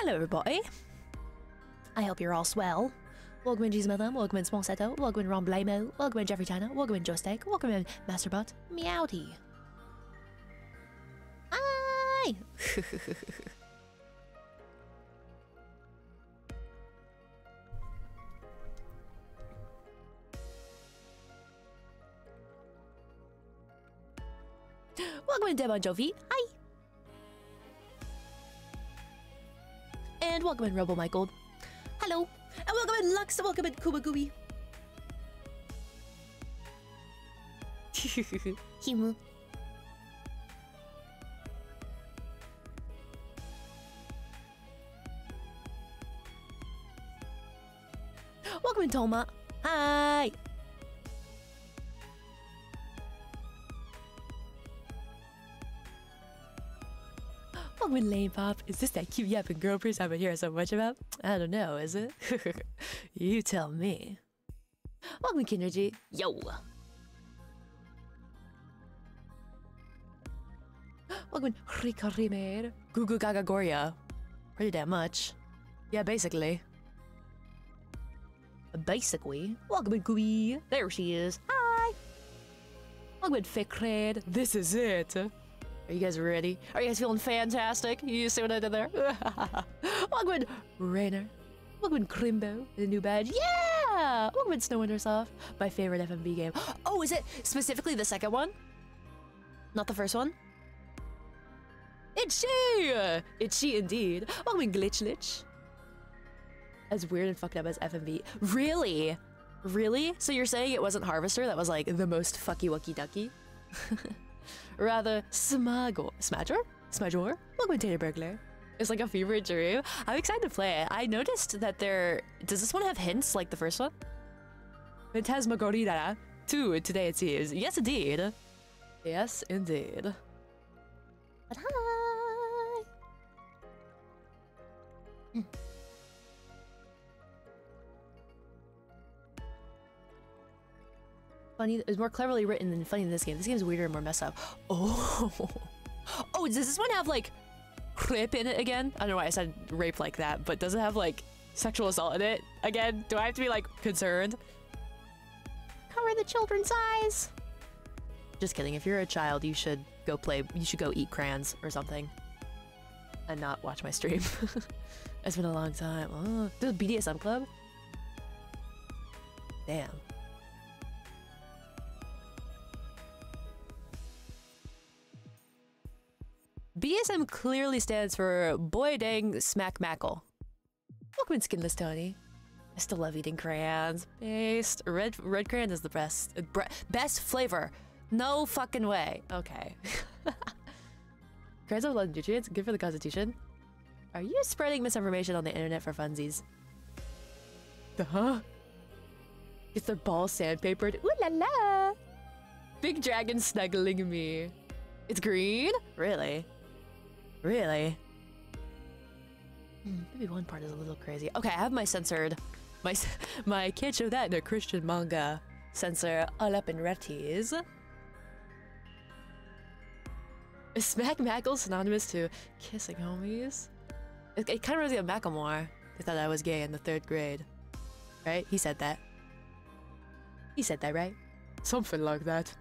Hello, everybody. I hope you're all swell. Welcome in Jesus Welcome in Small welcome in Ron Blamo, welcome in Jeffrey China, welcome in Joystick, welcome in Masterbot, Meowty. Hi! welcome in Devon Jovi, hi! And welcome in Robo Michael. Hello! And welcome in Lux, welcome in Kuba Gooey. Himu. Welcome in Toma. Hi! Welcome in Lane Pop. Is this that cute yapping girl priest I've been hearing so much about? I don't know, is it? you tell me. Welcome, Kindergy. Yo! Welcome, Rika Rimer. Gugu Gaga Goria. Pretty damn much. Yeah, basically. Basically. Welcome, Gooey. There she is. Hi! Welcome, in Fake Red. This is it. Are you guys ready? Are you guys feeling fantastic? You see what I did there? Welcome, in Rainer. Welcome, in Crimbo. The new badge. Yeah! Welcome, in Snow Winter Soft. My favorite FMV game. Oh, is it specifically the second one? Not the first one? It's she! It's she indeed. Welcome in Glitchlich. As weird and fucked up as FMV. Really? Really? So you're saying it wasn't Harvester that was like the most fucky wucky ducky? Rather, Smagor. Smajor? Smajor? Welcome Tater Burglar. It's like a favorite dream. I'm excited to play it. I noticed that there... Does this one have hints like the first one? Phantasmagoria 2 today it seems. Yes, indeed. Yes, indeed. But hi! Hmm. Funny is more cleverly written than funny in this game. This game is weirder and more messed up. Oh, oh, does this one have like crip in it again? I don't know why I said rape like that, but does it have like sexual assault in it again? Do I have to be like concerned? Cover the children's eyes. Just kidding. If you're a child, you should go play. You should go eat crayons or something, and not watch my stream. it's been a long time. Oh, a BDSM club. Damn. BSM clearly stands for Boy Dang Smack Mackle. Welcome in Skinless Tony. I still love eating crayons. Based. Red red crayon is the best. uh, best flavor. No fucking way. Okay. crayons have a lot of nutrients. Good for the constitution. Are you spreading misinformation on the internet for funsies? The huh? It's their ball sandpapered. Ooh la la! Big dragon snuggling me. It's green? Really? Really? Hmm, maybe one part is a little crazy. Okay, I have my censored, my my can't show that in a Christian manga censor all up in retties. Is Smack Mackle synonymous to kissing homies? It, it kind of reminds me of Macklemore. They thought I was gay in the third grade. Right? He said that. He said that, right? Something like that.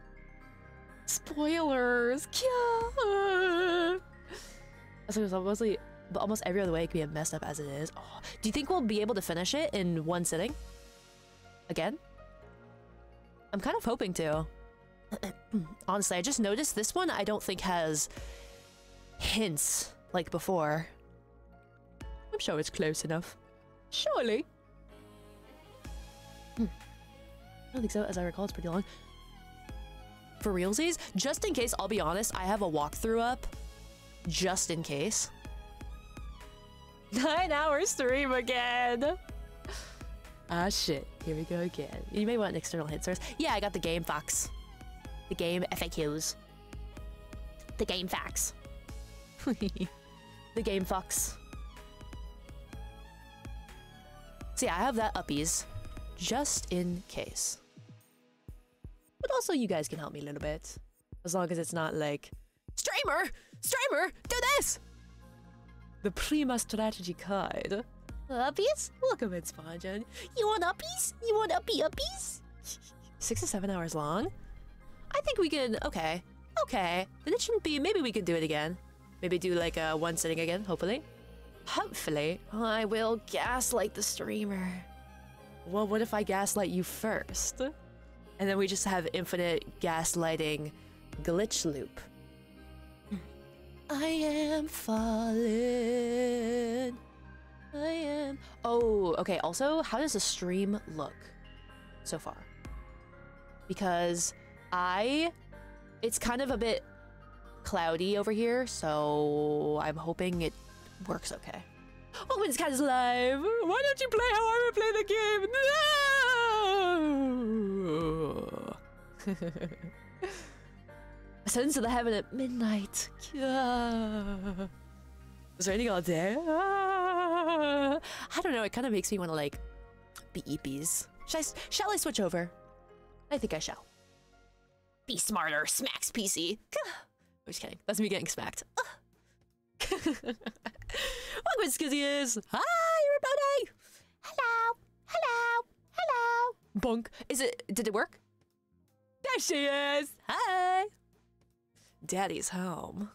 Spoilers! Kya! So it's mostly, but almost every other way it can be messed up as it is. Oh, do you think we'll be able to finish it in one sitting? Again? I'm kind of hoping to. Honestly, I just noticed this one I don't think has hints like before. I'm sure it's close enough. Surely. Hmm. I don't think so. As I recall, it's pretty long. For realsies, just in case, I'll be honest, I have a walkthrough up just in case. Nine hours stream again. Ah shit, here we go again. You may want an external hit source. Yeah, I got the game fox. The game FAQs. The game facts. the game fox. So yeah, I have that uppies just in case. But also you guys can help me a little bit. As long as it's not like, Streamer! Streamer! Do this! the Prima Strategy card. Uppies? Welcome in, Spongen. You want uppies? You want uppy uppies? Six to seven hours long? I think we can, okay. Okay, then it shouldn't be, maybe we can do it again. Maybe do like a one sitting again, hopefully. Hopefully. I will gaslight the streamer. Well, what if I gaslight you first? And then we just have infinite gaslighting glitch loop. I am falling. I am. Oh, okay. Also, how does the stream look so far? Because I. It's kind of a bit cloudy over here, so I'm hoping it works okay. Oh, kind of live. Why don't you play how I would play the game? No! Ascends to the heaven at midnight. Is raining all day? I don't know. It kind of makes me want to like be eepies. Shall I, shall I switch over? I think I shall. Be smarter, smacks PC. I'm just kidding. That's me getting smacked. Welcome, Skizzy is. Hi, everybody. Hello, hello, hello. Bunk. Is it? Did it work? There she is. Hi. Daddy's home.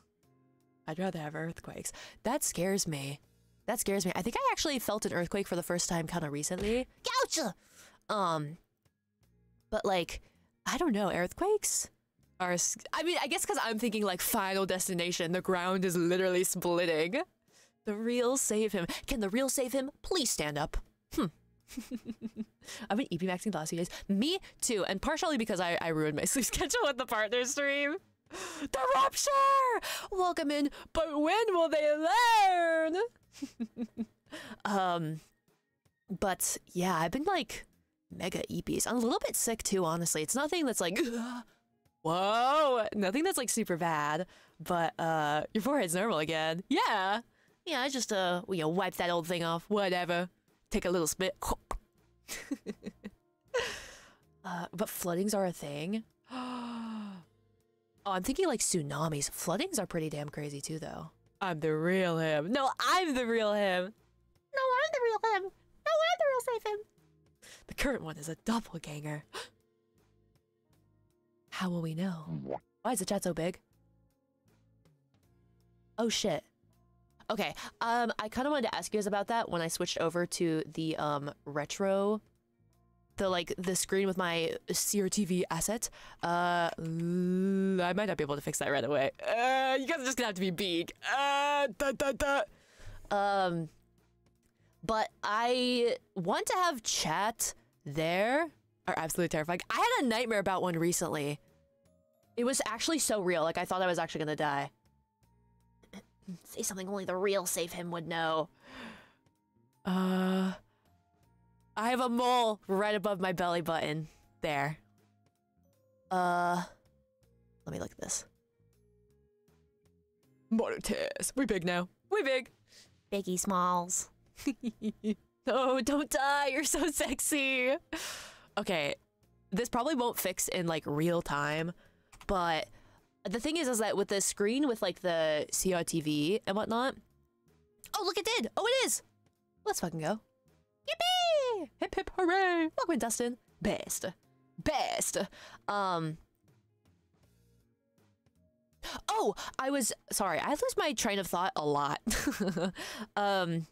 I'd rather have earthquakes. That scares me. That scares me. I think I actually felt an earthquake for the first time kind of recently. Goucha! Um, but like, I don't know, earthquakes are. I mean, I guess because I'm thinking like Final Destination, the ground is literally splitting. The real SAVEHYMN. Can the real SAVEHYMN? Please stand up. Hmm. I've been EP maxing the last few days. Me too, and partially because I, I ruined my sleep schedule with the partner stream. The rupture! Welcome in, but when will they learn? um, but yeah, I've been like mega EPs. I'm a little bit sick too, honestly. It's nothing that's like, whoa, nothing that's like super bad, but uh, your forehead's normal again. Yeah. Yeah, I just, uh, you know, wipe that old thing off, whatever. Take a little spit. uh, but floodings are a thing. Oh, I'm thinking like tsunamis. Floodings are pretty damn crazy too, though. I'm the real him. No, I'm the real him. No, I'm the real him. No, I'm the real SAVEHYMN. The current one is a doppelganger. How will we know? Why is the chat so big? Oh shit. Okay, um, I kind of wanted to ask you guys about that when I switched over to the um retro the like the screen with my CRTV asset. Uh, I might not be able to fix that right away. Uh, you guys are just gonna have to be big. Uh, da, da, da. Um, but I want to have chat there. Are absolutely terrifying. I had a nightmare about one recently. It was actually so real. Like I thought I was actually gonna die. Say something only the real SAVEHYMN would know. Uh. I have a mole right above my belly button. There. Uh, let me look at this. Monotis. We big now. We big. Biggie Smalls. no, don't die. You're so sexy. Okay, this probably won't fix in like real time, but the thing is, is that with the screen with like the CRTV and whatnot. Oh, look, it did. Oh, it is. Let's fucking go. Yippee! Hip hip hooray! Welcome, Dustin. Best. Best. Um. Oh, I was sorry. I lose my train of thought a lot. um,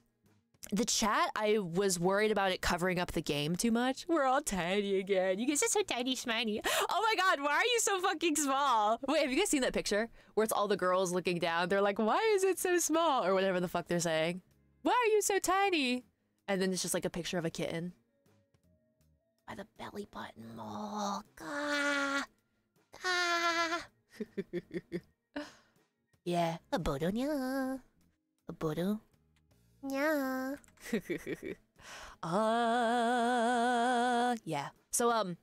the chat. I was worried about it covering up the game too much. We're all tiny again. You guys are so tiny, sminy. Oh my god, why are you so fucking small? Wait, have you guys seen that picture where it's all the girls looking down? They're like, "Why is it so small?" or whatever the fuck they're saying. Why are you so tiny? And then it's just like a picture of a kitten. By the belly button. Oh, gah, gah. yeah. A bodo nya. A bodo. Nya. uh, yeah. So, um,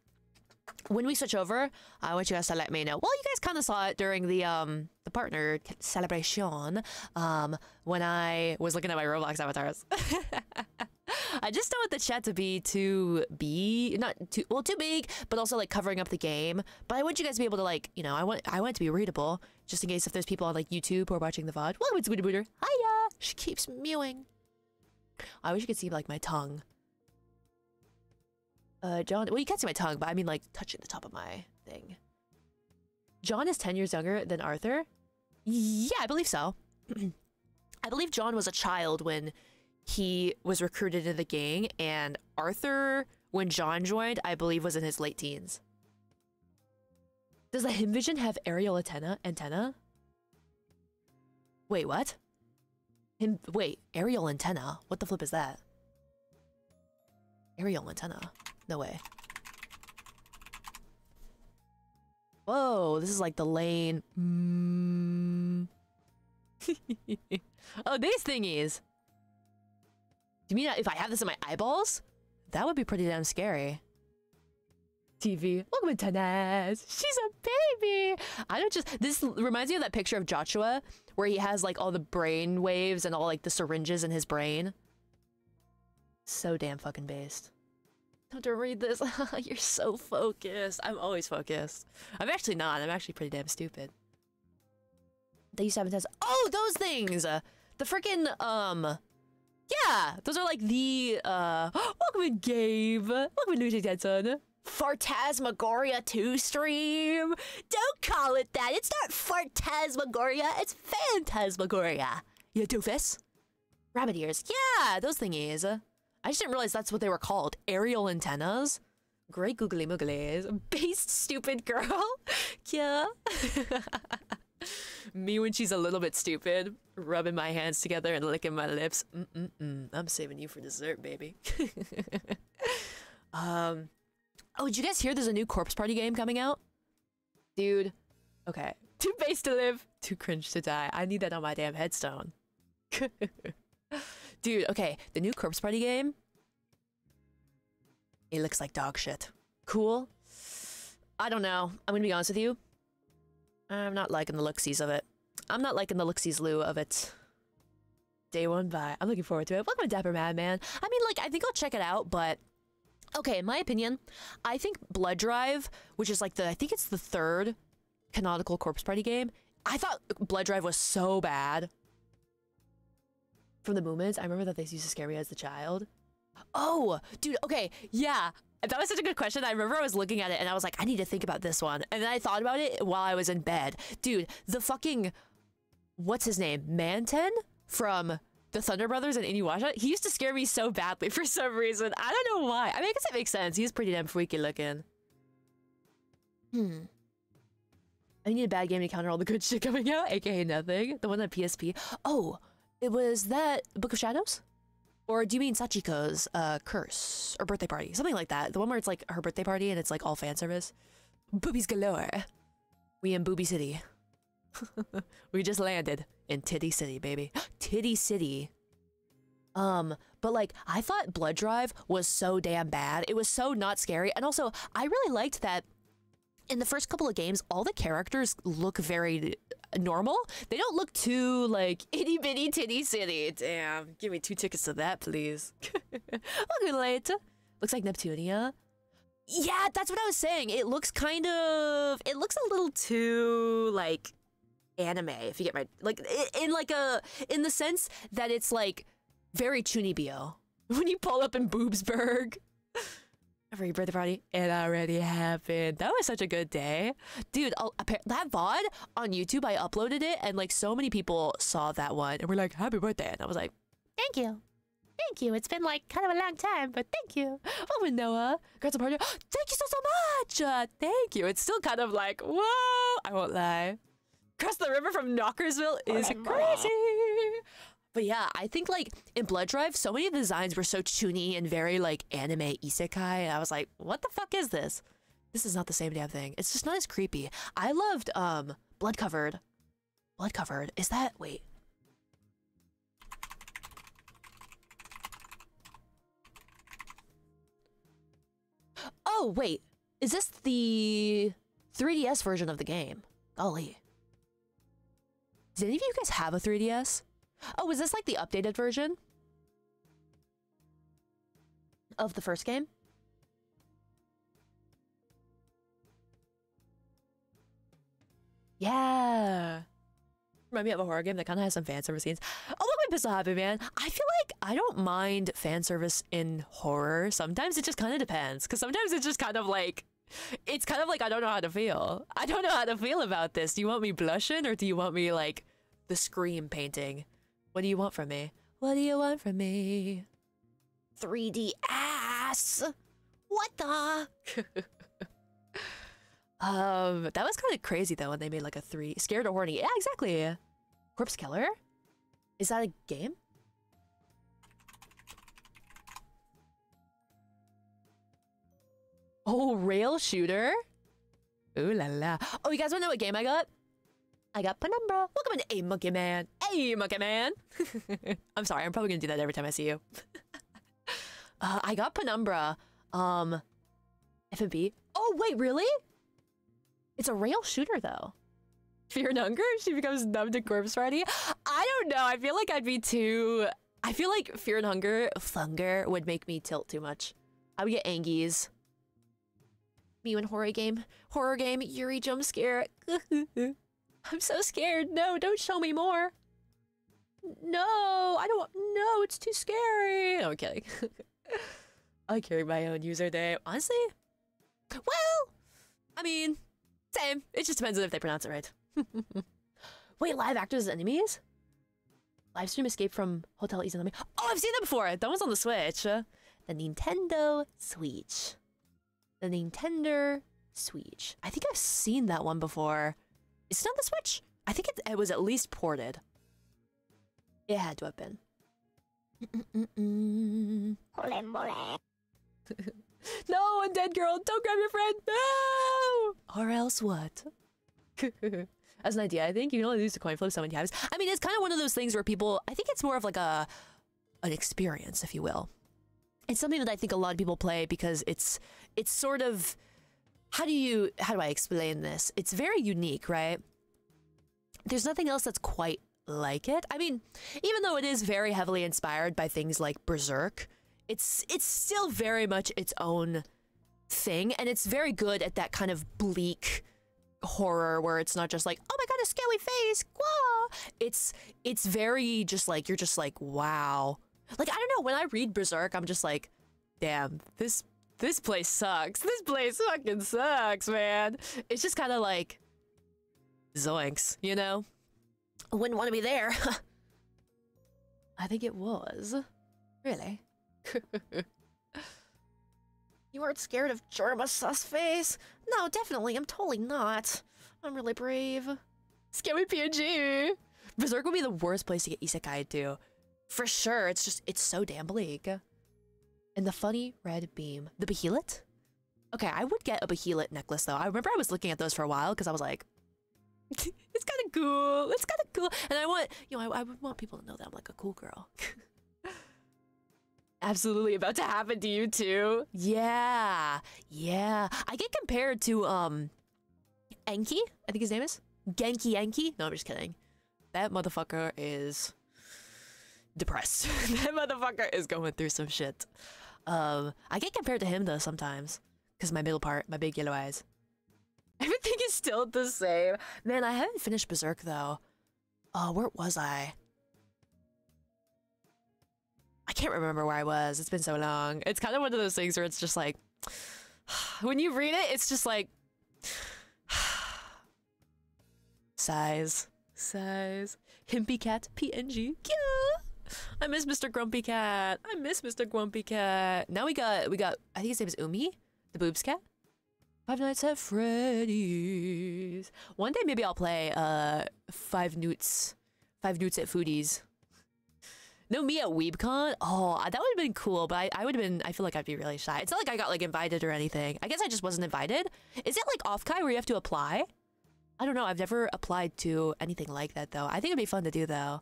when we switch over, I want you guys to let me know. Well, you guys kind of saw it during the um the partner celebration um when I was looking at my Roblox avatars. I just don't want the chat to be too be not too well too big, but also like covering up the game. But I want you guys to be able to like you know I want I want it to be readable just in case if there's people on like YouTube who are watching the VOD. Welcome to Booter. Hiya. She keeps mewing. I wish you could see like my tongue. Uh, John. Well, you can't see my tongue, but I mean like touching the top of my thing. John is ten years younger than Arthur. Yeah, I believe so. I believe John was a child when he was recruited into the gang, and Arthur, when John joined, I believe was in his late teens. Does the Himvision have aerial antenna? Antenna? Wait, what? Him? Wait, aerial antenna? What the flip is that? Aerial antenna? No way. Whoa, this is like the lane. Mm. oh, these thingies. Do you mean if I have this in my eyeballs? That would be pretty damn scary. TV. Welcome to Tanaz. She's a baby. I don't just. This reminds me of that picture of Joshua where he has like all the brain waves and all like the syringes in his brain. So damn fucking based. Don't read this. You're so focused. I'm always focused. I'm actually not. I'm actually pretty damn stupid. They used to have intense. Oh, those things! The freaking, um... Yeah, those are like the, uh... Welcome in, Gabe. Welcome in, Luigi Denson. Phartasmagoria 2 stream. Don't call it that. It's not Phartasmagoria. It's Phantasmagoria. You doofus. Rabbit ears. Yeah, those thingies. I just didn't realize that's what they were called. Aerial antennas. Great googly mooglies. Based stupid girl. yeah. Me when she's a little bit stupid, rubbing my hands together and licking my lips. Mm-mm-mm. I'm saving you for dessert, baby. um, oh, did you guys hear there's a new Corpse Party game coming out? Dude, okay. Too base to live, too cringe to die. I need that on my damn headstone. Dude, okay, the new Corpse Party game. It looks like dog shit. Cool. I don't know. I'm gonna be honest with you. I'm not liking the looksies of it. I'm not liking the looksies Lou of it. Day one bye. I'm looking forward to it. Welcome to Dapper Madman. I mean, like, I think I'll check it out, but okay, in my opinion, I think Blood Drive, which is like the, I think it's the third canonical Corpse Party game. I thought Blood Drive was so bad from the Moomins. I remember that they used to scare me as a child. Oh, dude, okay, yeah. That was such a good question. I remember I was looking at it and I was like, I need to think about this one. And then I thought about it while I was in bed. Dude, the fucking, what's his name? Manten from the Thunder Brothers and Inuyasha? He used to scare me so badly for some reason. I don't know why. I mean, I guess it makes sense. He's pretty damn freaky looking. Hmm. I need a bad game to counter all the good shit coming out, aka nothing. The one on PSP. Oh, it was that Book of Shadows? Or do you mean Sachiko's uh, curse or birthday party? Something like that. The one where it's like her birthday party and it's like all fan service. Boobies galore. We in Booby City. we just landed in Titty City, baby. Titty City. Um, but like I thought Blood Drive was so damn bad. It was so not scary. And also, I really liked that in the first couple of games, all the characters look very normal. They don't look too like itty bitty titty city. Damn, give me two tickets to that, please. Welcome late. Looks like Neptunia. Yeah, that's what I was saying. It looks kind of. It looks a little too like anime. If you get my like in like a in the sense that it's like very Chunibyo when you pull up in Boobsburg. Your birthday party. It already happened. That was such a good day. Dude, I'll, that VOD on YouTube, I uploaded it and like so many people saw that one and were like, happy birthday. And I was like, thank you. Thank you. It's been like kind of a long time, but thank you. Oh, Noah. Got some party. thank you so, so much. Uh, thank you. It's still kind of like, whoa. I won't lie. Cross the river from Knockersville is crazy. But yeah, I think like in Blood Drive, so many of the designs were so chuny and very like anime isekai. And I was like, what the fuck is this? This is not the same damn thing. It's just not as creepy. I loved um Blood Covered. Blood Covered. Is that wait? Oh, wait. Is this the 3DS version of the game? Golly. Does any of you guys have a 3DS? Oh, is this like the updated version? of the first game. Yeah. Remind me of a horror game that kind of has some fan service scenes. Oh, look, my pistol happy, man. I feel like I don't mind fan service in horror. Sometimes it just kind of depends. Because sometimes it's just kind of like, it's kind of like I don't know how to feel. I don't know how to feel about this. Do you want me blushing or do you want me like the scream painting? What do you want from me? What do you want from me? 3D ass. What the? um, that was kind of crazy though when they made like a three scared or horny. Yeah, exactly. Corpse Killer. Is that a game? Oh, rail shooter. Ooh la la. Oh, you guys want to know what game I got? I got Penumbra. Welcome to A Monkey Man. Hey, Monkey Man. I'm sorry. I'm probably gonna do that every time I see you. uh, I got Penumbra. Um, FMV. Oh wait, really? It's a rail shooter though. Fear and hunger. She becomes numb to corpse ready. I don't know. I feel like I'd be too. I feel like fear and hunger, thunger, would make me tilt too much. I would get angies. Me in horror game, horror game, Yuri jump scare. I'm so scared. No, don't show me more. No, I don't. No, it's too scary. No, I'm kidding. I carry my own user name. Honestly, well, I mean, same. It just depends on if they pronounce it right. Wait, live actors as enemies? Live stream escape from Hotel Izanami. Oh, I've seen that before. That one's on the Switch. The Nintendo Switch. The Nintendo Switch. I think I've seen that one before. Is it on the Switch? I think it, it was at least ported. It had to have been. no, undead girl, don't grab your friend. No! Or else what? As an idea, I think you can only lose a coin flip so many times. I mean, it's kind of one of those things where people, I think it's more of like a, an experience, if you will. It's something that I think a lot of people play because it's, it's sort of, how do you, how do I explain this? It's very unique, right? There's nothing else that's quite like it. I mean, even though it is very heavily inspired by things like Berserk, it's it's still very much its own thing and it's very good at that kind of bleak horror where it's not just like, "Oh my god, a scary face." Wah! It's it's very just like you're just like, "Wow." Like I don't know, when I read Berserk, I'm just like, "Damn, this this place sucks. This place fucking sucks, man." It's just kind of like zoinks, you know? I wouldn't want to be there. I think it was. Really? you aren't scared of Jorma Susface? No, definitely. I'm totally not. I'm really brave. Scary PNG. Berserk would be the worst place to get isekai to. For sure. It's just, it's so damn bleak. And the funny red beam. The Behelit? Okay, I would get a Behelit necklace though. I remember I was looking at those for a while because I was like, it's kind of cool. It's kind of cool. And I want, you know, I, I would want people to know that I'm like a cool girl. Absolutely about to happen to you too. Yeah. Yeah. I get compared to, um, Enki, I think his name is. Genki Enki. No, I'm just kidding. That motherfucker is depressed. that motherfucker is going through some shit. Um, I get compared to him though sometimes. Because my middle part, my big yellow eyes. Everything is still the same. Man, I haven't finished Berserk though. Oh, where was I? I can't remember where I was. It's been so long. It's kind of one of those things where it's just like, when you read it, it's just like, size, size. Himpy cat PNG. Yeah. I miss Mr. Grumpy Cat. I miss Mr. Grumpy Cat. Now we got, we got, I think his name is Umi, the boobs cat. Five Nights at Freddy's. One day maybe I'll play uh Five Newts. Five Newts at Foodies. No, me at WeebCon? Oh, that would have been cool, but I, I would have been, I feel like I'd be really shy. It's not like I got like invited or anything. I guess I just wasn't invited. Is it like off-kai where you have to apply? I don't know. I've never applied to anything like that though. I think it'd be fun to do though.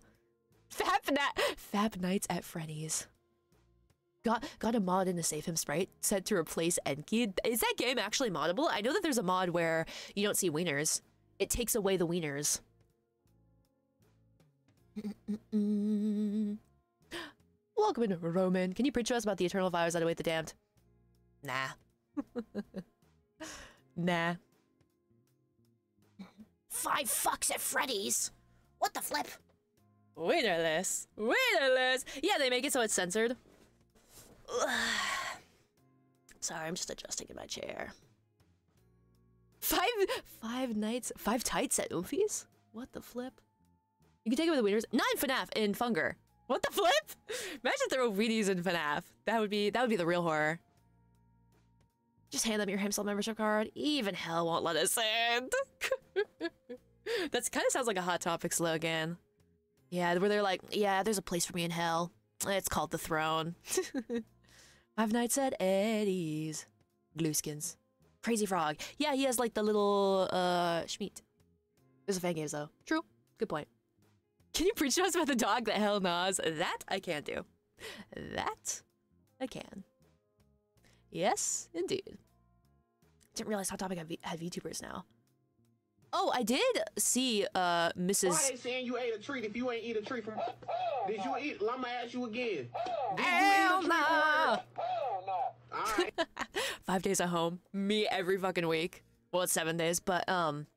Fab, na- Fab Nights at Freddy's. Got got a mod in the SAVEHYMN sprite set to replace Enki. Is that game actually moddable? I know that there's a mod where you don't see wieners. It takes away the wieners. Welcome in, Roman. Can you preach to us about the eternal fires that await the damned? Nah. nah. Five fucks at Freddy's. What the flip? Winnerless. Winnerless. Yeah, they make it so it's censored. Sorry, I'm just adjusting in my chair. Five five nights, five tights at Oomfies? What the flip? You can take it with the winners. Nine in FNAF, in Funger. What the flip? Imagine if there were Wheaties in FNAF. That would be that would be the real horror. Just hand them your Hamsel membership card. Even hell won't let us in. That kind of sounds like a Hot Topic slogan. Yeah, where they're like, yeah, there's a place for me in hell. It's called the throne. Five Nights at Eddie's. Blueskins. Crazy Frog. Yeah, he has like the little uh Schmeat. There's a fan games though. True. Good point. Can you preach to us about the dog that hell gnaws? That I can't do. That I can. Yes, indeed. Didn't realize Hot Topic had, v- VTubers now. Oh, I did see uh Mrs. Why they saying you ate a treat if you ain't eat a treat from? Did you eat? I'ma ask you again. Did Hell you eat treat no! from? All right. Five days at home. Me every fucking week. Well, it's seven days, but um,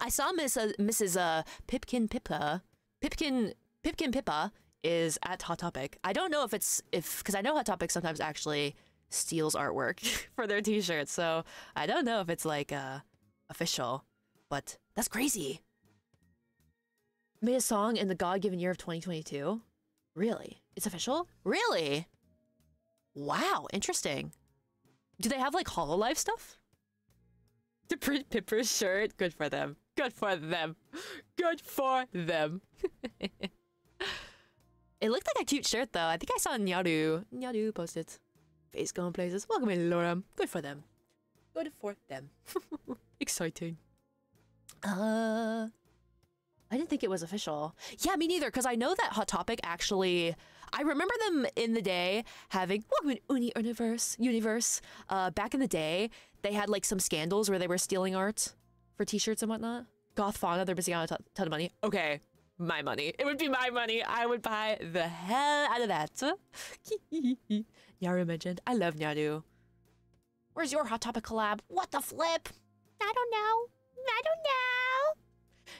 I saw Miss uh, Mrs. Uh Pipkin Pippa, Pipkin Pipkin Pippa is at Hot Topic. I don't know if it's if because I know Hot Topic sometimes actually steals artwork for their T-shirts, so I don't know if it's like uh official, but that's crazy. Made a song in the God-given year of 2022. Really? It's official? Really? Wow, interesting. Do they have like Hololive stuff? The print Pipper's shirt? Good for them. Good for them. Good for them. it looked like a cute shirt though. I think I saw Nyaru. Nyaru post it. Face going places. Welcome in, Laura. Good for them. Good for them. Exciting. Uh I didn't think it was official. Yeah, me neither, because I know that Hot Topic actually. I remember them in the day having welcome in Uni Universe Universe. Uh, back in the day, they had like some scandals where they were stealing art for T-shirts and whatnot. Goth Fauna, they're missing out on a ton- ton of money. Okay, my money. It would be my money. I would buy the hell out of that. Nyaru mentioned. I love Nyaru. Where's your Hot Topic collab? What the flip? I don't know. I don't know.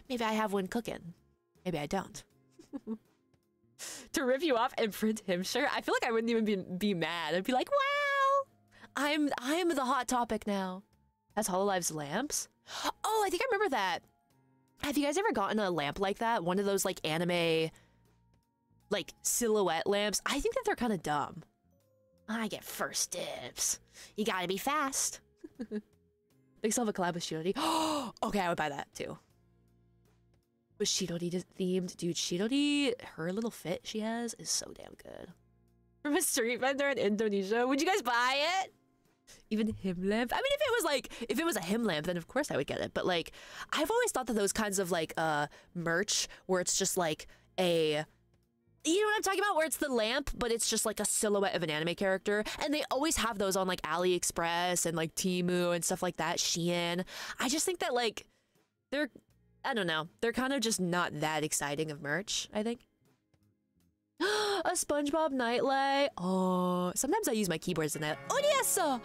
Maybe I have one cooking. Maybe I don't. to rip you off and print him sure I feel like I wouldn't even be, be mad. I'd be like, wow, I'm I'm the hot topic now. That's Hololive's lamps. Oh, I think I remember that. Have you guys ever gotten a lamp like that? One of those like anime, like silhouette lamps. I think that they're kind of dumb. I get first dibs. You gotta be fast. they still have a collab with Shirodi. okay, I would buy that too was Shirodi d- themed. Dude, Shirodi, her little fit she has is so damn good. From a street vendor in Indonesia. Would you guys buy it? Even him lamp. I mean, if it was like, if it was a him lamp, then of course I would get it. But like, I've always thought that those kinds of like uh merch where it's just like a you know what I'm talking about? Where it's the lamp, but it's just like a silhouette of an anime character. And they always have those on like AliExpress and like Temu and stuff like that, Shein. I just think that like they're I don't know. They're kind of just not that exciting of merch, I think. a SpongeBob nightlight. Oh, sometimes I use my keyboards in that. yes,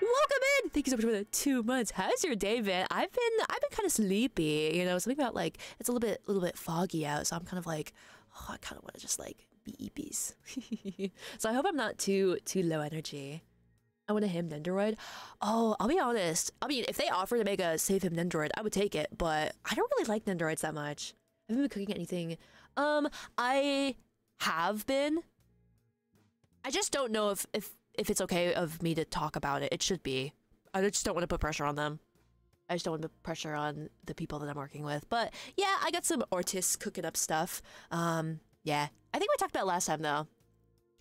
Welcome in! Thank you so much for the two months. How's your day been? I've been I've been kind of sleepy, you know, something about like it's a little bit a little bit foggy out, so I'm kind of like, oh, I kind of want to just like be eepies. so I hope I'm not too too low energy. I want a him Nendoroid. Oh, I'll be honest. I mean, if they offer to make a SAVEHYMN Nendoroid, I would take it, but I don't really like Nendoroids that much. I haven't been cooking anything. Um, I have been. I just don't know if if if it's okay of me to talk about it. It should be. I just don't want to put pressure on them. I just don't want to put pressure on the people that I'm working with. But yeah, I got some artists cooking up stuff. Um, yeah. I think we talked about last time though.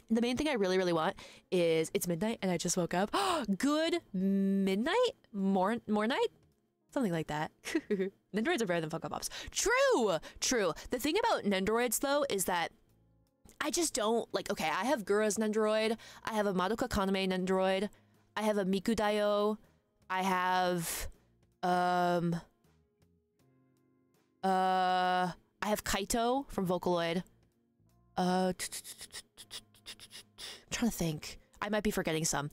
The main thing I really, really want is it's midnight and I just woke up. Good midnight? More more night? Something like that. Nendoroids are better than Funko Pops. True! True. The thing about Nendoroids though is that I just don't like okay, I have Gura's Nendoroid, I have a Madoka Kaname Nendoroid, I have a Mikudayo, I have um uh I have Kaito from Vocaloid. Uh, I'm trying to think. I might be forgetting some.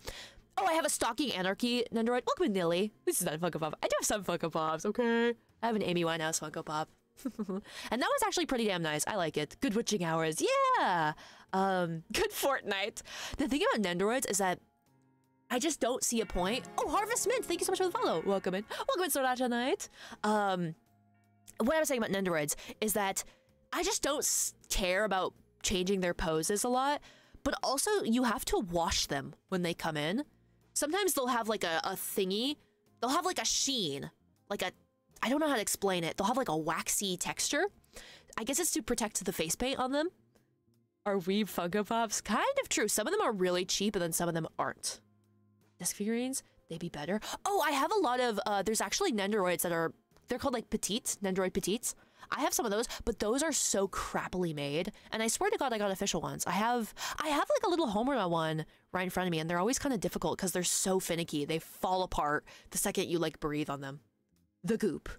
Oh, I have a Stocking Anarchy Nendoroid. Welcome, Nilly. This is not a Funko Pop. I do have some Funko Pops, okay? I have an Amy Winehouse Funko Pop. and that was actually pretty damn nice. I like it. Good witching hours. Yeah. Um, good Fortnite. The thing about Nendoroids is that I just don't see a point. Oh, Harvest Mint, thank you so much for the follow. Welcome in. Welcome in, Soracha Knight. Um, what I was saying about Nendoroids is that I just don't care about changing their poses a lot, but also you have to wash them when they come in. Sometimes they'll have like a, a thingy, they'll have like a sheen, like a, I don't know how to explain it. They'll have like a waxy texture. I guess it's to protect the face paint on them. Are we Funko Pops? Kind of true. Some of them are really cheap and then some of them aren't disc figurines, they'd be better. Oh, I have a lot of, uh, there's actually Nendoroids that are, they're called like petites, Nendoroid petites. I have some of those, but those are so crappily made. And I swear to God, I got official ones. I have, I have like a little Homura one right in front of me, and they're always kind of difficult because they're so finicky. They fall apart the second you like breathe on them. The goop.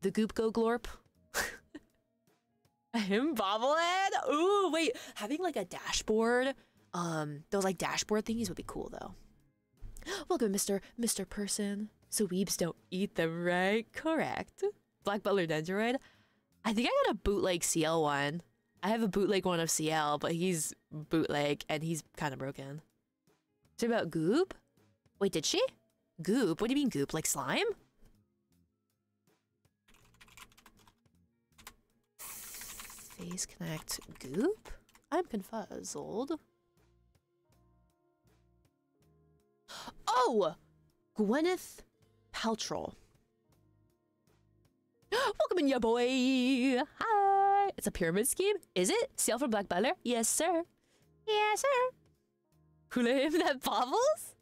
The goop go glorp. Him bobblehead? Ooh, wait, having like a dashboard, um, those like dashboard thingies would be cool though. Welcome, Mr. Mr. Person. So weebs don't eat them, right? Correct. Black Butler Nendoroid. I think I got a bootleg Ciel one. I have a bootleg one of Ciel, but he's bootleg and he's kind of broken. Is about Goop? Wait, did she? Goop? What do you mean Goop? Like slime? Phase Connect Goop? I'm confuzzled. Oh! Gwyneth Paltrow. Welcome in, ya boy. Hi. It's a pyramid scheme. Is it? Sale for Black Butler? Yes, sir. Yes, sir. Hula him that bobbles?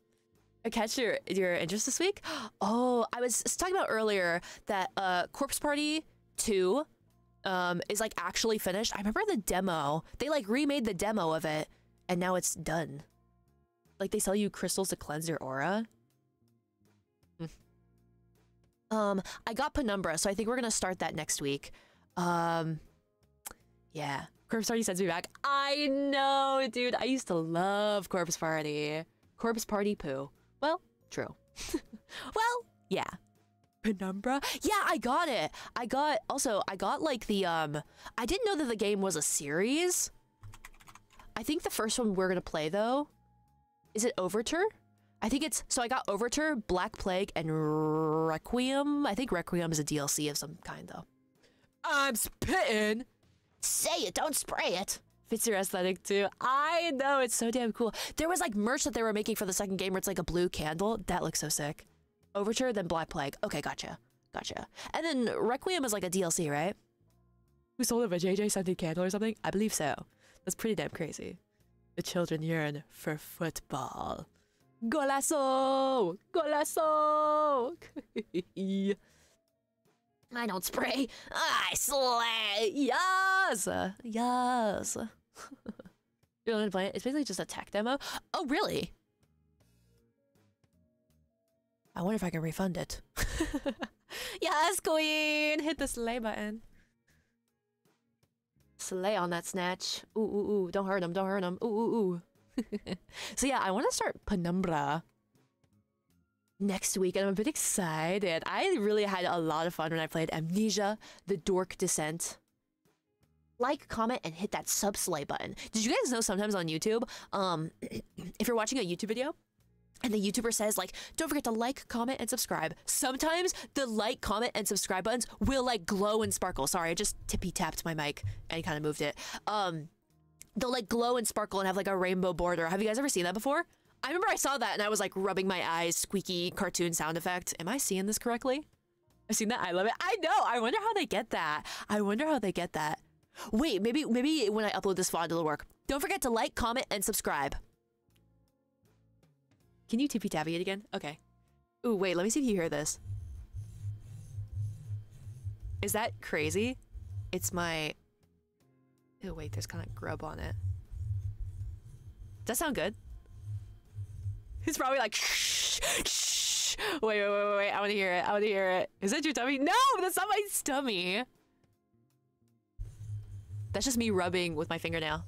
I catch your your interest this week. Oh, I was talking about earlier that uh, Corpse Party Two um, is like actually finished. I remember the demo. They like remade the demo of it, and now it's done. Like they sell you crystals to cleanse your aura. Mm. Um, I got Penumbra, so I think we're gonna start that next week. Um, yeah. Corpse Party sends me back. I know, dude. I used to love Corpse Party. Corpse Party poo. Well, true. well, yeah. Penumbra? Yeah, I got it. I got also I got like the um I didn't know that the game was a series. I think the first one we're gonna play though is it Overture? I think it's so I got Overture, Black Plague, and Requiem. I think Requiem is a DLC of some kind though. I'm spitting. Say it, don't spray it. Fits your aesthetic too. I know it's so damn cool. There was like merch that they were making for the second game where it's like a blue candle. That looks so sick. Overture, then Black Plague. Okay, gotcha. Gotcha. And then Requiem is like a DLC, right? We sold it a JJ scented candle or something? I believe so. That's pretty damn crazy. The children yearn for football. Golazo! Golazo! I don't spray. I slay. Yes! Yes. you want to play it? It's basically just a tech demo. Oh, really? I wonder if I can refund it. yes, queen! Hit the slay button. Slay on that snatch. Ooh, ooh, ooh. Don't hurt him. Don't hurt him. Ooh, ooh, ooh. so yeah, I want to start Penumbra next week, and I'm a bit excited. I really had a lot of fun when I played Amnesia, The Dork Descent. Like, comment, and hit that sub slay button. Did you guys know sometimes on YouTube, um, if you're watching a YouTube video, and the YouTuber says like, don't forget to like, comment, and subscribe. Sometimes the like, comment, and subscribe buttons will like glow and sparkle. Sorry, I just tippy tapped my mic and kind of moved it. Um, they'll like glow and sparkle and have like a rainbow border. Have you guys ever seen that before? I remember I saw that and I was like rubbing my eyes, squeaky cartoon sound effect. Am I seeing this correctly? I've seen that. I love it. I know. I wonder how they get that. I wonder how they get that. Wait, maybe maybe when I upload this it'll work. Don't forget to like, comment, and subscribe. Can you tippy tappy it again? Okay. Ooh, wait, let me see if you hear this. Is that crazy? It's my... Oh, wait, there's kind of grub on it. Does that sound good? He's probably like, shh, shh. Wait, wait, wait, wait, I want to hear it. I want to hear it. Is that your tummy? No, that's not my tummy. That's just me rubbing with my fingernail.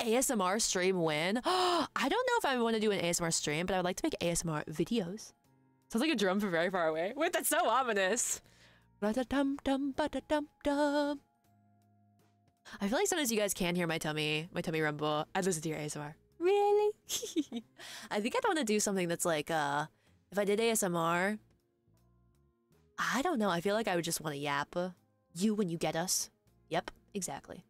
ASMR stream win. I don't know if I want to do an ASMR stream, but I would like to make ASMR videos. Sounds like a drum from very far away. Wait, that's so ominous. Ba-da-dum dum ba-da-dum dum. I feel like sometimes you guys can hear my tummy, my tummy rumble. I'd listen to your ASMR. Really? I think I'd want to do something that's like, uh, if I did ASMR, I don't know. I feel like I would just want to yap. You when you get us. Yep, exactly.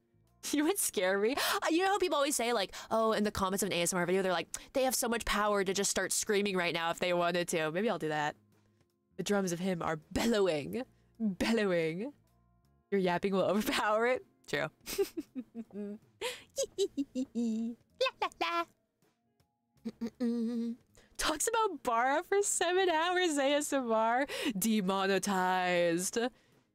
You would scare me. Uh, You know how people always say, like, oh, in the comments of an ASMR video, they're like, they have so much power to just start screaming right now if they wanted to. Maybe I'll do that. The drums of him are bellowing. Bellowing. Your yapping will overpower it. True. la la la. Talks about Bara for seven hours ASMR. Demonetized.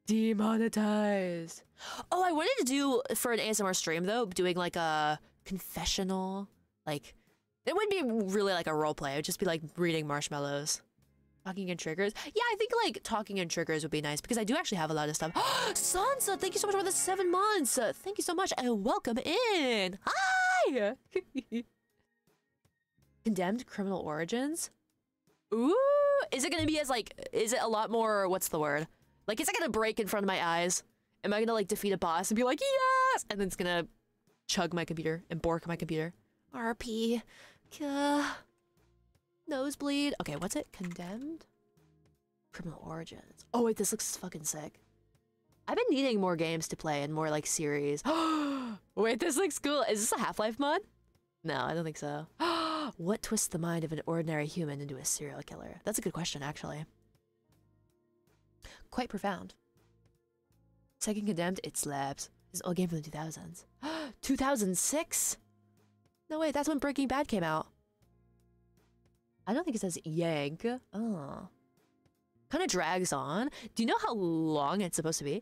Demonetized. Oh, I wanted to do for an ASMR stream though, doing like a confessional. Like, it wouldn't be really like a role play. It would just be like reading marshmallows. Talking in triggers. Yeah, I think like talking in triggers would be nice because I do actually have a lot of stuff. Sansa, thank you so much for the seven months. Thank you so much and welcome in. Hi. Condemned criminal origins. Ooh, is it gonna be as like? Is it a lot more? What's the word? Like, is it gonna break in front of my eyes? Am I gonna like defeat a boss and be like yes, and then it's gonna chug my computer and bork my computer? RP. Gah. Nosebleed. Okay, what's it? Condemned? Criminal Origins. Oh wait, this looks fucking sick. I've been needing more games to play and more like series. wait, this looks cool. Is this a Half-Life mod? No, I don't think so. what twists the mind of an ordinary human into a serial killer? That's a good question, actually. Quite profound. Second Condemned, it slaps. This is old game from the 2000s. 2006? No, wait, that's when Breaking Bad came out. I don't think it says Yank. Oh. Kind of drags on. Do you know how long it's supposed to be?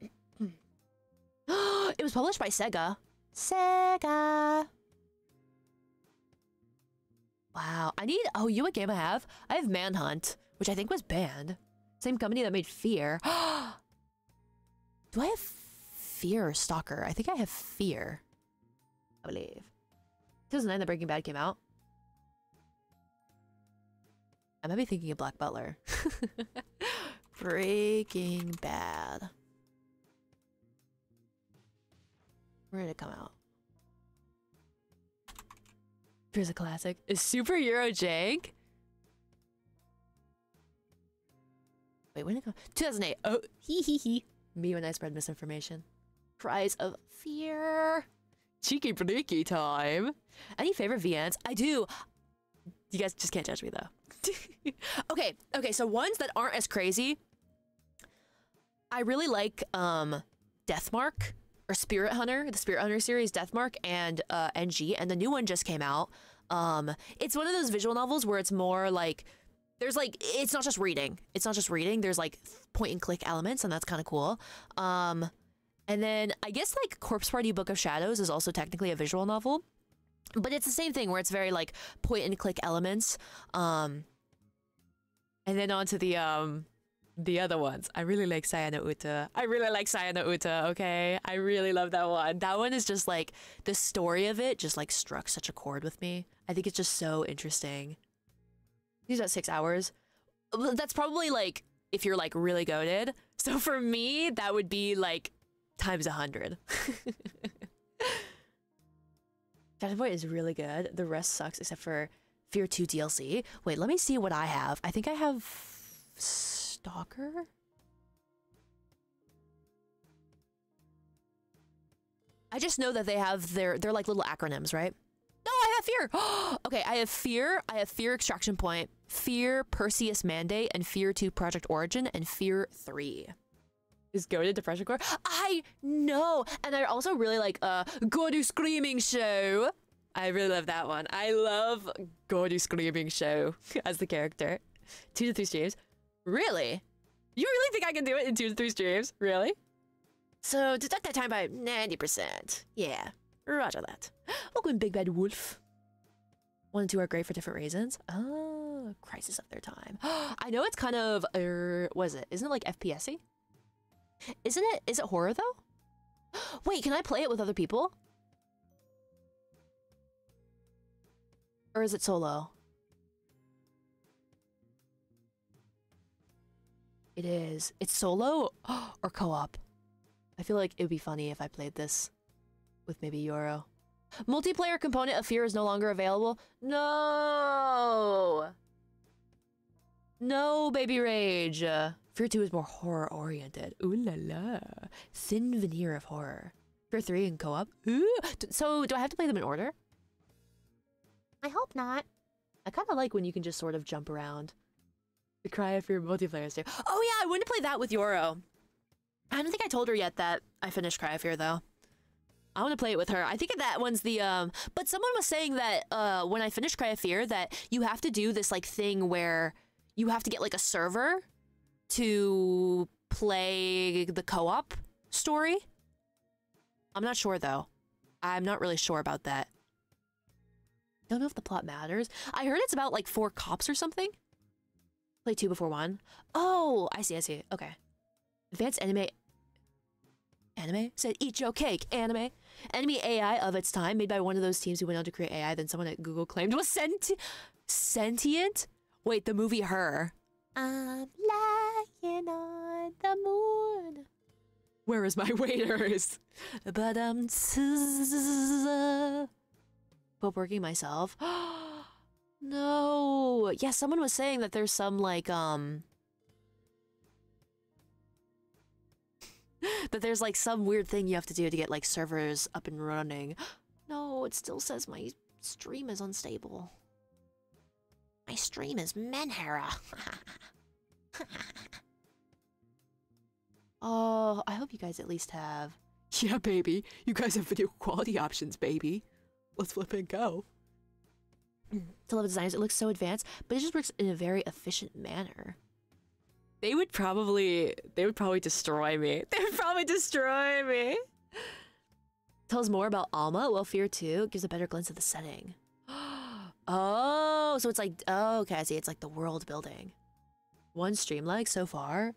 it was published by Sega. Sega. Wow. I need. Oh, you know what game I have? I have Manhunt, which I think was banned. Same company that made Fear. Do I have Fear or Stalker? I think I have Fear. I believe. 2009, the Breaking Bad came out. I might be thinking of Black Butler. Breaking Bad. Where did it come out? Here's a classic. Is Super Euro jank? Wait, when did it go? 2008. Oh, hee hee hee. Me when I spread misinformation. Cries of fear. Cheeky breaky time. Any favorite VNs? I do. You guys just can't judge me though. okay, okay, so ones that aren't as crazy. I really like um Deathmark or Spirit Hunter, the Spirit Hunter series, Deathmark and uh NG, and the new one just came out. Um it's one of those visual novels where it's more like there's like it's not just reading. It's not just reading. There's like point and click elements and that's kind of cool. Um and then I guess like Corpse Party Book of Shadows is also technically a visual novel. But it's the same thing where it's very like point and click elements. Um and then onto the um the other ones. I really like Saya no Uta. I really like Saya no Uta, okay? I really love that one. That one is just like the story of it just like struck such a chord with me. I think it's just so interesting. These are six hours. That's probably like if you're like really goaded. So for me, that would be like times a hundred. Shadow Boy is really good. The rest sucks except for Fear 2 DLC. Wait, let me see what I have. I think I have Stalker. I just know that they have their they're like little acronyms, right? No, I have fear. okay, I have fear. I have fear extraction point, fear Perseus mandate, and fear two project origin, and fear three. Is go to depression core? I know, and I also really like uh Gore Screaming Show. I really love that one. I love Gore Screaming Show as the character. Two to three streams. Really? You really think I can do it in two to three streams? Really? So deduct that time by 90%. Yeah, roger that. Welcome, Big Bad Wolf. One and two are great for different reasons. Oh, crisis of their time. I know it's kind of, uh, was it? Isn't it like FPSy? Isn't it? Is it horror though? Wait, can I play it with other people? Or is it solo? It is. It's solo or co-op. I feel like it would be funny if I played this with maybe Euro. Multiplayer component of Fear is no longer available. No. No, baby rage. Fear 2 is more horror oriented. Ooh la la. Thin veneer of horror. Fear 3 in co-op. So do I have to play them in order? I hope not. I kind of like when you can just sort of jump around. The cry of fear multiplayer is too. Oh yeah, I wanted to play that with Yoro. I don't think I told her yet that I finished Cry of Fear though. I want to play it with her. I think that one's the um. But someone was saying that uh, when I finished Cry of Fear, that you have to do this like thing where you have to get like a server to play the co-op story. I'm not sure though. I'm not really sure about that. Don't know if the plot matters. I heard it's about like four cops or something. Play two before one. Oh, I see, I see. Okay. Advanced anime. Anime? Said eat your cake. Anime. Enemy AI of its time, made by one of those teams who went on to create AI, then someone at Google claimed was senti- sentient? Wait, the movie Her. I'm lying on the moon. Where is my waiters? But I'm but working myself. no. Yeah, someone was saying that there's some like um that there's like some weird thing you have to do to get like servers up and running. No, it still says my stream is unstable. My stream is Menhera. oh, I hope you guys at least have. Yeah, baby. You guys have video quality options, baby. Let's flip and go. To level designs, it looks so advanced, but it just works in a very efficient manner. They would probably, they would probably destroy me. They would probably destroy me. Tells more about Alma, while Fear 2 gives a better glimpse of the setting. oh, so it's like, oh, okay, I see. It's like the world building. One stream like so far.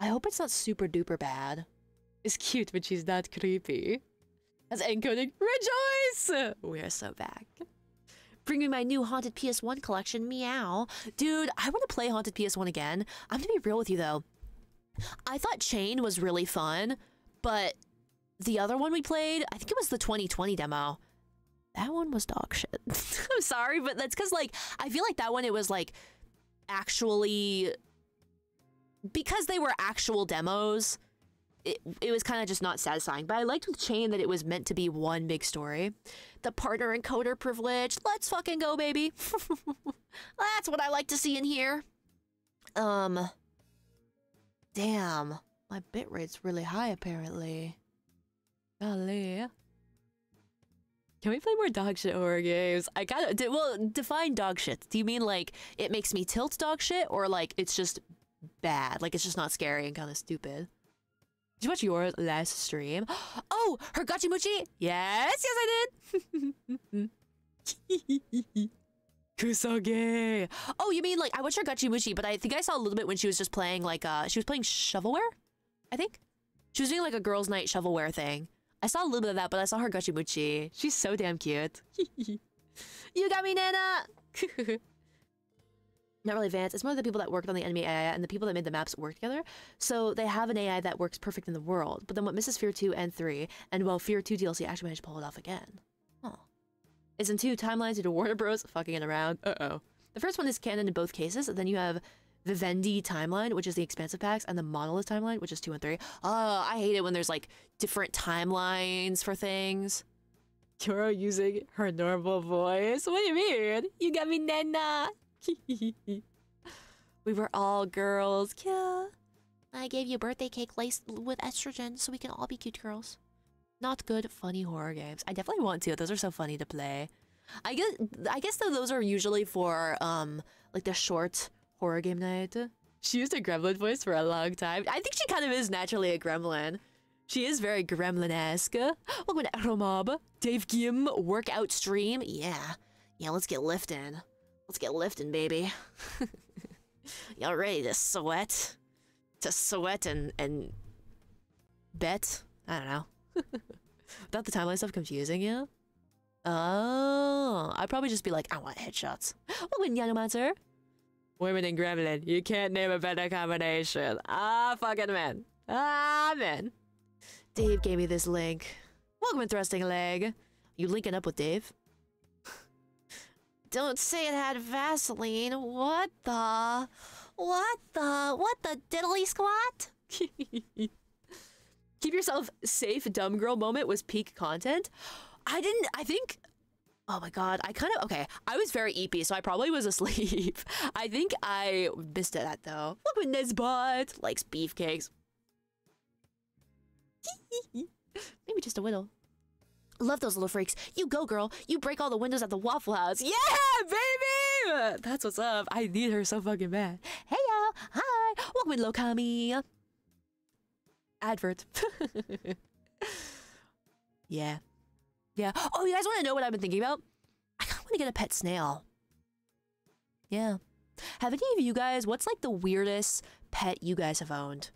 I hope it's not super duper bad. It's cute, but she's not creepy. As encoding, rejoice! We are so back. Bring me my new Haunted PS1 collection, meow. Dude, I want to play Haunted PS1 again. I'm gonna be real with you though. I thought Chain was really fun, but the other one we played, I think it was the 2020 demo. That one was dog shit. I'm sorry, but that's because like I feel like that one it was like actually because they were actual demos. It, it was kind of just not satisfying. But I liked with Chain that it was meant to be one big story. The partner encoder privilege. Let's fucking go, baby. That's what I like to see in here. Um. Damn. My bitrate's really high, apparently. Golly. Can we play more dog shit horror games? I gotta. Well, define dog shit. Do you mean like it makes me tilt dog shit, or like it's just bad? Like it's just not scary and kind of stupid? Did you watch your last stream? Oh, her Gachimuchi? Yes, yes, I did. Kusage. Oh, you mean like I watched her Gachimuchi, but I think I saw a little bit when she was just playing like uh she was playing shovelware, I think. She was doing like a girls' night shovelware thing. I saw a little bit of that, but I saw her Gachimuchi. She's so damn cute. you got me, Nana. Not really advanced. It's more of the people that worked on the enemy AI and the people that made the maps work together. So they have an AI that works perfect in the world. But then what misses Fear 2 and 3, and well, Fear 2 DLC actually managed to pull it off again. Huh. Is in two timelines due to Warner Bros. fucking it around. Uh-oh. The first one is canon in both cases, then you have Vivendi timeline, which is the expansive packs, and the Monolith timeline, which is 2 and 3. Oh, I hate it when there's like different timelines for things. Kuro using her normal voice? What do you mean? You got me, Nana. we were all girls. Yeah. I gave you birthday cake laced with estrogen so we can all be cute girls. Not good, funny horror games. I definitely want to. Those are so funny to play. I guess I guess though those are usually for um like the short horror game night. She used a gremlin voice for a long time. I think she kind of is naturally a gremlin. She is very gremlin-esque. Welcome to Aeromob. Dave Gim workout stream. Yeah. Yeah, let's get lifting. Let's get lifting, baby. Y'all ready to sweat? To sweat and and Bet? I don't know. Without the timeline stuff confusing you? Oh, I'd probably just be like, I want headshots. Welcome, Yanomancer. Women in Gremlin. You can't name a better combination. Ah, fucking man. Ah, man. Dave gave me this link. Welcome in Thrusting Leg. You linking up with Dave? Don't say it had Vaseline. What the? What the? What the diddly squat? Keep yourself safe, dumb girl moment was peak content. I didn't, I think, oh my god, I kind of, okay, I was very eepy, so I probably was asleep. I think I missed that though. Look what Nesbot likes beefcakes. Maybe just a little. Love those little freaks. You go, girl. You break all the windows at the Waffle House. Yeah, baby! That's what's up. I need her so fucking bad. Hey, y'all. Hi. Welcome in, Lokami. Advert. yeah. Yeah. Oh, you guys want to know what I've been thinking about? I kind of want to get a pet snail. Yeah. Have any of you guys, what's like the weirdest pet you guys have owned?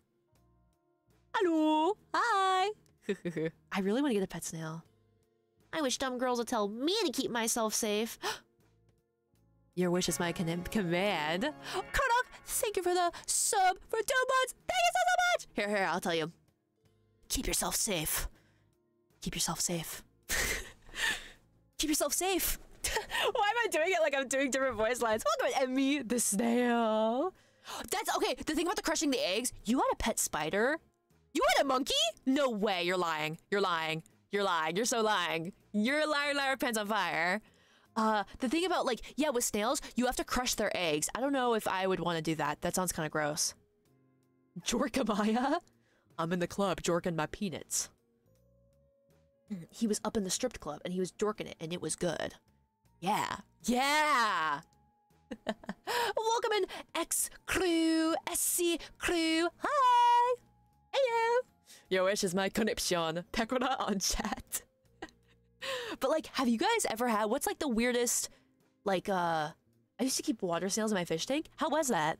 Hello. Hi. I really want to get a pet snail. I wish dumb girls would tell me to keep myself safe. Your wish is my command. Karnak, thank you for the sub for two months. Thank you so, so much. Here, here, I'll tell you. Keep yourself safe. Keep yourself safe. Keep yourself safe. Why am I doing it like I'm doing different voice lines? Welcome Emmy the snail. That's okay. The thing about the crushing the eggs, you had a pet spider. You had a monkey? No way. You're lying. You're lying. You're lying. You're so lying. You're a liar, liar, pants on fire. Uh, the thing about like, yeah, with snails, you have to crush their eggs. I don't know if I would want to do that. That sounds kind of gross. Jorkamaya? I'm in the club jorking my peanuts. He was up in the stripped club and he was jorking it and it was good. Yeah. Yeah! Welcome in X crew, SC crew. Hi! Hello! Your wish is my connection. Pekora on chat. but like, have you guys ever had what's like the weirdest like uh I used to keep water snails in my fish tank. How was that?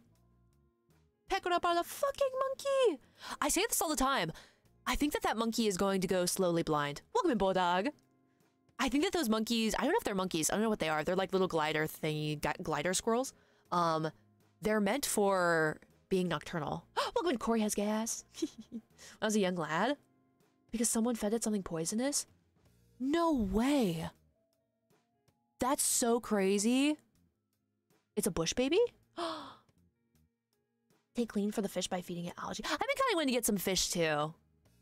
Pekora by the fucking monkey! I say this all the time. I think that that monkey is going to go slowly blind. Welcome in, Bulldog. I think that those monkeys, I don't know if they're monkeys. I don't know what they are. They're like little glider thingy, glider squirrels. Um, they're meant for being nocturnal. Welcome when Corey has gas. when I was a young lad. Because someone fed it something poisonous? No way. That's so crazy. It's a bush baby? Take clean for the fish by feeding it algae. I've been kind of wanting to get some fish too.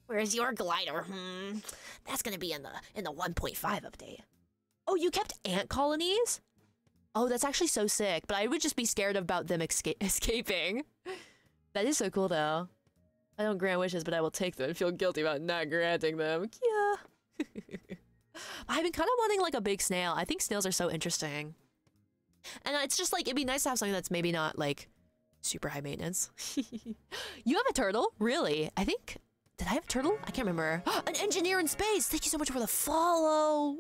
Where's your glider? Hmm. That's gonna be in the in the 1.5 update. Oh, you kept ant colonies? Oh, that's actually so sick. But I would just be scared about them esca escaping. That is so cool, though. I don't grant wishes, but I will take them and feel guilty about not granting them. Yeah. I've been kind of wanting like a big snail. I think snails are so interesting. And it's just like, it'd be nice to have something that's maybe not like super high maintenance. you have a turtle? Really? I think did I have a turtle? I can't remember. An engineer in space! Thank you so much for the follow!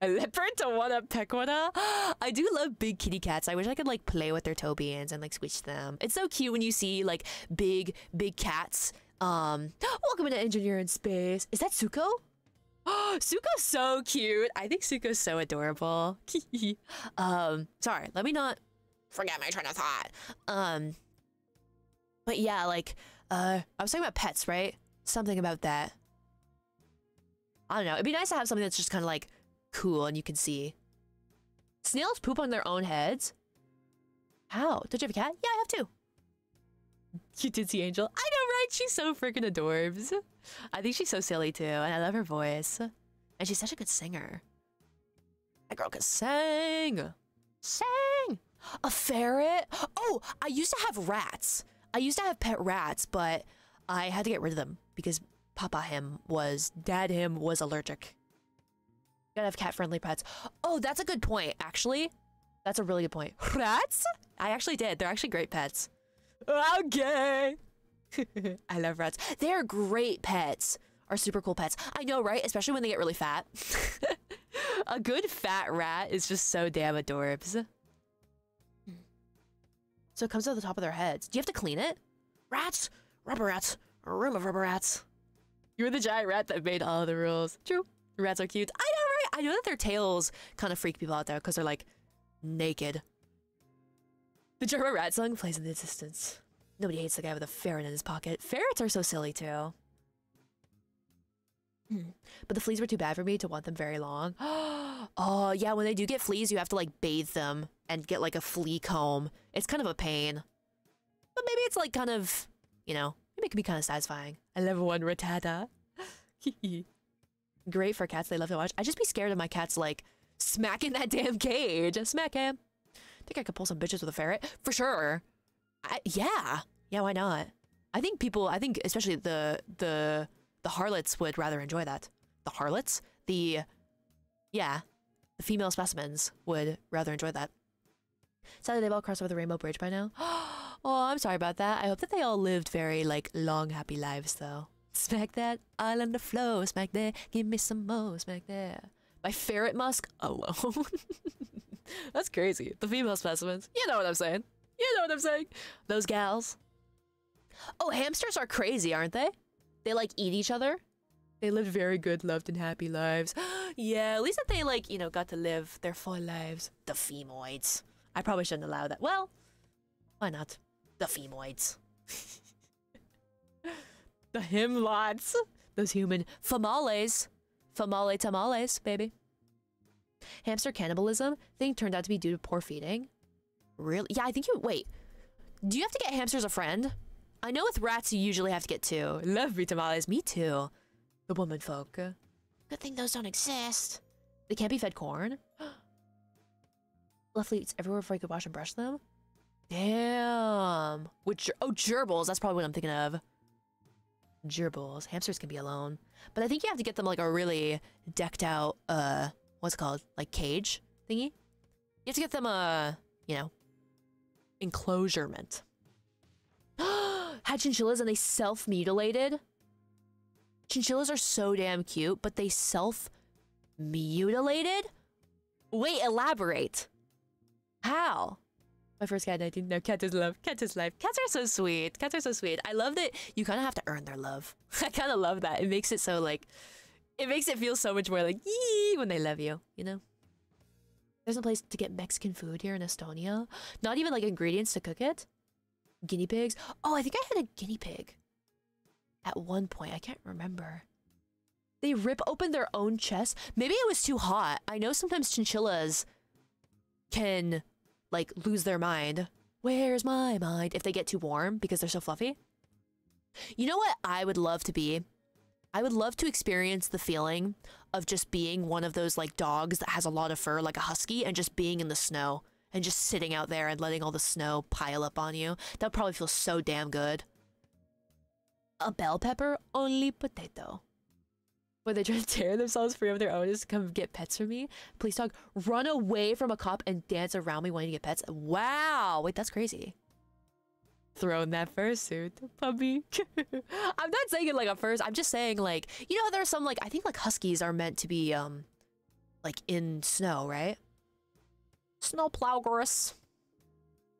A leopard to one a Pequota? I do love big kitty cats. I wish I could like play with their toe beans and like squish them. It's so cute when you see like big, big cats. Um, welcome to Engineer in Space. Is that Suko? Suko's so cute. I think Suko's so adorable. um, sorry, let me not forget my train of thought. Um, but yeah, like, uh, I was talking about pets, right? Something about that. I don't know. It'd be nice to have something that's just kind of like cool and you can see. Snails poop on their own heads? How? Did you have a cat? Yeah, I have two. You did see Angel? I know, right? She's so freaking adorbs. I think she's so silly too, and I love her voice. And she's such a good singer. That girl can sing. Sing. A ferret? Oh, I used to have rats. I used to have pet rats, but I had to get rid of them because Papa him was, Dad him was allergic. Gotta have cat-friendly pets. Oh, that's a good point, actually. That's a really good point. Rats? I actually did. They're actually great pets. Oh, okay. I love rats. They're great pets. Are super cool pets. I know, right? Especially when they get really fat. a good fat rat is just so damn adorbs. So it comes to the top of their heads. Do you have to clean it? Rats, rubber rats, A room of rubber rats. You're the giant rat that made all the rules. True. Rats are cute. I know. I know that their tails kind of freak people out there because they're like naked. The German rat song plays in the distance. Nobody hates the guy with a ferret in his pocket. Ferrets are so silly too. Hmm. But the fleas were too bad for me to want them very long. oh, yeah, when they do get fleas, you have to like bathe them and get like a flea comb. It's kind of a pain. But maybe it's like kind of, you know, maybe it can be kind of satisfying. I love one ratata. Great for cats, they love to watch. I'd just be scared of my cats like smacking that damn cage. Smack him. Think I could pull some bitches with a ferret? For sure. I, yeah. Yeah, why not? I think people, I think especially the, the, the harlots would rather enjoy that. The harlots? The, yeah, the female specimens would rather enjoy that. Sadly, they've all crossed over the Rainbow Bridge by now. oh, I'm sorry about that. I hope that they all lived very, like, long, happy lives, though. Smack that, island of floor, smack there, give me some more, smack there. My ferret musk alone. That's crazy. The female specimens. You know what I'm saying. You know what I'm saying. Those gals. Oh, hamsters are crazy, aren't they? They like eat each other. They lived very good, loved, and happy lives. yeah, at least that they like, you know, got to live their full lives. The femoids. I probably shouldn't allow that. Well, why not? The femoids. the himlots. Those human famales. Famale tamales, baby. Hamster cannibalism thing turned out to be due to poor feeding. Really? Yeah, I think you. Wait. Do you have to get hamsters a friend? I know with rats you usually have to get two. Love me tamales. Me too. The woman folk. Good thing those don't exist. They can't be fed corn. Left eats everywhere before you could wash and brush them. Damn. Which oh gerbils? That's probably what I'm thinking of. Gerbils. Hamsters can be alone, but I think you have to get them like a really decked out uh what's called like cage thingy. You have to get them a you know enclosurement. Had chinchillas and they self mutilated. Chinchillas are so damn cute, but they self mutilated. Wait, elaborate. How? My first cat, 19. No, cat is love. Cat is life. Cats are so sweet. Cats are so sweet. I love that you kind of have to earn their love. I kind of love that. It makes it so like, it makes it feel so much more like yee when they love you. You know. There's a place to get Mexican food here in Estonia. Not even like ingredients to cook it. Guinea pigs. Oh, I think I had a guinea pig. At one point, I can't remember. They rip open their own chest. Maybe it was too hot. I know sometimes chinchillas can like lose their mind. Where's my mind? If they get too warm because they're so fluffy. You know what I would love to be? I would love to experience the feeling of just being one of those like dogs that has a lot of fur, like a husky, and just being in the snow and just sitting out there and letting all the snow pile up on you. That would probably feel so damn good. A bell pepper, only potato. When they try to tear themselves free of their owners to come get pets from me, please dog, run away from a cop and dance around me wanting to get pets. Wow, wait, that's crazy. Throw in that fursuit, puppy. I'm not saying it like a furs. I'm just saying like you know there's some like I think like huskies are meant to be um like in snow, right? Snow plowgorus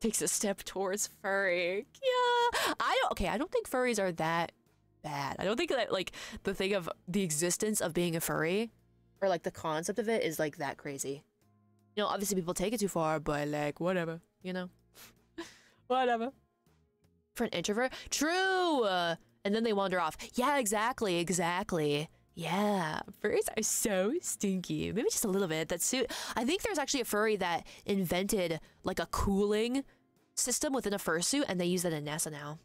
takes a step towards furry. Yeah, I don't. Okay, I don't think furries are that bad. I don't think that like the thing of the existence of being a furry or like the concept of it is like that crazy. You know, obviously people take it too far, but like whatever, you know, whatever. For an introvert, true. Uh, and then they wander off. Yeah, exactly, exactly. Yeah, furries are so stinky. Maybe just a little bit. That's suit. I think there's actually a furry that invented like a cooling system within a fursuit, and they use that in NASA now.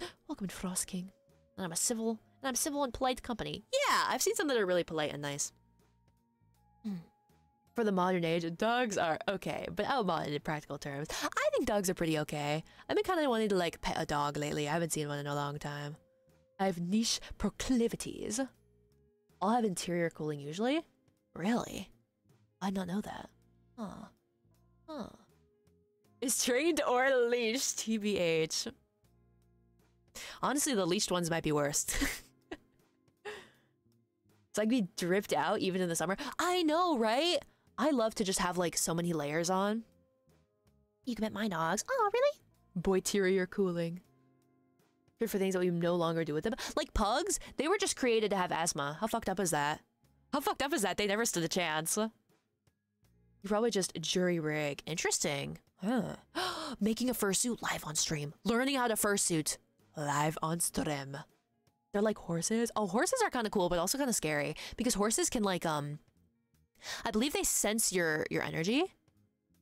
Welcome to Frost King. And I'm a civil, and I'm civil and polite company. Yeah, I've seen some that are really polite and nice. Hmm. For the modern age, dogs are okay, but out modern in practical terms, I think dogs are pretty okay. I've been kind of wanting to like pet a dog lately. I haven't seen one in a long time. I have niche proclivities. I'll have interior cooling usually. Really? I did not know that. Huh. Huh. Is trained or leashed, TBH. Honestly, the leashed ones might be worst. it's like be dripped out even in the summer. I know, right? I love to just have like so many layers on. You can pet my dogs. Oh, really? Boyterior cooling. Good for things that we no longer do with them. Like pugs, they were just created to have asthma. How fucked up is that? How fucked up is that? They never stood a chance. You probably just jury rig. Interesting. Huh. Making a fursuit live on stream. Learning how to fursuit live on stream. They're like horses. Oh, horses are kind of cool, but also kind of scary because horses can like um, I believe they sense your your energy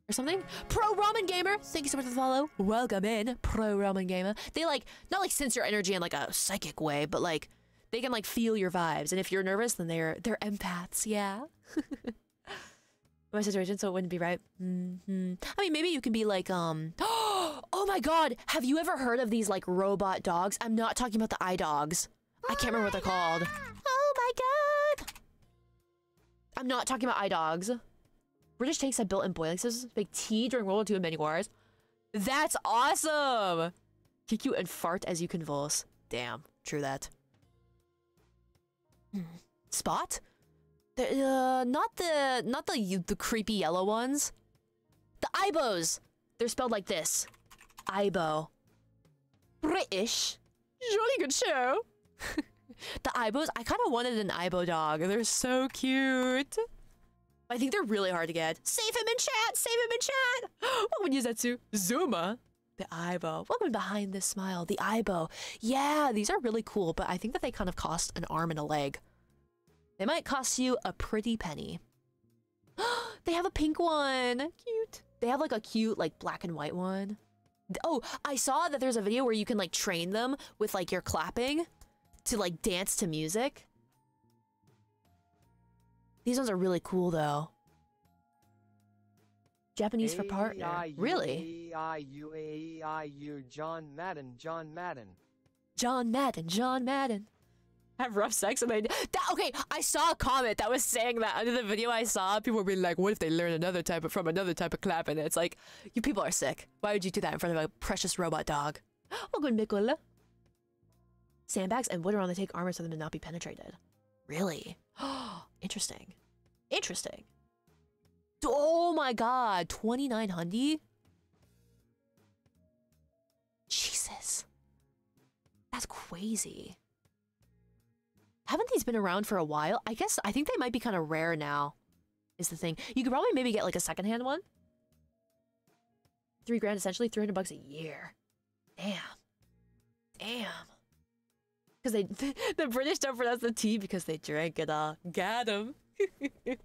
or something. Pro Ramen Gamer, thank you so much for the follow. Welcome in, Pro Ramen Gamer. They like not like sense your energy in like a psychic way, but like they can like feel your vibes. And if you're nervous, then they're they're empaths. Yeah. My situation, so it wouldn't be right. Mm -hmm. I mean, maybe you can be like, um, oh my god, have you ever heard of these like robot dogs? I'm not talking about the eye dogs. I can't remember what they're called. Oh my god! I'm not talking about eye dogs. British tanks had built-in boiling systems to make tea during World War II and many wars. That's awesome! Kick you and fart as you convulse. Damn, true that. Hmm. Spot? The, uh, not the, not the, the creepy yellow ones. The Aibos! They're spelled like this. Aibo. British. Jolly good show. the Aibos, I kind of wanted an Aibo dog. They're so cute. I think they're really hard to get. Save him in chat! Save him in chat! Welcome Yuzetsu. Zuma. The Aibo. Welcome behind this smile. The Aibo. Yeah, these are really cool, but I think that they kind of cost an arm and a leg. They might cost you a pretty penny. they have a pink one. Cute. They have like a cute like black and white one. Oh, I saw that there's a video where you can like train them with like your clapping to like dance to music. These ones are really cool though. Japanese for partner. Really? John Madden, John Madden. John Madden, John Madden. Have rough sex and they that okay, I saw a comment that was saying that under the video I saw, people were being like, what if they learn another type of from another type of clap? And it's like, you people are sick. Why would you do that in front of a precious robot dog? Oh, Welcome, Nicola. Sandbags and wood are on the take armor so them to not be penetrated. Really? Interesting. Interesting. Oh my god, 2900? Jesus. That's crazy. Haven't these been around for a while? I guess I think they might be kind of rare now. Is the thing. You could probably maybe get like a secondhand one. Three grand essentially, 300 bucks a year. Damn. Damn. Because they, the British don't pronounce the T because they drank it all. Got 'em.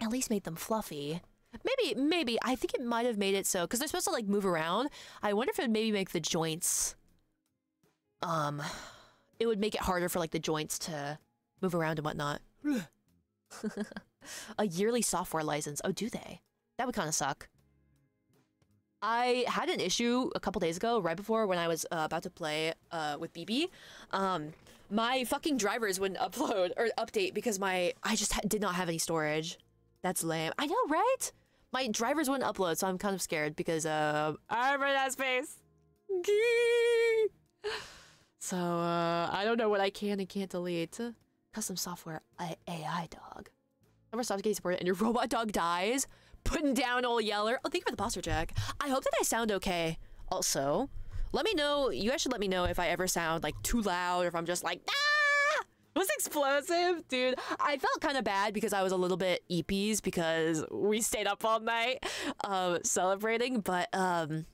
At least made them fluffy. Maybe, maybe. I think it might have made it so because they're supposed to like move around. I wonder if it would maybe make the joints. Um, it would make it harder for like the joints to move around and whatnot. a yearly software license. Oh, do they? That would kind of suck. I had an issue a couple days ago, right before when I was uh, about to play uh, with BB. Um, my fucking drivers wouldn't upload or update because my I just did not have any storage. That's lame. I know, right? My drivers wouldn't upload, so I'm kind of scared because uh, I run out of space. So uh, I don't know what I can and can't delete. Custom software AI dog. Never stops getting supported, and your robot dog dies. Putting down old Yeller. Oh, thank you for the posture check. I hope that I sound okay. Also, let me know. You guys should let me know if I ever sound like too loud or if I'm just like ah. It was explosive, dude. I felt kind of bad because I was a little bit eepies because we stayed up all night, um, celebrating. But um,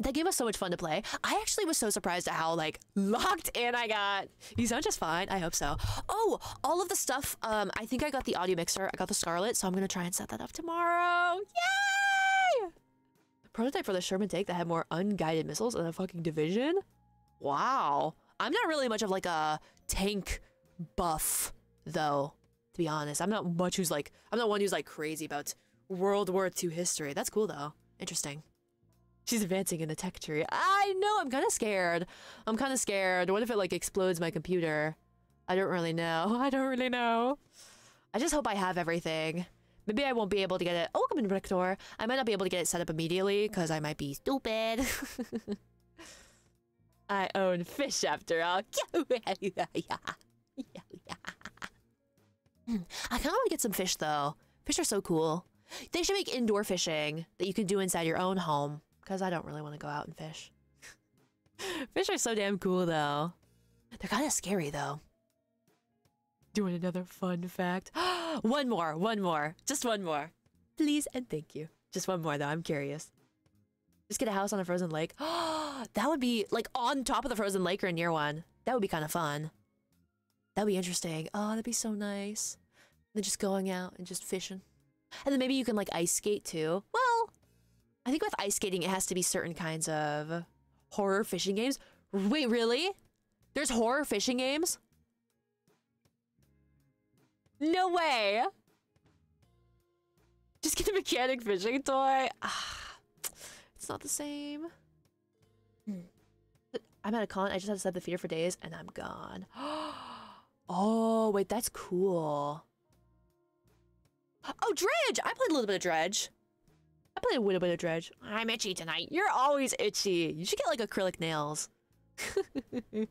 that game was so much fun to play. I actually was so surprised at how like locked in I got. You sound just fine. I hope so. Oh, all of the stuff. Um, I think I got the audio mixer. I got the Scarlett, so I'm gonna try and set that up tomorrow. Yay! Prototype for the Sherman tank that had more unguided missiles in a fucking division. Wow. I'm not really much of like a tank buff though. To be honest, I'm not much who's like I'm not one who's like crazy about World War II history. That's cool though. Interesting. She's advancing in the tech tree. I know, I'm kind of scared. I'm kind of scared. What if it like explodes my computer? I don't really know. I don't really know. I just hope I have everything. Maybe I won't be able to get it. Oh, welcome in, Rector. I might not be able to get it set up immediately because I might be stupid. I own fish after all. I kind of want to get some fish though. Fish are so cool. They should make indoor fishing that you can do inside your own home because I don't really want to go out and fish. Fish are so damn cool, though. They're kind of scary, though. Doing another fun fact. one more, one more, just one more. Please and thank you. Just one more, though. I'm curious. Just get a house on a frozen lake. that would be like on top of the frozen lake or near one. That would be kind of fun. That'd be interesting. Oh, that'd be so nice. And then just going out and just fishing. And then maybe you can like ice skate too. Well, I think with ice skating, it has to be certain kinds of horror fishing games. Wait, really? There's horror fishing games? No way. Just get a mechanic fishing toy. Ah, it's not the same. Hmm. I'm at a con. I just had to set the feeder for days, and I'm gone. oh, wait, that's cool. Oh, Dredge! I played a little bit of Dredge. I played a little bit of Dredge. I'm itchy tonight. You're always itchy. You should get like acrylic nails. what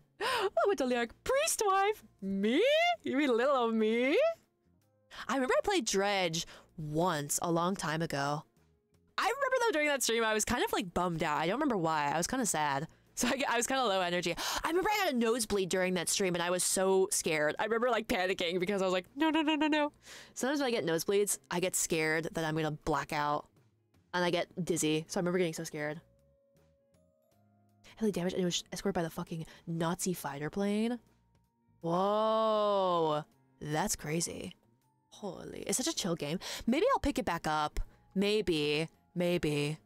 went to lyric priest wife. Me? You mean little of me? I remember I played Dredge once a long time ago. I remember though during that stream I was kind of like bummed out. I don't remember why. I was kind of sad. So I, I was kind of low energy. I remember I got a nosebleed during that stream and I was so scared. I remember like panicking because I was like, no, no, no, no, no. Sometimes when I get nosebleeds, I get scared that I'm going to black out and I get dizzy. So I remember getting so scared. Heavily damaged and it was escorted by the fucking Nazi fighter plane. Whoa. That's crazy. Holy. It's such a chill game. Maybe I'll pick it back up. Maybe. Maybe.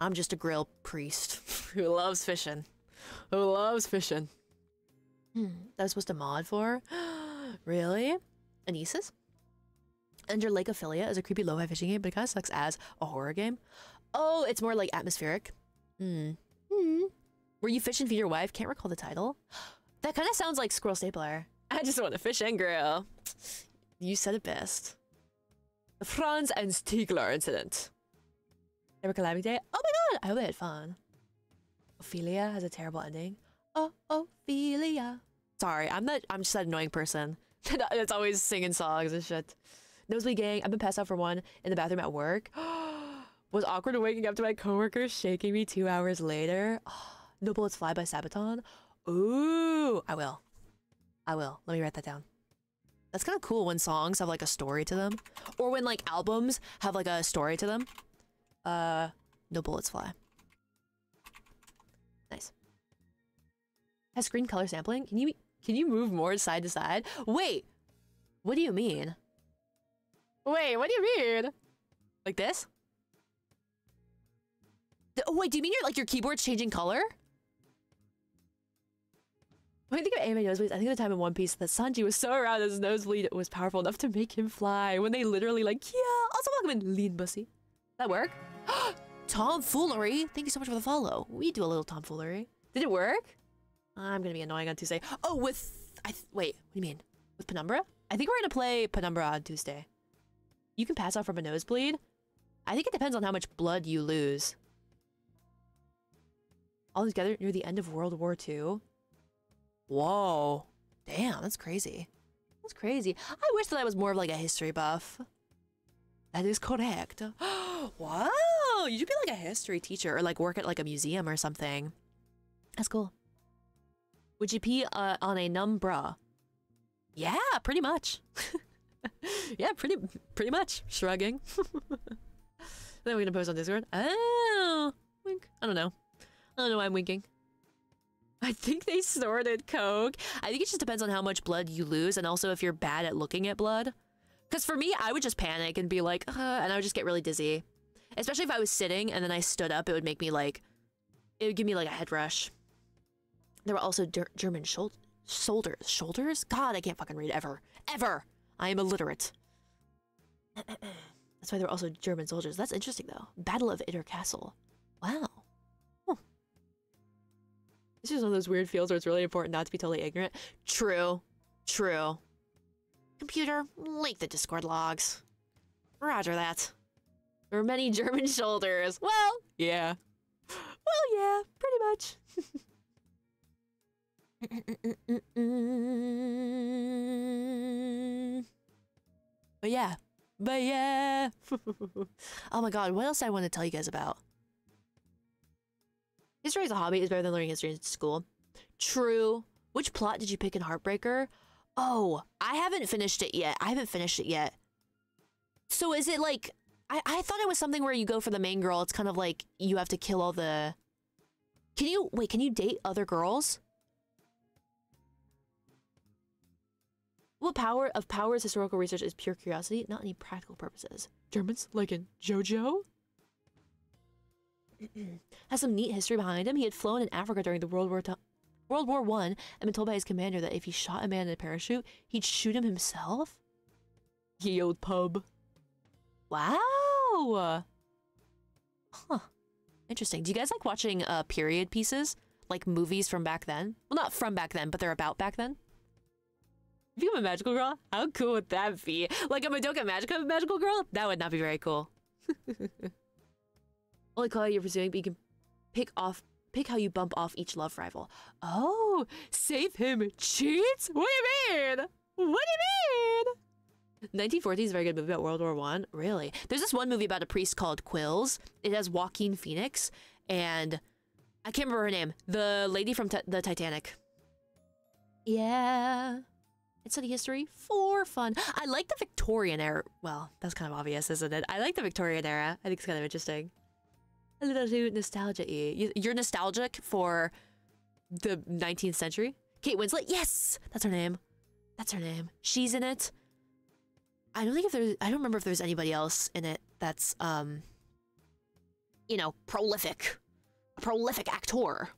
I'm just a grill priest who loves fishing. Who loves fishing. Hmm. That was supposed to mod for? really? Anesis? Ender Lake Ophelia is a creepy lo-fi fishing game, but it kind of sucks as a horror game. Oh, it's more like atmospheric. Hmm. Hmm. Were you fish and feed your wife? Can't recall the title. That kind of sounds like Squirrel Stapler. I just want to fish and grill. You said it best. The Franz and Stigler incident. Ever Calamity Day? Oh my god! I hope they had fun. Ophelia has a terrible ending. Oh, Ophelia. Sorry, I'm not. I'm just that annoying person that's always singing songs and shit. Nosebleed gang. I've been passed out for one in the bathroom at work. Was awkward waking up to my coworkers shaking me two hours later. no bullets fly by Sabaton. Ooh, I will. I will. Let me write that down. That's kind of cool when songs have like a story to them, or when like albums have like a story to them. Uh, no bullets fly. Nice. Has screen color sampling? Can you can you move more side to side? Wait, what do you mean? Wait, what do you mean? Like this? The- oh, wait, do you mean your like your keyboard's changing color? When I think of anime nosebleeds, I think of the time in One Piece that Sanji was so around his nosebleed it was powerful enough to make him fly. When they literally like, yeah, also welcome in lean bussy. That work? tomfoolery. Thank you so much for the follow. We do a little tomfoolery. Did it work? I'm gonna be annoying on Tuesday. Oh, with I wait. What do you mean? With Penumbra? I think we're gonna play Penumbra on Tuesday. You can pass out from a nosebleed. I think it depends on how much blood you lose. All together near the end of World War II. Whoa. Damn, that's crazy. That's crazy. I wish that I was more of like a history buff. That is correct. wow, you should be like a history teacher or like work at like a museum or something. That's cool. Would you pee uh, on a numbra? Yeah, pretty much. yeah, pretty pretty much. Shrugging. then we're gonna post on Discord. Oh, wink. I don't know. I don't know why I'm winking. I think they sorted Coke. I think it just depends on how much blood you lose and also if you're bad at looking at blood. Because for me, I would just panic and be like, uh, and I would just get really dizzy. Especially if I was sitting and then I stood up, it would make me like, it would give me like a head rush. There were also German shoulders. Shoulders? God, I can't fucking read ever. Ever! I am illiterate. That's why there were also German soldiers. That's interesting though. Battle of Itter Castle. Wow. This is one of those weird fields where it's really important not to be totally ignorant. True. True. Computer, link the Discord logs. Roger that. There were many German shoulders. Well, yeah. Well, yeah, pretty much. but yeah. But yeah. oh my god, what else I want to tell you guys about? History as a hobby is better than learning history in school. True. Which plot did you pick in Heartbreaker? Oh, I haven't finished it yet. I haven't finished it yet. So is it like I, I thought it was something where you go for the main girl. It's kind of like you have to kill all the Can you wait, can you date other girls? What power of Power's historical research is pure curiosity, not any practical purposes. Germans, like in JoJo? Has some neat history behind him. He had flown in Africa during the World War T- World War One and been told by his commander that if he shot a man in a parachute, he'd shoot him himself. Ye old pub. Wow. Huh. Interesting. Do you guys like watching uh period pieces? Like movies from back then? Well, not from back then, but they're about back then. If you have a magical girl, how cool would that be? Like I'm a Madoka Magica magical girl? That would not be very cool. Only color you're pursuing, but you can pick off pick how you bump off each love rival. Oh, save him cheats? What do you mean? What do you mean? 1914 is a very good movie about World War One. Really? There's this one movie about a priest called Quills. It has Joaquin Phoenix and I can't remember her name. The lady from the Titanic. Yeah. It's study history for fun. I like the Victorian era. Well, that's kind of obvious, isn't it? I like the Victorian era. I think it's kind of interesting. A little too nostalgia y. You're nostalgic for the 19th century? Kate Winslet? Yes! That's her name. That's her name. She's in it. I don't think if there's I don't remember if there's anybody else in it that's um you know, prolific. A prolific actor.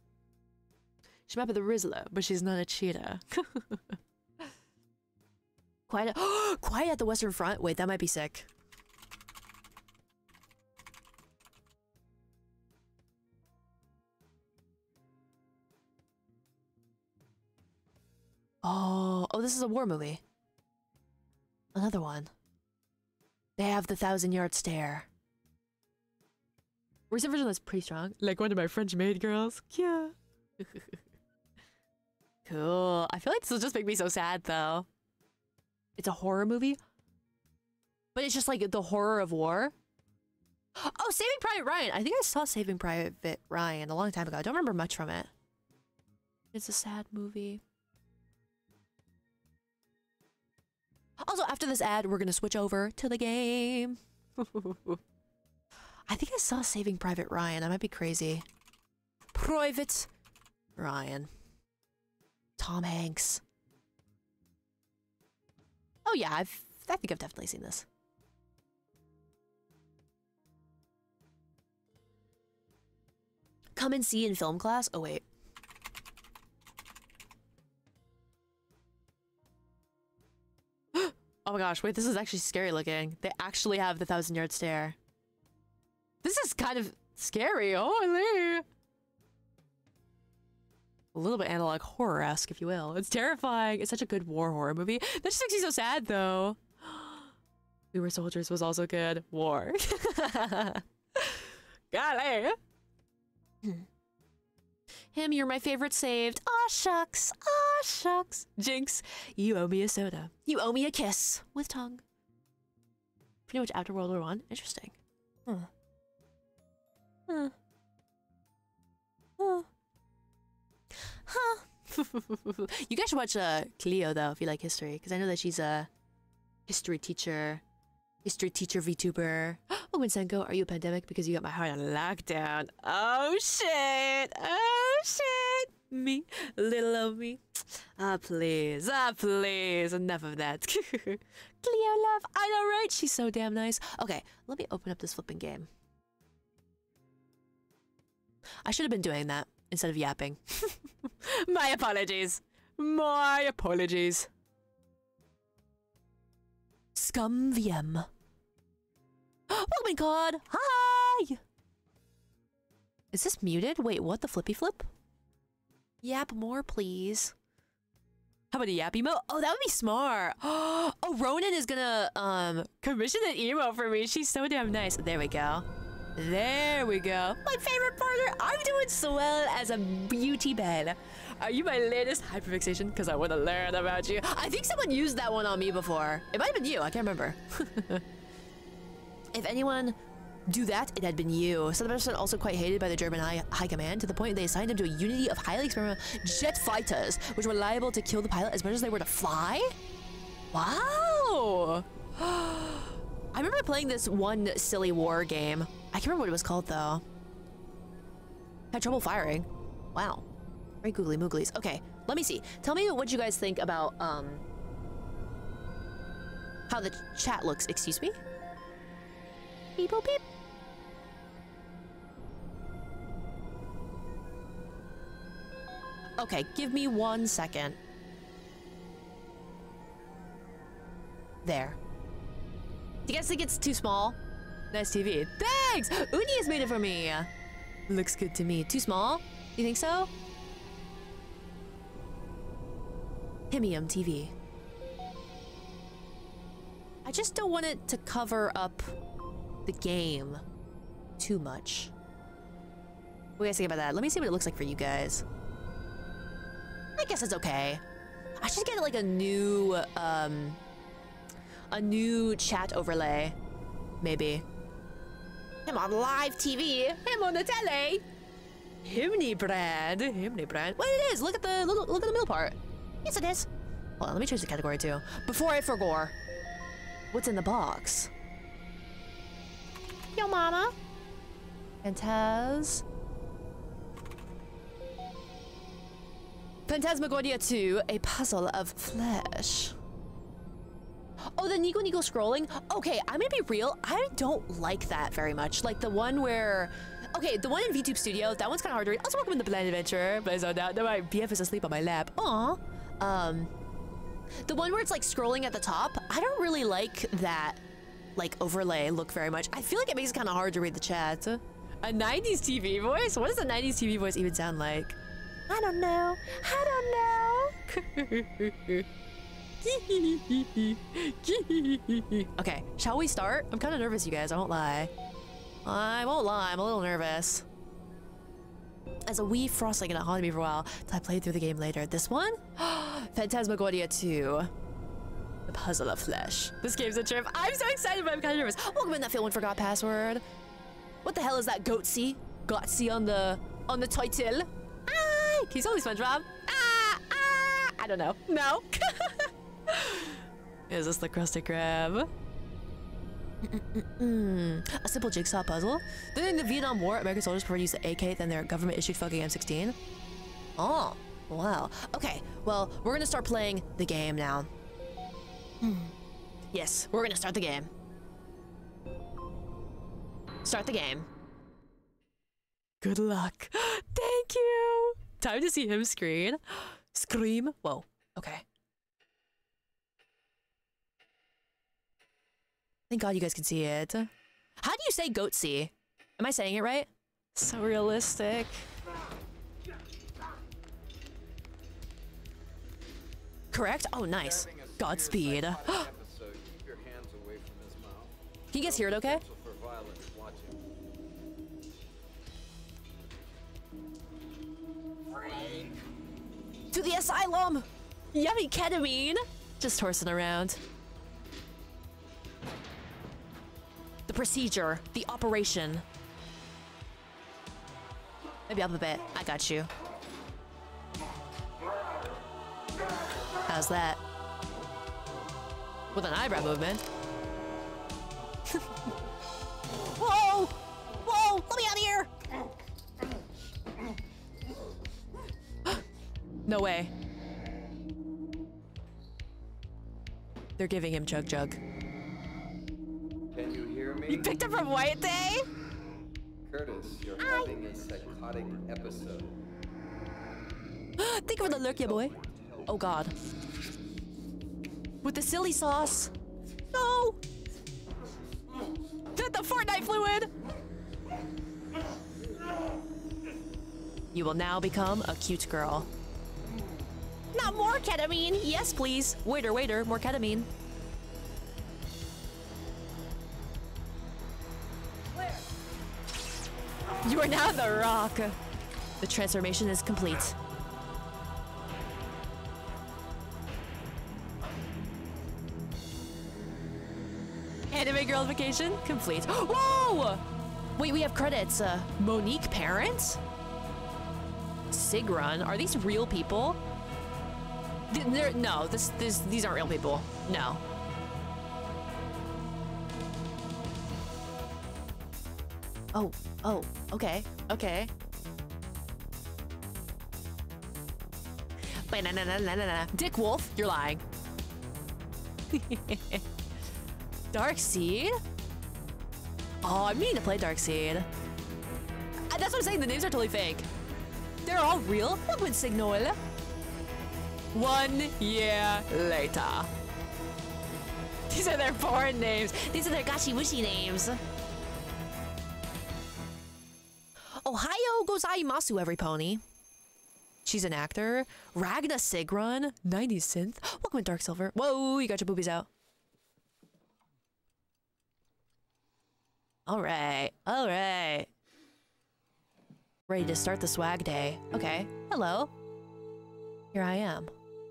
She might be the Rizzler, but she's not a cheetah. Quiet at, Quiet at the Western Front? Wait, that might be sick. Oh, oh, this is a war movie. Another one. They have the thousand yard stare. Recent version that's pretty strong. Like one of my French maid girls. Yeah. cool. I feel like this will just make me so sad though. It's a horror movie. But it's just like the horror of war. Oh, Saving Private Ryan. I think I saw Saving Private Ryan a long time ago. I don't remember much from it. It's a sad movie. Also, after this ad, we're going to switch over to the game. I think I saw Saving Private Ryan. I might be crazy. Private Ryan. Tom Hanks. Oh yeah, I've I think I've definitely seen this. Come and see in film class? Oh wait. oh my gosh, wait, this is actually scary looking. They actually have the thousand yard stare. This is kind of scary. Holy. A little bit analog horror-esque, if you will. It's terrifying. It's such a good war horror movie. That just makes me so sad, though. We Were Soldiers was also good. War. Golly. Him, you're my favorite saved. Aw, shucks. Aw, shucks. Jinx, you owe me a soda. You owe me a kiss. With tongue. Pretty much after World War One. Interesting. Huh. Huh. Huh. Huh. you guys should watch uh, Cleo, though, if you like history. Because I know that she's a history teacher. History teacher VTuber. Oh, Winsenko, are you a pandemic? Because you got my heart on lockdown. Oh, shit. Oh, shit. Me. Little of me. Ah, please. Ah, please. Enough of that. Cleo love. I know, right? She's so damn nice. Okay, let me open up this flipping game. I should have been doing that instead of yapping. My apologies. My apologies. ScummVM. Oh my god! Hi. Is this muted? Wait, what? The flippy flip? Yap more, please. How about a yap emo? Oh, that would be smart. Oh, Ronan is gonna um commission an emo for me. She's so damn nice. There we go. There we go. My favorite partner. I'm doing so well as a beauty bell. Are you my latest hyperfixation? Because I want to learn about you. I think someone used that one on me before. It might have been you. I can't remember. if anyone do that, it had been you. So the person also quite hated by the German high, high command to the point they assigned him to a unity of highly experimental jet fighters, which were liable to kill the pilot as much as they were to fly. Wow. I remember playing this one silly war game. I can't remember what it was called though. Had trouble firing. Wow. Very googly mooglies. Okay, let me see. Tell me what you guys think about um how the chat looks. Excuse me? Beep boop beep. Okay, give me one second. There. Do you guys think it's too small? Nice TV. Thanks! Uni has made it for me. Looks good to me. Too small? You think so? Himium TV. I just don't want it to cover up the game too much. What do you guys think about that? Let me see what it looks like for you guys. I guess it's okay. I should get like a new, um, a new chat overlay, maybe. Him on live TV, him on the telly. Himney brand, himney brand. What it is? Look at the look, look at the middle part. Yes, it is. On, let me change the category too. Before I forget, what's in the box? Yo, mama. Phantaz. Phantasmagoria 2, a puzzle of flesh. Oh, the Nico Nico scrolling? Okay, I'm gonna be real. I don't like that very much. Like the one where. Okay, the one in VTube Studio, that one's kind of hard to read. Also, welcome in the Blind Adventure. But so now, now my BF is asleep on my lap. Aw. Um, the one where it's like scrolling at the top, I don't really like that like overlay look very much. I feel like it makes it kind of hard to read the chat. A 90s TV voice? What does a 90s TV voice even sound like? I don't know. I don't know. okay, shall we start? I'm kind of nervous, you guys. I won't lie. I won't lie. I'm a little nervous. As a wee frostling, it haunted me for a while until I played through the game later. This one? Phantasmagoria 2. The Puzzle of Flesh. This game's a trip. I'm so excited, but I'm kind of nervous. Welcome in that one forgot password. What the hell is that goatsy? Goatsy on the on the title. Ah, he's always SpongeBob. Ah, ah. I don't know. No. is this the Krusty Krab? a simple jigsaw puzzle. During the Vietnam War, American soldiers preferred to use the AK than their government-issued fucking M16. Oh, wow. Okay, well, we're gonna start playing the game now. Hmm. Yes, we're gonna start the game. Start the game. Good luck. Thank you. Time to see him scream. Scream. Whoa. Okay. Thank God you guys can see it. How do you say goatsy? Am I saying it right? So realistic. Correct? Oh, nice. Godspeed. Can you guys hear it okay? To the asylum! Yummy ketamine! Just horsing around. The procedure, the operation. Maybe up a bit. I got you. How's that? With an eyebrow movement. Whoa! Whoa! Let me out of here! no way. They're giving him Chug Jug. Can you hear me? You picked up from White Day? Curtis, you're having a psychotic episode. Think of the lurk, yeah, boy. Oh god. With the silly sauce. No! Did the Fortnite fluid! You will now become a cute girl. Not more ketamine! Yes, please. Waiter, waiter, more ketamine. You are now the rock. The transformation is complete. Anime vacation complete. Whoa! Wait, we have credits. Uh, Monique Parent? Sigrun? Are these real people? Th- no, this, this, these aren't real people. No. Oh, oh, okay, okay. Ba-na-na-na-na-na-na. Dick Wolf, you're lying. Dark Seed? Oh, I'm meaning to play Dark Seed. Uh, That's what I'm saying, the names are totally fake. They're all real? Welcome, Signal. One year later. These are their foreign names. These are their gashi-wushi names. Ohio gozaimasu, every pony. She's an actor. Ragna Sigrun, 90s synth. Welcome to Dark Silver. Whoa, you got your boobies out. All right, all right. Ready to start the swag day. Okay, hello. Here I am.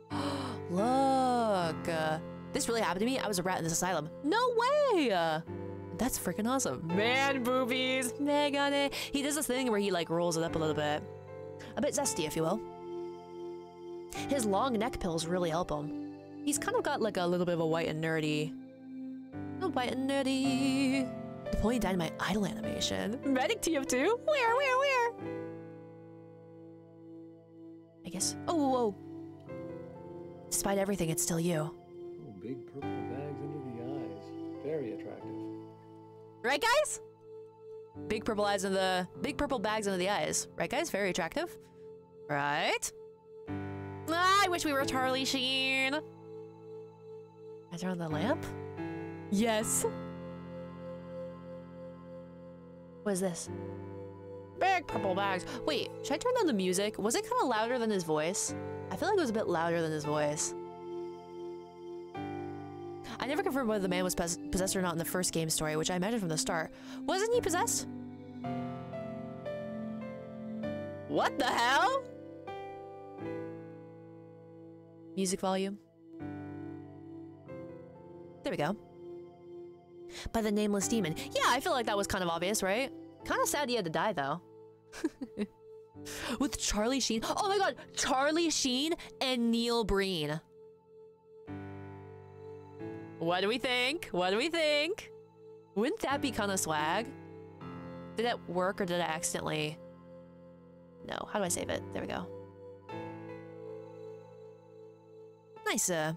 Look, uh, this really happened to me. I was a rat in this asylum. No way! That's freaking awesome. Man boobies, Megane. He does this thing where he like rolls it up a little bit. A bit zesty, if you will. His long neck pills really help him. He's kind of got like a little bit of a white and nerdy. A white and nerdy. Napoleon Dynamite idol animation. Medic TF2? Where, where, where? I guess. Oh, whoa, whoa. Despite everything, it's still you. Oh, big purple bags under the eyes. Very attractive. Right, guys? Big purple eyes under the big purple bags under the eyes. Right, guys? Very attractive. Right? Ah, I wish we were Charlie Sheen. Can I turn on the lamp? Yes. What is this? Big purple bags. Wait, should I turn down the music? Was it kind of louder than his voice? I feel like it was a bit louder than his voice. I never confirmed whether the man was pos- possessed or not in the first game story, which I imagined from the start. Wasn't he possessed? What the hell? Music volume. There we go. By the nameless demon. Yeah, I feel like that was kind of obvious, right? Kind of sad he had to die, though. With Charlie Sheen. Oh my god, Charlie Sheen and Neil Breen. What do we think? What do we think? Wouldn't that be kind of swag? Did that work or did I accidentally? No. How do I save it? There we go. Nice. Uh.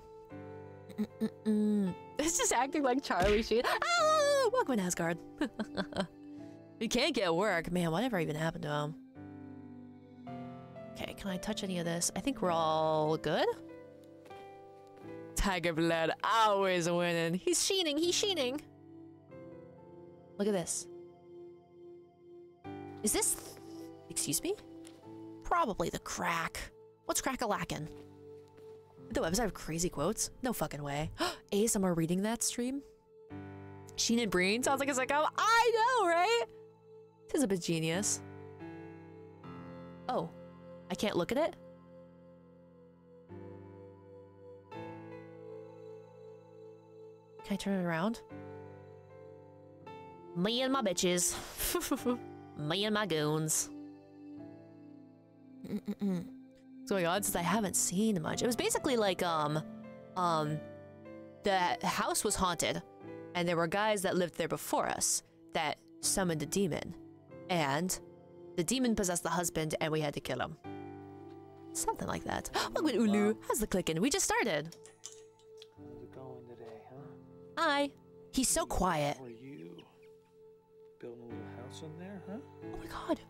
Mm-mm-mm. It's just acting like Charlie Sheen. Ah, welcome in Asgard. he can't get work, man. Whatever even happened to him? Okay, can I touch any of this? I think we're all good. Tiger Blood always winning. He's sheening, he's sheening. Look at this. Is this... Excuse me? Probably the crack. What's crack-a-lackin'? The website of crazy quotes? No fucking way. ASMR reading that stream? Sheen and Breen sounds like a sicko. I know, right? Tis a bit genius. Oh, I can't look at it? Can I turn it around? Me and my bitches. Me and my goons. Mm-mm-mm. What's going on since I haven't seen much? It was basically like, um, um, the house was haunted, and there were guys that lived there before us that summoned a demon, and the demon possessed the husband, and we had to kill him. Something like that. Welcome, Ulu. How's the clicking? We just started. Hi. He's so quiet. How are you? Building a little house in there, huh? Oh my god.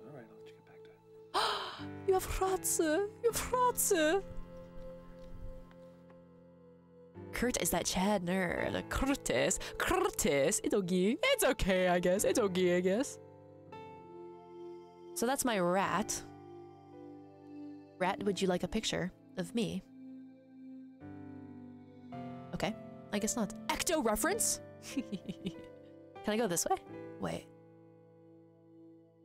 All right, I'll let you get back to it. You have Fratze. You have Fratze. Kurt is that Chad nerd. Curtis. Curtis. It's okay. It's okay, I guess. It's okay, I guess. So that's my rat. Rat, would you like a picture of me? I guess not. Ecto reference? Can I go this way? Wait.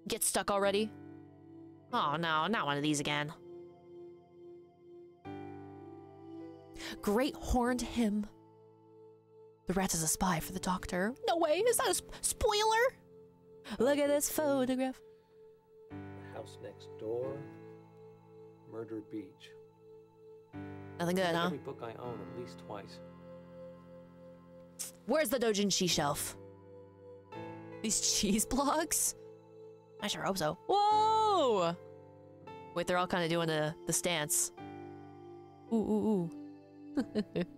Get stuck already? Oh no, not one of these again. Great horned him. The rat is a spy for the doctor. No way, is that a sp- spoiler? Look at this photograph. The house next door. Murder Beach. Nothing good, Like huh? Every book I own at least twice. Where's the doujinshi shelf? These cheese blocks? I sure hope so. Whoa! Wait, they're all kind of doing the, the stance. Ooh, ooh, ooh.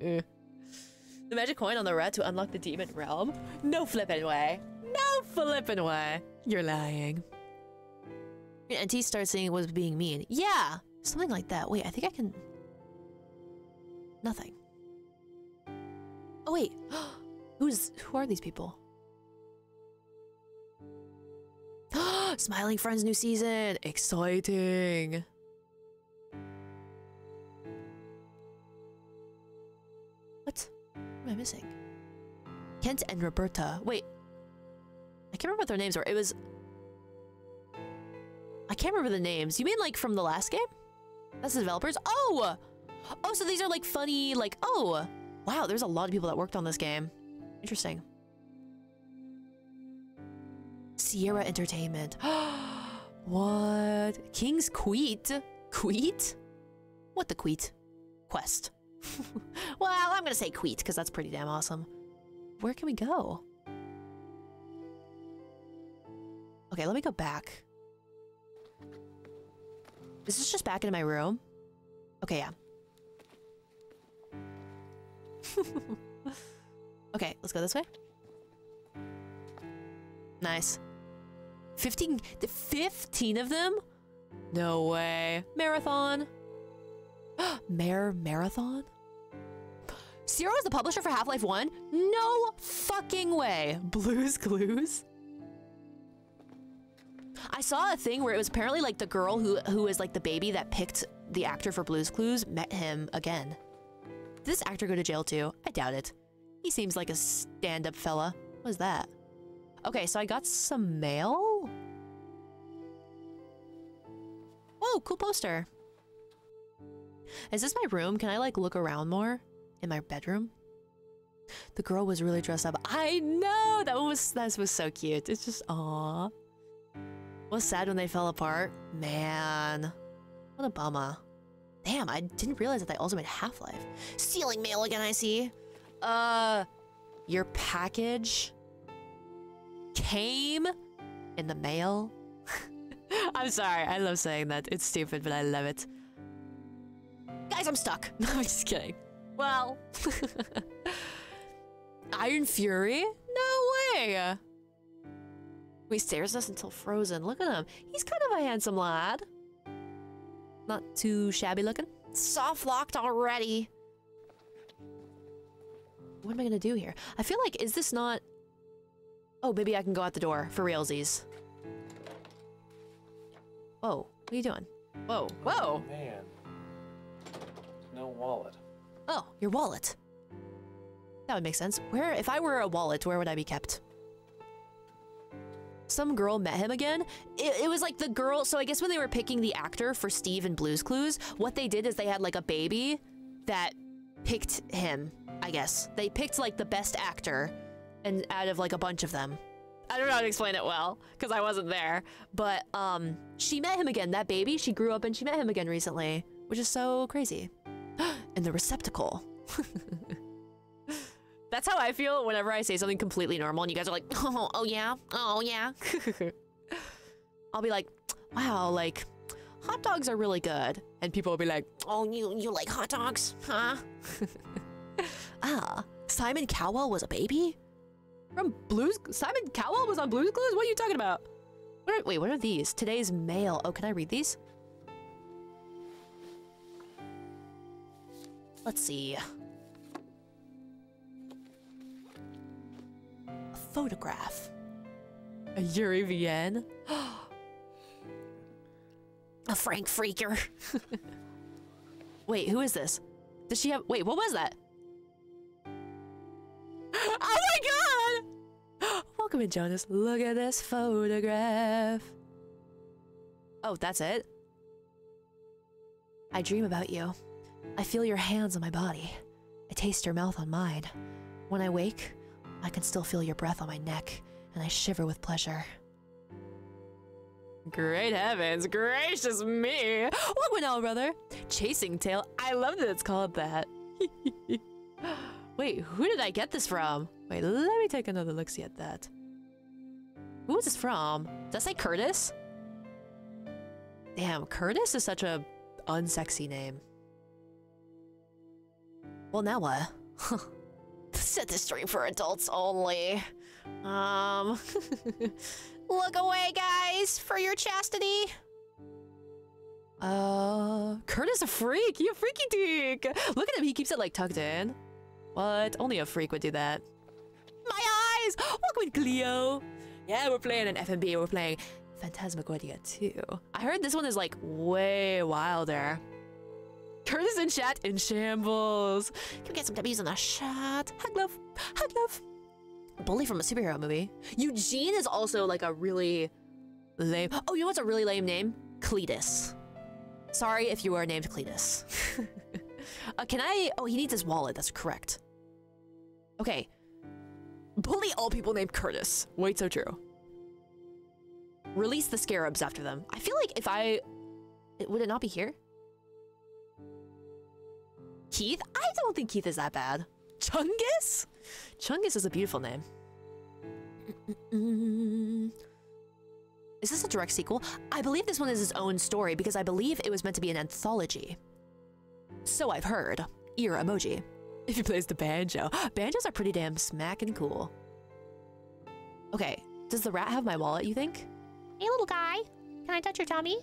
the magic coin on the rat to unlock the demon realm? No flippin' way. No flippin' way. You're lying. And T starts saying it was being mean. Yeah! Something like that. Wait, I think I can... Nothing. Oh, wait. Who's... Who are these people? Smiling Friends new season. Exciting. What? What am I missing? Ken and Roberta. Wait. I can't remember what their names were. It was. I can't remember the names. You mean like from the last game? That's the developers? Oh! Oh, so these are like funny, like, oh! Wow, there's a lot of people that worked on this game. Interesting. Sierra Entertainment. what? King's Queet? Queet? What the Queet? Quest. well, I'm gonna say Queet because that's pretty damn awesome. Where can we go? Okay, let me go back. This is this just back into my room? Okay, yeah. okay, let's go this way. Nice. 15, 15 of them? No way. Marathon. Mare Marathon? Zero is the publisher for Half-Life 1? No fucking way. Blues Clues? I saw a thing where it was apparently like the girl who who is like the baby that picked the actor for Blues Clues met him again. Did this actor go to jail too? I doubt it. He seems like a stand-up fella. What is that? Okay, so I got some mail. Whoa, cool poster. Is this my room? Can I like look around more in my bedroom? The girl was really dressed up. I know that was that was so cute. It's just aw. Was sad when they fell apart. Man, what a bummer. Damn, I didn't realize that they also made Half Life. Stealing mail again, I see. Uh, your package came in the mail. I'm sorry, I love saying that. It's stupid, but I love it. Guys, I'm stuck. No, I'm just kidding. Well, Iron Fury? No way. He stares at us until frozen. Look at him. He's kind of a handsome lad. Not too shabby looking. Soft locked already. What am I gonna do here? I feel like, is this not... Oh, maybe I can go out the door for realsies. Whoa, what are you doing? Whoa, whoa! Man. No wallet. Oh, your wallet. That would make sense. Where, if I were a wallet, where would I be kept? Some girl met him again. It, it was like the girl, so I guess when they were picking the actor for Steve and Blue's Clues, what they did is they had like a baby that picked him, I guess. They picked like the best actor and out of like a bunch of them. I don't know how to explain it well because I wasn't there, but um she met him again. That baby, she grew up and she met him again recently, which is so crazy. in the receptacle. That's how I feel whenever I say something completely normal and you guys are like, "Oh, oh yeah. Oh yeah." I'll be like, "Wow, like hot dogs are really good." And people will be like, "Oh, you you like hot dogs? Huh?" ah, Simon Cowell was a baby? From Blues Simon Cowell was on Blues Clues? What are you talking about? What are, wait, what are these? Today's mail. Oh, can I read these? Let's see. Photograph. A Yuri Vienne. a Frank Freaker. wait, who is this? Does she have. Wait, what was that? Oh my god! Welcome in, Jonas. Look at this photograph. Oh, that's it? I dream about you. I feel your hands on my body. I taste your mouth on mine. When I wake, I can still feel your breath on my neck, and I shiver with pleasure. Great heavens, gracious me! What went on, brother? Chasing tail. I love that it's called that. Wait, who did I get this from? Wait, let me take another look see at that. Who is this from? Does that say Curtis? Damn, Curtis is such a unsexy name. Well, now what? Set this stream for adults only. Um, look away, guys, for your chastity. Uh, Curtis a freak. You a freaky dick. Look at him. He keeps it like tucked in. What? Only a freak would do that. My eyes. Welcome with Cleo. Yeah, we're playing an FMV. We're playing Phantasmagoria 2. I heard this one is like way wilder. Curtis in chat in shambles. Can we get some W's in the shot? Hug love. Hug love. Bully from a superhero movie. Eugene is also like a really lame. Oh, you know what's a really lame name? Cletus. Sorry if you are named Cletus. uh, can I? Oh, he needs his wallet. That's correct. Okay. Bully all people named Curtis. Wait, so true. Release the scarabs after them. I feel like if I. Would it not be here? Keith? I don't think Keith is that bad. Chungus? Chungus is a beautiful hmm. name. Is this a direct sequel? I believe this one is his own story because I believe it was meant to be an anthology. So I've heard. Ear emoji. If he plays the banjo. Banjos are pretty damn smacking cool. Okay, does the rat have my wallet, you think? Hey, little guy. Can I touch your tummy?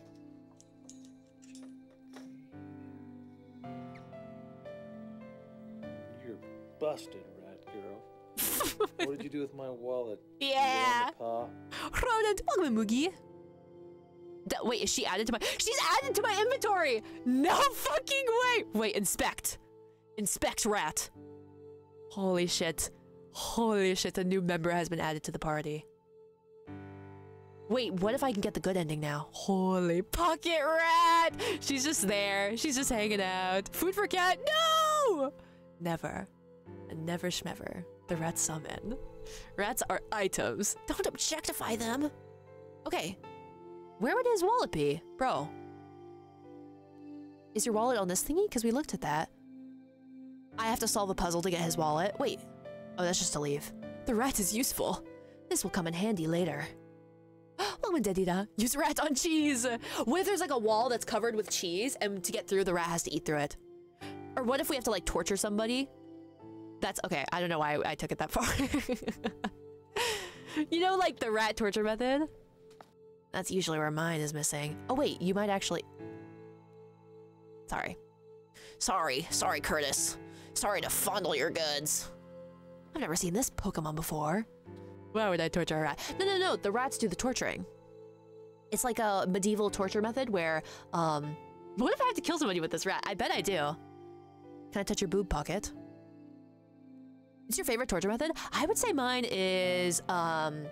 Busted, rat girl. what did you do with my wallet? Yeah. on the paw? Rodent, welcome, Moogie. That, wait, is she added to my? She's added to my inventory. No fucking way. Wait, inspect, inspect rat. Holy shit, holy shit! A new member has been added to the party. Wait, what if I can get the good ending now? Holy pocket rat! She's just there. She's just hanging out. Food for cat? No! Never. Never schmever. The rat summon. Rats are items. Don't objectify them. Okay. Where would his wallet be? Bro. Is your wallet on this thingy? Because we looked at that. I have to solve a puzzle to get his wallet. Wait. Oh, that's just to leave. The rat is useful. This will come in handy later. Welcome, Dedida. Use rat on cheese. What if there's like a wall that's covered with cheese and to get through, the rat has to eat through it? Or what if we have to like torture somebody? That's okay. I don't know why I took it that far. you know, like the rat torture method? That's usually where mine is missing. Oh, wait, you might actually. Sorry. Sorry, sorry, Curtis. Sorry to fondle your goods. I've never seen this Pokemon before. Why would I torture a rat? No, no, no, the rats do the torturing. It's like a medieval torture method where, um, what if I have to kill somebody with this rat? I bet I do. Can I touch your boob pocket? What's your favorite torture method? I would say mine is, um,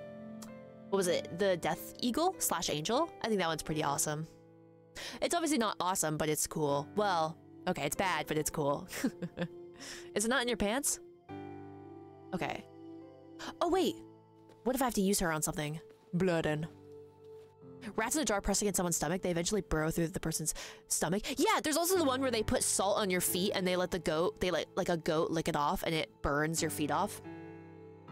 what was it? The Death Eagle slash Angel? I think that one's pretty awesome. It's obviously not awesome, but it's cool. Well, okay, it's bad, but it's cool. is it not in your pants? Okay. Oh, wait. What if I have to use her on something? Blooden. Rats in a jar pressed against someone's stomach, they eventually burrow through the person's stomach. Yeah, there's also the one where they put salt on your feet and they let the goat, they let like a goat lick it off and it burns your feet off.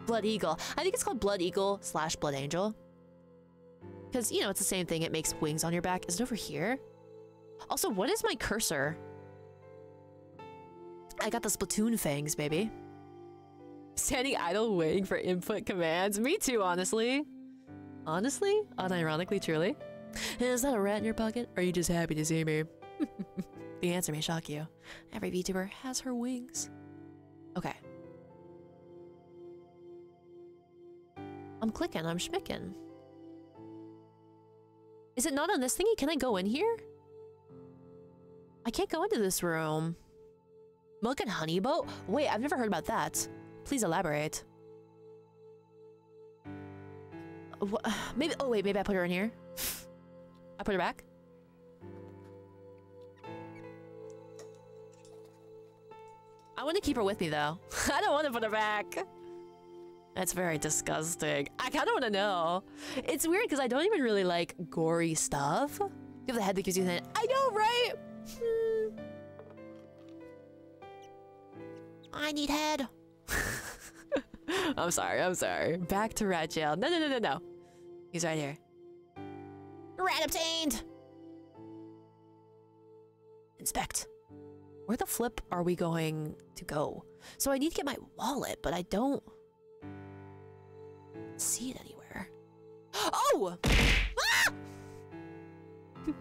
Blood Eagle. I think it's called Blood Eagle slash Blood Angel. Because, you know, it's the same thing. It makes wings on your back. Is it over here? Also, what is my cursor? I got the Splatoon fangs, baby. Standing idle waiting for input commands. Me too, honestly. Honestly? Unironically, truly. Is that a rat in your pocket? Or are you just happy to see me? the answer may shock you. Every VTuber has her wings. Okay. I'm clicking, I'm schmicking. Is it not on this thingy? Can I go in here? I can't go into this room. Milk and honey boat? Wait, I've never heard about that. Please elaborate. Maybe, oh wait, maybe I put her in here. I put her back. I want to keep her with me though. I don't want to put her back. That's very disgusting. I kind of want to know. It's weird because I don't even really like gory stuff. You have the head that gives you the. I know, right? Hmm. I need head. I'm sorry. I'm sorry. Back to rat jail. No, no, no, no, no. He's right here. Rat obtained. Inspect. Where the flip are we going to go? So I need to get my wallet, but I don't see it anywhere. Oh! Ah!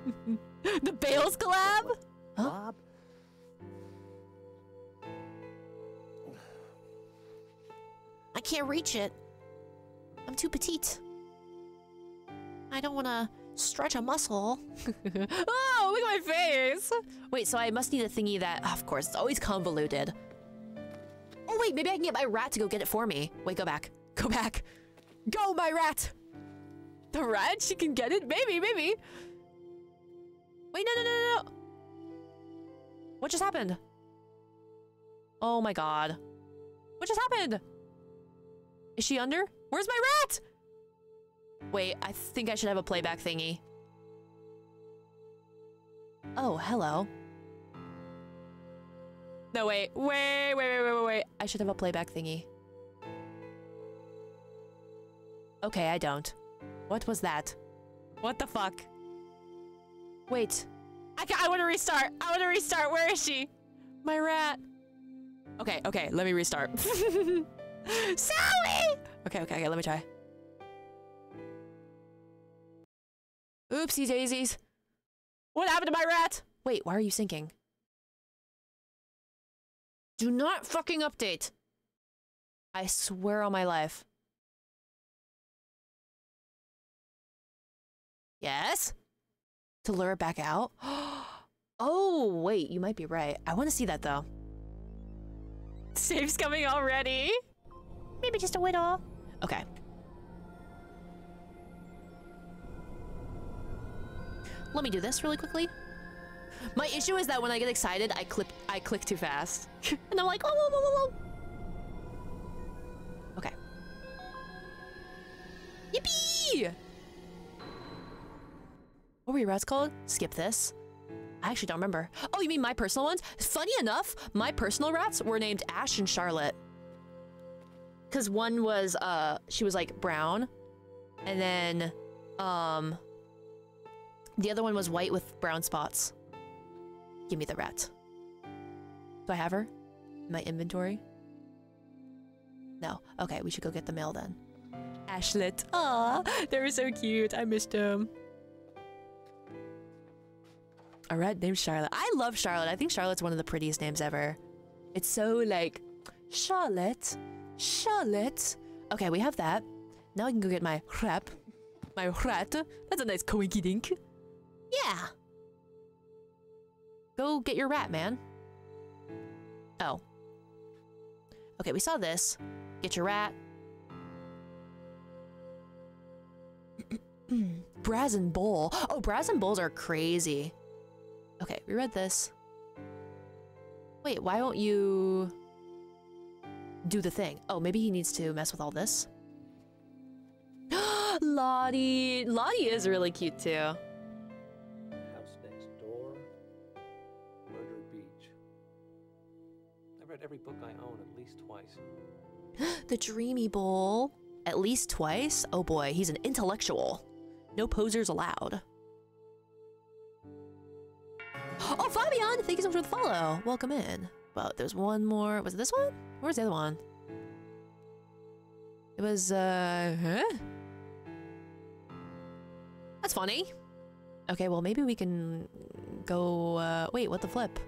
the Bales collab? Huh? Bob? I can't reach it. I'm too petite. I don't want to stretch a muscle. oh, look at my face! Wait, so I must need a thingy that, of course, it's always convoluted. Oh wait, maybe I can get my rat to go get it for me. Wait, go back. Go back. Go, my rat! The rat? She can get it? Maybe, maybe. Wait, no, no, no, no. What just happened? Oh my god. What just happened? Is she under? Where's my rat? Wait, I think I should have a playback thingy. Oh, hello. No, wait, wait, wait, wait, wait, wait, wait. I should have a playback thingy. Okay, I don't. What was that? What the fuck? Wait. I, I want to restart. I want to restart. Where is she? My rat. Okay, okay, let me restart. Sally! Okay, okay, okay, let me try. Oopsie daisies. What happened to my rat? Wait, why are you sinking? Do not fucking update. I swear on my life. Yes? To lure it back out? oh, wait, you might be right. I want to see that though. Save's coming already. Maybe just a whittle. Okay. Let me do this really quickly. My issue is that when I get excited, I clip I click too fast. and I'm like, oh, whoa, whoa, whoa, whoa. Okay. Yippee! What were your rats called? Skip this. I actually don't remember. Oh, you mean my personal ones? Funny enough, my personal rats were named Ash and Charlotte. Cause one was uh she was like brown. And then um the other one was white with brown spots. Give me the rat. Do I have her? In my inventory? No. Okay, we should go get the mail then. Ashlet. Aw, they were so cute. I missed them. A rat named Charlotte. I love Charlotte. I think Charlotte's one of the prettiest names ever. It's so like, Charlotte, Charlotte. Okay, we have that. Now I can go get my crap. My rat. That's a nice coinky dink. Yeah. Go get your rat, man. Oh. Okay, we saw this. Get your rat. Brazen Bull. Oh, Brazen Bulls are crazy. Okay, we read this. Wait, why won't you do the thing? Oh, maybe he needs to mess with all this. Lottie. Lottie is really cute too. Every book I own at least twice. The Dreamy Bowl. At least twice? Oh boy, he's an intellectual. No posers allowed. Oh, Fabian! Thank you so much for the follow. Welcome in. Well, there's one more. Was it this one? Where's the other one? It was, uh, huh? That's funny. Okay, well, maybe we can go, uh, wait, what the flip?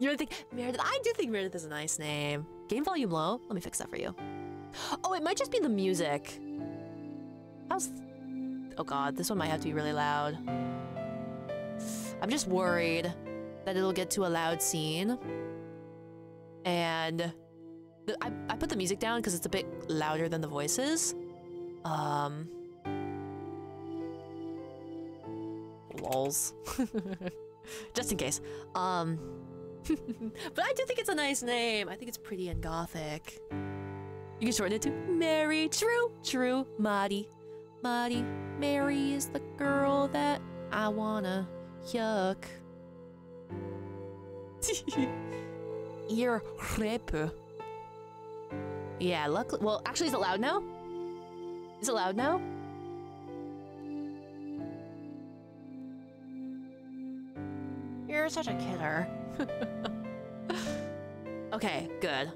You think Meredith? I do think Meredith is a nice name. Game volume low. Let me fix that for you. Oh, it might just be the music. How's? Oh God, this one might have to be really loud. I'm just worried that it'll get to a loud scene, and I I put the music down because it's a bit louder than the voices. Um. Lols. just in case. Um. but I do think it's a nice name. I think it's pretty and gothic. You can shorten it to Mary. True, true. Maddie. Maddie. Mary is the girl that I wanna yuck. Ear rip. Yeah, luckily. Well, actually, is it loud now? Is it loud now? You're such a kidder. okay, good.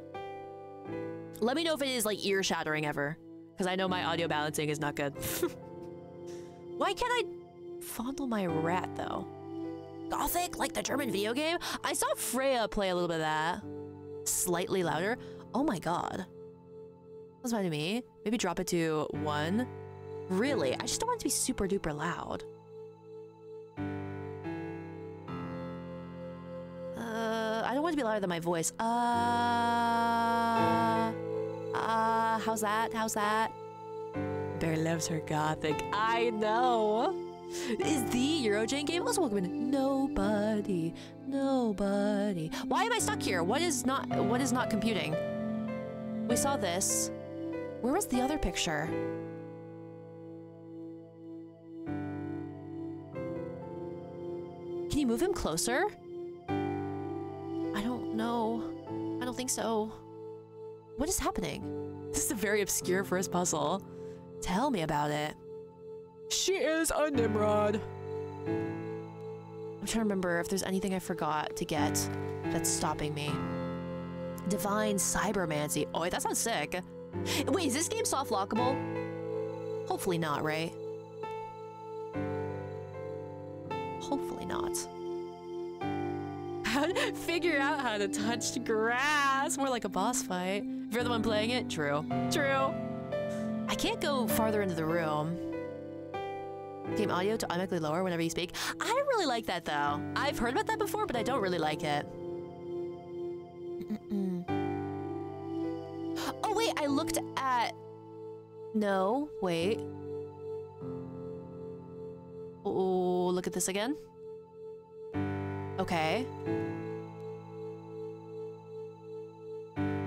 Let me know if it is like ear shattering ever, because I know my audio balancing is not good. Why can't I fondle my rat though? Gothic, like the German video game? I saw Freya play a little bit of that. Slightly louder. Oh my god. That's fine to me? Maybe drop it to one. Really? I just don't want it to be super duper loud. I don't want to be louder than my voice. Uh, uh, how's that? How's that? Bear loves her gothic. I know. Is the Eurojane game also welcome? In? Nobody, nobody. Why am I stuck here? What is not? What is not computing? We saw this. Where was the other picture? Can you move him closer? I don't know. I don't think so. What is happening? This is a very obscure first puzzle. Tell me about it. She is a Nimrod. I'm trying to remember if there's anything I forgot to get that's stopping me. Divine Cybermancy. Oh, wait, that sounds sick. Wait, is this game soft lockable? Hopefully not, right? Hopefully not. How to figure out how to touch grass. More like a boss fight. If you're the one playing it, true. True. I can't go farther into the room. Game audio to automatically lower whenever you speak. I don't really like that though. I've heard about that before, but I don't really like it. Mm-mm. Oh wait, I looked at. No, wait. Oh, look at this again. Okay.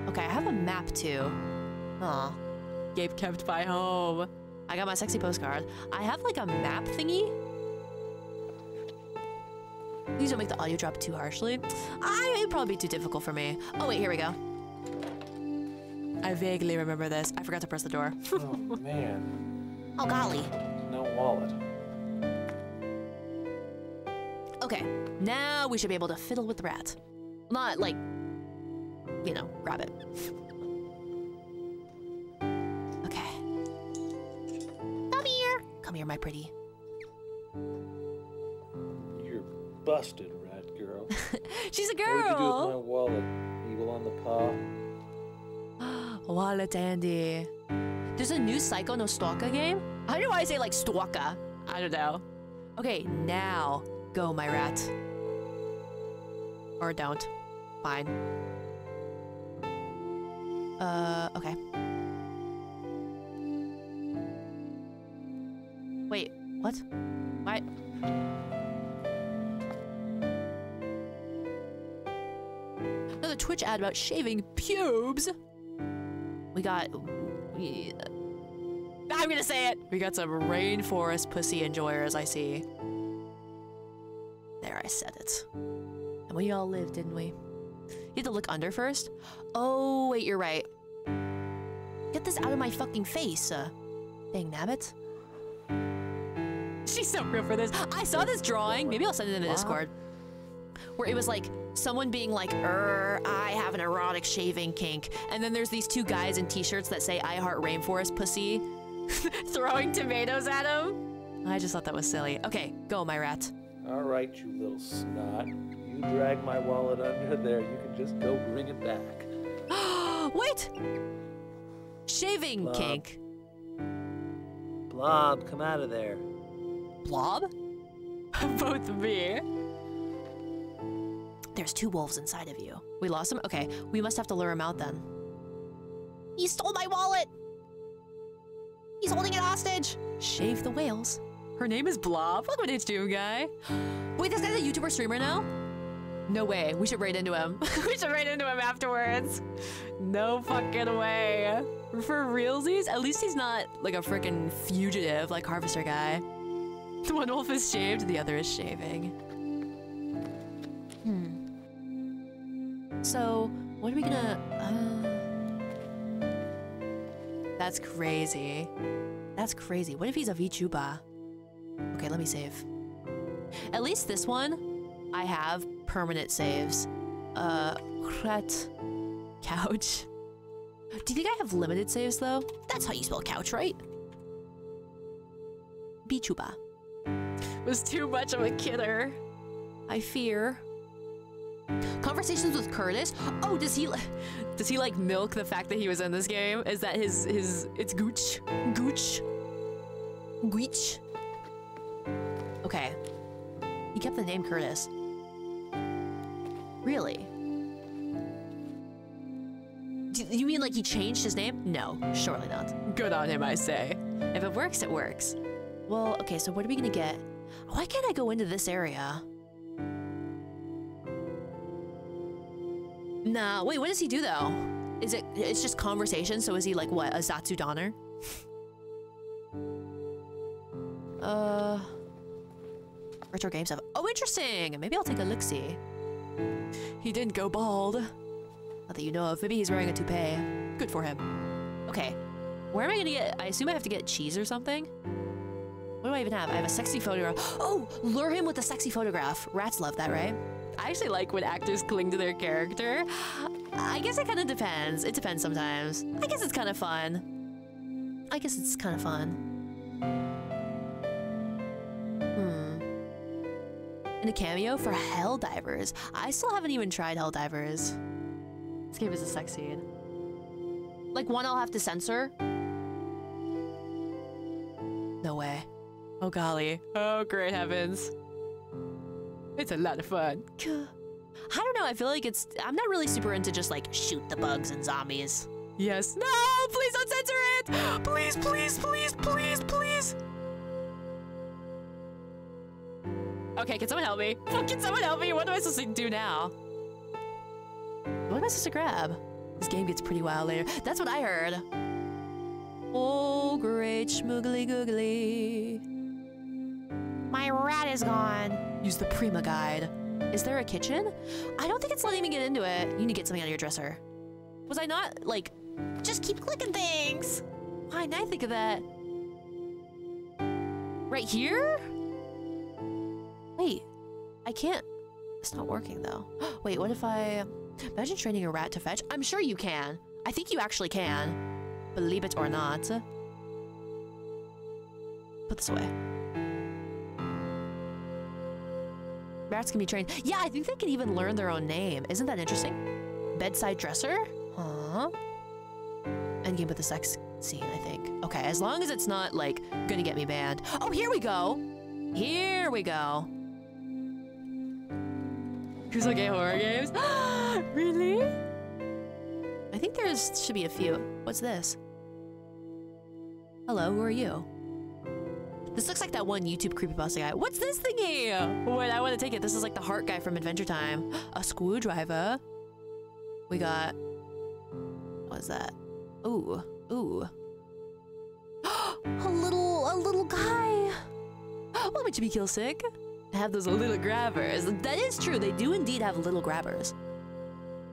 Okay, I have a map too. Aw. Gabe kept by home. I got my sexy postcard. I have like a map thingy. Please don't make the audio drop too harshly. I it'd probably be too difficult for me. Oh wait, here we go. I vaguely remember this. I forgot to press the door. oh man, Oh golly. no wallet. Okay, now we should be able to fiddle with the rat. Not like, you know, rabbit. Okay. Come here. Come here, my pretty. You're busted, rat girl. She's a girl. What did you do with my wallet? Evil on the paw. Wallet Andy. There's a new Psycho no Stalker game. I don't know why I say like stalker. I don't know. Okay, now go, my rat. Or don't. Fine. Uh, okay. Wait, what? Why? Another Twitch ad about shaving pubes. We got. We, I'm gonna say it. We got some rainforest pussy enjoyers. I see. There, I said it. And we all lived, didn't we? You had to look under first. Oh wait, you're right. Get this out of my fucking face. Uh, dang nabbit. She's so real for this. I saw this drawing. Maybe I'll send it in the Discord. Where it was like someone being like, er, I have an erotic shaving kink. And then there's these two guys in t-shirts that say, I heart rainforest pussy, throwing tomatoes at him. I just thought that was silly. Okay, go, my rat. All right, you little snot. You drag my wallet under there. You can just go bring it back. Wait! Shaving Blob. kink. Blob, come out of there. Blob? Both of me. There's two wolves inside of you. We lost him? Okay, we must have to lure him out then. He stole my wallet! He's holding it hostage! Shave the whales. Her name is Blob. What it's doing, guy. Wait, this guy's a YouTuber streamer now? No way. We should raid into him. we should raid into him afterwards. No fucking way. For realsies? At least he's not like a freaking fugitive like Harvester guy. One wolf is shaved, the other is shaving. Hmm. So, what are we gonna. Uh... That's crazy. That's crazy. What if he's a VTuber? Okay, let me save. At least this one, I have permanent saves. Uh, Kret couch. Do you think I have limited saves though? That's how you spell couch, right? Bichuba. Was too much of a kidder. I fear. Conversations with Curtis. Oh, does he does he like milk the fact that he was in this game? Is that his his it's Gooch? Gooch? Gooch? Okay. He kept the name Curtis. Really? Do you mean like he changed his name? No, surely not. Good on him, I say. If it works, it works. Well, okay, so what are we gonna get? Why can't I go into this area? Nah, wait, what does he do though? Is it, it's just conversation, so is he like what, a Zatsu Donner? uh... Retro game stuff. Oh, interesting! Maybe I'll take a look-see. He didn't go bald. Not that you know of. Maybe he's wearing a toupee. Good for him. Okay. Where am I gonna get? I assume I have to get cheese or something? What do I even have? I have a sexy photograph. Oh, lure him with a sexy photograph. Rats love that, right? I actually like when actors cling to their character. I guess it kind of depends. It depends sometimes. I guess it's kind of fun. I guess it's kind of fun. Hmm. A cameo for Helldivers. I still haven't even tried Helldivers. This game is a sex scene. Like one I'll have to censor? No way. Oh golly. Oh great heavens. It's a lot of fun. I don't know, I feel like it's I'm not really super into just like shoot the bugs and zombies. Yes. No, please don't censor it! Please, please, please, please, please! Okay, can someone help me? Can someone help me? What am I supposed to do now? What am I supposed to grab? This game gets pretty wild later. That's what I heard. Oh, great schmoogly googly. My rat is gone. Use the Prima guide. Is there a kitchen? I don't think it's letting me get into it. You need to get something out of your dresser. Was I not, like... Just keep clicking things. Why didn't I think of that? Right here? Wait, I can't... It's not working, though. Wait, what if I... Imagine training a rat to fetch. I'm sure you can. I think you actually can. Believe it or not. Put this away. Rats can be trained. Yeah, I think they can even learn their own name. Isn't that interesting? Bedside dresser? Huh? Endgame with the sex scene, I think. Okay, as long as it's not, like, gonna get me banned. Oh, here we go! Here we go. Who's looking at horror games? really? I think there's should be a few. What's this? Hello, who are you? This looks like that one YouTube creepypasta guy. What's this thingy? Wait, I want to take it. This is like the heart guy from Adventure Time. A screwdriver. We got... What's that? Ooh, ooh. a little, a little guy. Welcome to be kill sick. Have those little grabbers. That is true. They do indeed have little grabbers.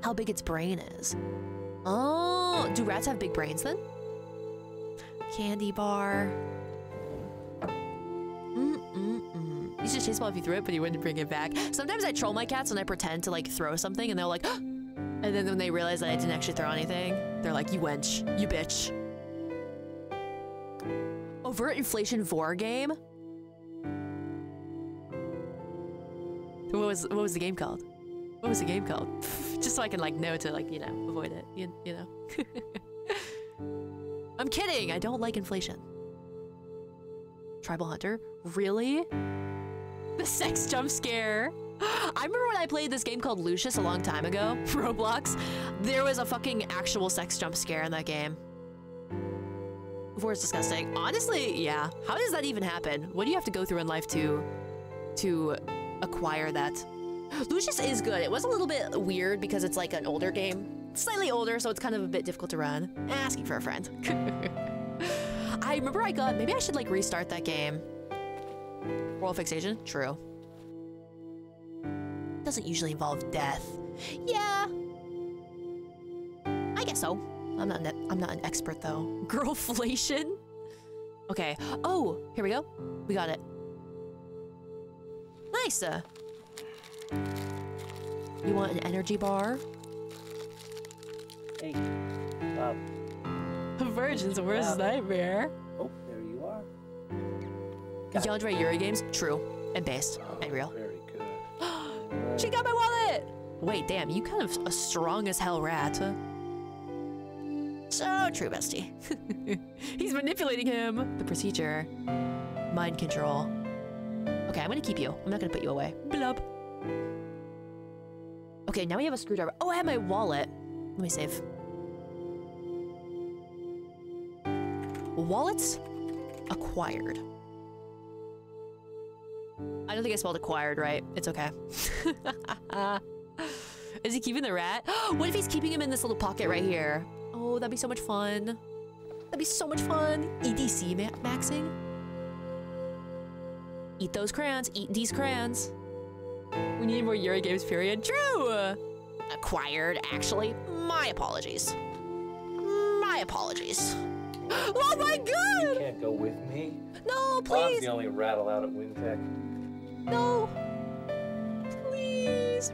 How big its brain is. Oh, do rats have big brains then? Candy bar. Mm-mm-mm. You should chase ball if you threw it, but you wouldn't bring it back. Sometimes I troll my cats and I pretend to like throw something and they're like, and then when they realize that I didn't actually throw anything, they're like, you wench, you bitch. Overt inflation vor game? What was what was the game called? What was the game called? Just so I can like know to like, you know, avoid it. You, you know. I'm kidding. I don't like inflation. Tribal Hunter? Really? The sex jump scare. I remember when I played this game called Lucius a long time ago, Roblox. There was a fucking actual sex jump scare in that game. Before it's disgusting. Honestly, yeah. How does that even happen? What do you have to go through in life to to acquire that? Lucius is good. It was a little bit weird because it's like an older game. Slightly older, so it's kind of a bit difficult to run. Eh, asking for a friend. I remember I got, maybe I should like restart that game. World fixation? True. Doesn't usually involve death. Yeah. I guess so. I'm not, an, I'm not an expert though. Girlflation? Okay. Oh, here we go. We got it. Nice. Uh, you want an energy bar? Hey, Bob. A virgin's worst Yeah. nightmare. Oh, there you are. Yandere Yuri games? True. And based. And real. Very good. She got my wallet! Wait, damn, you kind of a strong as hell rat. So true, bestie. He's manipulating him. The procedure. Mind control. Okay, I'm gonna keep you. I'm not gonna put you away. Blub. Okay, now we have a screwdriver. Oh, I have my wallet. Let me save. Wallets acquired. I don't think I spelled acquired right. It's okay. Is he keeping the rat? what if he's keeping him in this little pocket right here? Oh, that'd be so much fun. That'd be so much fun. EDC ma- maxing. Eat those crayons. Eat these crayons. We need more Yuri games, period. True! Acquired, actually. My apologies. My apologies. Oh my You god! can't go with me. No, please! Bob's the only rat allowed at WynTech. No! Please!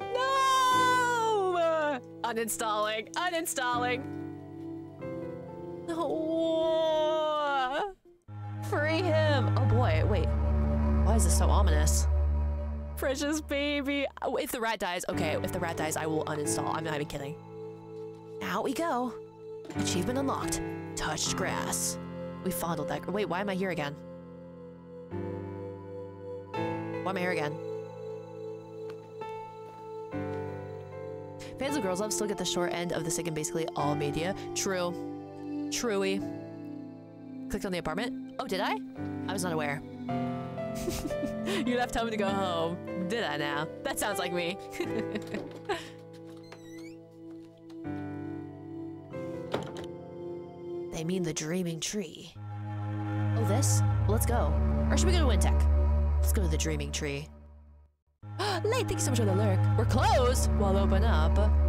No! Uninstalling! Uninstalling! No! Free him! Oh boy, wait. Why is this so ominous? Precious baby. If the rat dies, okay, if the rat dies, I will uninstall. I'm not even kidding. Out we go. Achievement unlocked. Touched grass. We fondled that. Wait, why am I here again? Why am I here again? Fans of Girls Love still get the short end of the stick in basically all media. True. Truey. Clicked on the apartment? Oh, did I? I was not aware. you left home to go home. Did I now? That sounds like me. they mean the dreaming tree. Oh, this? Let's go. Or should we go to WynTech? Let's go to the dreaming tree. Late, thank you so much for the lurk. We're closed. We'll open up.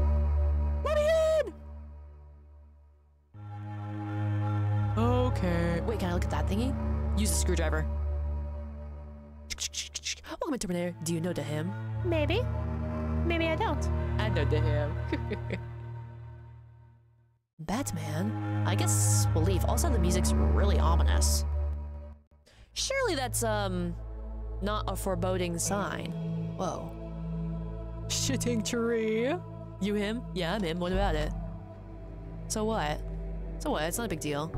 Okay. Wait, can I look at that thingy? Use the screwdriver. Welcome to Terminator. Do you know to him? Maybe. Maybe I don't. I know to him. Batman? I guess we'll leave. Also, the music's really ominous. Surely that's, um, not a foreboding sign. Whoa. Shitting tree. You him? Yeah, I'm him. What about it? So what? So what? It's not a big deal.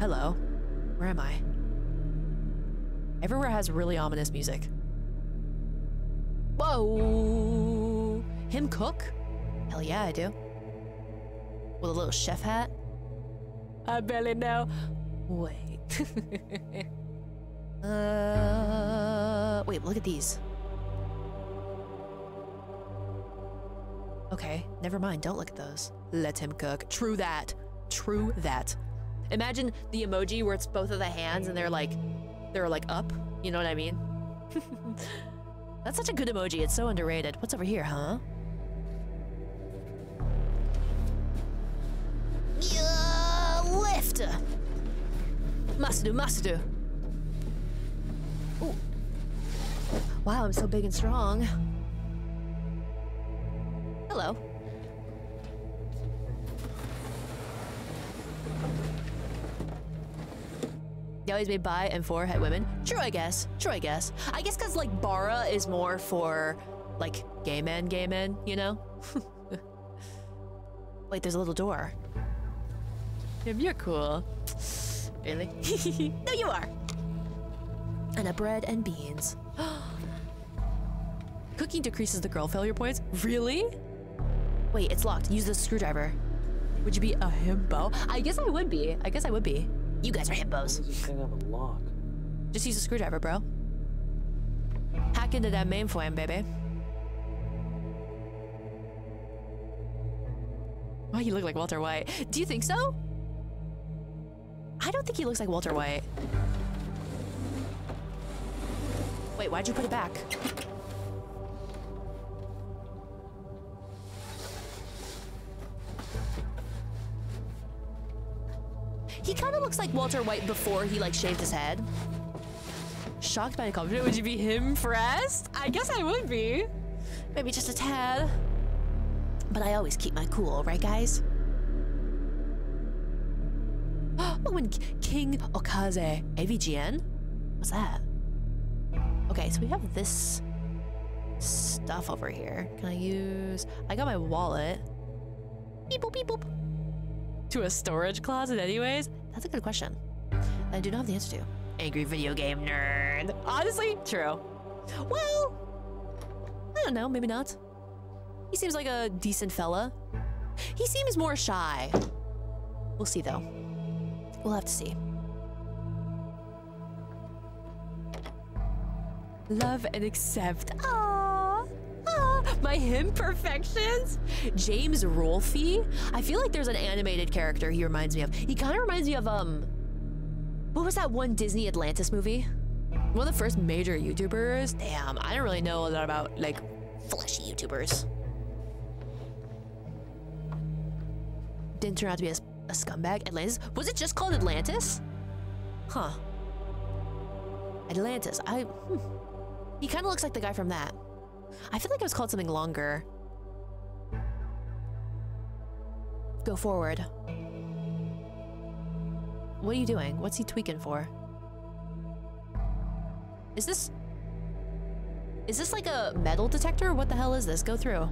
Hello. Where am I? Everywhere has really ominous music. Whoa! Him cook? Hell yeah, I do. With a little chef hat? I barely know. Wait. uh, wait, look at these. Okay, never mind. Don't look at those. Let him cook. True that. True that. Imagine the emoji where it's both of the hands and they're like, they're like up. You know what I mean? That's such a good emoji. It's so underrated. What's over here, huh? Lift. Must do, must do. Ooh. Wow, I'm so big and strong. Hello. They always made by and for het women. True, I guess. True, I guess. I guess because, like, Bara is more for, like, gay men, gay men, you know? Wait, there's a little door. Tim, you're cool. Really? no, you are. And a bread and beans. Cooking decreases the girl failure points? Really? Wait, it's locked. Use the screwdriver. Would you be a himbo? I guess I would be. I guess I would be. You guys are hippos. does this thing have a lock? Just use a screwdriver, bro. Hack into that mainframe, baby. Why you look like Walter White? Do you think so? I don't think he looks like Walter White. Wait, why'd you put it back? He kind of looks like Walter White before he like shaved his head. Shocked by the compliment, would you be him impressed? I guess I would be. Maybe just a tad. But I always keep my cool, right guys? oh, when K- King Okaze AVGN? What's that? Okay, so we have this stuff over here. Can I use... I got my wallet. Beep boop, beep boop. To a storage closet anyways? That's a good question. I do not have the answer to. Angry video game nerd. Honestly, true. Well, I don't know, maybe not. He seems like a decent fella. He seems more shy. We'll see though. We'll have to see. Love and accept. Ah, my imperfections. James Rolfe. I feel like there's an animated character he reminds me of. He kind of reminds me of um. What was that one Disney Atlantis movie? One of the first major YouTubers. Damn, I don't really know a lot about like fleshy YouTubers. Didn't turn out to be a, a scumbag. Atlantis. Was it just called Atlantis? Huh. Atlantis. I. Hmm. He kind of looks like the guy from that. I feel like it was called something longer. Go forward. What are you doing? What's he tweaking for? Is this... Is this like a metal detector? What the hell is this? Go through.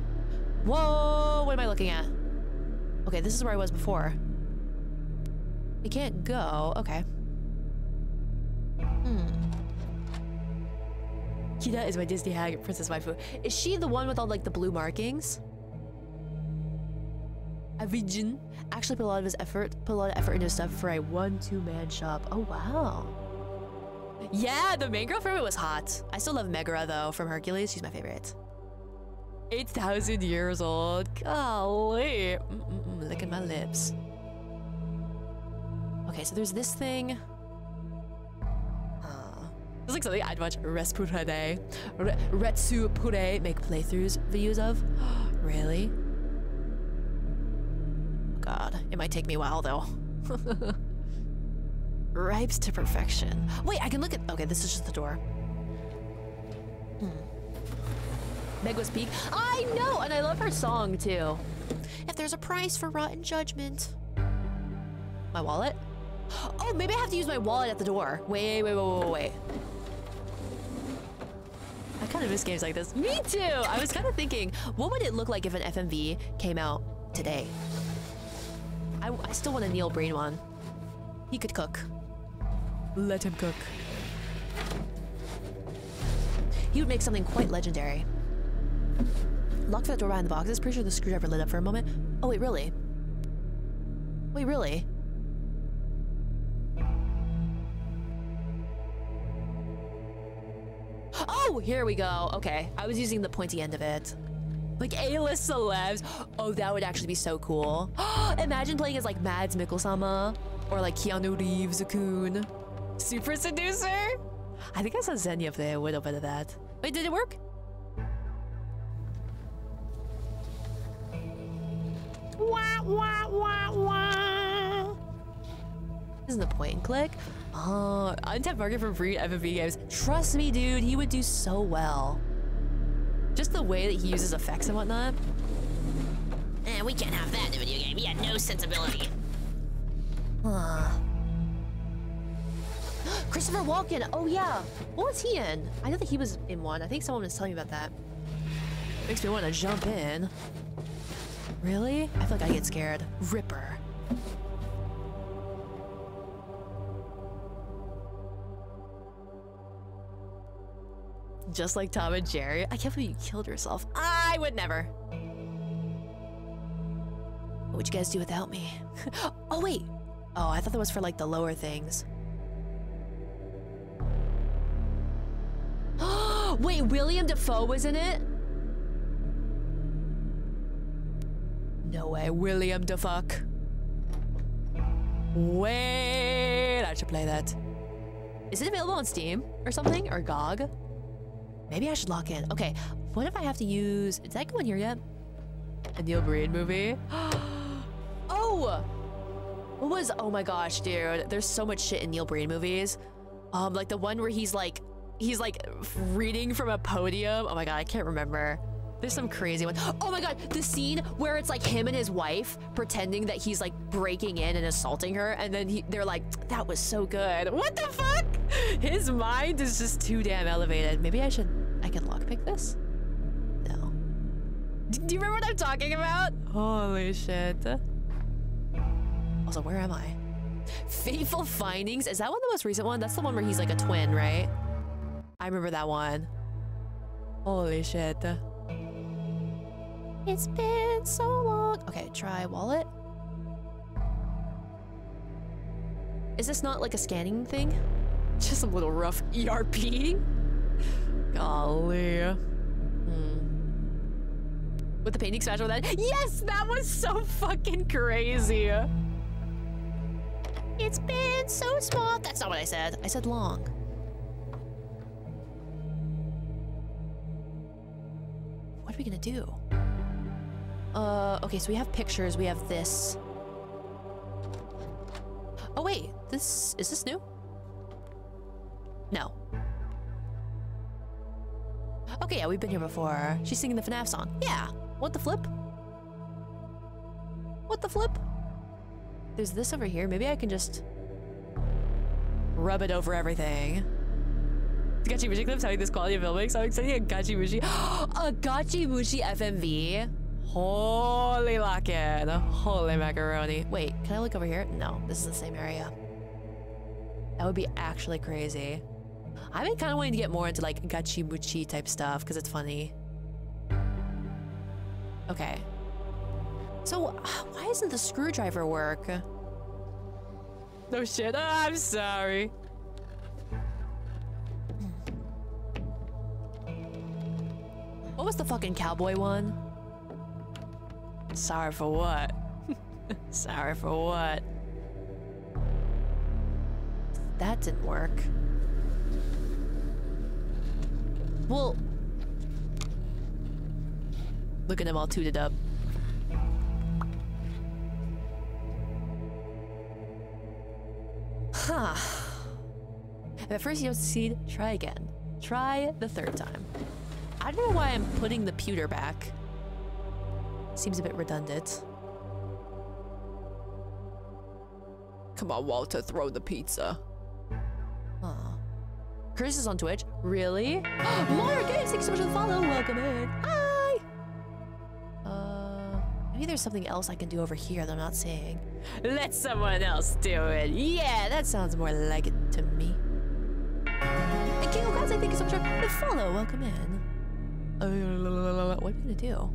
Whoa! What am I looking at? Okay, this is where I was before. It can't go. Okay. Hmm. Kida is my Disney hag, Princess Waifu. Is she the one with all like the blue markings? Avijin actually put a lot of his effort, put a lot of effort into stuff for a one-two man shop. Oh wow. Yeah, the main girl from it was hot. I still love Megara though from Hercules. She's my favorite. 8,000 years old. Golly. Mm -mm -mm, at my lips. Okay, so there's this thing. Is like something I'd watch Respurade. Re Retsu Pure make playthroughs videos of. really? God, it might take me a while though. Ripes to perfection. Wait, I can look at. Okay, this is just the door. Hmm. Megwa's Peak. I know, and I love her song too. If there's a price for rotten judgment. My wallet? Oh, maybe I have to use my wallet at the door. Wait, wait, wait, wait, wait. I kind of miss games like this. Me too! I was kind of thinking, what would it look like if an FMV came out today? I, I still want a Neil Breen one. He could cook. Let him cook. He would make something quite legendary. Lock that door behind the boxes. Pretty sure the screwdriver lit up for a moment. Oh, wait, really? Wait, really? Oh, here we go. Okay, I was using the pointy end of it. Like A-list celebs. Oh, that would actually be so cool. Imagine playing as like Mads Mikkelsen or like Keanu Reeves-kun. Super seducer? I think I saw Xenia play a little bit of that. Wait, did it work? Wah, wah, wah, wah. Isn't the point and click? Oh, untapped market for free FMV games. Trust me, dude, he would do so well. Just the way that he uses effects and whatnot. Eh, we can't have that in a video game. He had no sensibility. Huh. Christopher Walken. Oh yeah. What was he in? I know that he was in one. I think someone was telling me about that. Makes me want to jump in. Really? I feel like I get scared. Ripper. Just like Tom and Jerry. I can't believe you killed yourself. I would never. What would you guys do without me? oh, wait. Oh, I thought that was for like the lower things. Oh wait, William Dafoe was in it? No way, William Defuck. Wait, I should play that. Is it available on Steam or something? Or GOG? Maybe I should lock in. Okay, what if I have to use... Did that go in here yet? A Neil Breen movie? oh! What was... Oh my gosh, dude. There's so much shit in Neil Breen movies. Um, like the one where he's like... He's like reading from a podium. Oh my god, I can't remember. There's some crazy one. Oh my god, the scene where it's like him and his wife pretending that he's like breaking in and assaulting her, and then he, they're like, that was so good. What the fuck? His mind is just too damn elevated. Maybe I should, I can lockpick this? No. D do you remember what I'm talking about? Holy shit. Also, where am I? Fateful Findings? Is that one the most recent one? That's the one where he's like a twin, right? I remember that one. Holy shit. It's been so long. Okay, try wallet. Is this not like a scanning thing? Just a little rough ERP? Golly. Hmm. With the painting with that? Yes, that was so fucking crazy. It's been so small. That's not what I said. I said long. What are we gonna do? Uh, okay, so we have pictures, we have this. Oh wait, this, is this new? No. Okay, yeah, we've been here before. She's singing the FNAF song. Yeah, what the flip? What the flip? There's this over here, maybe I can just rub it over everything. Gachi Muchi clips having this quality of filming, so I'm excited a Gachi Muchi. a Gachi Muchi FMV? Holy lock-in. Holy macaroni. Wait, can I look over here? No, this is the same area. That would be actually crazy. I've been kind of wanting to get more into like gachi muchi type stuff because it's funny. Okay. So why doesn't the screwdriver work? No shit. Oh, I'm sorry. What was the fucking cowboy one? Sorry for what? Sorry for what? That didn't work. Well... Look at him all tooted up. Huh. If at first you don't succeed, try again. Try the third time. I don't know why I'm putting the pewter back. Seems a bit redundant. Come on, Walter, throw the pizza. Aw. Chris is on Twitch. Really? More games! Thank you so much for the follow. Welcome in. Hi! Uh, maybe there's something else I can do over here that I'm not seeing. Let someone else do it. Yeah, that sounds more like it to me. And King Okaze, thank you so much for the follow. Welcome in. Uh, what are we gonna do?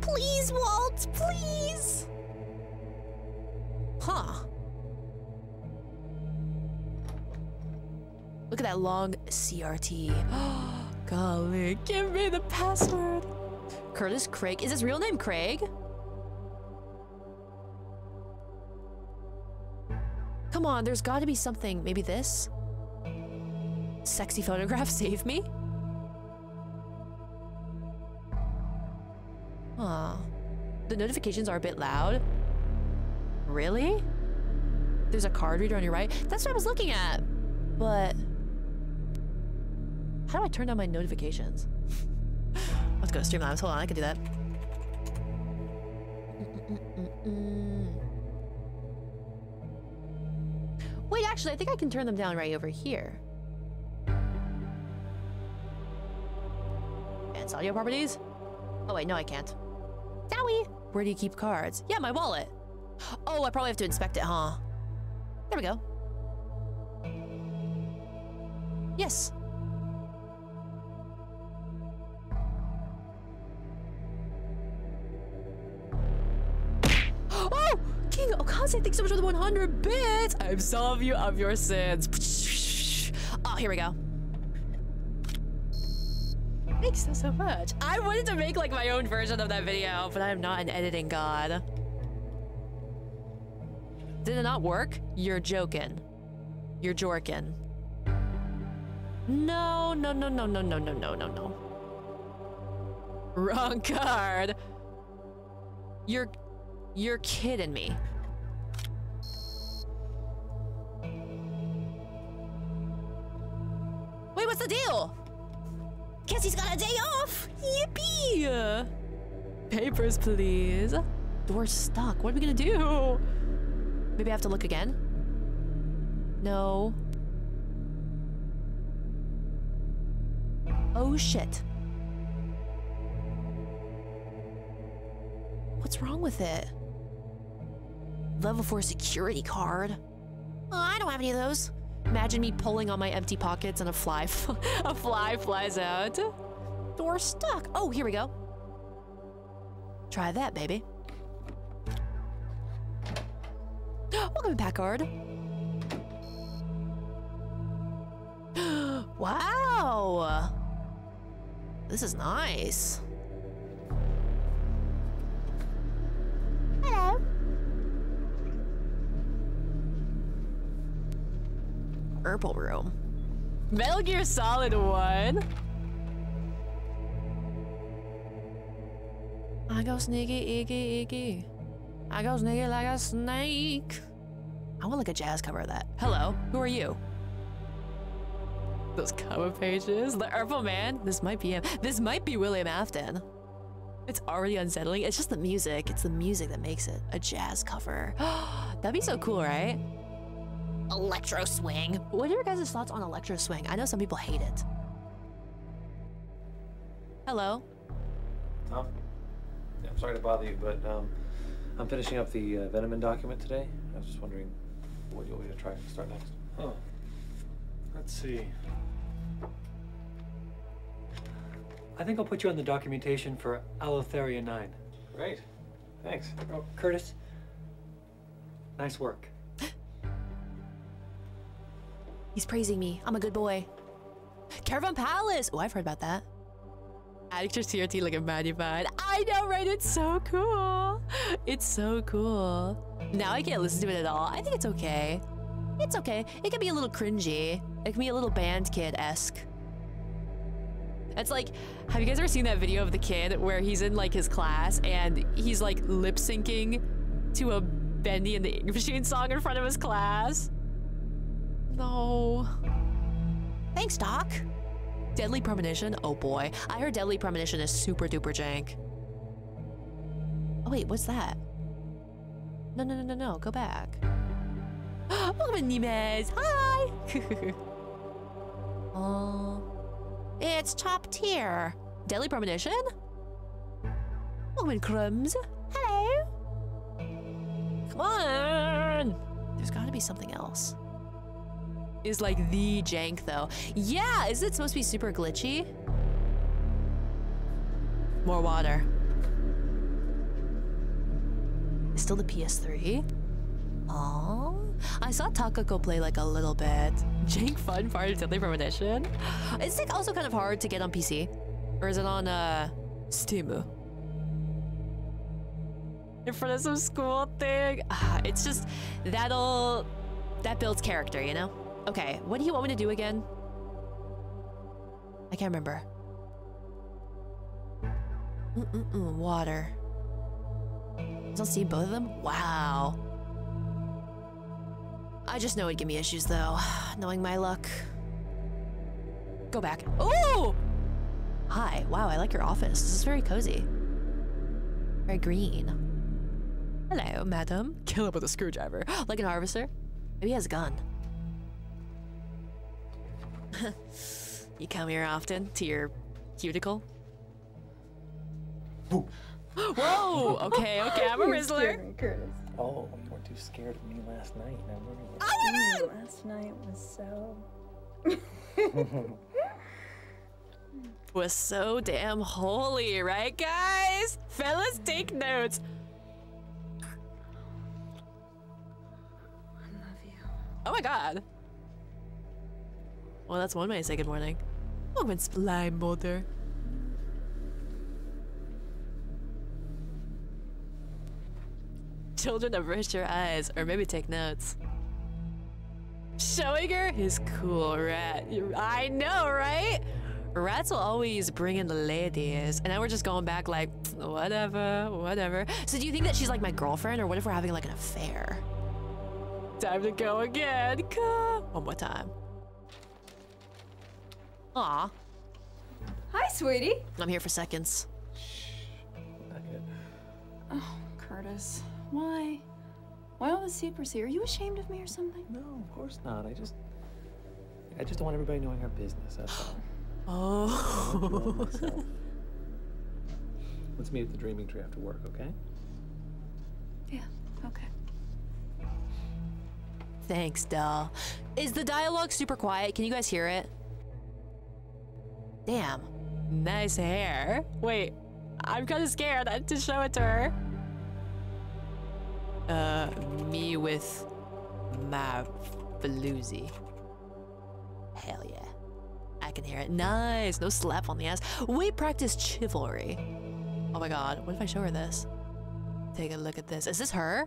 Please, Walt, please. Huh. Look at that long CRT. Golly, give me the password. Curtis Craig. Is his real name Craig? Come on, there's got to be something. Maybe this? Sexy photograph, save me? Huh. The notifications are a bit loud. Really? There's a card reader on your right? That's what I was looking at. But... How do I turn down my notifications? Let's go to Streamlabs. Hold on, I can do that. Wait, actually, I think I can turn them down right over here. Advanced audio properties? Oh wait, no I can't. Zowie! Where do you keep cards? Yeah, my wallet. Oh, I probably have to inspect it, huh? There we go. Yes. Oh! King oh, Okaze, thanks so much for the 100 bits! I absolve you of your sins. Oh, here we go. Thanks so, so much. I wanted to make like my own version of that video, but I'm not an editing god. Did it not work? You're joking. You're jorking. No, no, no, no, no, no, no, no, no, no. Wrong card. You're, you're kidding me. Wait, what's the deal? Guess he's got a day off. Yippee! Papers, please. Door's stuck. What are we gonna do? Maybe I have to look again? No. Oh shit. What's wrong with it? Level 4 security card. Oh, I don't have any of those. Imagine me pulling on my empty pockets and a fly, a fly flies out. Door stuck. Oh, here we go. Try that, baby. Welcome, Packard. wow. This is nice. Hello. Purple room. Metal Gear Solid 1. I go sneaky, iggy, iggy. I go sneaky like a snake. I want like a jazz cover of that. Hello, who are you? Those cover pages. The Purple Man. This might be him. This might be William Afton. It's already unsettling. It's just the music. It's the music that makes it a jazz cover. That'd be so cool, right? Electro swing. What are your guys' thoughts on electro swing? I know some people hate it. Hello. Tom? I'm sorry to bother you, but um, I'm finishing up the uh, Veneman document today. I was just wondering what you want me to try to start next. Oh. Let's see. I think I'll put you on the documentation for Allotheria 9. Great. Thanks. Oh, Curtis. Nice work. He's praising me. I'm a good boy. Caravan Palace. Oh, I've heard about that. Adding to TRT like a magnified. I know, right? It's so cool. It's so cool. Now I can't listen to it at all. I think it's okay. It's okay. It can be a little cringy. It can be a little band kid esque. It's like, have you guys ever seen that video of the kid where he's in like his class and he's like lip syncing to a Bendy and the Ink Machine song in front of his class? No. Thanks, Doc. Deadly Premonition? Oh boy. I heard Deadly Premonition is super duper jank. Oh wait, what's that? No, no, no, no, no. Go back. Welcome, Nimes. Hi. Oh, It's top tier. Deadly Premonition? Welcome, Crumbs. Hello. Come on. There's got to be something else. Is like the jank though. Yeah, is it supposed to be super glitchy? More water. It's still the PS3. Oh, I saw Takako play like a little bit. Jank fun part of Deadly Premonition. Is it also kind of hard to get on PC? Or is it on uh Steam? In front of some school thing? Ah, It's just that'll that builds character, you know? Okay, what do you want me to do again? I can't remember. Mm-mm-mm, water. Don't see both of them? Wow. I just know it'd give me issues though, knowing my luck. Go back. Oh! Hi, wow, I like your office. This is very cozy. Very green. Hello, madam. Kill him with a screwdriver. Like an harvester? Maybe he has a gun. you come here often to your cuticle? Whoa! Okay, okay, I'm a Rizzler. Oh, you weren't too scared of me last night, now were you? Oh, mm, last night was so. Was so damn holy, right, guys? Fellas, take notes. I love you. Oh my god. Well, that's one way to say good morning. Welcome, mother. Children avert your eyes, or maybe take notes. Showing her his cool rat. I know, right? Rats will always bring in the ladies, and now we're just going back like, whatever, whatever. So do you think that she's like my girlfriend, or what if we're having like an affair? Time to go again. Come One more time. Aw, Hi, sweetie. I'm here for seconds. Not yet. Oh, Curtis. Why? Why all the secrecy? Are you ashamed of me or something? No, of course not. I just. I just don't want everybody knowing our business, that's all. Oh. I want you all to myself. Let's meet at the Dreaming Tree after work, okay? Yeah, okay. Thanks, doll. Is the dialogue super quiet? Can you guys hear it? Damn. Nice hair. Wait, I'm kind of scared to show it to her. Uh, me with my floozy. Hell yeah. I can hear it. Nice. No slap on the ass. We practice chivalry. Oh my god. What if I show her this? Take a look at this. Is this her?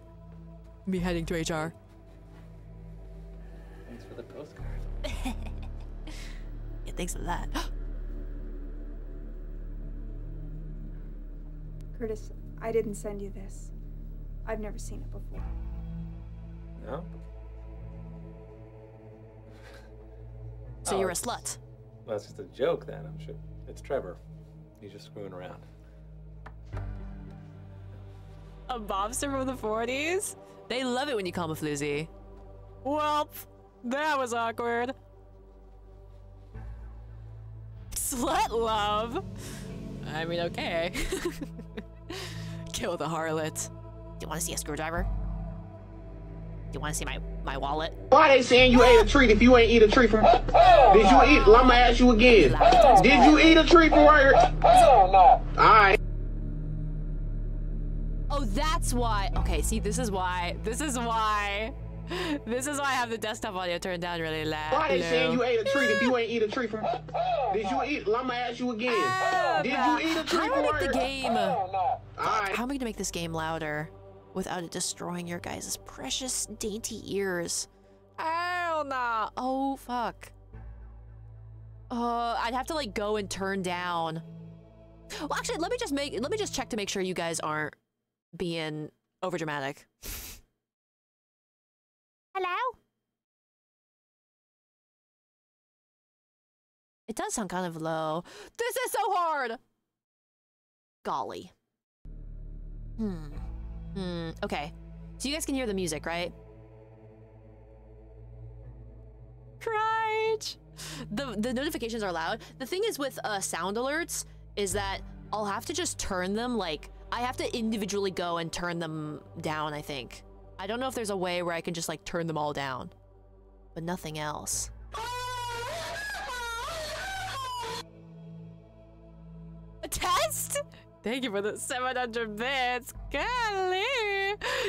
Me heading to HR. Thanks for the postcard. Yeah, thanks for that. Curtis, I didn't send you this. I've never seen it before. No? so Oh, you're a oh, slut. Well, that's just a joke then, I'm sure. It's Trevor. He's just screwing around. A mobster from the 40s? They love it when you call him a floozy. Well, that was awkward. Slut love. I mean, okay. Kill the harlot. Do you want to see a screwdriver? Do you want to see my, my wallet? Why they saying you ate a treat if you ain't eat a treat from? Did you eat? I'ma ask you again. Did you eat a treat from right here? Hell no. All right. Oh, that's why. Okay, see, this is why. This is why. This is why I have the desktop audio turned down really loud. Why they saying you ate a treat if you ain't eat a treat from? Did you eat? I'ma ask you again. Did you eat a How treat do from right make the game? All right. How am I gonna make this game louder without it destroying your guys' precious, dainty ears? Hell no. Oh fuck. Uh, I'd have to like go and turn down. Well, actually, let me just make let me just check to make sure you guys aren't being over dramatic. Hello. It does sound kind of low. This is so hard. Golly. Hmm. Hmm. Okay. So you guys can hear the music, right? Crunch. The the notifications are loud. The thing is with uh, sound alerts is that I'll have to just turn them like I have to individually go and turn them down. I think. I don't know if there's a way where I can just like turn them all down, but nothing else. A test? Thank you for the 700 bits. Golly.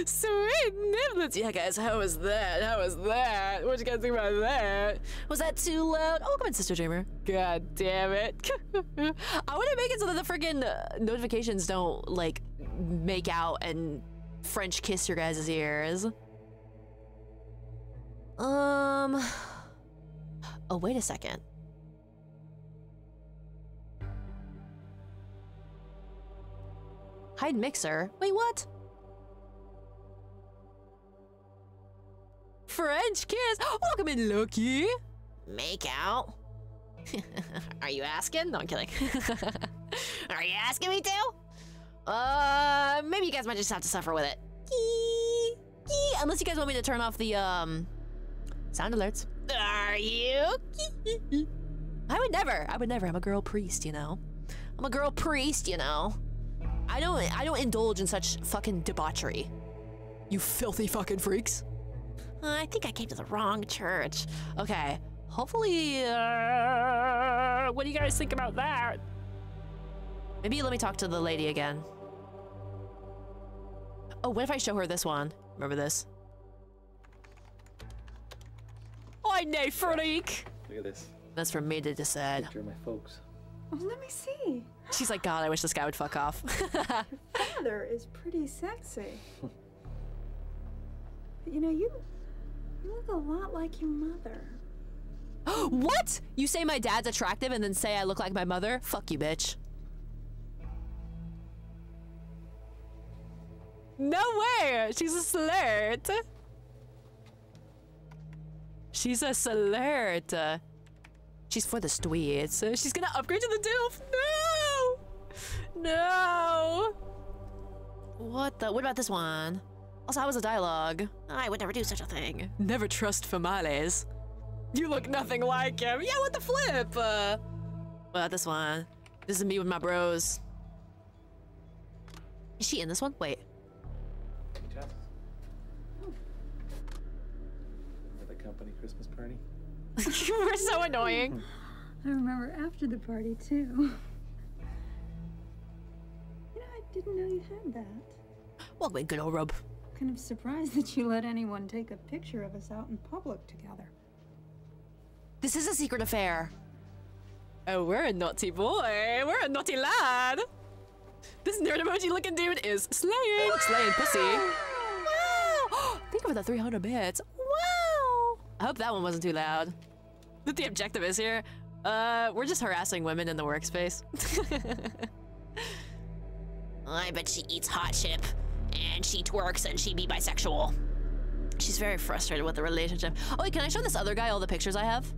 Sweet niblets. Yeah, guys, how was that? How was that? What you guys think about that? Was that too loud? Oh, come on, Sister Dreamer. God damn it. I want to make it so that the friggin' uh, notifications don't, like, make out and French kiss your guys' ears. Um. Oh, wait a second. Hide mixer. Wait, what? French kiss. Welcome in, Loki. Make out? Are you asking? No, I'm kidding. Are you asking me to? Uh, maybe you guys might just have to suffer with it. Unless you guys want me to turn off the um sound alerts. Are you? I would never. I would never. I'm a girl priest, you know. I'm a girl priest, you know. I don't. I don't indulge in such fucking debauchery. You filthy fucking freaks. I think I came to the wrong church. Okay. Hopefully. Uh, what do you guys think about that? Maybe let me talk to the lady again. Oh, what if I show her this one? Remember this? I know, freak. Look at this. That's for me to decide. Picture of my folks. Oh, let me see. She's like, God, I wish this guy would fuck off. Your father is pretty sexy. But you know, you you look a lot like your mother. what? You say my dad's attractive and then say I look like my mother? Fuck you, bitch. No way! She's a flirt. She's a flirt. She's for the streets. She's gonna upgrade to the DILF. No! No! What the? What about this one? Also, how was the dialogue? I would never do such a thing. Never trust Famales. You look nothing like him. Yeah, what the flip? Uh, what about this one? This is me with my bros. Is she in this one? Wait. You were so annoying. I remember after the party too. you know, I didn't know you had that. Well, Welcome, good old Rob. Kind of surprised that you let anyone take a picture of us out in public together. This is a secret affair. Oh, we're a naughty boy. We're a naughty lad. This nerd emoji looking dude is slaying. Slaying pussy. Wow. Think of the 300 bits. I hope that one wasn't too loud. What the objective is here? Uh, we're just harassing women in the workspace. I bet she eats hot chip, and she twerks, and she be bisexual. She's very frustrated with the relationship. Oh wait, can I show this other guy all the pictures I have?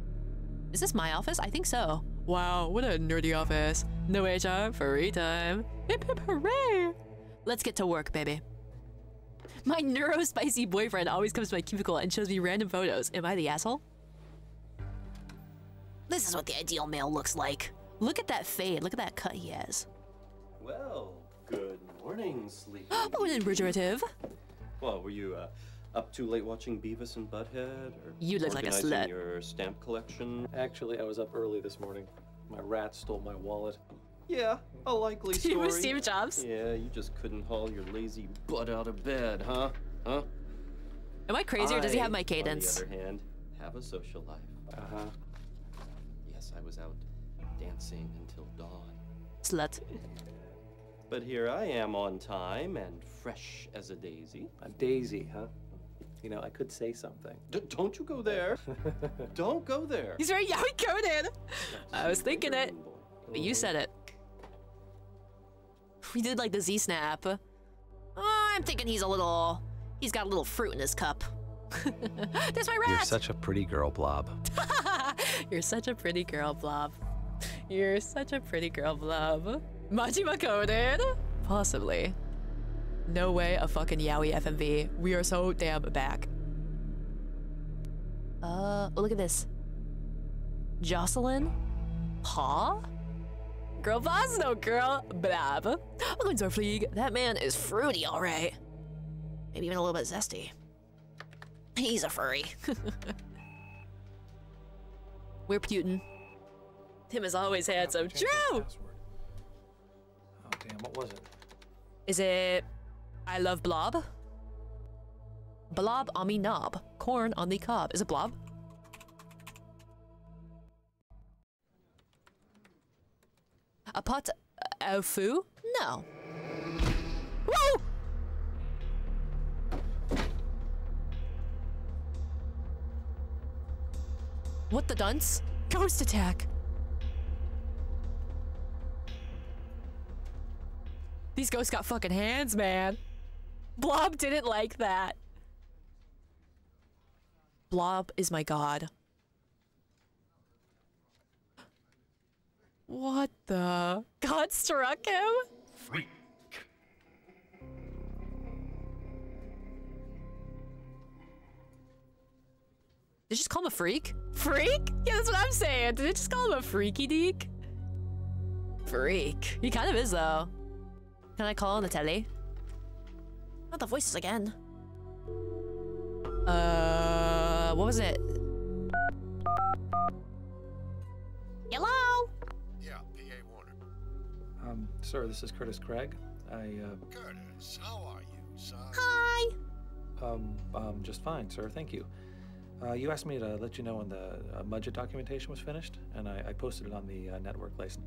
Is this my office? I think so. Wow, what a nerdy office. No HR, free time. Hip hip hooray! Let's get to work, baby. My neuro-spicy boyfriend always comes to my cubicle and shows me random photos. Am I the asshole? This is what the ideal male looks like. Look at that fade. Look at that cut he has. Well, good morning, sleepy. Morning, Bridgerative. Well, were you uh, up too late watching Beavis and Butthead, or You look like a organizing slut. your stamp collection? Actually, I was up early this morning. My rat stole my wallet. Yeah, a likely You story. were Steve Jobs? Yeah, you just couldn't haul your lazy butt out of bed, huh? Huh? Am I crazy or does he have my cadence? On the other hand, have a social life. Uh huh. Yes, I was out dancing until dawn. Slut. But here I am on time and fresh as a daisy. A daisy, huh? You know, I could say something. D- don't you go there. don't go there. He's very yaoi coded. I was thinking it, but you said it. We did like the Z snap. Uh, I'm thinking he's a little. He's got a little fruit in his cup. There's my You're such a pretty girl, Blob. You're such a pretty girl, Blob. You're such a pretty girl, Blob. Majima coded? Possibly. No way a fucking yaoi FMV. We are so damn back. Uh, oh, look at this. Jocelyn? Paw? Girl boss? No, girl. Blab. Welcome to our fleeg. That man is fruity, all right. Maybe even a little bit zesty. He's a furry. We're Putin. Tim is always handsome. True! Oh, damn, what was it? Is it I love blob? Blob on me knob. Corn on the cob. Is it blob? A pot au feu? no. Whoa! What the dunce? Ghost attack. These ghosts got fucking hands, man. Blob didn't like that. Blob is my god. What the? God struck him? Freak. Did you just call him a freak? Freak? Yeah, that's what I'm saying. Did it just call him a freaky deek? Freak. He kind of is, though. Can I call on the telly? Not the voices again. Uh, what was it? Hello? Yeah, PA Warner. Um, sir, this is Curtis Craig. I, uh, Curtis, how are you, son? Hi. um, um, just fine, sir. Thank you. Uh, you asked me to let you know when the uh, Mudget documentation was finished, and I, I posted it on the uh, network last,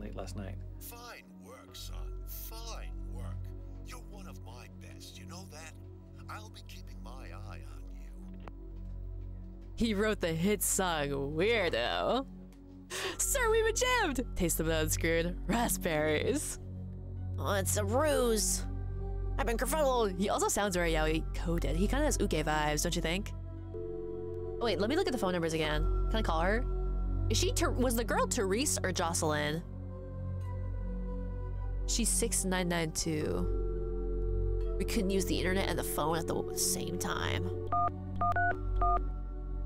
late last night. Fine work, son. Fine work. You're one of my best. You know that? I'll be keeping my eye on you. He wrote the hit song Weirdo. Sir, we've been jammed! Taste them unscrewed. Raspberries. Oh, it's a ruse. I've been kerfuffled. He also sounds very yaoi coded. He kind of has uke vibes, don't you think? Oh, wait, let me look at the phone numbers again. Can I call her? Is she Ter- was the girl Therese or Jocelyn? She's 6992. We couldn't use the internet and the phone at the same time.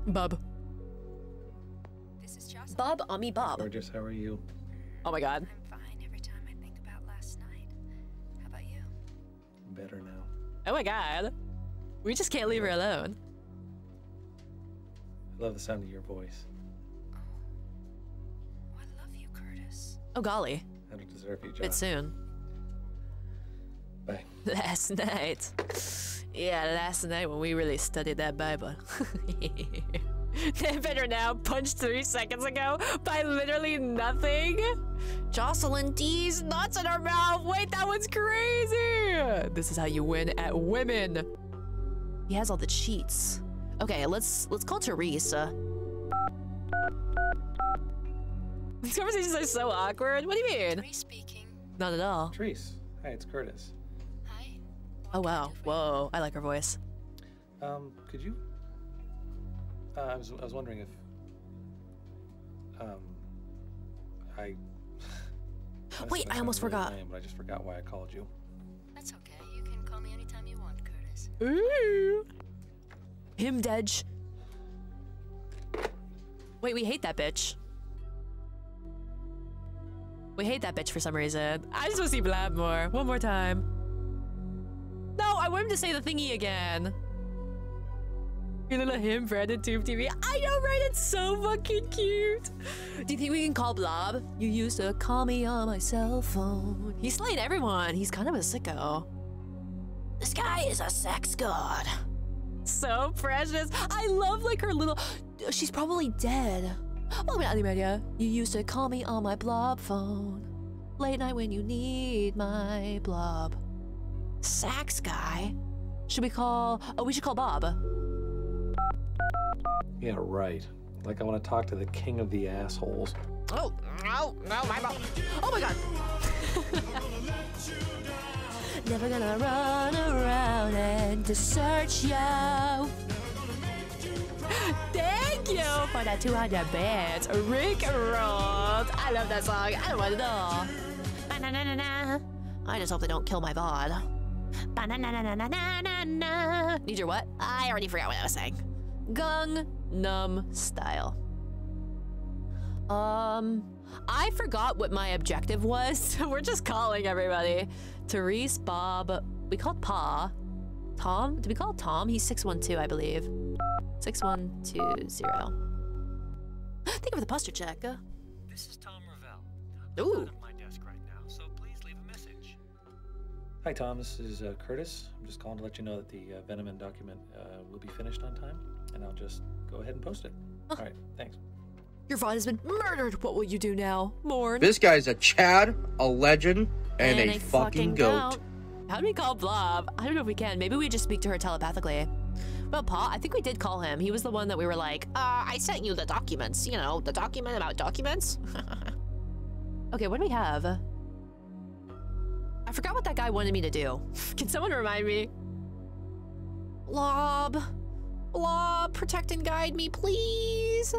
Bub. This is Bob, Ami Bob. Gorgeous, how are you? Oh my god. I'm fine every time I think about last night. How about you? Better now. Oh my god. We just can't leave her alone. I love the sound of your voice. Oh, I love you, Curtis. Oh golly. I don't deserve you, Bit Josh. soon. Bye. Last night. Yeah, last night when we really studied that Bible. Better now, punched three seconds ago by literally nothing. Jocelyn D's nuts in her mouth. Wait, that one's crazy. This is how you win at women. He has all the cheats. Okay, let's let's call Teresa. These conversations are so awkward. What do you mean? Free speaking. Not at all. Treese. Hi, it's Curtis. Hi. Oh wow. Whoa, I like her voice. Um, could you? Uh, I was I was wondering if um I. Wait, I almost really forgot. lame, but I just forgot why I called you. That's okay. You can call me anytime you want, Curtis. Ooh. Him Dedge. Wait, we hate that bitch. We hate that bitch for some reason. I just want to see Blab more. One more time. No, I want him to say the thingy again. Little him branded tube TV. I know, right? It's so fucking cute. Do you think we can call Blob? You used to call me on my cell phone. He's slaying everyone. He's kind of a sicko. This guy is a sex god. so precious. I love like her little. She's probably dead. Welcome to Animania. You used to call me on my blob phone. Late night when you need my blob. Sax guy. Should we call? Oh, we should call Bob. Yeah, right. Like I want to talk to the king of the assholes. Oh, no, no, my mom. Oh my god. Never gonna run around and to search you. Thank you for that 200 bits, Rick Ross. I love that song. I don't want it all. Ba-na-na-na-na. I just hope they don't kill my VOD. Ba-na-na-na-na-na-na. Need your what? I already forgot what I was saying. Gung Num style. Um, I forgot what my objective was. We're just calling everybody. Therese, Bob. We called Pa. Tom? Did we call Tom? He's 612, I believe. 6120. Thank you for the posture check. This is Tom Ravel. Ooh. I'm at my desk right now, so please leave a message. Hi, Tom. This is uh, Curtis. I'm just calling to let you know that the uh, Venomon document uh, will be finished on time, and I'll just go ahead and post it. All right, thanks. Your VOD has been murdered. What will you do now? Mourn? This guy's a Chad, a legend, and, a, fucking goat. How do we call Blob? I don't know if we can. Maybe we just speak to her telepathically. Well, Pa, I think we did call him. He was the one that we were like, Uh, I sent you the documents. You know, the document about documents. okay, what do we have? I forgot what that guy wanted me to do. Can someone remind me? Blob. Blob, protect and guide me, please.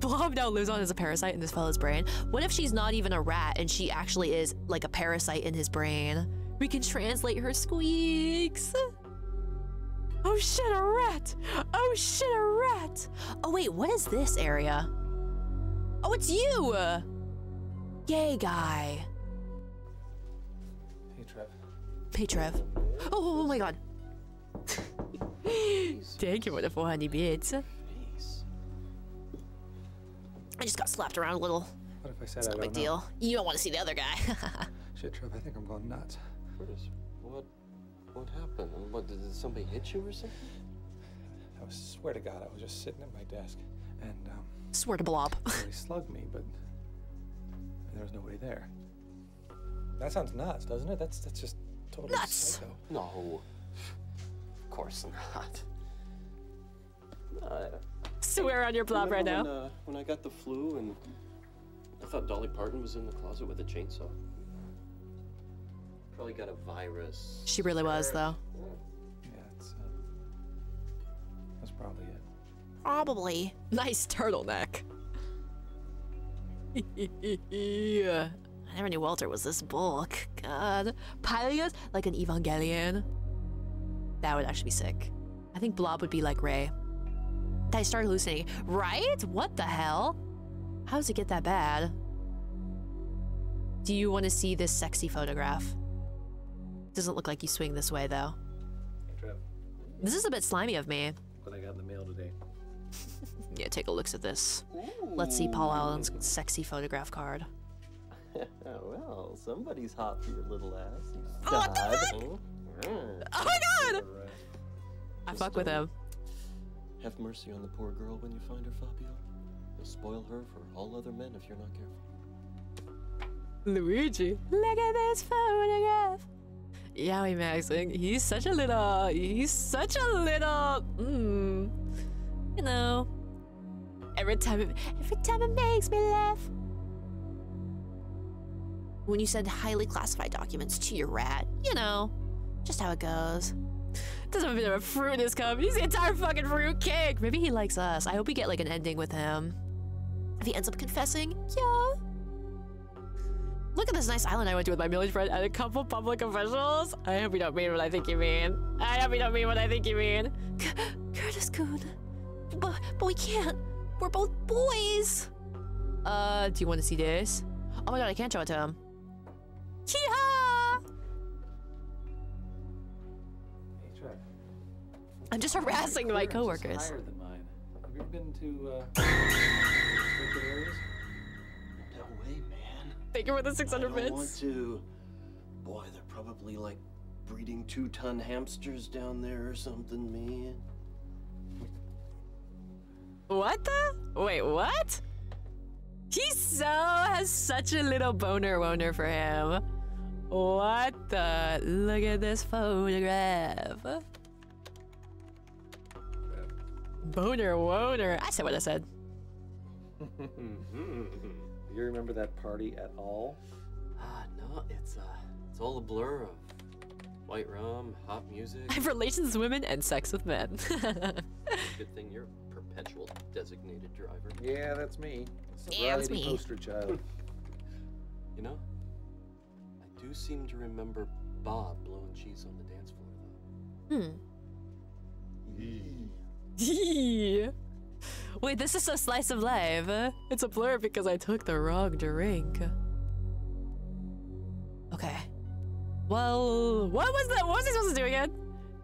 Blob now lives on as a parasite in this fella's brain. What if she's not even a rat and she actually is like a parasite in his brain? We can translate her squeaks. Oh shit, a rat! Oh shit, a rat! Oh wait, what is this area? Oh, it's you! Yay, guy. Hey, Trev. Hey, Trev. Oh, oh, oh, oh my god. Thank you for the 400 bits. I just got slapped around a little. What if I said It's I not a don't big know? deal. You don't want to see the other guy. Shit, Trev, I think I'm going nuts. Curtis, what what happened? What did somebody hit you or something? I was, swear to God, I was just sitting at my desk, and um, Swear to blob. somebody slugged me, but there was nobody there. That sounds nuts, doesn't it? That's that's just totally Nuts. psycho. No, of course not. I Swear on your blob right remember now. When, uh, when I got the flu and I thought Dolly Parton was in the closet with a chainsaw. Probably got a virus. She really was, though. Yeah, it's, uh, that's probably it. Probably. Nice turtleneck. yeah. I never knew Walter was this bulk. God. Piloting us like an Evangelion. That would actually be sick. I think Blob would be like Rei. I started hallucinating. Right? What the hell? How does it get that bad? Do you want to see this sexy photograph? Doesn't look like you swing this way, though. Hey, Trev, This is a bit slimy of me. what I got in the mail today. Yeah, take a look at this. Let's see Paul Allen's sexy photograph card. well, somebody's hot for your little ass. You Oh, what the stud. Fuck? Mm. Oh my god! Or, I fuck with him. Have mercy on the poor girl when you find her, Fabio. You'll spoil her for all other men if you're not careful. Luigi, look at this photograph. Yaoi Maxing, he's such a little, he's such a little, mm, you know. Every time, it, every time it makes me laugh. When you send highly classified documents to your rat, you know, just how it goes. Doesn't have a bit of a fruit in his cup. He's the entire fucking fruit cake. Maybe he likes us. I hope we get like an ending with him. If he ends up confessing, Yeah. Look at this nice island I went to with my village friend and a couple public officials. I hope you don't mean what I think you mean. I hope you don't mean what I think you mean. Curtis Coon. But, but we can't. We're both boys. Uh, do you want to see this? Oh my god, I can't show it to him. Yeehaw! I'm just harassing my Clearance is coworkers. higher than mine. Have you ever been to uh, restricted areas? No way, man. Thank you for the I 600 don't want to. Boy, they're probably like breeding two-ton hamsters down there or something, man. What the? Wait, what? He so has such a little boner woner for him. What the? Look at this photograph. Boner woner. I said what I said. Do you remember that party at all? Ah, no, it's uh, it's all a blur of white rum, hot music. I have relations with women and sex with men. Good thing you're a perpetual designated driver. Yeah, that's me. Yeah, that's me. poster child. You know, I do seem to remember Bob blowing cheese on the dance floor, though. Hmm. Wait, this is a slice of life. It's a blur because I took the wrong drink. Okay. Well, what was that? What was I supposed to do again?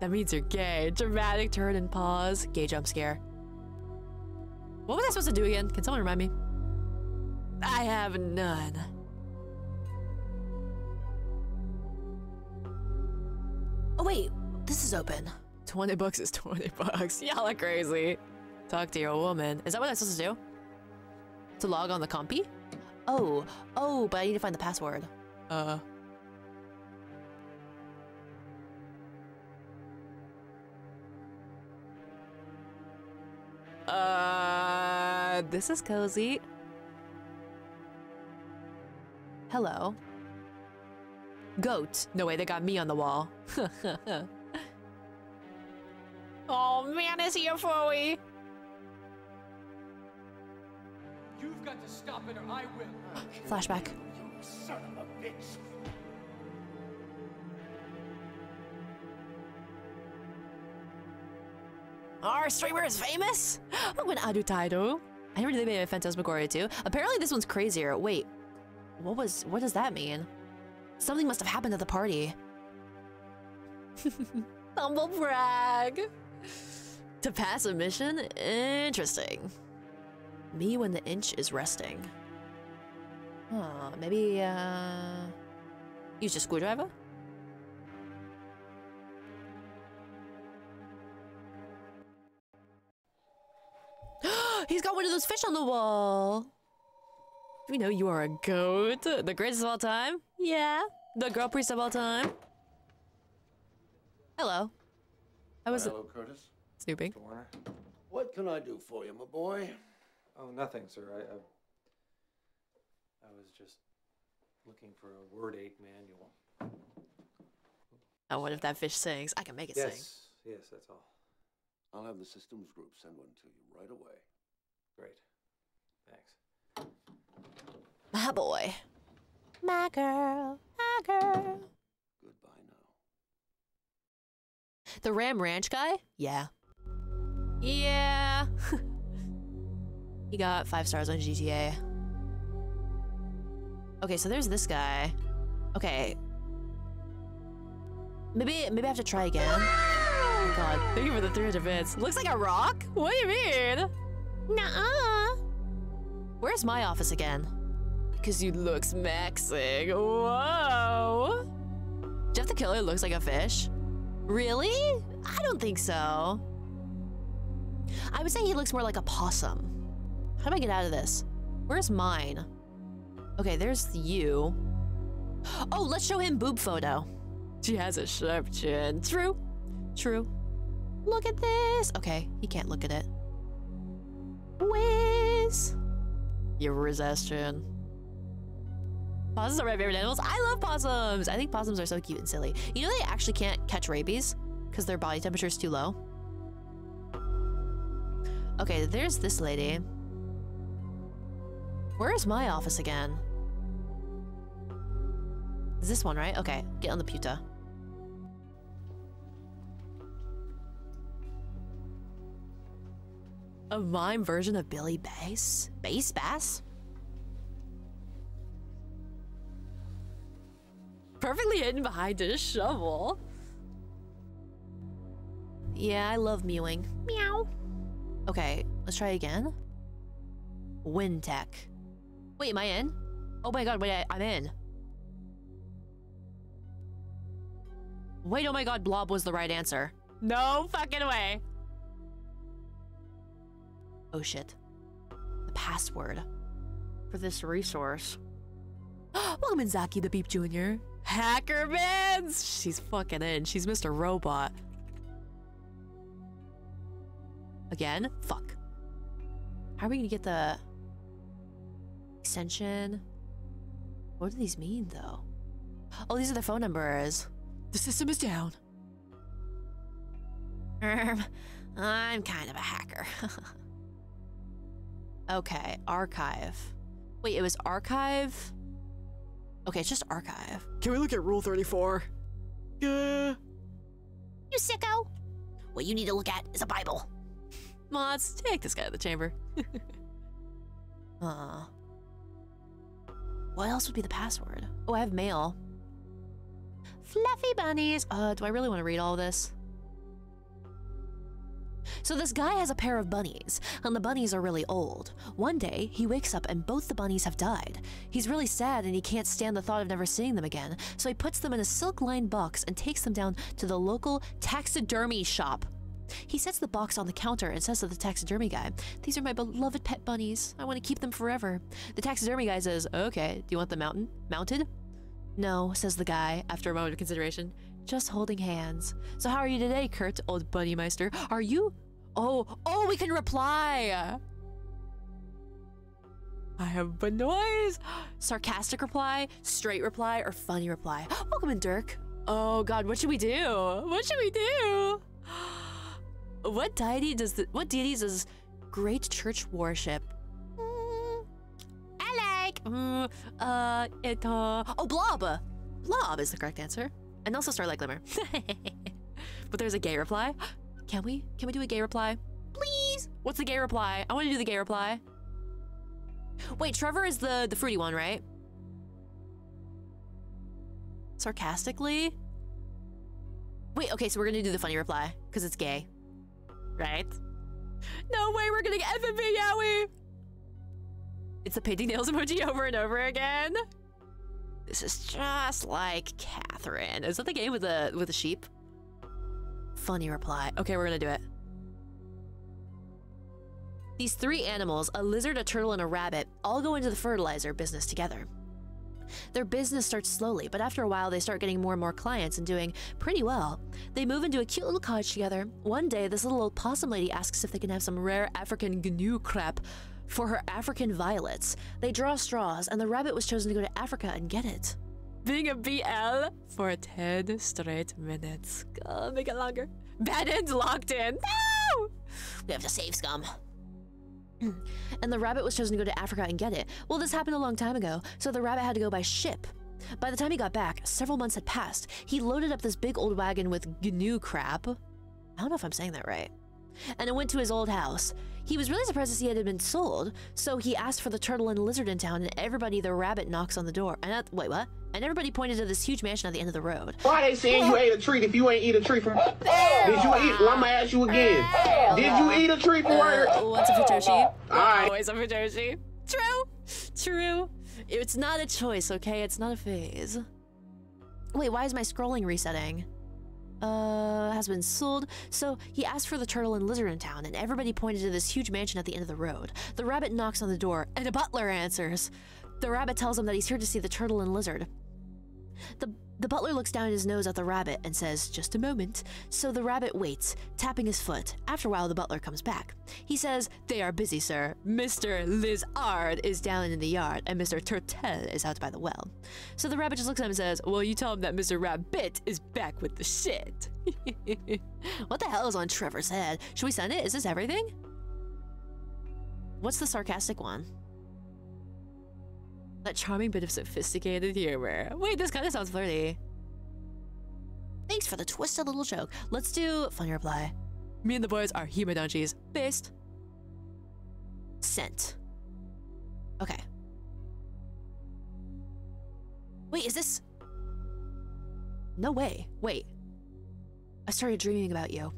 That means you're gay. Dramatic turn and pause. Gay jump scare. What was I supposed to do again? Can someone remind me? I have none. Oh, wait. This is open. 20 bucks is 20 bucks. Y'all are crazy. Talk to your woman. Is that what I'm supposed to do? To log on the compy? Oh, oh, but I need to find the password. Uh. Uh, this is cozy. Hello. Goat. No way, they got me on the wall. oh man, is he a foey? You've got to stop it or I will. Flashback. Son of a bitch. Our streamer is famous? Oh, when Adu Taido. I never knew they made a Phantasmagoria too. Apparently this one's crazier. Wait, what was, what does that mean? Something must have happened at the party. Humble brag. To pass a mission? Interesting. Me when the inch is resting. Huh, maybe, uh... Use a screwdriver? He's got one of those fish on the wall. We know you are a goat? The greatest of all time? Yeah. The girl priest of all time? Hello. I was Hello, Curtis. snooping. Mr. Warner. What can I do for you, my boy? Oh, nothing, sir. I, I, I was just looking for a Word 8 manual. Oh, what if that fish sings? I can make it yes, sing. yes, that's all. I'll have the systems group send one to you right away. Great. Thanks. My boy. My girl. My girl. Goodbye now. The Ram Ranch guy? Yeah. Yeah. he got five stars on GTA. Okay, so there's this guy. Okay. Maybe maybe I have to try again. Oh god, thank you for the 300 bits. Looks like a rock? What do you mean? Nuh-uh. Where's my office again? Because you looks maxing. Whoa. Jeff the Killer looks like a fish. Really? I don't think so. I would say he looks more like a possum. How do I get out of this? Where's mine? Okay, there's you. Oh, let's show him boob photo. She has a sharp chin. True. True. Look at this. Okay, he can't look at it. Whiz. You Your resistance. Possums are my favorite animals. I love possums. I think possums are so cute and silly. You know they actually can't catch rabies because their body temperature is too low. Okay, there's this lady. Where's my office again? Is this one, right? Okay, get on the puta. A mime version of Billy Bass? Bass Bass? Perfectly hidden behind a shovel. Yeah, I love mewing. Meow. Okay, let's try again. WynTech. Wait, am I in? Oh my god, wait, I, I'm in. Wait, oh my god, blob was the right answer. No fucking way. Oh shit. The password for this resource. Welcome in Zaki the Beep Jr. Hacker Mans! She's fucking in. She's Mr. Robot. Again? Fuck. How are we gonna get the extension? What do these mean though? Oh, these are the phone numbers. The system is down. Um, I'm kind of a hacker. okay, archive. Wait, it was archive? Okay, it's just archive. Can we look at Rule 34? Yeah. You sicko! What you need to look at is a Bible. Mods, take this guy to the chamber. uh. What else would be the password? Oh, I have mail. Fluffy bunnies. Uh, do I really want to read all this? So this guy has a pair of bunnies, and the bunnies are really old. One day, he wakes up and both the bunnies have died. He's really sad and he can't stand the thought of never seeing them again, so he puts them in a silk-lined box and takes them down to the local taxidermy shop. He sets the box on the counter and says to the taxidermy guy, These are my beloved pet bunnies. I want to keep them forever. The taxidermy guy says, Okay, do you want them mountain mounted? No, says the guy, after a moment of consideration. Just holding hands. So how are you today, Kurt, old bunny meister? Are you? Oh, oh, we can reply! I have a noise. Sarcastic reply, straight reply, or funny reply. Welcome in, Dirk. Oh god, what should we do? What should we do? What deity does the, what deities does Great Church worship? Mm, I like. Mm, uh, it. Uh, oh, Blob. Blob is the correct answer, and also Starlight Glimmer. but there's a gay reply. Can we? Can we do a gay reply? Please. What's the gay reply? I want to do the gay reply. Wait, Trevor is the the fruity one, right? Sarcastically. Wait, okay, so we're gonna do the funny reply because it's gay right? No way, we're gonna get FMV yaoi! It's the painting nails emoji over and over again. This is just like Catherine. Is that the game with the with the sheep? Funny reply. Okay, we're gonna do it. These three animals, a lizard, a turtle, and a rabbit, all go into the fertilizer business together. Their business starts slowly, but after a while, they start getting more and more clients and doing pretty well. They move into a cute little cottage together. One day, this little old possum lady asks if they can have some rare African gnu crap for her African violets. They draw straws, and the rabbit was chosen to go to Africa and get it. Being a BL for 10 straight minutes. God, make it longer. Bad end locked in. No! We have to save scum. and the rabbit was chosen to go to Africa and get it. Well, this happened a long time ago, so the rabbit had to go by ship. By the time he got back, several months had passed. He loaded up this big old wagon with GNU crap. I don't know if I'm saying that right. And it went to his old house. He was really surprised to see it had been sold, so he asked for the turtle and lizard in town, and everybody, the rabbit, knocks on the door. And at, wait, what? And everybody pointed to this huge mansion at the end of the road. Why they saying you ate a treat if you ain't eat a treat from? Did you eat? Well, I'ma ask you again. Did you eat a treat from right Uh, what's a Futoshi? Alright. Always a Futoshi. True. True. It's not a choice, okay? It's not a phase. Wait, why is my scrolling resetting? Uh, has been sold. So he asked for the turtle and lizard in town, and everybody pointed to this huge mansion at the end of the road. The rabbit knocks on the door, and a butler answers. The rabbit tells him that he's here to see the turtle and lizard. The the butler looks down his nose at the rabbit and says, Just a moment. So the rabbit waits, tapping his foot. After a while, the butler comes back. He says, They are busy, sir. Mr. Lizard is down in the yard, and Mr. Turtle is out by the well. So the rabbit just looks at him and says, Well, you tell him that Mr. Rabbit is back with the shit. what the hell is on Trevor's head? Should we send it? Is this everything? What's the sarcastic one? That charming bit of sophisticated humor. Wait, this kind of sounds flirty. Thanks for the twisted little joke. Let's do funny reply. Me and the boys are humor donchies. Based. Sent. Okay. Wait, is this... No way. Wait. I started dreaming about you.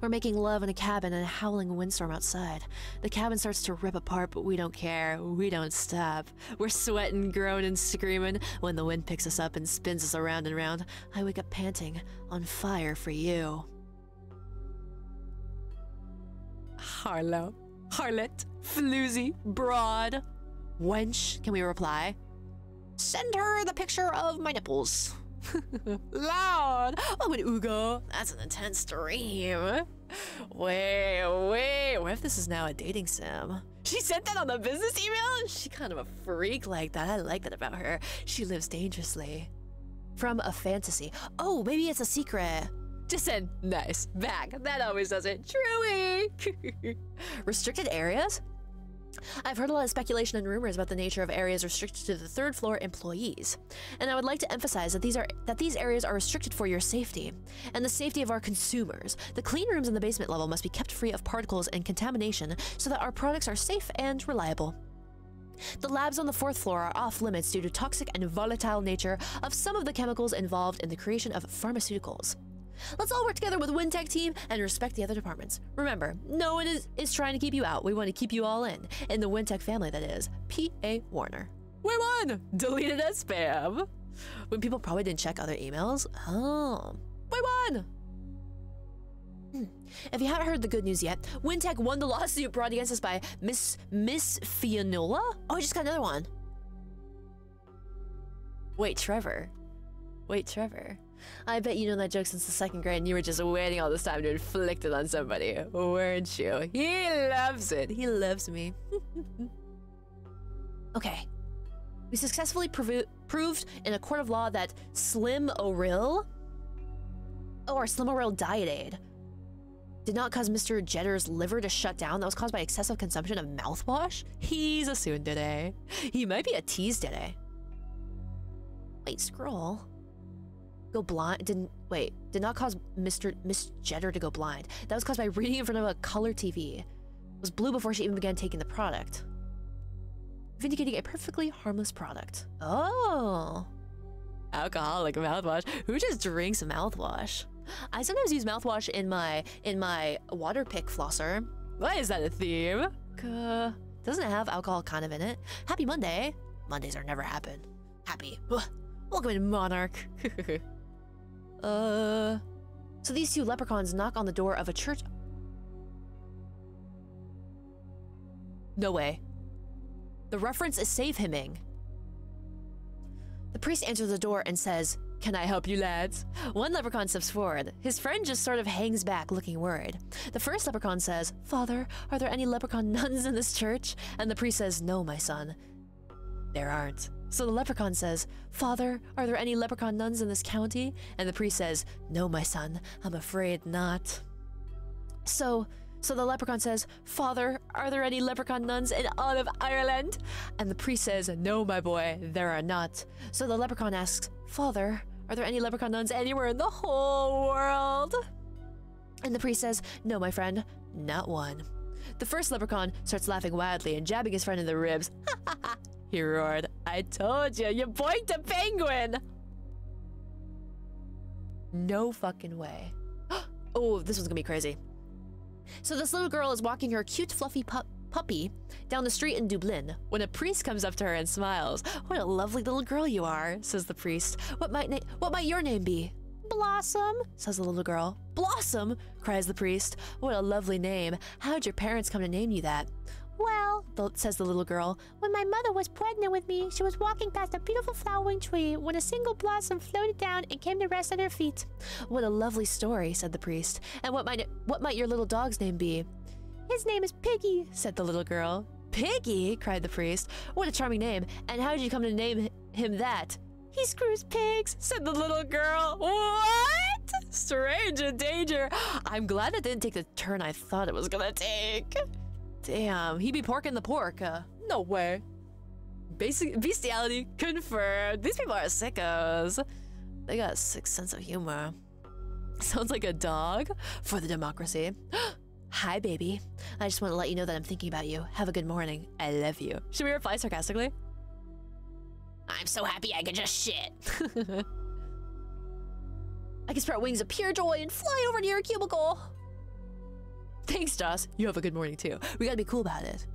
We're making love in a cabin in a howling windstorm outside. The cabin starts to rip apart, but we don't care. We don't stop. We're sweating, groaning, screaming when the wind picks us up and spins us around and round. I wake up panting, on fire for you. Harlow, harlot, floozy, broad, wench, can we reply? Send her the picture of my nipples. Loud! Oh, but Ugo, that's an intense dream. Wait, wait, what if this is now a dating sim? She sent that on the business email? She kind of a freak like that. I like that about her. She lives dangerously. From a fantasy. Oh, maybe it's a secret. Just send nice back. That always does it. Truly. Restricted areas? I've heard a lot of speculation and rumors about the nature of areas restricted to the third floor employees. And I would like to emphasize that these are that these areas are restricted for your safety and the safety of our consumers. The clean rooms in the basement level must be kept free of particles and contamination so that our products are safe and reliable. The labs on the fourth floor are off limits due to toxic and volatile nature of some of the chemicals involved in the creation of pharmaceuticals. Let's all work together with the WynTech team and respect the other departments. Remember, no one is, is trying to keep you out. We want to keep you all in. In the WynTech family, that is. P.A. Warner. We won! Deleted as spam. When people probably didn't check other emails. Oh. We won! Hmm. If you haven't heard the good news yet, WynTech won the lawsuit brought against us by Miss Miss Fionola. Oh, I just got another one. Wait, Trevor. Wait, Trevor. I bet you know that joke since the second grade and you were just waiting all this time to inflict it on somebody, weren't you? He loves it. He loves me. okay. We successfully provo- proved in a court of law that Slim O'Rill, oh, or Slim O'Rill Diet Aid, did not cause Mr. Jetter's liver to shut down. That was caused by excessive consumption of mouthwash. He's a soon today. He might be a tease today. Wait, scroll go blind didn't wait did not cause mr miss jetter to go blind. That was caused by reading in front of a color tv it was blue before she even began taking the product. Vindicating a perfectly harmless product. Oh. Alcoholic mouthwash. Who just drinks mouthwash? I sometimes use mouthwash in my in my water pick flosser. Why is that a theme? Uh, doesn't it have alcohol kind of in it. Happy monday. Mondays are never happen. Happy. Ugh. welcome to monarch Uh. So these two leprechauns knock on the door of a church. No way. The reference is save himing. The priest answers the door and says, Can I help you, lads? One leprechaun steps forward. His friend just sort of hangs back, looking worried. The first leprechaun says, Father, are there any leprechaun nuns in this church? And the priest says, No, my son. There aren't. So the leprechaun says, Father, are there any leprechaun nuns in this county? And the priest says, No, my son, I'm afraid not. So, so the leprechaun says, Father, are there any leprechaun nuns in all of Ireland? And the priest says, No, my boy, there are not. So the leprechaun asks, Father, are there any leprechaun nuns anywhere in the whole world? And the priest says, No, my friend, not one. The first leprechaun starts laughing wildly and jabbing his friend in the ribs. he roared, I told you, you boinked a penguin! No fucking way. oh, this one's gonna be crazy. So this little girl is walking her cute fluffy pup puppy down the street in Dublin when a priest comes up to her and smiles. What a lovely little girl you are, says the priest. What might what might your name be? Blossom, says the little girl. Blossom, cries the priest. What a lovely name. How'd your parents come to name you that? Well, says the little girl, when my mother was pregnant with me, she was walking past a beautiful flowering tree when a single blossom floated down and came to rest at her feet. What a lovely story, said the priest. And what might what might your little dog's name be? His name is Piggy, said the little girl. Piggy, cried the priest. What a charming name. And how did you come to name him that? He screws pigs, said the little girl. What? Strange danger. I'm glad that didn't take the turn I thought it was gonna take. Damn, he be porking the pork. Uh, no way. Basic bestiality confirmed. These people are sickos. They got a sick sense of humor. Sounds like a dog for the democracy. Hi, baby. I just want to let you know that I'm thinking about you. Have a good morning. I love you. Should we reply sarcastically? I'm so happy I could just shit. I can sprout wings of pure joy and fly over to your cubicle. Thanks, Joss. You have a good morning too. We gotta be cool about it.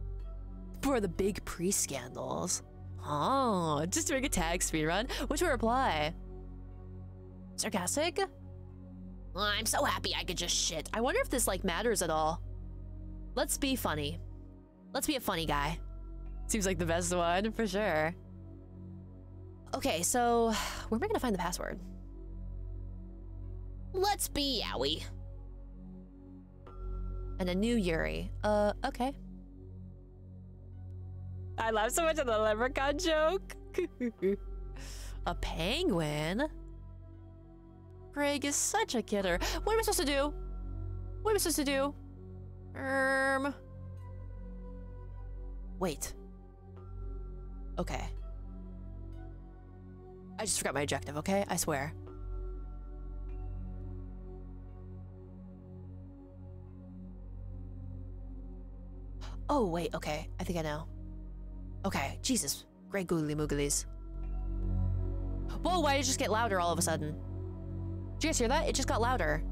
For the big pre-scandals. Oh, just doing a tag speedrun. Should we reply? Sarcastic? I'm so happy I could just shit. I wonder if this like matters at all. Let's be funny. Let's be a funny guy. Seems like the best one for sure. Okay, so where am I gonna find the password? Let's be Yowie and a new Yuri. Uh, okay. I laugh so much at the leprechaun joke. a penguin? Greg is such a kidder. What am I supposed to do? What am I supposed to do? Um. Wait. Okay. I just forgot my objective, okay? I swear. Oh, wait, okay. I think I know. Okay, Jesus. Great googly mooglies. Whoa, why did it just get louder all of a sudden? Did you guys hear that? It just got louder.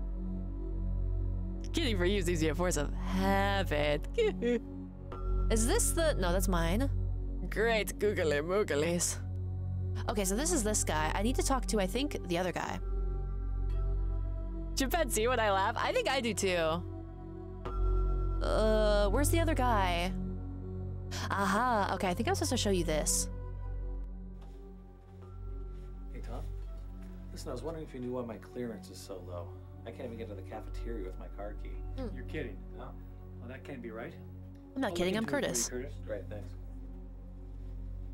Kitty for you be a force of habit. is this the... No, that's mine. Great googly mooglies. Okay, so this is this guy. I need to talk to, I think, the other guy. Japan see when I laugh? I think I do too. Uh, where's the other guy? Aha, okay, I think I was supposed to show you this. Hey, Tom. Listen, I was wondering if you knew why my clearance is so low. I can't even get to the cafeteria with my car key. Mm. You're kidding, huh? Well, that can't be right. I'm not I'll kidding, I'm Curtis. You, Curtis. Great, thanks.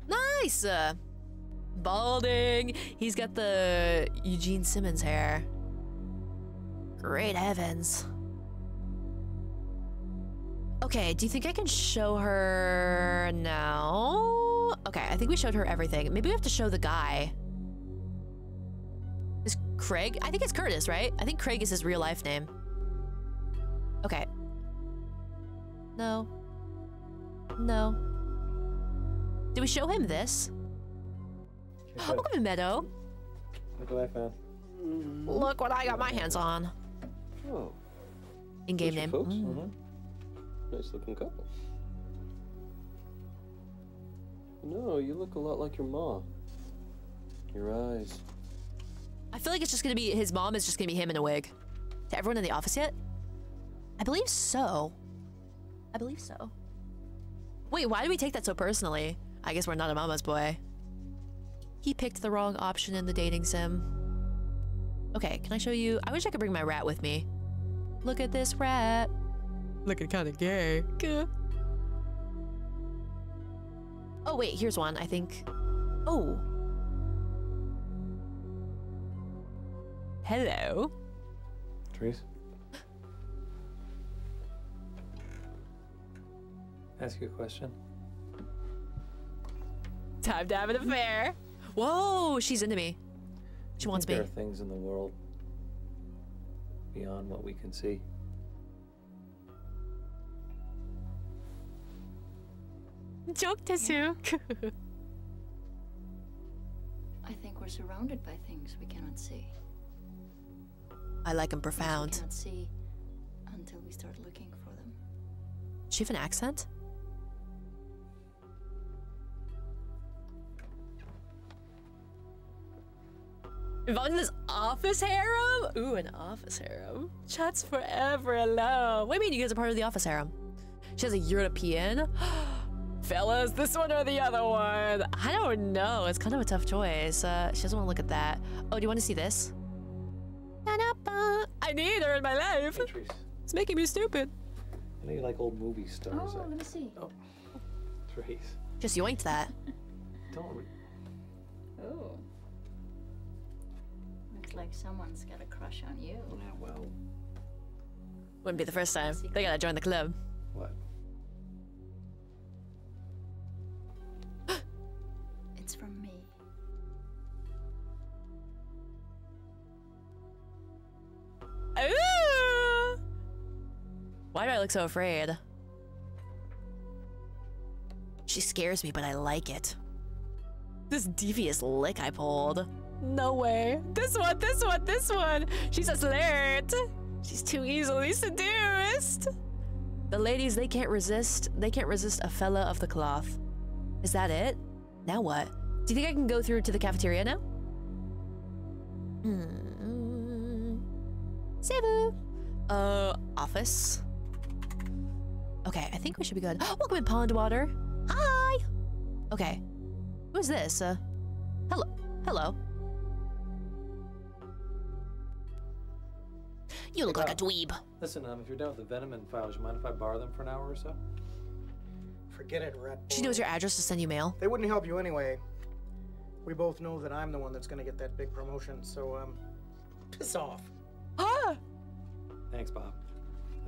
Nice! Uh, balding. He's got the Eugene Simmons hair. Great heavens. Okay, do you think I can show her now? Okay, I think we showed her everything. Maybe we have to show the guy. Is Craig? I think it's Curtis, right? I think Craig is his real life name. Okay. No. No. Did we show him this? Look at Meadow. Look what I found. Look what I got my hands on. Oh. In-game name. Mm. Mm-hmm. Nice looking couple. No, you look a lot like your mom. Your eyes. I feel like it's just gonna be his mom is just gonna be him in a wig. To everyone in the office yet? I believe so. I believe so. Wait, why do we take that so personally? I guess we're not a mama's boy. He picked the wrong option in the dating sim. Okay, can I show you? I wish I could bring my rat with me. Look at this rat. Looking kind of gay. Oh, wait, here's one, I think. Oh. Hello. Therese? Ask you a question. Time to have an affair. Whoa, she's into me. She wants think me. There are things in the world beyond what we can see. Joke Tesu. I think we're surrounded by things we cannot see. I like him Things we profound. cannot see until we start looking for them. Does she have an accent? Involved in this office harem? Ooh, an office harem. Chats forever alone. What do you mean you guys are part of the office harem? She has a European? Fellas, this one or the other one? I don't know. It's kind of a tough choice. Uh, she doesn't want to look at that. Oh, do you want to see this? Da-da-ba. I need her in my life. Hey, It's making me stupid. I know you like old movie stars. Oh, let me see. Oh, Therese. Just yoinked that. Don't. Re- Oh. Looks like someone's got a crush on you. yeah, well, Wouldn't be the first time. They gotta join the club. From me. Why do I look so afraid? She scares me, but I like it. This devious lick I pulled. No way. This one, this one, this one. She's a flirt. She's too easily seduced. The ladies, they can't resist. They can't resist a fella of the cloth. Is that it? Now what? Do you think I can go through to the cafeteria now? Hmm. Cebu. Uh, office. Okay, I think we should be good. Welcome in Pond Water. Hi. Okay. Who's this? Uh, hello. Hello. You look like a dweeb. Listen, um, if you're done with the venom and files, you mind if I borrow them for an hour or so? Forget it, rat. She knows your address to send you mail. They wouldn't help you anyway. We both know that I'm the one that's gonna get that big promotion, so um, piss off. Ah! Thanks, Bob.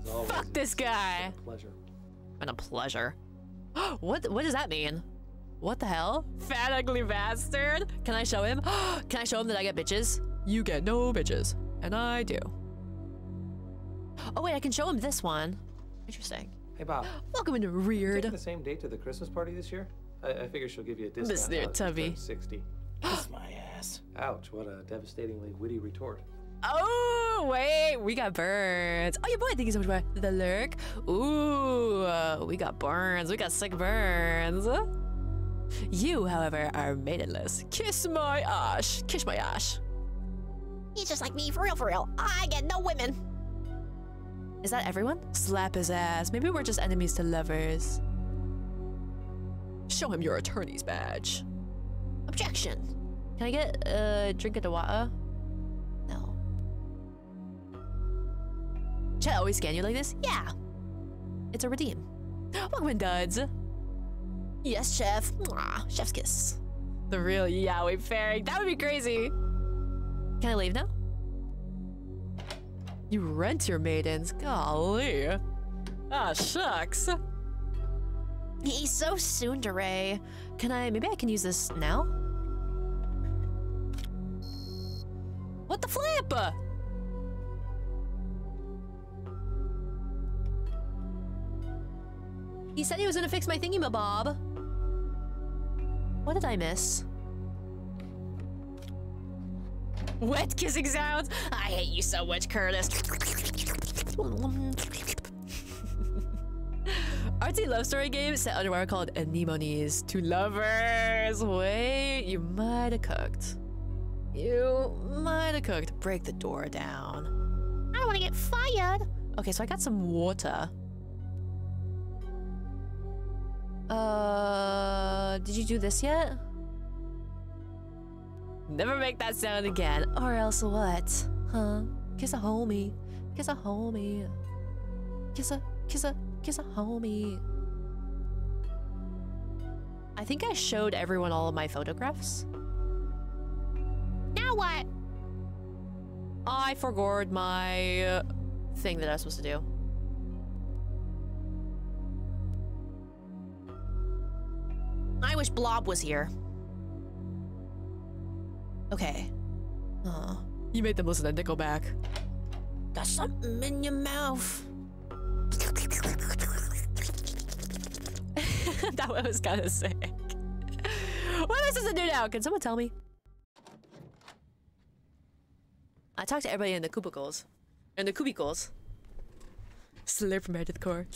As always. Fuck this guy. it's a pleasure. And a pleasure. what? What does that mean? What the hell? Fat ugly bastard. Can I show him? Can I show him that I get bitches? You get no bitches, and I do. Oh wait, I can show him this one. Interesting. Hey, Bob. Welcome into Reared. Taking the same date to the Christmas party this year? I, I figure she'll give you a discount. This there, Tubby. turned 60. Kiss my ass. Ouch, what a devastatingly witty retort. Oh wait, we got burns. Oh, your boy, thank you so much for the lurk. Ooh, uh, we got burns. We got sick burns. You, however, are maidenless. Kiss my ash. Kiss my ash. He's just like me, for real, for real. I get no women. Is that everyone? Slap his ass. Maybe we're just enemies to lovers. Show him your attorney's badge. Objection. Can I get a drink of the water? No. Should I always scan you like this? Yeah. It's a redeem. Welcome in, duds. Yes, chef. Mwah, chef's kiss. The real yaoi pairing. That would be crazy. Can I leave now? You rent your maidens. Golly. Ah, shucks. He's so tsundere. Can I, maybe I can use this now? What the flip? He said he was gonna fix my thingy bob. What did I miss? Wet kissing sounds. I hate you so much, Curtis. Artsy love story game set underwear called Anemones. Two lovers. Wait, you might have cooked. You might have cooked. Break the door down. I don't want to get fired. Okay, so I got some water. Uh, did you do this yet? Never make that sound again. Or else what? Huh? Kiss a homie. Kiss a homie. Kiss a, kiss a, kiss a homie. I think I showed everyone all of my photographs. Now what? I forgot my uh, thing that I was supposed to do. I wish Blob was here. Okay. Uh, you made them listen to Nickelback. Got something in your mouth. that one was kind of sick. What else is to do now? Can someone tell me? I talked to everybody in the cubicles. In the cubicles. Slurp from head to the core.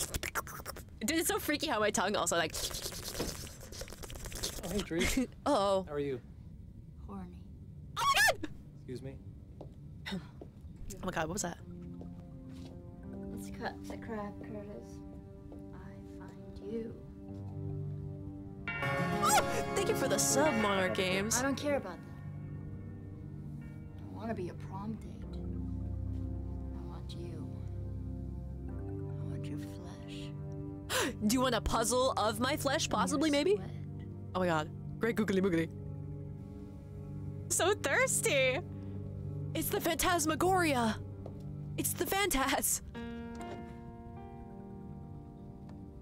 Dude, it's so freaky how my tongue also like. Oh, hey, Tree. uh oh. How are you? Horny. Oh my god! Excuse me? Oh my god, what was that? Let's cut the crap, Curtis. I find you. Oh, thank you for the sub, Monarch Games. I don't care about that. I want to be a prom date. I want you. I want your flesh. Do you want a puzzle of my flesh, possibly, maybe? Oh my god. Great googly moogly. So thirsty! It's the Phantasmagoria! It's the Phantas!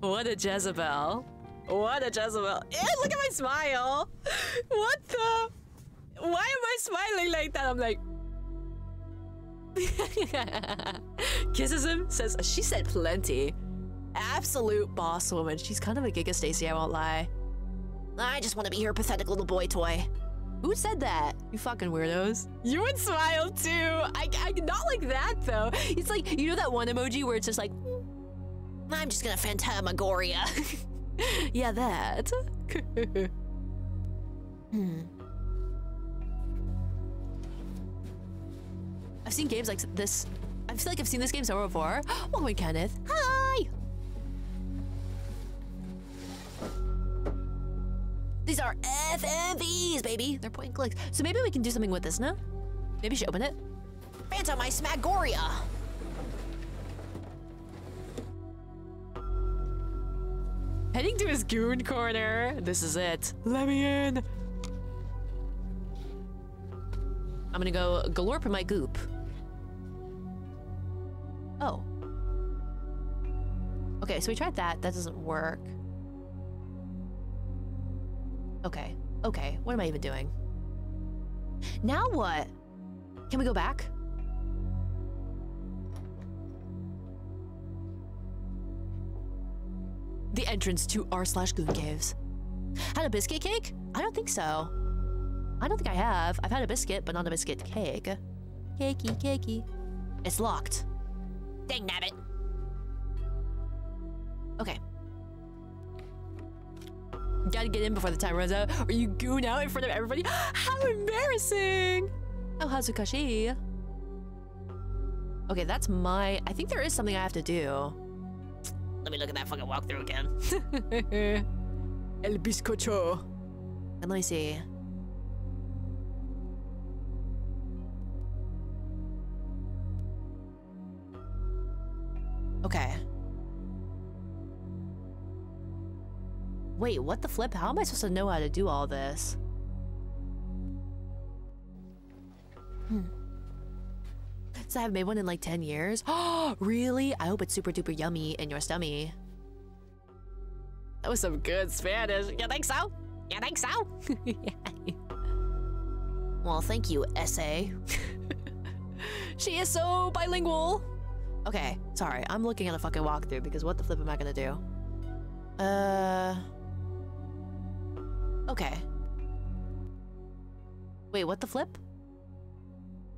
What a Jezebel. What a Jezebel. Ew, look at my smile! What the? Why am I smiling like that? I'm like. Kisses him, says, she said plenty. Absolute boss woman. She's kind of a Giga Stacy, I won't lie. I just want to be her pathetic little boy toy. Who said that? You fucking weirdos. You would smile too. I, I not like that though. It's like you know that one emoji where it's just like I'm just gonna phantasmagoria. yeah, that. hmm. I've seen games like this. I feel like I've seen this game somewhere before. Welcome, Kenneth. Hi. These are FMVs, baby. They're point and clicks. So maybe we can do something with this now. Maybe should open it. Phantom my Smagoria. Heading to his goon corner. This is it. Let me in. I'm gonna go galorp my goop. Oh. Okay, so we tried that. That doesn't work. Okay. Okay. What am I even doing? Now what? Can we go back? The entrance to r slash goon caves. Had a biscuit cake? I don't think so. I don't think I have. I've had a biscuit, but not a biscuit cake. Cakey, cakey. It's locked. Dang nabbit. Okay. Gotta get in before the time runs out, or you goon out in front of everybody. How embarrassing! Oh, Hazukashi. Okay, that's my... I think there is something I have to do. Let me look at that fucking walkthrough again. El bizcocho. And let me see. Okay. Wait, what the flip? How am I supposed to know how to do all this? Hmm. So I haven't made one in like 10 years? Oh, really? I hope it's super duper yummy in your stomach. That was some good Spanish. You think so? You think so? well, thank you, essay. she is so bilingual. Okay, sorry. I'm looking at a fucking walkthrough because what the flip am I gonna do? Uh... Okay. Wait, what the flip?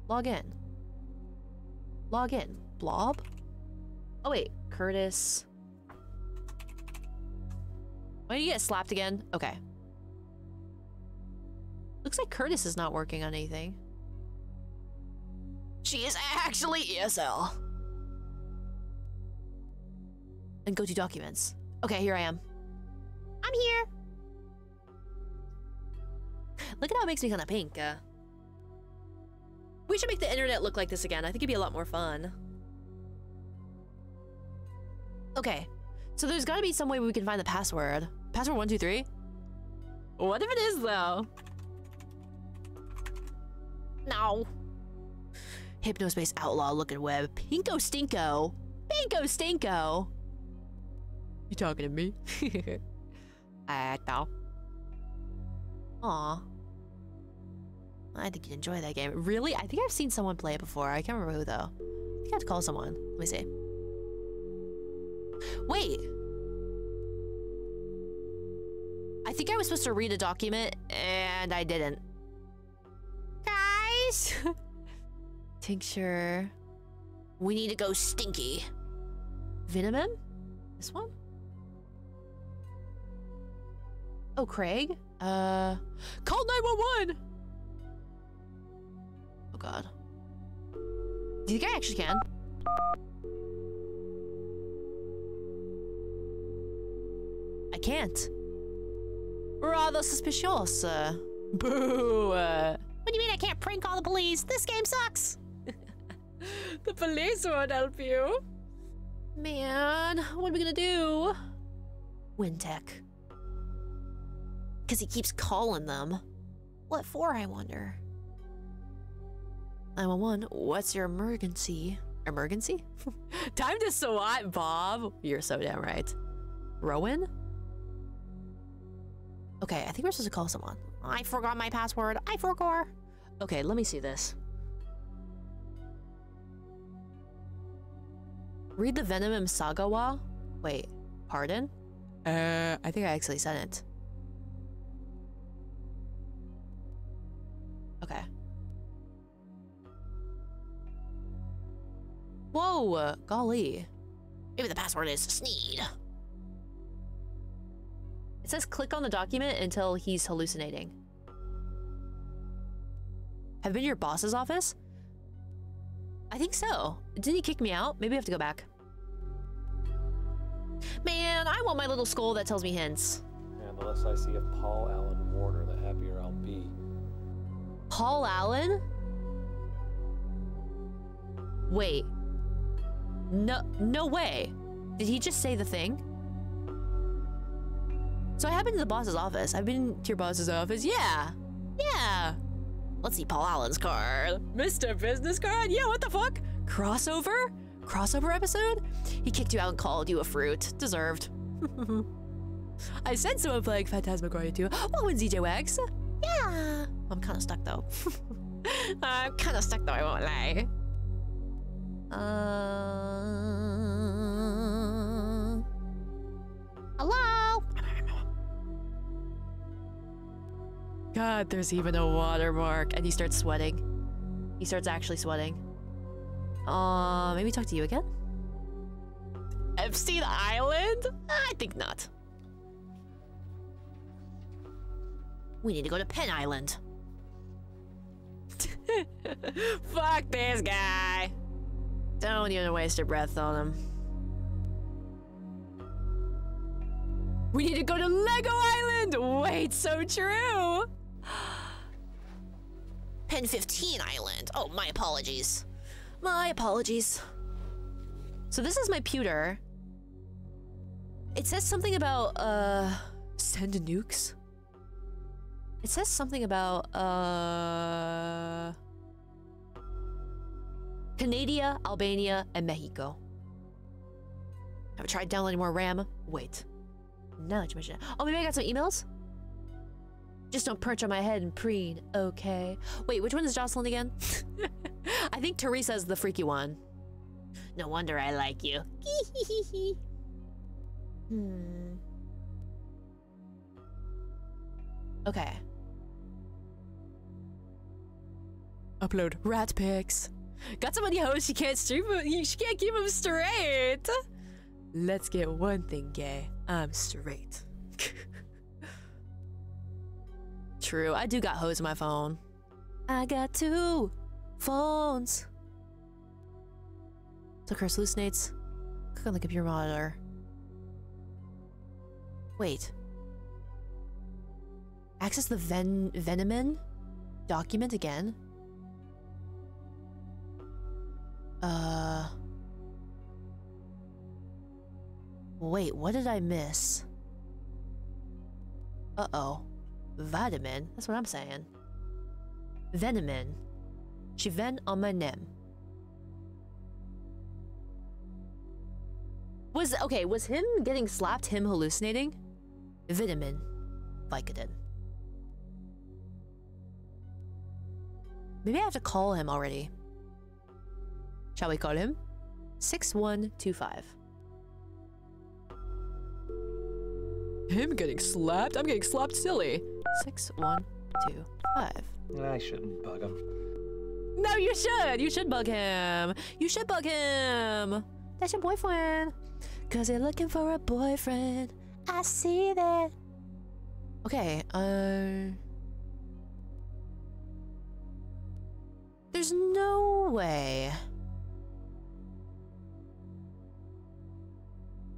Log in. Log in. Blob? Oh wait, Curtis. Why did you get slapped again? Okay. Looks like Curtis is not working on anything. She is actually ESL. And go to documents. Okay, here I am. I'm here. Look at how it makes me kind of pink. Uh, We should make the internet look like this again. I think it'd be a lot more fun. Okay, so there's gotta be some way we can find the password. Password 123? What if it is, though? No. Hypnospace outlaw looking web. Pinko stinko. Pinko stinko. You talking to me? I know. Aw. I think you'd enjoy that game. Really? I think I've seen someone play it before. I can't remember who, though. I think I have to call someone. Let me see. Wait. I think I was supposed to read a document, and I didn't. Guys! Tincture. We need to go stinky. Venomum? This one? Oh, Craig? Uh, call 911! God. Do you think I actually can? I can't. Rather suspicious. Uh, boo. Uh, what do you mean I can't prank all the police? This game sucks. the police won't help you. Man, what are we gonna do? WynTech. Because he keeps calling them. What for, I wonder? 911, what's your emergency? Emergency? Time to SWAT, Bob. You're so damn right. Rowan? Okay, I think we're supposed to call someone. I forgot my password. I forgot. Okay, let me see this. Read the Venomum Sagawa? Wait, pardon? Uh, I think I actually sent it. Okay. Whoa, golly. Maybe the password is Sneed. It says click on the document until he's hallucinating. Have been to your boss's office? I think so. Didn't he kick me out? Maybe I have to go back. Man, I want my little skull that tells me hints. And the less I see of Paul Allen Warner, the happier I'll be. Paul Allen? Wait. No, no way. Did he just say the thing? So I have been to the boss's office. I've been to your boss's office. Yeah. Yeah. Let's see Paul Allen's card. Mr. Business Card? Yeah, what the fuck? Crossover? Crossover episode? He kicked you out and called you a fruit. Deserved. I said someone playing Phantasmagoria 2. What ZJ Wags? Yeah. I'm kind of stuck though. I'm kind of stuck though, I won't lie. Uh... Hello? God, there's even a watermark. And he starts sweating. He starts actually sweating. Uh, maybe talk to you again? Epstein Island? I think not. We need to go to Penn Island. Fuck this guy. Don't even waste your breath on him. We need to go to Lego Island! Wait, so true! Pen 15 Island. Oh, my apologies. My apologies. So this is my pewter. It says something about, uh, send nukes? It says something about, uh... Canada, Albania, and Mexico. Have I tried downloading more RAM? Wait. Now that you mention it. Oh, maybe I got some emails? Just don't perch on my head and preen, okay? Wait, which one is Jocelyn again? I think Teresa's the freaky one. No wonder I like you. hmm. Okay. Upload rat pics. Got so many hoes she can't stream she can't keep them straight. Let's get one thing gay. I'm straight. True, I do got hoes on my phone. I got two phones. So curse hallucinates. Click on the computer monitor. Wait. Access the Ven Venomen document again? Uh. Wait, what did I miss? Uh oh. Vitamin? That's what I'm saying. Venomin. Chiven on my name. Was okay, was him getting slapped him hallucinating? Vitamin. Vicodin. Maybe I have to call him already. Shall we call him? 6125. Him getting slapped? I'm getting slapped silly. 6125. I shouldn't bug him. No, you should. You should bug him. You should bug him. That's your boyfriend. Cause you're looking for a boyfriend. I see that. Okay, uh. There's no way.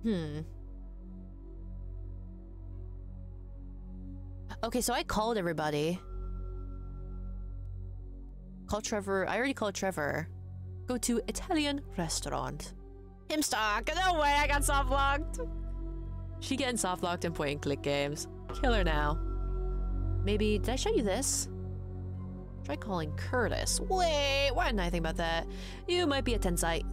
Hmm. Okay, so I called everybody. Call Trevor. I already called Trevor. Go to Italian restaurant. Him stock. No way, I got soft locked. She getting soft locked and playing click games. Kill her now. Maybe, did I show you this? Try calling Curtis. Wait, why didn't I think about that? You might be a tensite.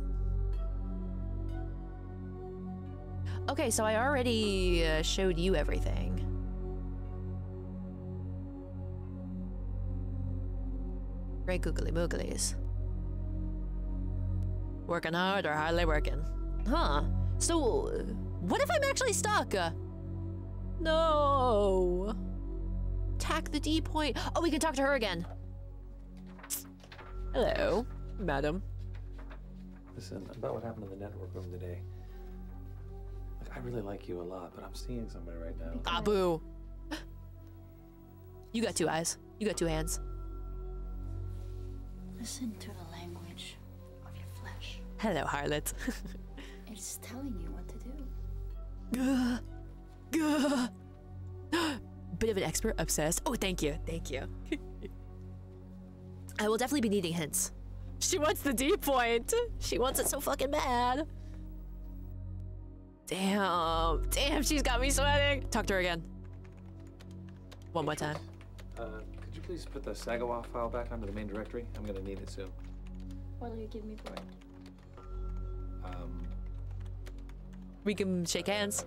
Okay, so I already uh, showed you everything. Great googly mooglies. Working hard or hardly working? Huh. So, what if I'm actually stuck? No. Tack the D point. Oh, we can talk to her again. Hello, madam. Listen, about what happened in the network room today. Look, I really like you a lot, but I'm seeing somebody right now. Ah, Abu. You got two eyes. You got two hands. Listen to the language of your flesh. Hello, harlot. It's telling you what to do. Gah. Gah. Bit of an expert, obsessed. Oh, thank you, thank you. I will definitely be needing hints. She wants the D point. She wants it so fucking bad. Damn, damn, she's got me sweating. Talk to her again. One more time. Uh, could you please put the Sagawa file back onto the main directory? I'm gonna need it soon. What'll you give me for it? Um, We can shake hands.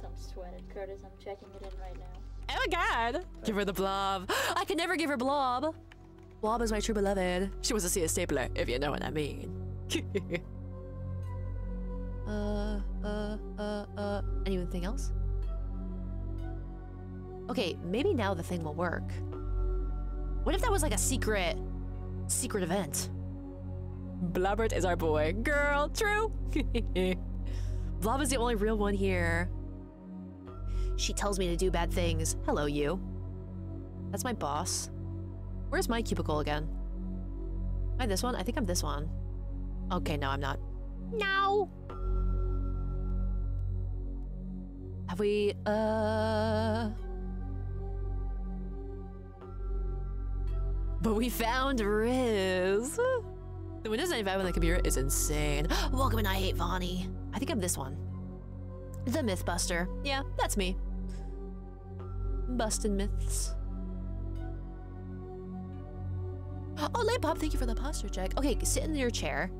Don't sweat it, Curtis. I'm checking it in right now. Oh my god! Give her the blob. I can never give her blob. Blob is my true beloved. She wants to see a stapler, if you know what I mean. uh, uh, uh, uh. Anything else? Okay, maybe now the thing will work. What if that was like a secret, secret event? Blabbert is our boy. Girl, true. Blob is the only real one here. She tells me to do bad things. Hello, you. That's my boss. Where's my cubicle again? Am I this one? I think I'm this one. Okay, no, I'm not. No! Have we, uh... But we found Riz. The Windows 95 on the computer is insane. Welcome and I hate Vonnie. I think I'm this one. The Mythbuster. Yeah, that's me. Bustin' myths. Oh, Late Bob, thank you for the posture check. Okay, sit in your chair.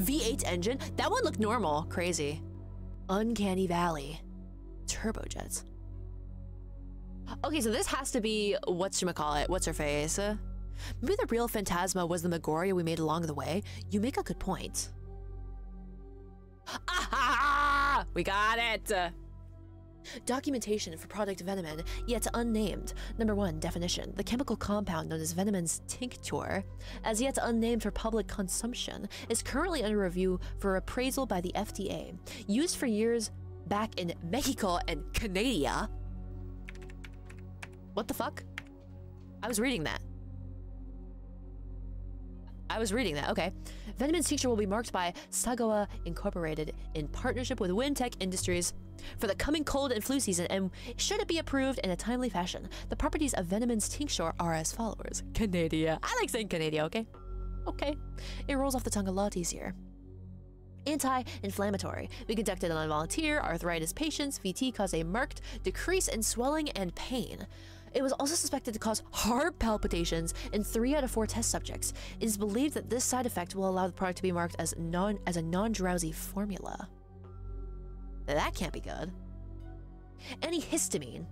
V8 engine? That one looked normal. Crazy. Uncanny Valley. Turbojets. Okay, so this has to be what's call it? What's her face? Uh, maybe the real Phantasma was the Megoria we made along the way. You make a good point. Ah! We got it. Documentation for product Venomin, yet unnamed. Number one, definition. The chemical compound known as Venomin's tincture, as yet unnamed for public consumption, is currently under review for appraisal by the FDA. Used for years back in Mexico and Canada. What the fuck? I was reading that. I was reading that. Okay. Venomins tincture will be marked by Sagawa Incorporated in partnership with WynTech Industries for the coming cold and flu season, and should it be approved in a timely fashion, the properties of Venomins tincture are as follows. Canada. I like saying Canada, okay? Okay. It rolls off the tongue a lot easier. Anti-inflammatory. We conducted on volunteer arthritis patients. VT caused a marked decrease in swelling and pain. It was also suspected to cause heart palpitations in three out of four test subjects. It is believed that this side effect will allow the product to be marked as non as a non-drowsy formula. That can't be good. Antihistamine.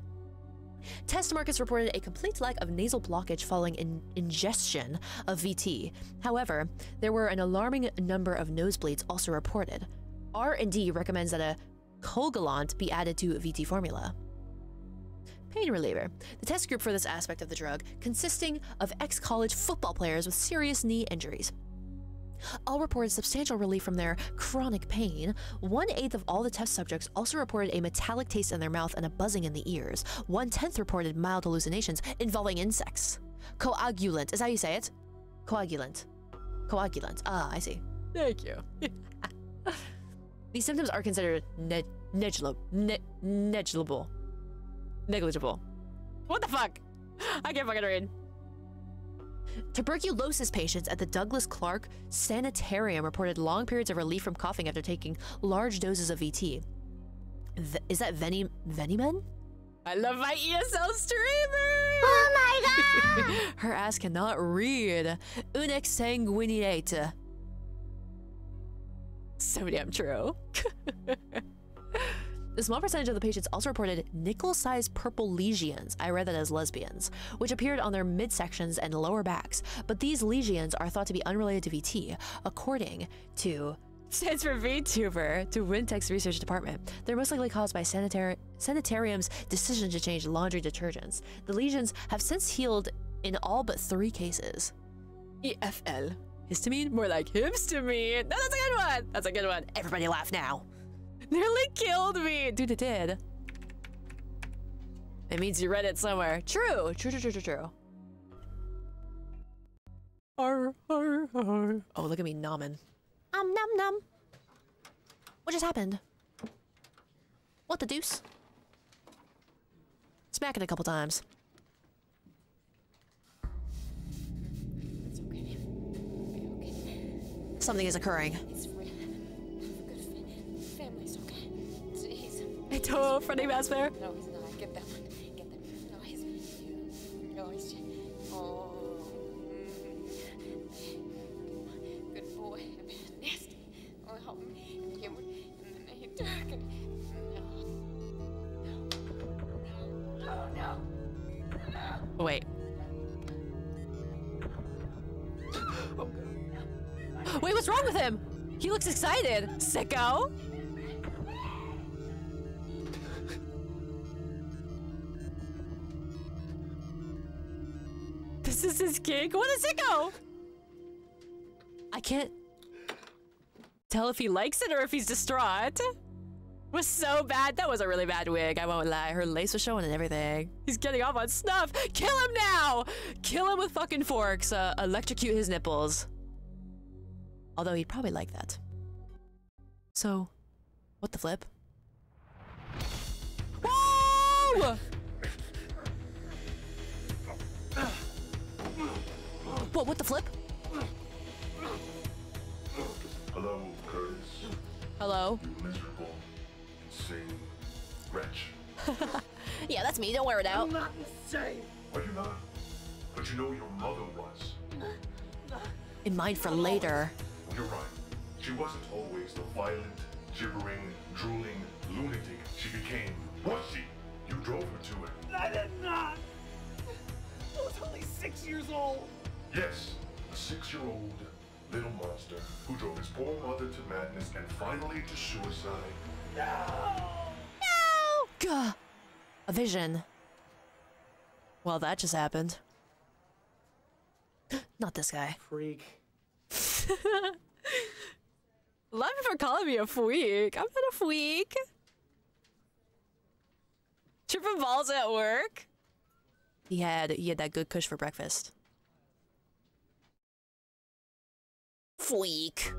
Test markets reported a complete lack of nasal blockage following in ingestion of VT. However, there were an alarming number of nosebleeds also reported. R&D recommends that a coagulant be added to VT formula. Pain reliever. The test group for this aspect of the drug consisting of ex-college football players with serious knee injuries all reported substantial relief from their chronic pain. One eighth of all the test subjects also reported a metallic taste in their mouth and a buzzing in the ears. One tenth reported mild hallucinations involving insects. Coagulant, is how you say it? Coagulant. Coagulant. Ah, I see. Thank you. These symptoms are considered ne negligible. Ne negligible. Negligible. What the fuck? I can't fucking read. Tuberculosis patients at the Douglas Clark Sanitarium reported long periods of relief from coughing after taking large doses of VT. V is that Veni Venimen? I love my ESL streamer! Oh my god! Her ass cannot read. Unex sanguinate. So damn true. A small percentage of the patients also reported nickel-sized purple lesions, I read that as lesbians, which appeared on their midsections and lower backs, but these lesions are thought to be unrelated to VT, according to stands for VTuber to WynTech's research department. They're most likely caused by sanitari sanitarium's decision to change laundry detergents. The lesions have since healed in all but three cases. EFL. Histamine? More like hipstamine. No, that's a good one. That's a good one. Everybody laugh now. Nearly killed me. Dude, it did. It means you read it somewhere. True. True, true, true, true, true. Arr, arr, arr. Oh, look at me nomming. Um, num, num. What just happened? What the deuce? Smack it a couple times. Something is occurring. Family's Hey, Toho, Freddy Fazbear. No, he's not. Get that one. Get that. No, he's. No, he's. Oh. Good boy. Nasty. Oh, help me. And then. No. No. No. No. Wait. Wait, what's wrong with him? He looks excited. Sicko. His gig? What a sicko! I can't tell if he likes it or if he's distraught. Was so bad. That was a really bad wig. I won't lie. Her lace was showing and everything. He's getting off on snuff. Kill him now! Kill him with fucking forks. Uh, electrocute his nipples. Although he'd probably like that. So, what the flip? Whoa! What, what the flip? Hello, Curtis. Hello? You miserable, insane wretch. yeah, that's me. Don't wear it out. not insane. Are you not? But you know your mother was. In mind for later. You're right. She wasn't always the violent, gibbering, drooling lunatic she became, was she? You drove her to it. I did not. I was only six years old. Yes, a six-year-old little monster who drove his poor mother to madness and finally to suicide. No! No! Gah! A vision. Well, that just happened. Not this guy. Freak. Love you for calling me a freak. I'm not a freak. Tripping balls at work. He had he had that good kush for breakfast. Freak.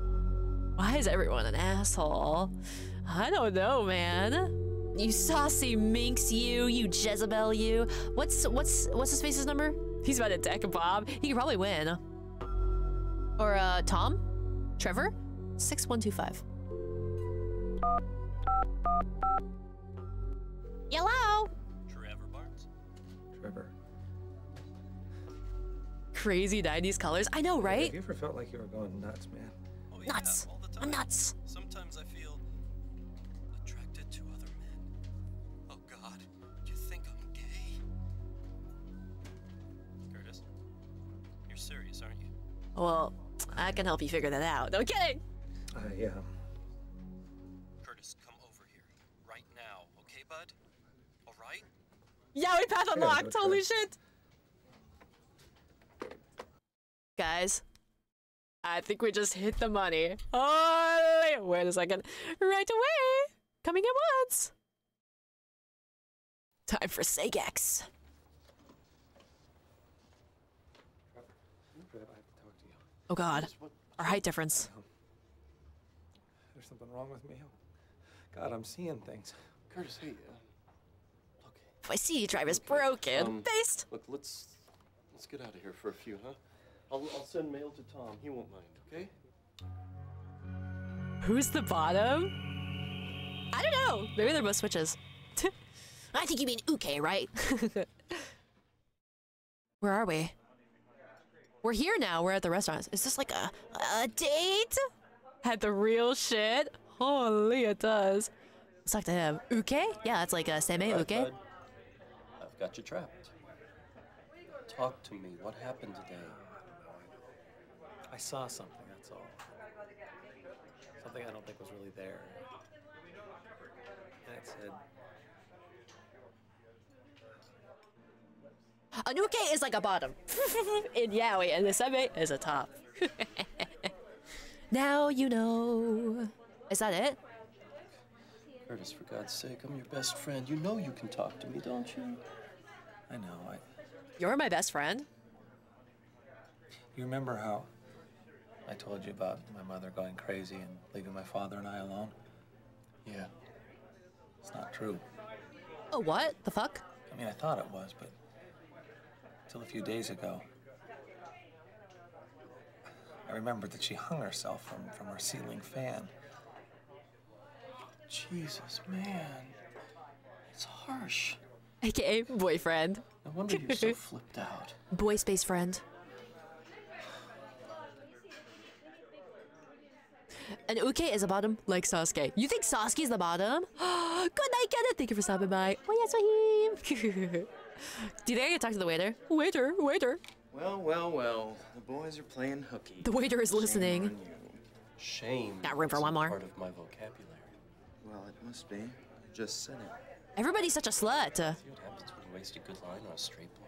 Why is everyone an asshole? I don't know, man. You saucy minx, you, you Jezebel, you. What's what's what's his face's number? He's about to deck Bob. He could probably win. Or uh, Tom, Trevor, six one two five. Yellow. Trevor Barnes. Trevor. Crazy 90s colors. I know, right? Have you ever felt like you were going nuts, man? Oh, Nuts. I'm nuts. Sometimes I feel attracted to other men. Oh God, do you think I'm gay? Curtis, you're serious, aren't you? Well, I can help you figure that out. No kidding. I, um... Curtis, come over here right now, okay, bud? All right? Yeah, we path Yeah, unlocked. okay. Holy shit. Guys, I think we just hit the money. Oh, wait a second. Right away. Coming at once. Time for Sagex. Trev, I have to talk to you. Oh god. Our height difference. There's something wrong with me. God, I'm seeing things. Curtis, hey. Uh, My CD drive is broken. um, Based. Look, let's let's get out of here for a few, huh? I'll I'll send mail to Tom. He won't mind, okay? Who's the bottom? I don't know. Maybe they're both switches. I think you mean Uke, right? Where are we? We're here now. We're at the restaurant. Is this like a a date? Had the real shit? Holy, it does. Let's talk to him. Uke? Yeah, it's like uh, a seme eh, Right, uke. bud. I've got you trapped. Talk to me. What happened today? I saw something, that's all. Something I don't think was really there. And it said, An uke is like a bottom. In yaoi, and the seme is a top. now you know. Is that it? Curtis, for God's sake, I'm your best friend. You know you can talk to me, don't you? I know, I. You're my best friend. You remember how I told you about my mother going crazy and leaving my father and I alone? Yeah. It's not true. Oh, what? The fuck? I mean, I thought it was, but until a few days ago, I remembered that she hung herself from, from her ceiling fan. Jesus, man. It's harsh. AKA boyfriend. No wonder you're so flipped out. Boy space friend. An uke is a bottom like Sasuke. You think Sasuke's the bottom? Good night, Kenneth. Thank you for stopping by. Oh, yes, Wahim. Do you think I can talk to the waiter? Waiter, waiter. Well, well, well. The boys are playing hooky. The waiter is Shame listening. on you. Shame. Got room for one more. Part of my vocabulary. Well, it must be. I just said it. Everybody's such a slut. See what happens when you waste a good line on a straight boy.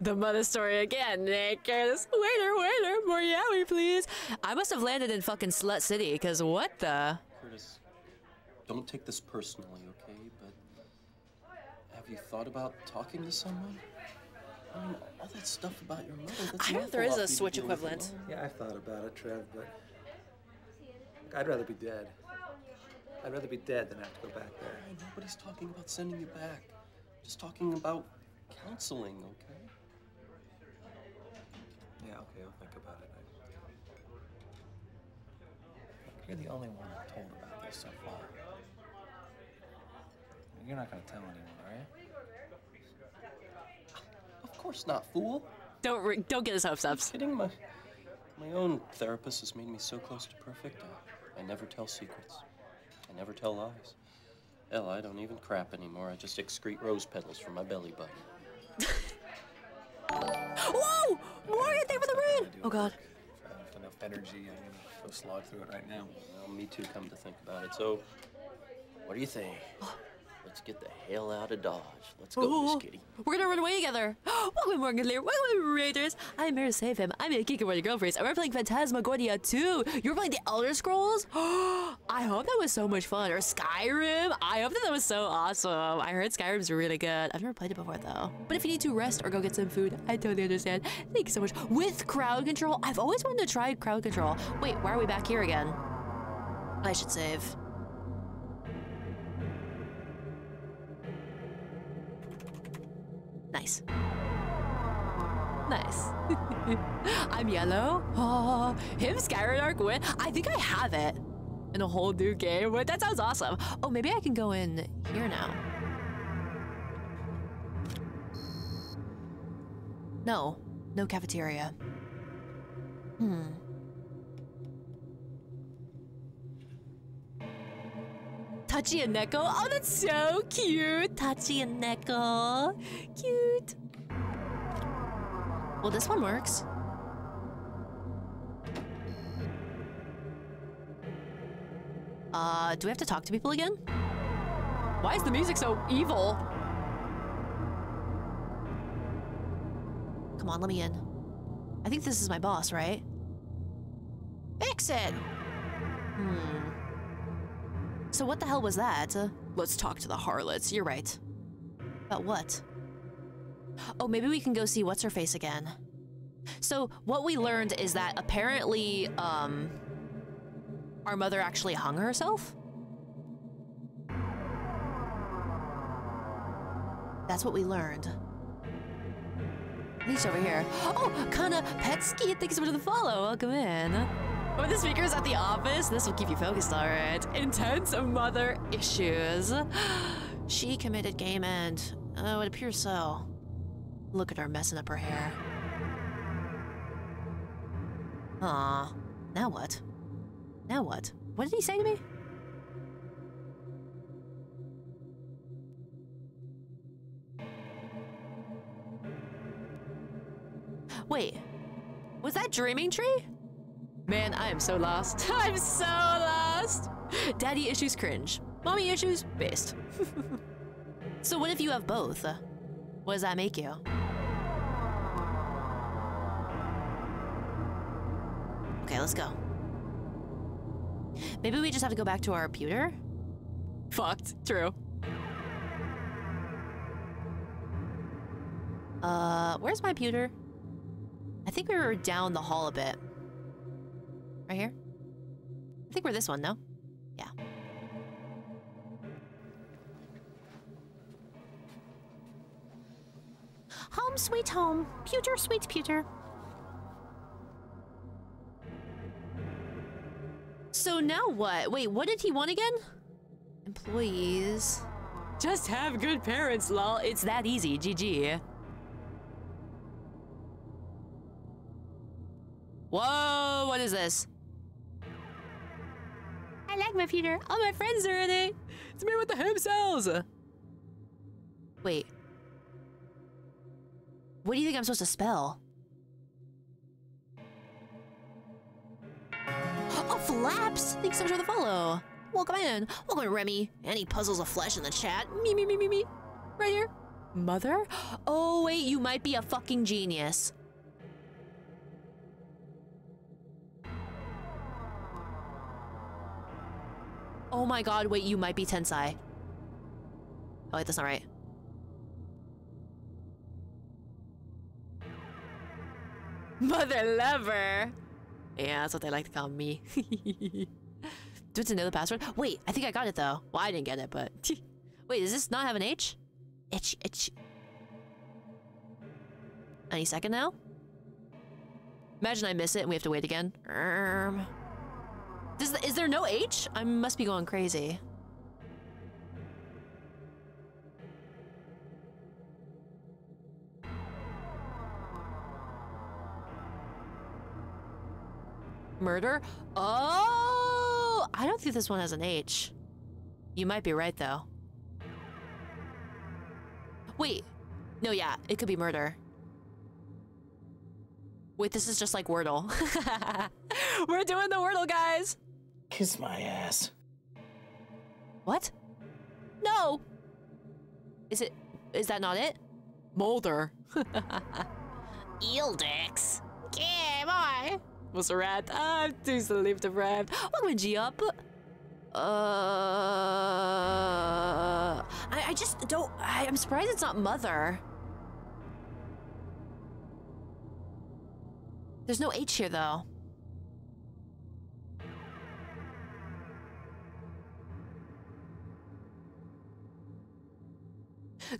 The mother story again, Nick. Waiter, waiter, more yaoi, please. I must have landed in fucking Slut City, because what the? Curtis, don't take this personally, okay? But have you thought about talking to someone? I mean, all that stuff about your mother. That's I an heard there awful is lot a for you to Switch equivalent. Yeah, I've thought about it, Trev, but look, I'd rather be dead. I'd rather be dead than have to go back there. Hey, nobody's talking about sending you back. Just talking about counseling, okay? Yeah, okay, I'll think about it. I... You're the only one I've told about this so far. You're not gonna tell anyone, are you? Of course not, fool. Don't re- don't get his hopes up. Kidding? My, my own therapist has made me so close to perfect. I, I never tell secrets. I never tell lies. Hell, I don't even crap anymore. I just excrete rose petals from my belly button. Whoa! Morgan, thank you for the raid! Oh god. If I have enough energy, I'm gonna go slog through it right now. Well, me too, come to think about it. So, what do you think? Oh. Let's get the hell out of Dodge. Let's go, Ooh, Miss Kitty. We're gonna run away together. welcome, Morgan Lear. Welcome, Raiders. I'm here to SAVEHYMN. I'm a geek and one of your girlfriends, and we're playing Phantasmagoria 2. You're playing the Elder Scrolls? I hope that was so much fun. Or Skyrim. I hope that that was so awesome. I heard Skyrim's really good. I've never played it before, though. But if you need to rest or go get some food, I totally understand. Thank you so much. With crowd control, I've always wanted to try crowd control. Wait, why are we back here again? I should save. Nice. Nice. I'm yellow. Oh, him Skyrim win. I think I have it in a whole new game. Wait, that sounds awesome. Oh, maybe I can go in here now. No, no cafeteria. Hmm. Tachi and Neko. Oh, that's so cute. Tachi and Neko. Cute. Well, this one works. Uh, do we have to talk to people again? Why is the music so evil? Come on, let me in. I think this is my boss, right? Fix it! Hmm. So what the hell was that? Uh, let's talk to the harlots. You're right. About what? Oh, maybe we can go see what's her face again. So what we learned is that apparently, um, our mother actually hung herself. That's what we learned. He's over here. Oh, Kana Petsky, thanks for the follow. Welcome in. Oh, the speaker's at the office. This will keep you focused, all right. Intense mother issues. she committed game end. Oh, uh, it appears so. Look at her messing up her hair. Aw. Now what? Now what? What did he say to me? Wait. Was that Dreaming Tree? Man, I am so lost. I'm so lost. Daddy issues cringe. Mommy issues based. so what if you have both? What does that make you? Okay, let's go. Maybe we just have to go back to our pewter? Fucked. True. Uh, where's my pewter? I think we were down the hall a bit. Right here? I think we're this one, though. Yeah. Home sweet home. Pewter sweet pewter. So now what? Wait, what did he want again? Employees. Just have good parents, lol. It's that easy. GG. Whoa, what is this? I like my Peter. All my friends are in it. It's me with the hemp cells. Wait. What do you think I'm supposed to spell? Oh, Flaps! Thanks so much for the follow. Welcome in. Welcome, Remy. Any puzzles of flesh in the chat? Me, me, me, me, me. Right here. Mother? Oh, wait, you might be a fucking genius. Oh my god, wait, you might be Tensai. Oh wait, that's not right. Mother lover! Yeah, that's what they like to call me. Do it to know the password? Wait, I think I got it though. Well, I didn't get it, but... Wait, does this not have an H? Itch, itch. Any second now? Imagine I miss it and we have to wait again. Um, does is there no H? I must be going crazy. Murder? Oh! I don't think this one has an H. You might be right, though. Wait. No, yeah, it could be murder. Wait, this is just like Wordle. We're doing the Wordle, guys! Kiss my ass. What? No! Is it? Is that not it? Mulder. Eildix. Yeah, boy. Was a rat. I'm too sleep deprived. Welcome, G up. Uh, I, I just don't. I, I'm surprised it's not mother. There's no H here though.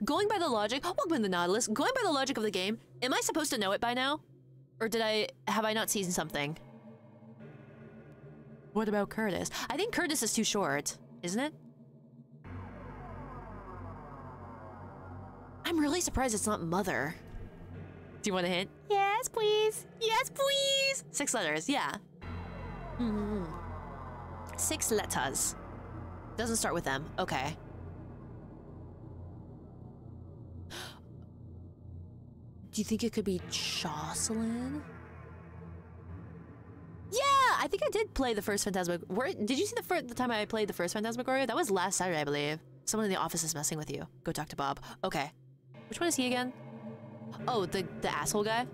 Going by the logic, welcome to the Nautilus. Going by the logic of the game, am I supposed to know it by now? Or did I, have I not seen something? What about Curtis? I think Curtis is too short, isn't it? I'm really surprised it's not Mother. Do you want a hint? Yes, please. Yes, please. Six letters, yeah. Hmm. Six letters. Doesn't start with them. Okay. Do you think it could be Jocelyn? Yeah, I think I did play the first Phantasmagoria. Where did you see the first the time I played the first Phantasmagoria? That was last Saturday, I believe. Someone in the office is messing with you. Go talk to Bob. Okay. Which one is he again? Oh, the the asshole guy.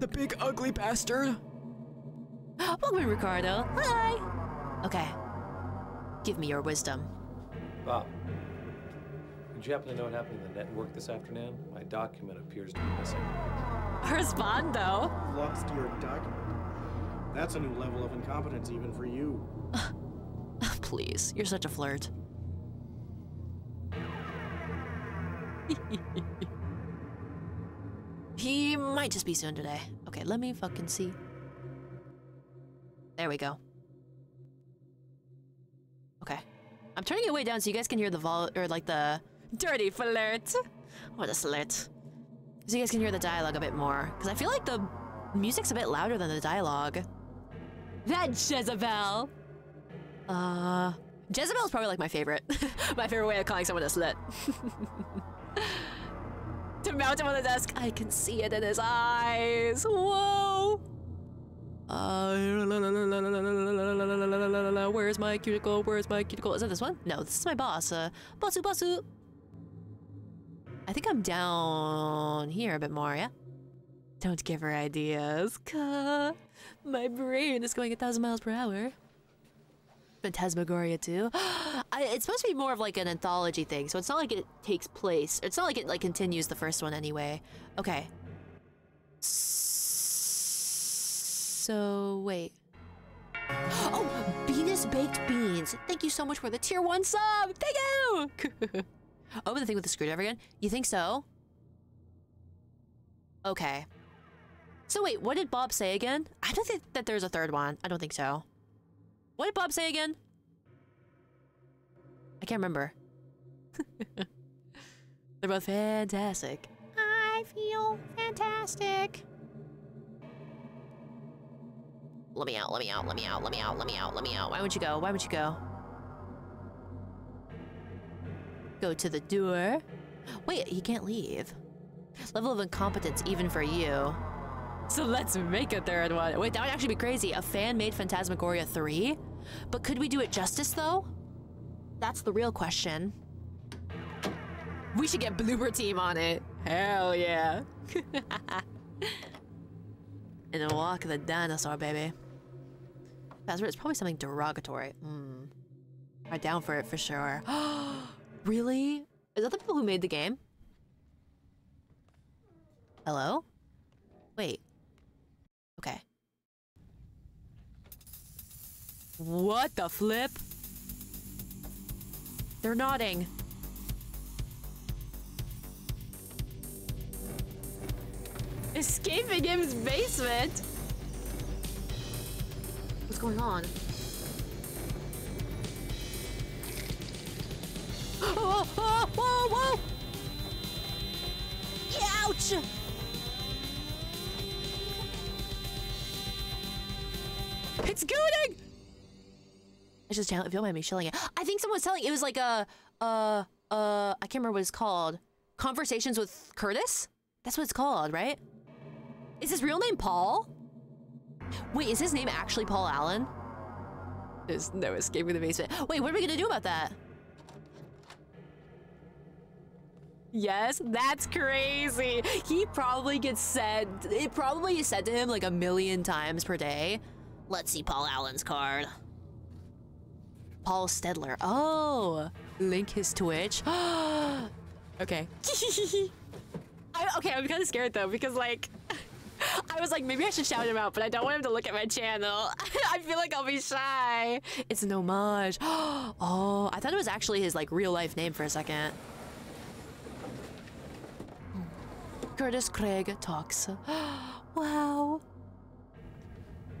The big ugly bastard. Welcome, Ricardo. Hi. Okay. Give me your wisdom. Bob, did you happen to know what happened in the network this afternoon? My document appears to be missing. Respond though. Lost your document. That's a new level of incompetence even for you. Please, you're such a flirt. he might just be soon today. Okay, let me fucking see. There we go. Okay. I'm turning it way down so you guys can hear the vol- or like the dirty flirt. What a flirt. So you guys can hear the dialogue a bit more. Because I feel like the music's a bit louder than the dialogue. That Jezebel! Uh... Jezebel is probably like my favorite. my favorite way of calling someone a slut. to mount him on the desk, I can see it in his eyes. Whoa! Uh, where's my cuticle? Where's my cuticle? Is that this one? No, this is my boss. Uh, bossu bossu. I think I'm down here a bit more, yeah? Don't give her ideas. Ka. My brain is going a thousand miles per hour. Phantasmagoria 2. I, it's supposed to be more of like an anthology thing, so it's not like it takes place. It's not like it like continues the first one anyway. Okay. So wait. Oh, Venus Baked Beans. Thank you so much for the tier one sub. Thank you. Open the thing with the screwdriver again. You think so? Okay. So wait, what did Bob say again? I don't think that there's a third one. I don't think so. What did Bob say again? I can't remember. They're both fantastic. I feel fantastic. Let me out, let me out, let me out, let me out, let me out, let me out. Why would you go? Why would you go? Go to the door. Wait, he can't leave. Level of incompetence even for you. So let's make a third one. Wait, that would actually be crazy. A fan-made Phantasmagoria 3? But could we do it justice, though? That's the real question. We should get Bloober Team on it. Hell yeah. and a walk the dinosaur, baby. That's Password it's probably something derogatory. Hmm. I'm down for it for sure. really? Is that the people who made the game? Hello? Wait. Okay. What the flip? They're nodding. Escaping his basement? What's going on? Oh, oh, whoa, whoa! Ouch! It's gooning! It's just you don't mind me shilling it. I think someone was telling it was like a uh uh I can't remember what it's called. Conversations with Curtis? That's what it's called, right? Is his real name Paul? Wait, is his name actually Paul Allen? There's no escaping the basement. Wait, what are we gonna do about that? Yes, that's crazy. He probably gets said, it probably is said to him like a million times per day. Let's see Paul Allen's card. Paul Stetler. Oh, link his Twitch. okay. I, okay, I'm kind of scared though because like, I was like, maybe I should shout him out, but I don't want him to look at my channel. I feel like I'll be shy. It's an homage. oh, I thought it was actually his like real life name for a second. Curtis Craig talks. wow.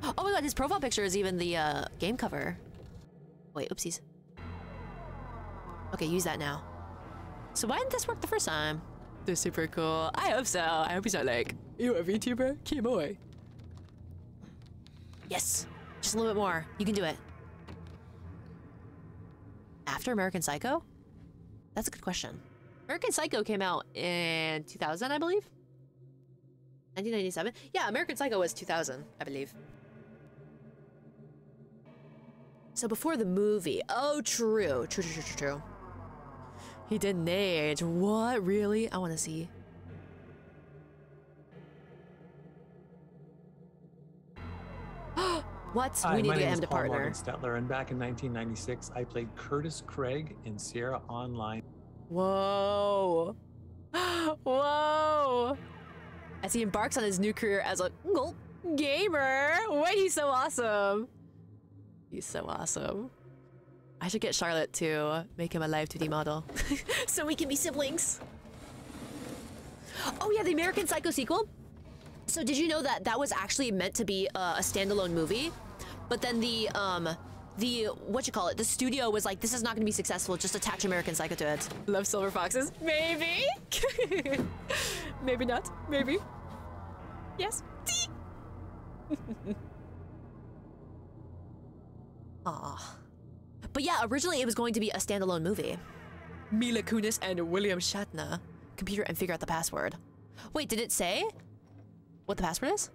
Oh my god, his profile picture is even the uh, game cover. Wait, oopsies. Okay, use that now. So why didn't this work the first time? They're super cool. I hope so. I hope he's not like, you a VTuber? Kimoy. Yes. Just a little bit more. You can do it. After American Psycho? That's a good question. American Psycho came out in 2000, I believe. 1997? Yeah, American Psycho was 2000, I believe. So before the movie. Oh, true. True, true, true, true, true. He didn't age. What? Really? I want to see. what? Hi, we need to get name him is to Paul partner. Morgan Stetler, and back in 1996, I played Curtis Craig in Sierra Online. Whoa. Whoa. As he embarks on his new career as a gamer. Wait, he's so awesome. He's so awesome. I should get Charlotte to make him a live 2D model. so we can be siblings. Oh yeah, the American Psycho sequel. So did you know that that was actually meant to be a standalone movie? But then the, um, the, what you call it, the studio was like, this is not gonna be successful, just attach American Psycho to it. Love Silver Foxes? Maybe? Maybe not. Maybe. Yes. Aw. But yeah, originally it was going to be a standalone movie. Mila Kunis and William Shatner. Computer and figure out the password. Wait, did it say what the password is?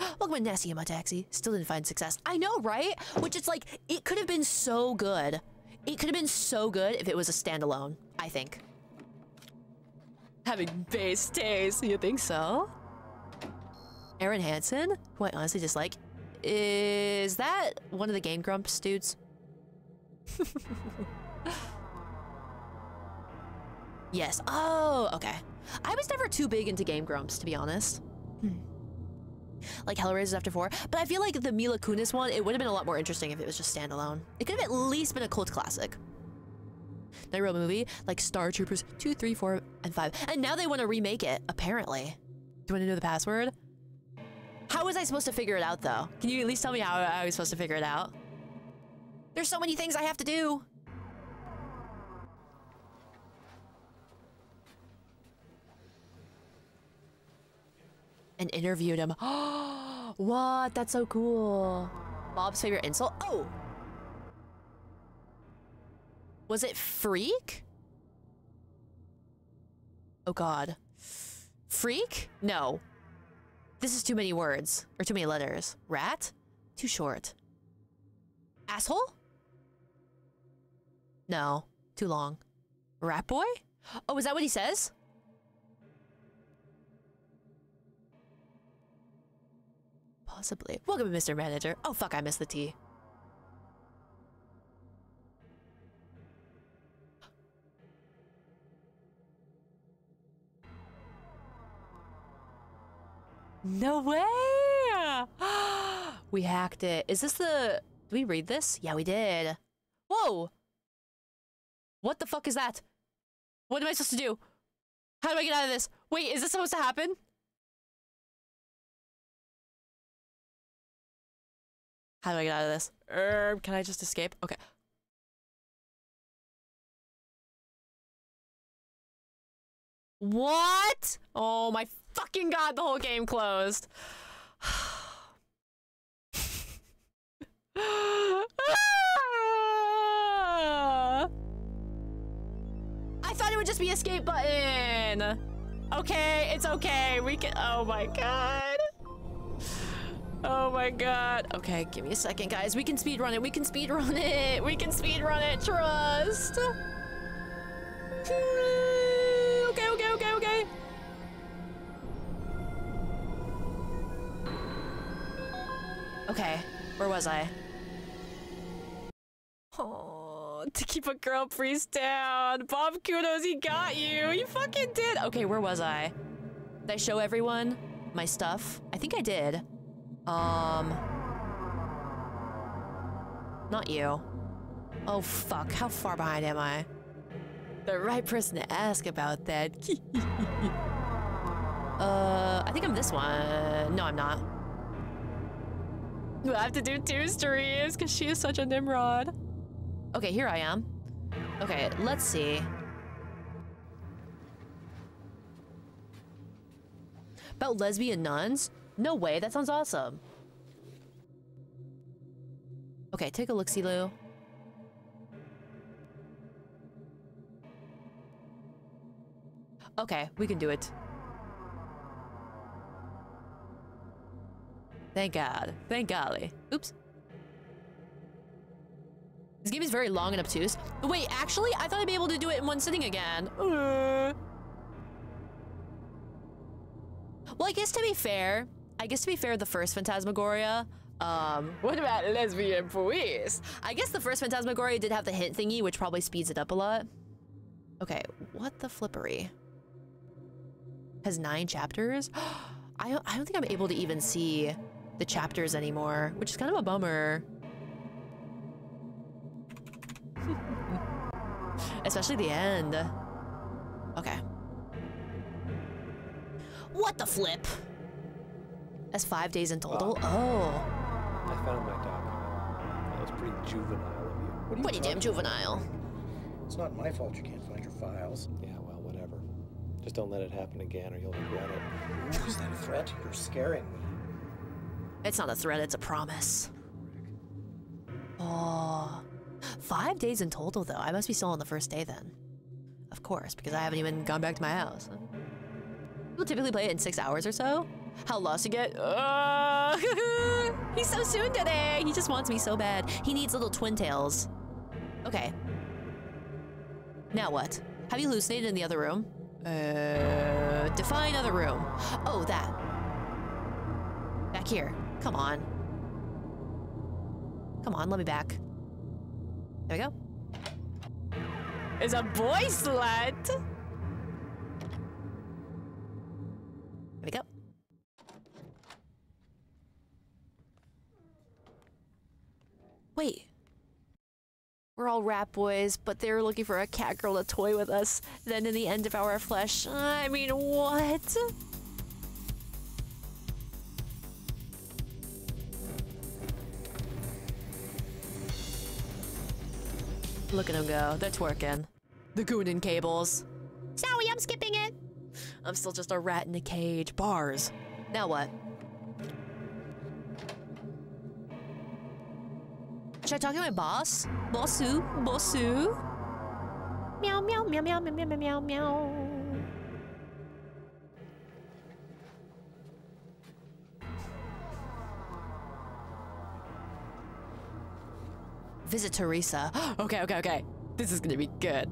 Welcome to Nasty in my taxi. Still didn't find success. I know, right? Which it's like, it could have been so good. It could have been so good if it was a standalone, I think. Having base taste, you think so? Arin Hanson, who I honestly dislike, is that one of the Game Grumps dudes? yes. Oh, okay. I was never too big into Game Grumps, to be honest. Hmm. Like Hellraiser After 4. But I feel like the Mila Kunis one, it would have been a lot more interesting if it was just standalone. It could have at least been a cult classic. Wrote a movie like Star Troopers 2, 3, 4, and 5. And now they want to remake it, apparently. Do you want to know the password? How was I supposed to figure it out, though? Can you at least tell me how I was supposed to figure it out? There's so many things I have to do. And interviewed him. what? That's so cool. Bob's favorite insult? Oh! Was it freak? Oh god. Freak? No. This is too many words. Or too many letters. Rat? Too short. Asshole? No. Too long. Rat boy? Oh, is that what he says? Possibly. Welcome, Mr. Manager. Oh, fuck, I missed the T. No way! we hacked it. Is this the... Did we read this? Yeah, we did. Whoa! What the fuck is that? What am I supposed to do? How do I get out of this? Wait, is this supposed to happen? How do I get out of this? Er, can I just escape? Okay. What? Oh my fucking god, the whole game closed. I thought it would just be escape button. Okay, it's okay. We can. Oh my god. Oh my god. Okay, give me a second, guys. We can speed run it. We can speed run it. We can speed run it. Trust. Okay, okay, okay, okay. Okay, where was I? Oh, to keep a girl priest down. Bob Kudos, he got you. You fucking did. Okay, where was I? Did I show everyone my stuff? I think I did. Um. Not you. Oh, fuck. How far behind am I? The right person to ask about that. uh, I think I'm this one. No, I'm not. I have to do two streams because she is such a Nimrod. Okay, here I am. Okay, let's see. About lesbian nuns? No way, that sounds awesome. Okay, take a look-see, Lou. Okay, we can do it. Thank God. Thank golly. Oops. This game is very long and obtuse. Wait, actually, I thought I'd be able to do it in one sitting again. Uh. Well, I guess to be fair, I guess to be fair, the first Phantasmagoria, um, what about lesbian police? I guess the first Phantasmagoria did have the hint thingy, which probably speeds it up a lot. Okay, what the flippery? Has nine chapters? I don't, I don't think I'm able to even see the chapters anymore, which is kind of a bummer. Especially the end. Okay. What the flip? That's five days in total? Oh. I found my document. That was pretty juvenile of you. What are you Pretty damn juvenile. about? It's not my fault you can't find your files. Yeah, well, whatever. Just don't let it happen again or you'll regret it. Is that a threat? You're scaring me. It's not a threat, it's a promise. Oh. Five days in total, though. I must be still on the first day then. Of course, because I haven't even gone back to my house. People typically play it in six hours or so. How lost you get? Uh, he's so soon today. He just wants me so bad. He needs little twin tails. Okay. Now what? Have you hallucinated in the other room? Uh, define other room. Oh, that. Back here. Come on. Come on, let me back. There we go. It's a boy slut. Wait. We're all rat boys, but they're looking for a cat girl to toy with us. Then in the end of our flesh. I mean, what? Look at them go. They're twerking. The Goonin cables. Sorry, I'm skipping it. I'm still just a rat in a cage. Bars. Now what? Should I talk to my boss? Bossu? Bossu? Meow, meow, meow, meow, meow, meow, meow, meow. Visit Teresa. okay, okay, okay. This is gonna be good.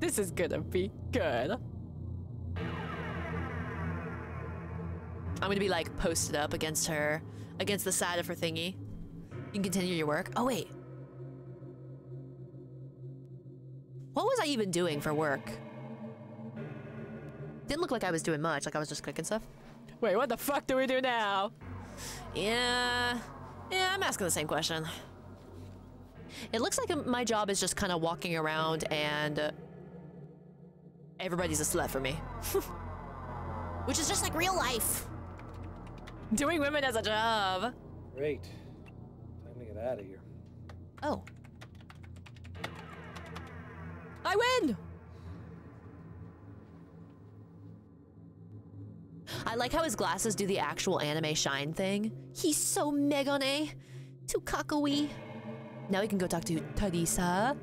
This is gonna be good. I'm gonna be like posted up against her, against the side of her thingy. You can continue your work. Oh, wait. What was I even doing for work? Didn't look like I was doing much, like I was just clicking stuff. Wait, what the fuck do we do now? Yeah, yeah, I'm asking the same question. It looks like my job is just kind of walking around and uh, everybody's a slut for me. Which is just like real life. Doing women as a job. Great. Time to get out of here. Oh. I win! I like how his glasses do the actual anime shine thing. He's so megane. Too cockawee. Now we can go talk to Teresa.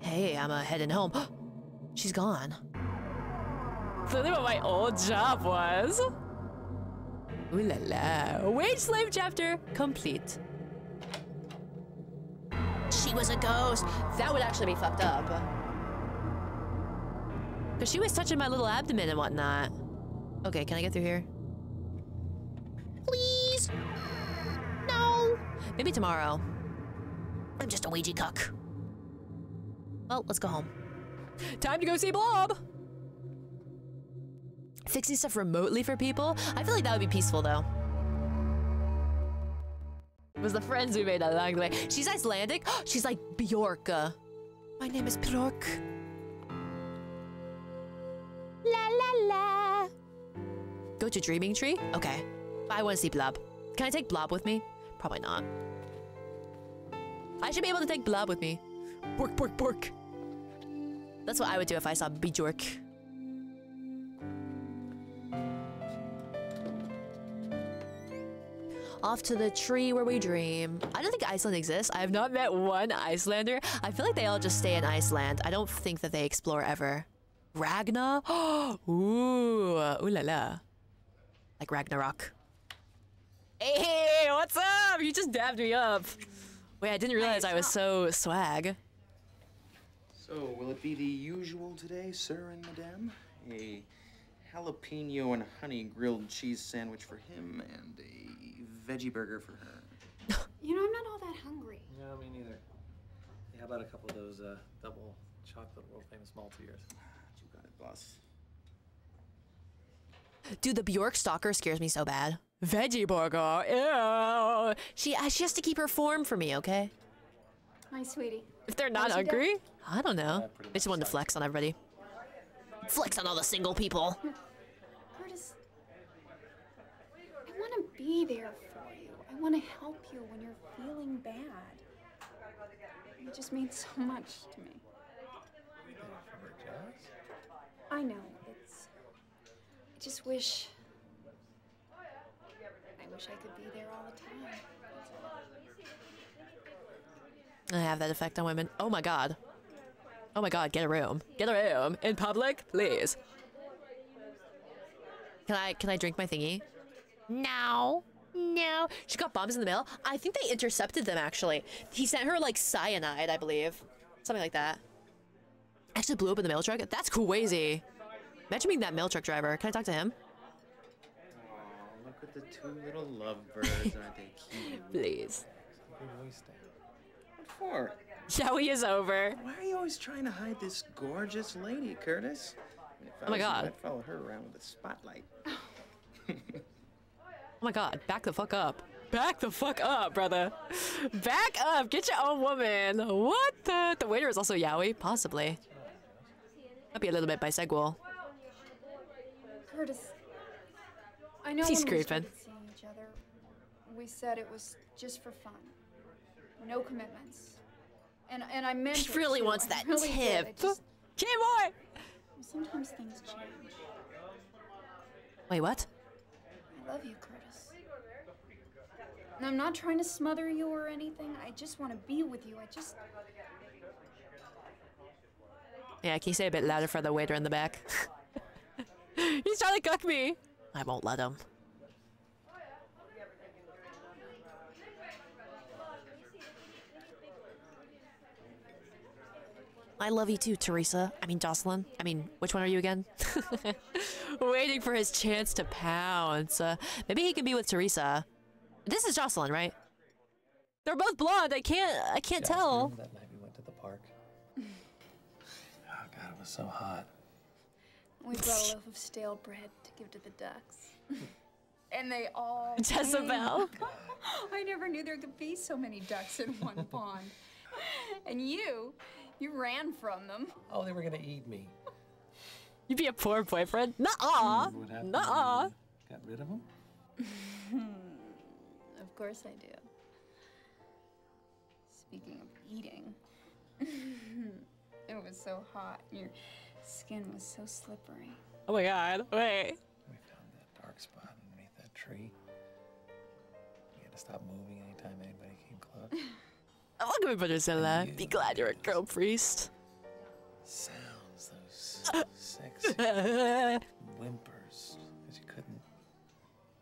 Hey, I'm uh, heading home. She's gone. Tell me what my old job was. Ooh la la. Wage slave chapter complete. She was a ghost. That would actually be fucked up. Because she was touching my little abdomen and whatnot. Okay, can I get through here? Please. No. Maybe tomorrow. I'm just a Ouija cuck. Well, let's go home. Time to go see Blob! Fixing stuff remotely for people? I feel like that would be peaceful though. It was the friends we made along the way. She's Icelandic. She's like Bjork. My name is Bjork. La la la. Go to Dreaming Tree? Okay. I want to see Blob. Can I take Blob with me? Probably not. I should be able to take Blob with me. Bork, bork, bork. That's what I would do if I saw Bjork. Off to the tree where we dream. I don't think Iceland exists. I have not met one Icelander. I feel like they all just stay in Iceland. I don't think that they explore ever. Ragna? ooh, ooh la la. Like Ragnarok. Hey, what's up? You just dabbed me up. Wait, I didn't realize I was so swag. So, will it be the usual today, sir and madame? A jalapeno and honey grilled cheese sandwich for him and a veggie burger for her. You know, I'm not all that hungry. No, me neither. Hey, how about a couple of those uh, double chocolate world famous Maltesers? You got it, boss. Dude, the Bjork stalker scares me so bad. Veggie burger, ew. She, uh, she has to keep her form for me, okay? Hi, sweetie. If they're not was your hungry, I don't know. I just wanted to flex on everybody. Flex on all the single people. Curtis, I want to be there for you. I want to help you when you're feeling bad. It just means so much to me. I know. It's. I just wish. I wish I could be there all the time. I have that effect on women. Oh my god. Oh my god, get a room. Get a room. In public, please. Can I can I drink my thingy? No. No. She got bombs in the mail. I think they intercepted them actually. He sent her like cyanide, I believe. Something like that. Actually blew up in the mail truck. That's crazy. Imagine being that mail truck driver. Can I talk to him? Aw, look at the two little lovebirds, aren't they cute? Please. What for? Joey is over. Why are you always trying to hide this gorgeous lady, Curtis? I mean, if I Oh my was God. I'd follow her around with a spotlight. Oh my god, back the fuck up. Back the fuck up, brother. Back up. Get your own woman. What the? The waiter is also yaoi? Possibly. Might be a little bit bisexual. Curtis, I know He's when we creeping. started seeing each other, we said it was just for fun, no commitments, and and I meant. She really wants that really tip. just- Keyboy! Sometimes things change. Wait, what? I love you, Curtis. And I'm not trying to smother you or anything. I just want to be with you. I just. Yeah, can you say a bit louder for the waiter in the back? He's trying to cuck me. I won't let him. I love you too, Teresa. I mean, Jocelyn. I mean, which one are you again? Waiting for his chance to pounce. Uh, maybe he can be with Teresa. This is Jocelyn, right? They're both blonde. I can't. I can't Yeah, tell. that night we went to the park? oh god, it was so hot. We brought a loaf of stale bread to give to the ducks. and they all. Jezebel. came. I never knew there could be so many ducks in one pond. And you, you ran from them. Oh, they were gonna eat me. You'd be a poor boyfriend. Nuh-uh. What happened? Nuh-uh. Got rid of them? Of course I do. Speaking of eating, it was so hot. Your skin was so slippery. Oh my god. Wait. We found that dark spot underneath that tree. You had to stop moving anytime anybody came close. Welcome to Brotherzilla. Be glad you're a girl priest. Sounds, those sexy whimpers, because you couldn't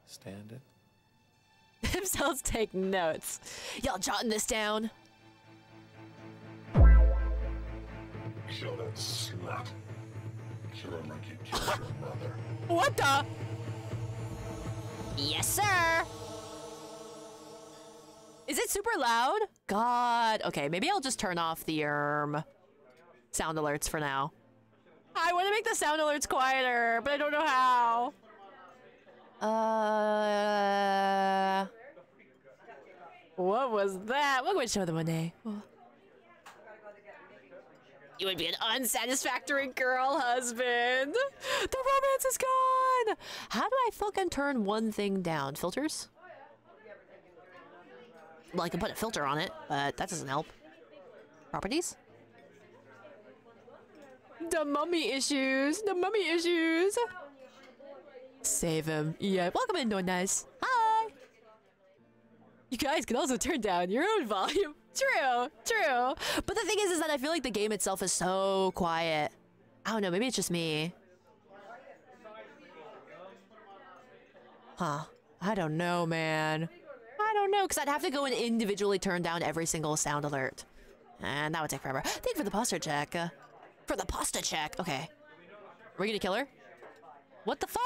stand it. Themselves take notes. Y'all jotting this down? Kill that slut. Kill her like you killed your mother. What the? Yes, sir. Is it super loud? God. Okay, maybe I'll just turn off the erm sound alerts for now. I want to make the sound alerts quieter, but I don't know how. Uh, what was that? What would show them one day? You would be an unsatisfactory girl husband. The romance is gone. How do I fucking turn one thing down? Filters? Well, I can put a filter on it, but that doesn't help. Properties? The mummy issues. The mummy issues. Save him. Yeah, welcome in, no nice. Hi. You guys can also turn down your own volume. True, true. But the thing is, is that I feel like the game itself is so quiet. I don't know, maybe it's just me. Huh. I don't know, man. I don't know, because I'd have to go and individually turn down every single sound alert. And that would take forever. Thank you for the pasta check. For the pasta check. Okay. Are we gonna kill her? What the fuck?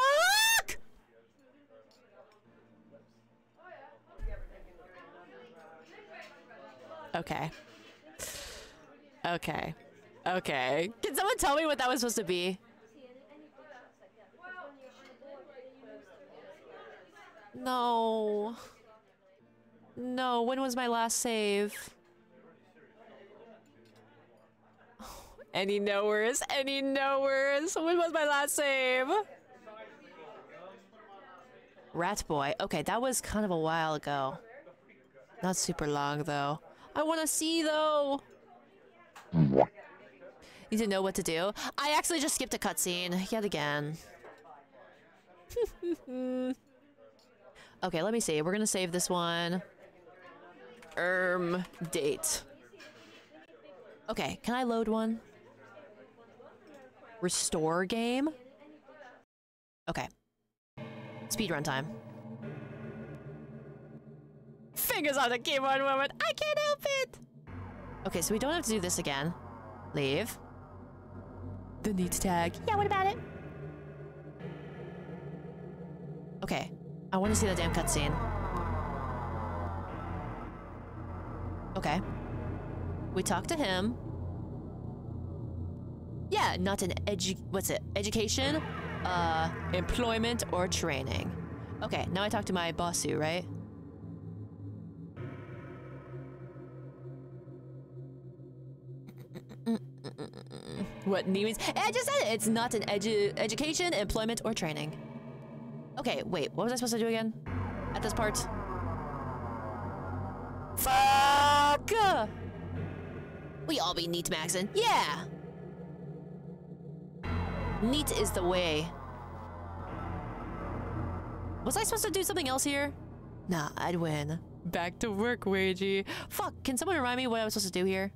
Okay. Okay. Okay. Can someone tell me what that was supposed to be? No. No, when was my last save? Any knowers? Any knowers? When was my last save? Rat Boy. Okay, that was kind of a while ago. Not super long, though. I want to see, though. Need to know what to do. I actually just skipped a cutscene yet again. okay, let me see. We're gonna save this one. Erm, date. Okay, can I load one? Restore game? Okay. Speedrun time. Fingers on the keyboard, woman. I can't help it. Okay, so we don't have to do this again. Leave. The needs tag. Yeah, what about it? Okay. I want to see the damn cutscene. Okay. We talked to him. Yeah, not an edu- what's it? Education, uh, employment, or training. Okay, now I talk to my bossu, right? What means? I just said it. It's not an edu education, employment, or training. Okay, wait. What was I supposed to do again? At this part? Fuck! We all be NEET maxin. Yeah! NEET is the way. Was I supposed to do something else here? Nah, I'd win. Back to work, Wagey. Fuck, can someone remind me what I was supposed to do here?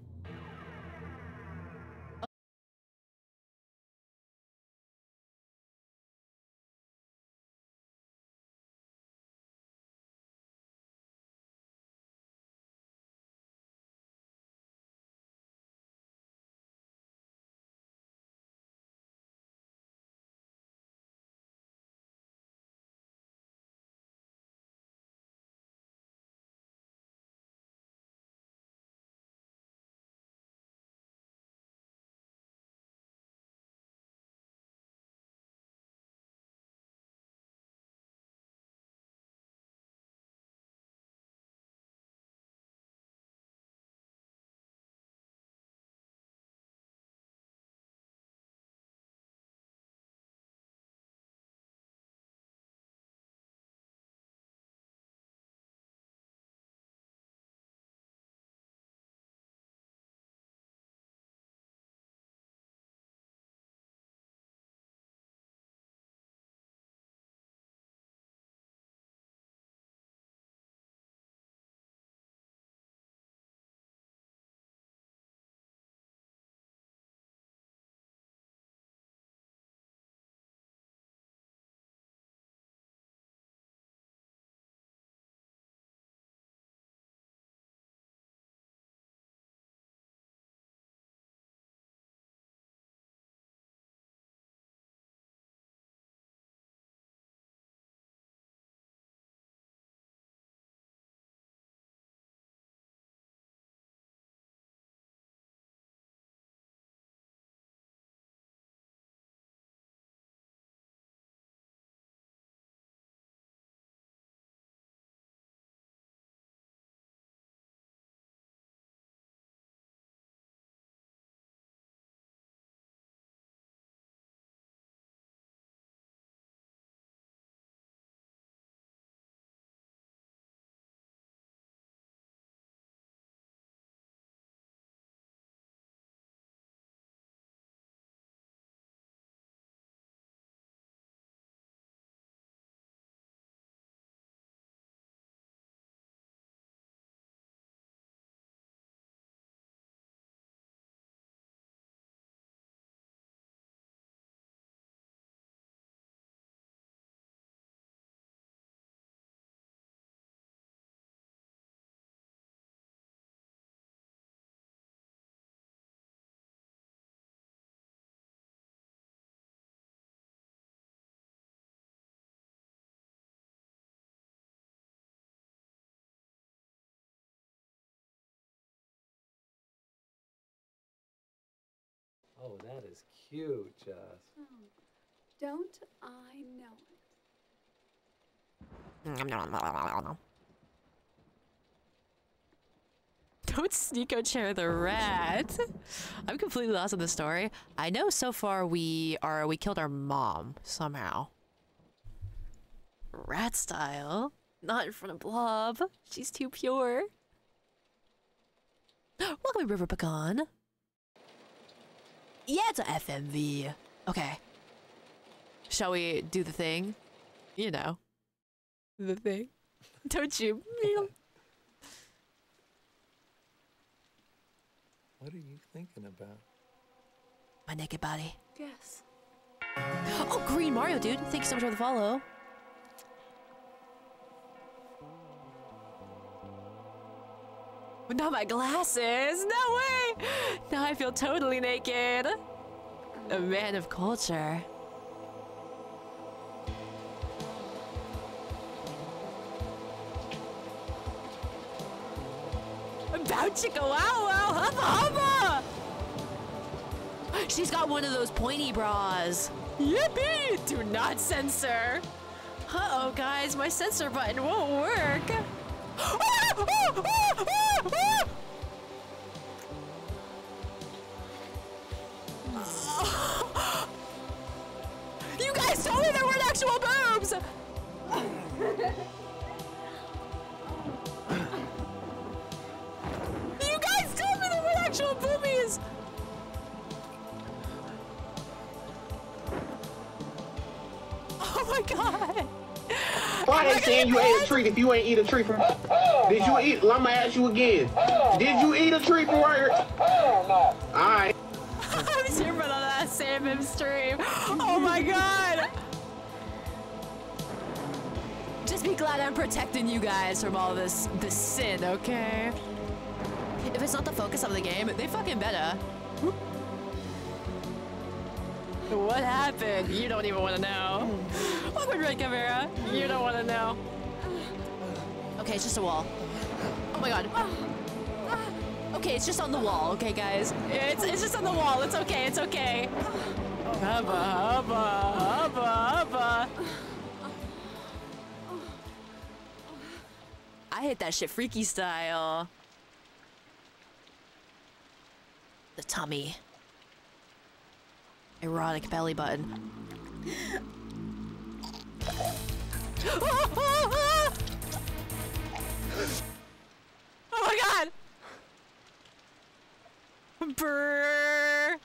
Oh, that is cute, Jess. Oh, don't I know it? Don't sneako chair the rat. I'm completely lost on the story. I know so far we are we killed our mom somehow. Rat style. Not in front of Blob. She's too pure. Welcome to River Pecan. Yeah, it's a FMV. Okay. Shall we do the thing? You know. The thing. Don't you? What are you thinking about? My naked body. Yes. Oh, Green Mario, dude. Thank you so much for the follow. Not my glasses. No way. Now I feel totally naked. A man of culture. About to go out, wow, hubba hubba! She's got one of those pointy bras. Yippee! Do not censor. Uh-oh, guys, my censor button won't work. You guys told me there weren't actual boobs! You guys told me there weren't actual boobies! Oh my god! I ain't saying you ate a treat if you ain't eat a treat from. Did you eat? I'ma ask you again. Did you eat a treat from right here? Alright. I'm super on that Sam stream. Oh my god! Just be glad I'm protecting you guys from all this this sin, okay? If it's not the focus of the game, they fucking better. What happened? You don't even want to know. Welcome, Red Camera. You don't want to know. Okay, it's just a wall. Oh my god. Okay, it's just on the wall, okay, guys? It's, it's just on the wall. It's okay, it's okay. Hubba, hubba, hubba, hubba. I hit that shit freaky style. The tummy. Erotic belly button. Oh my god! Brrr.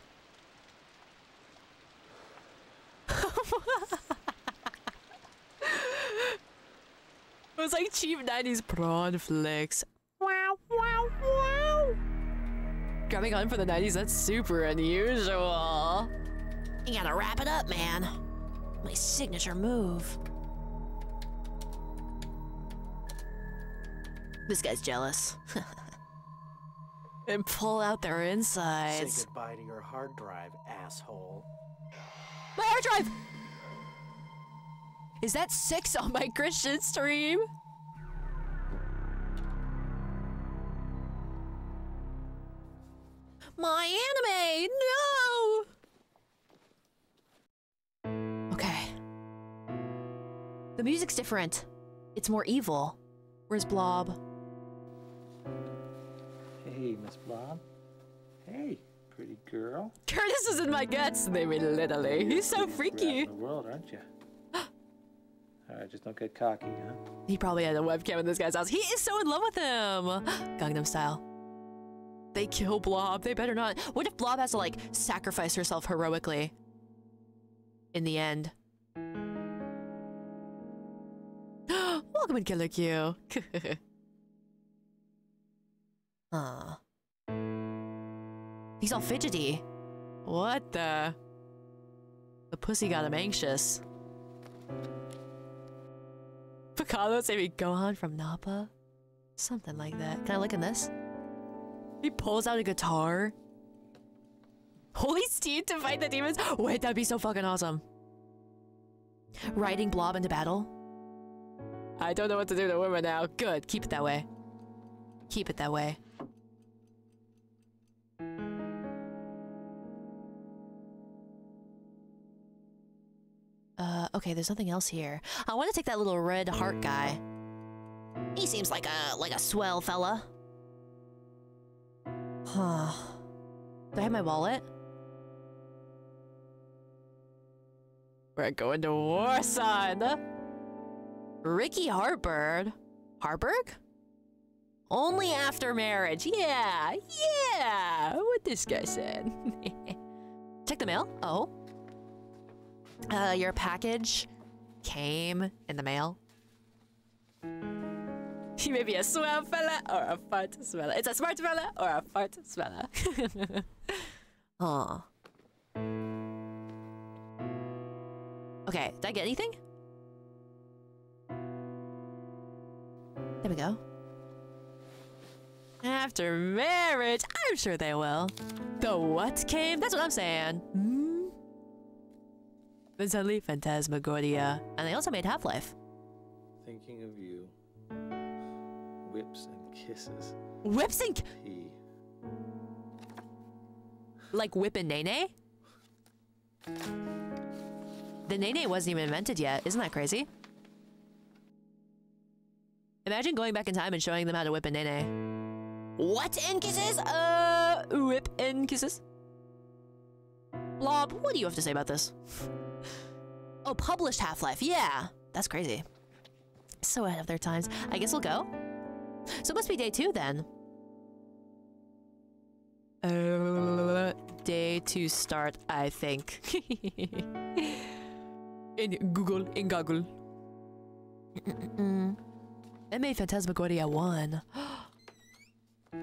it was like cheap 90s prawn flicks. Wow, wow, wow. Grabbing on for the 90s, that's super unusual. You gotta wrap it up, man. My signature move. This guy's jealous. and pull out their insides. Say goodbye to your hard drive, asshole. My hard drive! Is that six on my Christian stream? My anime! No! The music's different. It's more evil. Where's Blob? Hey, Miss Blob. Hey, pretty girl. Curtis is in my guts, they mean literally. He's so freaky. in the world, aren't you? All right, just don't get cocky, huh? He probably had a webcam in this guy's house. He is so in love with him. Gangnam style. They kill Blob. They better not. What if Blob has to like sacrifice herself heroically? In the end. Welcome in Killer Q. Huh. He's all fidgety. What the? The pussy got him anxious. Piccolo saving Gohan from Nappa? Something like that. Can I look in this? He pulls out a guitar. Holy Steed to fight the demons? Wait, that'd be so fucking awesome. Riding Blob into battle? I don't know what to do to women now. Good. Keep it that way. Keep it that way. Uh, okay, there's nothing else here. I want to take that little red heart guy. He seems like a like a swell fella. Huh. Do I have my wallet? We're going to war, son! Ricky Hartberg. Hartberg? Only after marriage. Yeah, yeah. What this guy said. Check the mail. Oh. Uh, your package came in the mail. He may be a swell fella or a fart smeller. It's a smart fella or a fart smeller. Aw. Okay, did I get anything? There we go. After marriage, I'm sure they will. The what came? That's what I'm saying. Hmm? Then suddenly, Phantasmagoria. And they also made Half-Life. Thinking of you. Whips and kisses. Whips and... P. Like Whip and Nae Nae? The Nae Nae wasn't even invented yet. Isn't that crazy? Imagine going back in time and showing them how to whip a Nae Nae. What and kisses? Uh, whip and kisses. Blob, what do you have to say about this? Oh, published Half-Life. Yeah, that's crazy. So ahead of their times. I guess we'll go. So it must be day two then. Uh, day two start, I think. in Google, in Google. MA Phantasmagoria 1.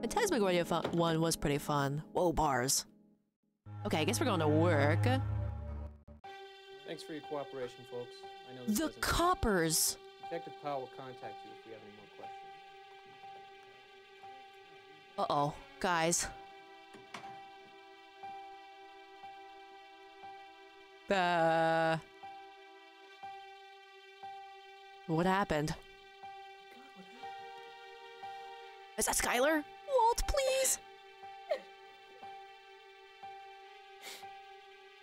Phantasmagoria 1 was pretty fun. Whoa, bars. Okay, I guess we're going to work. Thanks for your cooperation, folks. I know The coppers! Detective Powell will contact you if we have any more questions. Uh-oh, guys. The... What happened? Is that Skyler? Walt, please!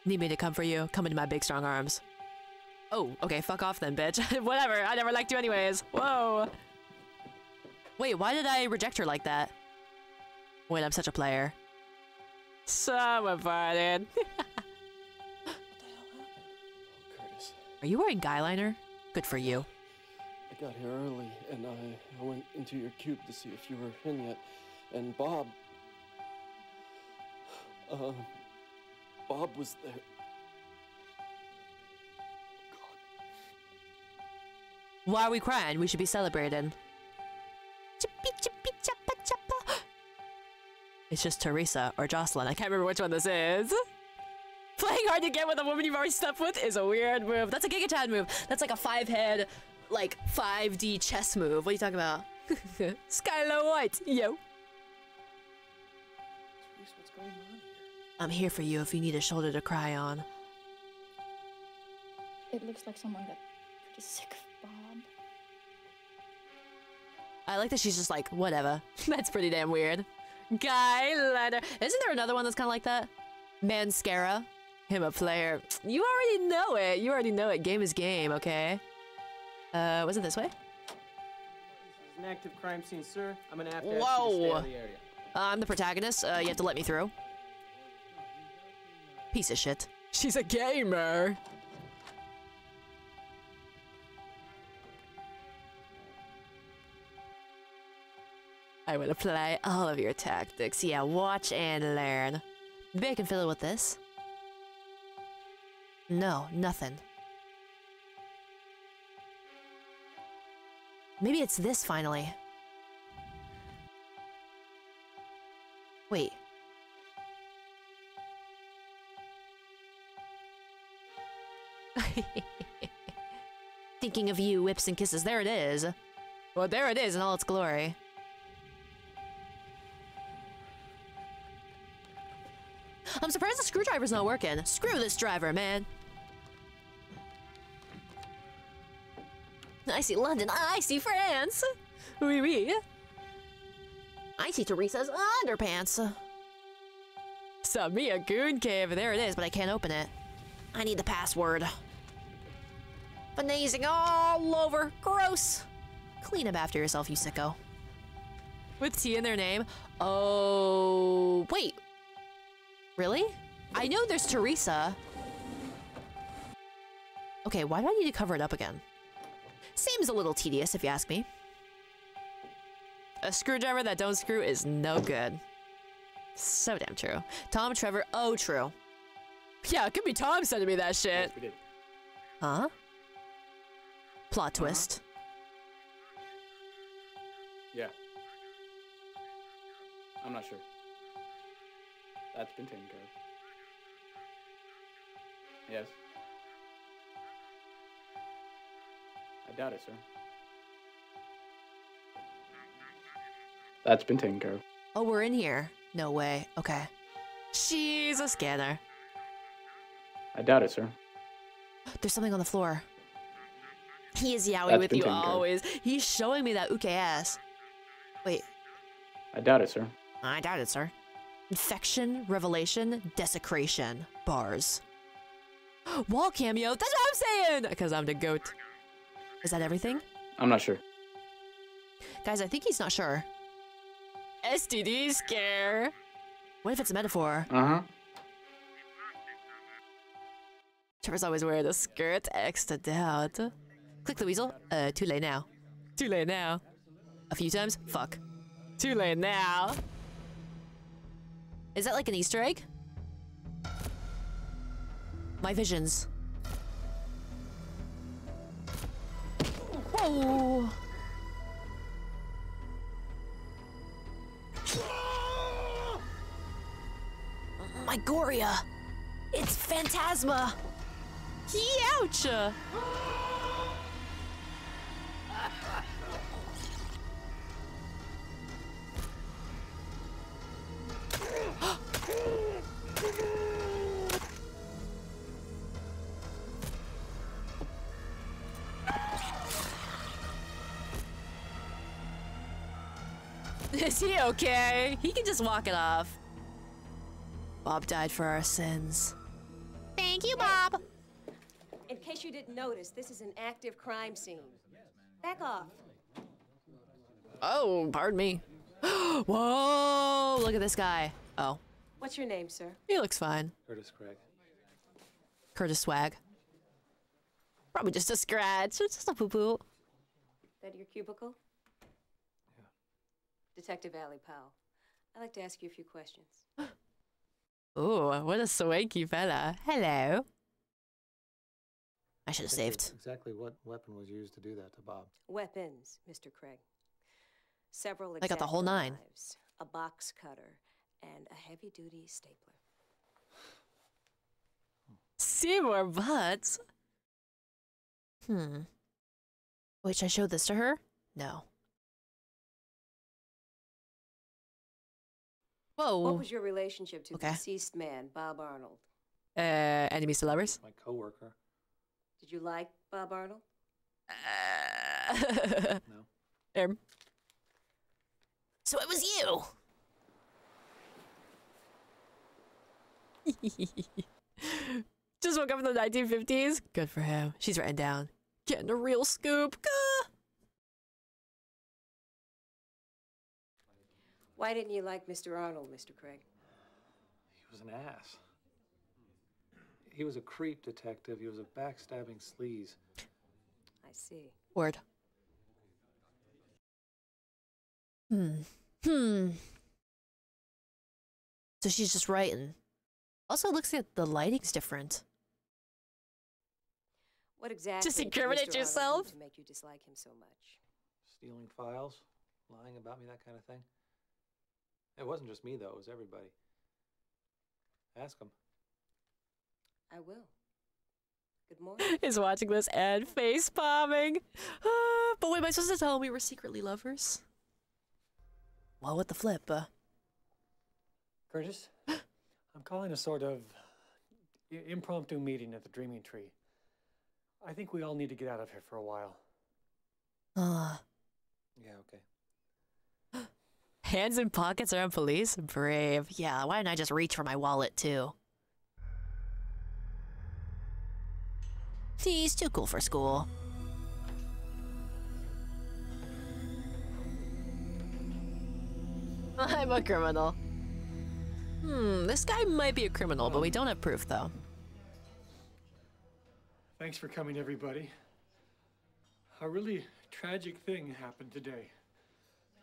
Need me to come for you? Come into my big strong arms. Oh, okay, fuck off then, bitch. Whatever, I never liked you anyways. Whoa! Wait, why did I reject her like that? Wait, I'm such a player. Someone farted. Curtis, Are you wearing guy liner? Good for you. I got here early and I, I went into your cube to see if you were in yet. And Bob. Uh, Bob was there. Why are we crying? We should be celebrating. It's just Teresa or Jocelyn. I can't remember which one this is. Playing hard to get with a woman you've already slept with is a weird move. That's a Giga Chad move. That's like a five head, like 5D chess move. What are you talking about? Skyler White, yo. What's going on here? I'm here for you if you need a shoulder to cry on. It looks like someone got pretty sick of Bob. I like that she's just like, whatever. that's pretty damn weird. Guy Liner. Isn't there another one that's kind of like that? Manscara. Him a player. You already know it. You already know it. Game is game, okay? Uh, was it this way? This is an active crime scene, sir. I'm gonna have to ask you to stay Whoa. the area. I'm the protagonist. Uh, you have to let me through. Piece of shit. She's a gamer. I will apply all of your tactics. Yeah, watch and learn. Maybe I can fill it with this. No, nothing. Maybe it's this finally. Wait. Thinking of you, whips and kisses. There it is. Well, there it is in all its glory. I'm surprised the screwdriver's not working. Screw this driver, man. I see London. I see France. Oui, oui. I see Teresa's underpants. Saw me a goon cave. There it is, but I can't open it. I need the password. Finazing all over. Gross. Clean up after yourself, you sicko. With T in their name? Oh, wait. Really? I know there's Teresa. Okay, why do I need to cover it up again? Seems a little tedious if you ask me. A screwdriver that don't screw is no good. So damn true. Tom, Trevor, oh true. Yeah, it could be Tom sending me that shit. Yes, we did. Huh? Plot uh-huh. twist. Yeah. I'm not sure. That's been taken care of. Yes. I doubt it, sir. That's been taken care of. Oh, we're in here. No way. Okay. She's a scanner. I doubt it, sir. There's something on the floor. He is yaoi That's with you always. He's showing me that uke ass. Wait, I doubt it, sir. I doubt it, sir. Infection, revelation, desecration, bars. Wall cameo. That's what I'm saying. Because I'm the goat. Is that everything? I'm not sure. Guys, I think he's not sure. STD scare. What if it's a metaphor? Uh huh. Trevor's always wearing a skirt, extra doubt. Click the weasel. Uh, too late now. Too late now. A few times? Fuck. Too late now. Is that like an Easter egg? My visions. Whoa! My Goria! It's Phantasma! Ouch! Is he okay? He can just walk it off. Bob died for our sins. Thank you, Bob. In case you didn't notice, this is an active crime scene. Back off. Oh, pardon me. Whoa, look at this guy. Oh, What's your name, sir? he looks fine. Curtis Craig. Curtis Swag. Probably just a scratch. It's just a poo poo. That your cubicle? Yeah. Detective Allie Powell. I'd like to ask you a few questions. Ooh, what a swanky fella. Hello. I should have saved. Exactly what weapon was used to do that to Bob? Weapons, Mr. Craig. Several I got the whole nine. knives, a box cutter, and a heavy-duty stapler. Seymour Butts. Hmm. Wait, should I show this to her? No. Whoa. What was your relationship to Okay. the deceased man, Bob Arnold? Uh, enemies to lovers? My coworker. Did you like Bob Arnold? no. Um. So it was you. Just woke up in the 1950s. Good for him. She's written down. Getting a real scoop. Gah. Why didn't you like Mr. Arnold, Mr. Craig? He was an ass. He was a creep detective. He was a backstabbing sleaze. I see. Word. Hmm. Hmm. So she's just writing. Also, it looks like the lighting's different. What exactly Just incriminate Mr. Arnold do yourself? to make you dislike him so much? Stealing files, lying about me, that kind of thing. It wasn't just me, though. It was everybody. Ask him. I will. Good morning. Is watching this and face palming. Ah, but what am I supposed to tell him we were secretly lovers? Well, what the flip? Uh, Curtis, I'm calling a sort of impromptu meeting at the Dreaming Tree. I think we all need to get out of here for a while. uh, Yeah, okay. Hands in pockets around police? Brave. Yeah, why didn't I just reach for my wallet too? He's too cool for school. I'm a criminal. Hmm, this guy might be a criminal, but we don't have proof, though. Thanks for coming, everybody. A really tragic thing happened today.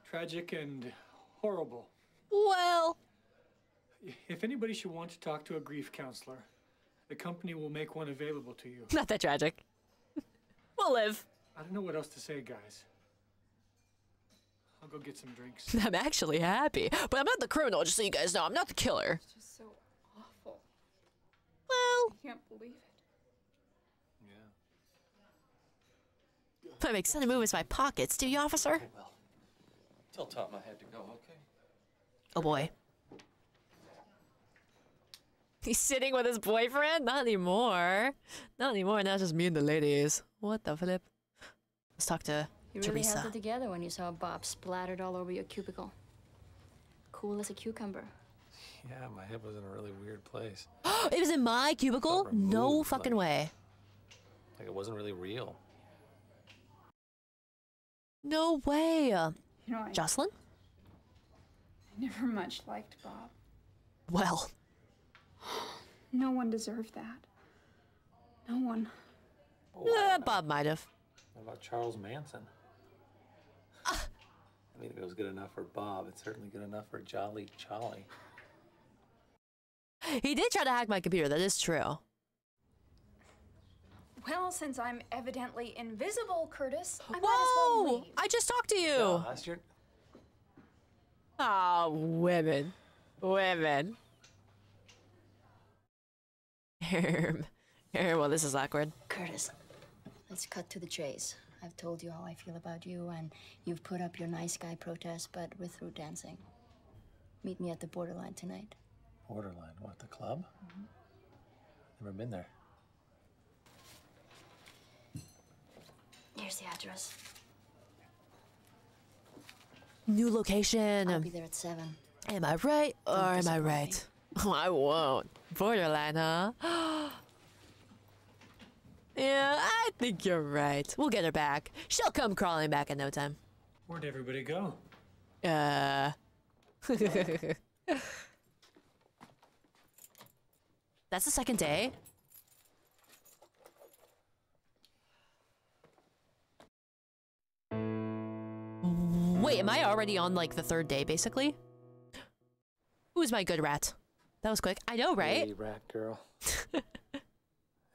Tragic and horrible. Well, If anybody should want to talk to a grief counselor, the company will make one available to you. not that tragic. we'll live. I don't know what else to say, guys. I'll go get some drinks. I'm actually happy, but I'm not the criminal, just so you guys know. I'm not the killer. It's just so awful. Well, I can't believe it. I'm excited to move into my pockets, do you, officer? Oh, Tell Tom I had to go, okay? Oh boy. He's sitting with his boyfriend? Not anymore. Not anymore. Now it's just me and the ladies. What the flip? Let's talk to You really Teresa. held it together when you saw Bob splattered all over your cubicle. Cool as a cucumber. Yeah, my head was in a really weird place. it was in my cubicle? No fucking way. Like it wasn't really real. No way. You know, I, Jocelyn? I never much liked Bob. Well, No one deserved that. No one. eh, Bob might have. What about Charles Manson? I mean, if it was good enough for Bob, it's certainly good enough for Jolly Charlie. He did try to hack my computer, that is true. Well, since I'm evidently invisible, Curtis, I might as well Whoa! leave. I just talked to you. No, that's your. Ah, women. Women. Herm. Herm, well, this is awkward. Curtis, let's cut to the chase. I've told you how I feel about you, and you've put up your nice guy protest, but we're through dancing. Meet me at the borderline tonight. Borderline. What, the club? Never been there. Here's the address. New location. I'll be there at seven. Am I right or am I right? Oh, I won't. Borderline, huh? yeah, I think you're right. We'll get her back. She'll come crawling back in no time. Where'd everybody go? Uh. That's the second day. Wait, am I already on like the third day, basically? Who's my good rat? That was quick. I know, right? Hey, rat girl. I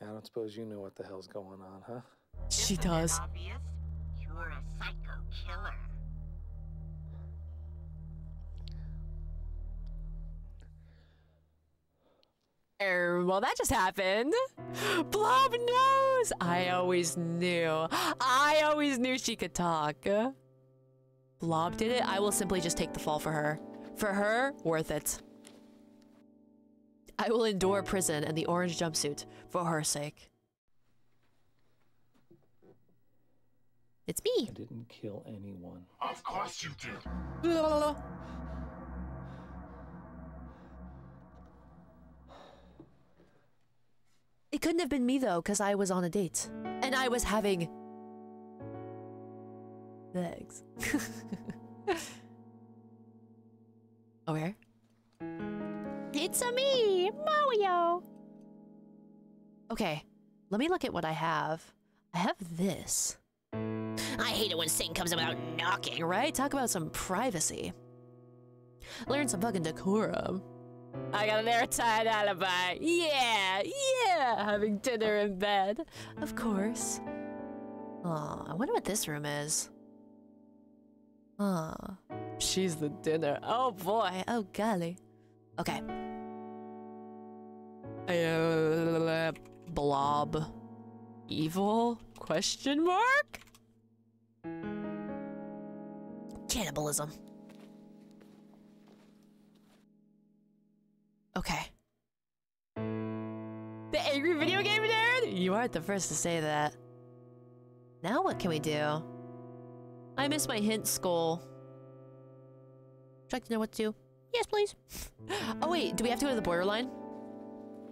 don't suppose you know what the hell's going on, huh? She does. You're a psycho killer. Well, that just happened. Blob knows. I always knew. I always knew she could talk. Blob did it. I will simply just take the fall for her. For her, worth it. I will endure prison and the orange jumpsuit for her sake. It's me. I didn't kill anyone. Of course you did. It couldn't have been me though, because I was on a date. And I was having legs. oh, where? It's a me, Mario. Okay, let me look at what I have. I have this. I hate it when Satan comes about knocking, right? Talk about some privacy. Learn some fucking decorum. I got an airtight alibi. Yeah, yeah, having dinner in bed. Of course. Oh, I wonder what this room is. Ah, she's the dinner. Oh boy, oh golly. Okay. Uh, blob. Evil? Question mark? Cannibalism. Okay. The angry video game nerd? You aren't the first to say that. Now what can we do? I miss my hint skull. Would you like to know what to do? Yes, please. oh wait, do we have to go to the borderline?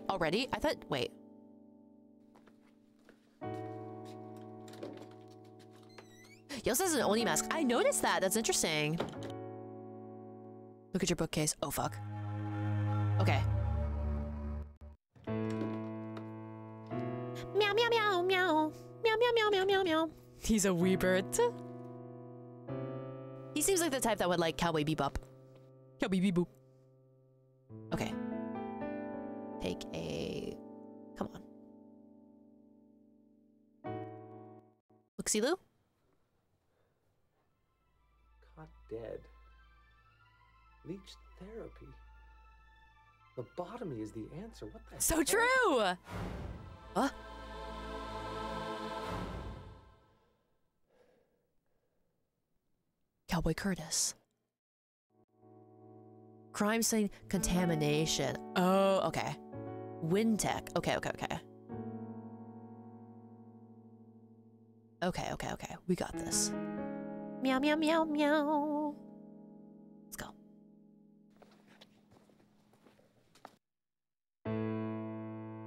Already? I thought- wait. Yos has an Oni mask. I noticed that. That's interesting. Look at your bookcase. Oh, fuck. Okay. Meow, meow, meow, meow. Meow, meow, meow, meow, meow, meow. He's a wee bird. He seems like the type that would like Cowboy Bebop. Cowboy Bebop. Okay. Take a... Come on. Look-see Lou? Caught dead. Leech therapy. Lobotomy is the answer. What the So hell? true! Huh? Cowboy Curtis. Crime scene contamination. Oh, okay. WynTech. Okay, okay, okay. Okay, okay, okay. We got this. Meow, meow, meow, meow.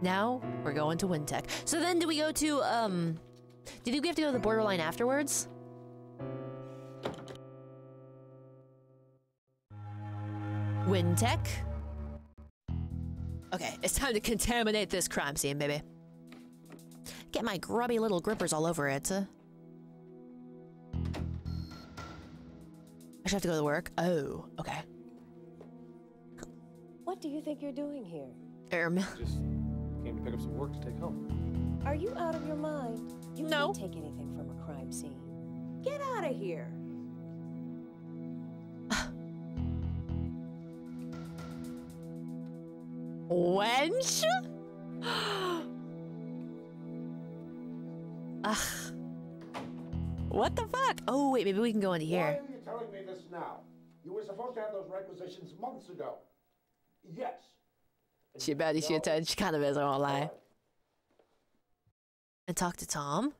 Now we're going to WynTech. So then do we go to, um, do you think we have to go to the borderline afterwards? WynTech? Okay, it's time to contaminate this crime scene, baby. Get my grubby little grippers all over it. I should have to go to work. Oh, okay. What do you think you're doing here? Um, Just came to pick up some work to take home. Are you out of your mind? You No. can't take anything from a crime scene. Get out of here. wench? Ugh. What the fuck? Oh, wait, maybe we can go into here. Why are you telling me this now? You were supposed to have those requisitions months ago. Yes. She bet she attend. She kind of is, I won't lie. And talk to Tom.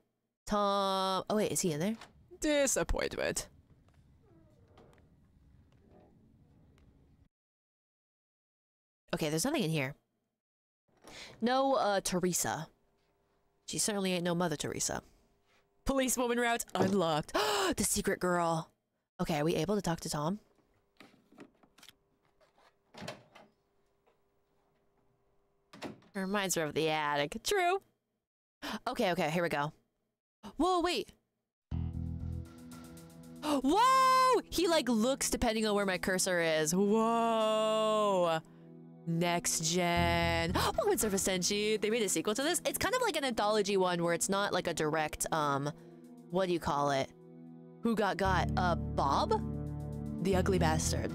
Tom. Oh, wait, is he in there? Disappointment. Okay, there's nothing in here. No, uh, Teresa. She certainly ain't no Mother Teresa. Policewoman route unlocked. the secret girl. Okay, are we able to talk to Tom? Reminds her of the attic. True. Okay, okay, here we go. Whoa, wait. Whoa! He like looks depending on where my cursor is. Whoa! Next gen. Welcome to Surface Senshi. They made a sequel to this. It's kind of like an anthology one where it's not like a direct, um, what do you call it? Who got got? Uh, Bob? The ugly bastard.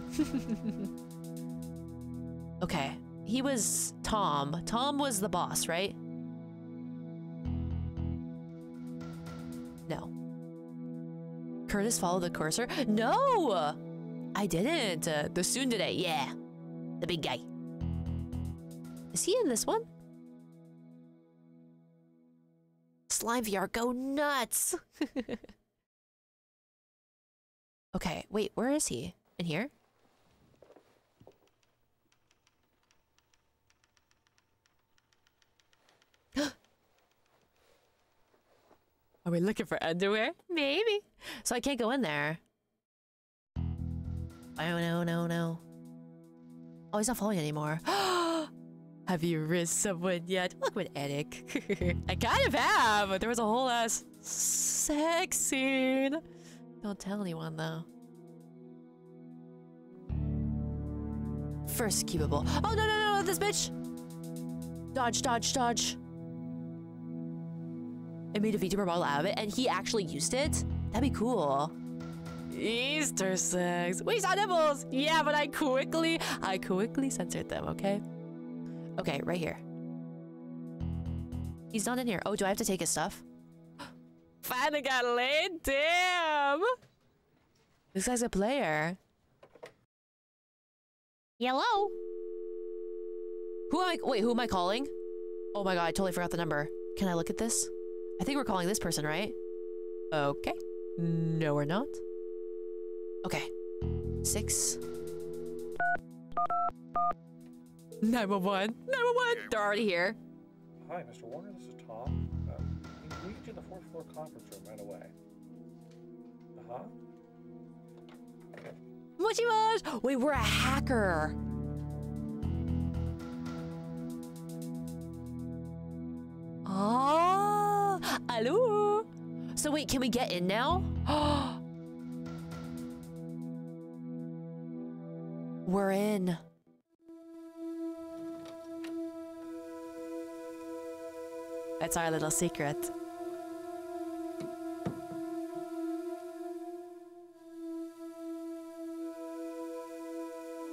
okay. He was Tom. Tom was the boss, right? No. Curtis followed the cursor? No! I didn't. Uh, the tsundere, yeah. The big guy. Is he in this one? Slime VR, go nuts! okay, wait, where is he? In here? Are we looking for underwear? Maybe. So I can't go in there. Oh no, no, no. Oh, he's not following anymore. have you risked someone yet? Look with Eric. I kind of have, but there was a whole ass sex scene. Don't tell anyone though. First cubable. Oh no, no, no, this bitch! Dodge, dodge, dodge. I made a VTuber model out of it, and he actually used it. That'd be cool. Easter sex. We saw nipples. Yeah, but I quickly, I quickly censored them. Okay. Okay, right here. He's not in here. Oh, do I have to take his stuff? Finally got laid. Damn. This guy's a player. Hello. Who am I? Wait, who am I calling? Oh my god, I totally forgot the number. Can I look at this? I think we're calling this person, right? Okay. No, we're not. Okay. Six. 911. 911. They're already here. Hi, Mr. Warner. This is Tom. Uh, we need you in the fourth floor conference room right away. Uh huh. Mochi Mosh! Wait, we're a hacker. Oh, hello. So wait, can we get in now? We're in. It's our little secret.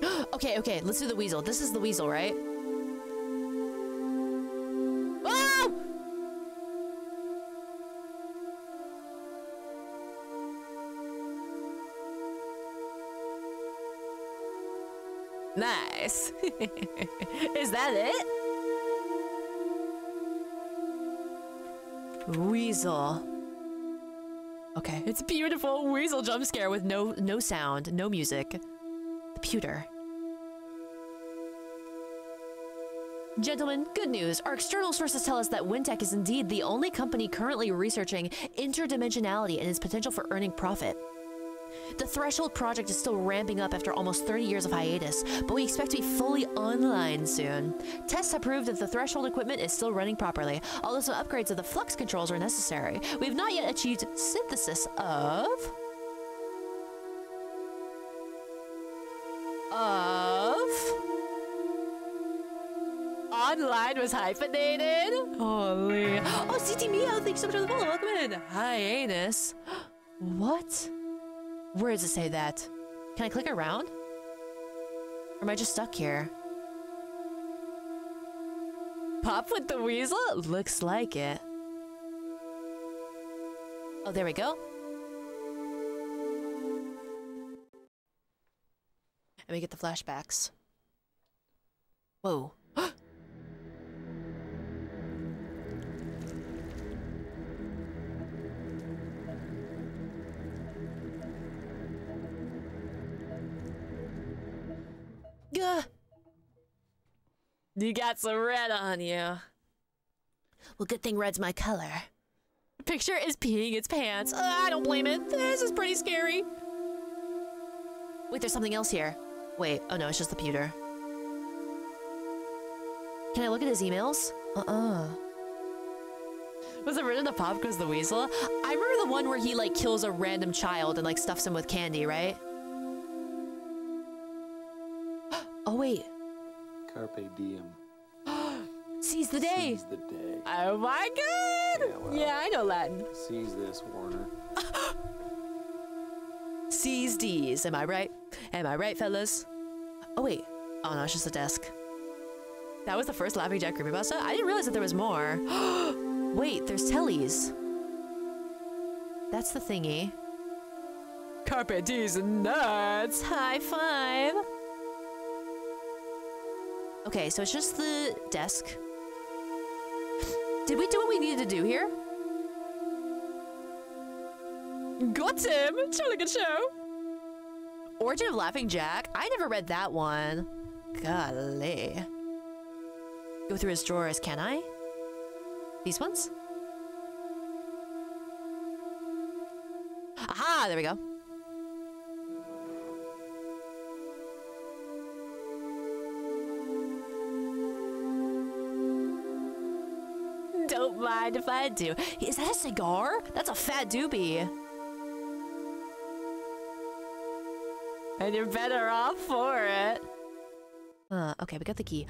okay, okay, let's do the weasel. This is the weasel, right? Is that it? Weasel. Okay, it's beautiful. Weasel jump scare with no no sound, no music. The pewter. Gentlemen, good news. Our external sources tell us that WynTech is indeed the only company currently researching interdimensionality and its potential for earning profit. The Threshold project is still ramping up after almost 30 years of hiatus, but we expect to be fully online soon. Tests have proved that the Threshold equipment is still running properly, although some upgrades of the flux controls are necessary. We have not yet achieved synthesis of... Of... Online was hyphenated? Holy... Oh, CT Mio, thanks so much for the follow. Welcome in. Hyanus. What? Where does it say that? Can I click around? Or am I just stuck here? Pop with the weasel? Looks like it. Oh, there we go. And we get the flashbacks. Whoa. You got some red on you. Well, good thing red's my color. Picture is peeing its pants. Uh, I don't blame it. This is pretty scary. Wait, there's something else here. Wait, oh no, it's just the pewter. Can I look at his emails? Uh-uh. Was it written to Pop Goes the Weasel? I remember the one where he like kills a random child and like stuffs him with candy, right? Oh wait. Carpe diem. Seize the day. Seize the day. Oh my god! Yeah, well, yeah, I know Latin. Seize this, Warner. Seize D's, am I right? Am I right, fellas? Oh wait. Oh no, it's just a desk. That was the first Laughing Jack creepypasta? I didn't realize that there was more. wait, there's tellies. That's the thingy. Carpe D's nuts! High five! Okay, so it's just the desk. Did we do what we needed to do here? Got him! Jolly good show! Origin of Laughing Jack? I never read that one. Golly. Go through his drawers, can I? These ones? Aha! There we go. Mind if I do. Is that a cigar? That's a fat doobie. And you're better off for it. Uh, okay, we got the key.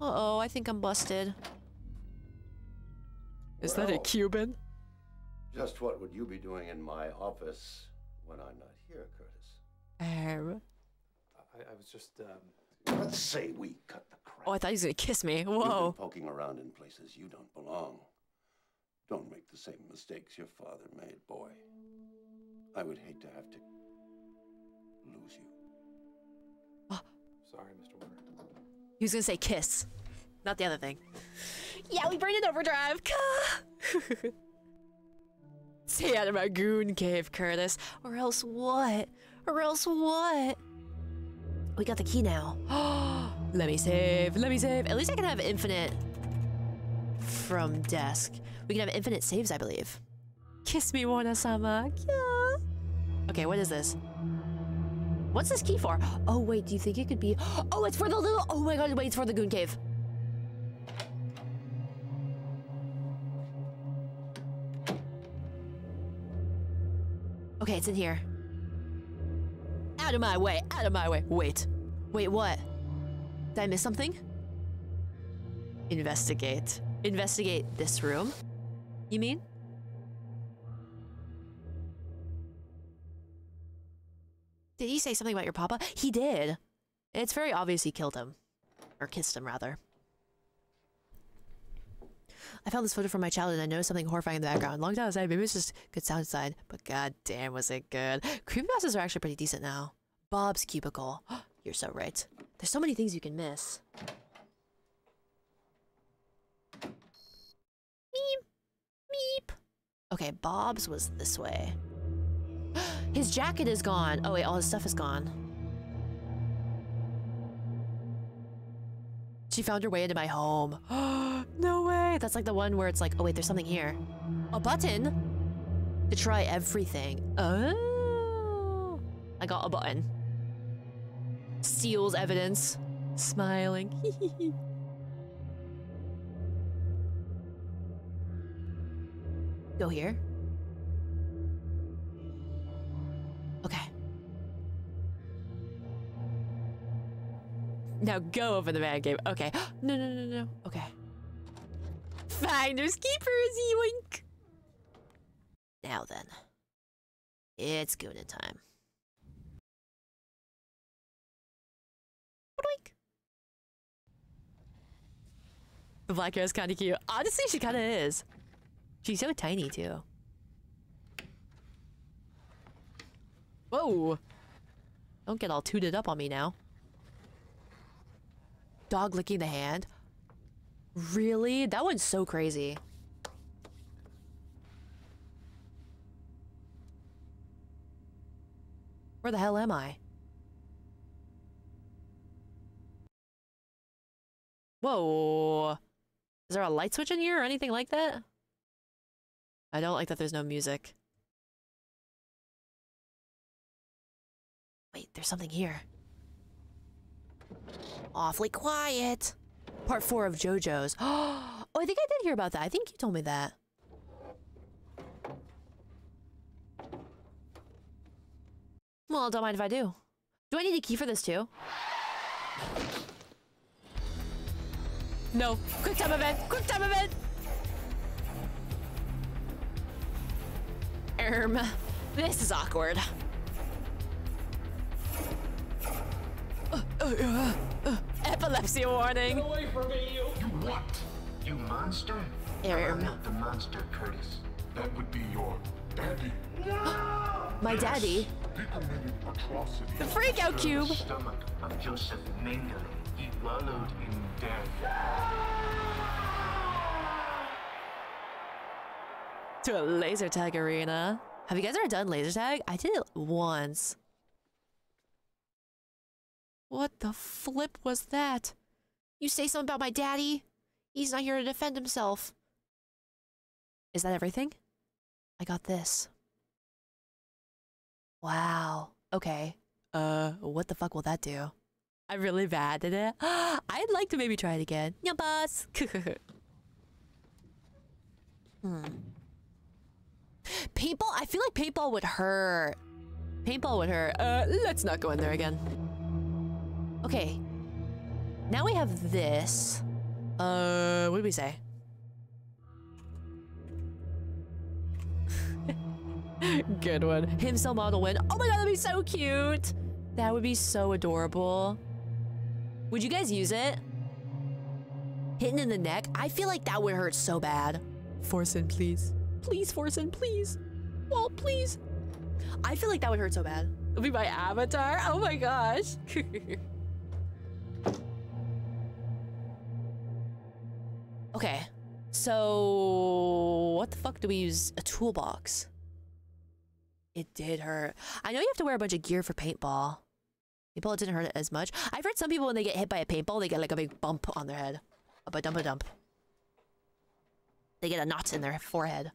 Uh-oh, I think I'm busted. Is that a Cuban? Just what would you be doing in my office when I'm not here, Curtis? Um, I, I was just, um... Let's say we cut the crap. Oh, I thought he was gonna kiss me. You've been Whoa. poking around in places you don't belong. Don't make the same mistakes your father made, boy. I would hate to have to lose you. Oh. Sorry, Mr. Warner. He was gonna say kiss, not the other thing. Yeah, we burned in overdrive. Ka- Stay out of my goon cave, Curtis. Or else what? Or else what? We got the key now. let me save. Let me save. At least I can have infinite from desk. We can have infinite saves, I believe. Kiss me, Warner-sama. Yeah. Okay, what is this? What's this key for? Oh, wait, do you think it could be... Oh, it's for the little... Oh my god, wait, it's for the goon cave. Okay, it's in here. Out of my way, out of my way. Wait. Wait, what? Did I miss something? Investigate. Investigate this room? You mean? Did he say something about your papa? He did. It's very obvious he killed him. Or kissed him, rather. I found this photo from my childhood and I noticed something horrifying in the background. Long time aside, maybe it's just good sound inside, but god damn was it good. Creepypastas are actually pretty decent now. Bob's cubicle. You're so right. There's so many things you can miss. Meep. Meep. Okay, Bob's was this way. His jacket is gone. Oh wait, all his stuff is gone. She found her way into my home. no way. That's like the one where it's like, oh wait, there's something here. A button to try everything. Oh. I got a button. Steals evidence. Smiling. Go here. Okay. Now go over the man game. Okay. No, no, no, no. Okay. Finders keepers, yoink. Now then. It's Goonin time. The black hair is kind of cute. Honestly, she kind of is. She's so tiny, too. Whoa. Don't get all tooted up on me now. Dog licking the hand? Really? That one's so crazy. Where the hell am I? Whoa. Is there a light switch in here or anything like that? I don't like that there's no music. Wait, there's something here. Awfully quiet. Part four of JoJo's. Oh, I think I did hear about that. I think you told me that. Well, don't mind if I do. Do I need a key for this too? No. Quick time event! Quick time event! Erm. This is awkward. Uh, uh, uh, uh, epilepsy warning. Get away from me, you! You what? You monster? Erm. Not the monster, Curtis. That would be your daddy. No! My daddy? He committed atrocities. The freak out cube. The stomach of Joseph Mengele. He wallowed in death. To a laser tag arena. Have you guys ever done laser tag? I did it once. What the flip was that? You say something about my daddy? He's not here to defend himself. Is that everything? I got this. Wow. Okay. Uh, what the fuck will that do? I'm really bad at it. I'd like to maybe try it again. Yeah, boss. hmm. Paintball? I feel like paintball would hurt. Paintball would hurt. Uh, let's not go in there again. Okay. Now we have this. Uh, what did we say? Good one. Him sell model win. Oh my god, that'd be so cute. That would be so adorable. Would you guys use it? Hitting in the neck? I feel like that would hurt so bad. Force in, please. Please, force in, please. Well, please. I feel like that would hurt so bad. It'll be my avatar. Oh my gosh. okay. So, what the fuck do we use a toolbox? It did hurt. I know you have to wear a bunch of gear for paintball. Paintball it didn't hurt as much. I've heard some people when they get hit by a paintball, they get like a big bump on their head. A ba dump a dump. They get a knot in their forehead.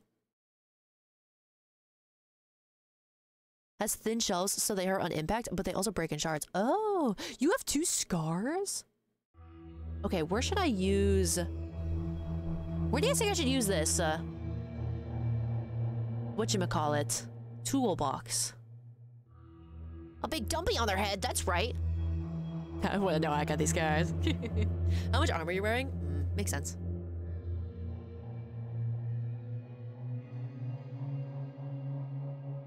Has thin shells so they hurt on impact, but they also break in shards. Oh, you have two scars? Okay, where should I use... Where do you think I should use this? Uh, whatchamacallit? Toolbox. A big dumpy on their head, that's right. I want to know I got these guys. How much armor are you wearing? Mm, makes sense.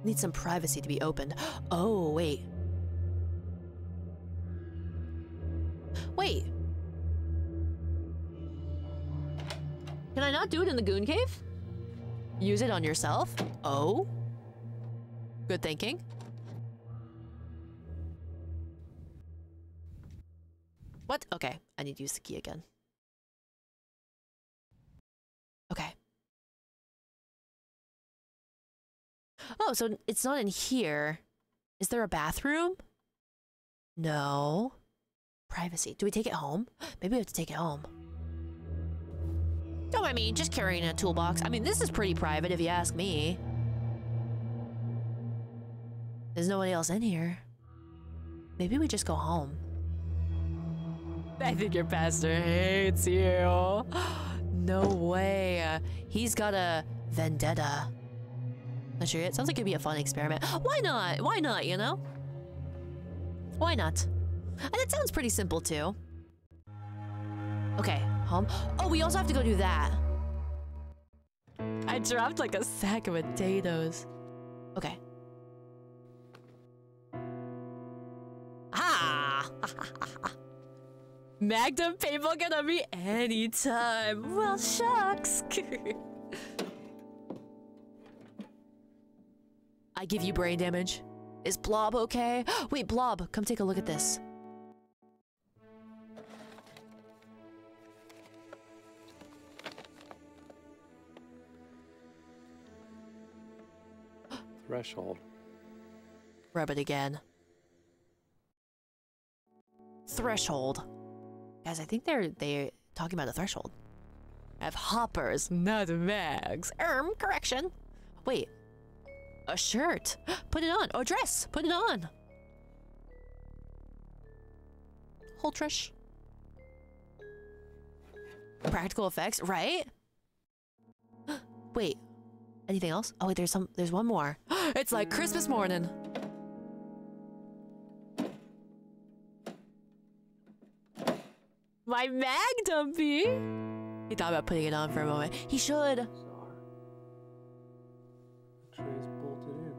Need some privacy to be opened. Oh, wait. Wait. Can I not do it in the goon cave? Use it on yourself? Oh? Good thinking. What? Okay, I need to use the key again. Okay. Oh, so it's not in here. Is there a bathroom? No. Privacy. Do we take it home? Maybe we have to take it home. Don't mind me, just carrying a toolbox. I mean, this is pretty private if you ask me. There's nobody else in here. Maybe we just go home. I think your pastor hates you. no way. He's got a vendetta. Not sure yet. Sounds like it'd be a fun experiment. Why not? Why not, you know? Why not? And it sounds pretty simple, too. Okay, home. Oh, we also have to go do that. I dropped like a sack of potatoes. Okay. Ah! Magnum paintball gonna be anytime. Well, shucks. I give you brain damage. Is Blob okay? Wait, Blob, come take a look at this. Threshold. Rub it again. Threshold. Guys, I think they're they're talking about the threshold. I have hoppers, not bags. Erm, correction. Wait. A shirt. Put it on. Or dress. Put it on. Hold Trish. Practical effects, right? Wait. Anything else? Oh wait, there's some there's one more. it's like Christmas morning. My mag dumpy. He thought about putting it on for a moment. He should. Tray's bolted in.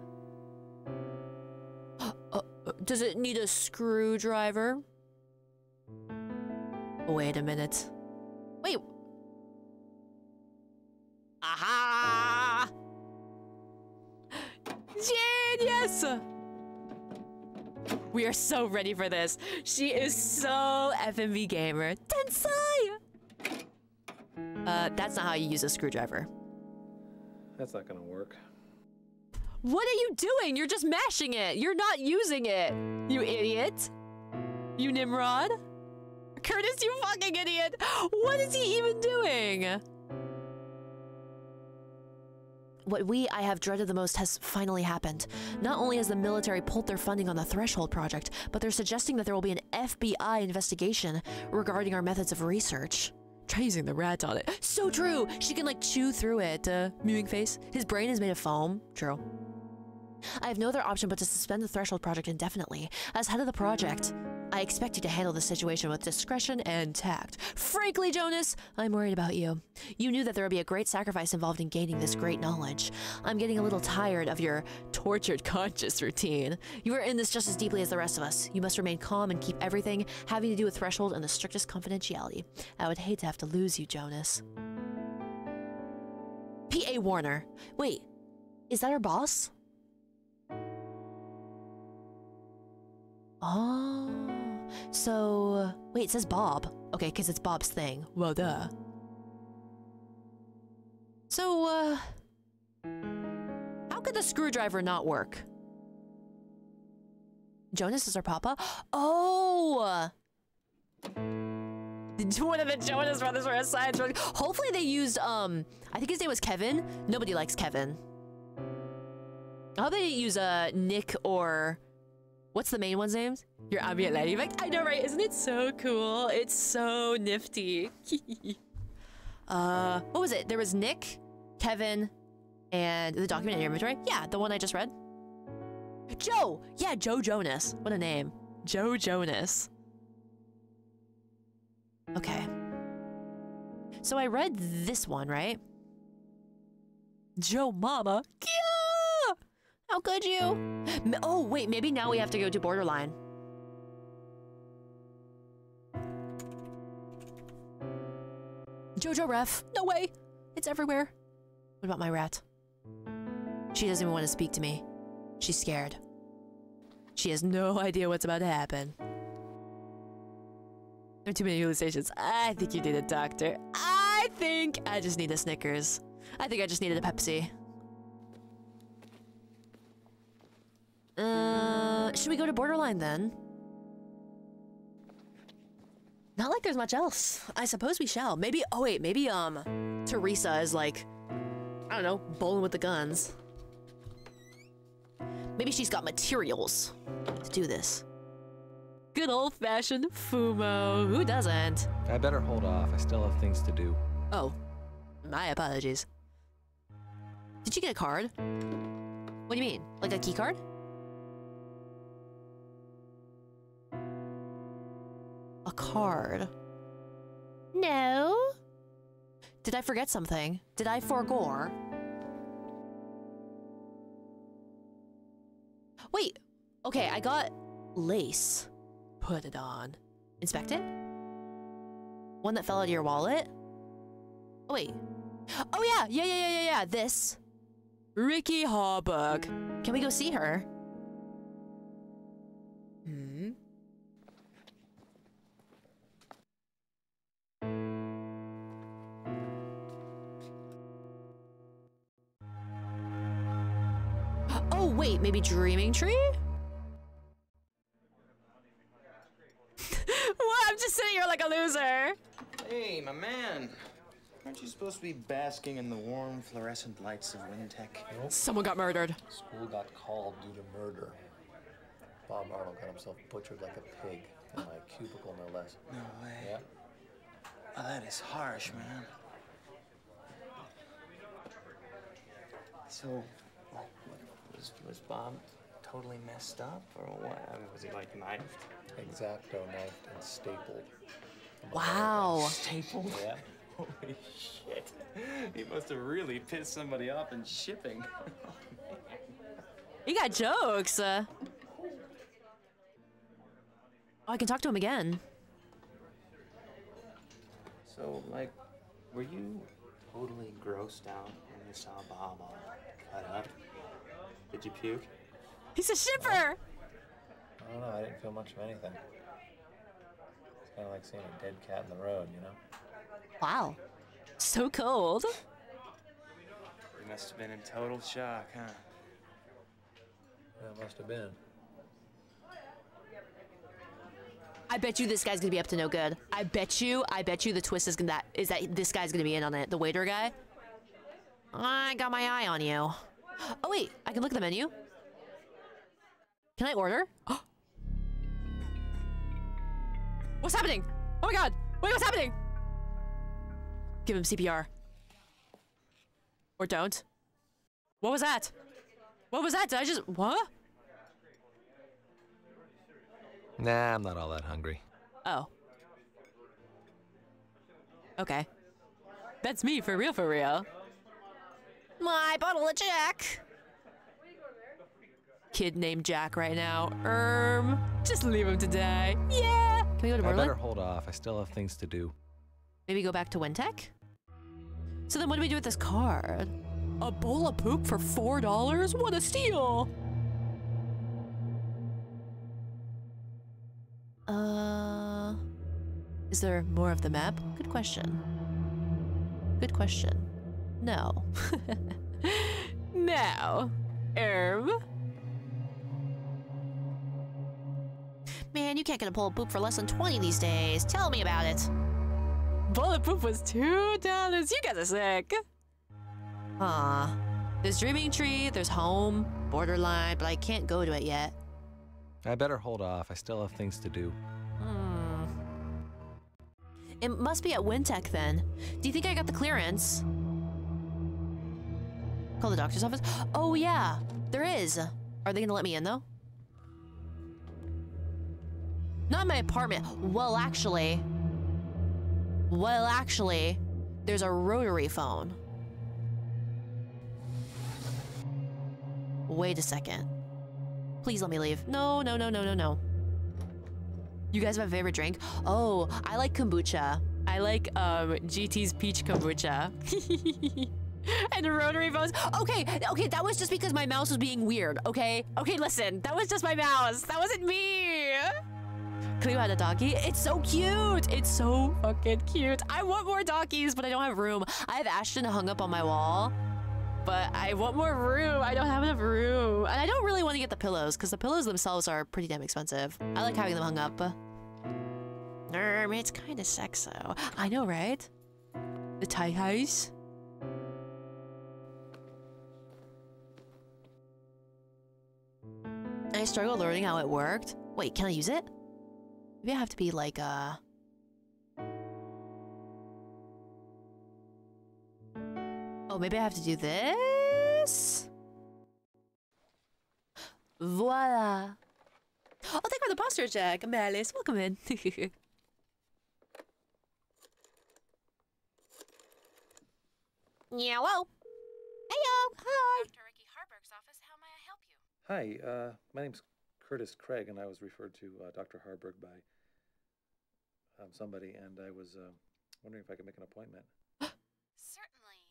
Uh, uh, does it need a screwdriver? Wait a minute. Wait. Aha! Genius! We are so ready for this. She is so FMV gamer. Tensai! Uh, that's not how you use a screwdriver. That's not gonna work. What are you doing? You're just mashing it. You're not using it. You idiot. You Nimrod. Curtis, you fucking idiot. What is he even doing? What we I have dreaded the most has finally happened. Not only has the military pulled their funding on the Threshold project, but they're suggesting that there will be an FBI investigation regarding our methods of research. Try using the rat on it. So true! She can like chew through it. Uh, mewing face. His brain is made of foam. True. I have no other option but to suspend the Threshold project indefinitely. As head of the project, I expect you to handle the situation with discretion and tact. Frankly, Jonas, I'm worried about you. You knew that there would be a great sacrifice involved in gaining this great knowledge. I'm getting a little tired of your tortured conscious routine. You are in this just as deeply as the rest of us. You must remain calm and keep everything having to do with Threshold in the strictest confidentiality. I would hate to have to lose you, Jonas. P.A. Warner. Wait, is that our boss? Oh, so wait, it says Bob. Okay, because it's Bob's thing. Well, duh. So, uh, how could the screwdriver not work? Jonas is our papa? Oh! One of the Jonas brothers were a science project. Hopefully they used, um, I think his name was Kevin. Nobody likes Kevin. I hope they didn't use uh, Nick or what's the main one's names? Your ambient lighting effect. I know, right? Isn't it so cool? It's so nifty. uh, what was it? There was Nick, Kevin, and the document in your inventory. Yeah, the one I just read. Joe. Yeah, Joe Jonas. What a name. Joe Jonas. Okay. So I read this one, right? Joe Mama. Kia! How could you? Oh, wait, maybe now we have to go to Borderline. Jojo Ref. No way. It's everywhere. What about my rat? She doesn't even want to speak to me. She's scared. She has no idea what's about to happen. There are too many hallucinations. I think you need a doctor. I think I just need a Snickers. I think I just needed a Pepsi. Uh, should we go to Borderline then? Not like there's much else. I suppose we shall. Maybe, oh wait, maybe, um, Teresa is like, I don't know, bowling with the guns. Maybe she's got materials to do this. Good old-fashioned Fumo. Who doesn't? I better hold off. I still have things to do. Oh, my apologies. Did you get a card? What do you mean? Like a key card? A card? No. Did I forget something? Did I forgore? Wait. Okay, I got lace. Put it on. Inspect it? One that fell out of your wallet? Oh, wait. Oh, yeah. Yeah, yeah, yeah, yeah, yeah. This. Ricky Harburg. Can we go see her? Wait. Maybe Dreaming Tree? what? I'm just sitting here like a loser. Hey, my man. Aren't you supposed to be basking in the warm fluorescent lights of WynTech? Someone got murdered. School got called due to murder. Bob Arnold got himself butchered like a pig in my cubicle, no less. No way. Yeah. Oh, that is harsh, man. So, what, was, was Bob totally messed up, or what? I mean, was he like knifed? Exacto knifed and stapled. Wow. Stapled? Yeah. Holy shit. He must have really pissed somebody off in shipping. You got jokes. Uh, oh, I can talk to him again. so, like, were you totally grossed out when you saw Bob all cut up? Did you puke? He's a shipper. I don't know. I didn't feel much of anything. It's kind of like seeing a dead cat in the road, you know? Wow. So cold. You must have been in total shock, huh? That must have been. I bet you this guy's gonna be up to no good. I bet you, I bet you the twist is gonna that is that this guy's gonna be in on it. The waiter guy. I got my eye on you. Oh wait, I can look at the menu. Can I order? what's happening? Oh my god! Wait, what's happening? Give him CPR. Or don't. What was that? What was that? Did I just what? Nah, I'm not all that hungry. Oh. Okay. That's me for real, for real. My bottle of Jack. Kid named Jack right now. Erm. Just leave him to die. Yeah. Can we go to I Berlin? better hold off. I still have things to do. Maybe go back to WynTech? So then what do we do with this card? A bowl of poop for $4? What a steal! Uh, is there more of the map? Good question. Good question. No. no. Erm. Man, you can't get a bowl of poop for less than 20 these days. Tell me about it. Bowl of was $2. You guys are sick. Aw. There's Dreaming Tree, there's Home, Borderline, but I can't go to it yet. I better hold off. I still have things to do. Hmm. It must be at WynTech then. Do you think I got the clearance? Call the doctor's office? Oh yeah, there is. Are they gonna let me in though? Not my apartment. Well, actually. Well, actually, there's a rotary phone. Wait a second. Please let me leave. No, no, no, no, no, no. You guys have a favorite drink? Oh, I like kombucha. I like um, GT's peach kombucha. and rotary phones. Okay, okay, that was just because my mouse was being weird, okay? Okay, listen, that was just my mouse. That wasn't me. Cleo had a doggy. It's so cute. It's so fucking cute. I want more doggies, but I don't have room. I have Ashton hung up on my wall, but I want more room. I don't have enough room. And I don't really want to get the pillows because the pillows themselves are pretty damn expensive. I like having them hung up. Um, it's kind of sexo. I know, right? The tie house. I struggled learning how it worked. Wait, can I use it? Maybe I have to be like, uh... Oh, maybe I have to do this? Voila! Oh, thank you for the posture check, Malice. Welcome in. Yellow. Heyo. Hi. Dr. Ricky Harburg's office. How may I help you? Hi, uh, my name's Curtis Craig, and I was referred to uh, Dr. Harburg by um, somebody, and I was uh, wondering if I could make an appointment. Certainly.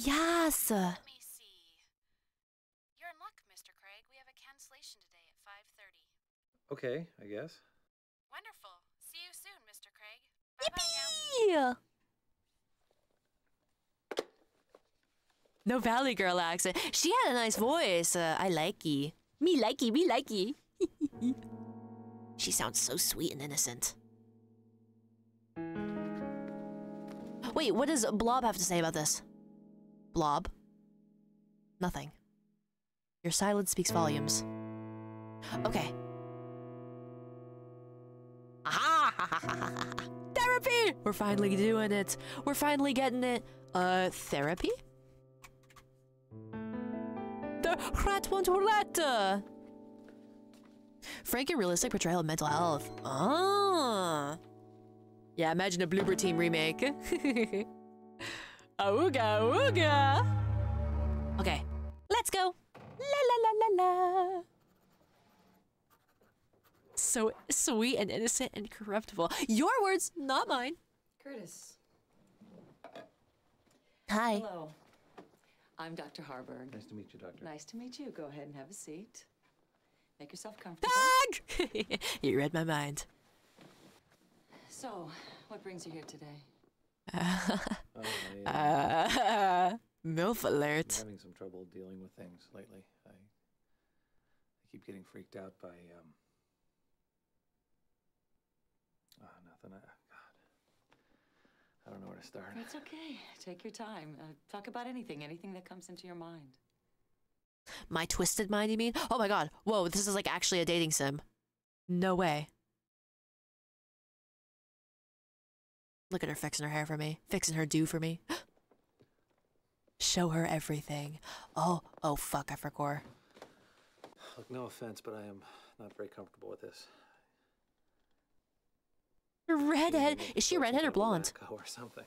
Yes. Let me see. You're in luck, Mr. Craig. We have a cancellation today at 5:30. Okay, I guess. Wonderful. See you soon, Mr. Craig. Bye-bye now. Yeah. No Valley Girl accent. She had a nice voice. Uh, I likey. Me likey, me likey. she sounds so sweet and innocent. Wait, what does Blob have to say about this? Blob? Nothing. Your silence speaks volumes. Okay. Therapy! We're finally doing it. We're finally getting it. Uh, therapy? The rat won't roulette! Frank and realistic portrayal of mental health. Ah. Yeah, imagine a Bloober Team remake. Ooga ooga! Okay, let's go. La la la la la. So sweet and innocent and corruptible. Your words, not mine. Curtis. Hi. Hello. I'm Dr. Harburg. Nice to meet you, Doctor. Nice to meet you. Go ahead and have a seat. Make yourself comfortable. Dog! you read my mind. So, what brings you here today? Oh, I, uh, Uh, MILF alert. I'm having some trouble dealing with things lately. I, I keep getting freaked out by, um... Ah, nothing. I don't know where to start. That's okay. Take your time. Uh, talk about anything, anything that comes into your mind. My twisted mind, you mean? Oh my god. Whoa, this is like actually a dating sim. No way. Look at her fixing her hair for me. Fixing her do for me. Show her everything. Oh, oh fuck, I forgot. Look, no offense, but I am not very comfortable with this. Redhead. Is she redhead or blonde? Or something.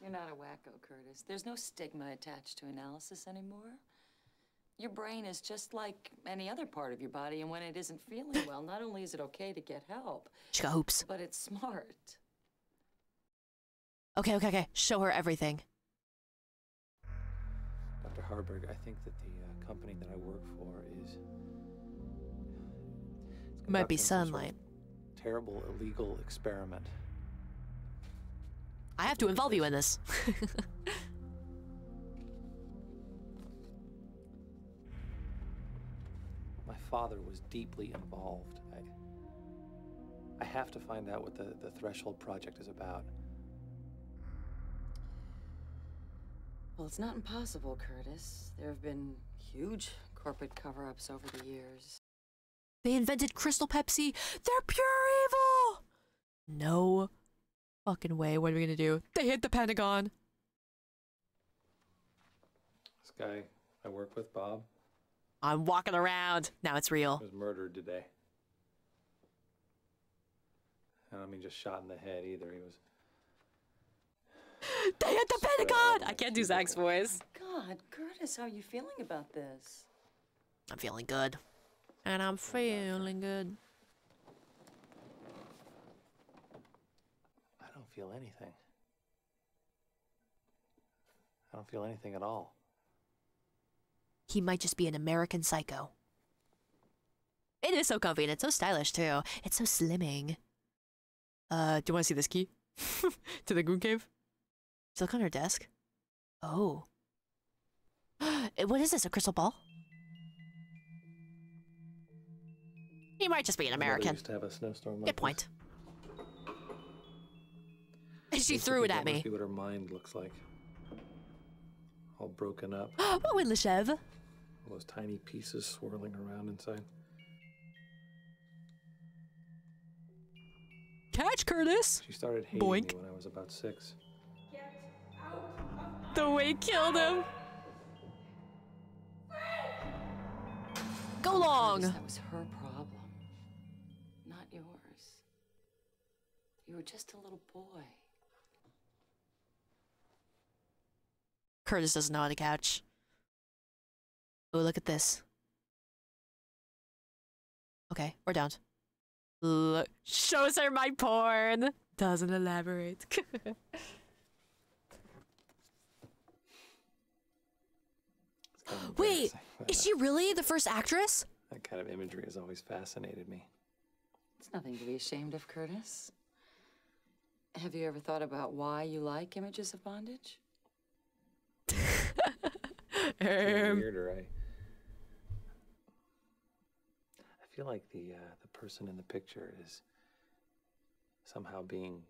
You're not a wacko, Curtis. There's no stigma attached to analysis anymore. Your brain is just like any other part of your body, and when it isn't feeling well, not only is it okay to get help, She got hoops. but it's smart. Okay, okay, okay. Show her everything. Dr. Harburg, I think that the uh, company that I work for is. Might be conducting sort of sunlight. Terrible illegal experiment. I have to involve you in this. My father was deeply involved. I, I have to find out what the, the Threshold Project is about. Well, it's not impossible, Curtis. There have been huge corporate cover ups over the years. They invented Crystal Pepsi. They're pure evil. No fucking way. What are we gonna do? They hit the Pentagon. This guy I work with, Bob, I'm walking around. Now it's real. He was murdered today. I don't mean just shot in the head either. He was. They hit the Pentagon. I can't do Zach's voice. God, Curtis, how are you feeling about this? I'm feeling good. And I'm feeling good. I don't feel anything. I don't feel anything at all. He might just be an American psycho. It is so comfy and it's so stylish too. It's so slimming. Uh, do you want to see this key? to the goon cave? Just look on her desk. Oh. What is this? A crystal ball? He might just be an American. used to have a snowstorm like Good this. point. And she threw it at me. See what her mind looks like. All broken up. What oh, Windlashev. All those tiny pieces swirling around inside. Catch, Curtis! She started hating Boink. me when I was about six. The way killed him. Go long. That was her You were just a little boy. Curtis doesn't know how to couch. Oh, look at this. Okay, we're down. Look, shows her my porn. Doesn't elaborate. Wait, is she really the first actress? That kind of imagery has always fascinated me. It's nothing to be ashamed of, Curtis. Have you ever thought about why you like images of bondage? It's weirder. I, I feel like the uh, the person in the picture is somehow being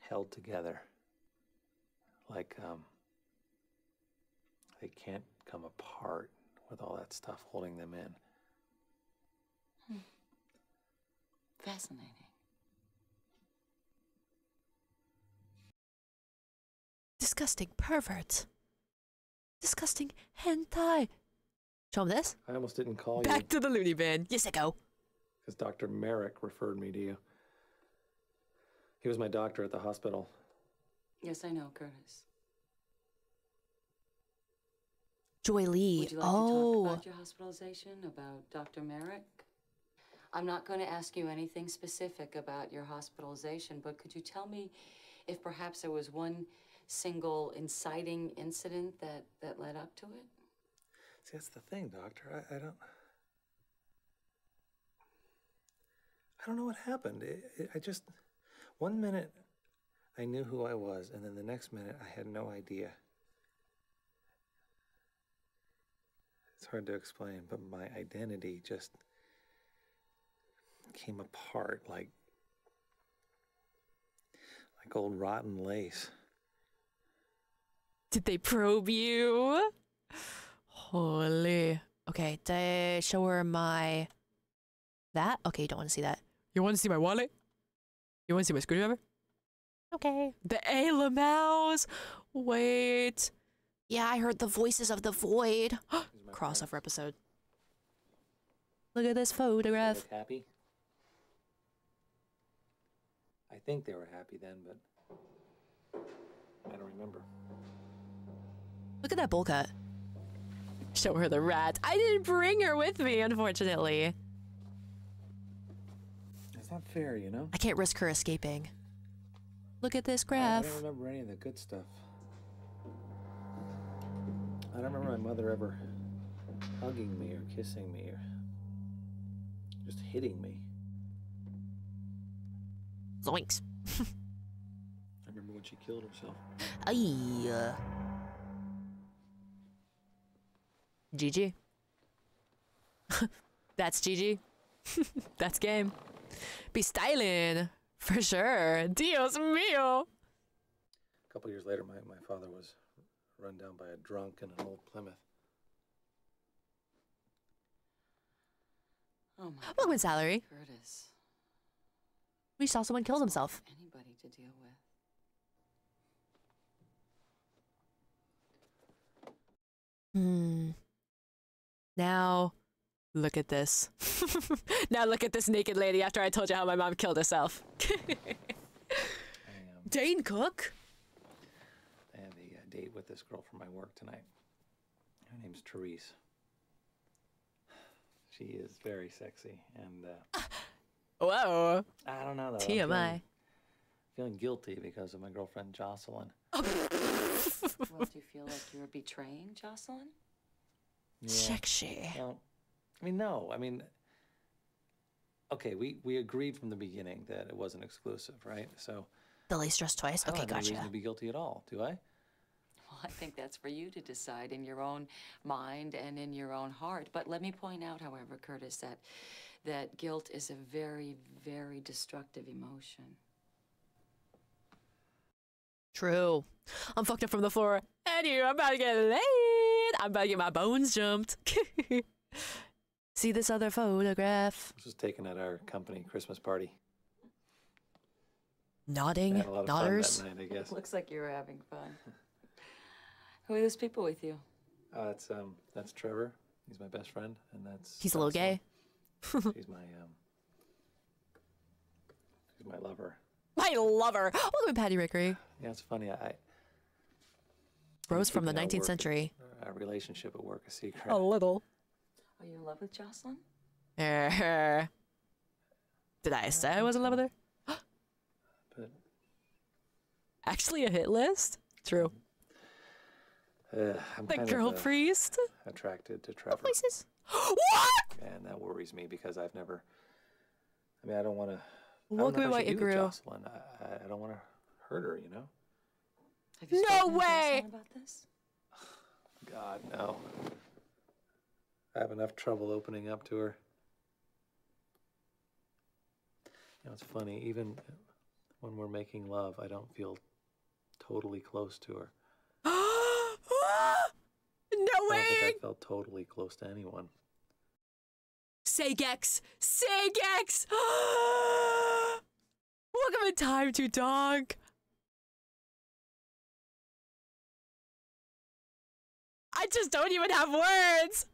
held together. Like um, they can't come apart with all that stuff holding them in. Fascinating. Disgusting pervert. Disgusting hentai. Show him this. I almost didn't call Back you to the loony bin. Yes, I go. because Dr. Merrick referred me to you. He was my doctor at the hospital. Yes, I know, Curtis. Joy Lee. Would you like to oh. talk about oh. your hospitalization, about Dr. Merrick? I'm not going to ask you anything specific about your hospitalization, but could you tell me if perhaps there was one single inciting incident that, that led up to it? See, that's the thing, doctor. I, I don't. I don't know what happened. It, it, I just. One minute, I knew who I was, and then the next minute, I had no idea. It's hard to explain, but my identity just came apart like like old rotten lace. Did they probe you? Holy. Okay, they show her my. That? Okay, you don't want to see that. You want to see my wallet? You want to see my screwdriver? Okay. The Ayla mouse. Wait. Yeah, I heard the voices of the void. Crossover episode. Look at this photograph. Happy? I think they were happy then, but I don't remember. Look at that bowl cut. Show her the rat. I didn't bring her with me, unfortunately. It's not fair, you know? I can't risk her escaping. Look at this graph. I don't remember any of the good stuff. I don't remember my mother ever hugging me or kissing me or just hitting me. Zoinks. I remember when she killed herself. Aye. GG. That's GG. That's game. Be styling. For sure. Dios mío. A couple years later, my, my father was run down by a drunk in an old Plymouth. Oh my Welcome, salary. Curtis. We saw someone kill himself. Anybody to deal with. Hmm. Now, look at this. now look at this naked lady after I told you how my mom killed herself. Dane Cook? I have a uh, date with this girl from my work tonight. Her name's Therese. She is very sexy, and uh, Whoa. I don't know though. I'm TMI. Feeling, feeling guilty because of my girlfriend Jocelyn. well, do you feel like you're betraying Jocelyn? Yeah. Sexy. Well, I mean, no. I mean, okay, we we agreed from the beginning that it wasn't exclusive, right? So The lace dress twice? I don't Okay, have any gotcha. reason to be guilty at all, do I? Well, I think that's for you to decide in your own mind and in your own heart. But let me point out, however, Curtis, that that guilt is a very, very destructive emotion. True. I'm fucked up from the floor. And you, I'm about to get laid. I'm about to get my bones jumped. See this other photograph? This was taken at our company Christmas party. Nodding, I had a lot of nodders. night, I guess. Looks like you're having fun. Who are those people with you? Uh, that's um, that's Trevor. He's my best friend, and that's He's a little gay. he's my um, she's my lover. My lover. Welcome, Patty Rickery. Yeah, it's funny. I I- Rose from the keeping our 19th work- century. Our relationship at work a secret. A little. Are you in love with Jocelyn? Er, Did I say I was in love with her? But Actually, a hit list? True. uh, I'm The kind girl of, uh, priest? attracted to Trevor. Voices. what? and that worries me because I've never. I mean, I don't want to. Welcome, White Igloo. Jocelyn. I, I- I don't want to hurt her. You know. Have you No way! About this? God no. I have enough trouble opening up to her. You know, it's funny. Even when we're making love, I don't feel totally close to her. no I don't way! think I felt totally close to anyone. Say Gex! Say Gex! Welcome in time to dog. I just don't even have words.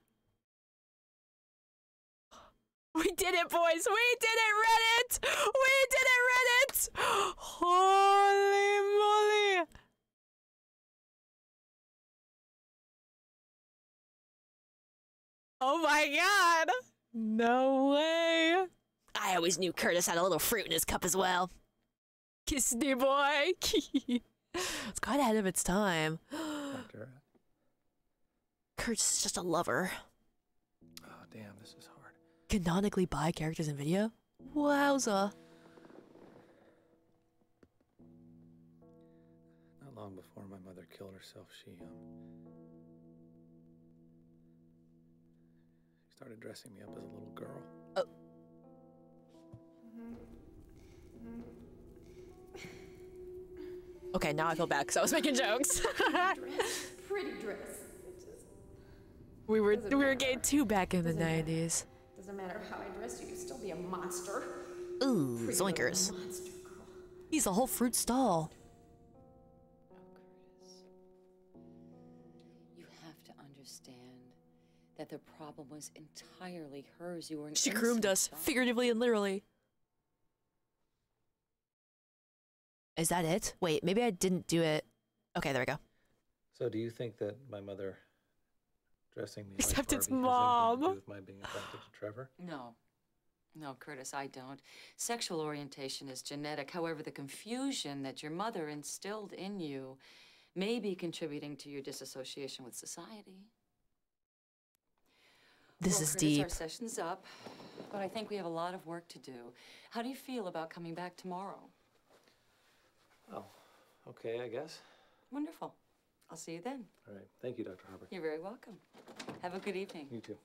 We did it, boys. We did it, Reddit. We did it, Reddit. Holy moly. Oh my god. No way. I always knew Curtis had a little fruit in his cup as well. Kiss me, boy. it's quite ahead of its time. After, Curtis is just a lover. oh damn, this is hard. Canonically buy characters in video? Wowza. Not long before my mother killed herself, she um she started dressing me up as a little girl. Oh. Okay, now I feel bad because I was making jokes. Pretty dress. It just we were Doesn't we were matter. getting two back in the Doesn't matter. 90s. doesn't matter how I dress you, you'd still be a monster. Ooh, Pretty zoinkers. monster. He's a whole fruit stall. You have to understand that the problem was entirely hers. You were an She groomed us, child. figuratively and literally. Is that it? Wait, maybe I didn't do it. Okay, there we go. So do you think that my mother dressing me Except like it's Barbie has anything to mom. with my being attracted to Trevor? No. No, Curtis, I don't. Sexual orientation is genetic. However, the confusion that your mother instilled in you may be contributing to your disassociation with society. This well, is Curtis, deep. Our session's up, but I think we have a lot of work to do. How do you feel about coming back tomorrow? Oh, okay, I guess. Wonderful. I'll see you then. All right. Thank you, Dr. Harper. You're very welcome. Have a good evening. You too.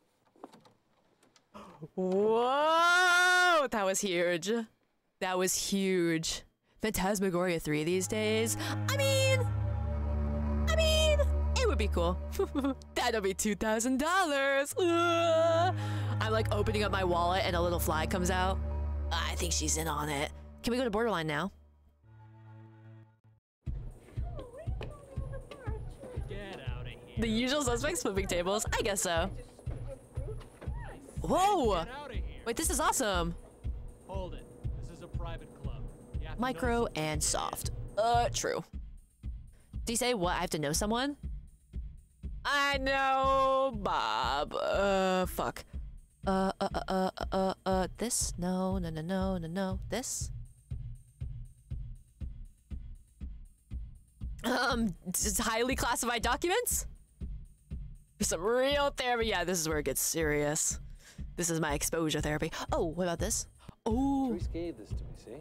Whoa! That was huge. That was huge. Phantasmagoria 3 these days. I mean, I mean, it would be cool. That'll be $2,000. I'm like opening up my wallet and a little fly comes out. I think she's in on it. Can we go to Borderline now? The usual suspects flipping tables? I guess so. Whoa! Wait, this is awesome. Hold it. This is a private club. You have to know Micro and soft. Uh, true. Do you say what? I have to know someone? I know Bob. Uh, fuck. Uh, uh, uh, uh, uh, uh, this? No, no, no, no, no, no. This? Um, highly classified documents? Some real therapy. Yeah, this is where it gets serious. This is my exposure therapy. Oh, what about this? Oh, Trace gave this to me, see?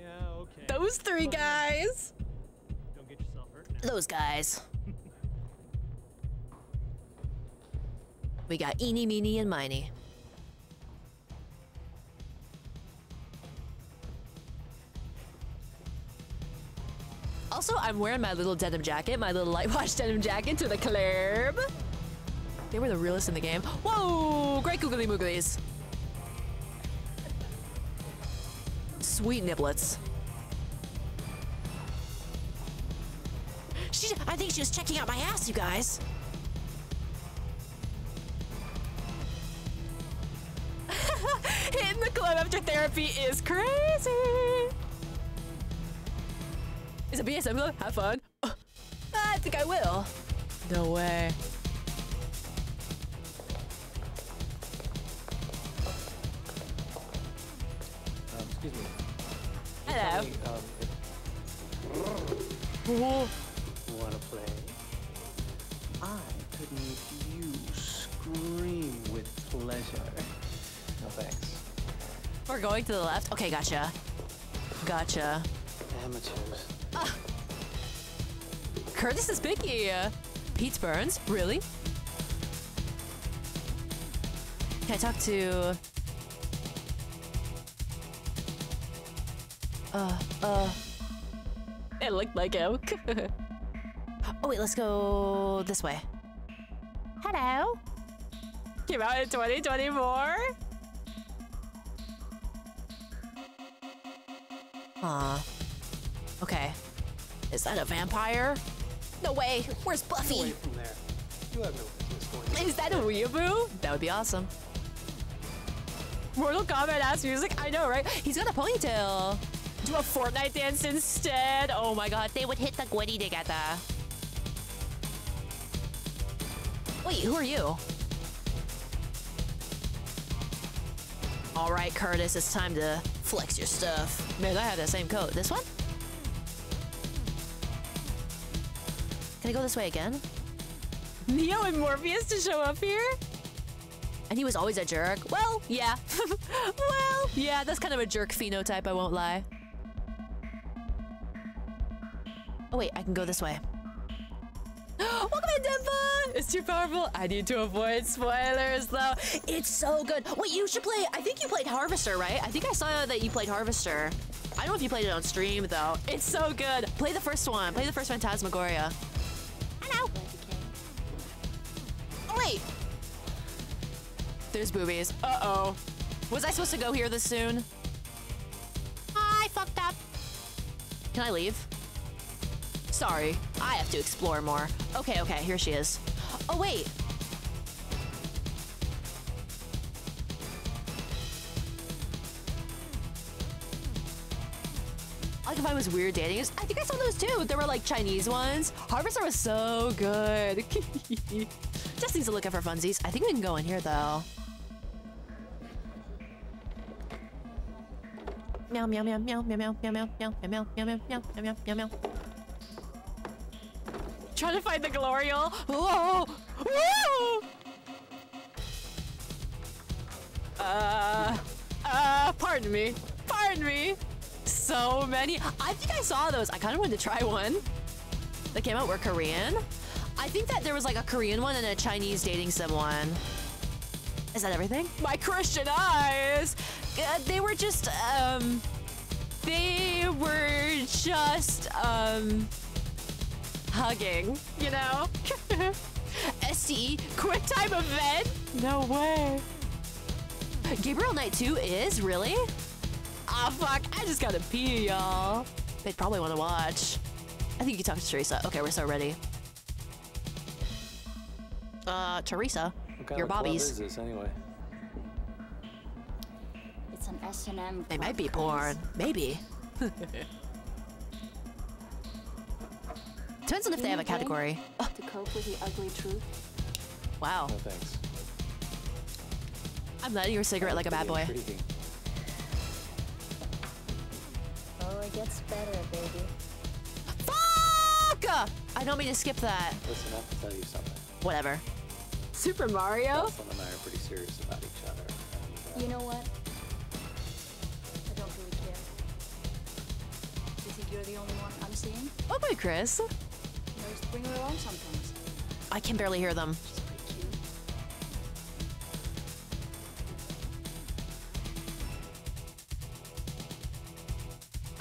Yeah, okay. those three guys. Don't get yourself hurt now. Those guys. we got Eeny, Meeny, and Miny. Also, I'm wearing my little denim jacket, my little light wash denim jacket to the club. They were the realest in the game. Whoa! Great googly mooglies. Sweet niblets. She, I think she was checking out my ass, you guys. Hitting the club after therapy is crazy. Is it BSM club? Have fun. I think I will. No way. Um, excuse me. Hello. Um, Wanna play? I could make you scream with pleasure. No thanks. We're going to the left. Okay, gotcha. Gotcha. Amateurs. Curtis is picky. Pete Burns? Really? Can I talk to... Uh, uh... It looked like him. oh wait, let's go this way. Hello? Came out in 2024? Aw. Okay. Is that a vampire? No way. Where's Buffy? Away from there. You have no business going. Is that a weeaboo? That would be awesome. Mortal Kombat ass music? I know, right? He's got a ponytail. Do a Fortnite dance instead? Oh my god, they would hit the Gwitty together. Wait, who are you? Alright, Curtis, it's time to flex your stuff. Man, I have that same coat. This one? Can I go this way again? Neo and Morpheus to show up here? And he was always a jerk. Well, yeah. well, yeah, that's kind of a jerk phenotype, I won't lie. Oh wait, I can go this way. Welcome in! It's too powerful. I need to avoid spoilers, though. It's so good. Wait, you should play. I think you played Harvester, right? I think I saw that you played Harvester. I don't know if you played it on stream, though. It's so good. Play the first one. Play the first Phantasmagoria. Hello. Oh, wait. There's boobies. Uh-oh. Was I supposed to go here this soon? I fucked up. Can I leave? Sorry, I have to explore more. Okay, okay, here she is. Oh, wait. Like if I was weird dating, I think I saw those too. There were like Chinese ones. Harvester was so good. Just needs to look at for funsies. I think we can go in here though. Meow meow meow meow meow meow meow meow meow meow meow meow meow meow meow meow. Trying to find the Glorial. Whoa! Whoa! Uh, uh, pardon me. Pardon me. So many. I think I saw those. I kind of wanted to try one. That came out were Korean. I think that there was like a Korean one and a Chinese dating someone. Is that everything? My Christian eyes. Uh, they were just um. They were just um. hugging, you know? STE quick time event? No way. Gabriel Knight 2 is? Really? Ah, fuck. I just gotta pee, y'all. They'd probably want to watch. I think you can talk to Teresa. Okay, we're so ready. Uh, Teresa, What kind your of club is this anyway? It's an S&M. They might be porn. Maybe. Depends on if they have a category. To cope with the ugly truth. Wow. No thanks. I'm letting your cigarette like a bad boy. Intriguing. It gets better, baby. Fuck! I don't mean to skip that. Listen, I have to tell you something. Whatever. Super Mario? Jocelyn and I are pretty serious about each other. You know what? I don't really care. Do you think you're the only one I'm seeing? Oh, okay, Chris. You always bring her along sometimes. I can barely hear them.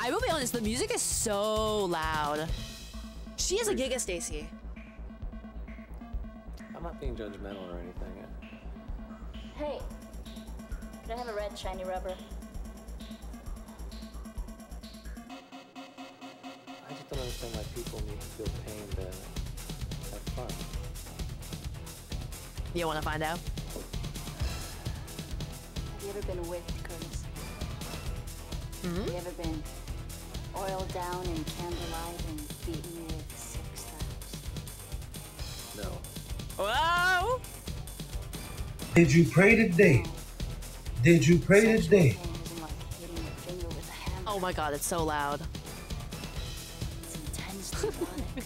I will be honest, the music is so loud. She is a Giga Stacy. I'm not being judgmental or anything. Hey, could I have a red shiny rubber? I just don't understand why people need to feel pain to have fun. You want to find out? Have you ever been whipped, Curtis? Hmm? Have you ever been oiled down in candlelight and beaten with six slaps? No. Whoa! Did you pray today? Did you pray today? Oh my god, it's so loud. It's intensely erotic.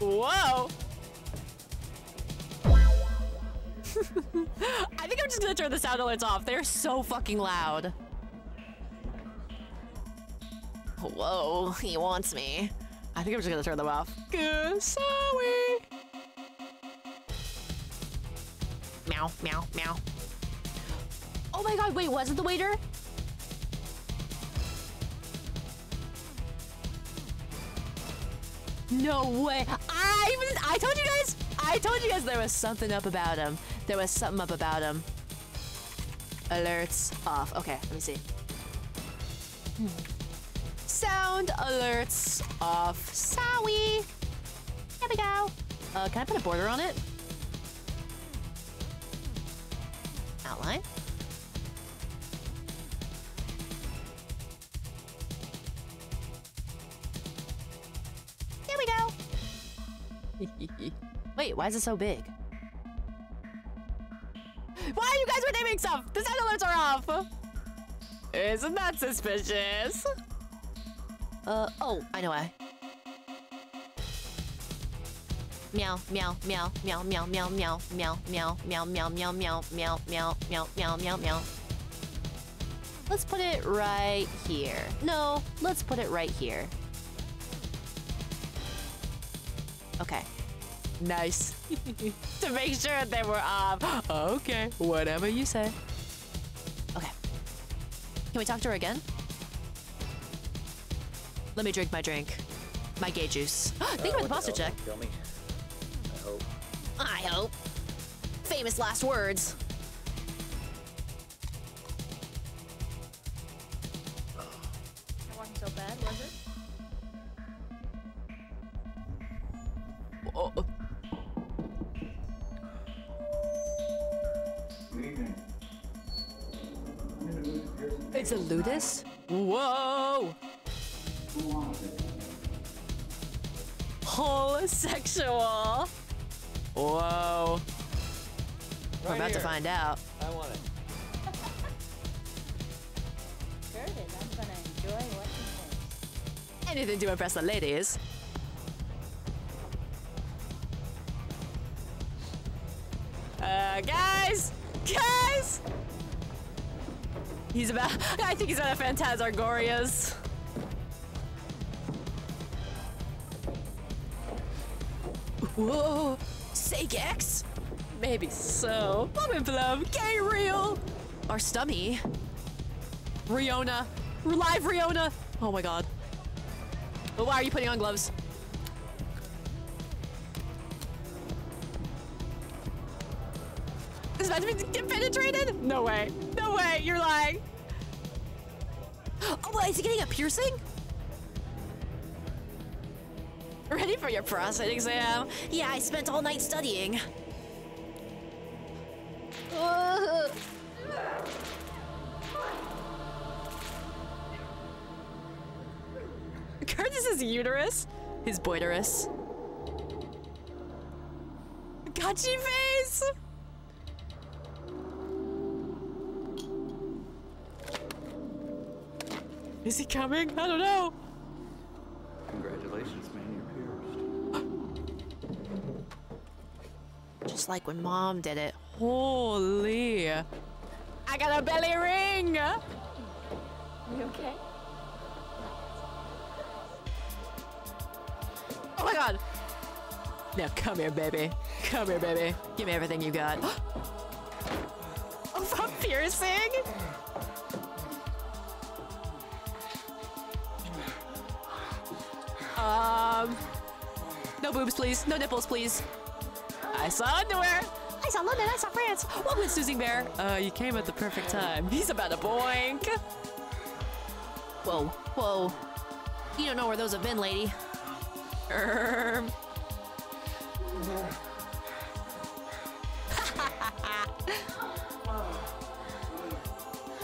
Whoa! I think I'm just gonna turn the sound alerts off. They're so fucking loud. Whoa, he wants me. I think I'm just gonna turn them off. Sorry. Meow, meow, meow. Oh my god, wait, was it the waiter? No way. I I told you guys. I told you guys there was something up about him. There was something up about him. Alerts off. Okay, let me see. Hmm. Sound alerts off. Sorry. There we go. Uh, can I put a border on it? Outline. There we go. Wait, why is it so big? Why are you guys renaming stuff? The sound alerts are off. Isn't that suspicious? Uh, oh, I know why. Meow, meow, meow, meow, meow, meow, meow, meow, meow, meow, meow, meow, meow, meow, meow, meow, meow, meow, meow. Let's put it right here. No, let's put it right here. Okay. Nice. to make sure they were off. Uh, okay, whatever you say. Okay. Can we talk to her again? Let me drink my drink. My gay juice. Thank you for the poster check. Kill me. I hope. I hope. Famous last words. It wasn't so bad, was it? Homosexual! Whoa. We're Right about to find out. I want it. Curtis, I'm gonna enjoy watching this. Anything to impress the ladies. Uh, guys! Guys! He's about- I think he's at a Phantasmagoria's. Whoa! Sagex? Maybe so. And Plum, gay real! Or Stummy. Riona. Live Riona. Oh my god. But why are you putting on gloves? This Is meant to get penetrated? No way. No way. You're lying. Oh, wait, is he getting a piercing? For your prostate exam? Yeah, I spent all night studying. Curtis's uterus? His boiterus. Gotchy face! Is he coming? I don't know. Just like when mom did it. Holy. I got a belly ring! You okay? Oh my god! Now come here, baby. Come here, baby. Give me everything you got. oh, a piercing? Um, no boobs, please. No nipples, please. I saw underwear. I saw London. I saw France. Welcome, Susie Bear. Uh, you came at the perfect time. He's about to boink. Whoa, whoa. You don't know where those have been, lady. Erm.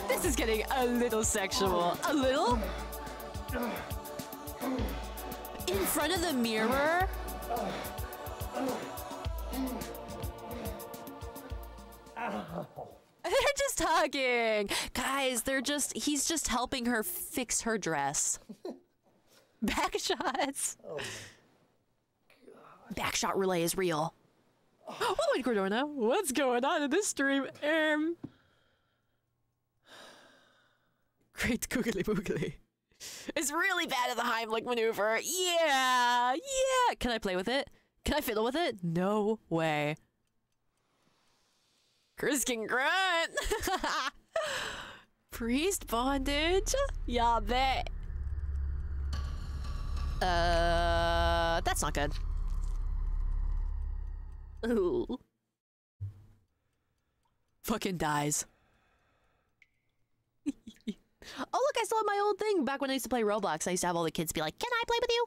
this is getting a little sexual. A little? In front of the mirror? Hugging. Guys, they're just, he's just helping her fix her dress. Back shots. Backshot relay is real. Oh, wait, Cordona, what's going on in this stream? Um, great googly boogly. It's really bad at the Heimlich maneuver. Yeah, yeah. Can I play with it? Can I fiddle with it? No way. Chris can grunt. Priest bondage? Yeah, bet. Uh, that's not good. Ooh. Fucking dies. oh, look, I still have my old thing. Back when I used to play Roblox, I used to have all the kids be like, Can I play with you?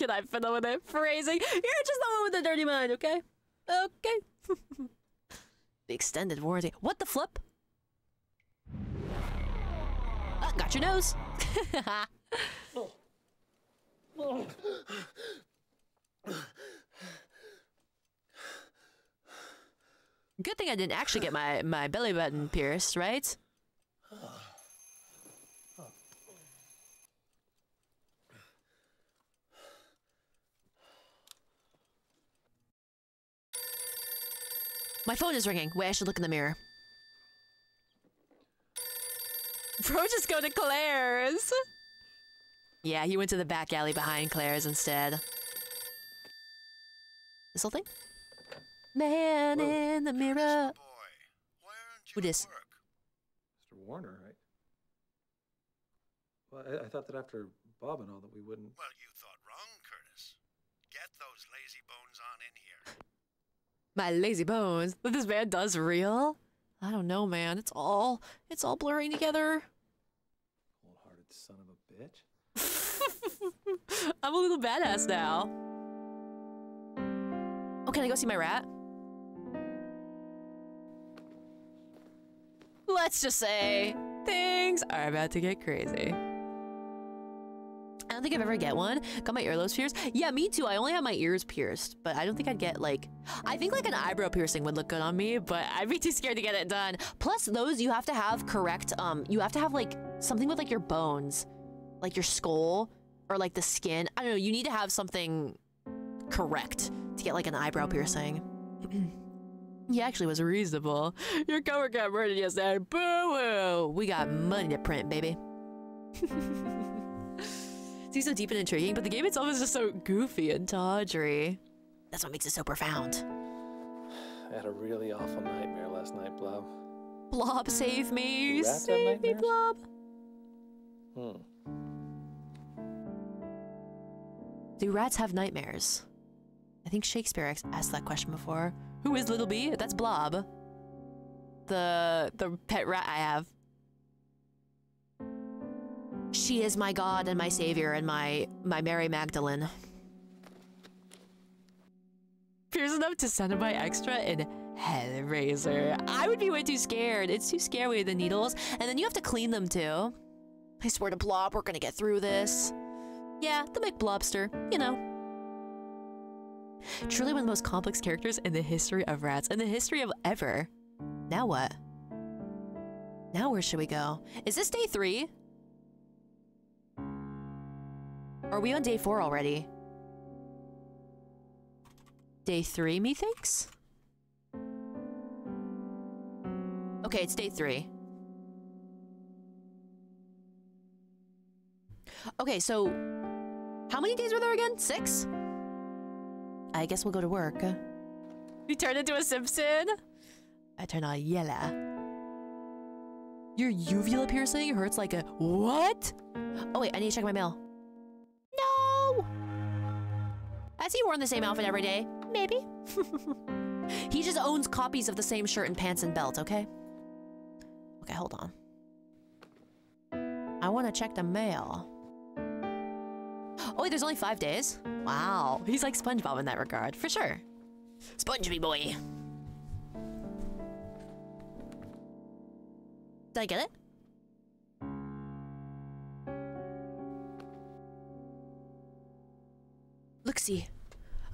Can I fiddle with it? Phrasing. You're just the one with the dirty mind, okay? Okay. the extended warranty. What the flip? Ah, got your nose. Good thing I didn't actually get my, my belly button pierced, right? My phone is ringing. Wait, I should look in the mirror. Bro, just go to Claire's. Yeah, he went to the back alley behind Claire's instead. This whole thing? Man in the mirror. Who dis? Mr. Warner, right? Well, I, I thought that after Bob and all that we wouldn't. Well, you thought wrong, Curtis. Get those lazy bones on in here. My lazy bones. But this man does real? I don't know, man. It's all it's all blurring together. Cold-hearted son of a bitch. I'm a little badass now. Oh, can I go see my rat? Let's just say things are about to get crazy. I don't think I've ever get one. Got my earlobes pierced. Yeah, me too. I only have my ears pierced, but I don't think I'd get like. I think like an eyebrow piercing would look good on me, but I'd be too scared to get it done. Plus, those you have to have correct. Um, you have to have like something with like your bones, like your skull or like the skin. I don't know. You need to have something correct to get like an eyebrow piercing. he actually was reasonable. Your cover got murdered yesterday. Boo hoo! We got money to print, baby. Seems so deep and intriguing, but the game itself is just so goofy and tawdry. That's what makes it so profound. I had a really awful nightmare last night, Blob. Blob, save me. Do rats have Save me. Blob. Hmm. Do rats have nightmares? I think Shakespeare asked that question before. Who is Little B? That's Blob. The the pet rat I have. She is my god and my savior and my my Mary Magdalene. Fierce enough to send my extra in Hellraiser. I would be way too scared. It's too scary with the needles, and then you have to clean them too. I swear to Blob, we're gonna get through this. Yeah, the McBlobster, you know. Truly one of the most complex characters in the history of rats, in the history of ever. Now what? Now where should we go? Is this day three? Are we on day four already? Day three, methinks? Okay, it's day three. Okay, so how many days were there again? Six? I guess we'll go to work. You turned into a Simpson? I turn on yellow. Your uvula piercing hurts like a what? Oh wait, I need to check my mail. No! Has he worn the same outfit every day? Maybe. he just owns copies of the same shirt and pants and belt, okay? Okay, hold on. I want to check the mail. Oh, wait, there's only five days? Wow. He's like SpongeBob in that regard, for sure. SpongeBob boy. Did I get it? See.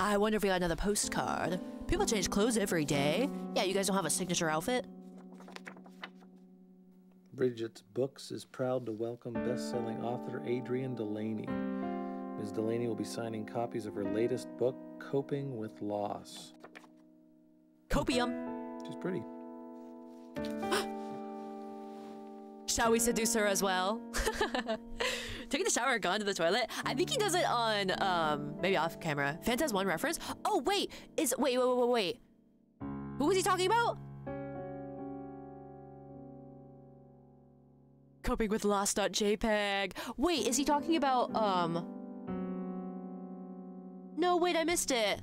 I wonder if we got another postcard. People change clothes every day. Yeah, you guys don't have a signature outfit? Bridget's Books is proud to welcome best-selling author Adrian Delaney. Ms. Delaney will be signing copies of her latest book, Coping with Loss. Copium. She's pretty. Shall we seduce her as well? Taking the shower, gone to the toilet. I think he does it on, um, maybe off camera. Fantas one reference. Oh wait, is wait wait wait wait wait. Who was he talking about? Coping with lost.jpg. Wait, is he talking about um? No, wait, I missed it.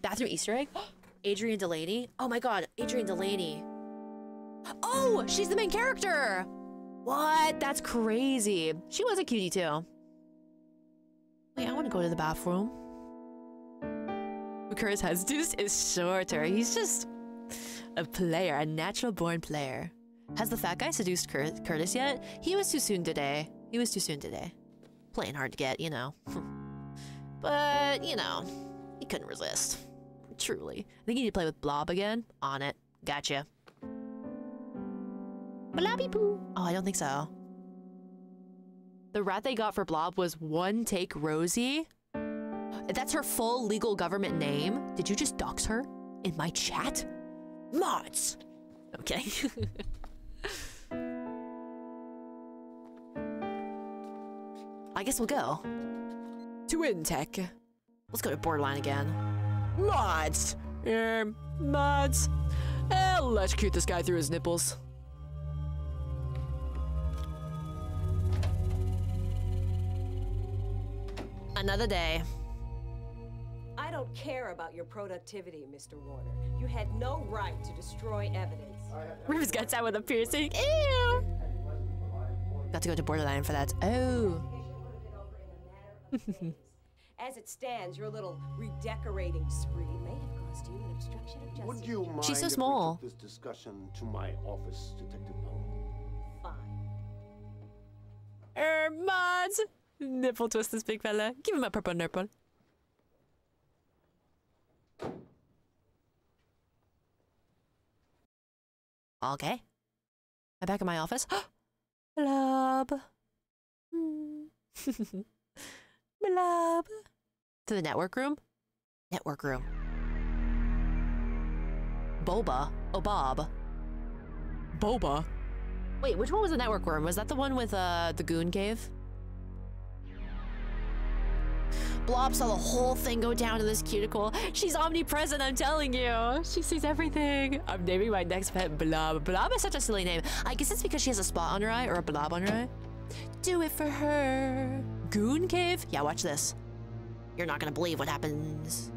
Bathroom Easter egg. Adrian Delaney. Oh my God, Adrian Delaney. Oh, she's the main character. What? That's crazy. She was a cutie too. Wait, I want to go to the bathroom. Curtis Jesus is shorter. He's just a player, a natural born player. Has the fat guy seduced Cur Curtis yet? He was too soon today. He was too soon today. Playing hard to get, you know. but, you know, he couldn't resist. Truly. I think he need to play with Blob again. On it. Gotcha. Blobby poo. Oh, I don't think so. The rat they got for Blob was One Take Rosie. That's her full legal government name. Did you just dox her in my chat? Mods. Okay. I guess we'll go to WynTech. Let's go to Borderline again. Mods. Um, mods. Let's Electrocute this guy through his nipples. Another day. I don't care about your productivity, Mr. Warner. You had no right to destroy evidence. Rivers gets out with a piercing. Ew. Got to go to Borderline for that. Oh. As it stands, your little redecorating spree may have cost you an obstruction of justice. Would you mind She's so small. this discussion to my office, Detective Poe? Er, mods. Nipple twist this big fella. Give him a purple nipple. Okay. I'm back in my office. Blob. Blob. To the network room? Network room. Boba. Oh, Bob. Boba. Wait, which one was the network room? Was that the one with uh the goon cave? Blob saw the whole thing go down in this cuticle. She's omnipresent, I'm telling you. She sees everything. I'm naming my next pet Blob. Blob is such a silly name. I guess it's because she has a spot on her eye or a blob on her eye. Do it for her. Goon Cave? Yeah, watch this. You're not gonna believe what happens.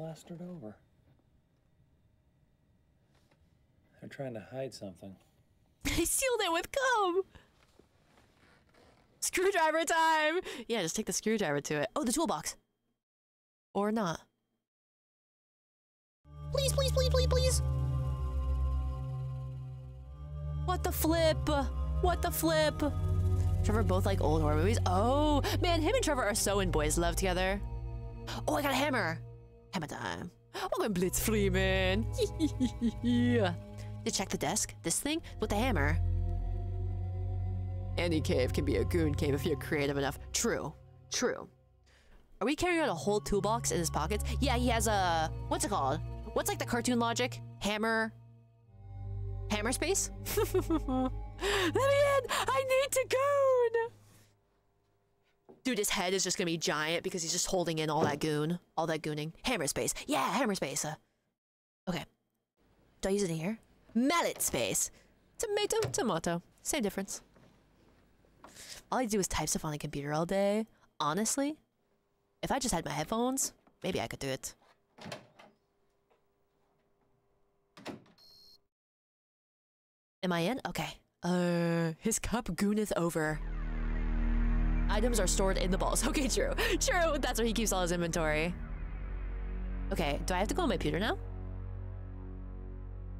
Plastered over. They're trying to hide something. I sealed it with cum. Screwdriver time. Yeah, just take the screwdriver to it. Oh, the toolbox. Or not. Please, please, please, please, please. What the flip? What the flip? Trevor both like old horror movies. Oh, man, him and Trevor are so in boys love together. Oh, I got a hammer. Hammer time. Welcome, Blitz Freeman. yeah. To check the desk, this thing with the hammer. Any cave can be a goon cave if you're creative enough. True. True. Are we carrying out a whole toolbox in his pockets? Yeah, he has a what's it called? What's like the cartoon logic? Hammer. Hammer space? Let me in! I need to goon! Dude, his head is just gonna be giant because he's just holding in all that goon. All that gooning. Hammer space. Yeah, hammer space. Uh, okay. Do I use it in here? Mallet space. Tomato, tomato. Same difference. All I do is type stuff on a computer all day. Honestly, if I just had my headphones, maybe I could do it. Am I in? Okay. Uh, his cup gooneth over. Items are stored in the balls. Okay, true. True, that's where he keeps all his inventory. Okay, do I have to go on my computer now?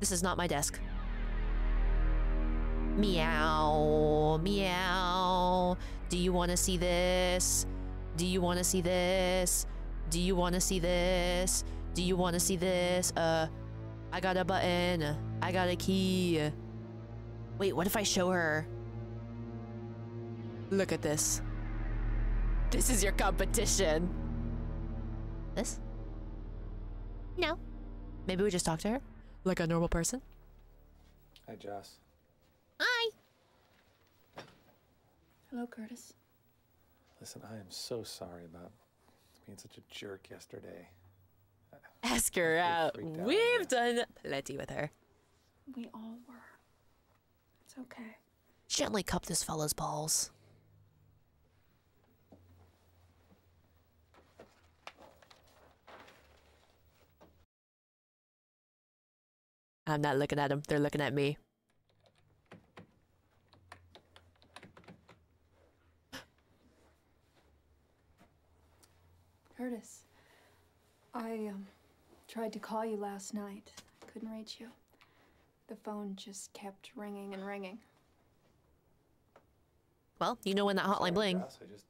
This is not my desk. Meow, meow. Do you want to see this? Do you want to see this? Do you want to see this? Do you want to see this? Uh, I got a button. I got a key. Wait, what if I show her? Look at this. This is your competition. This? No. Maybe we just talk to her? Like a normal person? Hi, Joss. Hi. Hello, Curtis. Listen, I am so sorry about being such a jerk yesterday. Ask her out. out, We've done plenty with her. We all were. It's okay. Gently cup this fella's balls. I'm not looking at them. They're looking at me. Curtis, I um, tried to call you last night. Couldn't reach you. The phone just kept ringing and ringing. Well, you know when that hotline bling. Joss, I just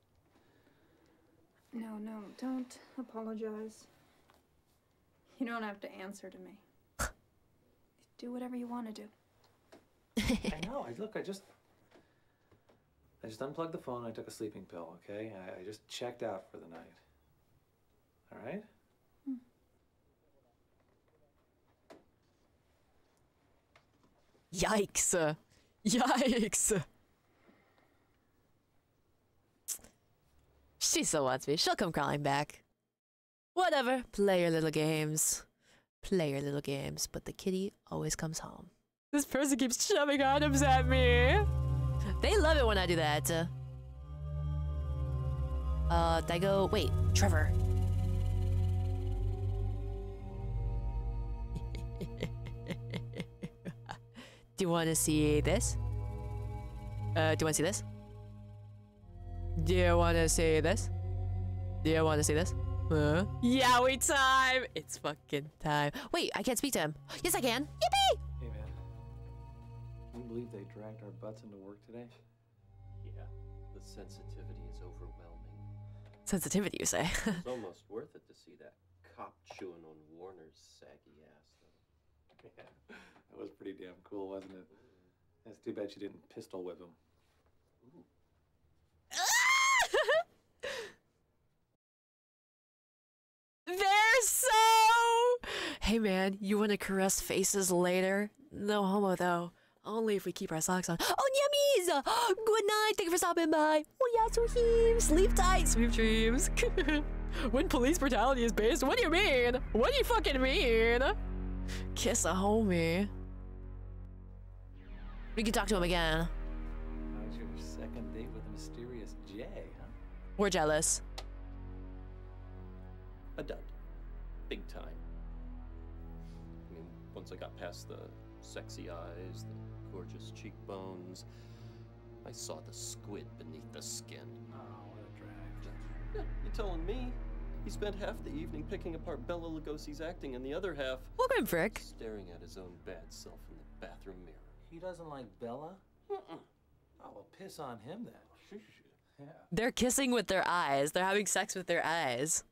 No, no, don't apologize. You don't have to answer to me. Do whatever you want to do. I know. I look. I just. I just unplugged the phone. I took a sleeping pill. Okay. I, I just checked out for the night. All right. Yikes. uh, Yikes. She still wants me. She'll come crawling back. Whatever. Play your little games. Play your little games. But the kitty always comes home. This person keeps shoving items at me. They love it when I do that. Uh, did I go? Wait, Trevor. do you want to see this? Uh, do you want to see this? Do you want to see this? Do you want to see this? Huh? Yowie time! It's fucking time. Wait, I can't speak to him. Yes, I can. Yippee! Hey, man. Can you believe they dragged our butts into work today? Yeah, the sensitivity is overwhelming. Sensitivity, you say? it's almost worth it to see that cop chewing on Warner's saggy ass, though. Yeah, that was pretty damn cool, wasn't it? That's too bad she didn't pistol whip him. There so hey man, you want to caress faces later? No homo though. Only if we keep our socks on. Oh, yummies! Good night. Thank you for stopping by. Oh, yeah, so heem. Sleep tight. Sweet dreams. when police brutality is based, what do you mean? What do you fucking mean? Kiss a homie. We can talk to him again. How's your second date with mysterious Jay, huh? We're jealous. A dud. Big time. I mean, once I got past the sexy eyes, the gorgeous cheekbones, I saw the squid beneath the skin. Oh, what a drag. Yeah, you telling me? He spent half the evening picking apart Bela Lugosi's acting and the other half Welcome, Frick. staring at his own bad self in the bathroom mirror. He doesn't like Bela? Oh, well, piss on him then. Yeah. They're kissing with their eyes. They're having sex with their eyes.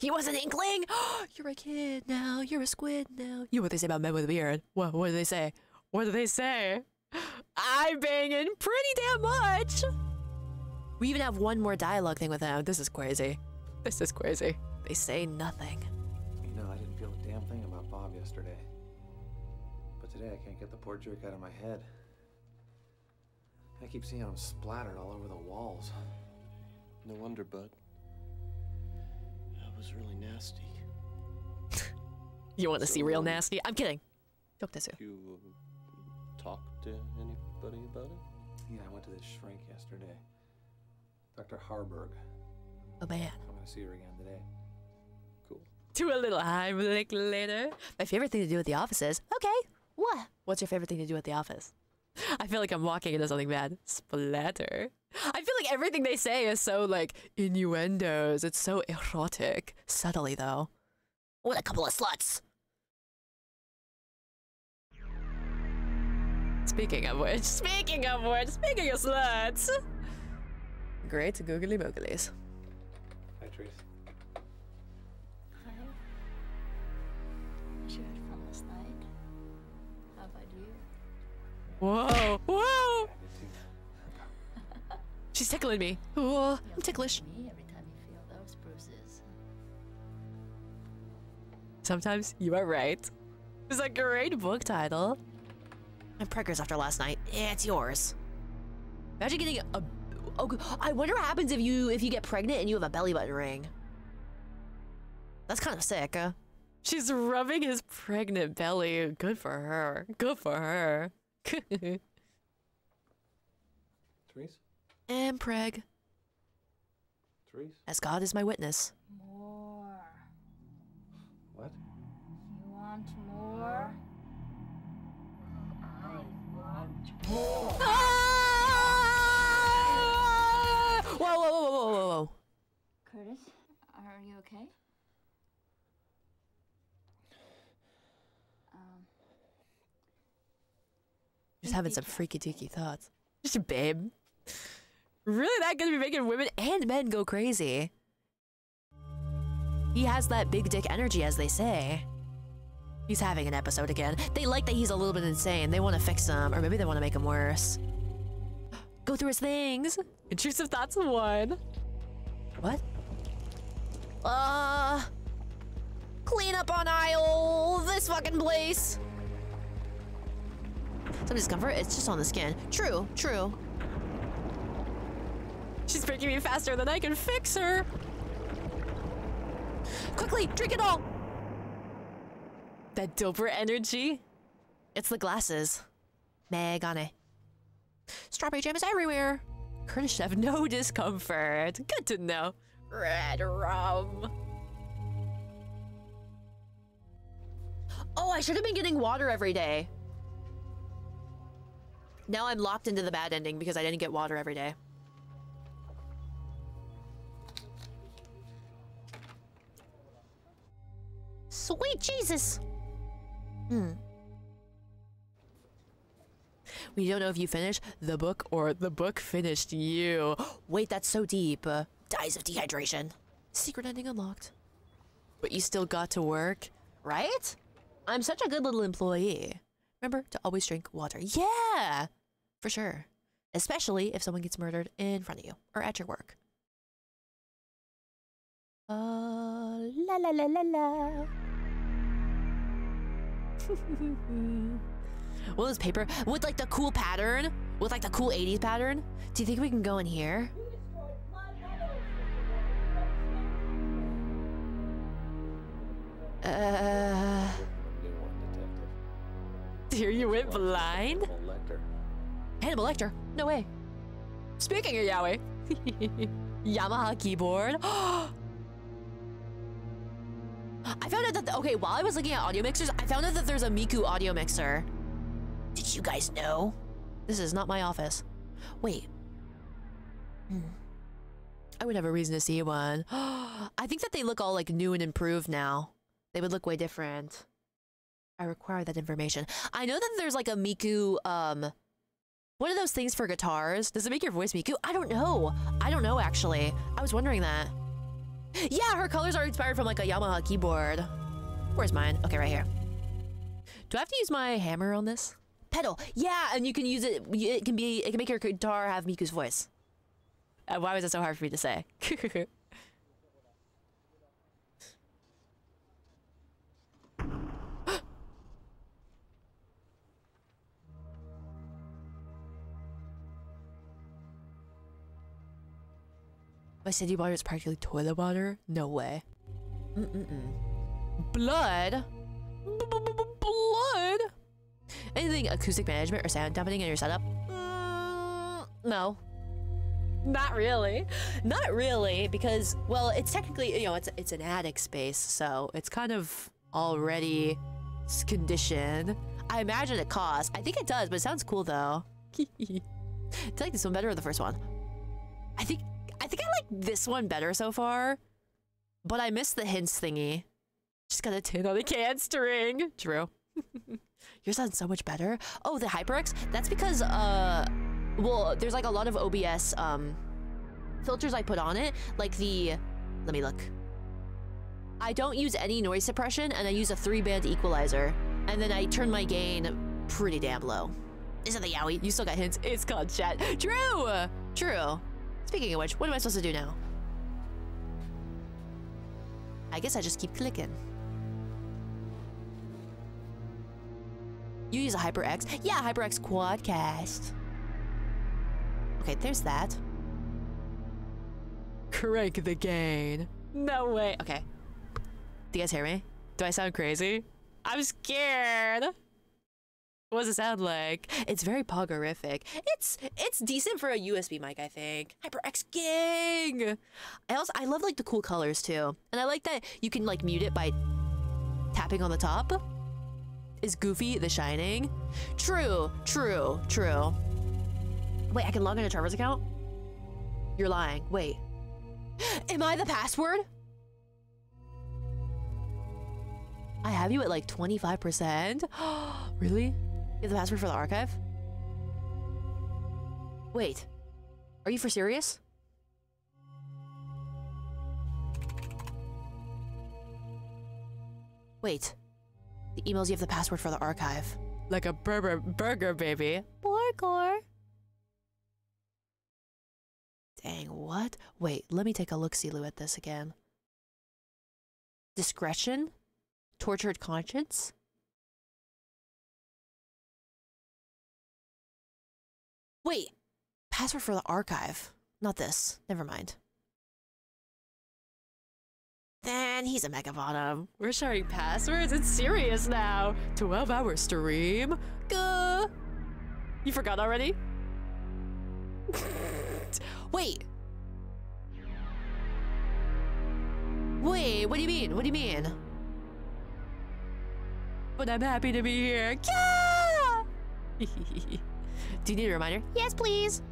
He was an inkling. You're a kid now. You're a squid now. You know what they say about men with a beard? What? What do they say? What do they say? I'm banging pretty damn much. We even have one more dialogue thing with them. This is crazy. This is crazy. They say nothing. You know, I didn't feel a damn thing about Bob yesterday. But today I can't get the poor jerk out of my head. I keep seeing him splattered all over the walls. No wonder, Bud. That was really nasty. You want to see real So- nasty? I'm kidding. Don't this You uh, talk to anybody about it? Yeah, I went to this shrink yesterday. Dr. Harburg. Oh man. I'm gonna see her again today. Cool. Do a little Heimlich later. My favorite thing to do at the office is okay. What? What's your favorite thing to do at the office? I feel like I'm walking into something bad. Splatter. I feel like everything they say is so like innuendos. It's so erotic. Subtly though. What a couple of sluts. Speaking of which, speaking of which, speaking of sluts. Great googly mooglies. Hi, Trace. Hi. Wish you had fun last night. How about you? Whoa, whoa! She's tickling me. Whoa, I'm ticklish. thank Me every time you feel those bruises. Sometimes you are right. It's a great book title. I'm preggers after last night. Yeah, it's yours. Imagine getting a. Oh, I wonder what happens if you if you get pregnant and you have a belly button ring. That's kind of sick. Uh. She's rubbing his pregnant belly. Good for her. Good for her. Trace? And preg. Trace? As God is my witness. More. What? You want more? Whoa, whoa, whoa, whoa, whoa, whoa, whoa. Curtis, are you okay? Um, Just having some freaky deaky thoughts. Just a babe. Really that good to be making women and men go crazy. He has that big dick energy, as they say. He's having an episode again. They like that he's a little bit insane. They want to fix him, or maybe they want to make him worse. Go through his things. Intrusive thoughts one. What? Uh. Clean up on aisle. This fucking place. Some discomfort, it's just on the skin. True, true. She's breaking me faster than I can fix her. Quickly, drink it all. That doper energy. It's the glasses. Meg on it. Strawberry jam is everywhere. Curtis should have no discomfort. Good to know. Red rum. Oh, I should have been getting water every day. Now I'm locked into the bad ending because I didn't get water every day. Sweet Jesus! Hmm. We don't know if you finished the book or the book finished you. Wait, that's so deep. Uh, dies of dehydration. Secret ending unlocked. But you still got to work, right? I'm such a good little employee. Remember to always drink water. Yeah! For sure. Especially if someone gets murdered in front of you or at your work. Uh, la la la la la. What was paper with like the cool pattern? With like the cool 80s pattern? Do you think we can go in here? Uh. Here you went blind? Hannibal Lecter? No way. Speaking of Yahweh, Yamaha keyboard. I found out that okay, while I was looking at audio mixers, I found out that there's a Miku audio mixer. Did you guys know? This is not my office. Wait. Hmm. I would have a reason to see one. I think that they look all like new and improved now. They would look way different. I require that information. I know that there's like a Miku, um, what are those things for guitars? Does it make your voice Miku? I don't know. I don't know actually. I was wondering that. Yeah, her colors are inspired from like a Yamaha keyboard. Where's mine? Okay, right here. Do I have to use my hammer on this? Pedal. Yeah, and you can use it. It can be. It can make your guitar have Miku's voice. Uh, why was it so hard for me to say? My city water is practically toilet water? No way. Mm-mm-mm. Blood? Blood? Anything acoustic management or sound dampening in your setup? Mm, no. Not really. Not really, because, well, it's technically, you know, it's, it's an attic space, so it's kind of already conditioned. I imagine it costs. I think it does, but it sounds cool, though. You like this one better or the first one? I think this one better so far, but I miss the hints thingy. Just got a tin on a can string. True. Yours sounds so much better. Oh, the HyperX? That's because, uh, well, there's like a lot of OBS, um, filters I put on it. Like the, let me look. I don't use any noise suppression and I use a three band equalizer. And then I turn my gain pretty damn low. Isn't the Yowie? You still got hints. It's called chat. True! True. Speaking of which, what am I supposed to do now? I guess I just keep clicking. You use a HyperX? Yeah, HyperX Quadcast. Okay, there's that. Crank the gain. No way. Okay. Do you guys hear me? Do I sound crazy? I'm scared. What does it sound like? It's very poggerific. It's it's decent for a USB mic, I think. HyperX King. I also I love like the cool colors too, and I like that you can like mute it by tapping on the top. Is Goofy the Shining? True, true, true. Wait, I can log into Trevor's account. You're lying. Wait, am I the password? I have you at like 25%. really? You have the password for the archive? Wait. Are you for serious? Wait. The emails you have the password for the archive. Like a burger burger baby. Burger. Dang, what? Wait, let me take a look-see at this again. Discretion? Tortured conscience? Wait, password for the archive. Not this. Never mind. Then he's a mega bottom. We're sharing passwords. It's serious now. 12 hour stream. Gah. You forgot already? Wait. Wait, what do you mean? What do you mean? But I'm happy to be here. Yeah! Do you need a reminder? Yes, please.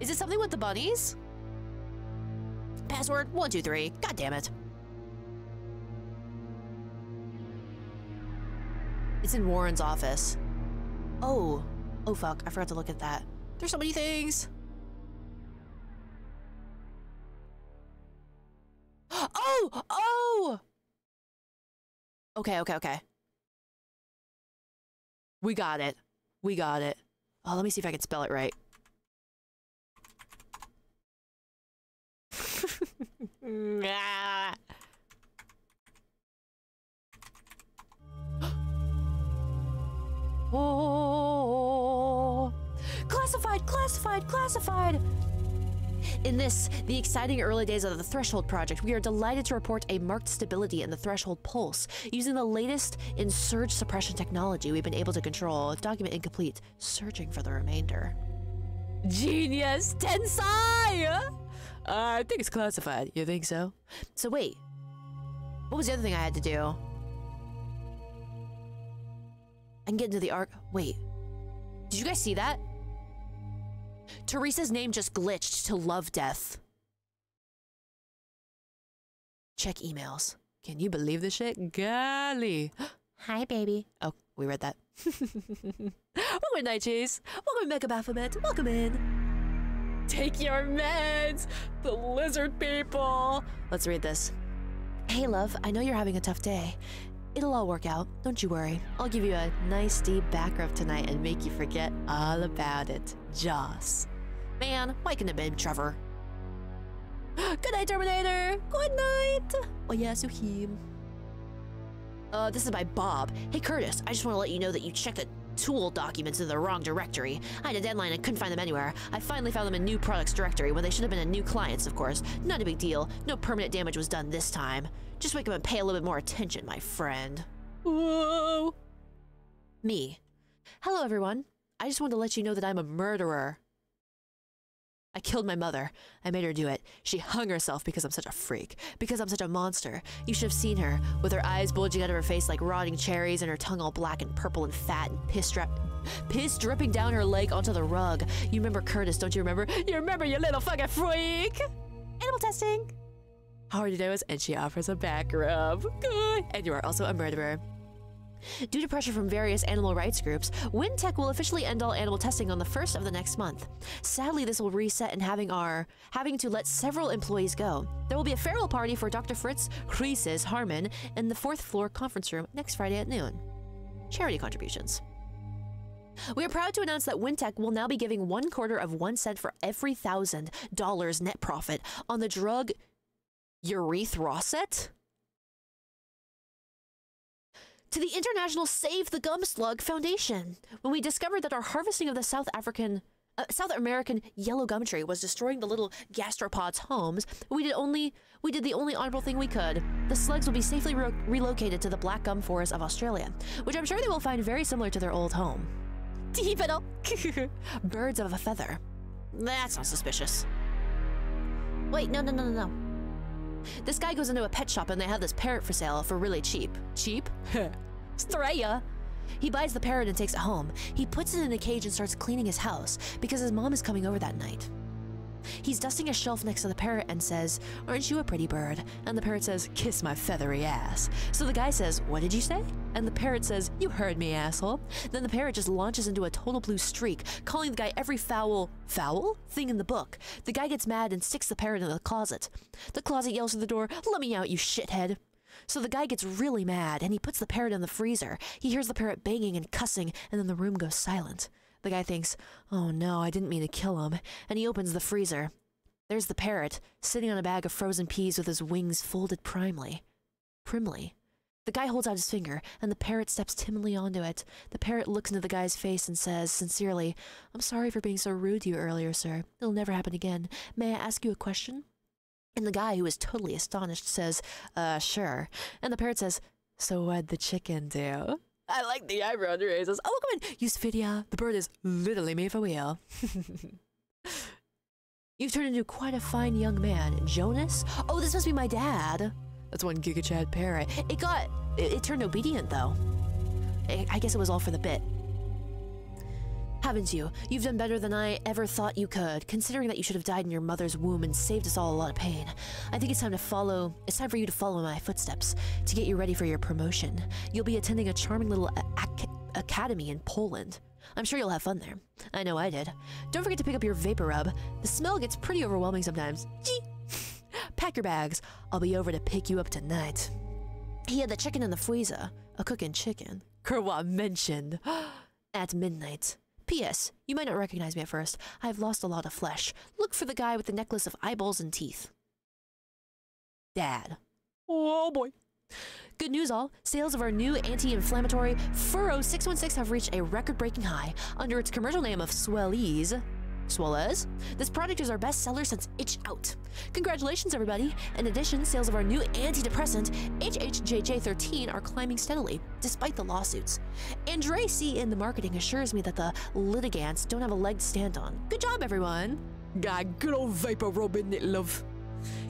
Is it something with the bunnies? Password 123. God damn it. It's in Warren's office. Oh. Oh fuck, I forgot to look at that. There's so many things. Oh! Oh! Okay, okay, okay. We got it. We got it. Oh, let me see if I can spell it right. Oh, classified, classified, classified. In this, the exciting early days of the Threshold project, we are delighted to report a marked stability in the Threshold pulse. Using the latest in surge suppression technology, we've been able to control document incomplete, searching for the remainder. Genius! Tensai! Uh, I think it's classified. You think so? So wait. What was the other thing I had to do? I can get into the arc. Wait. Did you guys see that? Teresa's name just glitched to Love Death. Check emails. Can you believe this shit? Golly. Hi, baby. Oh, we read that. Welcome, Night Cheese. Welcome, Mega Baphomet. Welcome in. Take your meds, the lizard people. Let's read this. Hey, love, I know you're having a tough day. It'll all work out, don't you worry. I'll give you a nice deep back rub tonight and make you forget all about it. Joss. Man, why couldn't it have been Trevor? Good night, Terminator! Good night! Oh yeah, Suhim. Uh, this is by Bob. Hey Curtis, I just want to let you know that you checked the tool documents in the wrong directory. I had a deadline and couldn't find them anywhere. I finally found them in new products directory when they should have been in new clients, of course. Not a big deal. No permanent damage was done this time. Just wake up and pay a little bit more attention, my friend. Whoa! Me. Hello, everyone. I just wanted to let you know that I'm a murderer. I killed my mother. I made her do it. She hung herself because I'm such a freak. Because I'm such a monster. You should have seen her, with her eyes bulging out of her face like rotting cherries and her tongue all black and purple and fat and piss drip, piss dripping down her leg onto the rug. You remember Curtis, don't you remember? You remember, you little fucking freak! Animal testing! How are you doing? And she offers a back rub. Good. And you are also a murderer. Due to pressure from various animal rights groups, WynTech will officially end all animal testing on the first of the next month. Sadly, this will reset in having our having to let several employees go. There will be a farewell party for Dr. Fritz Krisis Harmon in the fourth floor conference room next Friday at noon. Charity contributions. We are proud to announce that WynTech will now be giving one quarter of one cent for every thousand dollars net profit on the drug Erythrocet to the International Save the Gum Slug Foundation when we discovered that our harvesting of the South African uh, South American yellow gum tree was destroying the little gastropods' homes. We did only we did the only honorable thing we could. The slugs will be safely re relocated to the black gum forest of Australia, which I'm sure they will find very similar to their old home. Teepidle. Birds of a feather. That's not suspicious. Wait, no, no, no, no, no. This guy goes into a pet shop and they have this parrot for sale for really cheap. Cheap? Straya. He buys the parrot and takes it home. He puts it in a cage and starts cleaning his house because his mom is coming over that night. He's dusting a shelf next to the parrot and says, Aren't you a pretty bird? And the parrot says, Kiss my feathery ass. So the guy says, What did you say? And the parrot says, You heard me, asshole. Then the parrot just launches into a total blue streak, calling the guy every foul, foul thing in the book. The guy gets mad and sticks the parrot in the closet. The closet yells through the door, Let me out, you shithead. So the guy gets really mad and he puts the parrot in the freezer. He hears the parrot banging and cussing, and then the room goes silent. The guy thinks, oh no, I didn't mean to kill him, and he opens the freezer. There's the parrot, sitting on a bag of frozen peas with his wings folded primly. Primly. The guy holds out his finger, and the parrot steps timidly onto it. The parrot looks into the guy's face and says, sincerely, I'm sorry for being so rude to you earlier, sir. It'll never happen again. May I ask you a question? And the guy, who is totally astonished, says, uh, sure. And the parrot says, so what'd the chicken do? I like the eyebrow raises. Oh, come on. Use Fidia. The bird is literally made for wheel. You've turned into quite a fine young man. Jonas? Oh, this must be my dad. That's one Giga Chad parrot. It got... It, it turned obedient, though. I, I guess it was all for the bit. Haven't you? You've done better than I ever thought you could, considering that you should have died in your mother's womb and saved us all a lot of pain. I think it's time to follow. It's time for you to follow my footsteps to get you ready for your promotion. You'll be attending a charming little ac academy in Poland. I'm sure you'll have fun there. I know I did. Don't forget to pick up your vapor rub. The smell gets pretty overwhelming sometimes. Gee. Pack your bags. I'll be over to pick you up tonight. He had the chicken in the freezer. A cooking chicken. Kerwa mentioned. At midnight. P.S. You might not recognize me at first. I've lost a lot of flesh. Look for the guy with the necklace of eyeballs and teeth. Dad. Oh boy. Good news all, sales of our new anti-inflammatory Furrow 616 have reached a record-breaking high under its commercial name of Swellies. Swellez? This product is our best seller since Itch Out. Congratulations, everybody! In addition, sales of our new antidepressant, HHJJ13, are climbing steadily, despite the lawsuits. Andre C. in the marketing assures me that the litigants don't have a leg to stand on. Good job, everyone! God, good old Vapor it, love?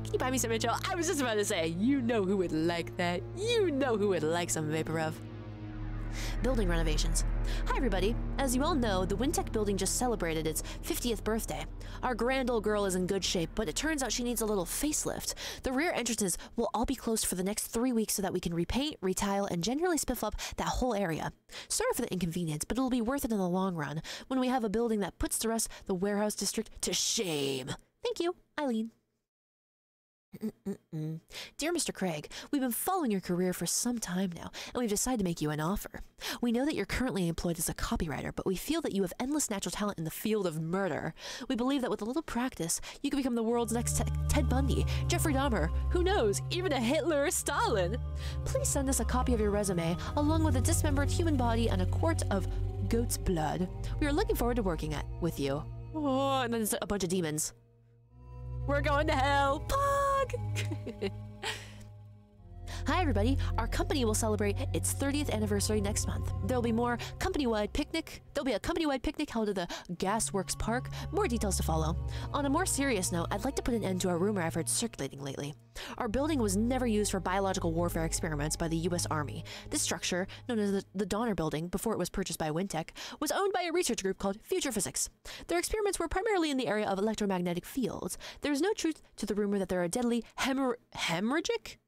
Can you buy me some intro? I was just about to say, you know who would like that. You know who would like some Vapor Rev. Building renovations. Hi, everybody. As you all know, the WynTech building just celebrated its 50th birthday. Our grand old girl is in good shape, but it turns out she needs a little facelift. The rear entrances will all be closed for the next three weeks so that we can repaint, retile, and generally spiff up that whole area. Sorry for the inconvenience, but it'll be worth it in the long run when we have a building that puts the rest the warehouse district to shame. Thank you, Eileen. Mm-mm-mm. Dear Mr. Craig, we've been following your career for some time now, and we've decided to make you an offer. We know that you're currently employed as a copywriter, but we feel that you have endless natural talent in the field of murder. We believe that with a little practice, you could become the world's next Te- Ted Bundy, Jeffrey Dahmer, who knows, even a Hitler or Stalin. Please send us a copy of your resume, along with a dismembered human body and a quart of goat's blood. We are looking forward to working at with you. Oh, and then there's a bunch of demons. We're going to hell. Pog! Hi, everybody. Our company will celebrate its 30th anniversary next month. There'll be more company-wide picnic. There'll be a company-wide picnic held at the Gasworks Park. More details to follow. On a more serious note, I'd like to put an end to a rumor I've heard circulating lately. Our building was never used for biological warfare experiments by the U.S. Army. This structure, known as the, Donner Building before it was purchased by WynTech, was owned by a research group called Future Physics. Their experiments were primarily in the area of electromagnetic fields. There is no truth to the rumor that there are deadly hemor- hemorrhagic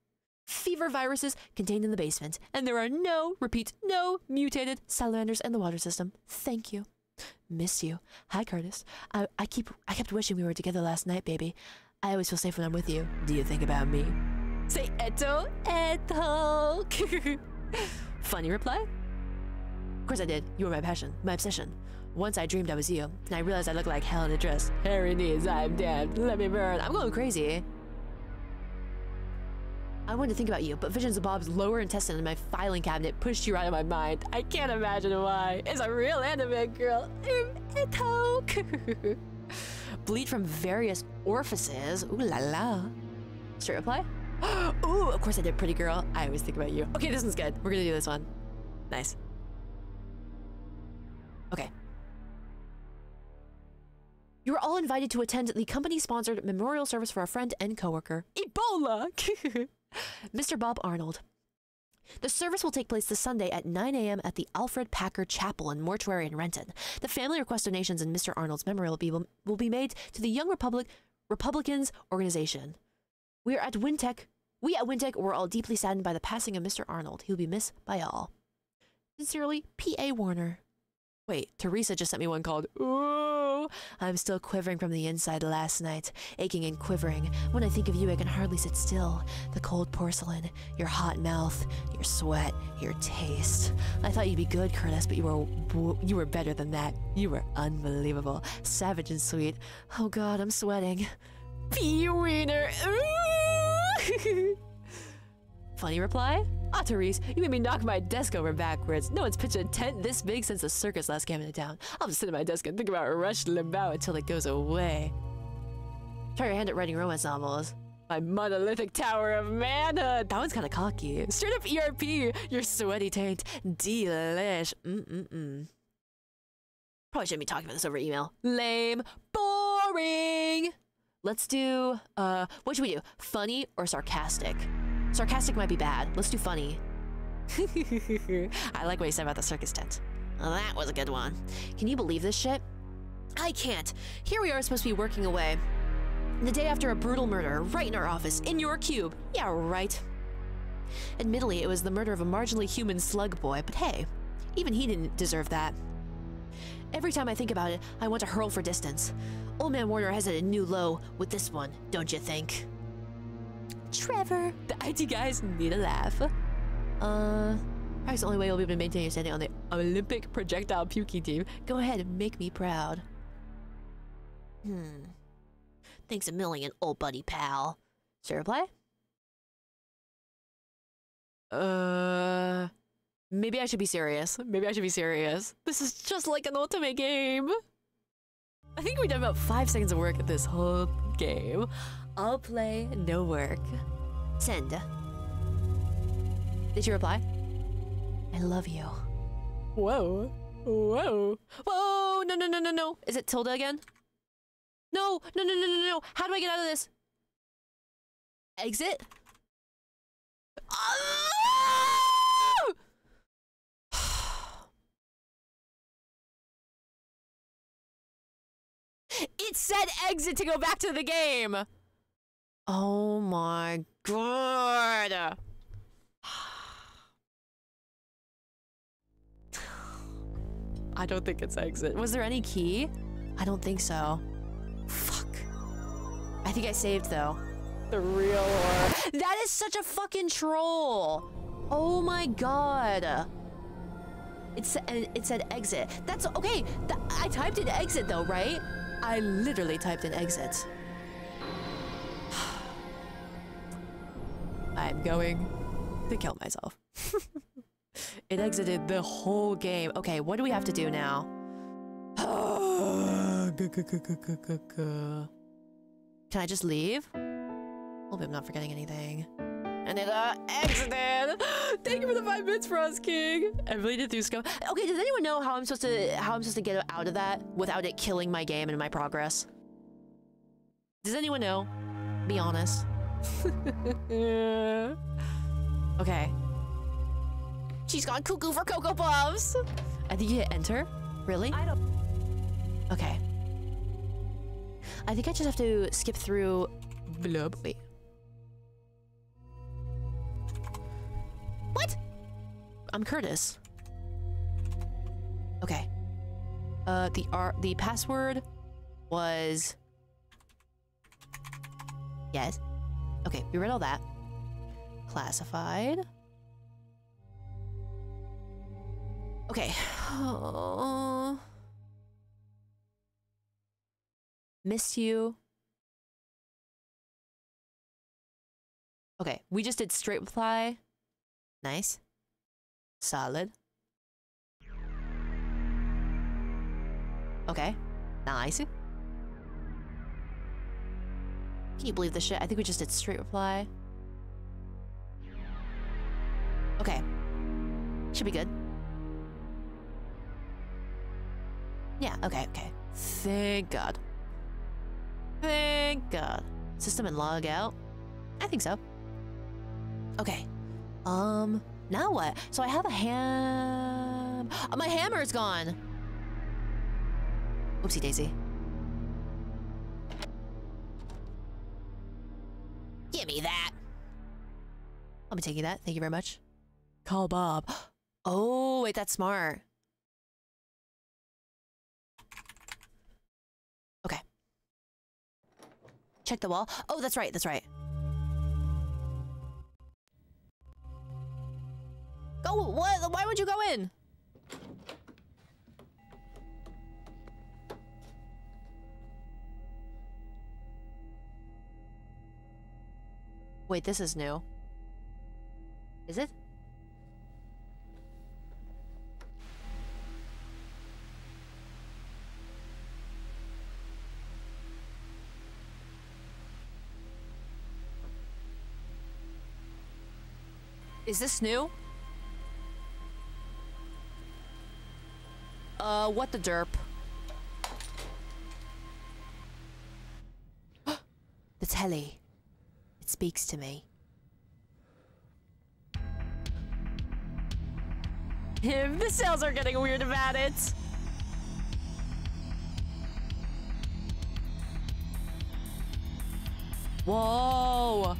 fever viruses contained in the basement, and there are no, repeat, no mutated salamanders in the water system. Thank you. Miss you. Hi, Curtis. I, I keep I kept wishing we were together last night, baby. I always feel safe when I'm with you. Do you think about me? Say eto, eto. Funny reply? Of course I did. You were my passion, my obsession. Once I dreamed I was you, and I realized I looked like hell in a dress. Hairy knees, I'm dead. Let me burn. I'm going crazy. I wanted to think about you, but visions of Bob's lower intestine in my filing cabinet pushed you out of my mind. I can't imagine why. It's a real anime girl. Bleed from various orifices. Ooh la la. Straight reply? Ooh, of course I did, pretty girl. I always think about you. Okay, this one's good. We're gonna do this one. Nice. Okay. You are all invited to attend the company-sponsored memorial service for our friend and coworker, Ebola. Mr. Bob Arnold. The service will take place this Sunday at 9 a.m. at the Alfred Packer Chapel and Mortuary in Renton. The family request donations in Mr. Arnold's memory will be, will be made to the Young Republic Republicans organization. We are at WynTech. We at WynTech were all deeply saddened by the passing of Mr. Arnold. He will be missed by all. Sincerely, P.A. Warner. Wait, Teresa just sent me one called Ooh. I'm still quivering from the inside last night, aching and quivering. When I think of you, I can hardly sit still. The cold porcelain, your hot mouth, your sweat, your taste. I thought you'd be good, Curtis, but you were you were better than that. You were unbelievable, savage and sweet. Oh God, I'm sweating. Pee wiener. Funny reply? Ah, Therese, you made me knock my desk over backwards. No one's pitched a tent this big since the circus last came into town. I'll just sit at my desk and think about Rush Limbaugh until it goes away. Try your hand at writing romance novels. My monolithic tower of manhood. That one's kind of cocky. Straight up ERP. Your sweaty taint. Delish. Mm-mm-mm. Probably shouldn't be talking about this over email. Lame. Boring. Let's do, uh, what should we do? Funny or sarcastic? Sarcastic might be bad. Let's do funny. I like what you said about the circus tent. Well, that was a good one. Can you believe this shit? I can't. Here we are supposed to be working away. The day after a brutal murder, right in our office, in your cube. Yeah, right. Admittedly, it was the murder of a marginally human slug boy, but hey, even he didn't deserve that. Every time I think about it, I want to hurl for distance. Old Man Warner has hit a new low with this one, don't you think? Trevor, the IT guys need a laugh. Uh, that's the only way you'll be able to maintain your standing on the Olympic projectile puking team. Go ahead and make me proud. Hmm. Thanks a million, old buddy pal. Sir reply? Uh, maybe I should be serious. Maybe I should be serious. This is just like an ultimate game. I think we've done about five seconds of work at this whole game. I'll play, no work. Send. Did you reply? I love you. Whoa. Whoa. Whoa. No, no, no, no, no. Is it Tilda again? No, no, no, no, no, no. How do I get out of this? Exit? It said exit to go back to the game. Oh my god. I don't think it's exit. Was there any key? I don't think so. Fuck. I think I saved though. The real or That is such a fucking troll. Oh my god. It said it said exit. That's okay. Th I typed in exit though, right? I literally typed in exit. I'm going to kill myself. it exited the whole game. Okay, what do we have to do now? Can I just leave? Hope I'm not forgetting anything. And it uh, exited. Thank you for the five minutes, us, King. I really did through. Okay, does anyone know how I'm supposed to how I'm supposed to get out of that without it killing my game and my progress? Does anyone know? Be honest. okay. She's gone cuckoo for Cocoa Puffs. I think you hit enter. Really? I don't. Okay. I think I just have to skip through. Blub. Wait. What? I'm Curtis. Okay. Uh, the R the password was. Yes. Okay, we read all that. Classified. Okay. Oh. Miss you. Okay, we just did straight reply. Nice. Solid. Okay. Nice. Can you believe this shit? I think we just did straight reply. Okay. Should be good. Yeah, okay, okay. Thank God. Thank God. System and log out? I think so. Okay. Um, now what? So I have a ham... Oh, my hammer's gone! Oopsie daisy. Give me that! I'll be taking that. Thank you very much. Call Bob. Oh, wait, that's smart. Okay. Check the wall. Oh, that's right, that's right. Go, what? Why would you go in? Wait, this is new. Is it? Is this new? Uh, what the derp? the telly. Speaks to me. the cells are getting weird about it. Whoa.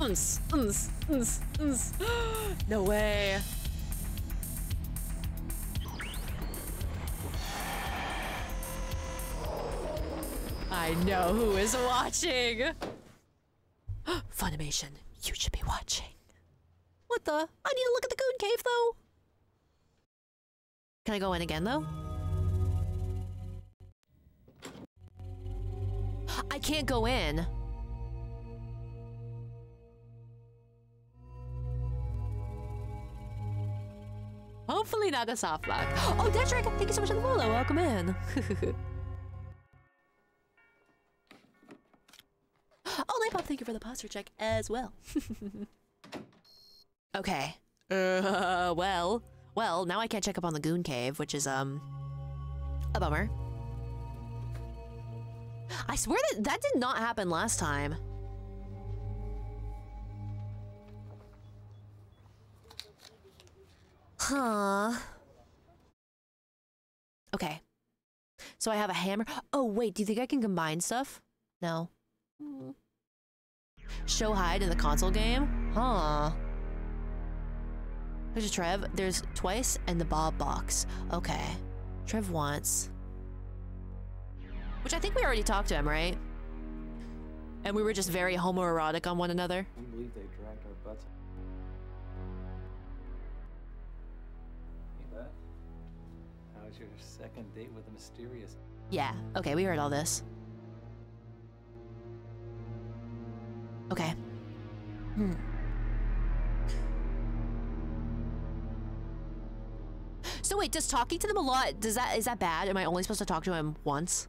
No way. I know who is watching. Funimation, you should be watching. What the? I need to look at the Goon Cave though. Can I go in again though? I can't go in. Hopefully not a soft lock. Oh, Detrick, thank you so much for the follow. Welcome in. oh, Nightpop, thank you for the posture check as well. okay. Uh, well, well, now I can't check up on the Goon Cave, which is, um, a bummer. I swear that that did not happen last time. Huh. Okay. So I have a hammer. Oh, wait, do you think I can combine stuff? No. Show hide in the console game? Huh. There's a Trev. There's twice and the Bob box. Okay. Trev wants. Which I think we already talked to him, right? And we were just very homoerotic on one another. I believe they dragged our butts. Hey, Beth. How was your second date with the mysterious? Yeah, okay, we heard all this. Okay. Hmm. So wait, does talking to them a lot, does that, is that bad? Am I only supposed to talk to him once?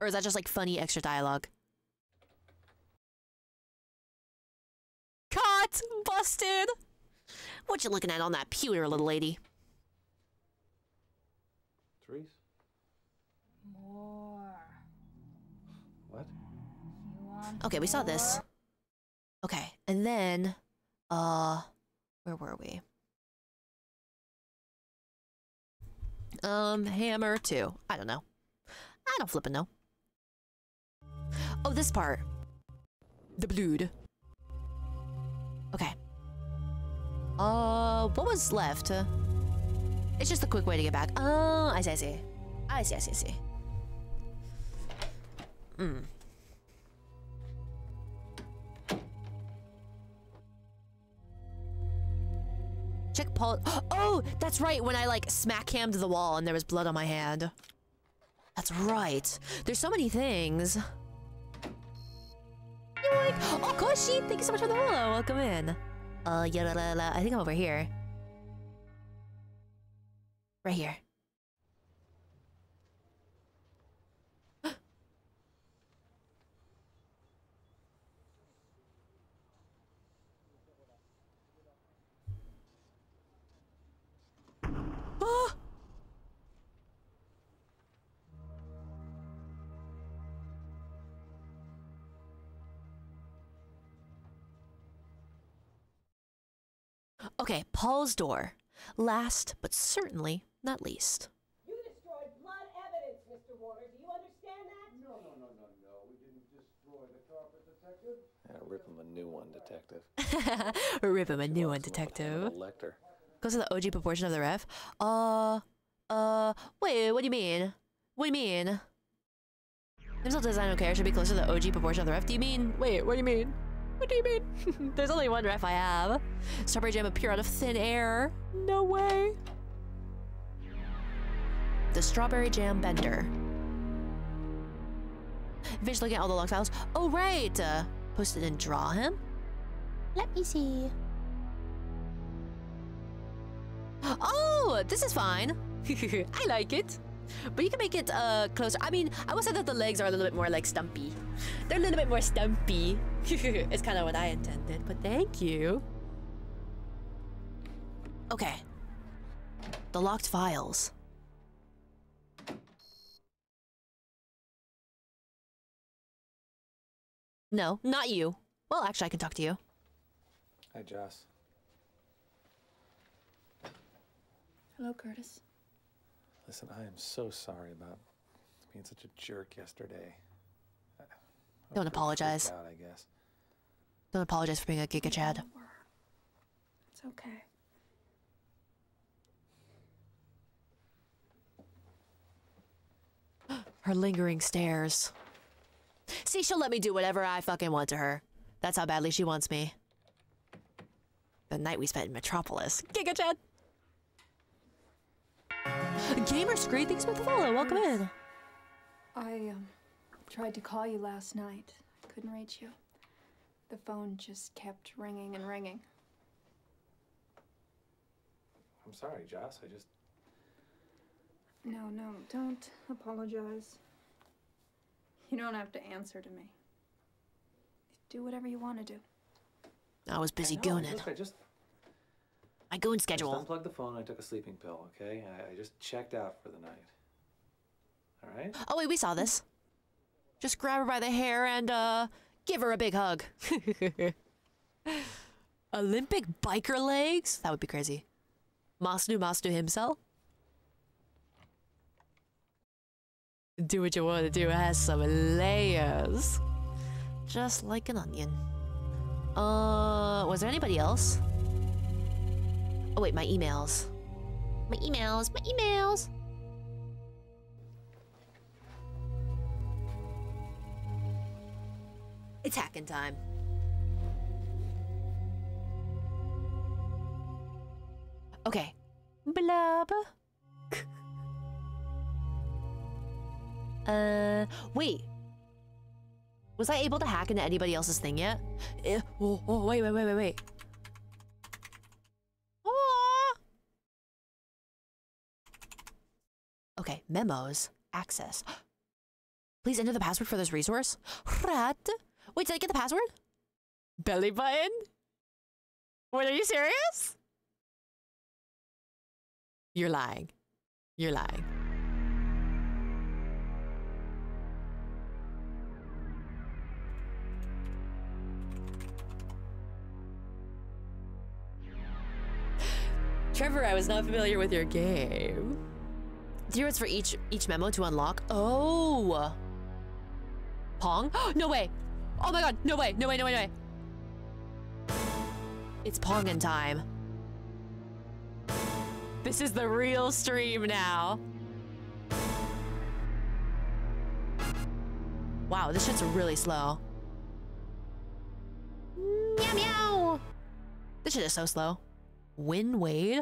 Or is that just like funny extra dialogue? Caught! Busted! What you looking at on that pewter, little lady? Therese? More. What? You want Okay, we saw this. Okay, and then, uh, where were we? Um, hammer two. I don't know. I don't flippin' know. Oh, this part. The blood. Okay. Uh, what was left? It's just a quick way to get back. Oh, I see, I see. I see, I see, I see. Hmm. Check Paul. Oh, that's right. When I like smack hammed the wall and there was blood on my hand. That's right. There's so many things. Yoink. Oh, Koshi, thank you so much for the follow. Welcome in. Uh, yeah. I think I'm over here. Right here. Ah! Okay, Paul's door. Last, but certainly not least. You destroyed blood evidence, Mr. Warner. Do you understand that? No, no, no, no, no. We didn't destroy the carpet, detective. Yeah, rip him a new one, detective. Rip him a new one, detective. Lecter. Goes to the OG proportion of the ref. Uh, uh, wait, what do you mean? What do you mean? Himself don't care. Should be closer to the OG proportion of the ref. Do you mean? Wait, what do you mean? What do you mean? There's only one ref I have. Strawberry jam appear out of thin air. No way. The strawberry jam bender. Fish looking at all the log files. Oh right. Uh, post it and draw him. Let me see. Oh, this is fine. I like it. But you can make it uh closer. I mean, I would say that the legs are a little bit more like stumpy. They're a little bit more stumpy. it's kind of what I intended, but thank you. Okay. The locked files. No, not you. Well, actually, I can talk to you. Hi, Joss. Hello, Curtis. Listen, I am so sorry about being such a jerk yesterday. I- I was Don't apologize. freaked Out, I guess. Don't apologize for being a Giga Chad. It's okay. Her lingering stares. See, she'll let me do whatever I fucking want to her. That's how badly she wants me. The night we spent in Metropolis. Giga Chad! Gamer Screen, thanks for the follow. Welcome in. I, um, Tried to call you last night. Couldn't reach you. The phone just kept ringing and ringing. I'm sorry, Joss. I just. No, no, don't apologize. You don't have to answer to me. Do whatever you want to do. I was busy I know, gooning. look, I just. My goon schedule. just unplugged the phone. I took a sleeping pill. Okay. I, I just checked out for the night. All right. Oh wait, we saw this. Just grab her by the hair and uh give her a big hug. Olympic biker legs? That would be crazy. Masnu Masnu himself? Do what you want to do. It has some layers. Just like an onion. Uh, was there anybody else? Oh wait, my emails. My emails, my emails. It's hacking time. Okay. Blub. uh, wait. Was I able to hack into anybody else's thing yet? Eh, oh, oh, wait, wait, wait, wait, wait. Memos, access. Please enter the password for this resource. Rat. Wait, did I get the password? Belly button? Wait, are you serious? You're lying. You're lying. Trevor, I was not familiar with your game. Zeros for each each memo to unlock. Oh. Pong? no way. Oh my god. No way. No way. No way. No way. It's Pong in time. This is the real stream now. Wow, this shit's really slow. Meow meow. This shit is so slow. Win Wade?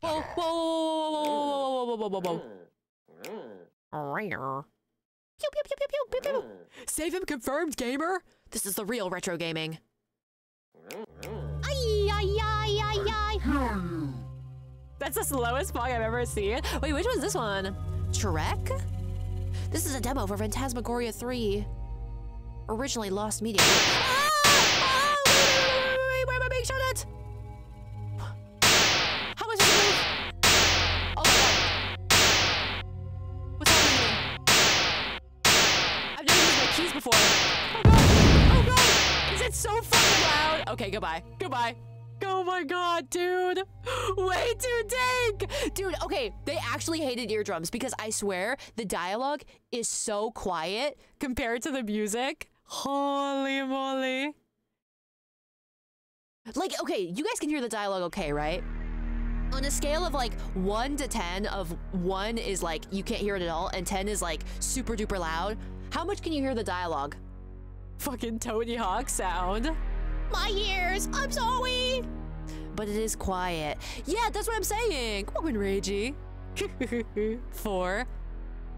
Whoa, whoa, whoa, whoa, whoa, whoa, whoa, whoa, whoa. Pew, pew, pew, pew, pew, pew, pew. SAVEHYMN confirmed, gamer. This is the real retro gaming. Ay, ay, ay, ay, ay. That's the slowest Pong I've ever seen. Wait, which one's this one? Trek? This is a demo for Phantasmagoria 3. Originally Lost Media. Ah! Ah! Wait, wait, wait, wait, wait, wait, wait, wait, shut it! How Okay, goodbye. Goodbye. Oh my god, dude. Way too dank. Dude, okay, they actually hated eardrums because I swear the dialogue is so quiet compared to the music. Holy moly. Like, okay, you guys can hear the dialogue okay, right? On a scale of like 1 to 10 of 1 is like you can't hear it at all and 10 is like super duper loud, how much can you hear the dialogue? Fucking Tony Hawk sound. My ears, I'm sorry. But it is quiet. Yeah, that's what I'm saying. Come on, Ragey. Four.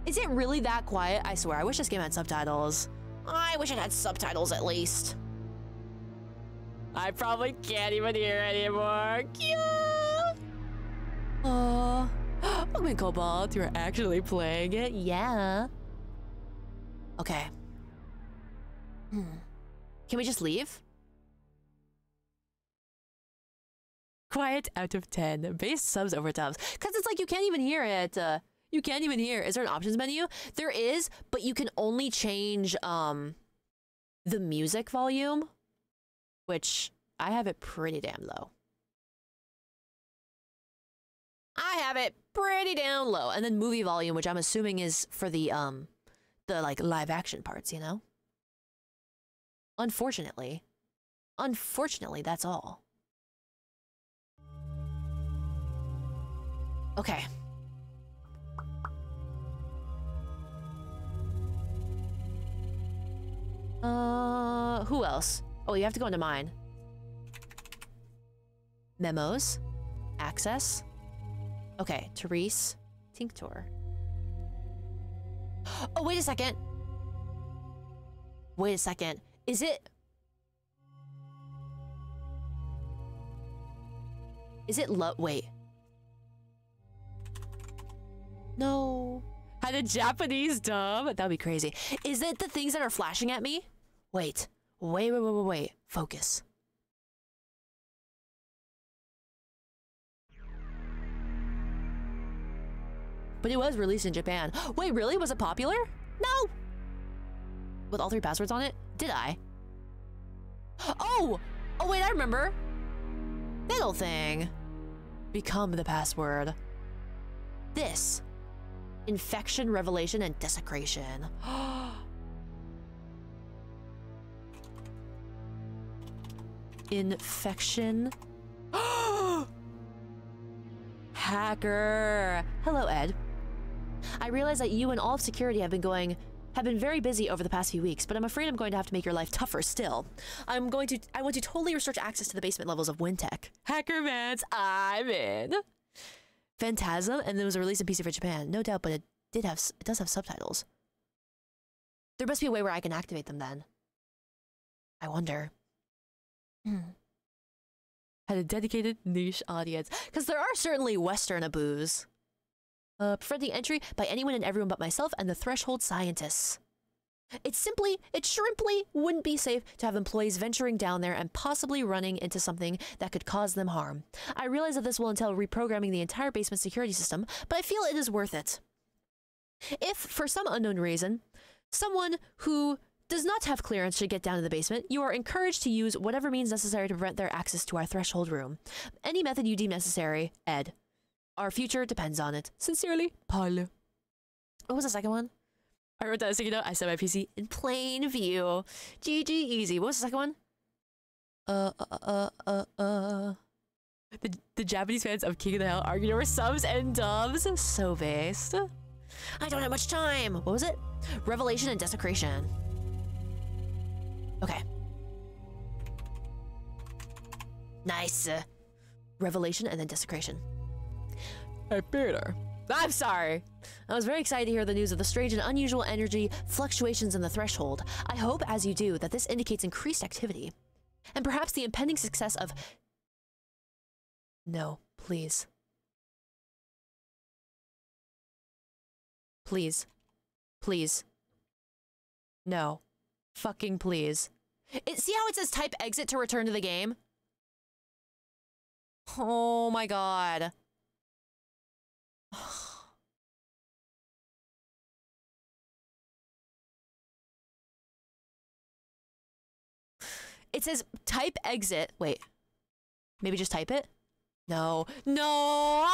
Is it really that quiet? I swear, I wish this game had subtitles. I wish it had subtitles at least. I probably can't even hear anymore. Cute. Oh, Pokemon Cobalt, you're actually playing it? Yeah. Okay. Hmm. Can we just leave? Quiet out of 10. Bass subs over tubs. Because it's like you can't even hear it. Uh, you can't even hear. Is there an options menu? There is, but you can only change um the music volume, which I have it pretty damn low. I have it pretty down low. And then movie volume, which I'm assuming is for the um the like live action parts, you know? Unfortunately. Unfortunately, that's all. Okay. Uh, who else? Oh, you have to go into mine. Memos. Access. Okay, Therese. Tinctor. Oh, wait a second. Wait a second. Is it... Is it lo- wait. No. Had a Japanese dub? That would be crazy. Is it the things that are flashing at me? Wait. Wait, wait, wait, wait, wait. Focus. But it was released in Japan. Wait, really? Was it popular? No! With all three passwords on it? Did I? Oh! Oh, wait, I remember. Little thing. Become the password. This. Infection, revelation, and desecration. Infection. Hacker. Hello, Ed. I realize that you and all of security have been going have been very busy over the past few weeks, but I'm afraid I'm going to have to make your life tougher still. I'm going to I want to totally research access to the basement levels of WynTech. Hacker Vance, I'm in. Phantasm, and it was released in PC for Japan, no doubt, but it did have it does have subtitles. There must be a way where I can activate them then. I wonder. Hmm. Had a dedicated niche audience. Because there are certainly Western aboos. Uh, preventing entry by anyone and everyone but myself and the threshold scientists. It's simply, it shrimply wouldn't be safe to have employees venturing down there and possibly running into something that could cause them harm. I realize that this will entail reprogramming the entire basement security system, but I feel it is worth it. If, for some unknown reason, someone who does not have clearance to get down to the basement, you are encouraged to use whatever means necessary to prevent their access to our threshold room. Any method you deem necessary, Ed. Our future depends on it. Sincerely, Paul. What was the second one? I wrote that as a note. I set my PC in plain view. GG easy. What was the second one? Uh, uh, uh, uh, uh. The, the Japanese fans of King of the Hill argued over subs and dubs. So based. I don't have much time. What was it? Revelation and desecration. Okay. Nice. Revelation and then desecration. Hey, Peter. I'm sorry. I was very excited to hear the news of the strange and unusual energy fluctuations in the threshold. I hope, as you do, that this indicates increased activity. And perhaps the impending success of. No, please. Please. Please. No. Fucking please. It, see how it says type exit to return to the game? Oh my god. It says type exit. Wait. Maybe just type it? No. No!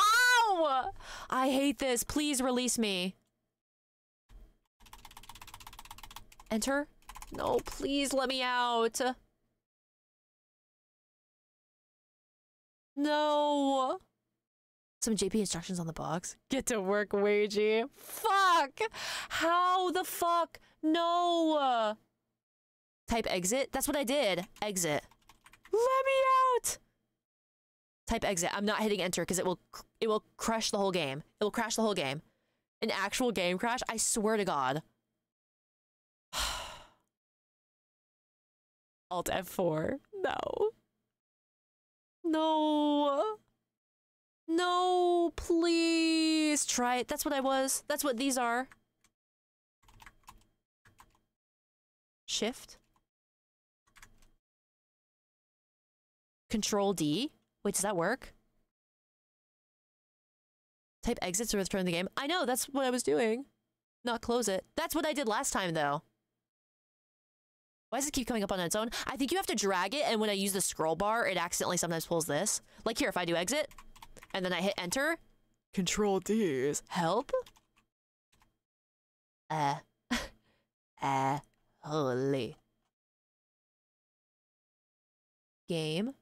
I hate this. Please release me. Enter? No, please let me out. No. Some JP instructions on the box. Get to work, Ouija. Fuck! How the fuck? No! Type exit? That's what I did. Exit. Let me out! Type exit. I'm not hitting enter because it will it will crush the whole game. It will crash the whole game. An actual game crash? I swear to God. Alt F4. No. No. No, please try it. That's what I was. That's what these are. Shift. Control D. Wait, does that work? Type exit to return the game. I know, that's what I was doing. Not close it. That's what I did last time, though. Why does it keep coming up on its own? I think you have to drag it, and when I use the scroll bar, it accidentally sometimes pulls this. Like here, if I do exit, and then I hit enter, control D's, help? Uh. uh. Holy. Game.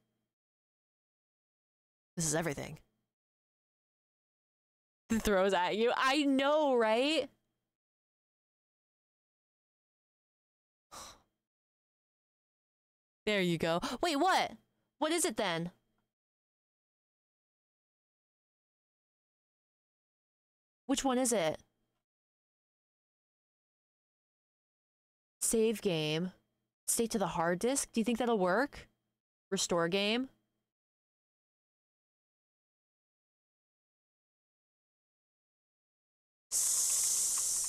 This is everything. It throws at you. I know, right? There you go. Wait, what? What is it then? Which one is it? Save game. State to the hard disk. Do you think that'll work? Restore game.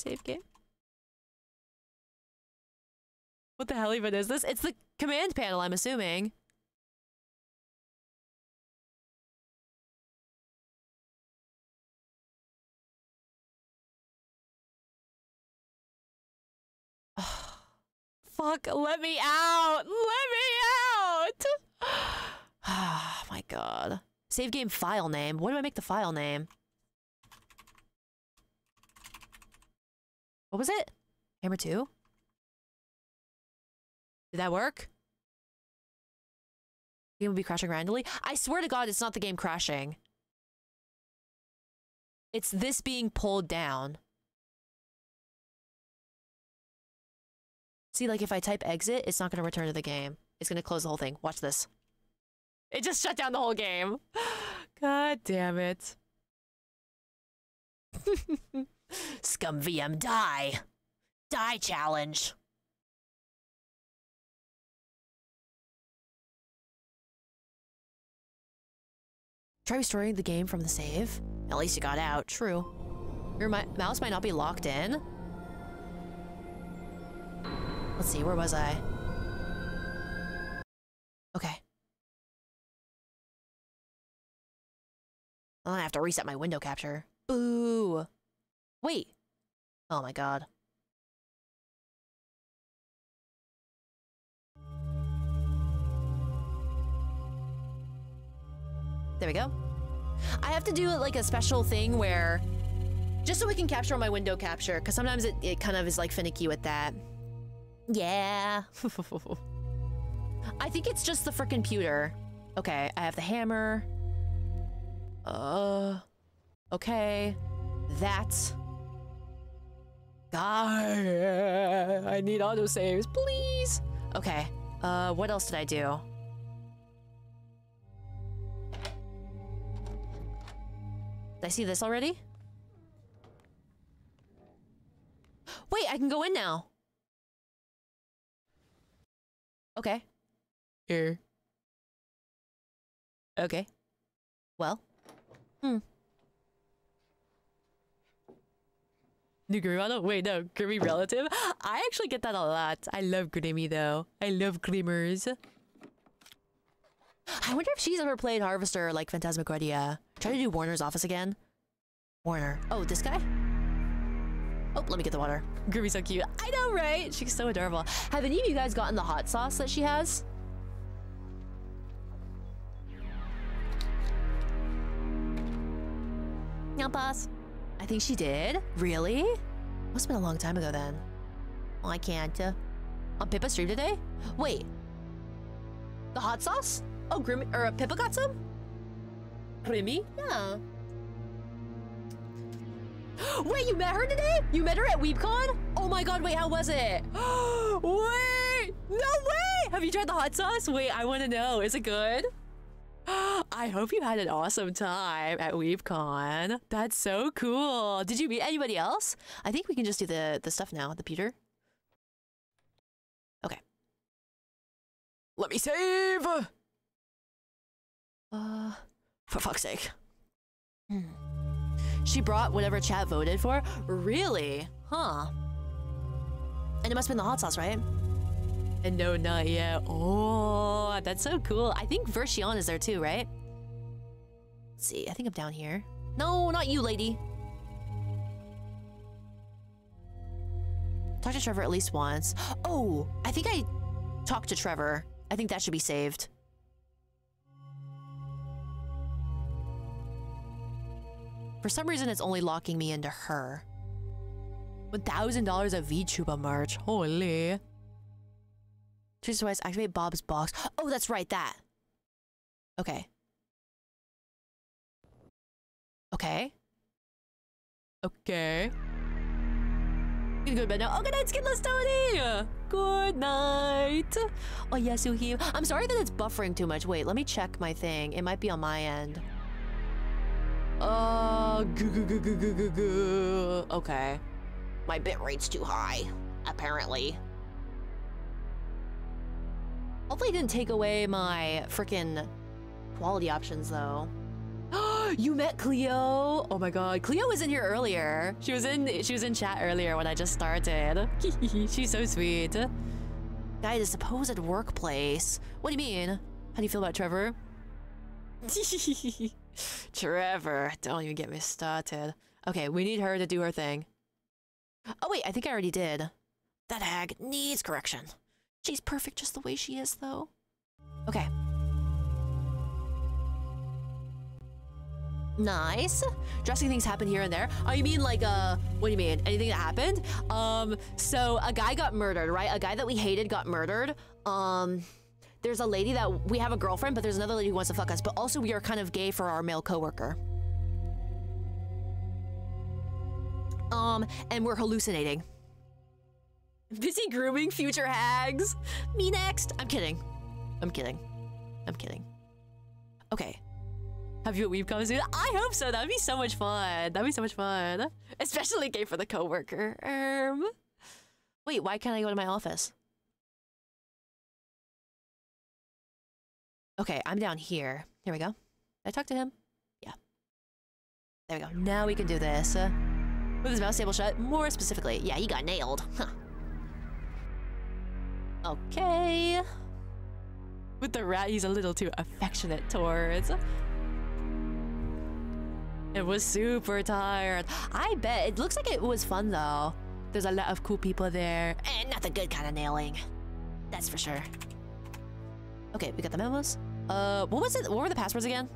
Save game. What the hell even is this? It's the command panel, I'm assuming. Fuck, let me out! Let me out! Oh my god. Save game file name. What do I make the file name? What was it? Hammer 2? Did that work? Game will be crashing randomly? I swear to god it's not the game crashing. It's this being pulled down. See, like if I type exit, it's not going to return to the game. It's going to close the whole thing. Watch this. It just shut down the whole game. God damn it. ScummVM die. Die challenge. Try restoring the game from the save. At least you got out. True. Your mouse might not be locked in. Let's see, where was I? Okay. I have to reset my window capture. Boo! Wait. Oh my god. There we go. I have to do like a special thing where just so we can capture on my window capture because sometimes it, it kind of is like finicky with that. Yeah. I think it's just the frickin' pewter. Okay, I have the hammer. Uh, okay. That. God, I need autosaves, please. Okay, uh, what else did I do? Did I see this already? Wait, I can go in now. Okay. Here. Okay. Well. Hmm. New Grimano? Wait, no, Grimmy relative? I actually get that a lot. I love Grimmy though. I love Grimmers. I wonder if she's ever played Harvester like Phantasmagoria. Try to do Warner's office again. Warner. Oh, this guy? Oh, let me get the water. Grimmy's so cute. I know, right? She's so adorable. Have any of you guys gotten the hot sauce that she has? Now, boss. I think she did. Really? Must have been a long time ago then. I can't. Uh, on Pippa stream today? Wait. The hot sauce? Oh, Grimmy, or uh, Pippa got some? Grimmy? Yeah. Wait, you met her today? You met her at WeebCon? Oh my god, wait, how was it? wait! No way! Have you tried the hot sauce? Wait, I want to know. Is it good? I hope you had an awesome time at WeebCon. That's so cool. Did you meet anybody else? I think we can just do the, the stuff now, the Peter. Okay. Let me save! Uh, for fuck's sake. Hmm. She brought whatever chat voted for? Really? Huh. And it must have been the hot sauce, right? And no, not yet. Oh, that's so cool. I think Version is there too, right? Let's see. I think I'm down here. No, not you, lady. Talk to Trevor at least once. Oh, I think I talked to Trevor. I think that should be saved. For some reason, it's only locking me into her. $1,000 of VTuber merch. Holy. Choose device, activate Bob's box. Oh, that's right, that. Okay. Okay. Okay. You go to bed now. Oh, good night, Skinless Tony! Good night! Oh, yes, Yasuhi. I'm sorry that it's buffering too much. Wait, let me check my thing. It might be on my end. Uh, okay. My bit rate's too high, apparently. Hopefully didn't take away my freaking quality options though. you met Cleo? Oh my god, Cleo was in here earlier. She was in she was in chat earlier when I just started. She's so sweet. Guy at a supposed workplace. What do you mean? How do you feel about Trevor? Trevor, don't even get me started. Okay, we need her to do her thing. Oh wait, I think I already did. That hag needs correction. She's perfect just the way she is, though. Okay. Nice. Dressing things happen here and there. Oh, you mean like, uh, what do you mean? Anything that happened? Um, so a guy got murdered, right? A guy that we hated got murdered. Um, there's a lady that we have a girlfriend, but there's another lady who wants to fuck us. But also we are kind of gay for our male coworker. Um, and we're hallucinating. Busy grooming future hags. Me next. I'm kidding. I'm kidding. I'm kidding. Okay. Have you at WeebCon soon? I hope so. That'd be so much fun. That'd be so much fun. Especially gay for the coworker. Um. Wait, why can't I go to my office? Okay, I'm down here. Here we go. Did I talk to him? Yeah. There we go. Now we can do this. With his mouth stable shut. More specifically, yeah, he got nailed. Huh. Okay. With the rat, he's a little too affectionate towards. It was super tired. I bet. It looks like it was fun, though. There's a lot of cool people there. And not the good kind of nailing. That's for sure. Okay, we got the memos. Uh, what was it? What were the passwords again?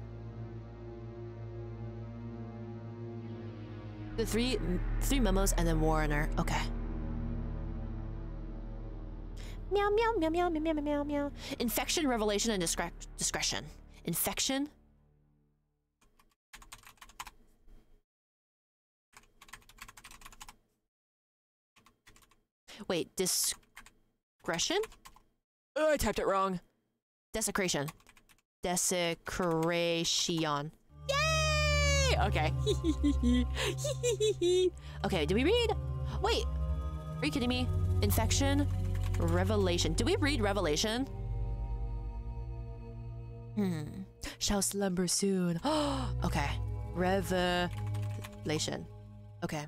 The three, three memos and then Warrener. Okay. Meow, meow, meow, meow, meow, meow, meow, meow. Infection, revelation, and discre discretion. Infection. Wait, discretion? Oh, I typed it wrong. Desecration. Desecration. Yay! Okay. okay, do we read? Wait, are you kidding me? Infection, revelation. Do we read revelation? Hmm. Shall slumber soon. okay. Revelation. Okay.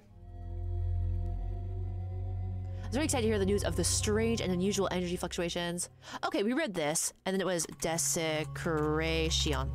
I was very excited to hear the news of the strange and unusual energy fluctuations. Okay, we read this, and then it was desecration.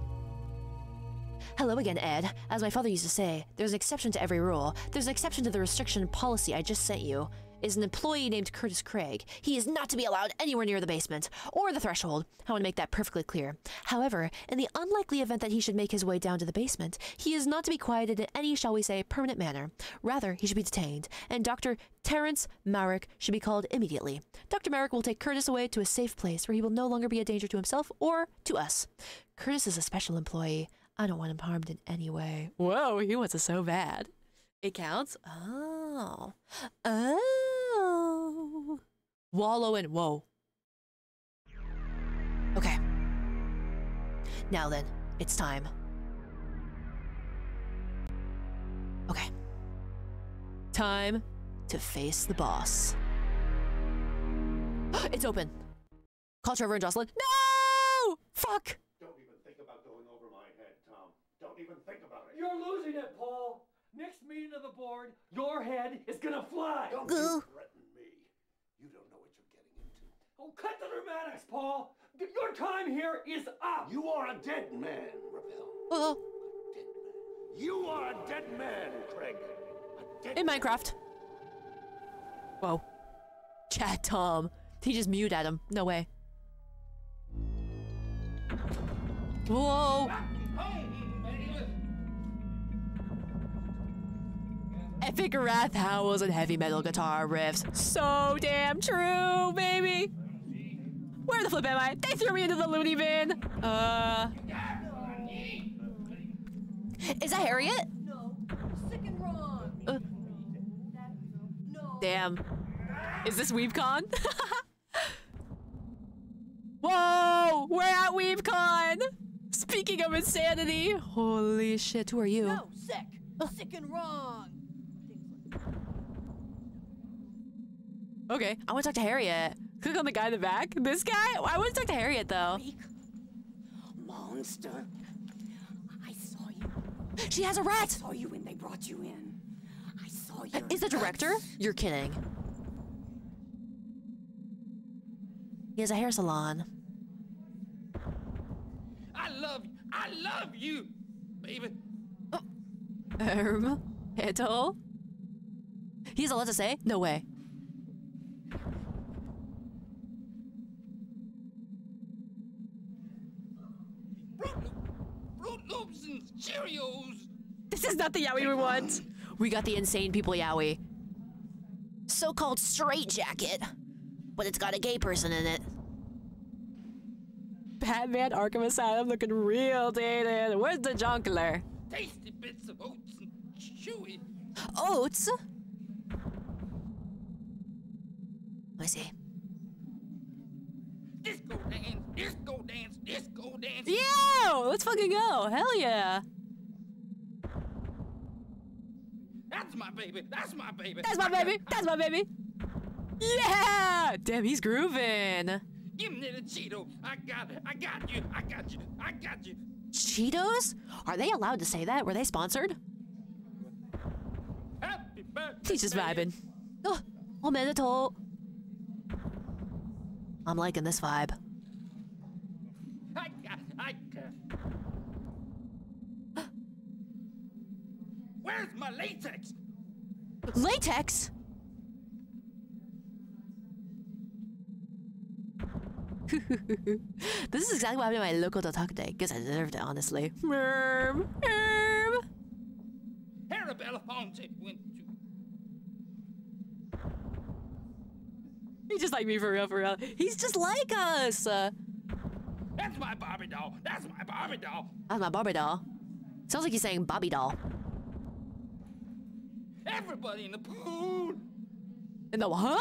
Hello again, Ed. As my father used to say, there's an exception to every rule. There's an exception to the restriction policy I just sent you. Is an employee named Curtis Craig. He is not to be allowed anywhere near the basement or the threshold. I want to make that perfectly clear. However, in the unlikely event that he should make his way down to the basement, he is not to be quieted in any, shall we say, permanent manner. Rather, he should be detained, and Dr. Terrence Marek should be called immediately. Dr. Marek will take Curtis away to a safe place where he will no longer be a danger to himself or to us. Curtis is a special employee. I don't want him harmed in any way. Whoa, he wants us so bad. It counts? Oh. Oh. Wallow and whoa. Okay. Now then, it's time. Okay. Time to face the boss. it's open. Call Trevor and Jocelyn. No! Fuck! Don't even think about going over my head, Tom. Don't even think about it. You're losing it, Paul. Next meeting of the board, your head is gonna fly. Don't you threaten me. You don't know what you're getting into. Oh, cut the dramatics, Paul. Y- Your time here is up. You are a dead man, Ravel. Oh. You are a dead man, Craig. A dead In Minecraft. Whoa. Chat Tom. He just mewed at him. No way. Whoa. Epic wrath howls and heavy metal guitar riffs. So damn true, baby. Where the flip am I? They threw me into the loony bin. Uh. Is that Harriet? No, Sick and wrong. Damn. Is this WeebCon? Whoa! We're at WeebCon! Speaking of insanity, holy shit, who are you? No, sick. Sick and wrong. Okay, I want to talk to Harriet. Click on the guy in the back. This guy? I want to talk to Harriet though. Monster. I saw you. She has a rat. I saw you when they brought you in. I saw you. Is the director? You're kidding. He has a hair salon. I love you. I love you, baby. Um, Heto? He has a lot to say? No way. Fruit Loops and Cheerios. This is not the Yowie we want. We got the insane people Yowie. So-called straight jacket, but it's got a gay person in it. Batman Arkham Asylum looking real dated. Where's the junkler? Tasty bits of oats and chewy. Oats? Let me see. Disco dance, disco dance, disco dance. Yo! Let's fucking go. Hell yeah. That's my baby. That's my baby. That's my baby. That's my baby. Yeah! Damn, he's grooving. Give me the Cheeto. I got it. I got you. I got you. I got you. Cheetos? Are they allowed to say that? Were they sponsored? Happy birthday. He's just vibing. Oh, omedetou. I'm liking this vibe. I got. I got. Where's my latex? Latex? this is exactly what happened to my local Dotaku day. Guess I deserved it, honestly. Merm, merm. Arabella Fonte went to. He's just like me for real, for real. He's just like us. Uh, That's my Barbie doll. That's my Barbie doll. that's my Barbie doll. Sounds like he's saying Bobby doll. Everybody in the pool. In the huh?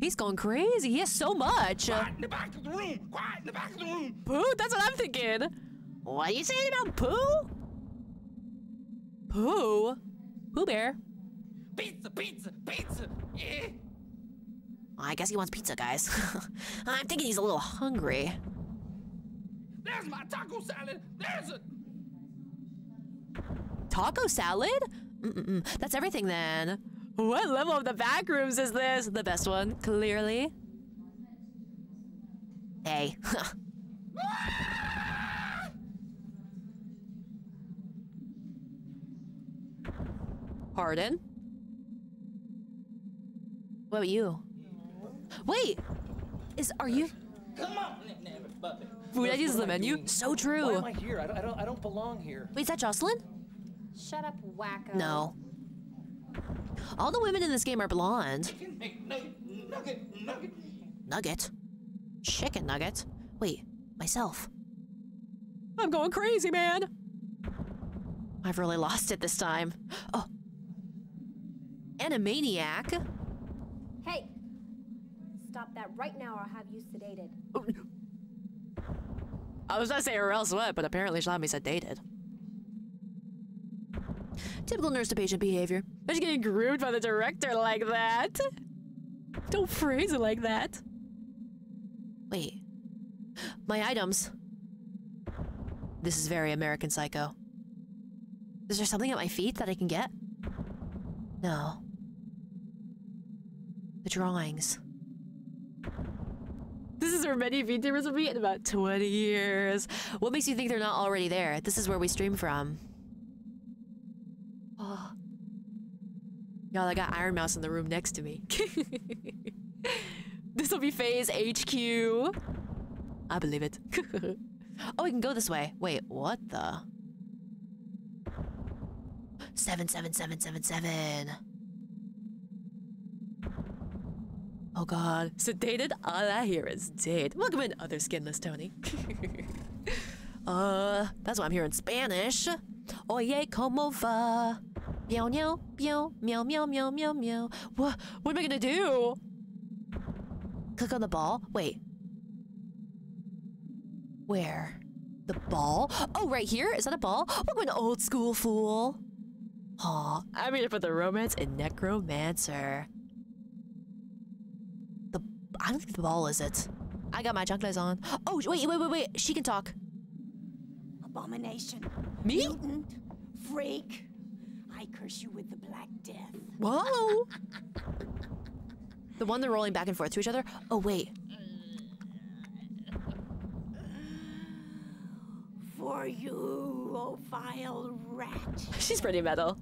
He's going crazy. He has so much. Quiet in the back of the room. Quiet in the back of the room. Pooh? That's what I'm thinking. What are you saying about Pooh? Pooh? Pooh Bear? Pizza, pizza, pizza. Yeah. I guess he wants pizza, guys. I'm thinking he's a little hungry. There's my taco salad. There's a. Taco salad? Mm-mm-mm. That's everything then. What level of the back rooms is this? The best one, clearly. Hey. Pardon? What about you? Wait! Is are you Come on, food ideas in the menu? So true. Why am I here? I don't, I don't, I don't belong here. Wait, is that Jocelyn? Shut up, wacko. No. All the women in this game are blonde. Nugget, nugget, nugget. Nugget? Chicken nugget? Wait, myself. I'm going crazy, man. I've really lost it this time. Oh. Animaniac? Hey! Stop that right now or I'll have you sedated. Oh, I was gonna say or else what, but apparently Shlami said dated. Typical nurse to patient behavior. Imagine getting groomed by the director like that. Don't phrase it like that. Wait. My items. This is very American Psycho. Is there something at my feet that I can get? No. The drawings. This is where many VTubers will be in about 20 years. What makes you think they're not already there? This is where we stream from. Oh. Y'all, I got Ironmouse in the room next to me. this will be Phase HQ. I believe it. oh, we can go this way. Wait, what the? Seven, seven, seven, seven, seven. Oh god. Sedated? All I hear is date. Welcome in, other skinless Tony. uh, that's why I'm here in Spanish. Oye, como va? Meow, meow, meow, meow, meow, meow, meow, meow. What, what am I gonna do? Click on the ball? Wait. Where? The ball? Oh, right here? Is that a ball? Welcome in, old school fool. Aw, I'm gonna put the romance in Necromancer. The I don't think the ball is it. I got my junkless on. Oh wait, wait, wait, wait. She can talk. Abomination. Me? Mutant. Freak. Curse you with the Black Death. Whoa! the one they're rolling back and forth to each other. Oh wait. For you, oh vile rat. She's pretty metal.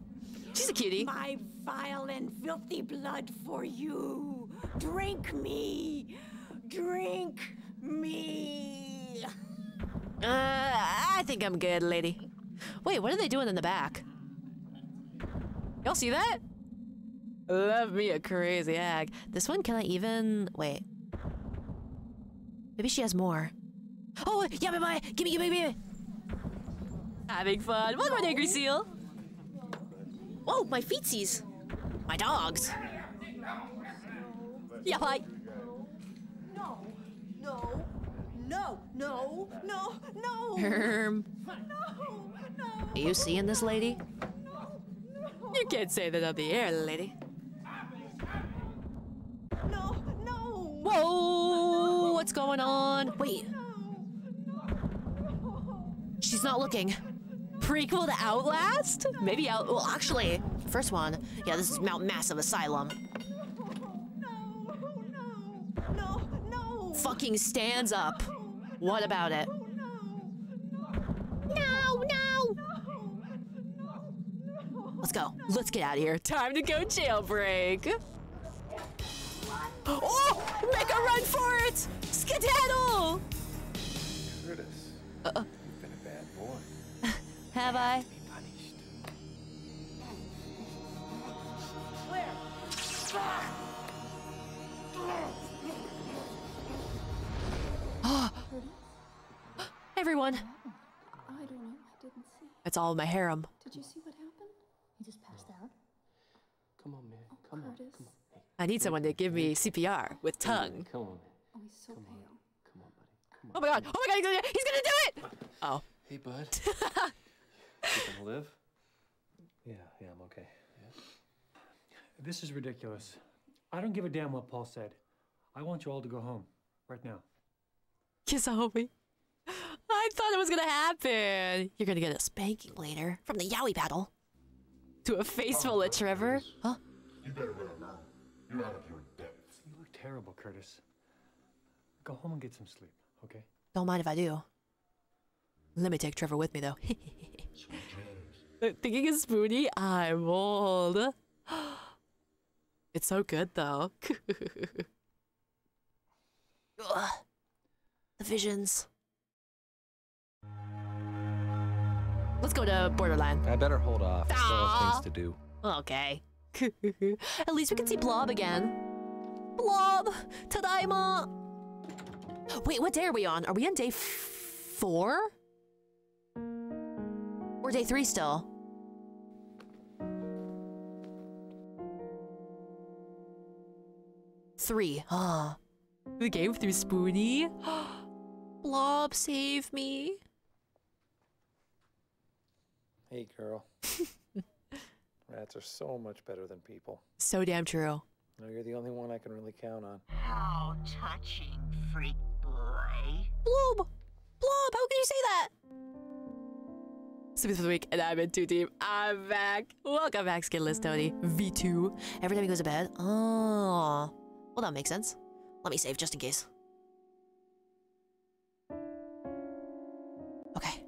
She's a cutie. My vile and filthy blood for you. Drink me. Drink me. Uh, I think I'm good, lady. Wait, what are they doing in the back? Y'all see that? Love me a crazy hag. This one, can I even... Wait. Maybe she has more. Oh, yeah, bye bye. Gimme, gimme, gimme. Having fun. Welcome, Angry Seal. Whoa, my feetsies. My dogs. Yeah, bye. No, no, no, no, no, no. Herm. No, no. Are you seeing this lady? You can't say that on the air, lady. No, no. Whoa! What's going on? Wait. She's not looking. Prequel to Outlast? Maybe Out. Well, actually, first one. Yeah, this is Mount Massive Asylum. No, no. Fucking stands up. What about it? No, no. Let's go. Let's get out of here. Time to go jailbreak. Oh! Make a run for it! Skedaddle! Curtis, Uh-uh. you've been a bad boy. Have I? Everyone. I don't know. I didn't see. It's all my harem. Did you see what happened? He just passed out. Come on, man. Come on. Curtis. Come on. Hey, I need someone to give me CPR with tongue. come on. Oh, he's so pale. Come on, buddy. Oh my god! Oh my god! He's gonna, he's gonna do it! Oh. Hey, bud. You gonna live? Yeah, yeah, I'm okay. This is ridiculous. I don't give a damn what Paul said. I want you all to go home right now. Kiss a homie. I thought it was gonna happen. You're gonna get a spanking later from the Yowie battle. To a face full of oh, Trevor. Huh? You better run along. You're out of your depth. You look terrible, Curtis. Go home and get some sleep, okay? Don't mind if I do. Let me take Trevor with me though. Thinking of Spoonie, I'm old. It's so good though. Ugh. The visions. Let's go to Borderland. I better hold off. I still have things to do. Okay. At least we can see Blob again. Blob! Tadaima! Wait, what day are we on? Are we on day f- four? Or day three still? Three. Ah. The game through Spoonie. Blob, save me. Hey, girl. Rats are so much better than people. So damn true. No, you're the only one I can really count on. How touching, freak boy. Blob! Blob, how can you say that? Smith of the week, and I'm in too deep. I'm back. Welcome back, Skinless Tony. V2. Every time he goes to bed. Oh. Well, that makes sense. Let me save just in case. Okay.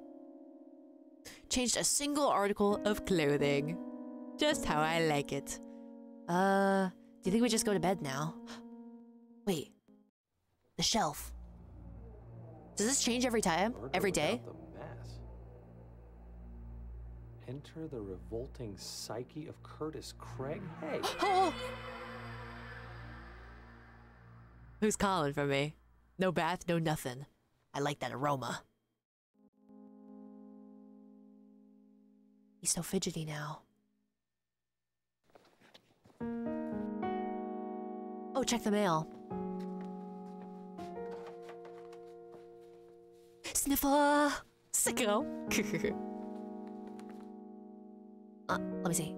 Changed a single article of clothing. Just how I like it. Uh, do you think we just go to bed now? Wait. The shelf. Does this change every time? Every day? The mass. Enter the revolting psyche of Curtis Craig. Hey. Oh! Who's calling for me? No bath, no nothing. I like that aroma. He's so fidgety now. Oh, check the mail. Sniffer! Sicko! Uh, let me see.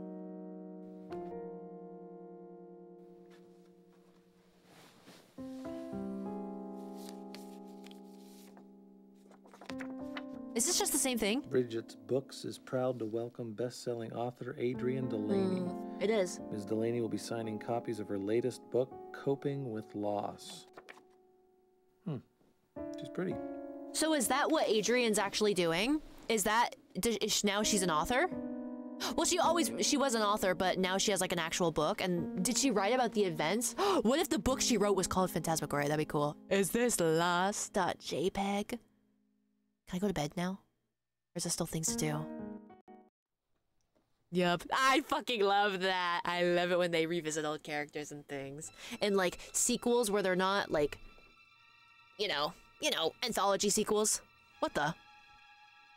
Is this just the same thing? Bridget's Books is proud to welcome best-selling author Adrienne Delaney. Mm, it is. Ms. Delaney will be signing copies of her latest book, Coping with Loss. Hmm. She's pretty. So is that what Adrienne's actually doing? Is that does, now she's an author? Well, she always she was an author, but now she has like an actual book. And did she write about the events? what if the book she wrote was called Phantasmagoria? That'd be cool. Is this lost.jpg? Can I go to bed now? Or is there still things to do? Yep. I fucking love that. I love it when they revisit old characters and things. And like sequels where they're not like, you know, you know, anthology sequels. What the?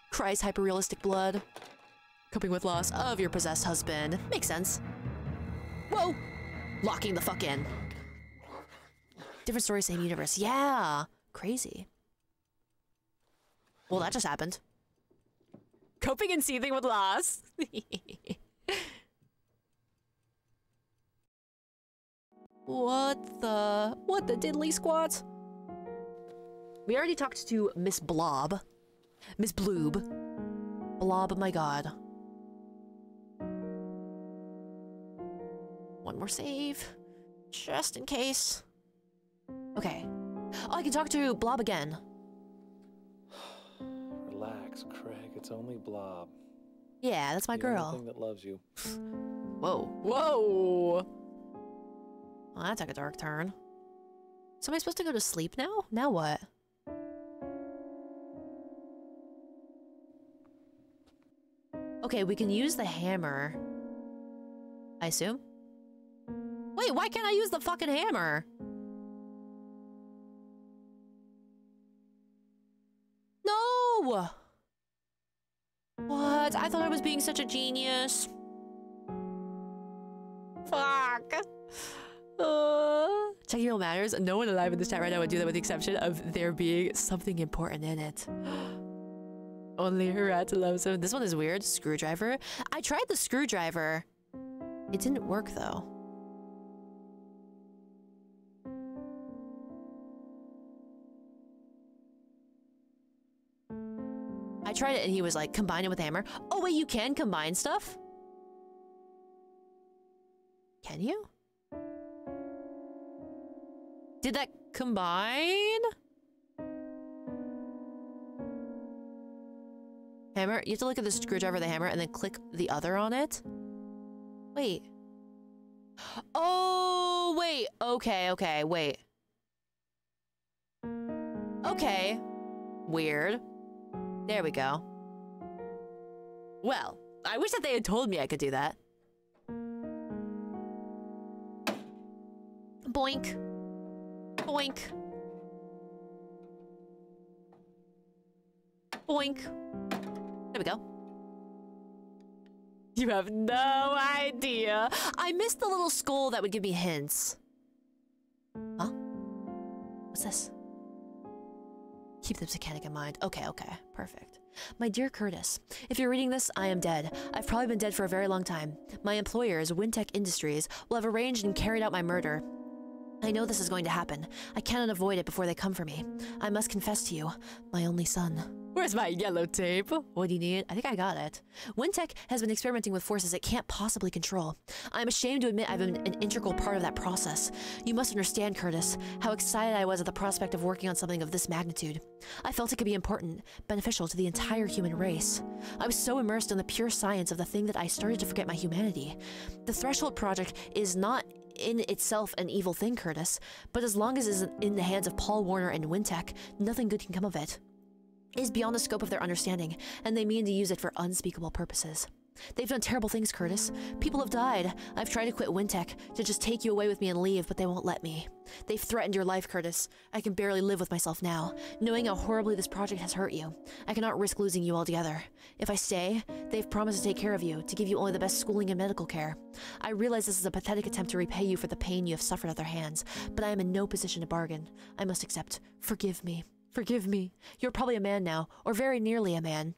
Christ, hyper-realistic blood. Coping with loss of your possessed husband. Makes sense. Whoa! Locking the fuck in. Different story, same universe. Yeah! Crazy. Well, that just happened. Coping and seething with loss. what the? What the diddly squat? We already talked to Miss Blob. Miss Bloob. Blob, my god. One more save. Just in case. Okay. Oh, I can talk to Blob again. Relax, Craig. It's only Blob. Yeah, that's my the girl. Only thing that loves you. Whoa. Whoa! Well, that took a dark turn. So am I supposed to go to sleep now? Now what? Okay, we can use the hammer. I assume? Wait, why can't I use the fucking hammer? No! What? I thought I was being such a genius. Fuck. Uh, checking all matters. No one alive in this chat right now would do that with the exception of there being something important in it. Only her rat loves him. This one is weird. Screwdriver. I tried the screwdriver. It didn't work though. I tried it and he was like, combine it with hammer. Oh wait, you can combine stuff? Can you? Did that combine? Hammer? You have to look at the screwdriver, the hammer, and then click the other on it? Wait. Oh, wait. Okay, okay, wait. Okay. Weird. There we go. Well, I wish that they had told me I could do that. Boink. Boink. Boink. There we go. You have no idea. I missed the little skull that would give me hints. Huh? What's this? Keep the mechanic in mind. Okay, okay. Perfect. My dear Curtis, if you're reading this, I am dead. I've probably been dead for a very long time. My employers, WynTech Industries, will have arranged and carried out my murder. I know this is going to happen. I cannot avoid it before they come for me. I must confess to you, my only son. Where's my yellow tape? What do you need? I think I got it. WynTech has been experimenting with forces it can't possibly control. I'm ashamed to admit I've been an integral part of that process. You must understand, Curtis, how excited I was at the prospect of working on something of this magnitude. I felt it could be important, beneficial to the entire human race. I was so immersed in the pure science of the thing that I started to forget my humanity. The Threshold Project is not in itself an evil thing, Curtis, but as long as it's in the hands of Paul Warner and WynTech, nothing good can come of it. Is beyond the scope of their understanding, and they mean to use it for unspeakable purposes. They've done terrible things, Curtis. People have died. I've tried to quit WynTech, to just take you away with me and leave, but they won't let me. They've threatened your life, Curtis. I can barely live with myself now, knowing how horribly this project has hurt you. I cannot risk losing you altogether. If I stay, they've promised to take care of you, to give you only the best schooling and medical care. I realize this is a pathetic attempt to repay you for the pain you have suffered at their hands, but I am in no position to bargain. I must accept. Forgive me. Forgive me. You're probably a man now, or very nearly a man.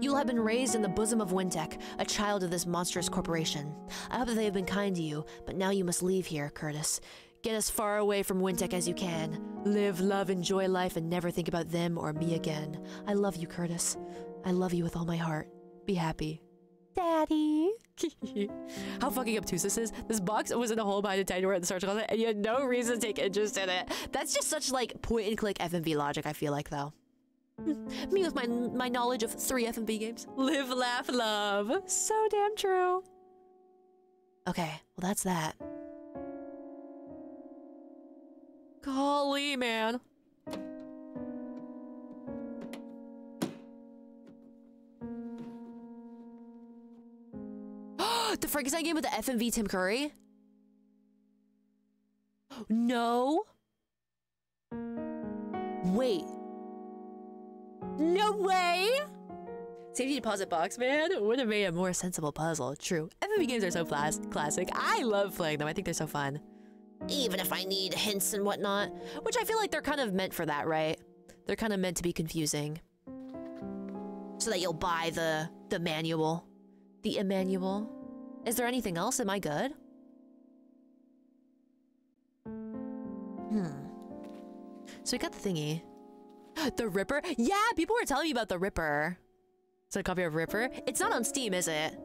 You'll have been raised in the bosom of WynTech, a child of this monstrous corporation. I hope that they have been kind to you, but now you must leave here, Curtis. Get as far away from WynTech as you can. Live, love, enjoy life, and never think about them or me again. I love you, Curtis. I love you with all my heart. Be happy. Daddy. How fucking obtuse this is. This box was in a hole behind a tiny door in the storage closet, and you had no reason to take interest in it. That's just such like point and click FMV logic, I feel like, though. Hmm. Me with my my knowledge of three FMV games. Live, laugh, love. So damn true. Okay, well that's that. Golly, man. The Frankenstein game with the FMV Tim Curry? No. Wait. No way! Safety deposit box, man. Would have made a more sensible puzzle. True. FMV games are so class classic. I love playing them. I think they're so fun. Even if I need hints and whatnot. Which I feel like they're kind of meant for that, right? They're kind of meant to be confusing. So that you'll buy the the manual. The Emmanuel. Is there anything else? Am I good? Hmm. So we got the thingy. The Ripper? Yeah, people were telling me about the Ripper. It's a copy of Ripper. It's not on Steam, is it?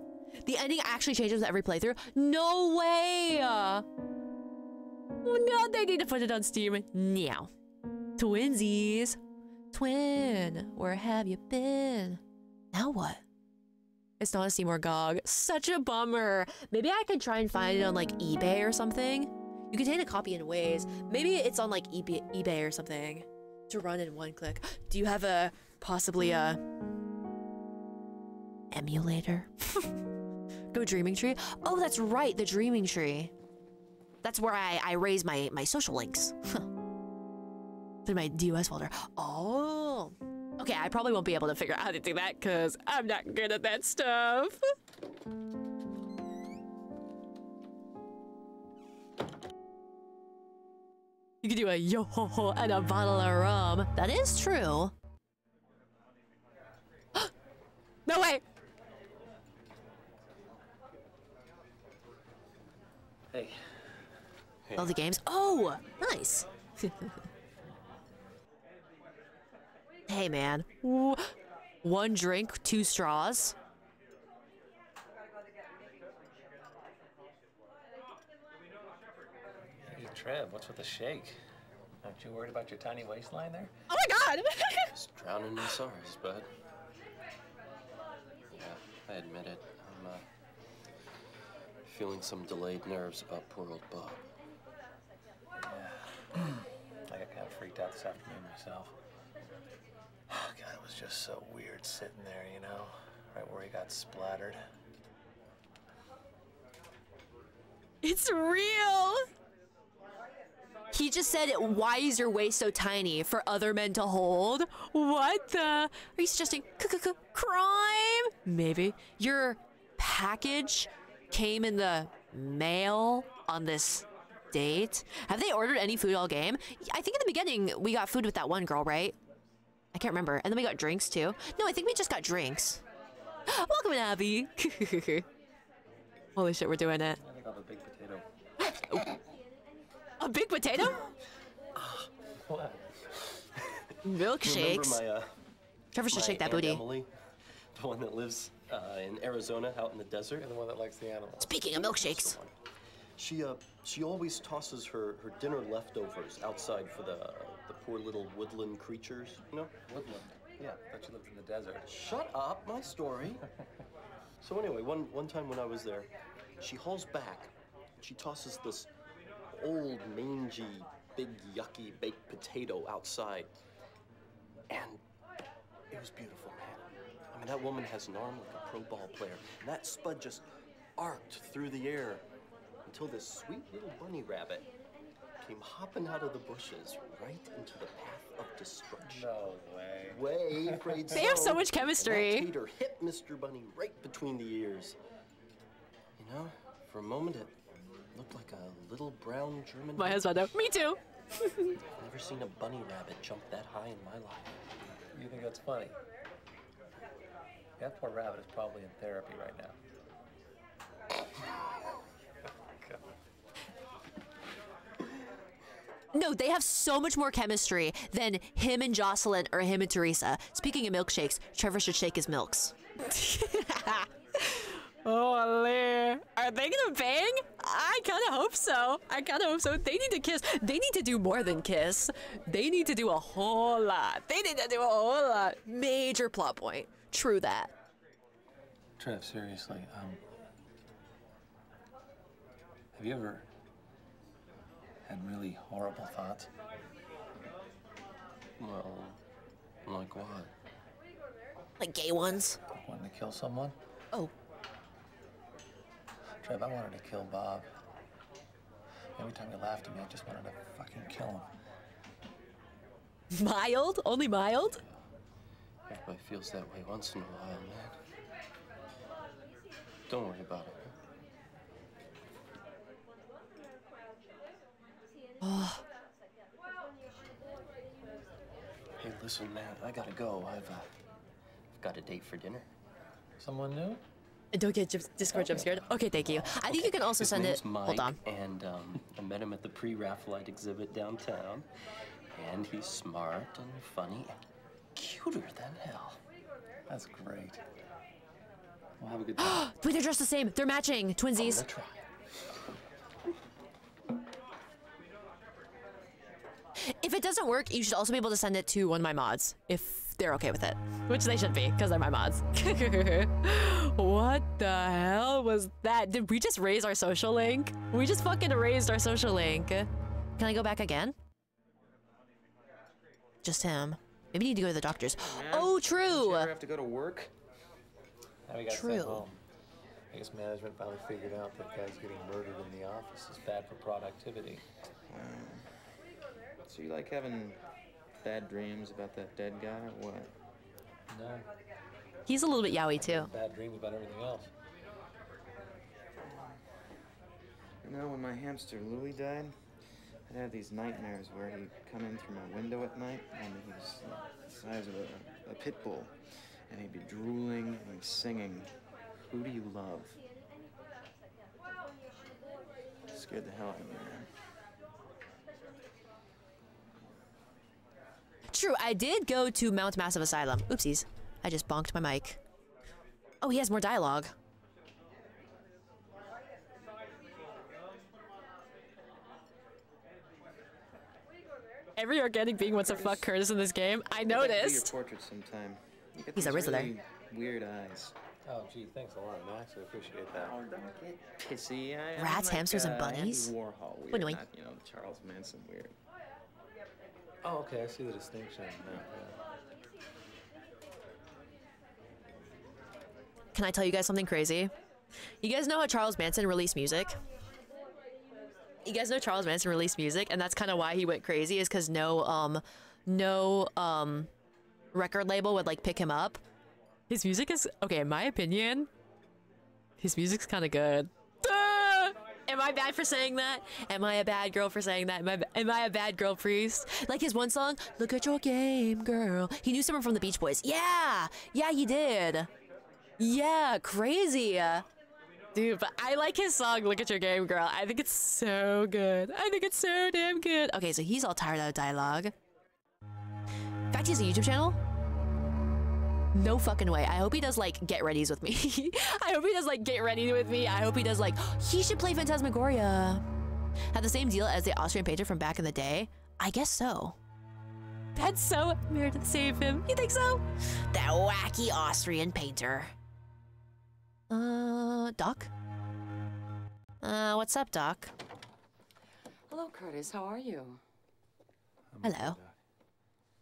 The ending actually changes with every playthrough? No way! Oh, no, they need to put it on Steam now. Twinsies. Twin, where have you been? Now what? It's not a Steam or GOG. Such a bummer. Maybe I could try and find it on like eBay or something. You can take a copy in ways. Maybe it's on like eBay, eBay or something to run in one click. Do you have a possibly a emulator? Go Dreaming Tree. Oh, that's right, the Dreaming Tree. That's where I I raise my my social links. Through my DOS folder. Oh. Okay, I probably won't be able to figure out how to do that because I'm not good at that stuff. You could do a yo ho ho and a bottle of rum. That is true. no way! Hey. All the games. Oh, nice. hey, man. Ooh. One drink, two straws. Hey, Trev, what's with the shake? Aren't you worried about your tiny waistline there? Oh my god! Just drowning in sorrows, bud. Yeah, I admit it. I'm uh, feeling some delayed nerves about poor old Bob. Yeah. I got kind of freaked out this afternoon myself. Oh, God, it was just so weird sitting there, you know, right where he got splattered. It's real! He just said, why is your waist so tiny for other men to hold? What the? Are you suggesting crime? Maybe. Your package came in the mail on this date? Have they ordered any food all game? I think in the beginning we got food with that one girl, right? I can't remember. And then we got drinks too. No, I think we just got drinks. Welcome, Abby. Holy shit, we're doing it. I think a big potato. A big potato? What? Milkshakes. My, uh, Trevor should shake that booty. Emily, the one that lives uh, in Arizona, out in the desert. And the one that likes the animals. Speaking of milkshakes. She uh she always tosses her, her dinner leftovers outside for the the poor little woodland creatures, you know? Woodland. Yeah, thought you lived in the desert. Shut up, my story. so anyway, one one time when I was there, she hauls back. She tosses this old mangy, big yucky baked potato outside. And it was beautiful, man. I mean that woman has an arm like a pro ball player. And that spud just arced through the air until this sweet little bunny rabbit came hopping out of the bushes right into the path of destruction. No way. Way, afraid They have so much chemistry. And that tater hit Mr. Bunny right between the ears. You know, for a moment it looked like a little brown German. My husband, though. Me too. I've never seen a bunny rabbit jump that high in my life. You think that's funny? That poor rabbit is probably in therapy right now. No, they have so much more chemistry than him and Jocelyn or him and Teresa. Speaking of milkshakes, Trevor should shake his milks. Oh, Lear. Are they gonna bang? I kind of hope so. I kind of hope so. They need to kiss. They need to do more than kiss. They need to do a whole lot. They need to do a whole lot. Major plot point. True that. Trev, seriously, um, have you ever had really horrible thoughts? Well, like what? Like gay ones. Wanting to kill someone? Oh. Trev, I wanted to kill Bob. Every time he laughed at me, I just wanted to fucking kill him. Mild? Only mild? Everybody feels that way once in a while, man. Don't worry about it. Oh, Hey, listen, man, I gotta go. I've, uh, I've got a date for dinner. Someone new? don't get jump- Discord jump scared. Okay, thank you. I think you can also His send name's it. Mike, Hold on. And um, I met him at the pre-Raphaelite exhibit downtown. And he's smart and funny and cuter than hell. That's great. Well, have a good day. Wait, they're dressed the same. They're matching. Twinsies. If it doesn't work, you should also be able to send it to one of my mods if they're okay with it, which they should be because they're my mods. what the hell was that? Did we just raise our social link? We just fucking raised our social link. Can I go back again? Just him. Maybe you need to go to the doctor's. Oh, true. You ever have to go to work? How we True. I guess management finally figured out that guys getting murdered in the office is bad for productivity. Hmm. So you like having bad dreams about that dead guy or what? No. He's a little bit yaoi too. Bad dreams about everything else. You know, when my hamster Louie died, I'd have these nightmares where he'd come in through my window at night and he was the size of a, a pit bull. And he'd be drooling and singing, Who do you love? Scared the hell out of me, man. True, I did go to Mount Massive Asylum. Oopsies. I just bonked my mic. Oh, he has more dialogue. Every organic being wants to fuck Curtis in this game. I I'd do your noticed. portrait sometime. You He's a these Rizzler. really Weird eyes. Oh, gee, thanks a lot, Max. I appreciate that. Oh, don't get pissy. I, Rats, like, hamsters, and uh, Andy bunnies? Warhol weird, What do we- not, you know, Charles Manson weird. Oh, okay, I see the distinction. Yeah, yeah. Can I tell you guys something crazy? You guys know how Charles Manson released music? You guys know Charles Manson released music, and that's kind of why he went crazy, is because no, um, no, um, record label would like pick him up. His music is okay, in my opinion. His music's kind of good. Am I bad for saying that? Am I a bad girl for saying that? Am I, am I a bad girl priest? Like his one song, Look at Your Game, Girl. He knew someone from the Beach Boys. Yeah! Yeah, he did. Yeah, crazy. Dude, but I like his song, Look at Your Game Girl. I think it's so good. I think it's so damn good. Okay, so he's all tired out of dialogue. In fact, he has a YouTube channel? No fucking way. I hope he does like get readies with me. I hope he does like get ready with me. I hope he does like he should play Phantasmagoria. Have the same deal as the Austrian painter from back in the day? I guess so. That's so Meredith SAVEHYMN. You think so? That wacky Austrian painter. Uh, Doc? Uh, what's up, Doc? Hello, Curtis. How are you? Hello.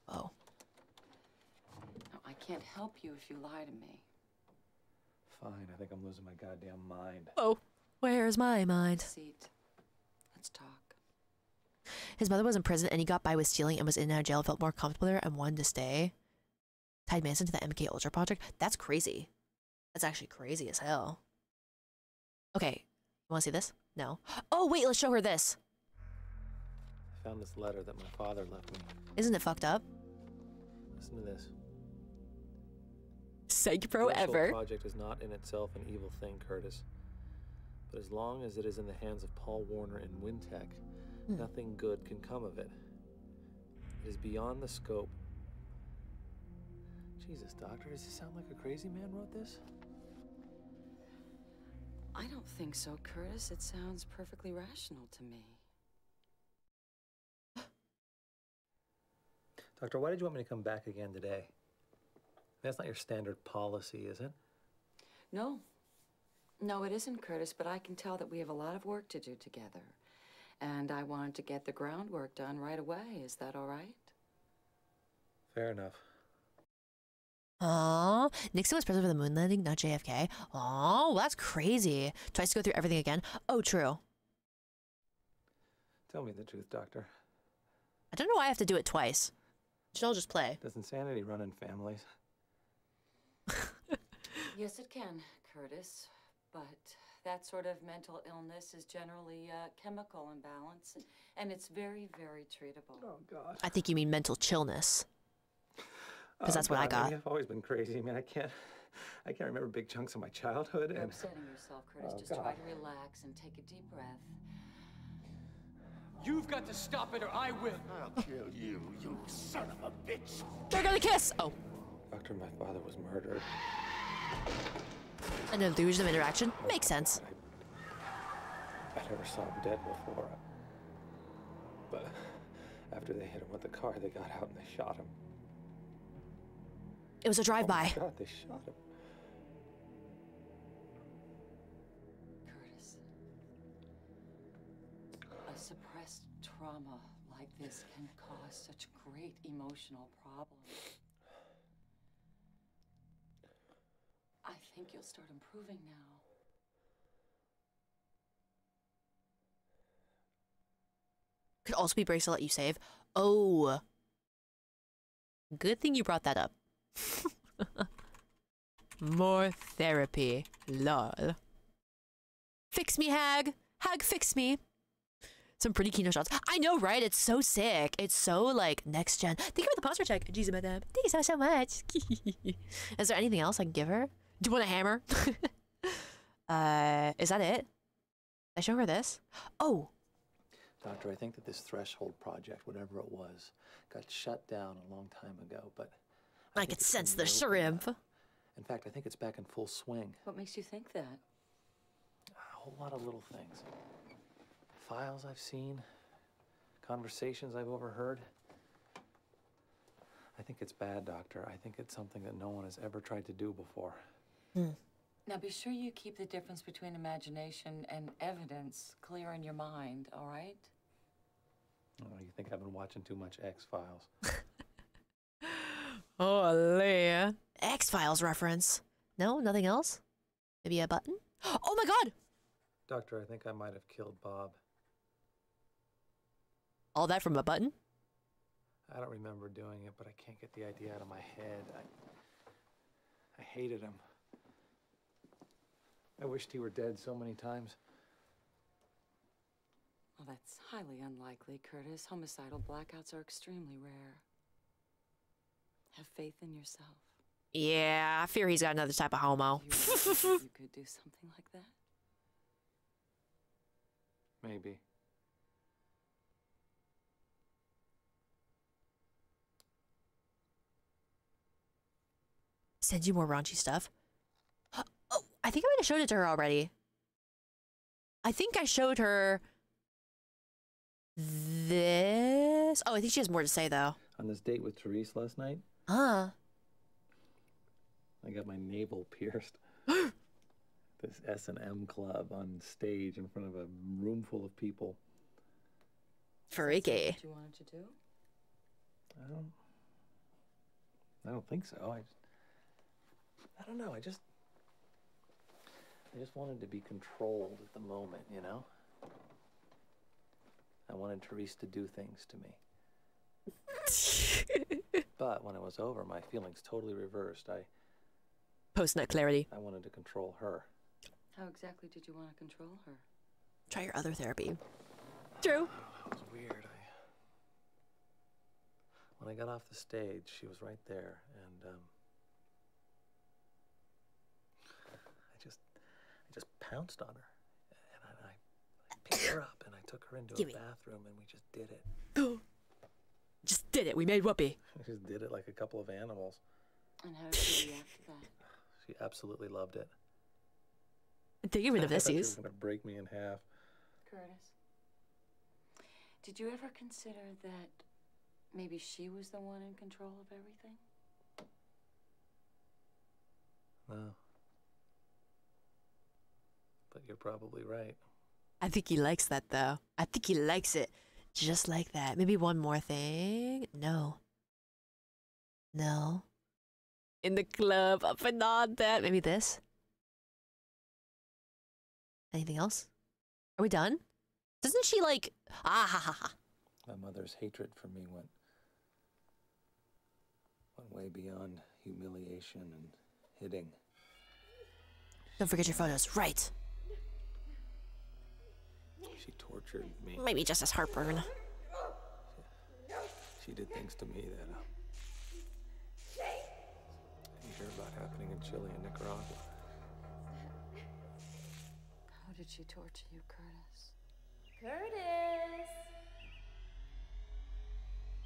Oh. No, I can't help you if you lie to me. Fine, I think I'm losing my goddamn mind. Oh, where's my mind? Seat. Let's talk. His mother was in prison and he got by with stealing and was in and out of jail, felt more comfortable there and wanted to stay. Tied Manson to the MK Ultra project? That's crazy. That's actually crazy as hell. Okay, you wanna see this? No. Oh, wait, let's show her this. I found this letter that my father left me. Isn't it fucked up? Listen to this. Psych pro Threshold ever. project is not in itself an evil thing, Curtis. But as long as it is in the hands of Paul Warner and WynTech, Hmm. nothing good can come of it. It is beyond the scope. Jesus, Doctor, does it sound like a crazy man wrote this? I don't think so, Curtis. It sounds perfectly rational to me. Doctor, why did you want me to come back again today? That's not your standard policy, is it? No. No, it isn't, Curtis, but I can tell that we have a lot of work to do together. And I wanted to get the groundwork done right away. Is that all right? Fair enough. Aw, Nixon was president for the moon landing, not JFK. Aw, well, that's crazy. Twice to go through everything again. Oh, true. Tell me the truth, Doctor. I don't know why I have to do it twice. Should all just play. Does insanity run in families? Yes, it can, Curtis. But that sort of mental illness is generally a chemical imbalance, and it's very, very treatable. Oh, God. I think you mean mental chillness. Because Oh, that's what I oh, God, got. mean, I've always been crazy. I mean, I can't, I can't remember big chunks of my childhood. You're And upsetting yourself, Curtis. Oh, Just try to relax and take a deep breath. You've got to stop it or I will. I'll kill you, you son of a bitch. They're gonna kiss! Oh, Doctor, my father was murdered. An illusion of interaction? Makes sense. I never saw him dead before. But after they hit him with the car, they got out and they shot him. It was a Oh drive-by. my God, they shot him. Curtis. A suppressed trauma like this can cause such great emotional problems. I think you'll start improving now. Could also be breaks to let you save. Oh. Good thing you brought that up. More therapy. Lol. Fix me, Hag. Hag, fix me. Some pretty keynote shots. I know, right? It's so sick. It's so like next gen. Thank you for the posture check, Jesus, madame. Thank you so so much. is there anything else I can give her? Do you want a hammer? uh, is that it? I show her this. Oh, Doctor, I think that this threshold project, whatever it was, got shut down a long time ago, but I, think could sense the reopen shrimp. now. In fact, I think it's back in full swing. What makes you think that? A whole lot of little things. Files I've seen, conversations I've overheard. I think it's bad, Doctor. I think it's something that no one has ever tried to do before. Hmm. Now be sure you keep the difference between imagination and evidence clear in your mind, all right? Oh, you think I've been watching too much X Files? Holy. X Files reference. No, nothing else? Maybe a button? Oh my god! Doctor, I think I might have killed Bob. All that from a button? I don't remember doing it, but I can't get the idea out of my head. I, I hated him. I wished he were dead so many times. Well, that's highly unlikely, Curtis. Homicidal blackouts are extremely rare. Have faith in yourself. Yeah, I fear he's got another type of homo. You, you could do something like that? Maybe. Send you more raunchy stuff. I think I might have showed it to her already. I think I showed her this. Oh, I think she has more to say though. On this date with Therese last night, Huh. I got my navel pierced. this S and M club on stage in front of a room full of people. Freaky. What you wanted to do? I don't. I don't think so. I. Just, I don't know. I just. I just wanted to be controlled at the moment, you know. I wanted Therese to do things to me. but when it was over, my feelings totally reversed. I. Post nut clarity. I wanted to control her. How exactly did you want to control her? Try your other therapy. True. It was weird. I, when I got off the stage, she was right there, and um, I just pounced on her, and I, I picked her up and I took her into a Gimme. bathroom and we just did it. Just did it. We made whoopee. We just did it like a couple of animals. And how did she react to that? She absolutely loved it. Thinking rid of I thought she this was gonna break me in half. Curtis, did you ever consider that maybe she was the one in control of everything? No. But you're probably right. I think he likes that though. I think he likes it just like that. Maybe one more thing. No. No. In the club, up and on that. Maybe this. Anything else? Are we done? Doesn't she like ah ha ha ha? My mother's hatred for me went went way beyond humiliation and hitting. Don't forget your photos. Right. She tortured me. Maybe just as heartburn. She did things to me that uh, you hear about happening in Chile and Nicaragua. How did she torture you, Curtis? Curtis!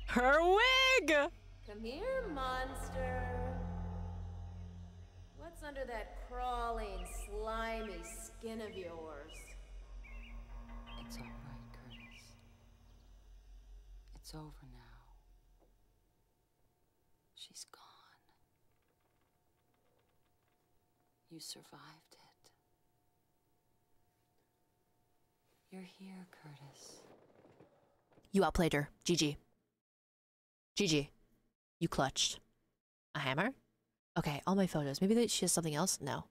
Her wig! Come here, monster. What's under that crawling, slimy skin of yours? It's all right, Curtis. It's over now. She's gone. You survived it. You're here, Curtis. You outplayed her. GG. GG. You clutched. A hammer? Okay, all my photos. Maybe that she has something else? No.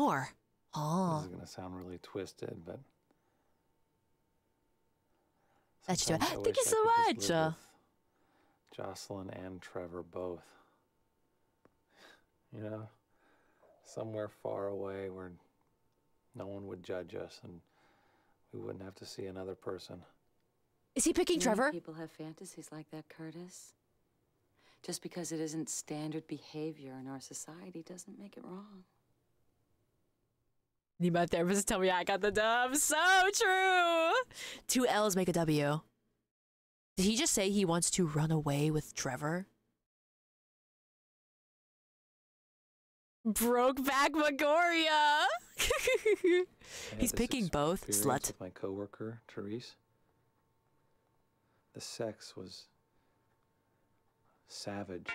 More. Oh. This is gonna sound really twisted, but That's you do it. Thank you wish I so much. Uh, Jocelyn and Trevor both. You know, somewhere far away where no one would judge us and we wouldn't have to see another person. Is he picking Many Trevor? People have fantasies like that, Curtis. Just because it isn't standard behavior in our society doesn't make it wrong. Need my therapist to tell me I got the dub. So true. Two L's make a W. Did he just say he wants to run away with Trevor? Broke back Magoria. He's picking both. Slut. With my coworker, Therese. The sex was savage.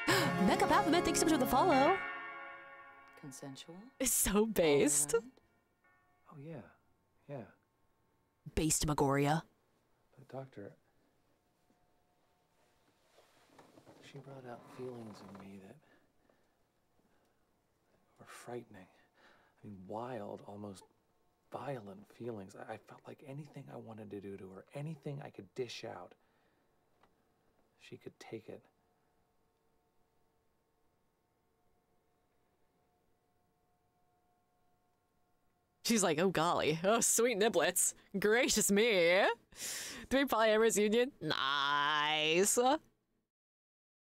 Mecca Baphomet, thanks so much for the follow. Consensual? It's so based. Oh yeah, yeah. Based Magoria. The doctor, she brought out feelings in me that were frightening. I mean, wild, almost violent feelings. I, I felt like anything I wanted to do to her, anything I could dish out, she could take it. She's like, oh golly, oh sweet niblets, gracious me. Three polyamorous union, nice.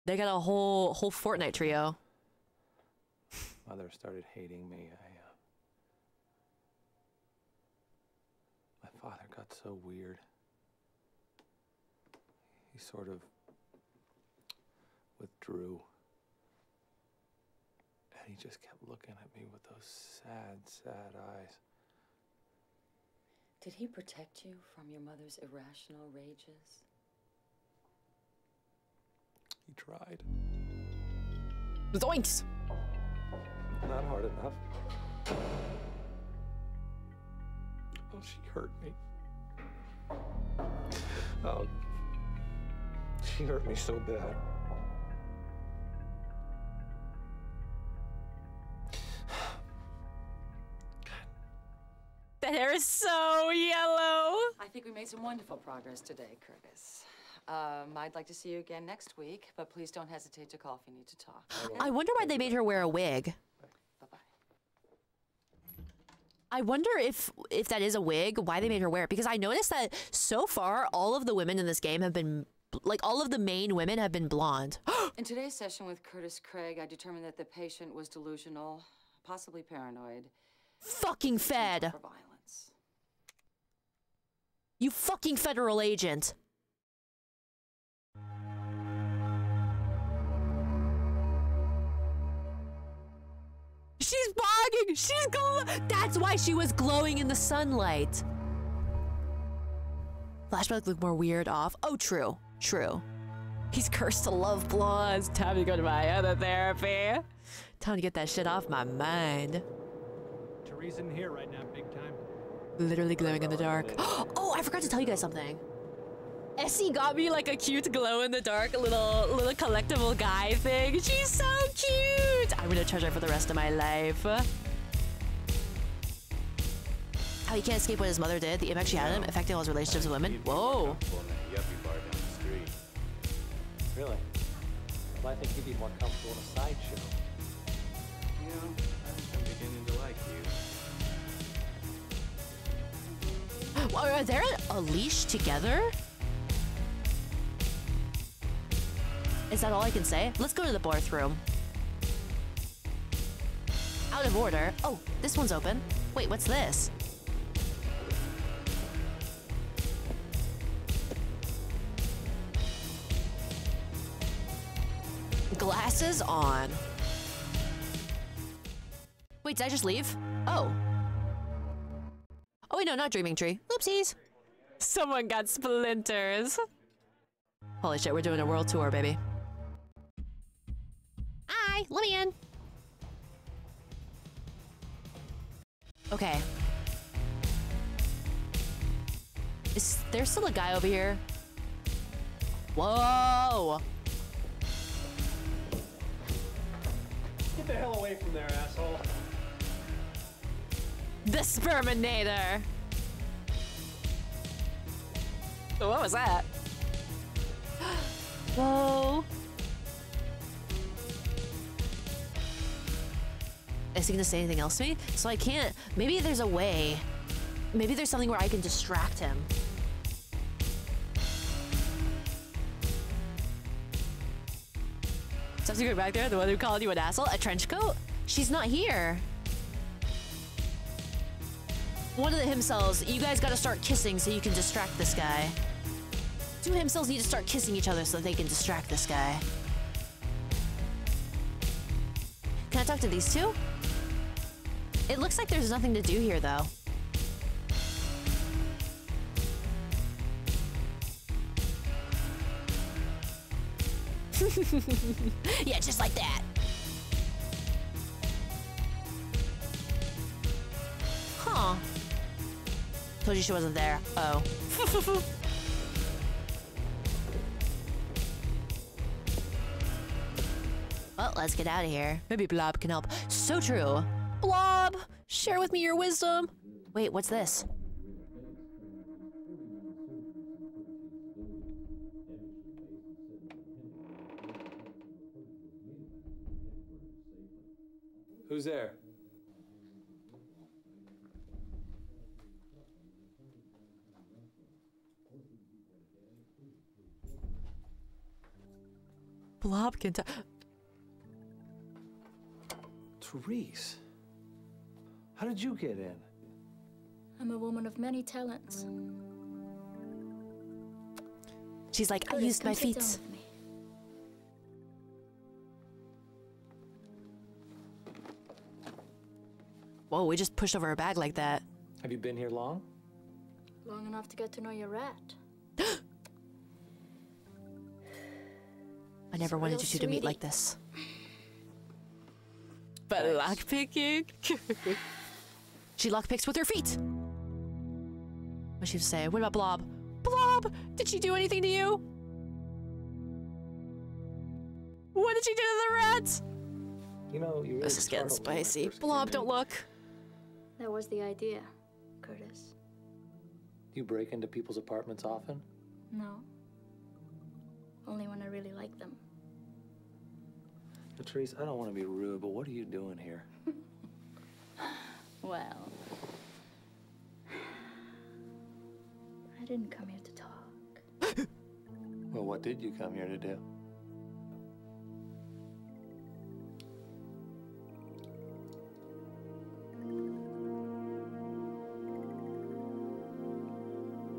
They got a whole whole Fortnite trio. Mother started hating me. I, uh, my father got so weird. He sort of withdrew. And he just kept looking at me with those sad, sad eyes. Did he protect you from your mother's irrational rages? He tried. Zoinks! Not hard enough. Oh, she hurt me. Oh, she hurt me so bad. Hair is so yellow. I think we made some wonderful progress today, Curtis. Um, I'd like to see you again next week, but please don't hesitate to call if you need to talk. I wonder why they made her wear a wig. I wonder if if that is a wig, why they made her wear it. Because I noticed that so far, all of the women in this game have been like all of the main women have been blonde. In today's session with Curtis Craig, I determined that the patient was delusional, possibly paranoid. Fucking fed. You fucking federal agent. She's bogging. She's gl- That's why she was glowing in the sunlight. Flashback look more weird off. Oh, true. True. He's cursed to love blondes. Time to go to my other therapy. Time to get that shit off my mind. Therese in here right now, big time. Literally glowing in the dark. Oh, I forgot to tell you guys something. Essie got me like a cute glow in the dark little little collectible guy thing. She's so cute. I'm gonna treasure her for the rest of my life. How he can't escape what his mother did, the impact she had on him, affecting all his relationships with women. Whoa. Really? Well, I think you'd be more comfortable in a sideshow. You know, I'm beginning to like you. Are they a leash together? Is that all I can say? Let's go to the bathroom. Out of order. Oh, this one's open. Wait, what's this? Glasses on. Wait, did I just leave? Oh. Oh wait, no, not Dreaming Tree. Oopsies. Someone got splinters. Holy shit, we're doing a world tour, baby. Hi, let me in. Okay. Is there still a guy over here? Whoa! Get the hell away from there, asshole. The Sperminator! What was that? Whoa! Is he gonna say anything else to me? So I can't. Maybe there's a way. Maybe there's something where I can distract him. Secret back there, the one who called you an asshole? A trench coat? She's not here. One of the himselves, you guys gotta start kissing so you can distract this guy. Two himselves need to start kissing each other so they can distract this guy. Can I talk to these two? It looks like there's nothing to do here, though. yeah, just like that. Huh. Told you she wasn't there. Oh. well, let's get out of here. Maybe Blob can help. So true. Blob, share with me your wisdom. Wait, what's this? Who's there? Blob can talk. Therese. How did you get in? I'm a woman of many talents. She's like, I used my feet. Whoa, we just pushed over a bag like that. Have you been here long? Long enough to get to know your rat. I never wanted real you two to meet like this. But lockpicking? she lockpicks with her feet. What she say? What about Blob? Blob! Did she do anything to you? What did she do to the rats? You know, you really This is getting startled me when I spicy. Blob, don't look. That was the idea, Curtis. You break into people's apartments often? No. Only when I really like them. Patrice, I don't want to be rude, but what are you doing here? well, I didn't come here to talk. well, what did you come here to do?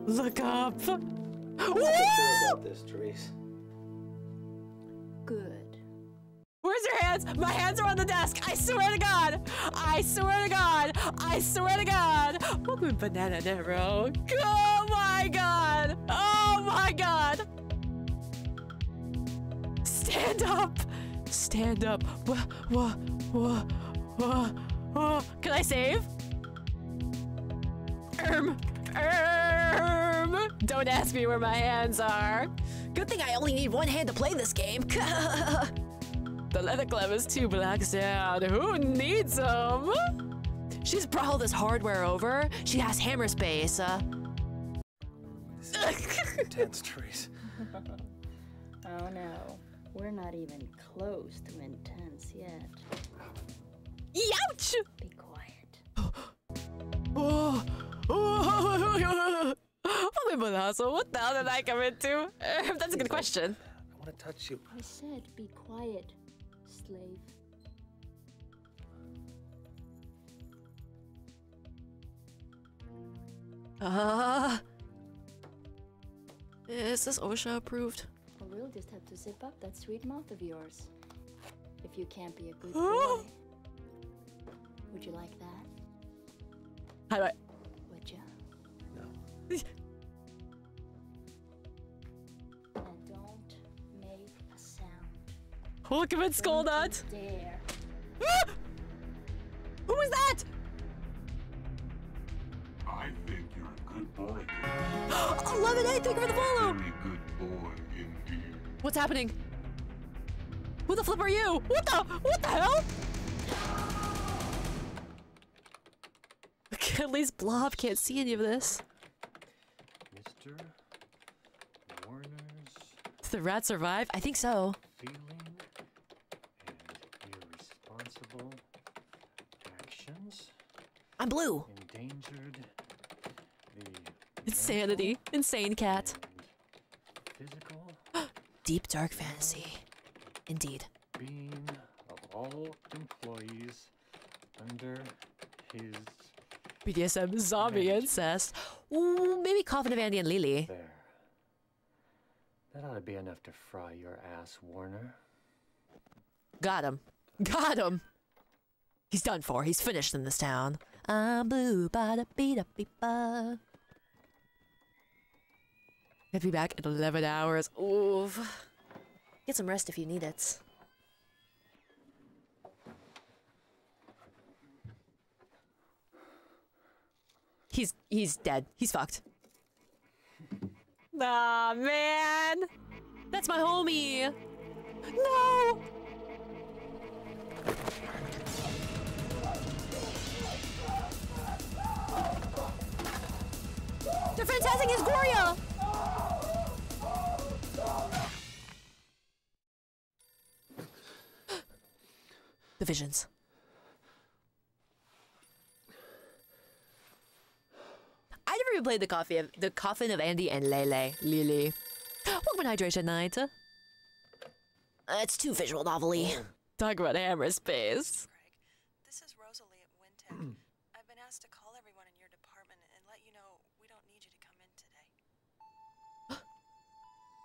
Look up. I'm not sure about this, Therese. Good. Where's your hands? My hands are on the desk. I swear to God. I swear to God. I swear to God. Welcome, Banana Nero. Oh my God. Oh my God. Stand up. Stand up. Wha, wha, wha, wha. Can I save? Erm. Erm. Don't ask me where my hands are. Good thing I only need one hand to play this game. The leather glove is too black down. Who needs them? She's brought all this hardware over. She has hammer space. Uh, Intense, Therese. oh no, we're not even close to intense yet. Youch! Be quiet. Oh, oh, oh, Balazo, what the hell did I come into? That's a good question. I want to touch you. I said be quiet, slave. Uh, is this OSHA approved? Or we'll just have to zip up that sweet mouth of yours. If you can't be a good boy. Would you like that? How do I? Would you? No. Look at it, skull Don't nut. you Dare. Who was that? I think you're a good boy. 11 8, thank you for the follow. Very good boy indeed. What's happening? Who the flip are you? What the? What the hell? At least Blob can't see any of this. Mr. Warner's Did the rat survive? I think so. feeling and irresponsible actions I'm blue. endangered the Insanity. Insane cat. physical Deep dark fantasy. Indeed. being of all employees under his BDSM zombie incest. Ooh, maybe Coffin of Andy and Lily. there. That ought to be enough to fry your ass, Warner. Got him. Got him. He's done for. He's finished in this town. I'm blue, ba da beat da beep ba. I'll be back in 11 hours. Oof. Get some rest if you need it. He's he's dead. He's fucked. Nah, man. That's my homie. No. They're fantastic as Gloria! the visions. I never even played the coffee of the coffin of Andy and Leyley. Lily. Welcome to Hydration Night. it's too visual novelty. Talk about hammer space. This is Rosalie at WynTech. I've been asked to call everyone in your department and let you know we don't need you to come in today.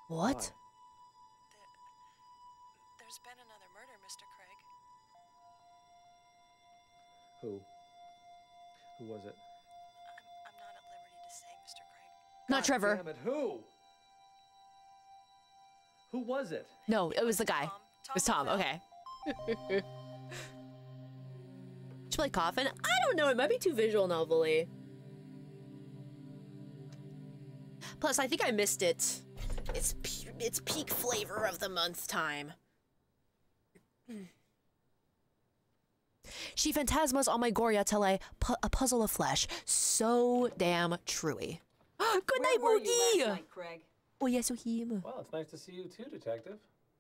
What? There's been another murder, Mr. Craig. Who? Who was it? I'm not at liberty to say, Mr. Craig. Not Trevor. Damn it, who? Who was it? No, it was the guy. It was Tom. Okay. Should play coffin? I don't know. It might be too visual novelly. Plus, I think I missed it. It's pe- it's peak flavor of the month time. She phantasmas on my Goria till I pu- a puzzle of flesh. So damn truey. Good night, Where Moogie. last night, Craig? Oh yes, him. Um, well, it's nice to see you too, Detective.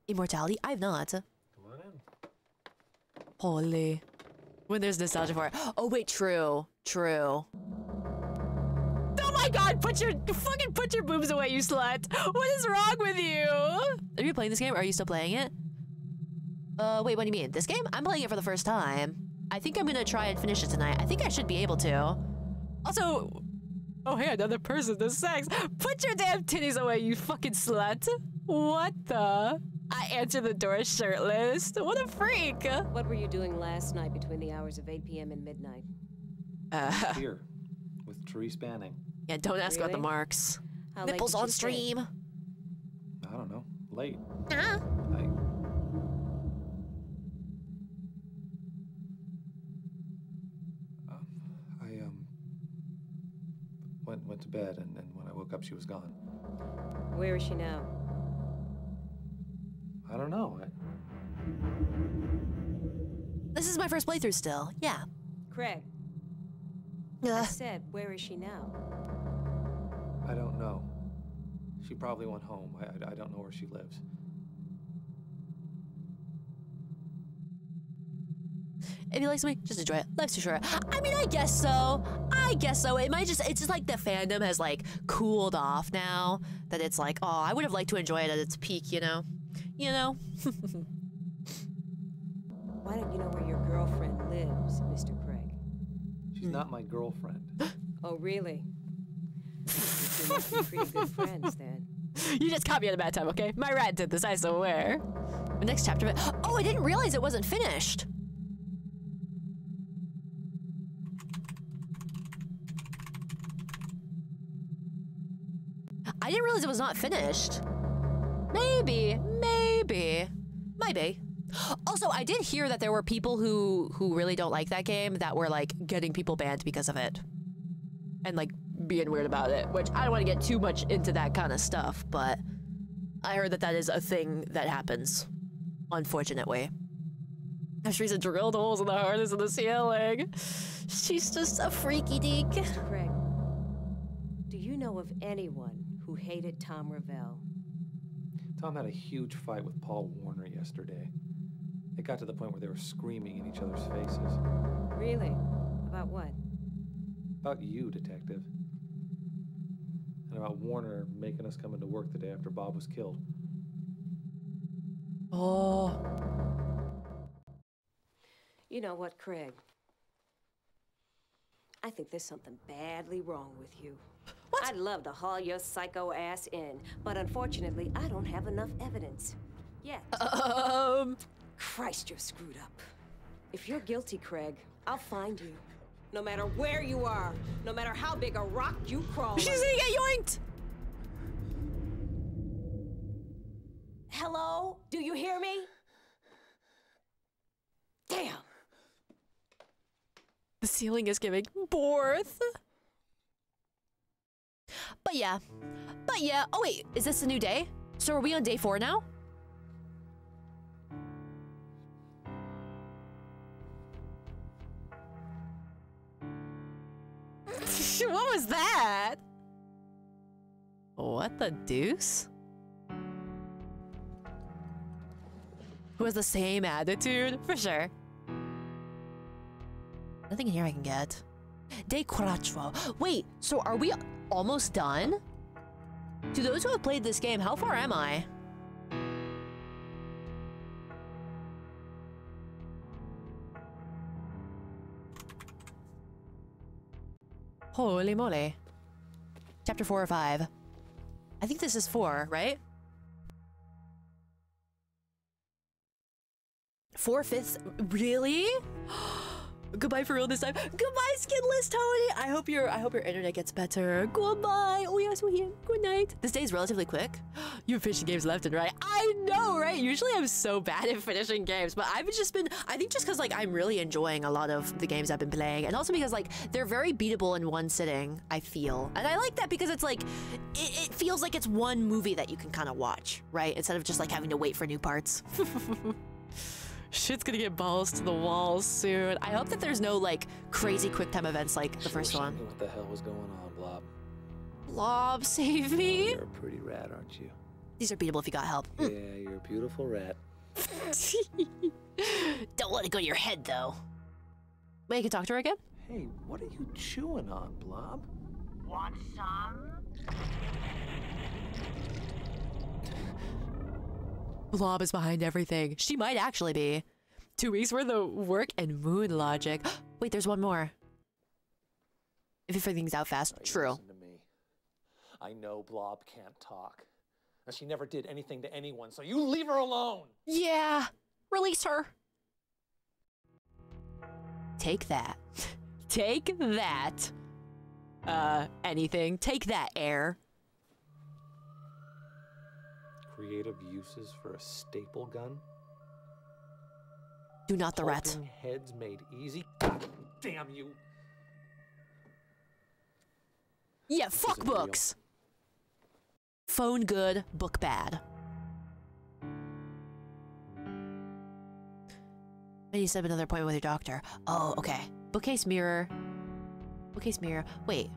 Immortality? I've not. Come on in. Holy. When there's nostalgia for it. Oh wait, true. True. Oh my god, put your fucking put your boobs away, you slut. What is wrong with you? Are you playing this game? or Are you still playing it? Uh wait, what do you mean? This game? I'm playing it for the first time. I think I'm gonna try and finish it tonight. I think I should be able to. Also, Oh, hey, another person to sex. Put your damn titties away, you fucking slut. What the? I answer the door shirtless. What a freak. What were you doing last night between the hours of 8 p.m. and midnight? Uh, Here, with Therese Banning. Yeah, don't ask about the Really? marks. How late Nipples did you on stay? stream. I don't know. Late. Ah. I. Um, I um went went to bed and, and when I woke up she was gone. Where is she now? I don't know. I, This is my first playthrough still. Yeah. Craig. I said, where is she now? I don't know. She probably went home. I, I, I don't know where she lives. If you like something, just enjoy it. Life's too short. I mean, I guess so. I guess so. It might just, it's just like the fandom has like cooled off now. That it's like, oh, I would have liked to enjoy it at its peak, you know? You know? Why don't you know where your girlfriend lives, Mr. Craig? She's not my girlfriend. Oh, really? Friends. You just caught me at a bad time, okay? My rat did this, I swear. The next chapter of it. Oh, I didn't realize it wasn't finished. I didn't realize it was not finished. Maybe, maybe, maybe. Also, I did hear that there were people who who really don't like that game that were like getting people banned because of it, and like being weird about it. Which I don't want to get too much into that kind of stuff, but I heard that that is a thing that happens, unfortunately. Teresa drilled holes in the harness in the ceiling. She's just a freaky deek. Mr. Craig, do you know of anyone who hated Tom Ravel? Tom had a huge fight with Paul Warner yesterday. It got to the point where they were screaming in each other's faces. Really? About what? About you, detective. And about Warner making us come into work the day after Bob was killed. Oh. You know what, Craig? I think there's something badly wrong with you. What? I'd love to haul your psycho ass in, but unfortunately, I don't have enough evidence. Yet. Um. Christ, you're screwed up. If you're guilty, Craig, I'll find you. No matter where you are, no matter how big a rock you crawl. She's gonna get yoinked! Hello? Do you hear me? Damn. The ceiling is giving birth. But yeah. But yeah. Oh, wait. Is this a new day? So are we on day four now? what was that? What the deuce? Who has the same attitude? For sure. Nothing in here I can get. De Quattro. Wait, so are we almost done? To those who have played this game, how far am I? Holy moly. Chapter 4 or 5. I think this is 4, right? Four fifths? Really? Goodbye for real this time. Goodbye, skinless Tony. I hope your I hope your internet gets better. Goodbye. Oh yes, we Good night. This day is relatively quick. You're finishing games left and right. I know, right? Usually I'm so bad at finishing games, but I've just been. I think just because like I'm really enjoying a lot of the games I've been playing, and also because like they're very beatable in one sitting. I feel, and I like that because it's like it, it feels like it's one movie that you can kind of watch, right? Instead of just like having to wait for new parts. Shit's gonna get balls to the walls soon. I hope that there's no like crazy hmm. quick time events like the first one. What the hell was going on, Blob? Blob, save me. Oh, you're a pretty rat, aren't you? These are beatable if you got help. Hmm. Yeah, you're a beautiful rat. Don't let it go to your head though. Wait, you can talk to her again? Hey, what are you chewing on, Blob? Want some? Blob is behind everything. She might actually be. Two weeks worth of work and moon logic. Wait, there's one more. If you figure things out fast. True. Listen to me. I know Blob can't talk. And she never did anything to anyone, so you leave her alone! Yeah, release her. Take that. Take that. Uh, anything. Take that, air. Creative uses for a staple gun? Do not the rat. Heads made easy? God damn you! Yeah, fuck isn't real. books. Phone good, book bad. I need to set up another appointment with your doctor. Oh, okay. Bookcase mirror. Bookcase mirror. Wait.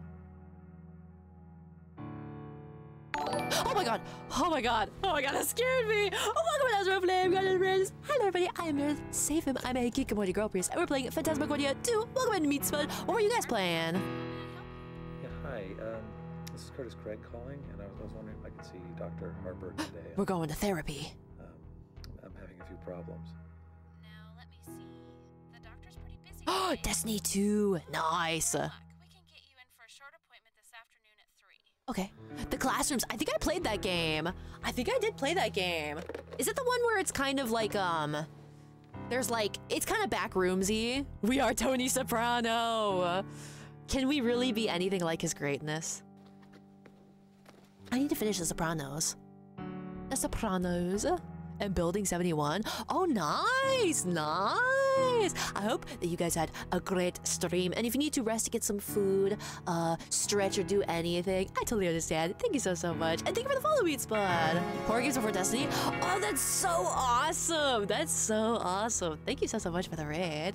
My god! Oh my god! Oh my god, that scared me! Oh welcome to Ezra Flame, God and friends! Hello everybody, I am Meredith. SAVEHYMN. I'm a hikikomori girl priest, and we're playing Phantasmagoria 2. Welcome to Meat Spud. What were you guys playing? Yeah, hi. Um, this is Curtis Craig calling, and I was, I was wondering if I could see Dr. Harburg today. We're going to therapy. Um, I'm having a few problems. Now, let me see. The doctor's pretty busy. Oh, Destiny 2. Nice. Okay. The classrooms. I think I played that game. I think I did play that game. Is it the one where it's kind of like, um, there's like, it's kind of back roomsy? We are Tony Soprano. Can we really be anything like his greatness? I need to finish The Sopranos. The Sopranos and Building 71. Oh, nice, nice. I hope that you guys had a great stream. And if you need to rest to get some food, uh, stretch or do anything, I totally understand. Thank you so, so much. And thank you for the follow, Meat Spud. Horror Games Before Destiny. Oh, that's so awesome. That's so awesome. Thank you so, so much for the raid.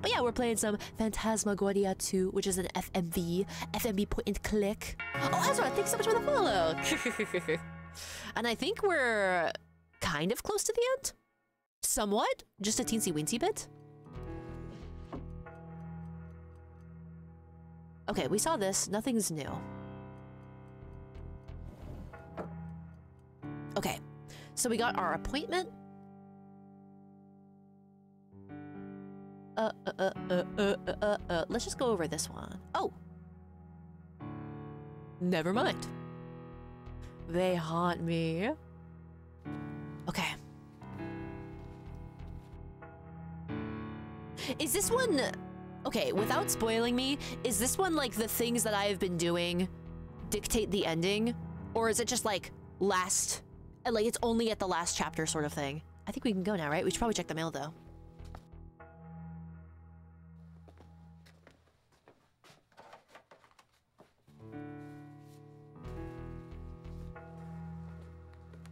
But yeah, we're playing some Phantasmagoria 2, which is an FMV, FMV point and click. Oh, Ezra, thanks so much for the follow. and I think we're kind of close to the end. Somewhat, just a teensy weensy bit. Okay, we saw this. Nothing's new. Okay, so we got our appointment. Uh, uh, uh, uh, uh, uh, uh, uh, let's just go over this one. Oh! Never mind. They haunt me. Okay. Is this one... Okay, without spoiling me, is this one like the things that I've been doing dictate the ending? Or is it just like last... Like it's only at the last chapter sort of thing? I think we can go now, right? We should probably check the mail though.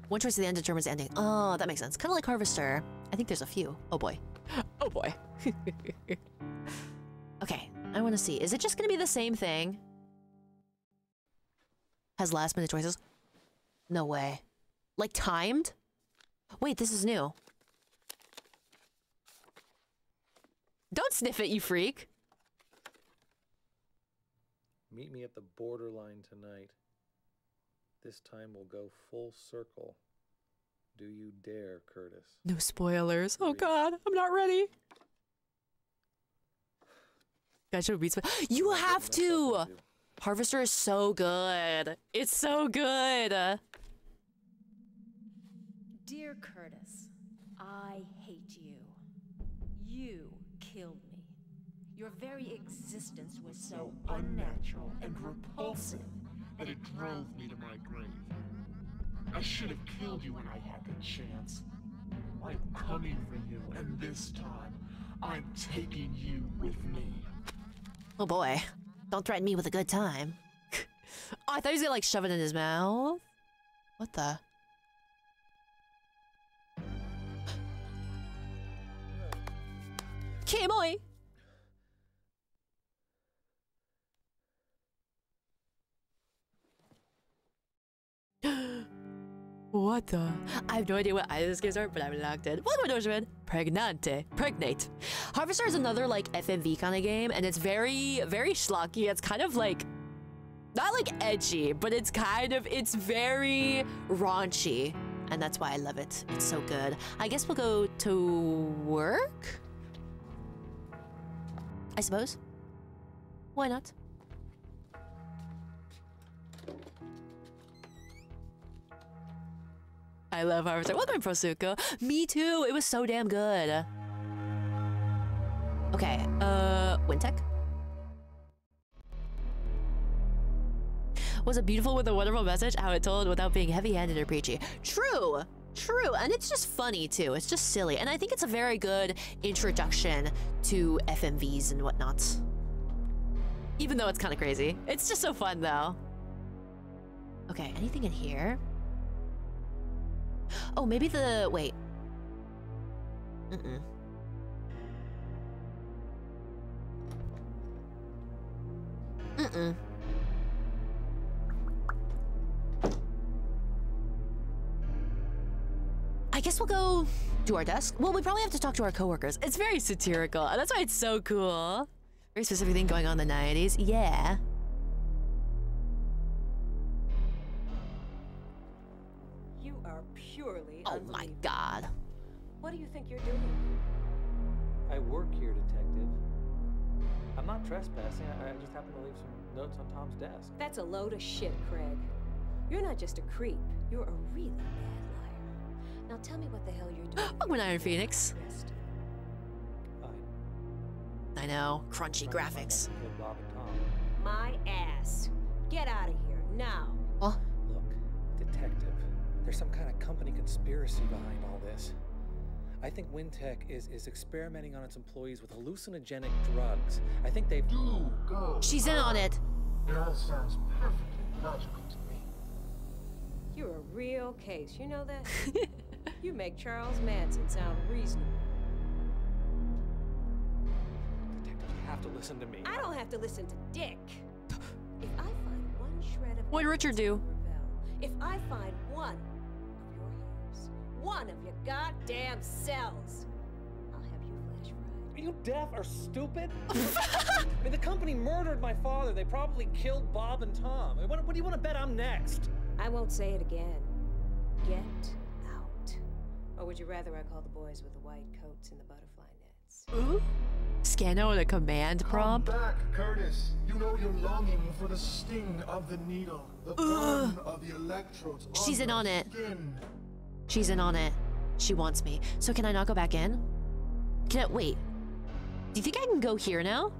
One choice at the end determines the ending. Oh, that makes sense. Kind of like Harvester. I think there's a few. Oh boy. Oh boy. okay, I want to see. Is it just going to be the same thing? Has last minute choices? No way. Like timed? Wait, this is new. Don't sniff it, you freak. Meet me at the borderline tonight. This time we'll go full circle. Do you dare, Curtis? No spoilers. Oh god, I'm not ready. I should be. You have to. Harvester is so good. It's so good. Dear Curtis, I hate you. You killed me. Your very existence was so unnatural and repulsive that it drove me to my grave. I should have killed you when I had the chance. I'm coming for you, and this time, I'm taking you with me. Oh boy. Don't threaten me with a good time. oh, I thought he was gonna like shove it in his mouth. What the? Kimoy! What the? I have no idea what either of these games are, but I'm locked in. Welcome to Ocean Pregnante. Pregnate. Harvester is another like FMV kind of game, and it's very, very schlocky. It's kind of like, not like edgy, but it's kind of, it's very raunchy. And that's why I love it. It's so good. I guess we'll go to work? I suppose. Why not? I love Harvester. Welcome, Prosuko. Me too. It was so damn good. Okay, uh, WynTech? Was it beautiful with a wonderful message? How it told without being heavy-handed or preachy. True! True, and it's just funny too. It's just silly. And I think it's a very good introduction to FMVs and whatnot. Even though it's kind of crazy. It's just so fun though. Okay, anything in here? Oh, maybe the... wait. Mm-mm. Mm-mm. I guess we'll go to our desk. Well, we probably have to talk to our coworkers. It's very satirical, that's why it's so cool. Very specific thing going on in the 90s. Yeah. Oh my god. What do you think you're doing? I work here, detective. I'm not trespassing. I, I just happened to leave some notes on Tom's desk. That's a load of shit, Craig. You're not just a creep. You're a really bad liar. Now tell me what the hell you're doing. I'm an Iron Phoenix. I know. Crunchy graphics. Bob and Tom. My ass. Get out of here now. Huh? Look, detective, there's some kind of company conspiracy behind all this. I think WynTech is, is experimenting on its employees with hallucinogenic drugs. I think they've. Do go. She's in on it. It all sounds perfectly logical to me. You're a real case. You know that? you make Charles Manson sound reasonable. Detective, you have to listen to me. I don't have to listen to Dick. If I find one shred of What did Richard do? if I find one of your hairs, one of your goddamn cells, I'll have you flash fried. Are you deaf or stupid? I mean, the company murdered my father. They probably killed Bob and Tom. What, what do you want to bet I'm next? I won't say it again. Get out. Or would you rather I call the boys with the white coats and the butterfly nets? Ooh. Scano with a command prompt. Come back, Curtis. You know you're longing for the sting of the needle, the burn of the electrodes. She's in your on it. Skin. She's in on it. She wants me. So can I not go back in? Can I wait? Do you think I can go here now?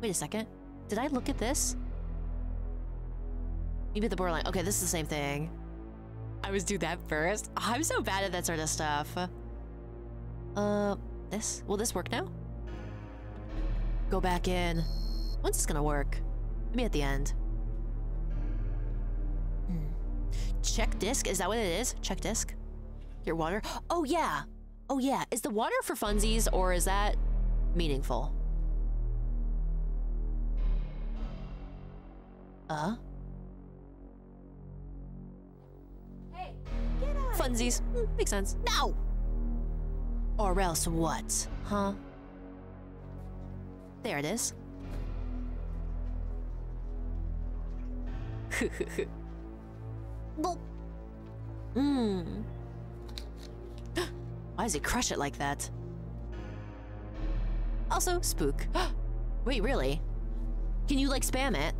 Wait a second. Did I look at this? Maybe the borderline. Okay, this is the same thing. I always do that first. I'm so bad at that sort of stuff. Uh, this? Will this work now? Go back in. When's this gonna work? Maybe at the end. Hmm. Check disc? Is that what it is? Check disc? Your water? Oh, yeah. Oh, yeah. Is the water for funsies or is that meaningful? Uh? Hey, get out. Funsies. Hmm, makes sense. No! Or else what? Huh? There it is. Mmm. Why does he crush it like that? Also, spook. Wait, really? Can you, like, spam it?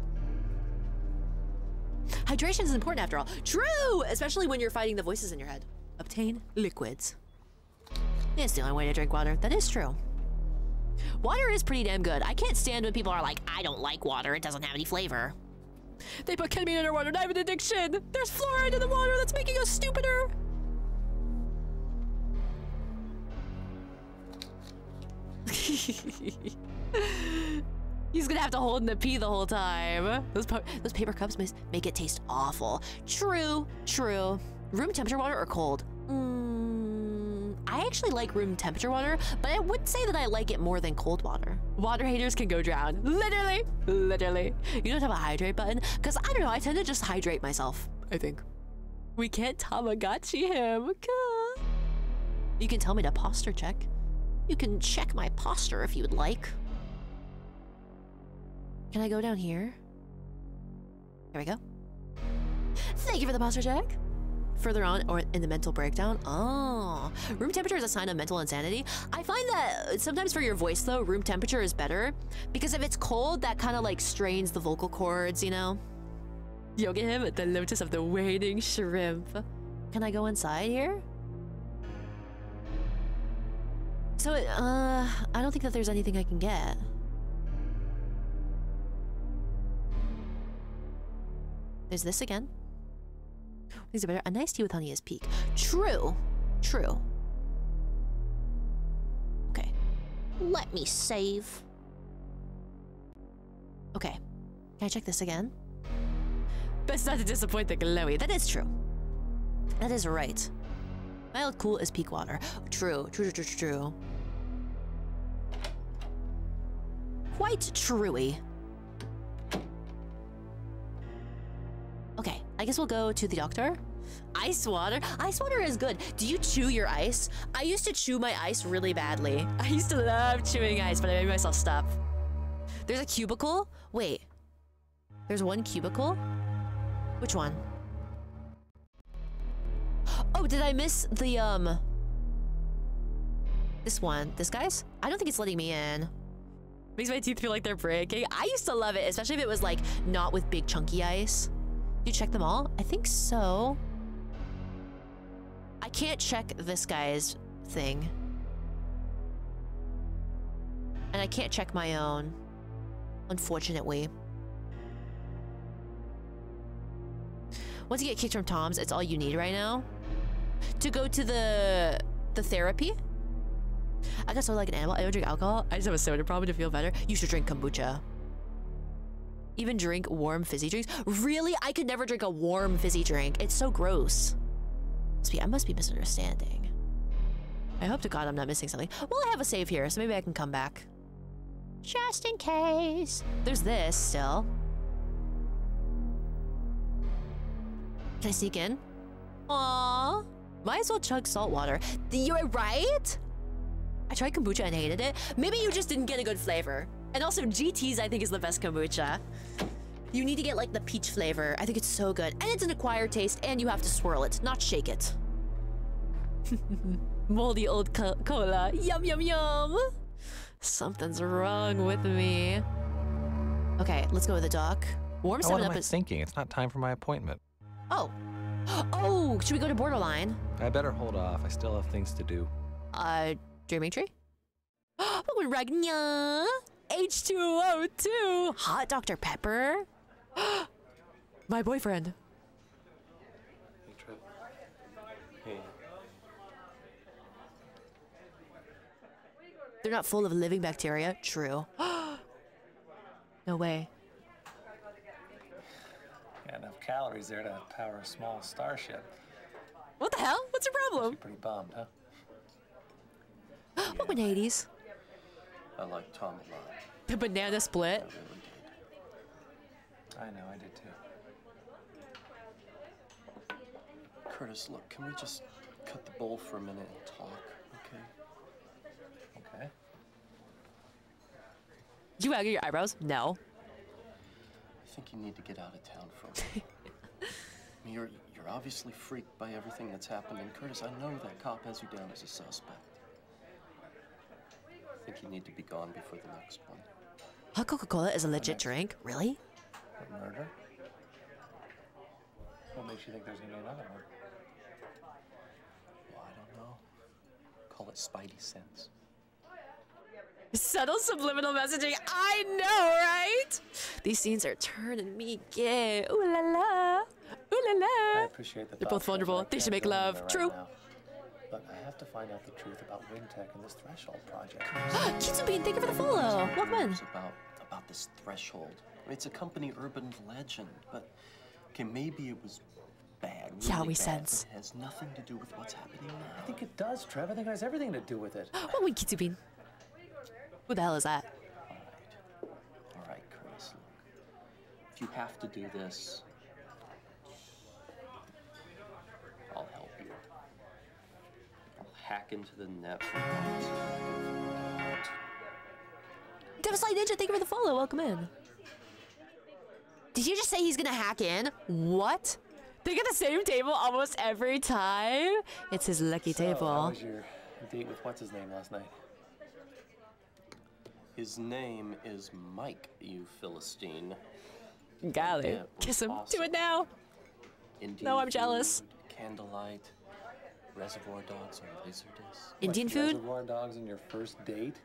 Hydration is important after all. True! Especially when you're fighting the voices in your head. Obtain liquids. It's the only way to drink water. That is true. Water is pretty damn good. I can't stand when people are like, I don't like water. It doesn't have any flavor. They put ketamine in our water. I have an addiction. There's fluoride in the water. That's making us stupider. He's gonna have to hold in the pee the whole time. Those, those paper cups mis- make it taste awful. True, true. Room temperature water or cold? Mm, I actually like room temperature water, but I wouldn't say that I like it more than cold water. Water haters can go drown. Literally, literally. You don't have a hydrate button? Because I don't know, I tend to just hydrate myself, I think. We can't Tamagotchi him. You can tell me to posture check. You can check my posture if you would like. Can I go down here? There we go. Thank you for the posture check. Further on, or in the mental breakdown. Oh, room temperature is a sign of mental insanity. I find that sometimes for your voice, though, room temperature is better because if it's cold, that kind of like strains the vocal cords, you know? Yoga him at the lotus of the waiting shrimp. Can I go inside here? So, uh, I don't think that there's anything I can get. There's this again. These are better. A nice tea with honey is peak. True. True. Okay. Let me save. Okay. Can I check this again? Best not to disappoint the glowy. That is true. That is right. Mild cool is peak water. True. True, true, true, true. Quite truey. Okay, I guess we'll go to the doctor. Ice water? Ice water is good. Do you chew your ice? I used to chew my ice really badly. I used to love chewing ice, but I made myself stop. There's a cubicle? Wait. There's one cubicle? Which one? Oh, did I miss the, um... This one. This guy's? I don't think it's letting me in. Makes my teeth feel like they're breaking. I used to love it, especially if it was, like, not with big chunky ice. You check them all? I think so. I can't check this guy's thing. And I can't check my own. Unfortunately. Once you get kicked from Tom's, it's all you need right now. To go to the the therapy. I guess so like an animal. I don't drink alcohol. I just have a soda problem to feel better. You should drink kombucha. Even drink warm fizzy drinks. Really? I could never drink a warm fizzy drink. It's so gross. I must be misunderstanding. I hope to God I'm not missing something. Well, I have a save here, so maybe I can come back. Just in case. There's this still. Can I sneak in? Aww. Might as well chug salt water. You're right? I tried kombucha and hated it. Maybe you just didn't get a good flavor. And also, GT's I think is the best kombucha. You need to get like the peach flavor. I think it's so good. And it's an acquired taste, and you have to swirl it, not shake it. Moldy old co cola. Yum, yum, yum. Something's wrong with me. Okay, let's go with the doc. Warm Oh, 7 what am Up I thinking? It's not time for my appointment. Oh. Oh, should we go to Borderline? I better hold off. I still have things to do. Uh, Dreaming Tree? Oh, Ragna! H2O2! Hot Dr. Pepper? My boyfriend. Hey, Trev. Hey. They're not full of living bacteria. True. no way. Got enough calories there to power a small starship. What the hell? What's your problem? You're Pretty bummed, huh? What 80s? I like Tom a lot. The banana split? I know, I did too. Curtis, look, can we just cut the bowl for a minute and talk, okay? Okay. Did you waggle your eyebrows? No. I think you need to get out of town for a while. I mean, you're, you're obviously freaked by everything that's happened, and Curtis, I know that cop has you down as a suspect. Think you need to be gone before the next one. Hot Coca-Cola is a legit drink? Really? What, murder? What makes you think there's gonna be another one? Well, I don't know. Call it Spidey sense. Subtle subliminal messaging. I know, right? These scenes are turning me gay. Ooh la la. Ooh la la. I appreciate the They're both thoughtful wonderful. effort. I They should make love. right True. now. But I have to find out the truth about WynTech and this threshold project. Kitsubin, thank you for the follow. Welcome in. It's about about this threshold. It's a company urban legend, but okay, maybe it was bad. Really Yeah, we bad, sense. But it has nothing to do with what's happening now. I think it does, Trev. I think it has everything to do with it. What went Kitsubin? Who the hell is that? All right, Curtis. Look, if you have to do this, I'll help you. I'll hack into the network. Devastating Ninja, thank you for the follow. Welcome in. Did you just say he's gonna hack in? What? They get the same table almost every time? It's his lucky So, how table. was your date with what's his name last night? His name is Mike, you Philistine. Golly. Yeah, it was Kiss him. Do it now. Indian No, I'm jealous. candlelight, reservoir dogs on Laserdisc. Indian What, food? Reservoir dogs on your first date?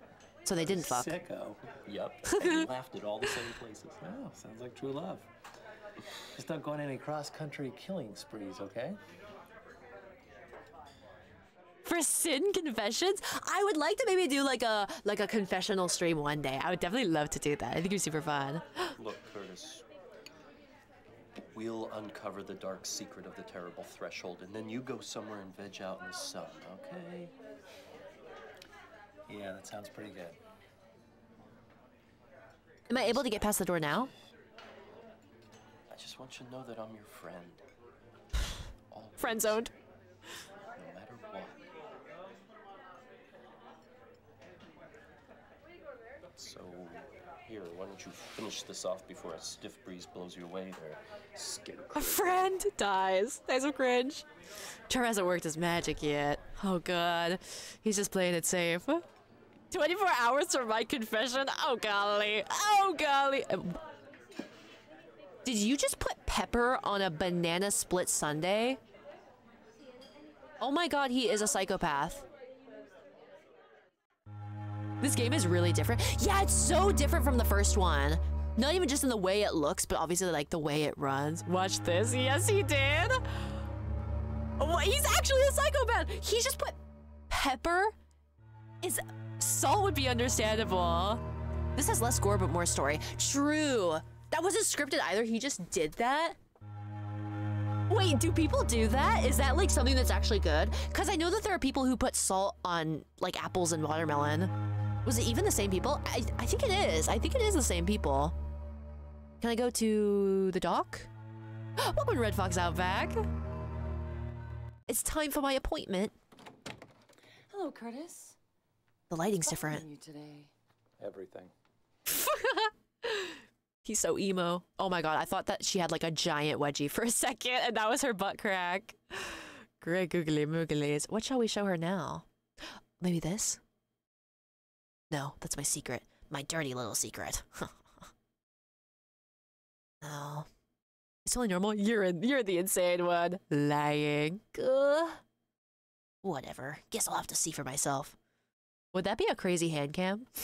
So they didn't fuck. Sicko. Yep. And laughed at all the same places. Oh, sounds like true love. Just don't go on any cross-country killing sprees, okay? For sin confessions, I would like to maybe do like a like a confessional stream one day. I would definitely love to do that. I think it'd be super fun. Look, Curtis. We'll uncover the dark secret of the terrible threshold, and then you go somewhere and veg out in the sun, okay? Yeah, that sounds pretty good. Am I able to get past the door now? I just want you to know that I'm your friend. Friend zoned. No matter what. So, here, why don't you finish this off before a stiff breeze blows you away there, A friend dies. That's a cringe. Trevor hasn't worked his magic yet. Oh god. He's just playing it safe. 24 hours for my confession? Oh golly. Oh golly. Uh, Did you just put pepper on a banana split sundae? Oh my god, he is a psychopath. This game is really different. Yeah, it's so different from the first one. Not even just in the way it looks, but obviously like the way it runs. Watch this. Yes, he did. He's actually a psychopath. He just put pepper. Is salt would be understandable. This has less gore but more story. True. That wasn't scripted either. He just did that. Wait, do people do that? Is that like something that's actually good? Because I know that there are people who put salt on like apples and watermelon. Was it even the same people? I, I think it is. I think it is the same people. Can I go to the dock? Welcome to Red Fox Outback. It's time for my appointment. Hello, Curtis. The lighting's What's different. you today? Everything. He's so emo. Oh my god, I thought that she had like a giant wedgie for a second and that was her butt crack. Great googly mooglies. What shall we show her now? Maybe this? No, that's my secret. My dirty little secret. no. Oh. It's totally normal. You're in, you're the insane one. Lying. Ugh. Whatever. Guess I'll have to see for myself. Would that be a crazy hand cam?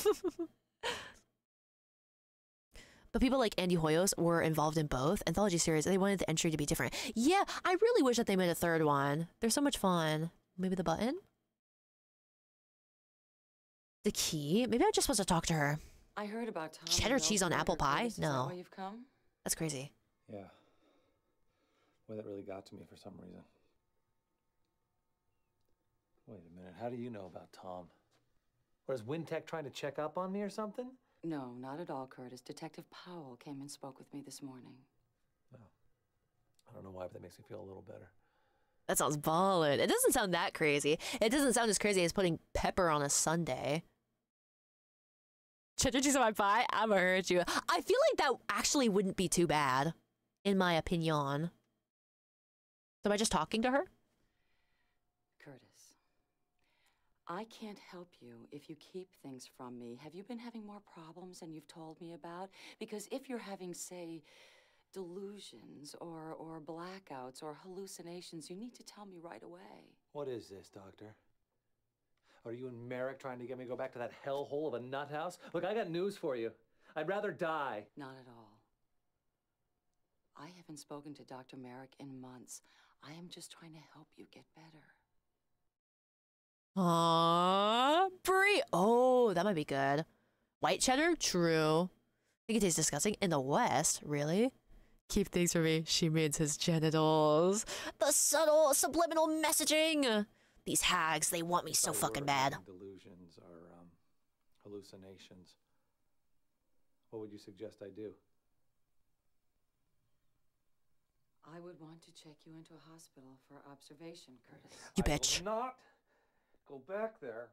But people like Andy Hoyos were involved in both anthology series, and they wanted the entry to be different. Yeah, I really wish that they made a third one. They're so much fun. Maybe the button? The key? Maybe I'm just supposed to talk to her. I heard about Tom. Cheddar cheese on apple pie? Is No. why you've come? That's crazy. Yeah. Boy, that really got to me for some reason. Wait a minute. How do you know about Tom? Or is WynTech trying to check up on me or something? No, not at all, Curtis. Detective Powell came and spoke with me this morning. Oh. I don't know why, but that makes me feel a little better. That sounds ballin'. It doesn't sound that crazy. It doesn't sound as crazy as putting pepper on a sundae. Cheddar cheese on my pie? I'ma hurt you. I feel like that actually wouldn't be too bad, in my opinion. So am I just talking to her? Curtis, I can't help you if you keep things from me. Have you been having more problems than you've told me about? Because if you're having, say, delusions or, or blackouts or hallucinations, you need to tell me right away. What is this, Doctor? Are you and Merrick trying to get me to go back to that hellhole of a nut house? Look, I got news for you. I'd rather die. Not at all. I haven't spoken to Dr. Merrick in months. I am just trying to help you get better. Aww, brie. Oh, that might be good. White cheddar? True. I think it tastes disgusting. In the West, really? Keep things for me. She means his genitals. The subtle subliminal messaging. These hags, they want me so fucking bad. having Delusions or um, hallucinations. What would you suggest I do? I would want to check you into a hospital for observation, Curtis. You I will bitch. not go back there.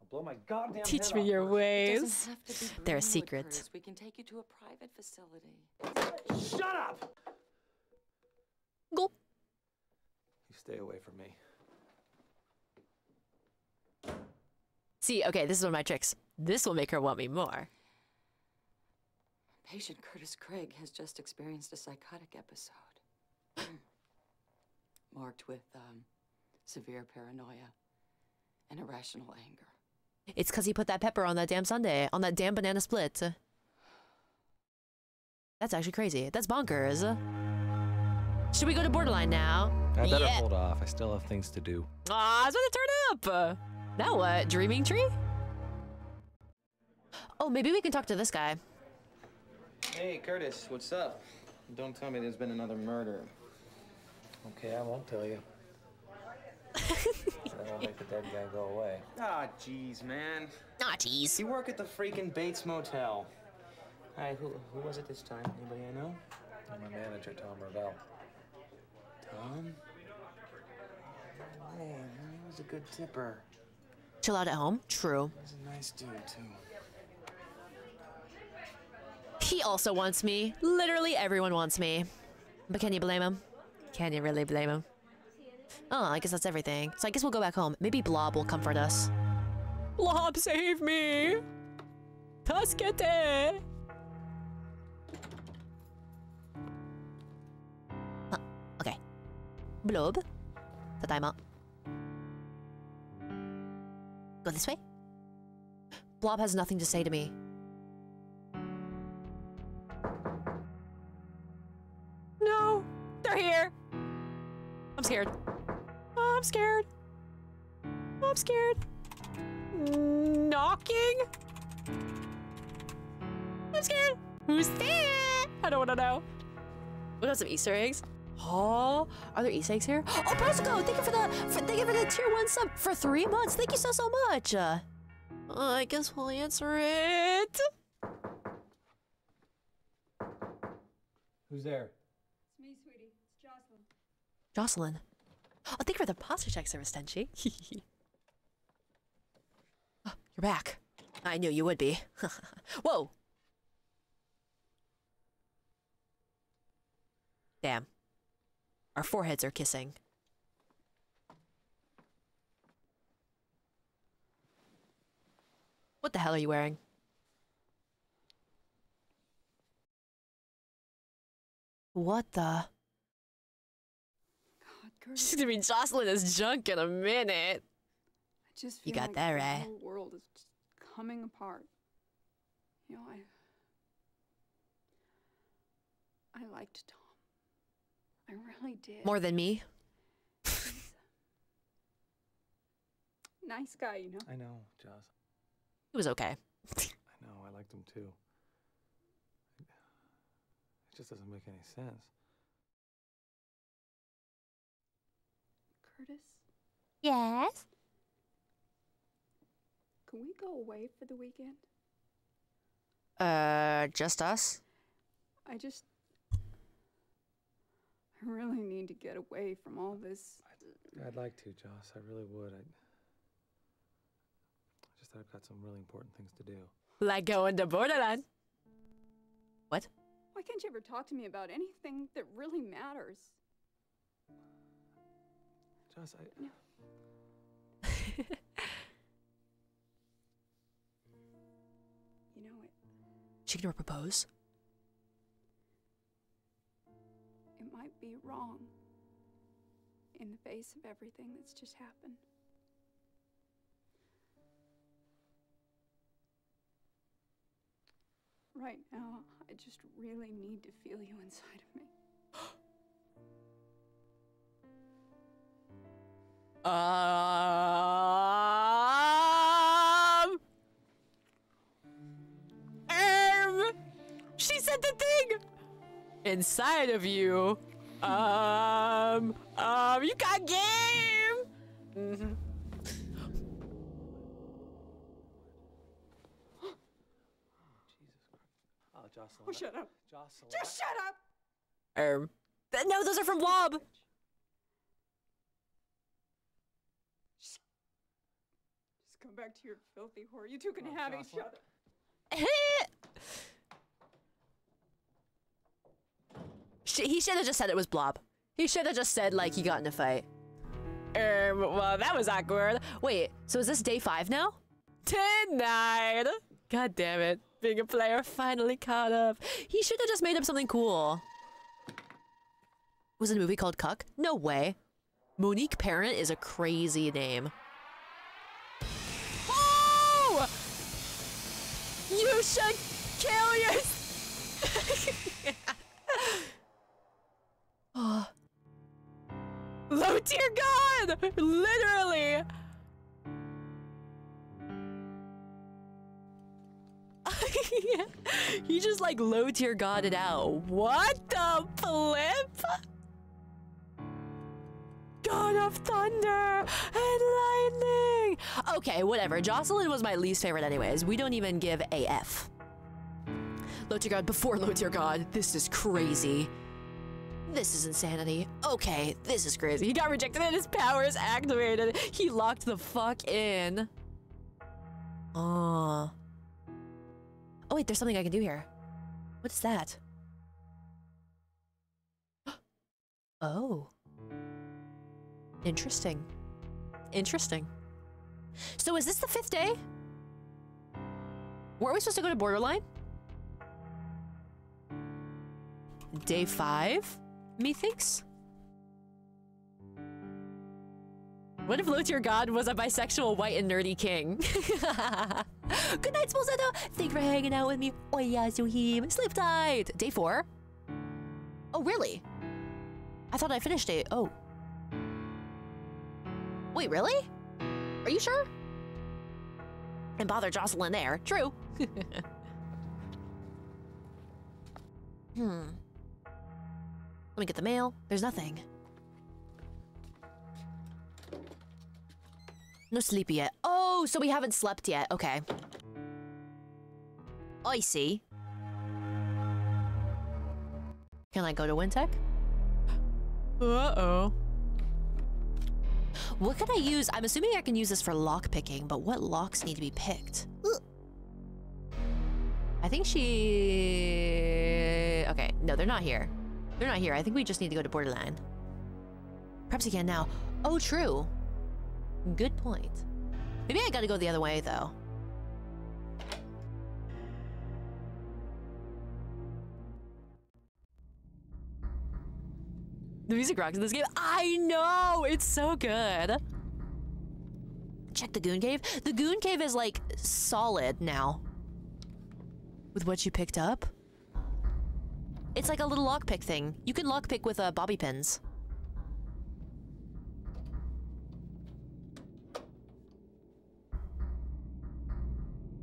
I'll blow my goddamn Teach head me off your first. It ways. have They're a secret. Curtis. We can take you to a private facility. Shut up! Go. You stay away from me. See, okay, this is one of my tricks. This will make her want me more. Patient Curtis Craig has just experienced a psychotic episode. marked with um, severe paranoia and irrational anger. It's because he put that pepper on that damn sundae, on that damn banana split. That's actually crazy. That's bonkers. Should we go to Borderline now? I better yeah. hold off. I still have things to do. Aw, it's about to turn up. Now what? Dreaming tree? Oh, maybe we can talk to this guy. Hey, Curtis, what's up? Don't tell me there's been another murder. Okay, I won't tell you. that won't make the dead guy go away. Ah, jeez, man. Ah, jeez. You work at the freaking Bates Motel. Hi, who, who was it this time? Anybody I know? I'm my manager, Tom Ravel. Tom? Hey, man, he was a good tipper. Chill out at home? True. He's a nice dude, too. He also wants me. Literally everyone wants me. But can you blame him? Can you really blame him? Oh, I guess that's everything. So I guess we'll go back home. Maybe Blob will comfort us. Blob, save me! Taskete! Huh, okay. Blob. Tadaima. Go this way? Blob has nothing to say to me. No! They're here! I'm scared. Oh, I'm scared. Oh, I'm scared. Knocking? I'm scared. Who's there? I don't want to know. We got some Easter eggs. Oh, are there Easter eggs here? Oh, Persico, thank you for the for, thank you for the tier one sub for three months. Thank you so so much. Uh, I guess we'll answer it. Who's there? It's me, sweetie. It's Jocelyn. Jocelyn. Oh, thank you for the posture check service, Tenchi. oh, you're back. I knew you would be. Whoa. Damn. Our foreheads are kissing. What the hell are you wearing? What the? God, Curtis. She's gonna be jostling this junk in a minute. I just You got like that the right. whole world is just coming apart. You know, I I liked Tom. I really did. More than me? nice guy, you know. I know, Joss. It was okay. I know. I liked him too. It just doesn't make any sense. Curtis, Yes? can we go away for the weekend? Uh, just us? I just I really need to get away from all this. I'd like to, Joss. I really would. I just thought I've got some really important things to do. Like going to Borderline. What? Why can't you ever talk to me about anything that really matters? Joss, I. You know, it, She gonna propose? Be wrong in the face of everything that's just happened. Right now, I just really need to feel you inside of me. Um. Um. She said the thing inside of you. Um. Um. You got game. Mm-hmm. Oh, Jocelyn. Oh, shut up. Jocelyn. Just shut up! Um. th- No, those are from Blob. Just come back to your filthy whore. You two can have each other. Sh- he should have just said it was Blob. He should have just said like he got in a fight. Um, well, that was awkward. Wait, so is this day five now? Tonight. God damn it. Being a player finally caught up. He should have just made up something cool. Was it a movie called Cuck? No way. Monique Parent is a crazy name. Oh! You should kill yourself. Oh. Oh dear God! Literally. he just like low tier got it out. What the flip? God of Thunder and Lightning. Okay, whatever. Jocelyn was my least favorite anyways. We don't even give a F. Low tier God before low tier God. This is crazy. This is insanity. Okay, this is crazy. He got rejected and his powers activated. He locked the fuck in. Oh. Oh wait, there's something I can do here. What is that? oh. Interesting. Interesting. So is this the fifth day? Were we supposed to go to Borderline? Day five, methinks? What if Low tier God was a bisexual white and nerdy king? Good night, Spolzetto! Thank you for hanging out with me. Yeah, Zuhim. Sleep tight! Day four? Oh, really? I thought I finished it. Oh. Wait, really? Are you sure? And bother Jocelyn there. True. hmm. Let me get the mail. There's nothing. No sleepy yet. Oh, so we haven't slept yet. Okay. I see. Can I go to WynTech? Uh-oh. What can I use? I'm assuming I can use this for lock picking, but what locks need to be picked? I think she... Okay, no, they're not here. They're not here. I think we just need to go to Borderline. Perhaps I can now. Oh, true. Good point. Maybe I gotta go the other way, though. The music rocks in this game. I know! It's so good. Check the Goon Cave. The Goon Cave is like solid now. With what you picked up. It's like a little lockpick thing. You can lockpick with uh, bobby pins.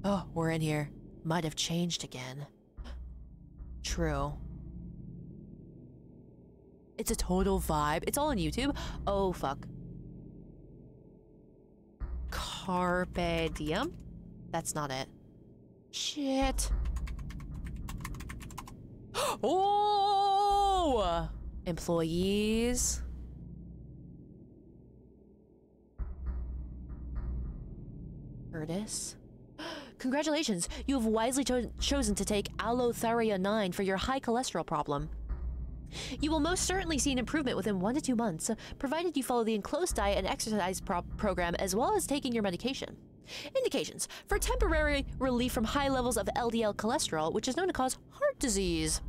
Oh, we're in here. Might have changed again. True. It's a total vibe. It's all on YouTube. Oh, fuck. Carpe diem? That's not it. Shit. Oh! Employees. Curtis. Congratulations, you have wisely cho chosen to take Allotharia 9 for your high cholesterol problem. You will most certainly see an improvement within one to two months, provided you follow the enclosed diet and exercise pro program as well as taking your medication. Indications for temporary relief from high levels of LDL cholesterol, which is known to cause heart disease.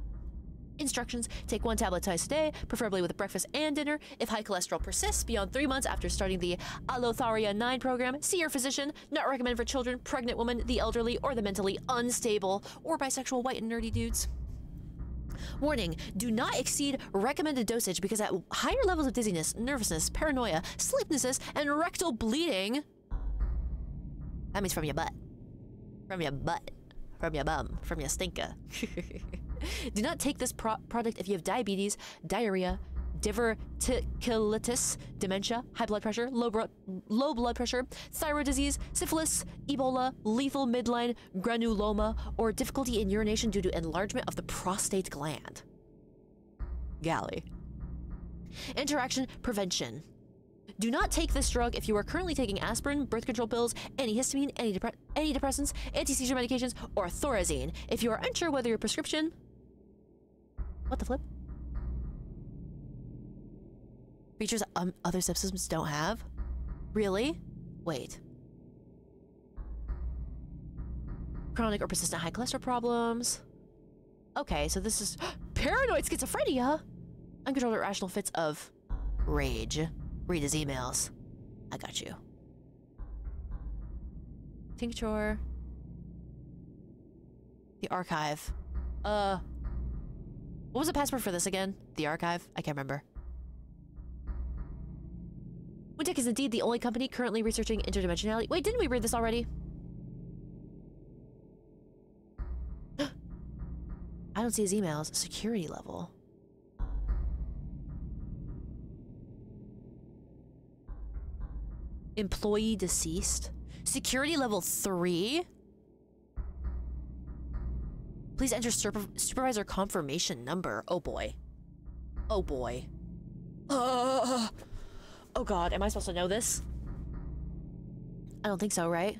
Instructions take one tablet twice a day, preferably with breakfast and dinner. If high cholesterol persists beyond three months after starting the Allotharia 9 program, see your physician. Not recommended for children, pregnant women, the elderly, or the mentally unstable, or bisexual white and nerdy dudes. Warning, do not exceed recommended dosage because at higher levels of dizziness, nervousness, paranoia, sleeplessness, and rectal bleeding, that means from your butt. From your butt. From your bum. From your stinker. Do not take this pro product if you have diabetes, diarrhea, diverticulitis, dementia, high blood pressure, low, low blood pressure, thyroid disease, syphilis, Ebola, lethal midline granuloma, or difficulty in urination due to enlargement of the prostate gland. Galley. Interaction prevention. Do not take this drug if you are currently taking aspirin, birth control pills, antihistamine, antidepressants, anti-seizure medications, or Thorazine. If you are unsure whether your prescription what the flip? Features um, other systems don't have? Really? Wait. Chronic or persistent high cholesterol problems. Okay, so this is paranoid schizophrenia. Uncontrolled irrational fits of rage. Read his emails. I got you. Tincture. The archive. Uh. What was the password for this again? The archive? I can't remember. WynTech is indeed the only company currently researching interdimensionality. Wait, didn't we read this already? I don't see his emails. Security level. Employee deceased. Security level 3? Please enter superv supervisor confirmation number. Oh boy. Oh boy. Uh, oh god, am I supposed to know this? I don't think so, right?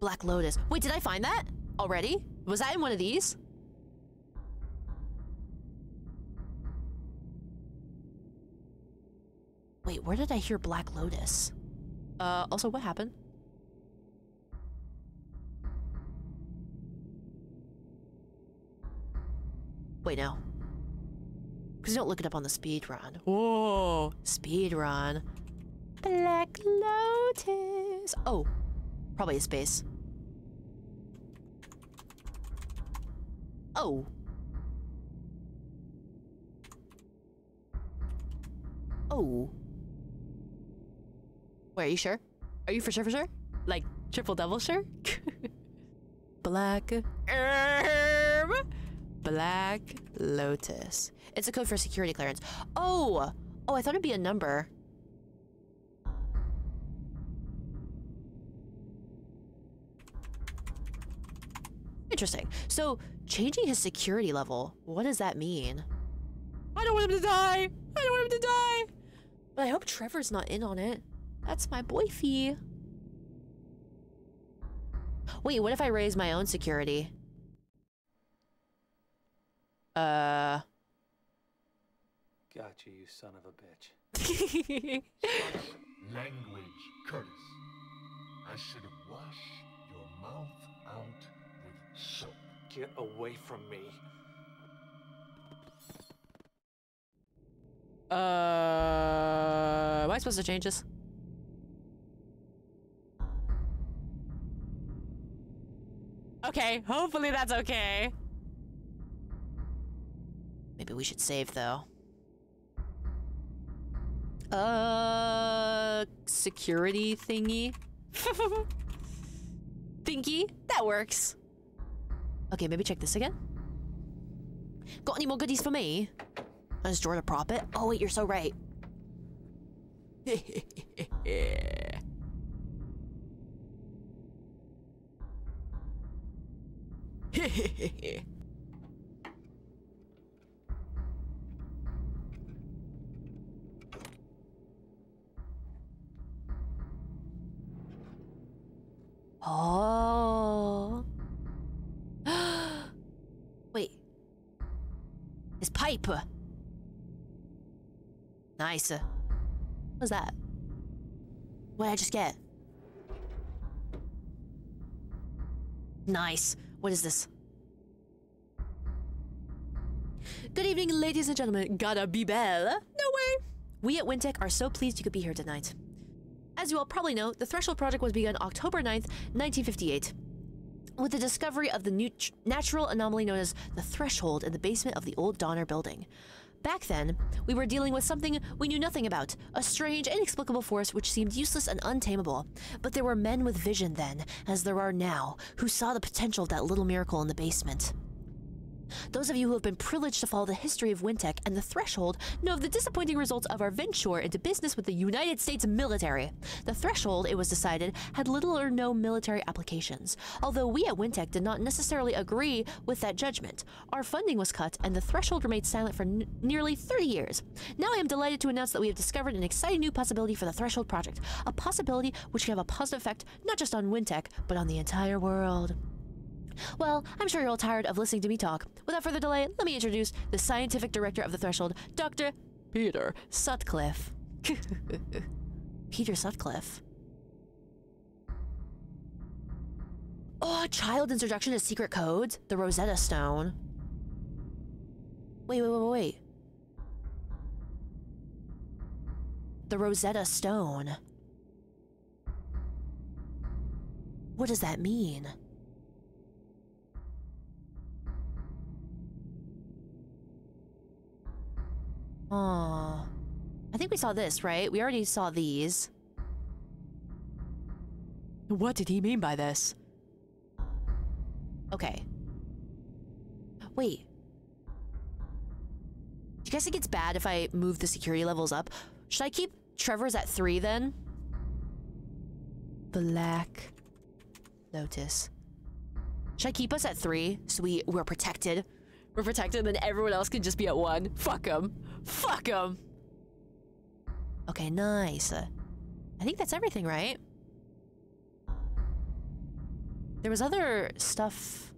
Black Lotus. Wait, did I find that already? Was that in one of these? Wait, where did I hear Black Lotus? Uh, also, what happened? Wait, no. Because you don't look it up on the speed run. Whoa! Speed run. Black Lotus. Oh, probably a space. Oh. Oh. Wait, are you sure? Are you for sure for sure? Like triple double sure? Black herb. Black Lotus. It's a code for security clearance. Oh! Oh, I thought it'd be a number. Interesting. So, changing his security level, what does that mean? I don't want him to die! I don't want him to die! But I hope Trevor's not in on it. That's my boyfie. Wait, what if I raise my own security? Uh. Got you, you son of a bitch. Language, Curtis. I should have washed your mouth out with soap. Get away from me. Uh, am I supposed to change this? Okay, hopefully that's okay. Maybe we should save though. Uh, security thingy? Thingy? That works. Okay, maybe check this again. Got any more goodies for me? I just draw to prop it. Oh wait, you're so right. Oh. Wait. His pipe. Nice. What's that? What did I just get? Nice. What is this? Good evening, ladies and gentlemen. Gotta be Belle. No way. We at WynTech are so pleased you could be here tonight. As you all probably know, the Threshold Project was begun October 9th, 1958, with the discovery of the new natural anomaly known as the Threshold in the basement of the old Donner building. Back then, we were dealing with something we knew nothing about, a strange, inexplicable force which seemed useless and untamable. But there were men with vision then, as there are now, who saw the potential of that little miracle in the basement. Those of you who have been privileged to follow the history of WynTech and the Threshold know of the disappointing results of our venture into business with the United States military. The Threshold, it was decided, had little or no military applications. Although we at WynTech did not necessarily agree with that judgment, our funding was cut and the Threshold remained silent for nearly 30 years. Now I am delighted to announce that we have discovered an exciting new possibility for the Threshold project, a possibility which can have a positive effect not just on WynTech, but on the entire world. Well, I'm sure you're all tired of listening to me talk. Without further delay, let me introduce the scientific director of the Threshold, Dr. Peter Sutcliffe. Peter Sutcliffe. Oh, child introduction to secret codes? The Rosetta Stone. Wait, wait, wait, wait. The Rosetta Stone. What does that mean? Oh. I think we saw this, right? We already saw these. What did he mean by this? Okay. Wait. Do you guys think it's bad if I move the security levels up? Should I keep Trevor's at three then? Black Lotus. Should I keep us at three so we, we're protected? We're protected and then everyone else can just be at one. Fuck them. Fuck them. Okay, nice. Uh, I think that's everything, right? There was other stuff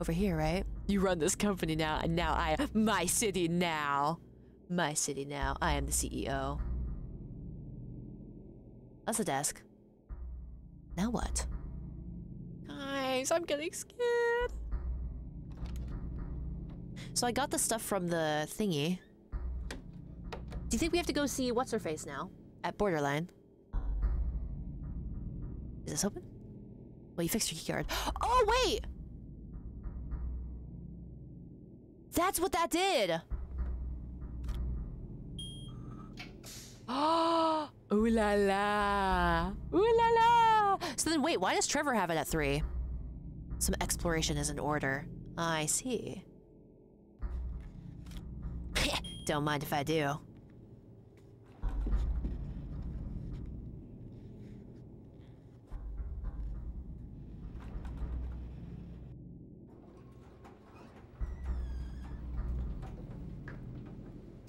over here, right? You run this company now, and now I my city now. My city now. I am the CEO. That's a desk. Now what? Guys, I'm getting scared. So I got the stuff from the thingy. Do you think we have to go see what's her face now at Borderline? Is this open? Well, you fixed your keycard. Oh wait, that's what that did. Oh, ooh la la, ooh la la. So then, wait, why does Trevor have it at three? Some exploration is in order. I see. Don't mind if I do.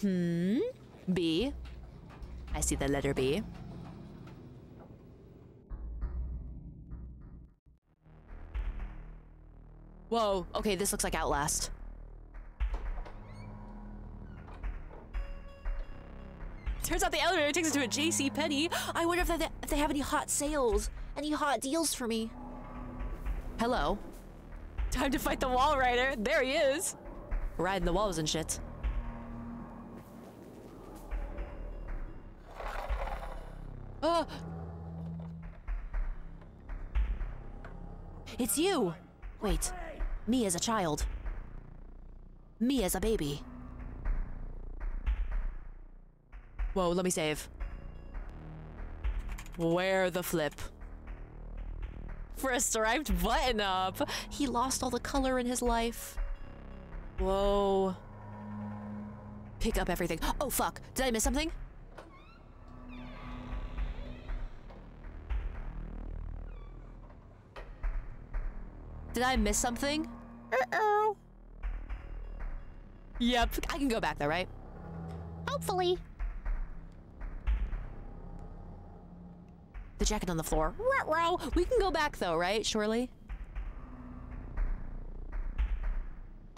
Hmm? B. I see the letter B. Whoa, okay, this looks like Outlast. Turns out the elevator takes us to a JC Penney. I wonder if they, if they have any hot sales, any hot deals for me. Hello. Time to fight the wall rider. There he is. Riding the walls and shit. Oh! It's you! Wait, me as a child. Me as a baby. Whoa, let me save. Where the flip? For a striped button up! He lost all the color in his life. Whoa. Pick up everything. Oh fuck, did I miss something? Did I miss something? Uh-oh. Yep, I can go back there, right? Hopefully. The jacket on the floor. Ruh-roh. We can go back though, right? Surely?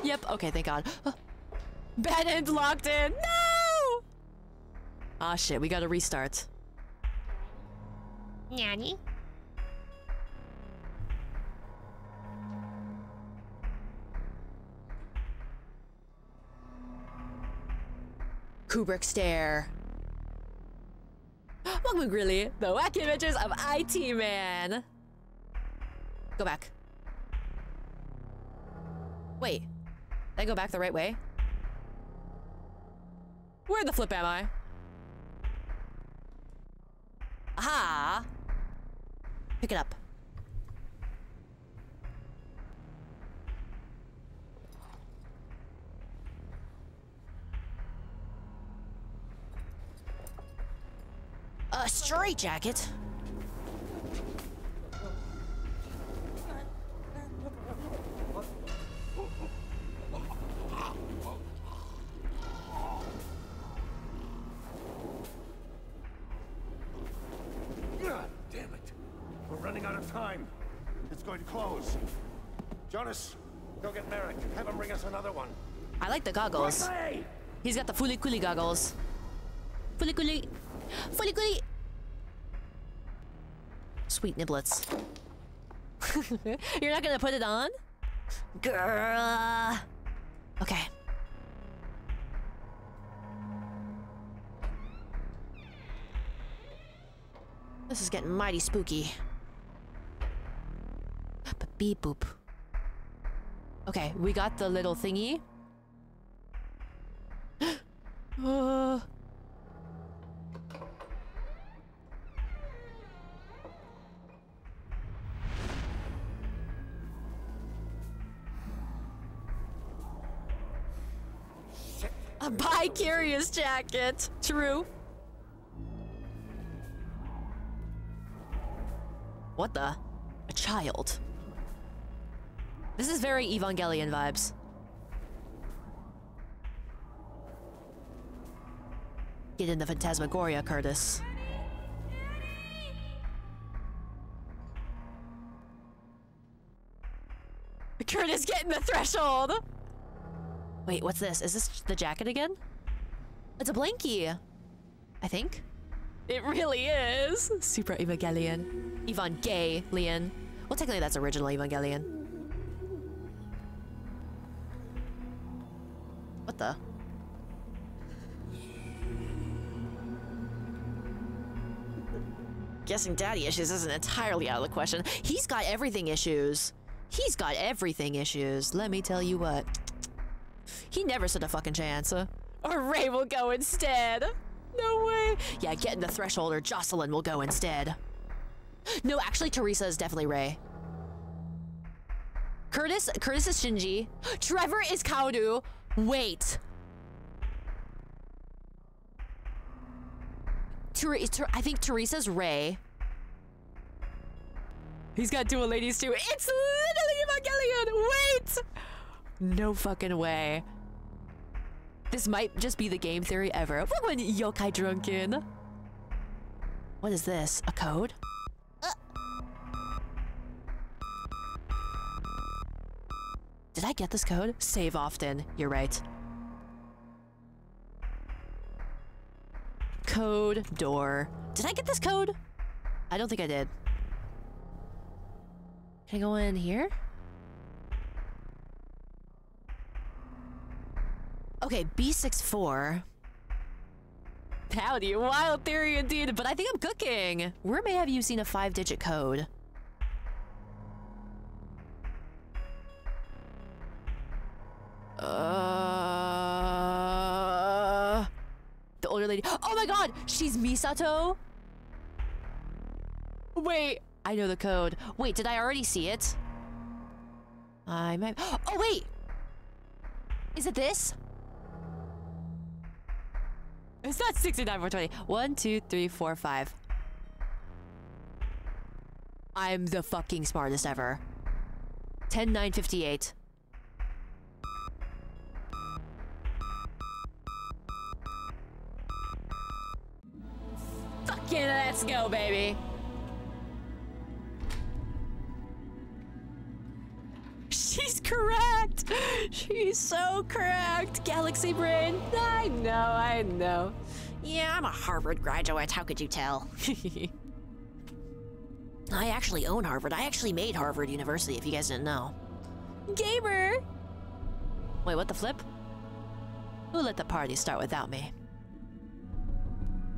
Yep, okay, thank God. Bed end locked in. No! Ah, shit, we gotta restart. Nanny? Kubrick stare. Welcome Grilly, the wacky adventures of IT Man. Go back. Wait, did I go back the right way? Where the flip am I? Aha! Pick it up. To close. Jonas, go get Merrick. Have him bring us another one. I like the goggles. He's got the Fooly Cooly goggles. Fooly Cooly. Fully goody! Sweet niblets. You're not gonna put it on? Girl. Okay. This is getting mighty spooky. Beep boop. Okay, we got the little thingy. uh. A bi-curious jacket. True. What the? A child. This is very Evangelion vibes. Get in the Phantasmagoria, Curtis. Curtis, get in the threshold! Wait, what's this? Is this the jacket again? It's a blankie. I think. It really is. Super Evangelion. Evangelion. Well, technically that's original Evangelion. What the? Guessing daddy issues isn't entirely out of the question. He's got everything issues. He's got everything issues. Let me tell you what. He never stood a fucking chance. Or Rei will go instead. No way. Yeah, get in the threshold or Jocelyn will go instead. No, actually, Teresa is definitely Rei. Curtis, Curtis is Shinji. Trevor is Kaoru. Wait. Ter Ter I think Teresa's Rei. He's got dual ladies too. It's literally Evangelion. Wait. No fucking way. This might just be the game theory ever. When yokai drunken? What is this? A code? Uh. Did I get this code? Save often. You're right. Code door. Did I get this code? I don't think I did. Can I go in here? Okay, B64. Howdy, wild theory indeed, but I think I'm cooking. Where may have you seen a five-digit code? Uh, the older lady. Oh my god, she's Misato? Wait, I know the code. Wait, did I already see it? I might. Oh, wait! Is it this? It's not 69 420. 1, 2, 3, 4, 5. I'm the fucking smartest ever. 10, 9, 58. Fucking let's go, baby. She's correct. She's so correct. Galaxy brain. I know, I know. Yeah, I'm a Harvard graduate. How could you tell? I actually own Harvard. I actually made Harvard University, if you guys didn't know. Gamer! Wait, what the flip? Who let the party start without me?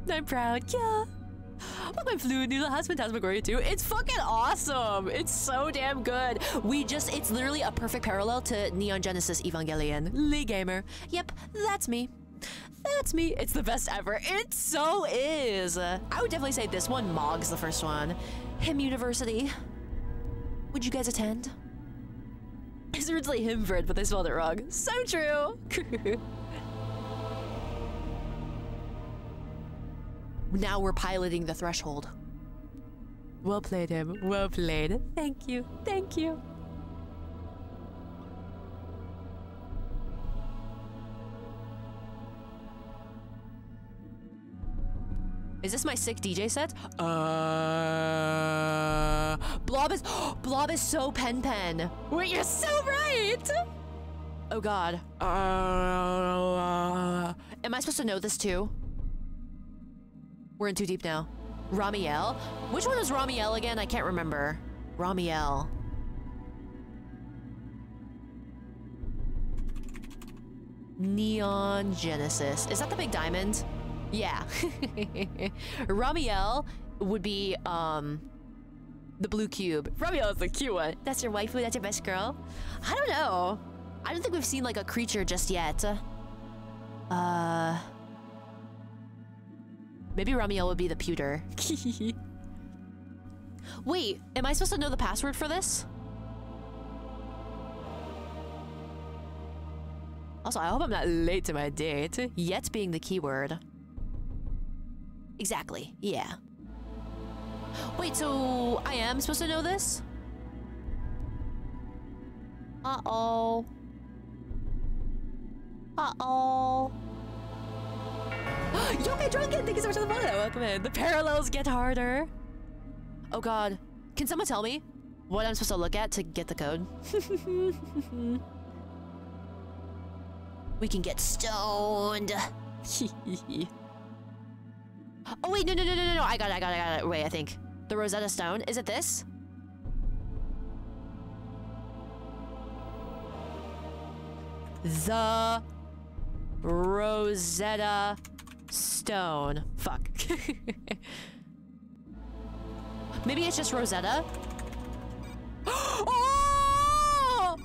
I'm proud, yeah. Welcome Fluid Noodle has Phantasmagoria 2. It's fucking awesome. It's so damn good. We just, it's literally a perfect parallel to Neon Genesis Evangelion. Lee Gamer. Yep, that's me. That's me. It's the best ever. It so is. I would definitely say this one, Mog's the first one. Him University. Would you guys attend? It's originally Himford, but they spelled it wrong. So true. now we're piloting the threshold. Well played, him. Well played. Thank you. Thank you. Is this my sick DJ set? Uh, Blob is Blob is so pen pen. Wait, you're so right. Oh God. Uh, am I supposed to know this too? We're in too deep now. Ramiel? Which one is Ramiel again? I can't remember. Ramiel. Neon Genesis. Is that the big diamond? Yeah. Ramiel would be um the blue cube. Ramiel is the cute one. That's your waifu, that's your best girl. I don't know. I don't think we've seen like a creature just yet. Uh Maybe Ramiel would be the pewter. Wait, am I supposed to know the password for this? Also, I hope I'm not late to my date. Yet being the keyword. Exactly, yeah. Wait, so I am supposed to know this? Uh-oh. Uh-oh. Yokai Drunken, thank you so much for the follow. Welcome in. The parallels get harder. Oh god. Can someone tell me what I'm supposed to look at to get the code? we can get stoned. oh wait, no, no, no, no, no, no. I got it, I got it, I got it. Wait, I think. The Rosetta Stone. Is it this? The Rosetta Stone. Fuck. Maybe it's just Rosetta? oh!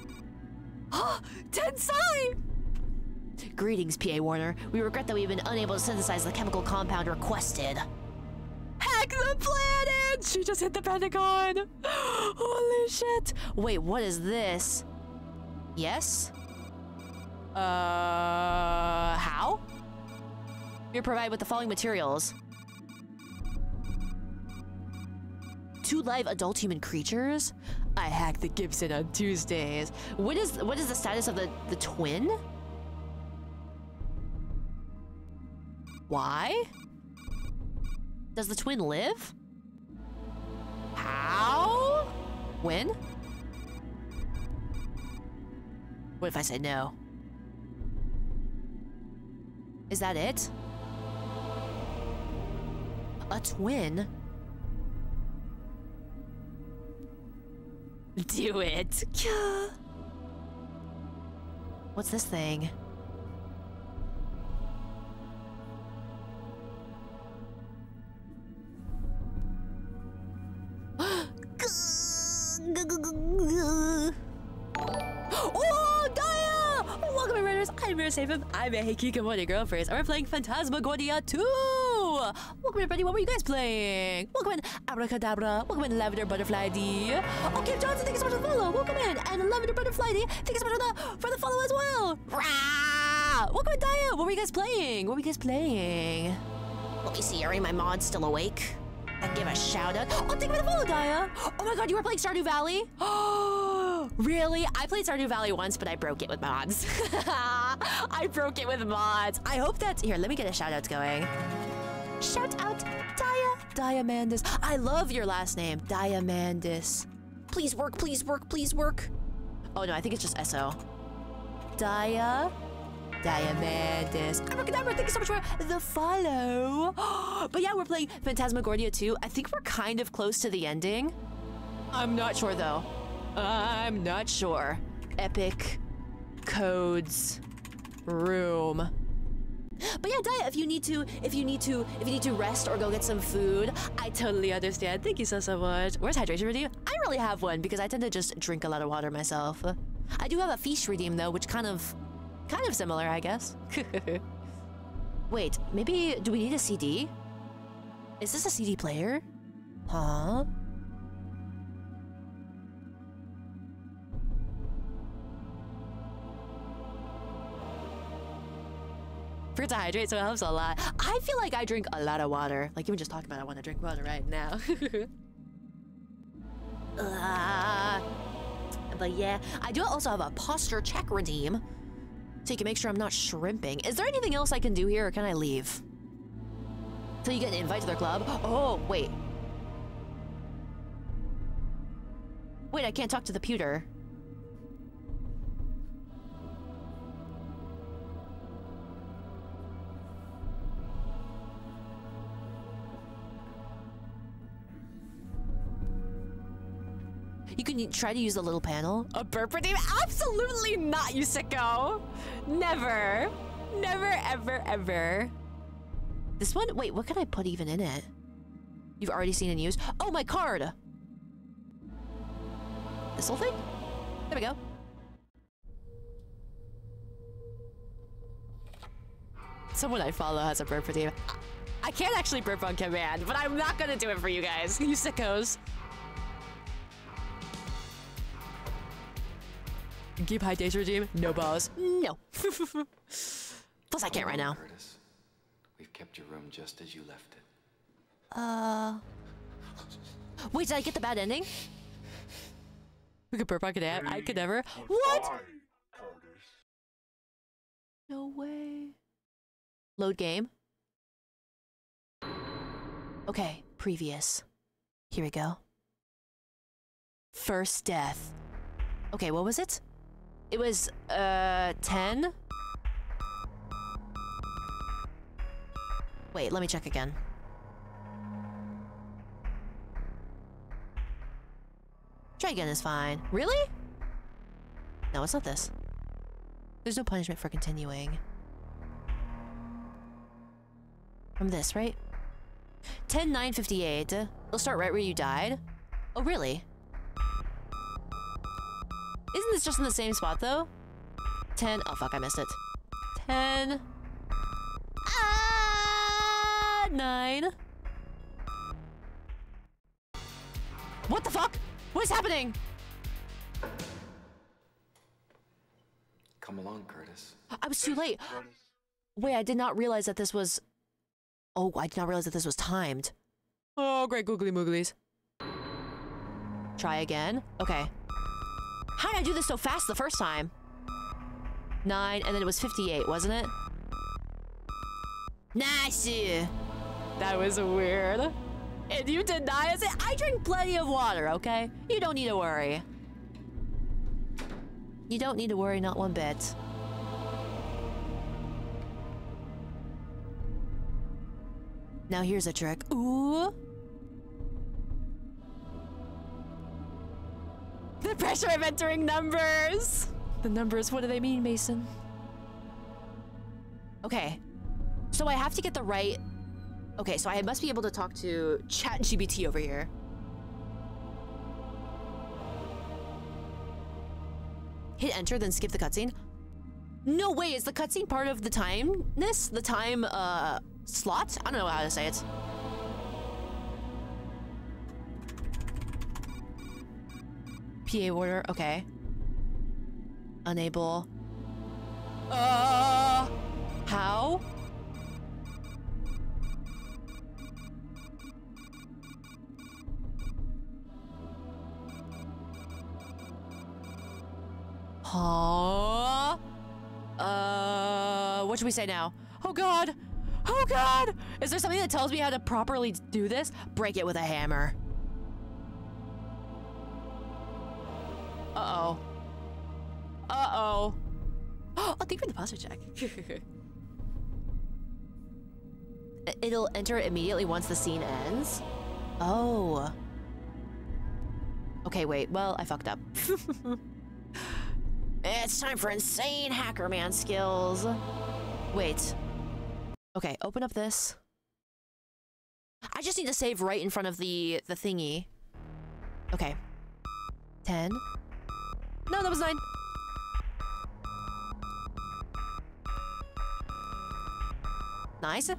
Tensai! Greetings, PA Warner. We regret that we've been unable to synthesize the chemical compound requested. Hack the planet! She just hit the Pentagon! Holy shit! Wait, what is this? Yes? Uh, how? You're provided with the following materials. Two live adult human creatures? I hacked the Gibson on Tuesdays. What is what is the status of the, the twin? Why? Does the twin live? How? When? What if I say no? Is that it? A twin? Do it. What's this thing? Oh! Welcome, Raiders. I'm Mira Safin. I'm a Hikikomori girlfriend, and we're playing Phantasmagoria 2! Welcome, everybody. What were you guys playing? Welcome in, Abracadabra. Welcome in, Lavender Butterfly D. Oh, Kim Johnson, thank you so much for the follow. Welcome in, and Lavender Butterfly D. Thank you so much for the, for the follow as well. Rah! Welcome in, Daya. What were you guys playing? What were you guys playing? Let me see, are my mods still awake? I give a shout out. Oh, thank you for the follow, Daya. Oh my god, you were playing Stardew Valley? Oh, really? I played Stardew Valley once, but I broke it with mods. I broke it with mods. I hope that's here. Let me get a shout out going. Shout out, Dia Diamandis. I love your last name, Diamandis. Please work, please work, please work. Oh no, I think it's just SO. Dia Diamandis. Abracadabra, thank you so much for the follow. but yeah, we're playing Phantasmagoria 2. I think we're kind of close to the ending. I'm not sure though. I'm not sure. Epic codes room. But yeah, Dia, if you need to, if you need to, if you need to rest or go get some food, I totally understand. Thank you so, so much. Where's hydration redeem? I really have one because I tend to just drink a lot of water myself. I do have a feast redeem though, which kind of, kind of similar, I guess. Wait, maybe, do we need a CD? Is this a CD player? Huh? To hydrate, so it helps a lot. I feel like I drink a lot of water. Like even just talking about it, I want to drink water right now. uh, but yeah, I do also have a posture check redeem. So you can make sure I'm not shrimping. Is there anything else I can do here or can I leave? So you get an invite to their club? Oh, wait. Wait, I can't talk to the pewter. You can try to use the little panel. A burp redeem? Absolutely not, you sicko! Never. Never, ever, ever. This one? Wait, what can I put even in it? You've already seen and used? Oh, my card! This whole thing? There we go. Someone I follow has a burp for you. I can't actually burp on command, but I'm not gonna do it for you guys. You sickos. Keep high days regime? No balls. No. Plus, I can't right now. Curtis, we've kept your room just as you left it. Uh. Wait, did I get the bad ending? We could burp on command. I could never. What? No way. Load game. Okay, previous. Here we go. First death. Okay, what was it? It was, uh, 10? Wait, let me check again. Try again is fine. Really? No, it's not this. There's no punishment for continuing. From this, right? 10 9 58. They'll start right where you died. Oh, really? Isn't this just in the same spot, though? 10. Oh, fuck, I missed it. 10. Ah, 9. What the fuck? What is happening? Come along, Curtis. I was too late. Wait, I did not realize that this was. Oh, I did not realize that this was timed. Oh, great googly mooglies. Try again. Okay. How did I do this so fast the first time? Nine, and then it was 58, wasn't it? Nice! That was weird. And you deny us? I drink plenty of water, okay? You don't need to worry. You don't need to worry, not one bit. Now here's a trick. Ooh. The pressure of entering numbers! The numbers, what do they mean, Mason? Okay. So I have to get the right... Okay, so I must be able to talk to ChatGPT over here. Hit enter, then skip the cutscene. No way, is the cutscene part of the timeness? The time, uh, slot? I don't know how to say it. PA order, okay. Unable. Uh, how? Huh? Uh, what should we say now? Oh god! Oh god! Is there something that tells me how to properly do this? Break it with a hammer. Uh-oh. Uh-oh. Oh, thank you for the posture check. It'll enter immediately once the scene ends? Oh. Okay, wait. Well, I fucked up. it's time for insane hacker man skills. Wait. Okay, open up this. I just need to save right in front of the the thingy. Okay. 10. No, that was 9. Nice.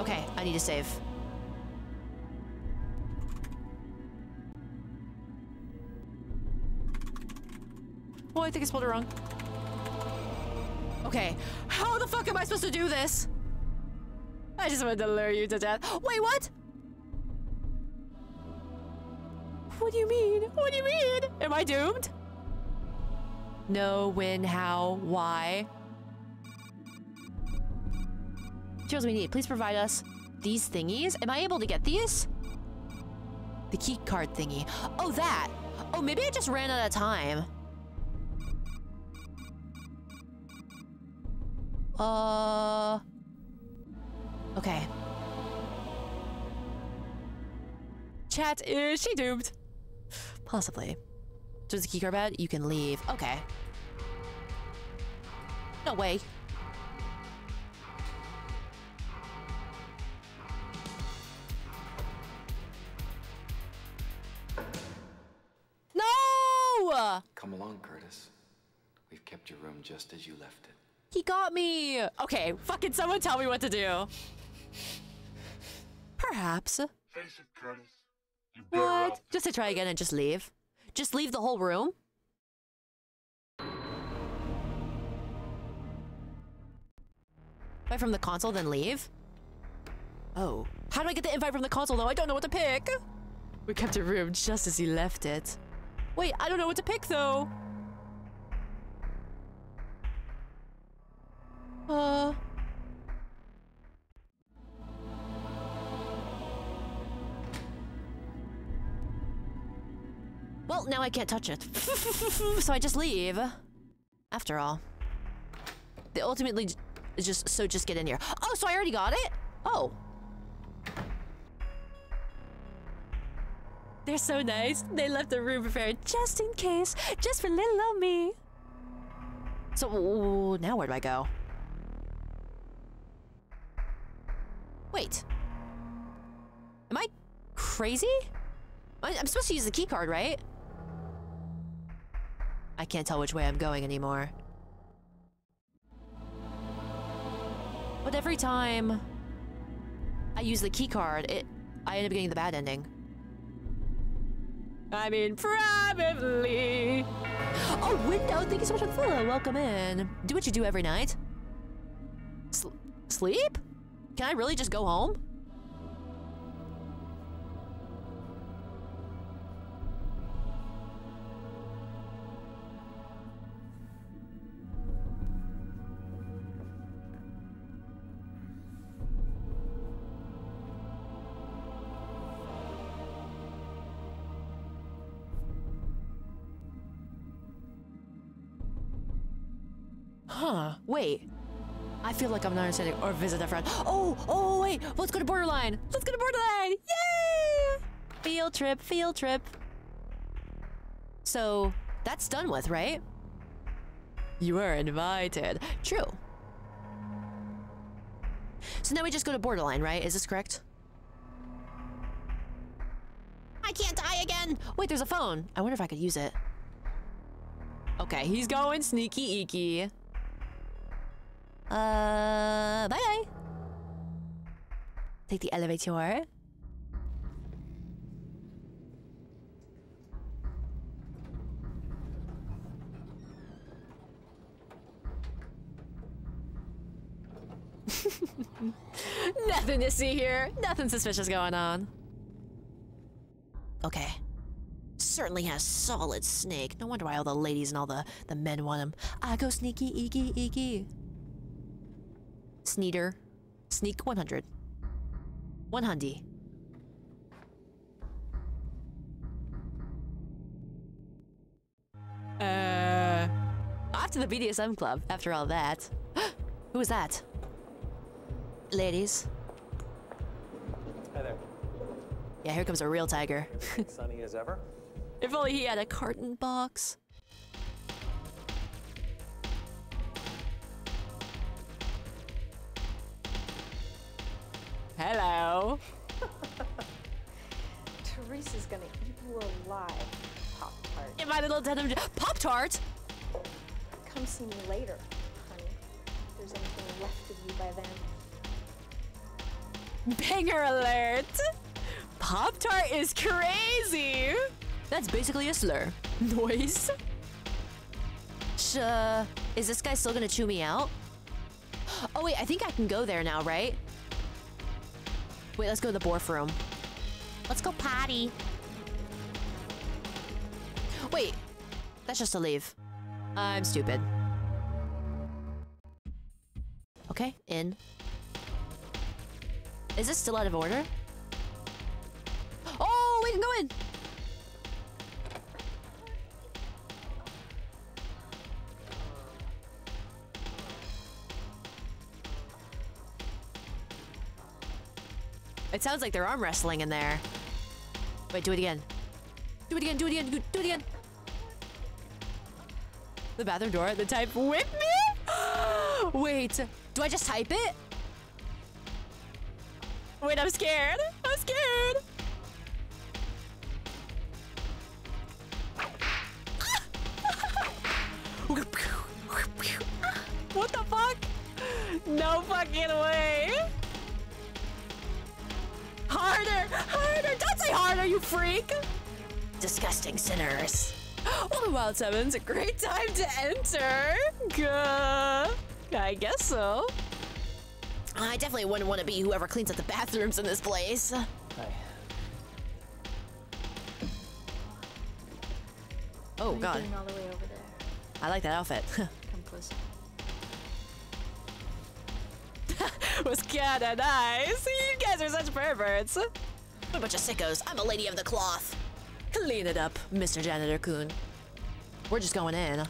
Okay, I need to save. Oh, I think I spelled it wrong. Okay, how the fuck am I supposed to do this? I just wanted to lure you to death. Wait, what? What do you mean? What do you mean? Am I doomed? No, when, how, why? Materials we need. Please provide us these thingies. Am I able to get these? The key card thingy. Oh, that. Oh, maybe I just ran out of time. Uh. Okay. Chat, is she doomed? Possibly. So it's a keycard bed. You can leave. Okay. No way. No! Come along, Curtis. We've kept your room just as you left it. He got me! Okay, fucking someone tell me what to do. Perhaps. Face it, Curtis. What? Just to try again and just leave? Just leave the whole room? Invite from the console, then leave? Oh. How do I get the invite from the console, though? I don't know what to pick. We kept your room just as he left it. Wait, I don't know what to pick, though. Uh... Well, now I can't touch it. so I just leave. After all. They ultimately just, so just get in here. Oh, so I already got it? Oh. They're so nice. They left the room prepared just in case, just for little old me. So now where do I go? Wait. Am I crazy? I'm supposed to use the key card, right? I can't tell which way I'm going anymore. But every time I use the key card, it I end up getting the bad ending. I mean, probably. Oh, window! Thank you so much for the follow. Welcome in. Do what you do every night. Sl sleep? Can I really just go home? Huh, wait. I feel like I'm not understanding. Or visit a friend. Oh, oh, wait. Let's go to Borderline. Let's go to Borderline. Yay! Field trip, field trip. So, that's done with, right? You are invited. True. So now we just go to Borderline, right? Is this correct? I can't die again! Wait, there's a phone. I wonder if I could use it. Okay, he's going sneaky eeky. Uh, bye. Take the elevator. Nothing to see here. Nothing suspicious going on. Okay. Certainly has solid snake. No wonder why all the ladies and all the, the men want him. I go sneaky, eeky, eeky. Sneeder. Sneak 100. 100. Uh, off to the BDSM club after all that. Who was that? Ladies. Hi there. Yeah, here comes a real tiger. Sunny as ever. if only he had a carton box. Hello. Teresa's gonna eat you alive, Pop Tart. In my little denim Pop Tart. Come see me later, honey. If there's anything left of you by then. Banger alert! Pop Tart is crazy! That's basically a slur. Noise. Sh uh, is this guy still gonna chew me out? Oh wait, I think I can go there now, right? Wait, let's go to the Borf room. Let's go potty. Wait, that's just a leave. I'm stupid. Okay, in. Is this still out of order? Oh, we can go in! It sounds like they're arm wrestling in there. Wait, do it again. Do it again, do it again, do it again. The bathroom door the type with me? Wait, do I just type it? Wait, I'm scared. I'm scared. what the fuck? No fucking way. Ah! hard, are you freak? Disgusting sinners. Welcome, Wild Sevens. A great time to enter. Gah. I guess so. I definitely wouldn't want to be whoever cleans up the bathrooms in this place. Oh, are you God. all the way over there? I like that outfit. Come was kinda nice. You guys are such perverts. What a bunch of sickos. I'm a lady of the cloth. Clean it up, Mr. Janitor Coon. We're just going in.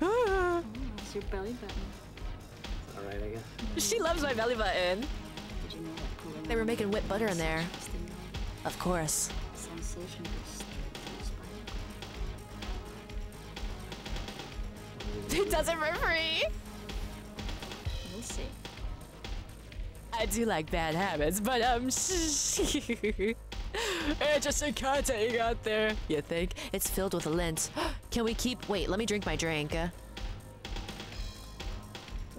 Oh, it's your belly button. All right, I guess. She loves my belly button. You know They were making whipped butter in there. Of course. Sensation goes straight to your spine. He does it for free. See. I do like bad habits, but um, it's just a content out there. You think? It's filled with lint. Can we keep? Wait, let me drink my drink.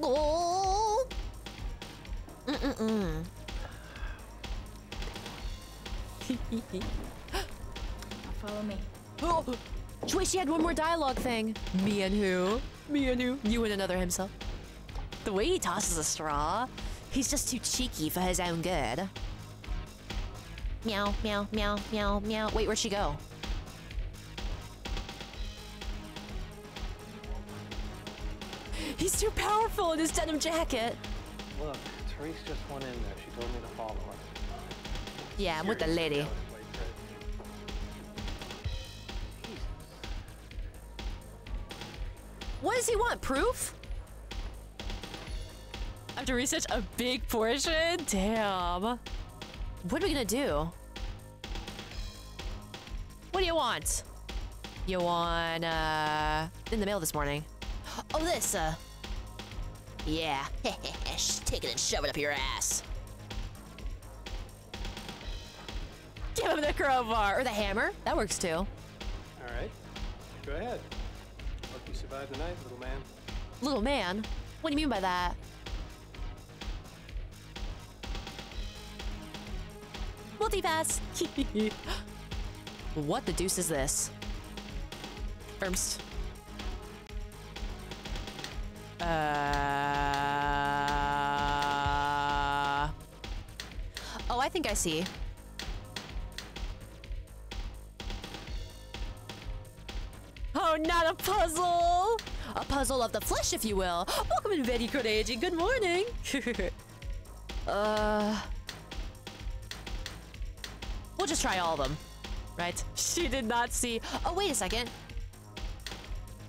Oh. Mm-mm-mm. Now follow me. Oh, wait, she had one more dialogue thing. Me and who? Me and who? You and another himself. The way he tosses a straw, he's just too cheeky for his own good. Meow, meow, meow, meow, meow. Wait, where'd she go? He's too powerful in his denim jacket. Look, Therese just went in there. She told me to follow her. Yeah, I'm with the lady. What does he want? Proof? I have to research a big portion? Damn. What are we gonna do? What do you want? You want, uh, in the mail this morning. Oh, this, uh. Yeah. Take it and shove it up your ass. Give him the crowbar or the hammer. That works too. All right. Go ahead. Hope you survive the night, little man. Little man? What do you mean by that? Multipass! what the deuce is this? First. Uh... Oh, I think I see. Oh, not a puzzle! A puzzle of the flesh, if you will. Welcome in, Betty Kodeji. Good morning. uh... We'll just try all of them, right? She did not see. Oh, wait a second.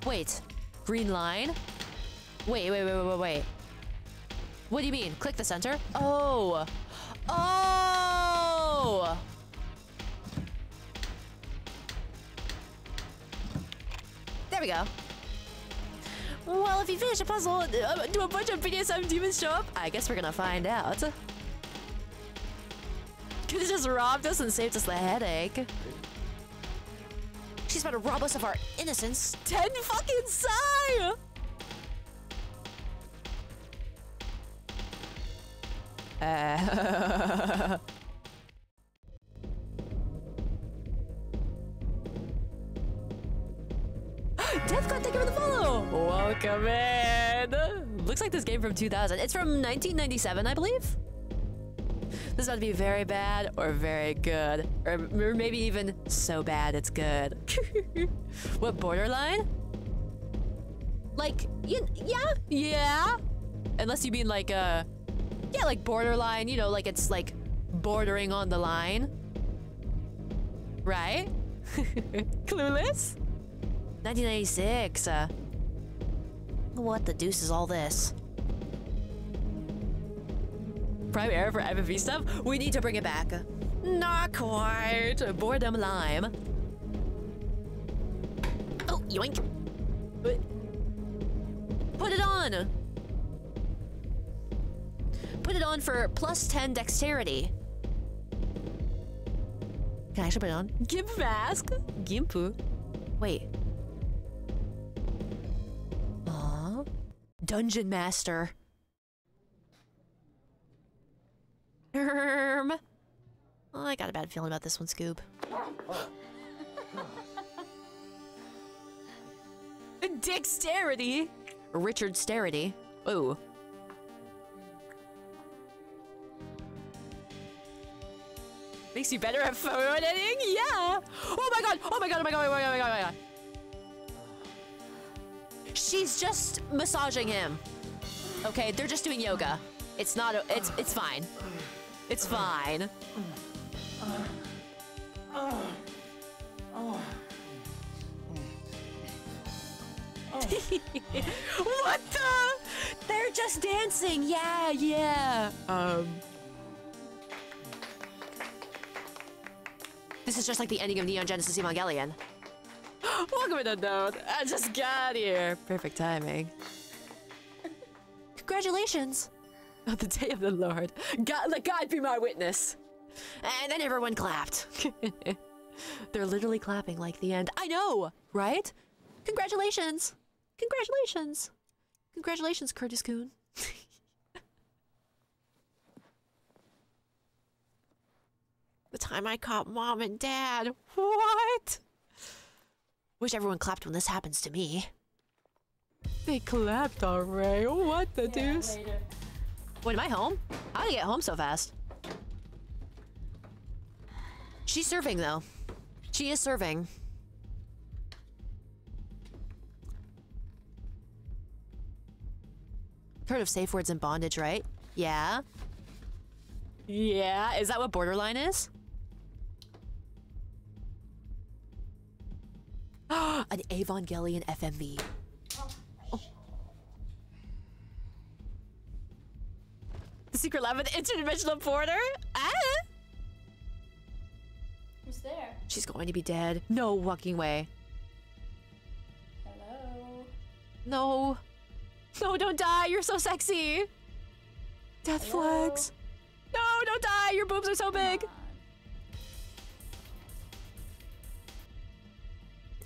Wait. Green line? Wait, wait, wait, wait, wait, wait. What do you mean? Click the center? Oh. Oh! There we go. Well, if you finish a puzzle, uh, do a bunch of BDSM demons show up? I guess we're gonna find out. Could've just robbed us and saved us the headache. She's about to rob us of our innocence. Ten fucking sigh! Uh, Deathcon, thank you for the follow! Welcome in! Looks like this game from 2000. It's from 1997, I believe? This is about to be very bad or very good. Or maybe even so bad it's good. what, borderline? Like, you, yeah, yeah. Unless you mean like, uh, yeah, like borderline, you know, like it's like bordering on the line. Right? Clueless? 1996, uh. What the deuce is all this? Prime Air for FMV stuff? We need to bring it back. Not quite. Boredom Lime. Oh, yoink. Put it on! Put it on for plus 10 dexterity. Can I actually put it on? Gimp mask? Gimpu? Wait. Dungeon Master. Erm. Oh, I got a bad feeling about this one, Scoob. Dexterity. Richard Starity. Ooh. Makes you better at photo editing? Yeah. Oh my god. Oh my god. Oh my god. Oh my god. Oh my god. Oh my god. She's just massaging him. Okay, they're just doing yoga. It's not. A, it's it's fine. It's fine. what the? They're just dancing. Yeah, yeah. Um. This is just like the ending of Neon Genesis Evangelion. Welcome to the note. I just got here. Perfect timing. Congratulations. On the day of the Lord. God, let God be my witness. And then everyone clapped. They're literally clapping like the end. I know, right? Congratulations. Congratulations. Congratulations, Curtis Coon. the time I caught mom and dad. What? Wish everyone clapped when this happens to me. They clapped already. What the deuce? Wait, am I home? How did I get home so fast? She's serving, though. She is serving. Heard of safe words and bondage, right? Yeah. Yeah, is that what borderline is? An Evangelion FMV. Secret lab of the interdimensional porter? Ah! Who's there? She's going to be dead. No fucking way. Hello. No. No, don't die. You're so sexy. Death Hello? flags. No, don't die. Your boobs are so big.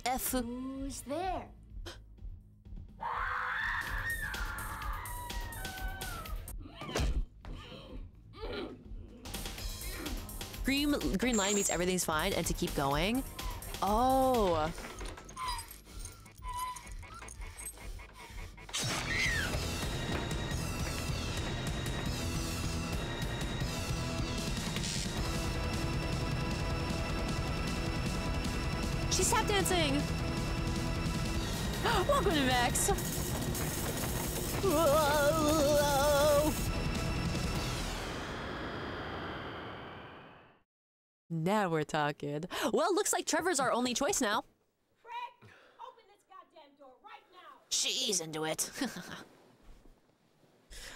F. Who's there? Green green line means everything's fine and to keep going. Oh. She's tap dancing. Welcome to Max. Now we're talking. Well, looks like Trevor's our only choice now. She's into it.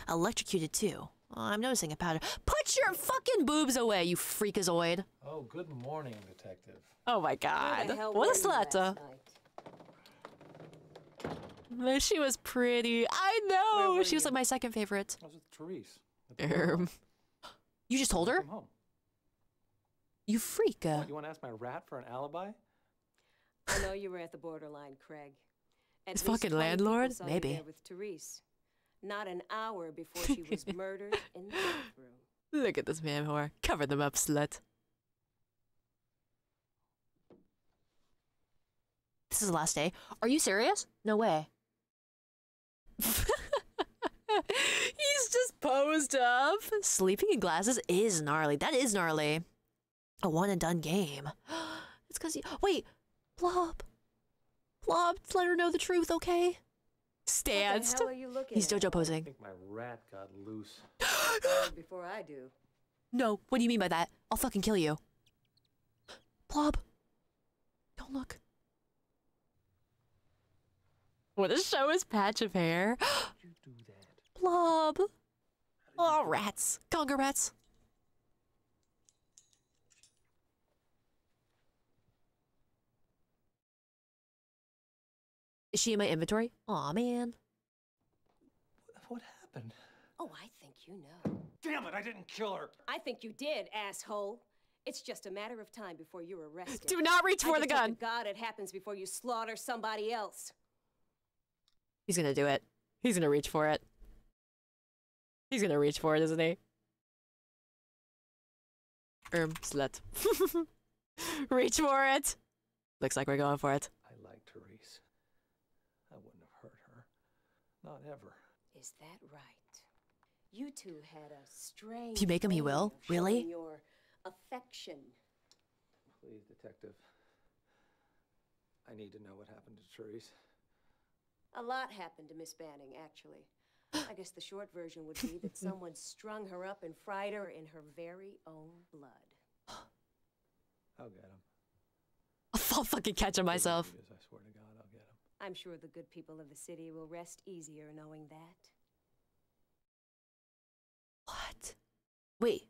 Electrocuted too. Oh, I'm noticing a pattern. Put your fucking boobs away, you freakazoid. Oh, good morning, detective. Oh my god. What a slut. Man, She was pretty. I know. She was like my second favorite. I was with Therese. at the. Um, you just told her? From home. You freak. Uh, What, you want to ask my rat for an alibi? I know you were at the borderline, Craig. At His fucking 20 landlord? Maybe. with Therese. Not an hour before she was murdered in the bathroom. Look at this man whore. Cover them up, slut. This is the last day. Are you serious? No way. He's just posed up. Sleeping in glasses is gnarly. That is gnarly. A one and done game. It's because you. Wait, Blob. Blob, let her know the truth, okay? Stands. hell are He's at? JoJo I posing. think my rat got loose. Before I do. No, what do you mean by that? I'll fucking kill you. Blob. Don't look. What a show his patch of hair. you do that? Blob. Oh, rats. Conga rats. Is she in my inventory? Aw, man. What happened? Oh, I think you know. Damn it, I didn't kill her. I think you did, asshole. It's just a matter of time before you're arrested. Do not reach I for the gun. God it happens before you slaughter somebody else. He's gonna do it. He's gonna reach for it. He's gonna reach for it, isn't he? Erm, slut. Reach for it. Looks like we're going for it. I like Therese. I wouldn't have hurt her. Not ever. Is that right? You two had a strange. If you make him, he will? Really? Your affection. Please, detective. I need to know what happened to Therese. A lot happened to Miss Banning, actually. I guess the short version would be that someone strung her up and fried her in her very own blood. I'll get him. I'll fucking catch him myself. I swear to God, I'll get him. I'm sure the good people of the city will rest easier knowing that. What? Wait.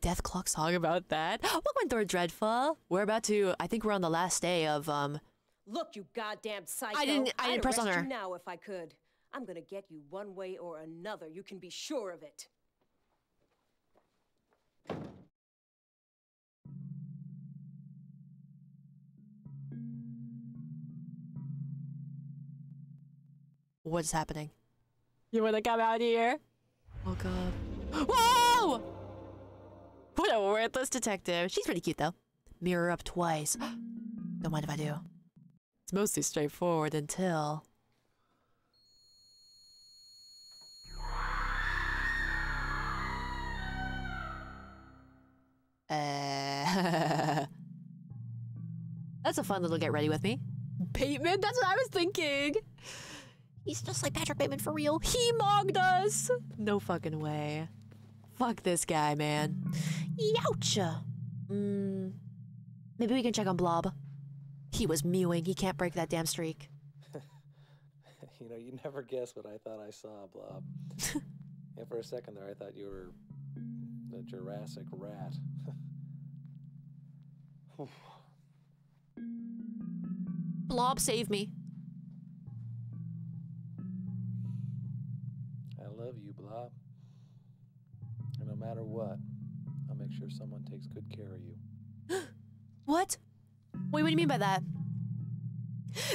Death Clock song about that? Welcome Thor Dreadful. We're about to. I think we're on the last day of um. Look, you goddamn psycho! I didn't- I I'd didn't press on her. You now, if I could, I'm gonna get you one way or another. You can be sure of it. What's happening? You wanna come out here? Oh god. Whoa! What a worthless detective. She's pretty cute though. Mirror up twice. Don't mind if I do. It's mostly straightforward until. Uh, that's a fun little get ready with me. Bateman, that's what I was thinking. He's just like Patrick Bateman for real. He mogged us. No fucking way. Fuck this guy, man. Youcha. Mm, maybe we can check on Blob. He was mewing. He can't break that damn streak. you know, you never guess what I thought I saw, Blob. yeah, for a second there, I thought you were the Jurassic rat. Blob, save me. I love you, Blob. And no matter what, I'll make sure someone takes good care of you. What? Wait, what do you mean by that?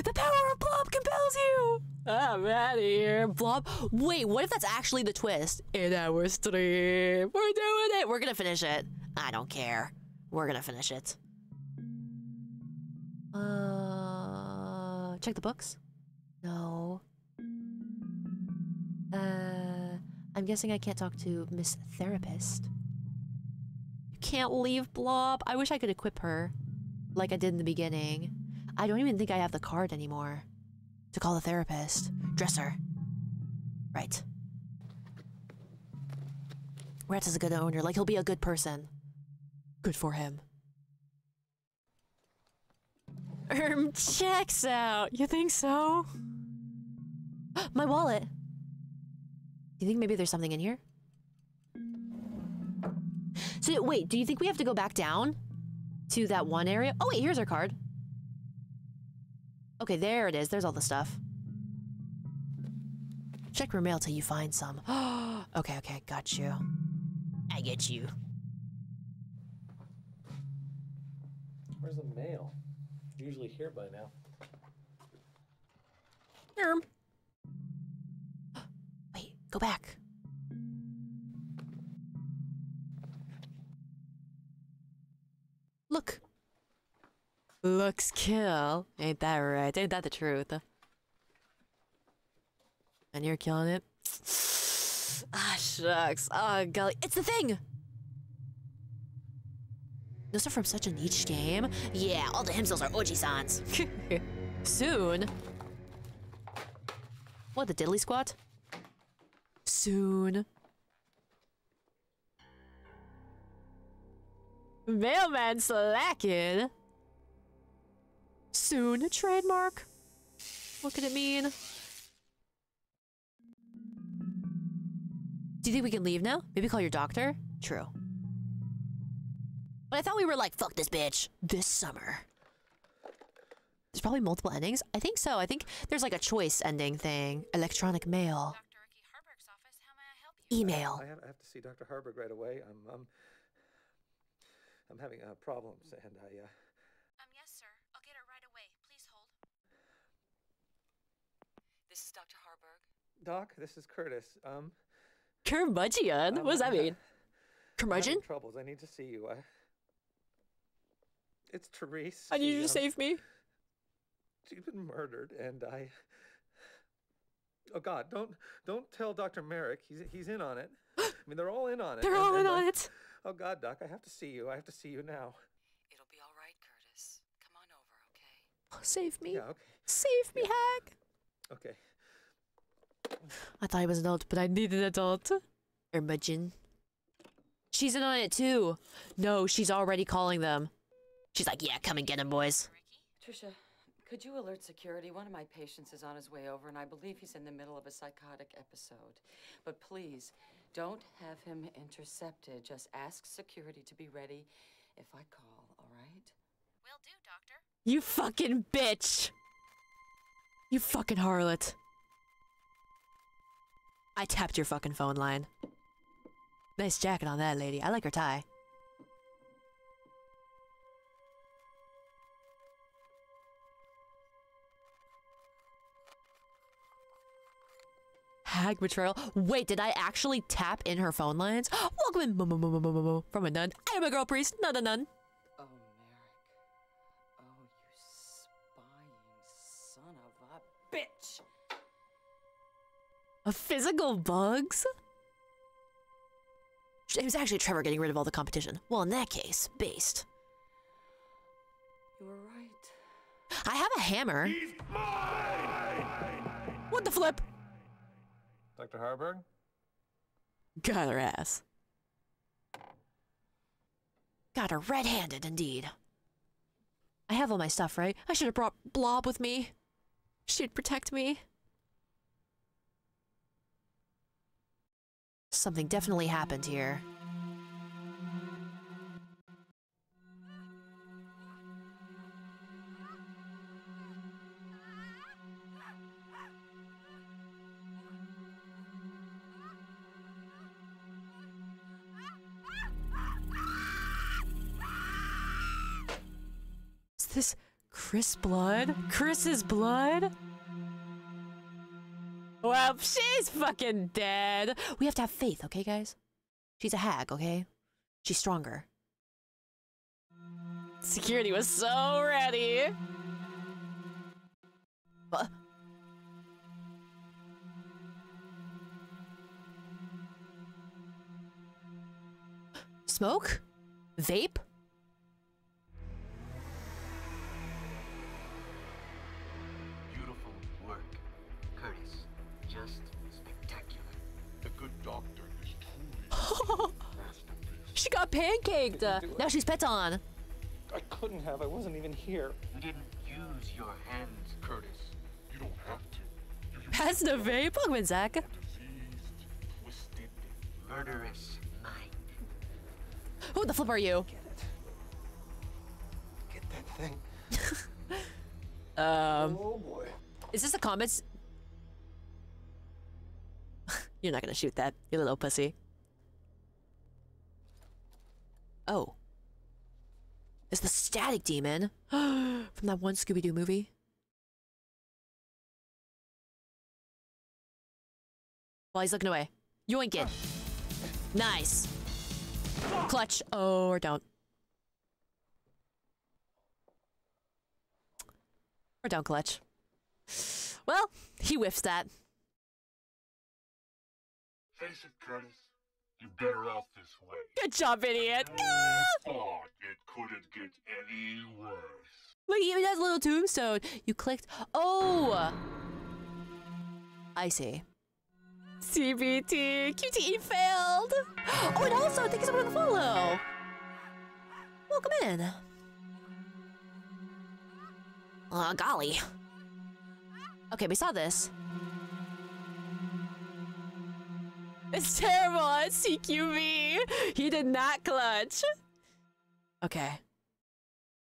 The power of Blob compels you! I'm out of here, Blob. Wait, what if that's actually the twist? In our stream. We're doing it. We're gonna finish it. I don't care. We're gonna finish it. Uh, check the books? No. Uh, I'm guessing I can't talk to Miss Therapist. You can't leave Blob. I wish I could equip her like I did in the beginning. I don't even think I have the card anymore to call the therapist. Dresser. Right. Rats is a good owner. Like, he'll be a good person. Good for him. Erm, checks out. You think so? My wallet. Do you think maybe there's something in here? So, wait, do you think we have to go back down to that one area? Oh, wait, here's our card. Okay, there it is. There's all the stuff. Check your mail till you find some. okay, okay, got you. I get you. Where's the mail? Usually here by now. Erm. Go back. Look. Looks kill. Ain't that right? Ain't that the truth? And you're killing it? ah, shucks. Oh, golly. It's the thing! Those are from such a niche game. Yeah, all the himself are Oji-sans. Soon. What, the diddly squat? Soon. Mailman slacking. Soon, trademark. What could it mean? Do you think we can leave now? Maybe call your doctor? True. But I thought we were like, fuck this bitch, this summer. There's probably multiple endings. I think so. I think there's like a choice ending thing. Electronic mail. Email. I have, I have to see Dr. Harburg right away. I'm um, I'm having uh, problems, and I uh, Um, yes, sir. I'll get her right away. Please hold. This is Dr. Harburg. Doc, this is Curtis. Um, Curmudgeon? What does that mean? Curmudgeon? troubles. I need to see you. I... It's Therese. I need you She, to um, save me. She's been murdered, and I. Oh God! Don't don't tell Doctor Merrick. He's he's in on it. I mean, they're all in on it. They're and- all in and on I- it. Oh God, Doc! I have to see you. I have to see you now. It'll be all right, Curtis. Come on over, okay? Save me. Yeah. Okay. Save me, Hag. Okay. I thought he was an adult, but I need an adult. Curmudgeon. She's in on it too. No, she's already calling them. She's like, yeah, come and get him, boys. Trisha, could you alert security? One of my patients is on his way over, and I believe he's in the middle of a psychotic episode. But please, don't have him intercepted. Just ask security to be ready if I call, all right? Will do, Doctor. You fucking bitch. You fucking harlot. I tapped your fucking phone line. Nice jacket on that lady. I like her tie. Hag betrayal. Wait, did I actually tap in her phone lines? Welcome in mo- mo- mo- mo- mo- mo- mo- from a nun. I am a girl priest, not a nun. Oh, Merrick. Oh, you spying son of a bitch. A physical bugs? It was actually Trevor getting rid of all the competition. Well, in that case, based. You were right. I have a hammer. What the flip? Dr. Harburg? Got her ass. Got her red handed, indeed. I have all my stuff, right? I should have brought Blob with me. She'd protect me. Something definitely happened here. Chris blood? Chris's blood? Well, she's fucking dead. We have to have faith, okay, guys? She's a hag, okay? She's stronger. Security was so ready. Smoke? Vape? She got pancaked. Uh, now she's pet on. I couldn't have. I wasn't even here. You didn't use your hands, Curtis. You don't have to. Pass the vape, Welcome, Zach. Twisted, murderous mind. Who the flip are you? Get it. Get that thing. Um, Oh boy. is this a comments? You're not gonna shoot that, you little pussy. Oh. It's the static demon from that one Scooby Doo movie. While he's looking away. Yoink it. Nice. Clutch. Oh, or don't. Or don't clutch. Well, he whiffs that. Face it, Curtis. You're better off this way. Good job, idiot. Thought it couldn't get any worse. Look, he even has a little tombstone. You clicked. Oh! I see. CBT. QTE failed. Oh, and also, thank you so much for the follow. Welcome in. Uh, golly. Okay, we saw this. It's terrible. It's CQV. He did not clutch. Okay.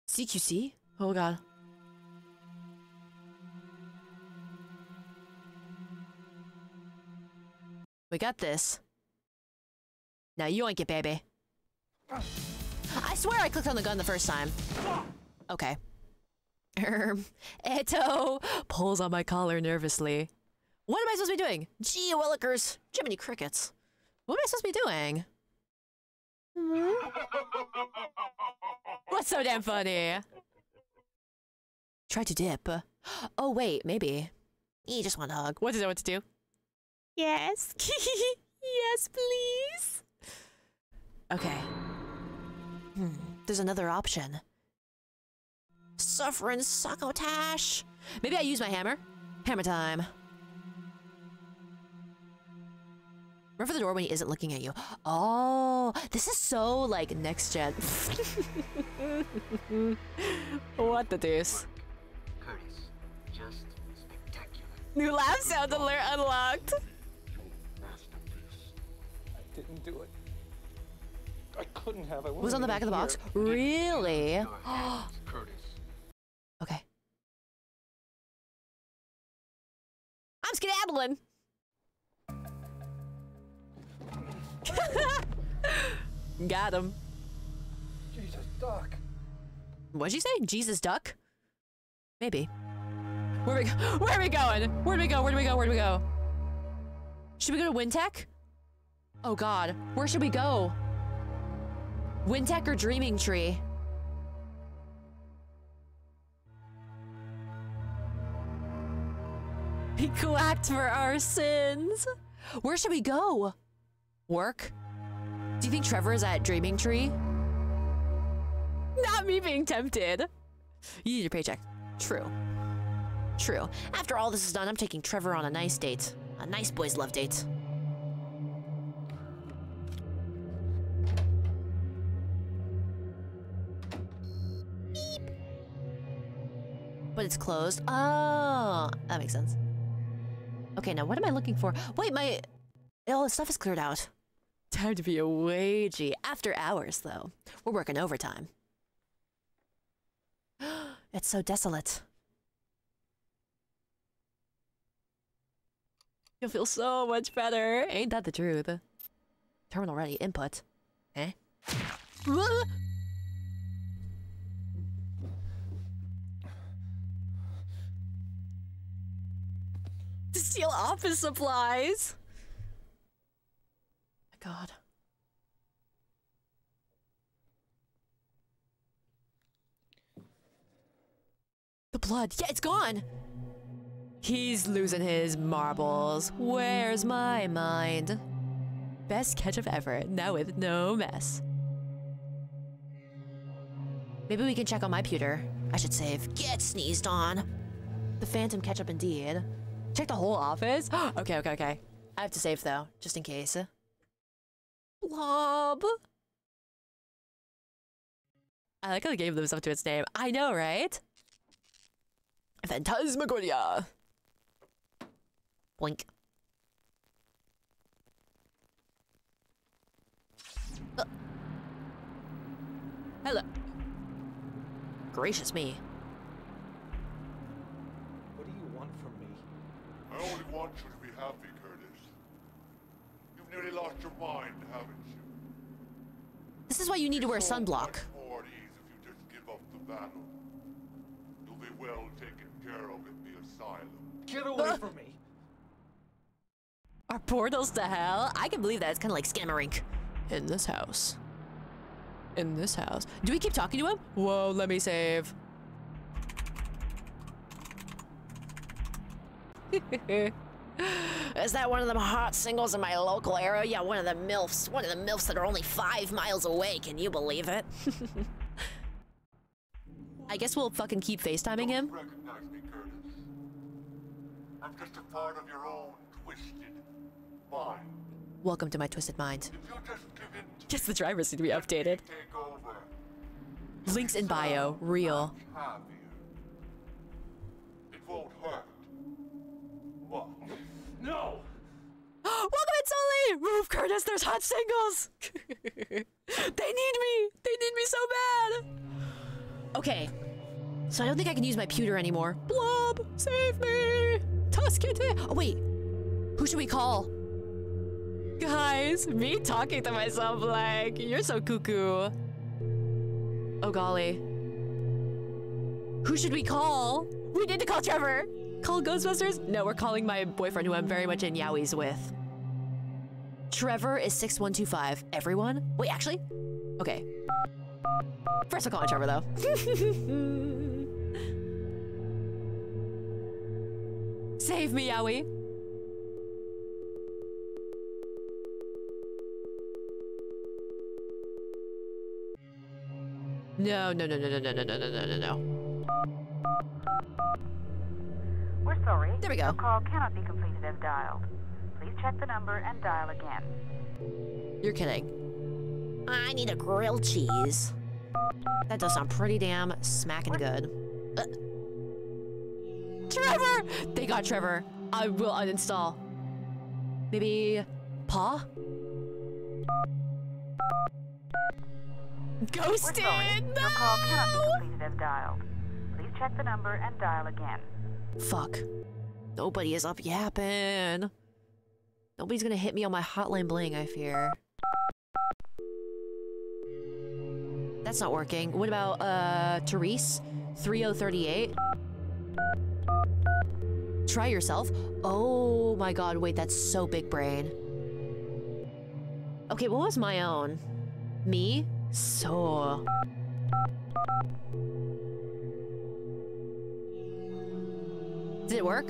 CQC? Oh god. We got this. Now you ain't get baby. I swear I clicked on the gun the first time. Okay. Um, Eto pulls on my collar nervously. What am I supposed to be doing? Gee, Willikers. Jiminy Crickets. What am I supposed to be doing? What's so damn funny? Try to dip. Oh, wait, maybe. You just want a hug. What to do? What to do? Yes. yes, please. Okay. Hmm. There's another option. Suffering succotash. Maybe I use my hammer. Hammer time. Run for the door when he isn't looking at you. Oh, this is so like next gen. what the deuce? Curtis, just spectacular. New laugh sound alert unlocked. I didn't do it. I couldn't have. I Was on the back of the box? here. Really? Curtis. okay. I'm skedaddling. Got him. Jesus, duck. What'd you say? Jesus duck? Maybe. Where we where are we going? Where do we go? Where do we go? Where do we go? Should we go to WynTech? Oh god. Where should we go? WynTech or Dreaming Tree? He quacked for our sins. Where should we go? Work? Do you think Trevor is at Dreaming Tree? Not me being tempted. You need your paycheck. True. True. After all this is done, I'm taking Trevor on a nice date. A nice boys' love date. But it's closed. Oh, that makes sense. Okay, now what am I looking for? Wait, my... All the stuff is cleared out. Time to be a wagey. After hours, though. We're working overtime. it's so desolate. You'll feel so much better. Ain't that the truth? Terminal ready. Input. Eh? to steal office supplies. God. The blood. Yeah, it's gone. He's losing his marbles. Where's my mind? Best ketchup ever, now with no mess. Maybe we can check on my pewter. I should save. Get sneezed on. The phantom ketchup indeed. Check the whole office? okay, okay, okay. I have to save though, just in case. Blob. I like how the they gave themselves to its name. I know, right? Phantasmagoria. Blink. Uh. Hello. Gracious me. What do you want from me? I only want you to be happy, Curtis. You've nearly lost your mind, haven't you? This is why you need to wear sunblock. More at ease if you just give up the battle. You'll be well taken care of in the asylum. Get away from me! Are portals to hell? I can believe that. It's kind of like Scammerink. In this house. In this house. Do we keep talking to him? Whoa, let me save. Is that one of them hot singles in my local area? Yeah, one of the MILFs. One of the MILFs that are only five miles away. Can you believe it? I guess we'll fucking keep FaceTiming him. Recognize me, Curtis. I'm just a part of your own twisted mind. Welcome to my twisted mind. Just give in to Just the drivers need to be updated. take over, Links in bio. Real. It won't hurt. What? No! Welcome in Sully! Move, Curtis, there's hot singles! they need me! They need me so bad! Okay. So I don't think I can use my pewter anymore. Blob! Save me! Tuskity! Oh, wait. Who should we call? Guys, me talking to myself like, you're so cuckoo. Oh, golly. Who should we call? We need to call Trevor! Call Ghostbusters? No, we're calling my boyfriend who I'm very much in yowies with. Trevor is 6125. Everyone? Wait, actually? Okay. First I'm calling Trevor though. Save me, Yowie. No, no, no, no, no, no, no, no, no, no, no. We're sorry. There we go. Your call cannot be completed as dialed. Please check the number and dial again. You're kidding. I need a grilled cheese. That does sound pretty damn smacking good. Uh. Trevor! They got Trevor. I will uninstall. Maybe paw? Ghosted! We're. Your call cannot be completed as dialed. Please check the number and dial again. Fuck. Nobody is up yapping. Nobody's gonna hit me on my hotline bling, I fear. That's not working. What about, uh, Therese? 3038? Try yourself? Oh my god, wait, that's so big brain. Okay, what was my own? Me? So... Did it work?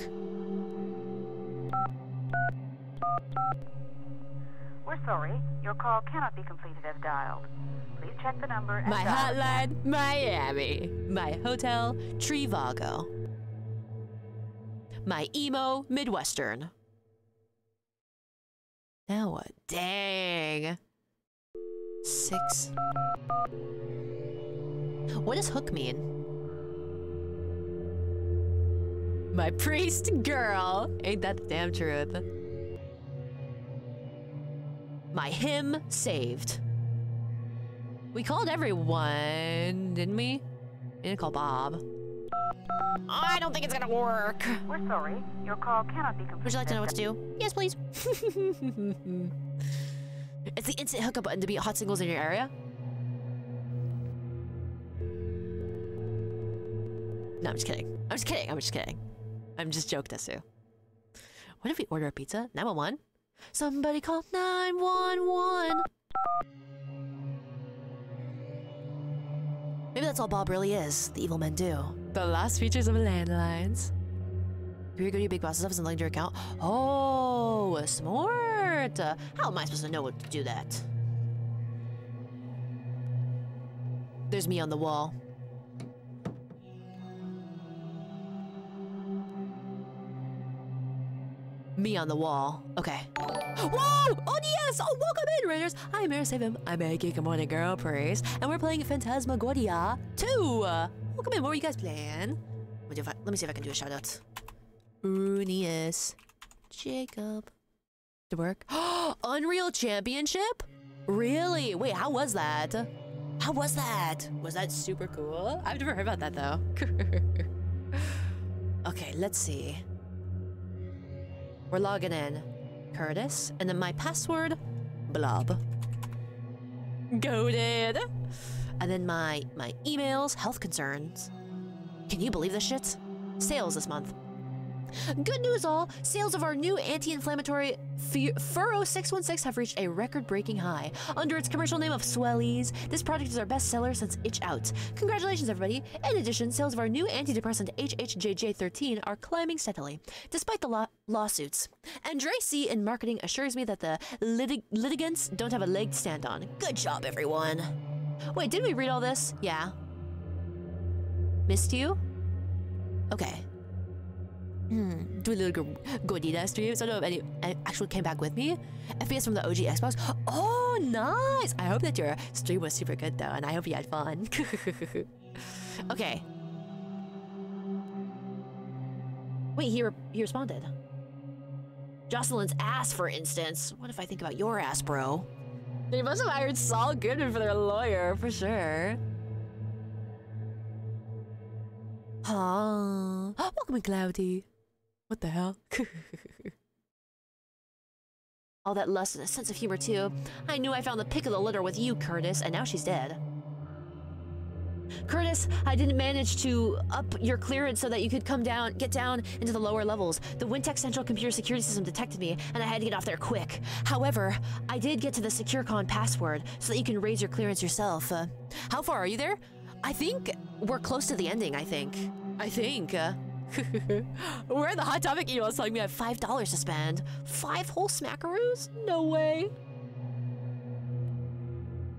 We're sorry. Your call cannot be completed as dialed. Please check the number and My hotline, Miami. My hotel, Trivago. My emo, Midwestern. Now what? Dang. Six. What does hook mean? My priest girl. Ain't that the damn truth? My hymn saved. We called everyone, didn't we? We didn't call Bob. I don't think it's gonna work. We're sorry. Your call cannot be completed. Would you like to know what to do? Yes, please. it's the instant hookup button to beat hot singles in your area. No, I'm just kidding. I'm just kidding. I'm just kidding. I'm just joking, Desu. What if we order a pizza? 911? Somebody call 911. Maybe that's all Bob really is. The evil men do. The last features of landlines. Here you go to your big boss's office and log into your account. Oh, smart. Uh, how am I supposed to know what to do that? There's me on the wall. Me on the wall. Okay. Whoa! Oh yes! Oh, welcome in, Raiders! I'm Mary SAVEHYMN. I'm a hikikomori girl, praise. And we're playing Phantasmagoria 2! Uh, welcome in, what were you guys playing? Let me, let me see if I can do a shout out. Jacob. To work. Unreal Championship? Really? Wait, how was that? How was that? Was that super cool? I've never heard about that though. okay, let's see. We're logging in. Curtis, and then my password, blob. Goaded. And then my my emails, health concerns. Can you believe this shit? Sales this month. Good news all, sales of our new anti-inflammatory Fu- Furrow 616 have reached a record-breaking high. Under its commercial name of Swellies, this product is our best seller since Itch Out. Congratulations everybody. In addition, sales of our new antidepressant HHJJ13 are climbing steadily, despite the law- lawsuits. Andre C in marketing assures me that the litig- litigants don't have a leg to stand on. Good job everyone. Wait, did we read all this? Yeah. Missed you? Okay. Hmm, do a little go- Godida stream. So I don't know if any actually came back with me. FPS from the OG Xbox. Oh, nice! I hope that your stream was super good though, and I hope you had fun. okay. Wait, he re- he responded. Jocelyn's ass, for instance. What if I think about your ass, bro? They must have hired Saul Goodman for their lawyer, for sure. Huh. Welcome Cloudy. What the hell? All that lust and a sense of humor, too. I knew I found the pick of the litter with you, Curtis, and now she's dead. Curtis, I didn't manage to up your clearance so that you could come down, get down into the lower levels. The WynTech Central Computer Security System detected me, and I had to get off there quick. However, I did get to the SecureCon password so that you can raise your clearance yourself. Uh, how far are you there? I think we're close to the ending, I think. I think. Uh, Where the Hot Topic email is telling me I have $5 to spend. Five whole smackaroos? No way.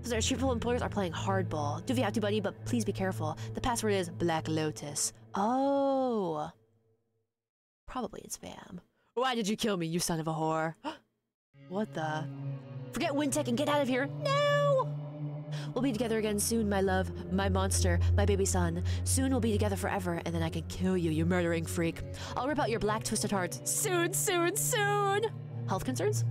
Their triple employers are playing hardball. Do have to, buddy, but please be careful. The password is Black Lotus. Oh. Probably in spam. Why did you kill me, you son of a whore? what the? Forget WynTech and get out of here. No! We'll be together again soon, my love, my monster, my baby son. Soon we'll be together forever, and then I can kill you, you murdering freak. I'll rip out your black twisted heart. Soon, soon, soon! Health concerns?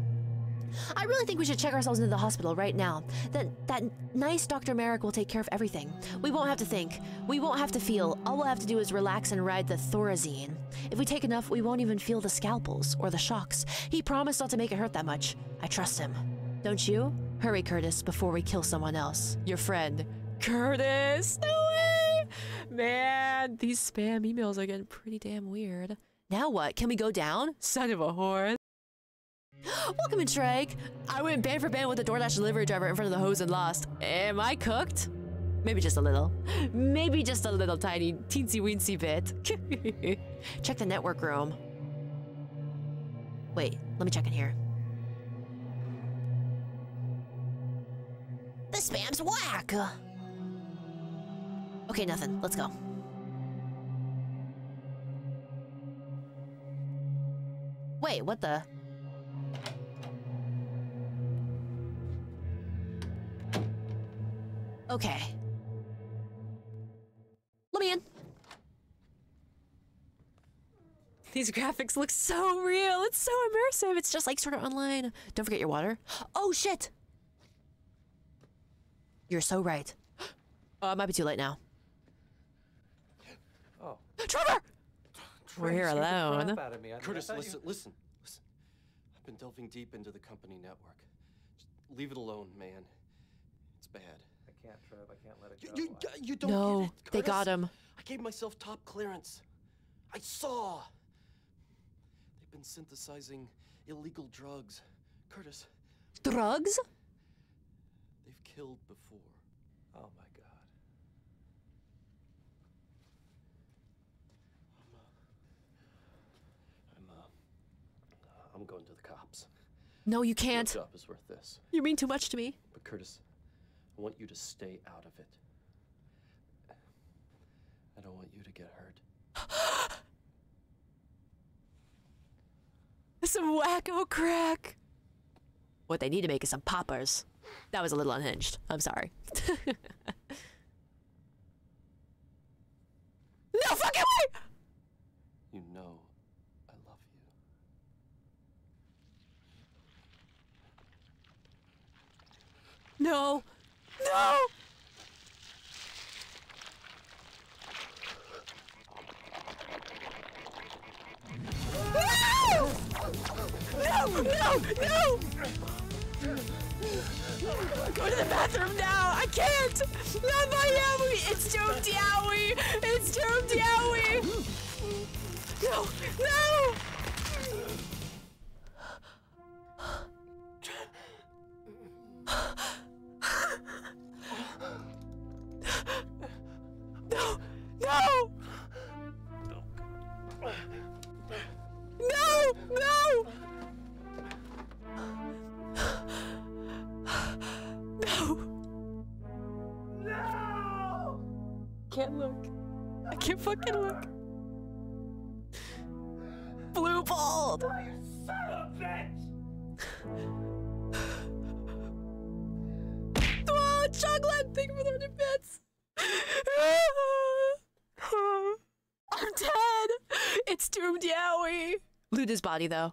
I really think we should check ourselves into the hospital right now. That that nice Dr. Merrick will take care of everything. We won't have to think. We won't have to feel. All we'll have to do is relax and ride the Thorazine. If we take enough, we won't even feel the scalpels or the shocks. He promised not to make it hurt that much. I trust him. Don't you? Hurry, Curtis, before we kill someone else. Your friend, Curtis. No way! Man, these spam emails are getting pretty damn weird. Now what? Can we go down? Son of a whore. Welcome in, Shrek. I went band for band with the DoorDash delivery driver in front of the hose and lost. Am I cooked? Maybe just a little. Maybe just a little tiny teensy weensy bit. check the network room. Wait, let me check in here. The spam's whack! Okay, nothing. Let's go. Wait, what the? Okay. Let me in. These graphics look so real. It's so immersive. It's just like Sword Art Online. Don't forget your water. Oh, shit. You're so right. Oh, it might be too late now. Oh. Trevor! We're here alone. out of me. I- I Curtis, thought you- listen, listen, listen. I've been delving deep into the company network. Just leave it alone, man. It's bad. I can't, Trev. I can't let it go. You, you don't No, get it, they got him. I gave myself top clearance. I saw. They've been synthesizing illegal drugs. Curtis, Drugs? They've killed before. Oh my god. I'm, uh, I'm going to the cops. No, you can't. job is worth this. You mean too much to me. But Curtis, I want you to stay out of it. I don't want you to get hurt. Some wacko crack. What they need to make is some poppers. That was a little unhinged. I'm sorry. no fucking way! You know I love you. No. No! No! No! No! No! Go to the bathroom now! I can't! Not my Yowie! It's Joe Yowie! It's Joe Yowie! No! No! No! Body, though.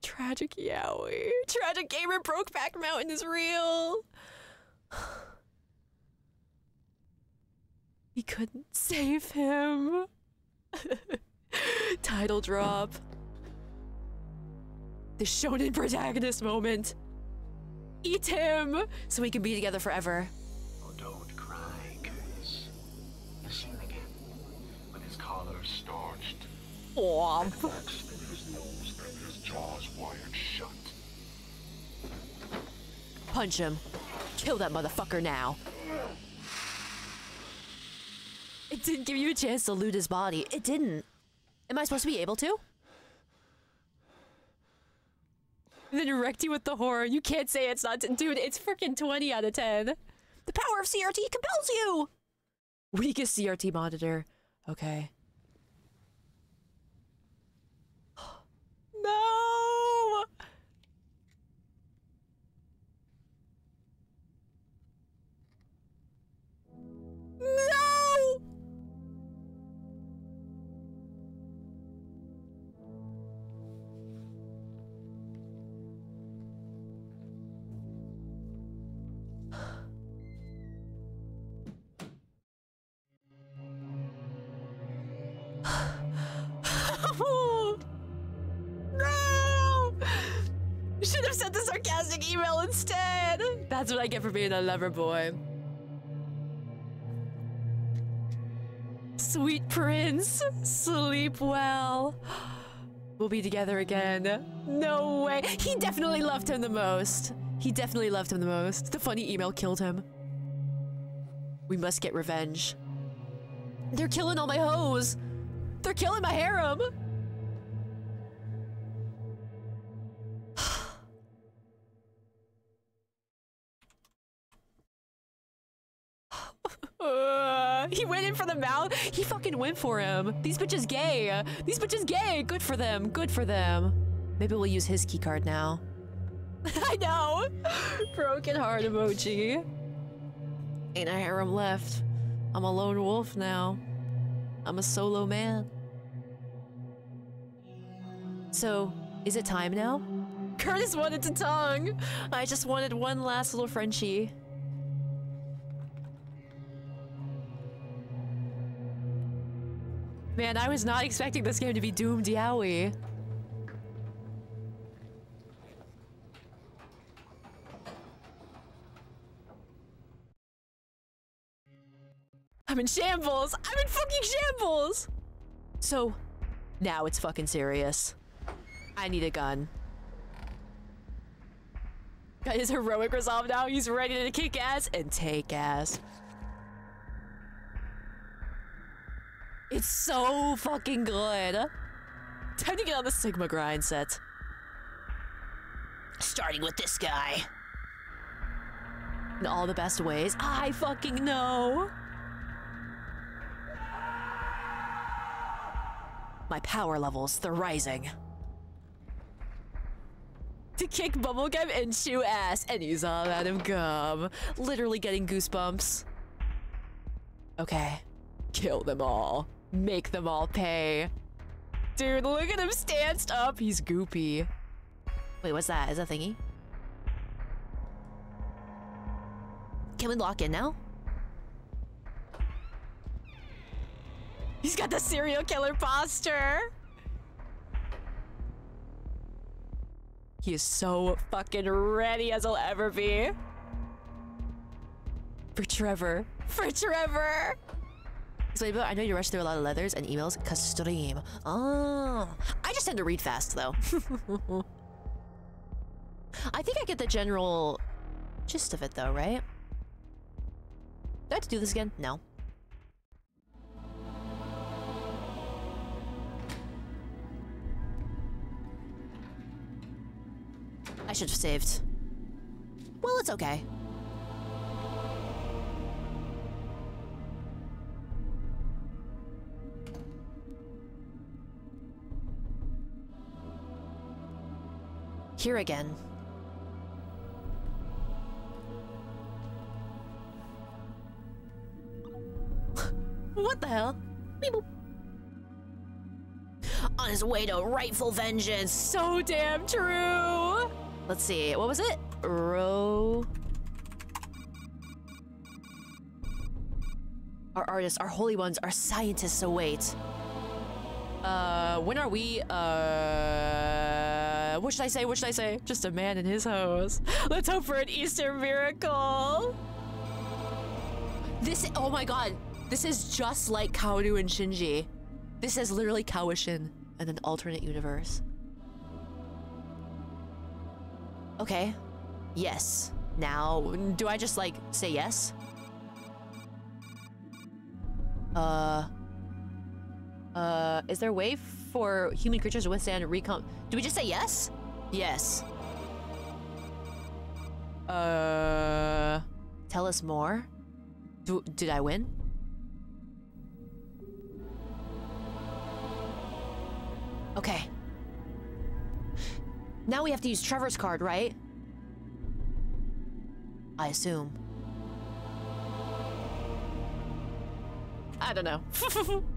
Tragic Yowie. Tragic Gamer Brokeback Mountain is real! We couldn't save him. Title drop. The shonen protagonist moment. Eat him so we can be together forever. Womp. His jaws wired shut. Punch him. Kill that motherfucker now. It didn't give you a chance to loot his body. It didn't. Am I supposed to be able to? And then wrecked you with the horror. You can't say it's not. Dude, it's freaking 20 out of 10. The power of CRT compels you! Weakest CRT monitor. Okay. No! No! Should have sent the sarcastic email instead. That's what I get for being a lover boy. Sweet prince, sleep well. We'll be together again. No way. He definitely loved him the most. He definitely loved him the most. The funny email killed him. We must get revenge. They're killing all my hoes. They're killing my harem. He went in for the mouth. He fucking went for him. These bitches gay. These bitches gay. Good for them. Good for them. Maybe we'll use his keycard now. I know. Broken heart emoji. Ain't a harem left. I'm a lone wolf now. I'm a solo man. So, is it time now? Curtis wanted to tongue. I just wanted one last little Frenchie. Man, I was not expecting this game to be doomed yaoi. I'm in shambles! I'm in fucking shambles! So, now it's fucking serious. I need a gun. Got his heroic resolve now. He's ready to kick ass and take ass. It's so fucking good. Time to get on the Sigma grind set. Starting with this guy. In all the best ways. I fucking know. My power levels, they're rising. To kick bubblegum and chew ass, and he's all out of gum. Literally getting goosebumps. Okay. Kill them all. Make them all pay. Dude, look at him stanced up. He's goopy. Wait, what's that? Is that thingy? Can we lock in now? He's got the serial killer posture. He is so fucking ready as he'll ever be. For Trevor. For Trevor! I know you rush through a lot of letters and emails cause stream. Oh, ah. I just tend to read fast though. I think I get the general gist of it though, right? Do I have to do this again? No. I should have saved. Well, it's okay. Here again. what the hell? On his way to rightful vengeance. So damn true. Let's see. What was it? Ro. Our artists, our holy ones, our scientists await. Uh, when are we? Uh, what should I say? What should I say? Just a man and his hose. Let's hope for an Easter miracle. This, oh my god, this is just like Kaoru and Shinji. This is literally Kaoshin. in an alternate universe. Okay. Yes. Now, do I just like say yes? Uh. Uh, is there a way for human creatures to withstand recom? Do we just say yes? Yes. Uh. Tell us more. Do, did I win? Okay. Now we have to use Trevor's card, right? I assume. I don't know.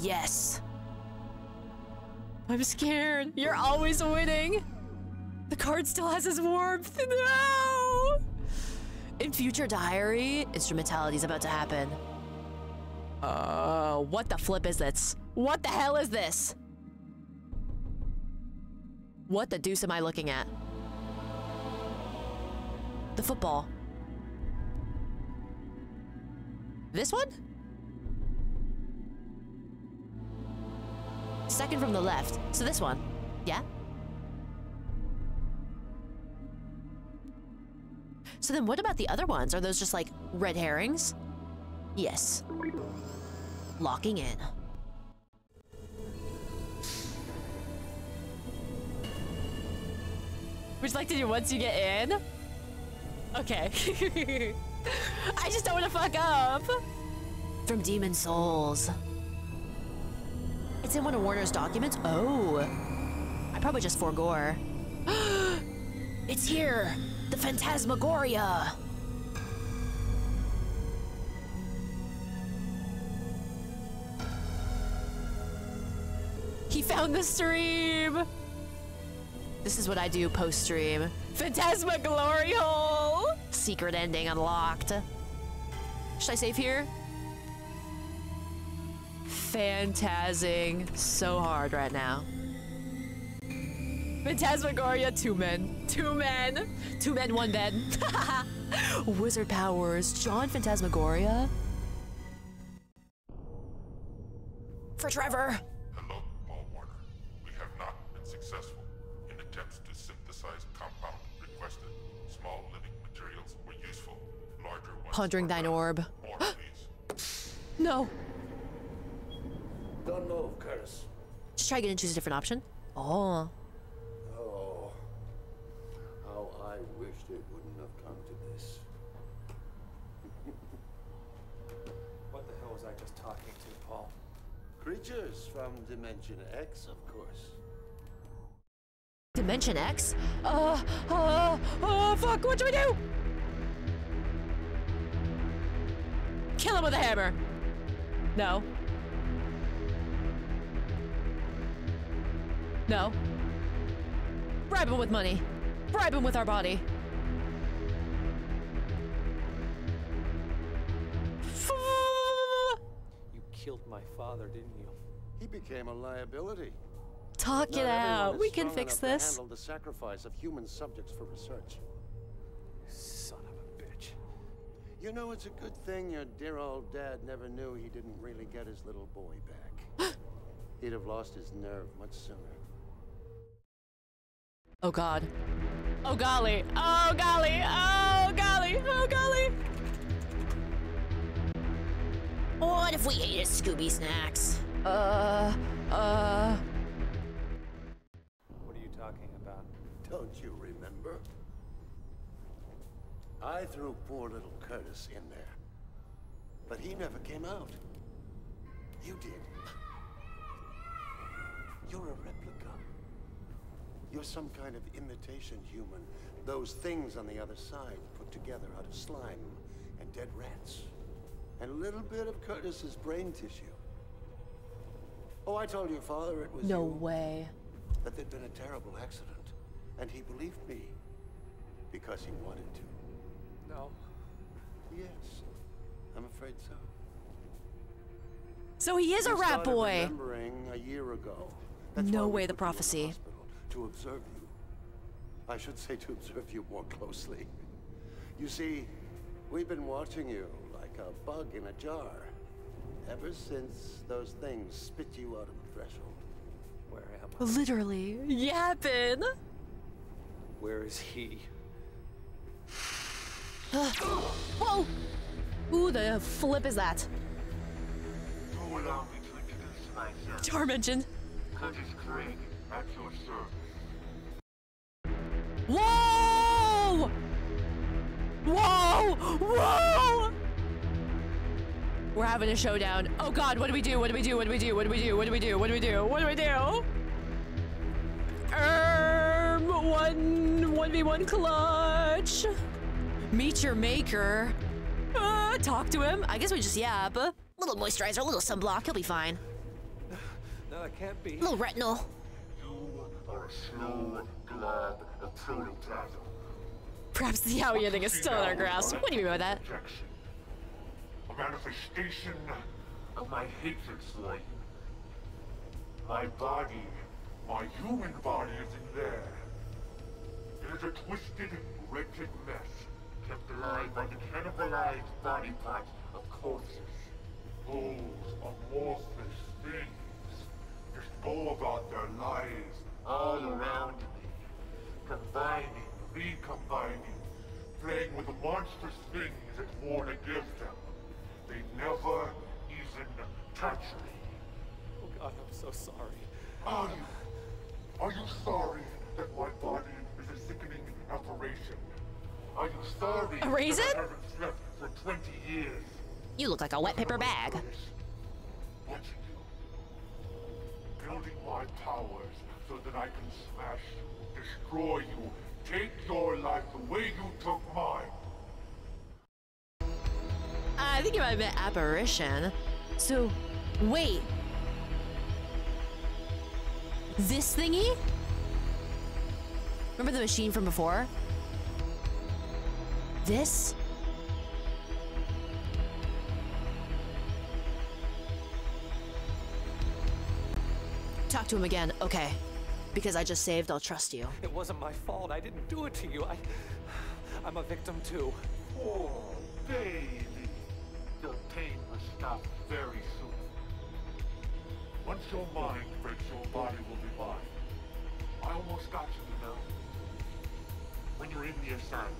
yes. I'm scared. You're always winning. The card still has his warmth. No! In future diary, instrumentality is about to happen. Uh, what the flip is this? What the hell is this? What the deuce am I looking at? The football. This one? Second from the left. So this one. Yeah? So then what about the other ones? Are those just like red herrings? Yes. Locking in. Would you like to do once you get in? Okay. I just don't want to fuck up. From Demon Souls. It's in one of Warner's documents? Oh. I probably just forgore. it's here! The Phantasmagoria! He found the stream! This is what I do post-stream. Phantasmaglorial! Secret ending unlocked. Should I save here? Phantasing so hard right now. Phantasmagoria, two men. Two men. Two men, one bed. Wizard powers. John Phantasmagoria. For Trevor. Hello, Paul Warner. We have not been successful in attempts to synthesize compound requested. Small living materials were useful. Larger ones. Pondering thine orb. More. No. Don't move, Curtis. Just try again and choose a different option. Oh. Oh, how I wished it wouldn't have come to this. What the hell was I just talking to, Paul? Creatures from Dimension X, of course. Dimension X? Uh, uh, oh, fuck, what do we do? Kill him with a hammer. No. No. Bribe him with money. Bribe him with our body. You killed my father, didn't you? He became a liability. Talk Not it out. We can strong fix enough to this. handle the sacrifice of human subjects for research. Son of a bitch. You know, it's a good thing your dear old dad never knew he didn't really get his little boy back. He'd have lost his nerve much sooner. Oh god. Oh golly. Oh golly. Oh golly. Oh golly. What if we ate his Scooby snacks? Uh, uh. What are you talking about? Don't you remember? I threw poor little Curtis in there. But he never came out. You did. You're a replica. You're some kind of imitation human. Those things on the other side put together out of slime and dead rats. And a little bit of Curtis's brain tissue. Oh, I told your father it was No you. way. that there'd been a terrible accident. And he believed me. Because he wanted to. No. Yes. I'm afraid so. So he is a rat boy. remembering a year ago. That's No way the put you prophecy. Hospital, To observe you. I should say to observe you more closely. You see, we've been watching you like a bug in a jar. Ever since those things spit you out of the threshold. Where am I? Literally yapping. Where is he? Whoa! Who the flip is that? Do allow me to introduce myself. Darmention. Curtis Craig, Whoa! Whoa! Whoa! We're having a showdown. Oh god, what do we do? What do we do? What do we do? What do we do? What do we do? What do we do? What do we do? Um, one, one v one clutch. Meet your maker. Uh, talk to him. I guess we just yap. A little moisturizer, a little sunblock. He'll be fine. No, that can't be. A little retinol. You are a slow glob of protoplasm. Perhaps the Yao thing is still in our grasp. What do you mean by that? Projection. A manifestation of my hatred for you. My body, my human body is in there. It is a twisted, wretched mess, kept alive by the cannibalized body parts of corpses. Those amorphous things just go about their lives all around combining, recombining, playing with the monstrous things that warn against them. They never even touch me. Oh God, I'm so sorry. Are you? Are you sorry that my body is a sickening aberration? Are you sorry A raisin? that I haven't slept for 20 years? You look like a wet paper bag. Watching you. Building my powers so that I can smash you, destroy you, take your life the way you took mine. I think it might have been apparition. So, wait. This thingy? Remember the machine from before? This? Talk to him again. Okay. Because I just saved, I'll trust you. It wasn't my fault. I didn't do it to you. I, I'm a victim too. Oh, baby. Your pain will stop very soon. Once your mind breaks, your body will be mine. I almost got you, you know. When you're in the asylum.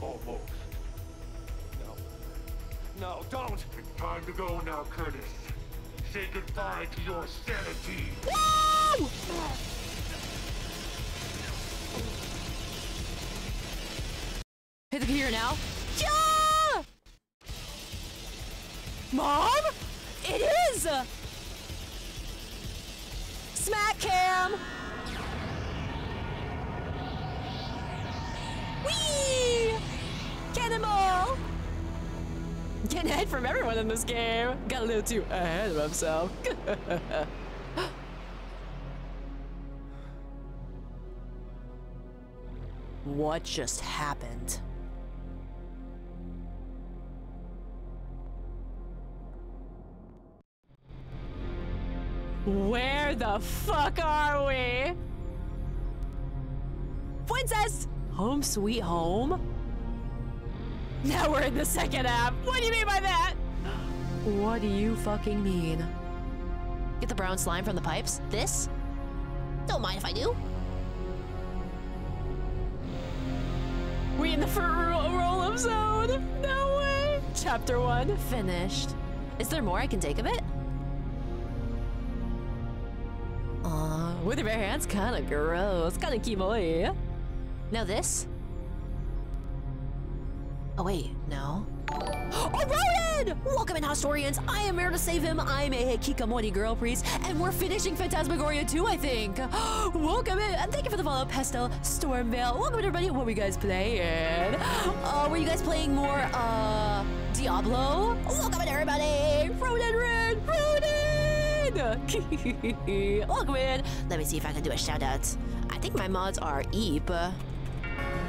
Almost. No. No, don't! It's time to go now, Curtis. Say goodbye to your sanity. Hit the now. Yeah! Mom? It is! Smack cam! Whee! Cannonball! Getting ahead from everyone in this game. Got a little too ahead of himself. what just happened? Where the fuck are we? Princess! Home sweet home? Now we're in the second app. What do you mean by that? What do you fucking mean? Get the brown slime from the pipes? This? Don't mind if I do. We in the fruit roll, roll up zone? No way. Chapter one finished. Is there more I can take of it? Aw, with your bare hands, kinda gross. Kinda kimoi. Now this? Oh wait, no. Oh, Ronan! Welcome in, Historians. I am here to save him. I'm a Hikikomori girl priest, and we're finishing Phantasmagoria 2, I think. Welcome in, and thank you for the follow, Pestel Stormvale. Welcome everybody. What were you guys playing? Uh, were you guys playing more, uh, Diablo? Welcome in, everybody. Ronan Red, Ronan! Welcome in. Let me see if I can do a shout out. I think my mods are Eep.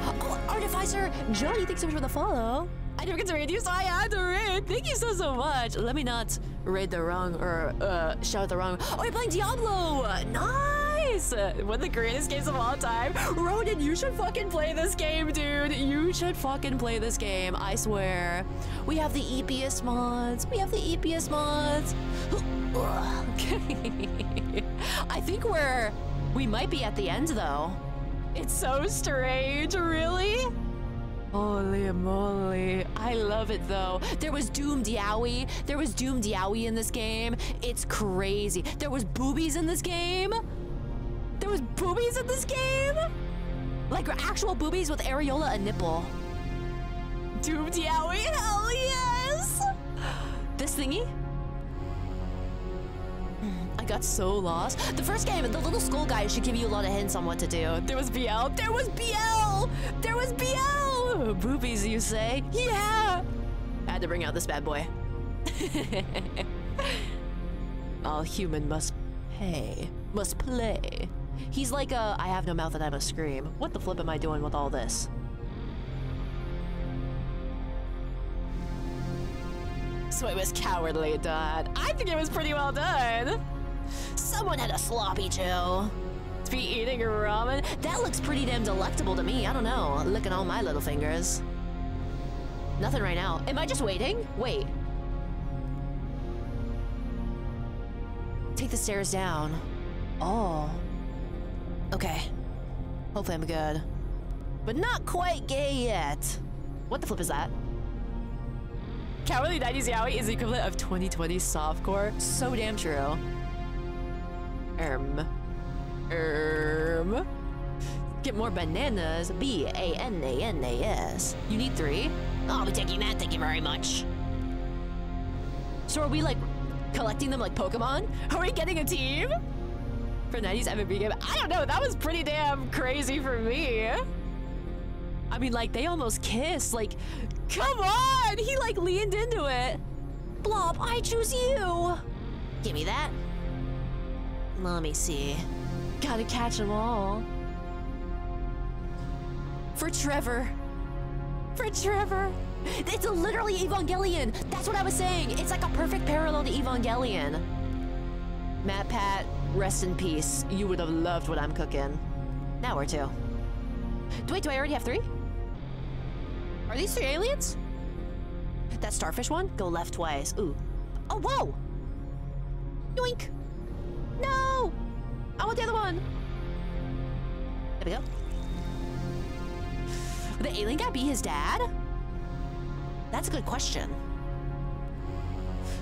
Oh, Artificer! Johnny, thanks so much for the follow. I never get to raid you, so I had to raid. Thank you so, so much. Let me not raid the wrong, or, uh, shout the wrong. Oh, you're playing Diablo! Nice! one of the greatest games of all time. Ronan, you should fucking play this game, dude. You should fucking play this game. I swear. We have the eepiest mods. We have the eepiest mods. Okay. I think we're. We might be at the end though. It's so strange, really? Holy moly. I love it though. There was Doomed Yaoi. There was Doomed Yaoi in this game. It's crazy. There was boobies in this game. There was boobies in this game? Like actual boobies with areola and nipple. Doomed Yaoi, hell yes! This thingy? Got so lost. The first game, the little skull guy should give you a lot of hints on what to do. There was BL. There was BL! There was BL! Boobies, you say? Yeah! I had to bring out this bad boy. All human must pay, must play. He's like a, I have no mouth and I must scream. What the flip am I doing with all this? So it was cowardly done. I think it was pretty well done. Someone had a sloppy Joe. To be eating ramen? That looks pretty damn delectable to me. I don't know. Licking all my little fingers. Nothing right now. Am I just waiting? Wait. Take the stairs down. Oh. Okay. Hopefully I'm good. But not quite gay yet. What the flip is that? Cowardly 90s Yaoi is the equivalent of 2020 softcore. So damn true. Erm. Erm. Get more bananas. B-A-N-A-N-A-S. You need three? I'll be taking that, thank you very much. So are we like collecting them like Pokemon? Are we getting a team? For 90s FMV game? I don't know, that was pretty damn crazy for me. I mean, like, they almost kissed. Like, come on! He, like, leaned into it. Blob, I choose you! Give me that. Let me see. Gotta catch them all. For Trevor. For Trevor. It's literally Evangelion. That's what I was saying. It's like a perfect parallel to Evangelion. MatPat, rest in peace. You would have loved what I'm cooking. Now we're two. Do, wait, do I already have three? Are these three aliens? That starfish one? Go left twice. Ooh. Oh, whoa! Yoink! No! I want the other one! There we go. Would the alien guy be his dad? That's a good question.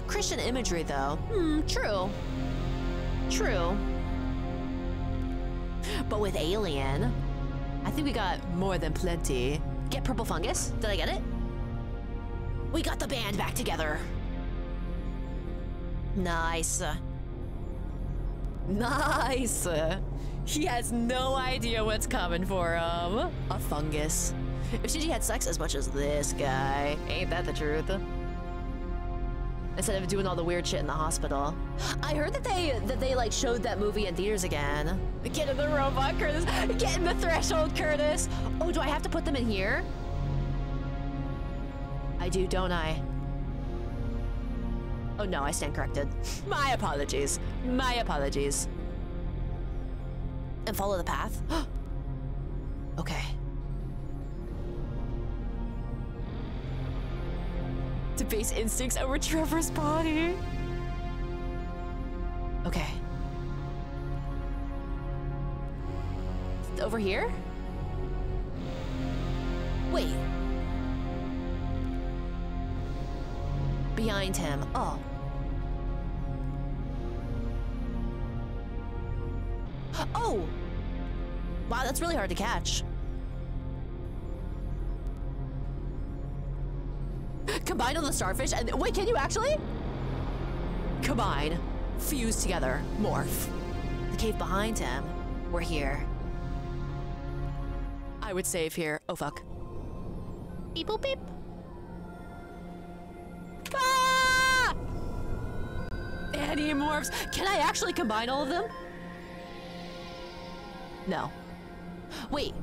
Christian imagery, though. Hmm, true. True. But with alien, I think we got more than plenty. Get purple fungus? Did I get it? We got the band back together. Nice. Nice. He has no idea what's coming for him. A fungus. If Shinji had sex as much as this guy, ain't that the truth? Instead of doing all the weird shit in the hospital. I heard that they that they like showed that movie in theaters again. Get in the robot, Curtis. Get in the threshold, Curtis. Oh, do I have to put them in here? I do, don't I? Oh no, I stand corrected. My apologies. My apologies. And follow the path? okay. To base instincts over Trevor's body. Okay. Over here? Wait. Behind him. Oh. Oh! Wow, that's really hard to catch. Combine on the starfish and wait, can you actually? Combine, fuse together, morph. The cave behind him. We're here. I would save here. Oh fuck. Beep boop beep. Ah! Animorphs. Can I actually combine all of them? No. Wait.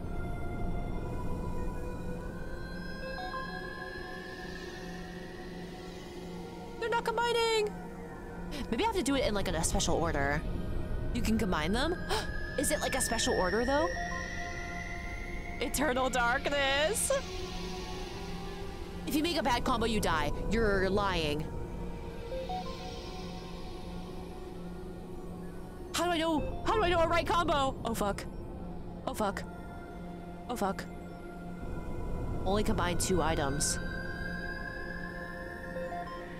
They're not combining! Maybe I have to do it in like a special order. You can combine them? Is it like a special order though? Eternal darkness. If you make a bad combo, you die. You're lying. How do I know? How do I know a right combo? Oh fuck. Oh fuck. Oh fuck. Only combine two items.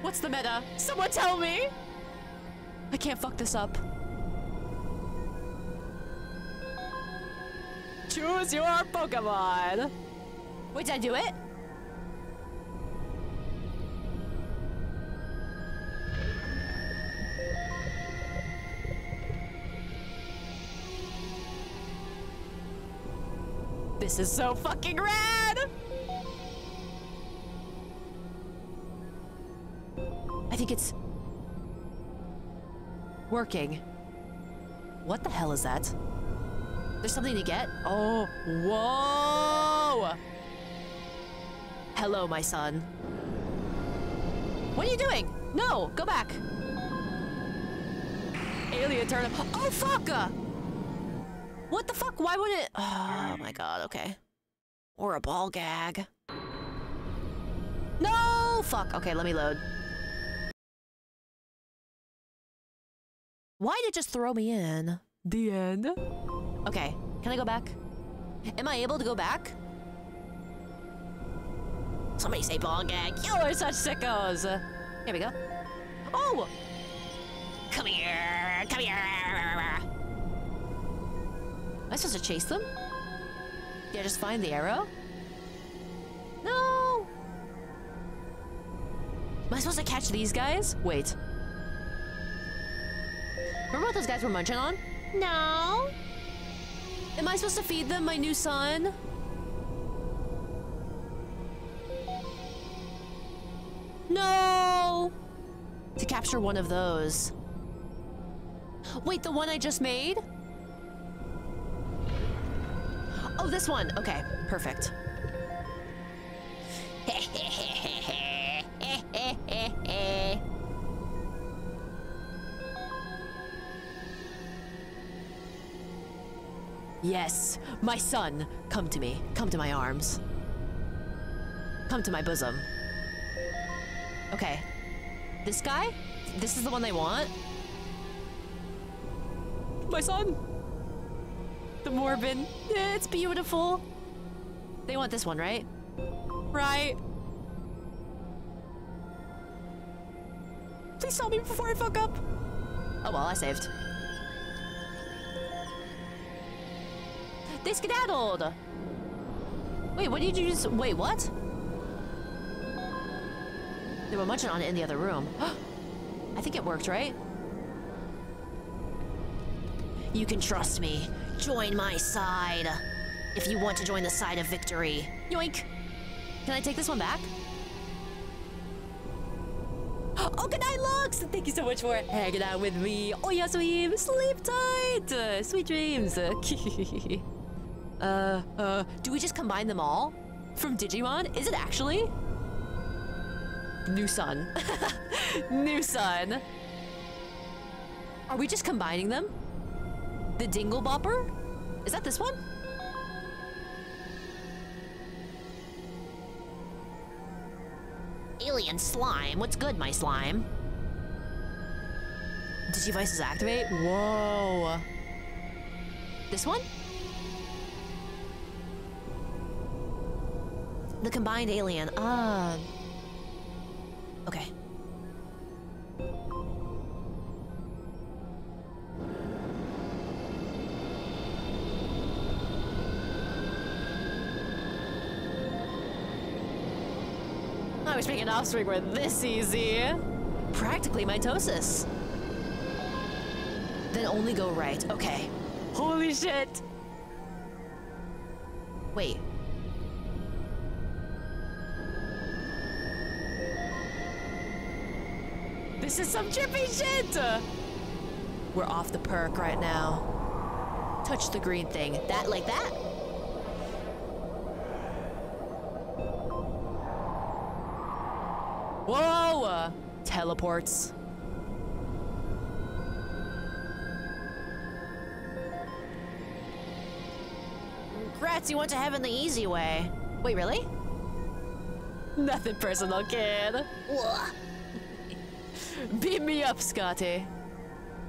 What's the meta? Someone tell me! I can't fuck this up. Choose your Pokemon! Wait, did I do it? This is so fucking rad! I think it's working. What the hell is that? There's something to get? Oh, whoa! Hello, my son. What are you doing? No, go back. Alien turnip. Oh, fuck! What the fuck? Why would it? Oh my god, okay. Or a ball gag. No! Fuck. Okay, let me load. Why did it just throw me in? The end. Okay, can I go back? Am I able to go back? Somebody say ball gag. You are such sickos. Here we go. Oh! Come here! Come here! Am I supposed to chase them? Did I just find the arrow? No! Am I supposed to catch these guys? Wait. Remember what those guys were munching on? No. Am I supposed to feed them my new son? No! To capture one of those. Wait, the one I just made? Oh, this one. Okay, perfect. Yes, my son, come to me. Come to my arms. Come to my bosom. Okay. This guy? This is the one they want? My son! The Morbin. It's beautiful. They want this one, right? Right. Please tell me before I fuck up. Oh well, I saved. They skedaddled! Wait, what did you just- wait, what? They were munching on it in the other room. I think it worked, right? You can trust me. Join my side. If you want to join the side of victory. Yoink! Can I take this one back? Oh, good night, Lux! Thank you so much for hanging out with me. Oh, yes, we sleep tight! Uh, sweet dreams. Uh, uh, do we just combine them all? From Digimon? Is it actually? New Sun. New Sun. Are we just combining them? The Dingle Bopper? Is that this one? Alien slime. What's good, my slime? Did Digivices activate? Whoa. This one? The combined alien. Ah. Okay. I wish making offspring were this easy. Practically mitosis. Then only go right. Okay. Holy shit. Wait. This is some trippy shit! We're off the perk right now. Touch the green thing. That like that? Whoa! Teleports. Congrats, you went to heaven the easy way. Wait, really? Nothing personal, kid. Beat me up, Scotty.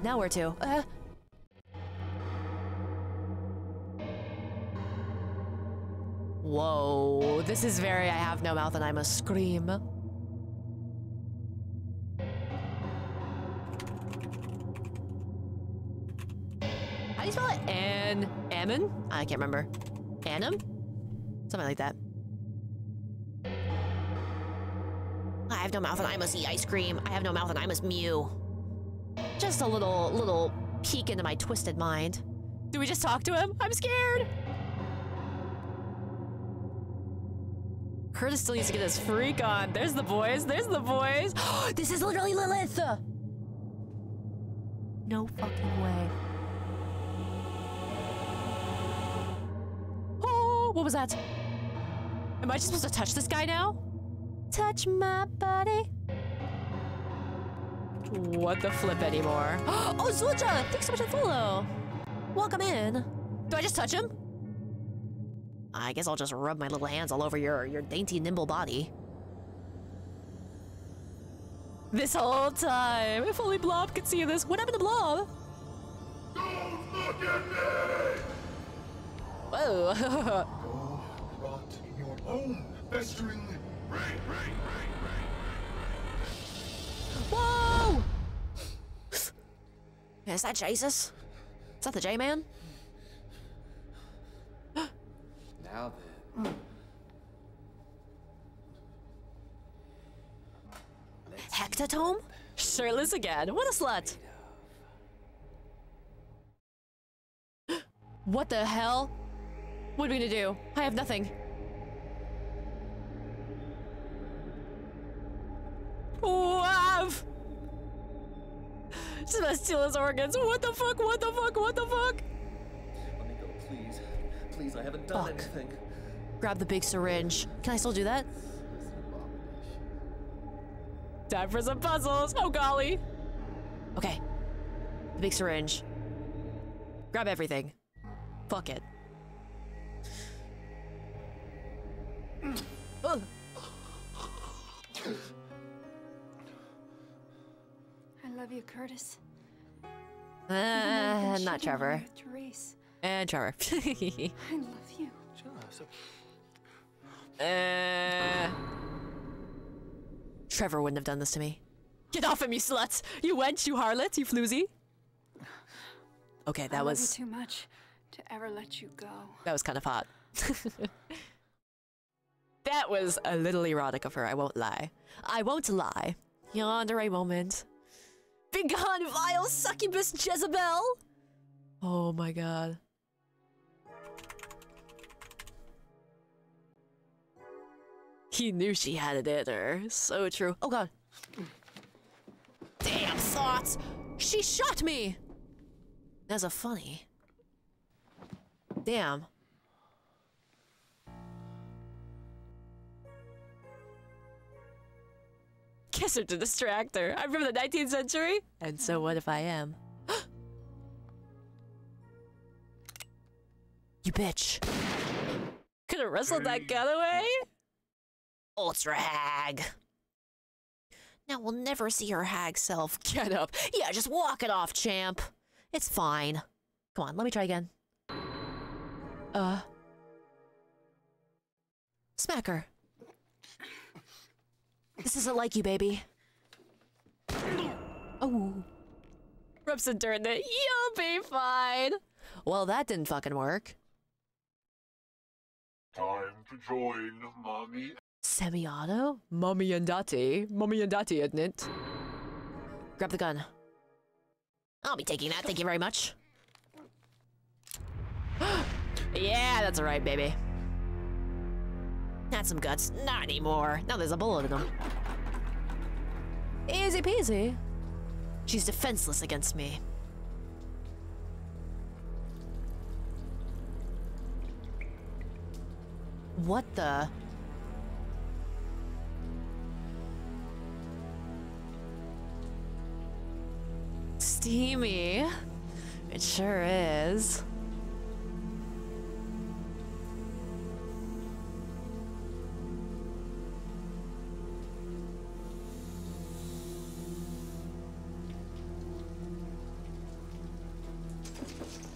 Now where to? Uh, Whoa, this is very I have no mouth and I must scream. Do you spell it? An Ammon? I can't remember. Annam? Something like that. I have no mouth and I must eat ice cream. I have no mouth and I must mew. Just a little little peek into my twisted mind. Do we just talk to him? I'm scared. Curtis still needs to get his freak on. There's the boys. There's the boys. this is literally Lilith. No fucking way. What was that? Am I just supposed to touch this guy now? Touch my body. What the flip anymore? Oh, Zulja! Thanks so much for the follow. Welcome in. Do I just touch him? I guess I'll just rub my little hands all over your, your dainty, nimble body. This whole time. If only Blob could see this. What happened to Blob? Don't look at me! Whoa. Go rot in your own festering Whoa! Is that Jesus? Is that the J-Man? Now then. Hectatome? Shirtless again. What a slut. what the hell? What are we gonna do? I have nothing. Wow! She's gonna steal his organs. What the fuck? What the fuck? What the fuck? Let me go, please. Please, I haven't done Fuck. anything. Grab the big syringe. Can I still do that? Time for some puzzles. Oh golly. Okay. The big syringe. Grab everything. Fuck it. Ugh. Love you, Curtis. Uh, not Trevor. And Trevor. I love you. Uh, Trevor wouldn't have done this to me. Get off of me, sluts! You wench, you harlot, you floozy. Okay, that was you too much to ever let you go. that was kind of hot. that was a little erotic of her. I won't lie. I won't lie. Yonder a moment. Begone, vile succubus Jezebel! Oh my god. He knew she had it in her. So true. Oh god. Damn thoughts! She shot me! That's a funny. Damn. Kiss her to distract her. I'm from the 19th century. And so what if I am? you bitch. Could have wrestled that Getaway? Ultra hag. Now we'll never see her hag self. Get up. Yeah, just walk it off, champ. It's fine. Come on, let me try again. Uh. Smack her. This isn't like you, baby. Oh. Rubson in it. You'll be fine. Well, that didn't fucking work. Time to join mommy. Semi-auto? Mommy and Dottie. Mommy and Dottie, isn't it? Grab the gun. I'll be taking that, thank you very much. Yeah, that's alright, baby. Had some guts, not anymore. Now there's a bullet in them. Easy peasy. She's defenseless against me. What the? Steamy. It sure is.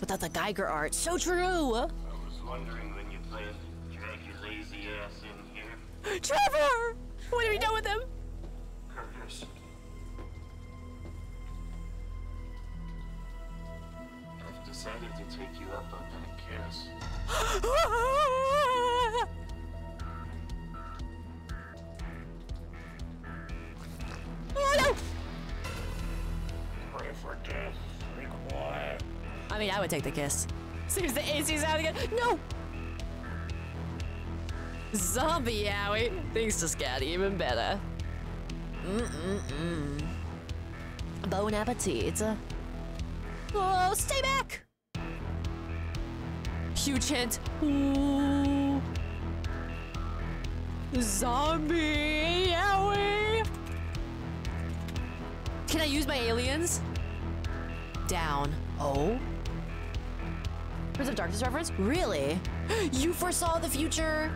Without the Giger art. So true! I was wondering when you'd plan to drag your lazy ass in here. Trevor! What have we done with him? Curtis. I've decided to take you up on that kiss. I mean, I would take the kiss. Seems the AC's out again. No! Zombie Yaoi. Things just got even better. Mm-mm-mm. Bon appetit. Oh, stay back! Huge hint. Ooh. Zombie Yaoi! Can I use my aliens? Down. Oh? Prince of Darkness reference? Really? You foresaw the future?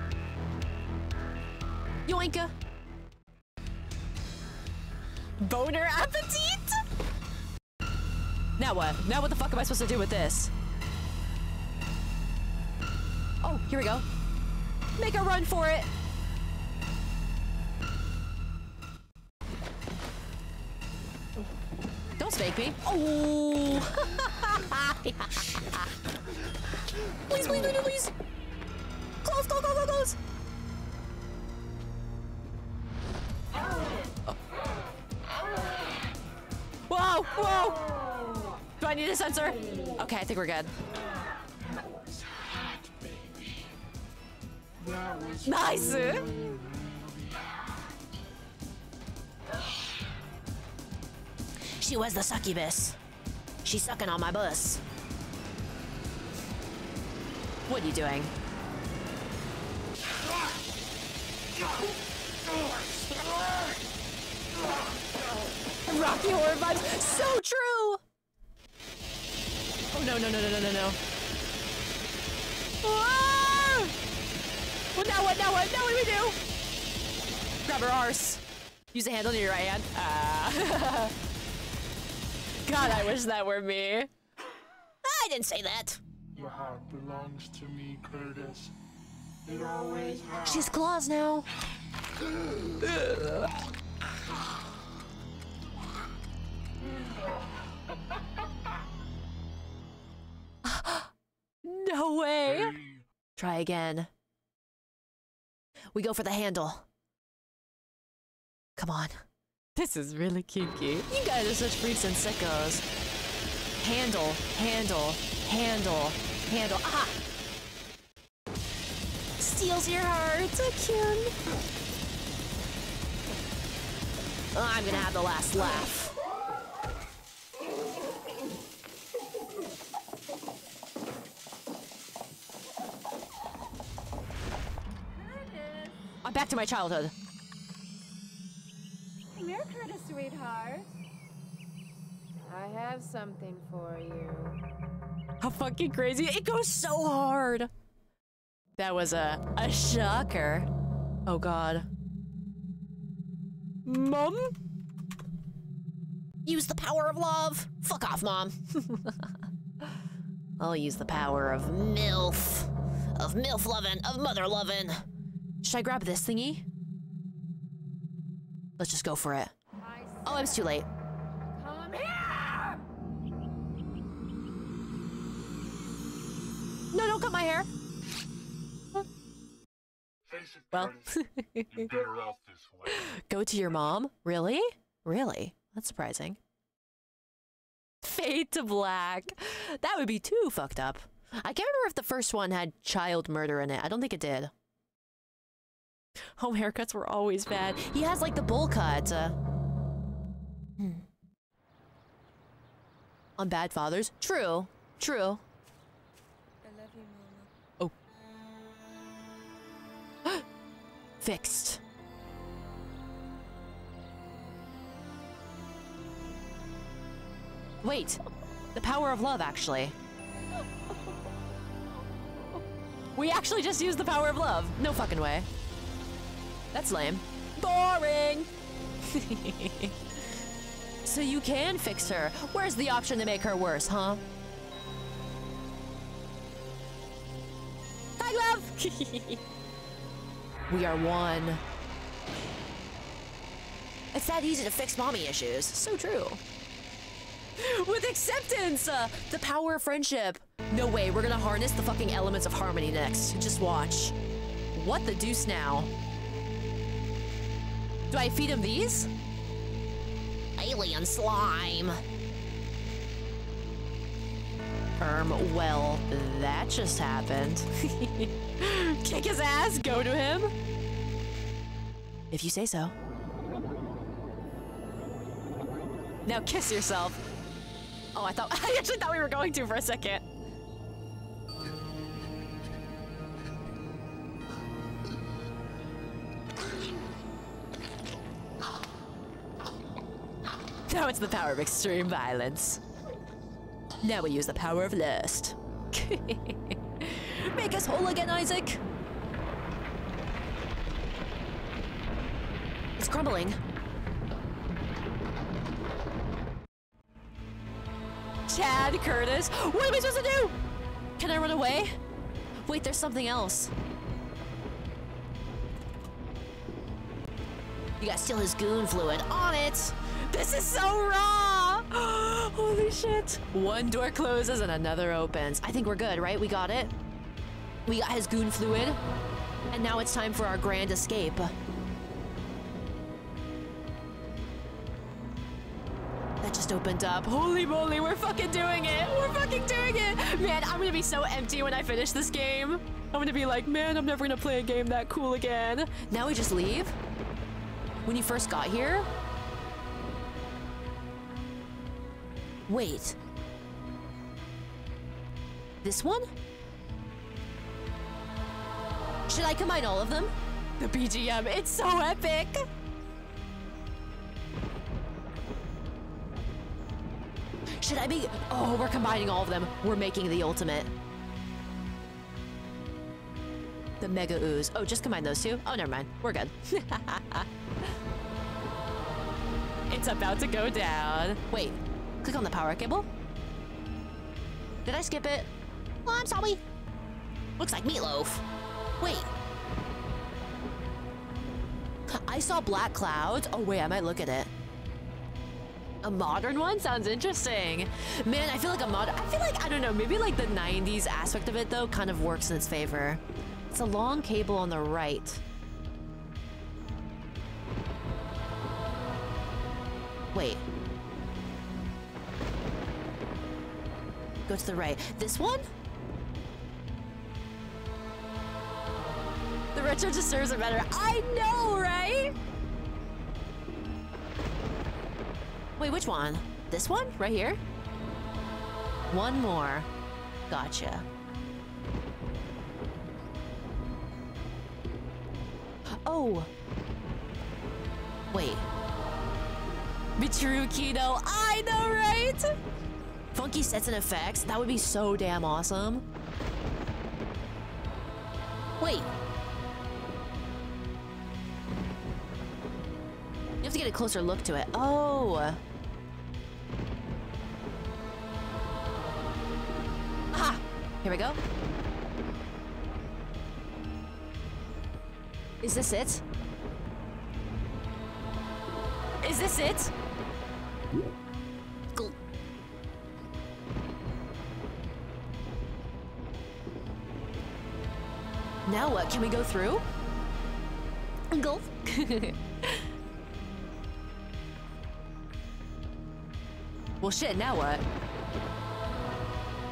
Yoinka! Boner appetit? Now what? Now what the fuck am I supposed to do with this? Oh, here we go. Make a run for it! Don't snake me. Oh! please, please, please, please! Close, close, close, close! Whoa, whoa! Do I need a sensor? Okay, I think we're good. Nice! She was the succubus. She's sucking on my bus. What are you doing? Rocky Horror vibes. So true! Oh no, no, no, no, no, no, no. Ah! What now, what now, what now, what do we do? Grab her arse. Use the handle in your right hand. Ah. God, I wish that were me. I didn't say that. Your heart belongs to me, Curtis. It always has. She's claws now. no way. Try again. We go for the handle. Come on. This is really kinky. You guys are such freaks and sickos. Handle, handle, handle, handle. Ah! Steals your heart again. I'm gonna have the last laugh. I'm back to my childhood. Come here, Curtis, sweetheart. I have something for you. How fucking crazy. It goes so hard. That was a, a shocker. Oh god. Mom? Use the power of love. Fuck off, mom. I'll use the power of MILF. Of MILF lovin', of mother lovin'. Should I grab this thingy? Let's just go for it. Oh, it's too late. Come here! No, don't cut my hair. Well, You're better off this way. go to your mom? Really? Really? That's surprising. Fade to black. That would be too fucked up. I can't remember if the first one had child murder in it. I don't think it did. Home haircuts were always bad. He has like the bowl cut. Uh, hmm. On bad fathers? True. True. I love you, Mama. Oh. Fixed. Wait. The power of love, actually. We actually just used the power of love. No fucking way. That's lame. Boring! so you can fix her. Where's the option to make her worse, huh? Hi, Glove! we are one. It's that easy to fix mommy issues. So true. With acceptance! Uh, the power of friendship. No way, we're gonna harness the fucking elements of harmony next. Just watch. What the deuce now? Do I feed him these? Alien slime. Um, well, that just happened. Kick his ass, go to him. If you say so. Now kiss yourself. Oh, I thought I actually thought we were going to for a second. Now it's the power of extreme violence. Now we use the power of lust. Make us whole again, Isaac. It's crumbling. Chad, Curtis, what am I supposed to do? Can I run away? Wait, there's something else. You gotta steal his goon fluid. On it! This is so raw! Holy shit. One door closes and another opens. I think we're good, right? We got it? We got his goon fluid. And now it's time for our grand escape. That just opened up. Holy moly, we're fucking doing it! We're fucking doing it! Man, I'm gonna be so empty when I finish this game. I'm gonna be like, man, I'm never gonna play a game that cool again. Now we just leave? When you first got here? Wait. This one? Should I combine all of them? The BGM, it's so epic! Should I be- Oh, we're combining all of them. We're making the ultimate. The Mega Ooze. Oh, just combine those two? Oh, never mind. We're good. it's about to go down. Wait, click on the power cable. Did I skip it? Oh, I'm sorry. Looks like meatloaf. Wait. I saw black clouds. Oh, wait, I might look at it. A modern one sounds interesting. Man, I feel like a mod. I feel like, I don't know, maybe like the 90s aspect of it, though, kind of works in its favor. It's a long cable on the right. Wait. Go to the right. This one? The retro just serves it better. I know, right? Wait, which one? This one? Right here? One more. Gotcha. Oh. Wait. True, Kino. I know, right? Funky sets and effects. That would be so damn awesome. Wait. You have to get a closer look to it. Oh. Ha! Here we go. Is this it? Is this it? What? Can we go through? Go. well, shit, now what?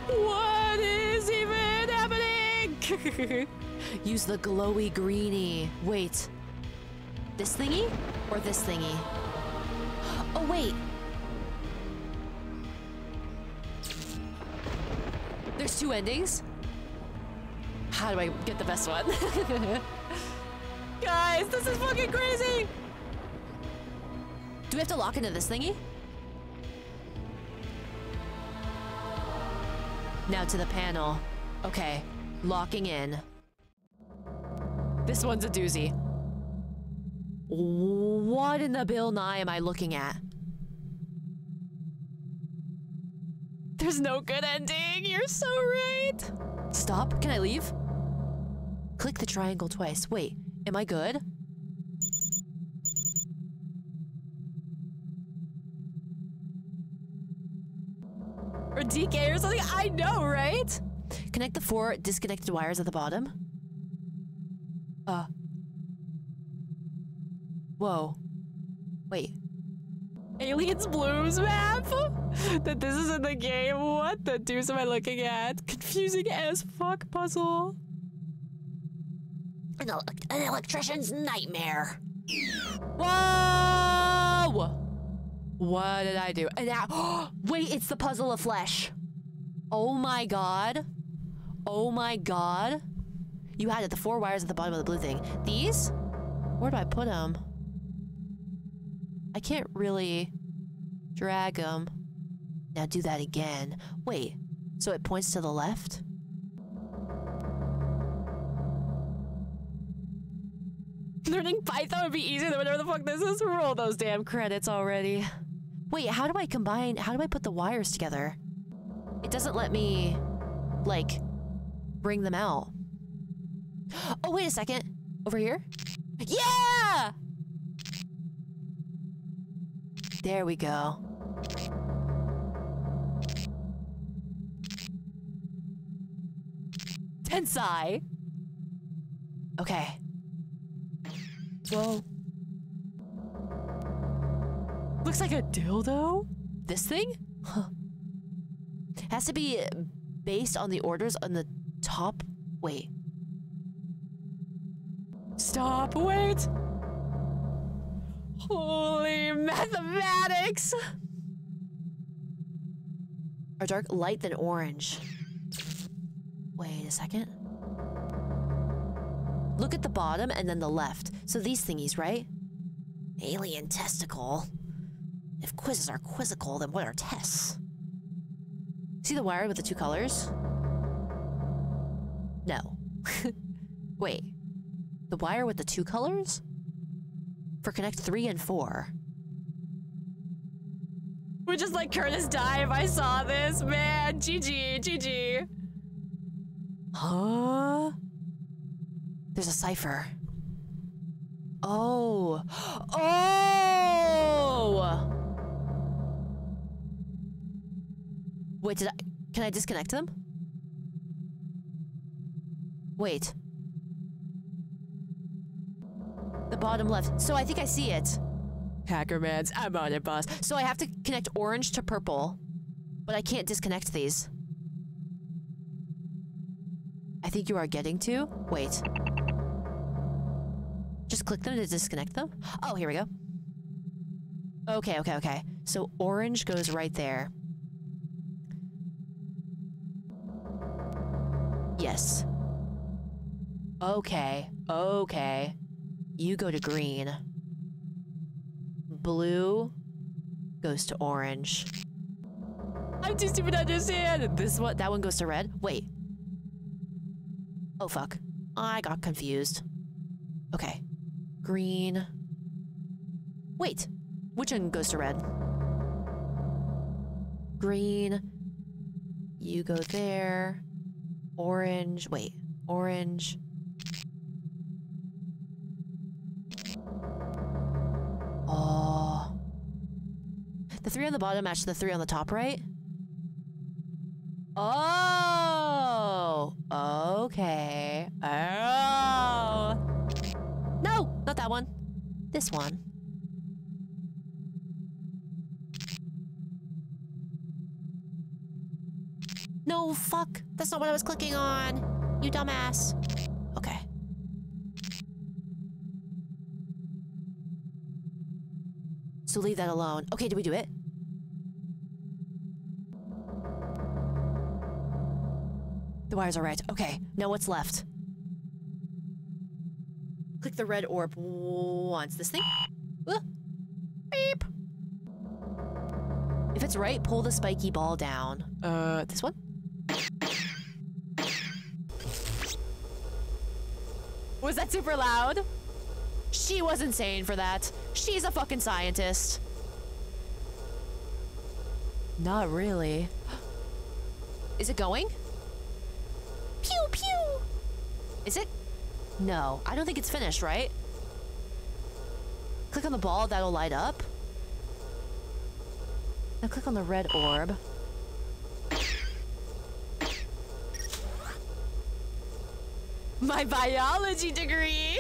What is even happening? Use the glowy greeny. Wait. This thingy? Or this thingy? Oh, wait. There's two endings? How do I get the best one? Guys, this is fucking crazy! Do we have to lock into this thingy? Now to the panel. Okay, locking in. This one's a doozy. What in the Bill Nye am I looking at? There's no good ending. You're so right. Stop. Can I leave? Click the triangle twice. Wait, am I good? Or DK or something? I know, right? Connect the four disconnected wires at the bottom. Uh. Whoa. Wait. Aliens Blues map? that this is in the game? What the deuce am I looking at? Confusing as fuck puzzle. An, an electrician's nightmare. Whoa! What did I do? And now, wait, it's the puzzle of flesh. Oh my god. Oh my god. You had it, the four wires at the bottom of the blue thing. These? Where do I put them? I can't really drag them. Now do that again. Wait, so it points to the left? Learning Python would be easier than whatever the fuck this is. Roll those damn credits already. Wait, how do I combine? How do I put the wires together? It doesn't let me, like, bring them out. Oh, wait a second. Over here? Yeah! There we go. Tensai! Okay. Whoa. Looks like a dildo? This thing? Huh. Has to be based on the orders on the top. Wait. Stop, wait! Holy mathematics! Are dark light than orange? Wait a second. Look at the bottom and then the left. So these thingies, right? Alien testicle. If quizzes are quizzical, then what are tests? See the wire with the two colors? No. Wait. The wire with the two colors? For Connect 3 and 4. Would just like Curtis die if I saw this, man. GG, GG. Huh? There's a cipher. Oh. Oh! Wait, did I. Can I disconnect them? Wait. The bottom left. So I think I see it. Hackermans, I'm on it, boss. So I have to connect orange to purple, but I can't disconnect these. I think you are getting to. Wait. Just click them to disconnect them? Oh, here we go. Okay, okay, okay. So orange goes right there. Yes. Okay, okay. You go to green. Blue goes to orange. I'm too stupid to understand. This one, that one goes to red. Wait. Oh fuck. I got confused. Okay. Green. Wait. Which one goes to red? Green. You go there. Orange. Wait. Orange. Oh. The three on the bottom match the three on the top, right? Oh. Okay. Oh. That one. This one. No, fuck. That's not what I was clicking on. You dumbass. Okay. So leave that alone. Okay, did we do it? The wires are right. Okay, now what's left? Click the red orb once. This thing? Beep. If it's right, pull the spiky ball down. Uh, this one? Was that super loud? She was insane for that. She's a fucking scientist. Not really. Is it going? Pew pew! Is it No, I don't think it's finished, right? Click on the ball, that'll light up. Now click on the red orb. My biology degree!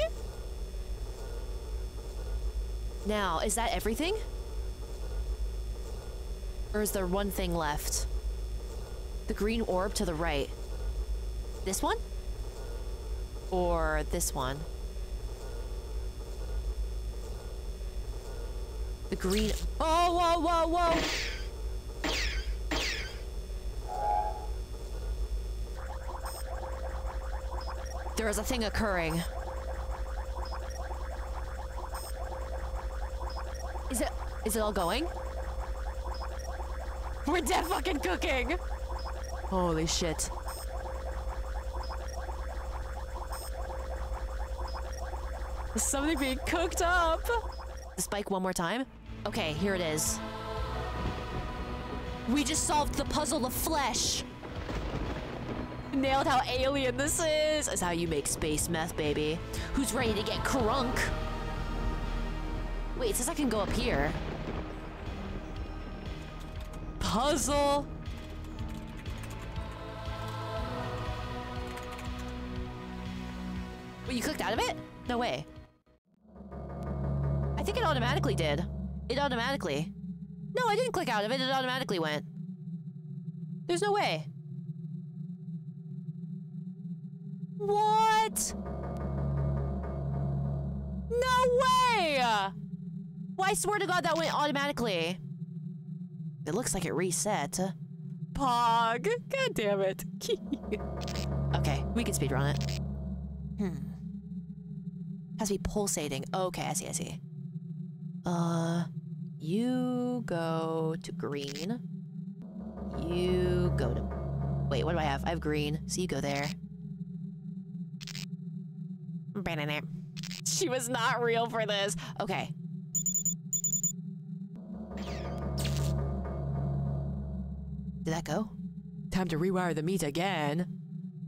Now, is that everything? Or is there one thing left? The green orb to the right. This one? Or this one? The green. Oh, whoa, whoa, whoa! There is a thing occurring. Is it. Is it all going? We're dead fucking cooking! Holy shit. Something being cooked up? The spike one more time? Okay, here it is. We just solved the puzzle of flesh. Nailed how alien this is. Is how you make space meth, baby. Who's ready to get crunk? Wait, it says I can go up here. Puzzle. Wait, you clicked out of it? No way. I think it automatically did. It automatically. No, I didn't click out of it. It automatically went. There's no way. What? No way! Well, I swear to God that went automatically. It looks like it reset. Pog. God damn it. okay, we can speedrun it. Hmm. Has to be pulsating. Okay, I see, I see. Uh, you go to green. You go to... Wait, what do I have? I have green, so you go there. She was not real for this. Okay. Did that go? Time to rewire the meat again.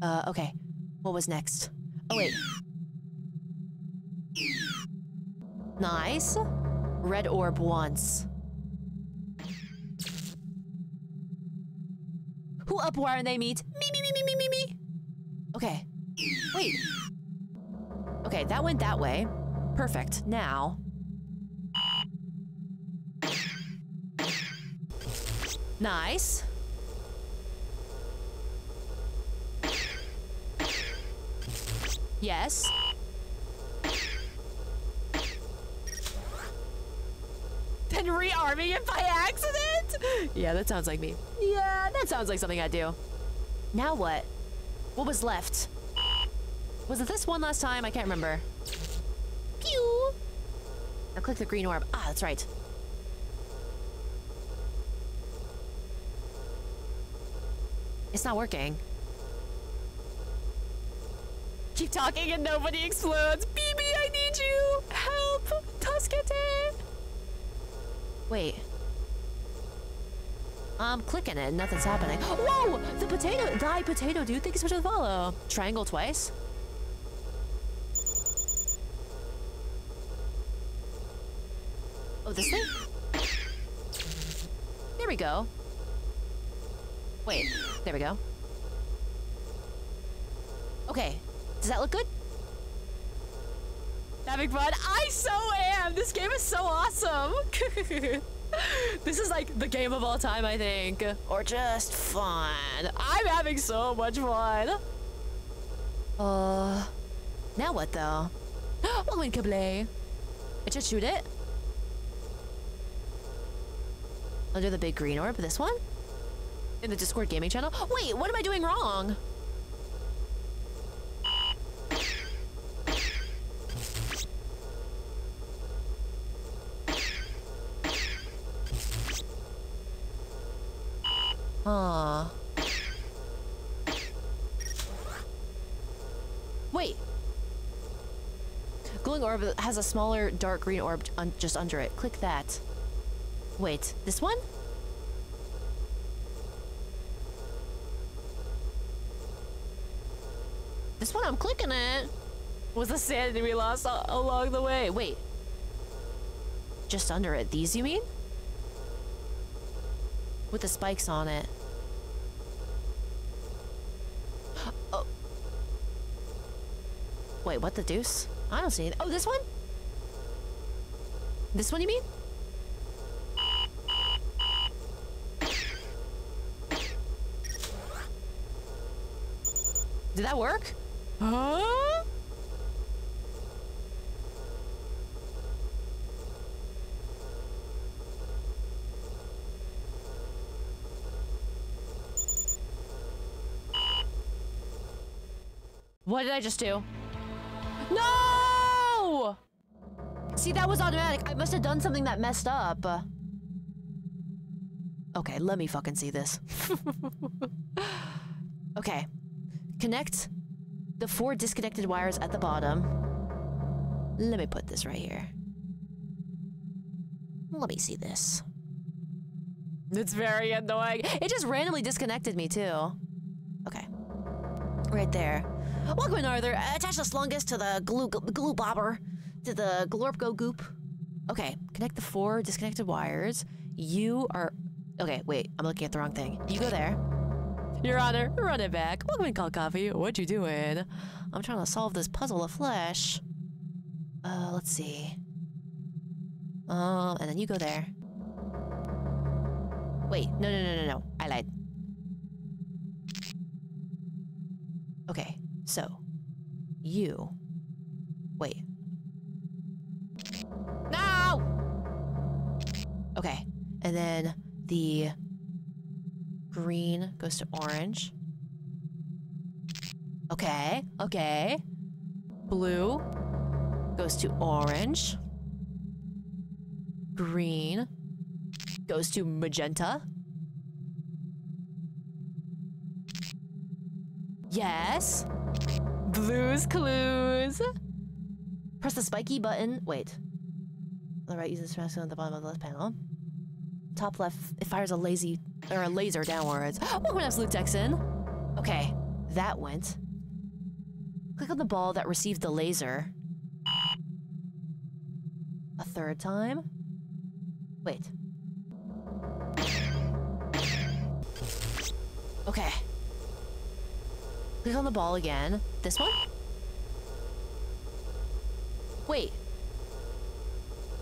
Uh, okay. What was next? Oh, wait. Nice. Red orb once. Who upwire and they meet? Me, me, me, me, me, me, me. Okay. Wait. Okay, that went that way. Perfect. Now. Nice. Yes. Then rearming it by accident? Yeah, that sounds like me. Yeah, that sounds like something I'd do. Now what? What was left? Was it this one last time? I can't remember. Pew! Now click the green orb. Ah, that's right. It's not working. Keep talking and nobody explodes. BB, I need you! Help! Tuskete! Wait. I'm clicking it nothing's happening. Whoa! The potato, die potato dude. Thank you so much for the follow. Triangle twice. Oh, this thing? There we go. Wait, there we go. Okay, does that look good? Having fun? I so am! This game is so awesome! this is like the game of all time, I think. Or just fun. I'm having so much fun. Uh, now what though? Welcome in. I just shoot it. Under the big green orb, this one? In the Discord gaming channel? Wait, what am I doing wrong? Huh. Wait. Glowing orb has a smaller dark green orb un just under it. Click that. Wait, this one? This one I'm clicking it. Was the sanity we lost along the way? Wait. Just under it. These, you mean? With the spikes on it. Oh. Wait, what the deuce? I don't see it. Oh, this one? This one, you mean? Did that work? Huh? What did I just do? No! See, that was automatic. I must have done something that messed up. Okay, let me fucking see this. okay. Connect the four disconnected wires at the bottom. Let me put this right here. Let me see this. It's very annoying. It just randomly disconnected me too. Okay. Right there. Welcome in, Arthur. Attach the slungus to the glue glue bobber. To the glorpgo goop. Okay, connect the four disconnected wires. You are... Okay, wait. I'm looking at the wrong thing. You go there. Your Honor, run it back. Welcome in, Called Coffee. What you doing? I'm trying to solve this puzzle of flesh. Uh, let's see. Um, and then you go there. Wait, no, no, no, no, no. I lied. Okay, so you. Wait. No! Okay, and then the green goes to orange. Okay, okay. Blue goes to orange. Green goes to magenta. Yes. Blues clues. Press the spiky button. Wait. The right, use the smash on the bottom of the left panel. Top left, it fires a lazy or a laser downwards. Welcome Absolute Texan. Okay, that went. Click on the ball that received the laser. A third time. Wait. Okay. Click on the ball again. This one? Wait.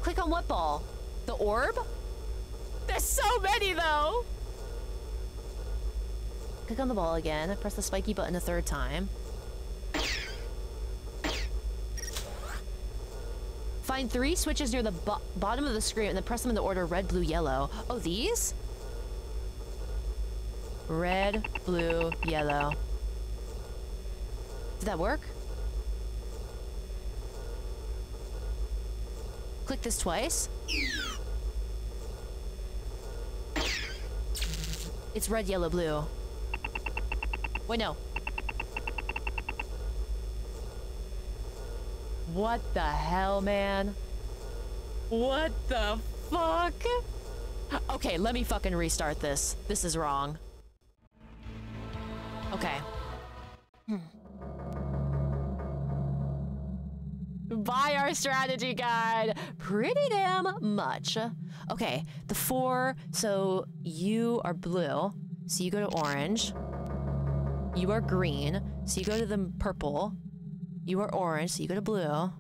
Click on what ball? The orb? There's so many though! Click on the ball again. Press the spiky button a third time. Find three switches near the bo bottom of the screen and then press them in the order red, blue, yellow. Oh, these? Red, blue, yellow. Did that work? Click this twice. It's red, yellow, blue. Wait, no. What the hell, man? What the fuck? Okay, let me fucking restart this. This is wrong. Okay. Hmm. Buy our strategy guide. Pretty damn much. Okay, the four, so you are blue, so you go to orange. You are green, so you go to the purple. You are orange, so you go to blue.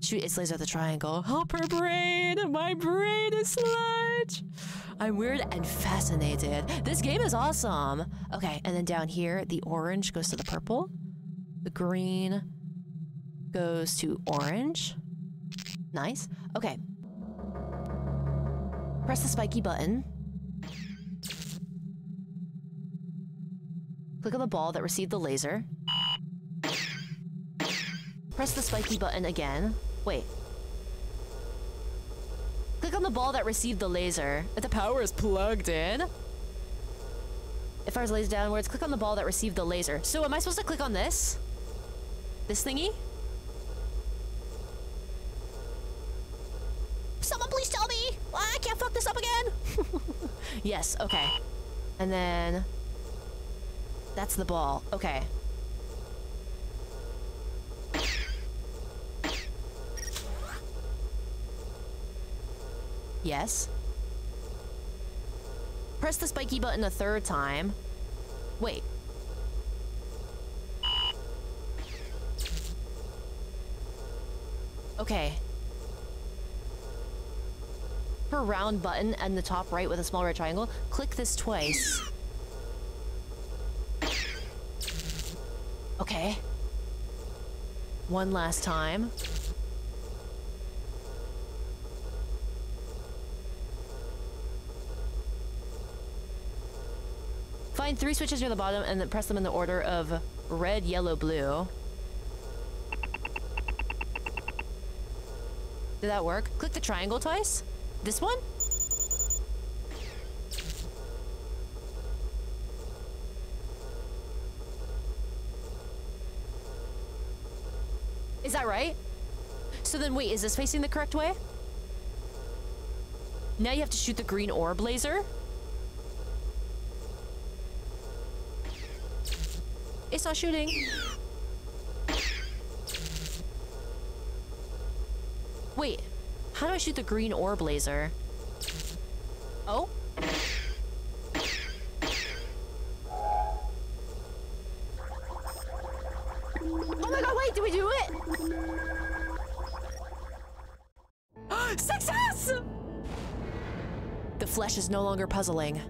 Shoot, it's laser at the triangle. Oh, Help her brain! My brain is sludge! I'm weird and fascinated. This game is awesome! Okay, and then down here, the orange goes to the purple. The green goes to orange. Nice. Okay. Press the spiky button. Click on the ball that received the laser. Press the spiky button again. Wait. Click on the ball that received the laser. If the power is plugged in. It fires laser downwards. Click on the ball that received the laser. So am I supposed to click on this? This thingy? Someone please tell me! I can't fuck this up again! yes, okay. And then... That's the ball. Okay. Yes. Press the spiky button a third time. Wait. Okay. Per round button and the top right with a small red triangle, click this twice. Okay. One last time. Find three switches near the bottom and then press them in the order of red, yellow, blue. Did that work? Click the triangle twice? This one? Is that right? So then wait, is this facing the correct way? Now you have to shoot the green orb laser? It's not shooting. Wait, how do I shoot the green orb laser? Oh? Oh my god, wait, did we do it? Success! The flesh is no longer puzzling.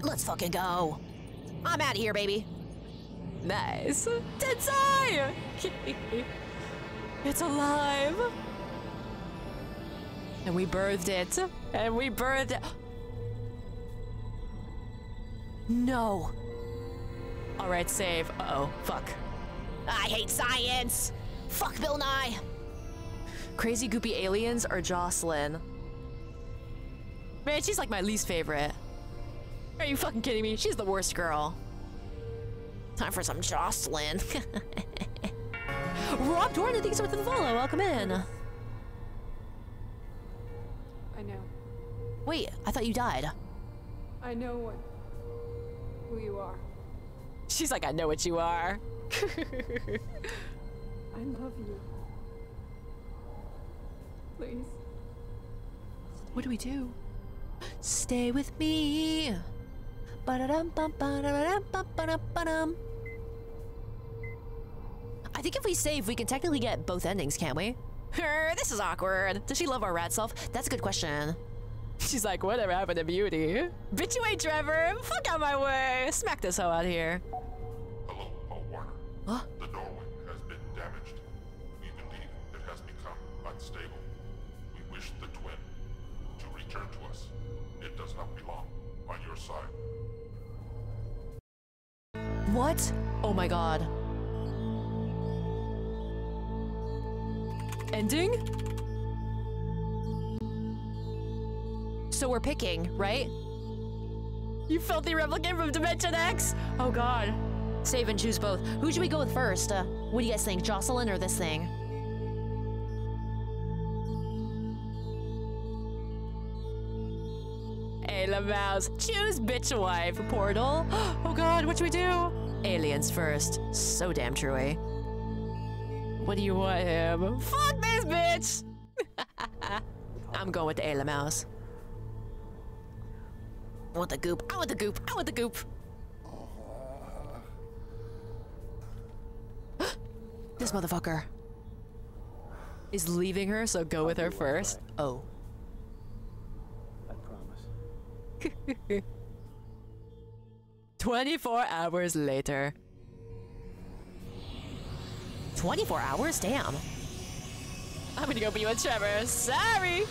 Let's fucking go. I'm out of here, baby. Nice. Tensai! it's alive. And we birthed it. And we birthed it. No. All right, save. Uh-oh. Fuck. I hate science. Fuck Bill Nye. Crazy goopy aliens or Jocelyn? Man, she's like my least favorite. Are you fucking kidding me? She's the worst girl. Time for some Jocelyn. Rob Dornan, thanks so much for the follow. Welcome in. Wait, I thought you died. I know what. who you are. She's like, I know what you are. I love you. Please. What do we do? Stay with me. Ba-da-dum, bum, ba-da-dum, bum, ba-dum, ba-dum. I think if we save, we can technically get both endings, can't we? this is awkward. Does she love our rat self? That's a good question. She's like, whatever happened to beauty? Bitch, you ain't Trevor. Fuck out my way. Smack this hoe out here. Hello, Paul Warner. Huh? The doorway has been damaged. We believe it has become unstable. We wish the twin to return to us. It does not belong on your side. What? Oh my god. Ending? So we're picking, right? You filthy replicant from Dimension X! Oh god. Save and choose both. Who should we go with first? Uh, what do you guys think, Jocelyn or this thing? Ayla Mouse, choose bitch wife. Portal. Oh god, what should we do? Aliens first. So damn true, eh? What do you want him? Fuck this bitch! I'm going with the Ayla Mouse. I want the goop. I want the goop. I want the goop. this motherfucker is leaving her, so go with her first. Oh. I promise. 24 hours later. 24 hours? Damn. I'm gonna go be with Trevor. Sorry.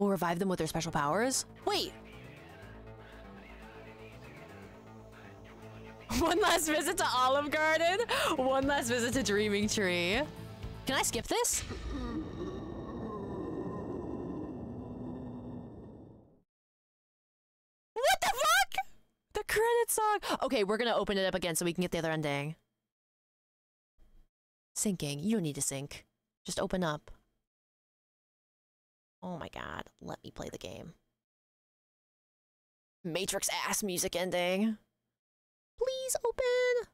We'll revive them with their special powers? Wait! One last visit to Olive Garden? One last visit to Dreaming Tree. Can I skip this? What the fuck? The credit song. Okay, we're gonna open it up again so we can get the other ending. Sinking. You don't need to sink. Just open up. Oh my god, let me play the game. Matrix ass music ending. Please open.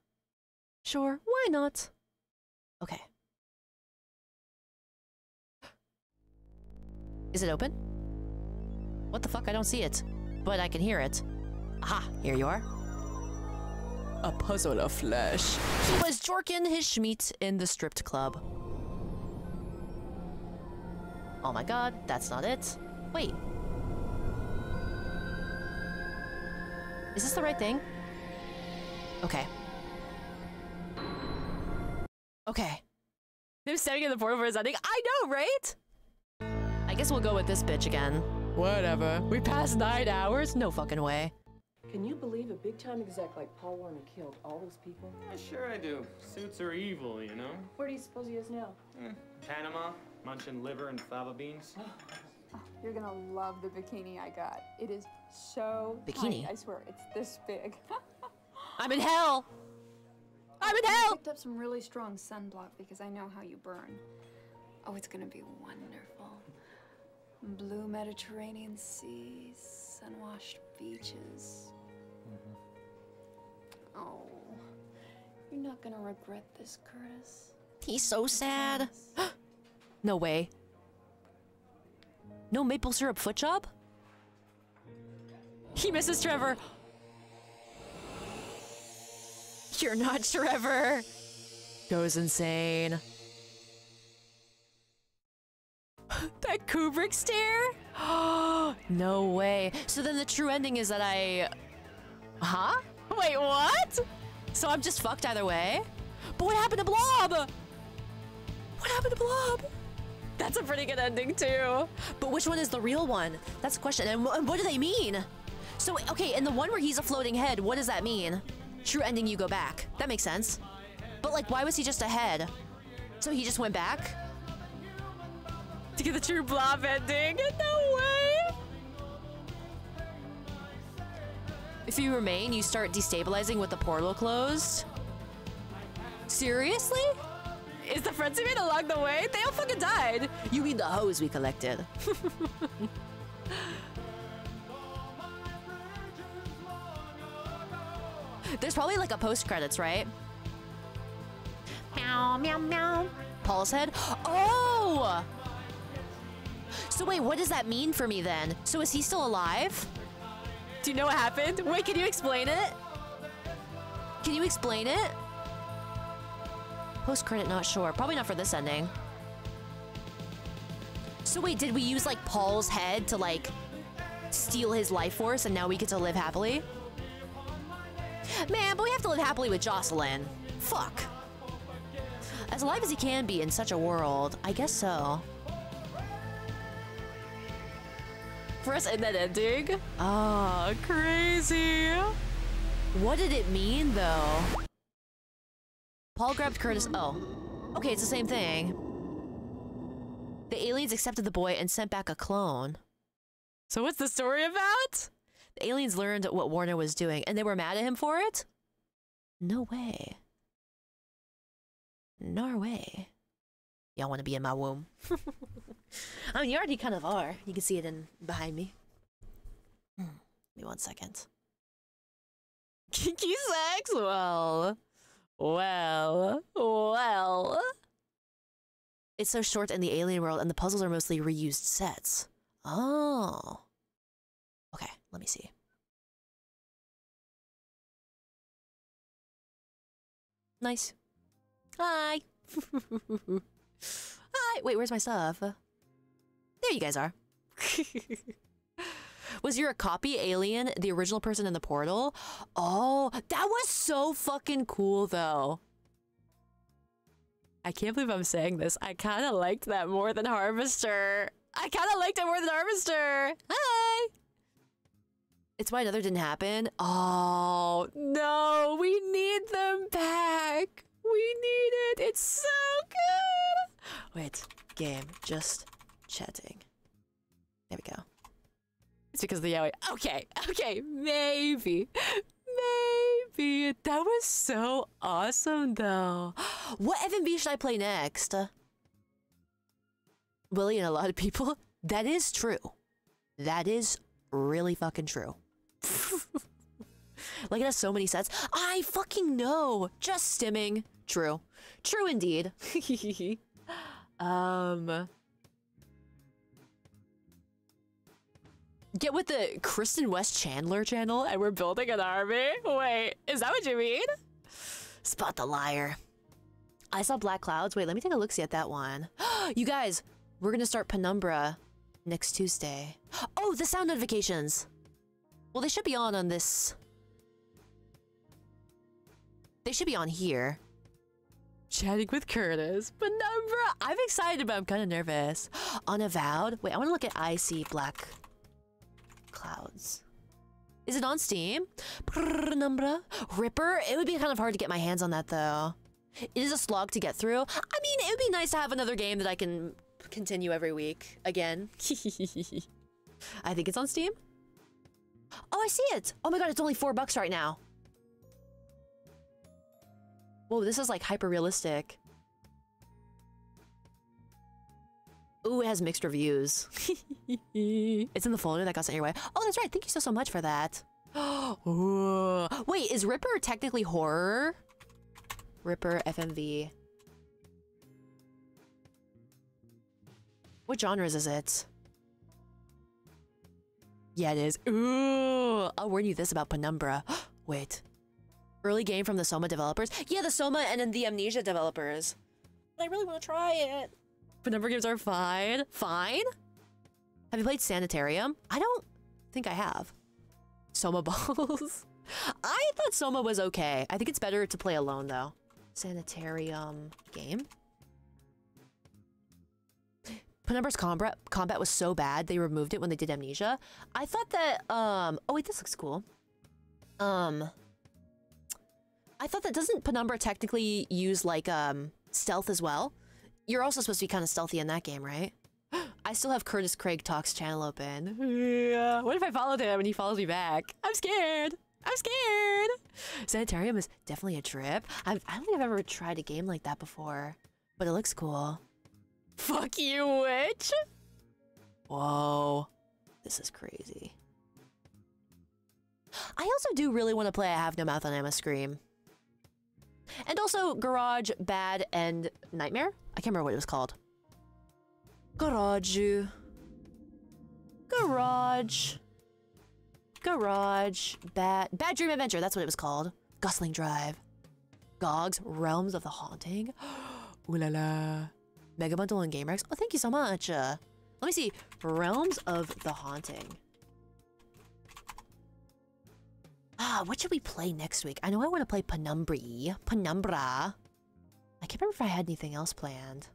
Sure, why not? Okay. Is it open? What the fuck? I don't see it. But I can hear it. Aha, here you are. A puzzle of flesh. He was jorking his schmeat in the stripped club. Oh my god, that's not it. Wait. Is this the right thing? Okay. Okay. Him standing in the portal for his ending? I know, right? I guess we'll go with this bitch again. Whatever. We passed nine hours? No fucking way. Can you believe a big time exec like Paul Warner killed all those people? Yeah, sure I do. Suits are evil, you know? Where do you suppose he is now? Eh, Panama, munching liver and fava beans. You're gonna love the bikini I got. It is so Bikini? tiny, I swear, it's this big. I'm in hell! I'm in hell. I picked up some really strong sunblock because I know how you burn. Oh, it's gonna be wonderful. Blue Mediterranean seas, sun-washed beaches. Mm-hmm. Oh, you're not gonna regret this, Curtis. He's so sad. no way. No maple syrup foot job? He misses Trevor. You're not Trevor. Goes insane. that Kubrick stare? no way. So then the true ending is that I. Huh? Wait, what? So I'm just fucked either way? But what happened to Blob? What happened to Blob? That's a pretty good ending too. But which one is the real one? That's the question. And, and what do they mean? So, okay, in the one where he's a floating head, what does that mean? True ending, you go back. That makes sense. But like, why was he just a head? So he just went back? To get the true blob ending? No way! If you remain, you start destabilizing with the portal closed. Seriously? Is the friends we made along the way? They all fucking died. You mean the hose we collected? There's probably like a post credits, right? Meow, meow, meow. Paul's head? Oh! So wait, what does that mean for me then? So is he still alive? Do you know what happened? Wait, can you explain it? Can you explain it? Post credit, not sure. Probably not for this ending. So wait, did we use like Paul's head to like steal his life force and now we get to live happily? Man, but we have to live happily with Jocelyn. Fuck. As alive as he can be in such a world, I guess so. For us in that ending? Oh, crazy. What did it mean though? Paul grabbed Curtis. Oh. Okay, it's the same thing. The aliens accepted the boy and sent back a clone. So what's the story about? The aliens learned what Warner was doing and they were mad at him for it? No way. No way. Y'all want to be in my womb? I mean, you already kind of are. You can see it in behind me. Hmm, Give me one second. Kinky sex? Well, well, well. It's so short in the alien world, and the puzzles are mostly reused sets. Oh. Okay, let me see. Nice. Hi. Hi. Wait, where's my stuff? There you guys are. was your copy alien the original person in the portal? Oh, that was so fucking cool though. I can't believe I'm saying this. I kind of liked that more than Harvester. I kind of liked it more than Harvester. Hi. It's why another didn't happen. Oh, no. We need them back. We need it. It's so good. Wait, game. Just chatting. There we go. It's because the yaoi. Okay, okay, maybe. Maybe. That was so awesome, though. What FMV should I play next? Willie and a lot of people? That is true. That is really fucking true. like it has so many sets. I fucking know. Just stimming. True. True indeed. um Get with the Kristen West Chandler channel and we're building an army? Wait, is that what you mean? Spot the liar. I saw Black Clouds. Wait, let me take a look see at that one. you guys, we're gonna start Penumbra next Tuesday. Oh, the sound notifications. Well, they should be on on this. They should be on here. Chatting with Curtis. Penumbra. I'm excited, but I'm kind of nervous. Unavowed. Wait, I want to look at I See Black Clouds. Is it on Steam? Penumbra. Ripper. It would be kind of hard to get my hands on that, though. It is a slog to get through. I mean, it would be nice to have another game that I can continue every week again. I think it's on Steam. Oh, I see it. Oh my god, it's only four bucks right now. Whoa, this is like hyper realistic. Ooh, it has mixed reviews. it's in the folder that got sent your way. Oh, that's right. Thank you so, so much for that. Ooh. Wait, is Ripper technically horror? Ripper FMV. What genres is it? Yeah, it is. Ooh, I'll warn you this about Penumbra. Wait. Early game from the Soma developers? Yeah, the Soma and then the Amnesia developers. But I really want to try it. Penumbra games are fine. Fine? Have you played Sanitarium? I don't think I have. Soma Balls? I thought Soma was okay. I think it's better to play alone, though. Sanitarium game? Penumbra's combat combat was so bad they removed it when they did Amnesia. I thought that um oh wait this looks cool. Um I thought that doesn't Penumbra technically use like um stealth as well? You're also supposed to be kind of stealthy in that game, right? I still have Curtis Craig Talks channel open. Yeah. What if I followed him and he follows me back? I'm scared. I'm scared. Sanitarium is definitely a trip. I've, I don't think I've ever tried a game like that before, but it looks cool. Fuck you, witch! Whoa. This is crazy. I also do really want to play I Have No Mouth and I Must Scream. And also Garage, Bad, and Nightmare? I can't remember what it was called. Garage. Garage. Garage. Bad. Bad Dream Adventure, that's what it was called. Gosling Drive. Gogs, Realms of the Haunting. Ooh la la. Mega Bundle and GameRex. Oh, thank you so much. Uh, let me see. Realms of the Haunting. Ah, what should we play next week? I know I want to play Penumbra. Penumbra. I can't remember if I had anything else planned.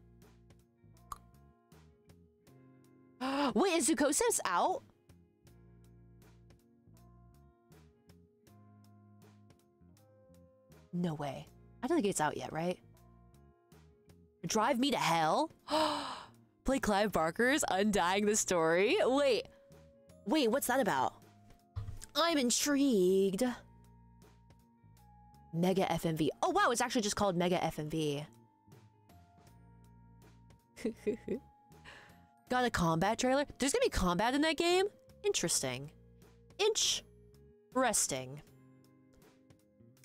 Wait, is Zoochosis out? No way. I don't think it's out yet, right? Drive Me to Hell? Play Clive Barker's Undying the Story? Wait. Wait, what's that about? I'm intrigued. Mega FMV. Oh wow, it's actually just called Mega FMV. Got a combat trailer? There's gonna be combat in that game? Interesting. Inch. Resting.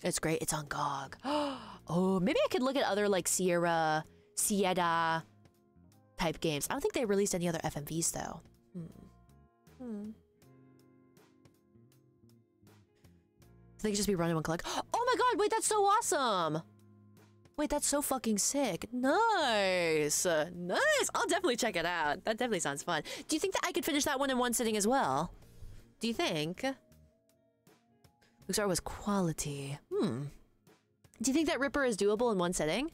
It's great. It's on GOG. oh, maybe I could look at other like Sierra, Sierra type games. I don't think they released any other FMVs though. Hmm. Hmm. They just be running one click. Oh my god, wait, that's so awesome! Wait, that's so fucking sick. Nice! Nice! I'll definitely check it out. That definitely sounds fun. Do you think that I could finish that one in one sitting as well? Do you think? Luxar was quality. Hmm. Do you think that Ripper is doable in one sitting?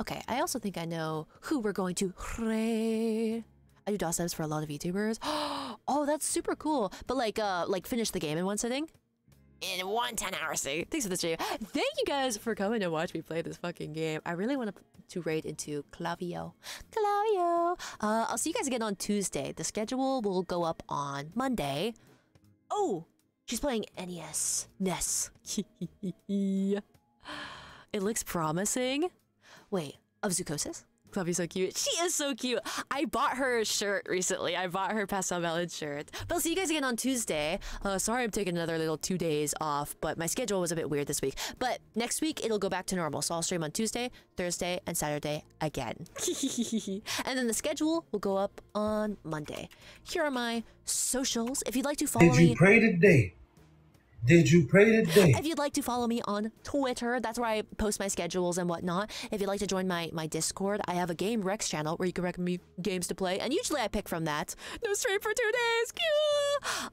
Okay, I also think I know who we're going to. I do DOS for a lot of YouTubers. Oh, that's super cool. But like, uh, like finish the game in one sitting? In one 10 hour sitting. Thanks for the stream. Thank you guys for coming to watch me play this fucking game. I really want to to raid into Clavio. Clavio! Uh, I'll see you guys again on Tuesday. The schedule will go up on Monday. Oh! She's playing NES. NES. it looks promising. Wait, of Zoochosis? Clubby's so cute. She is so cute. I bought her a shirt recently. I bought her Pastel Melon shirt. But I'll see you guys again on Tuesday. Uh, sorry I'm taking another little two days off, but my schedule was a bit weird this week. But next week, it'll go back to normal. So I'll stream on Tuesday, Thursday, and Saturday again. and then the schedule will go up on Monday. Here are my socials. If you'd like to follow me. Did you me... pray today? Did you pray today? If you'd like to follow me on Twitter, that's where I post my schedules and whatnot. If you'd like to join my, my Discord, I have a Game Rex channel where you can recommend me games to play, and usually I pick from that. No stream for two days.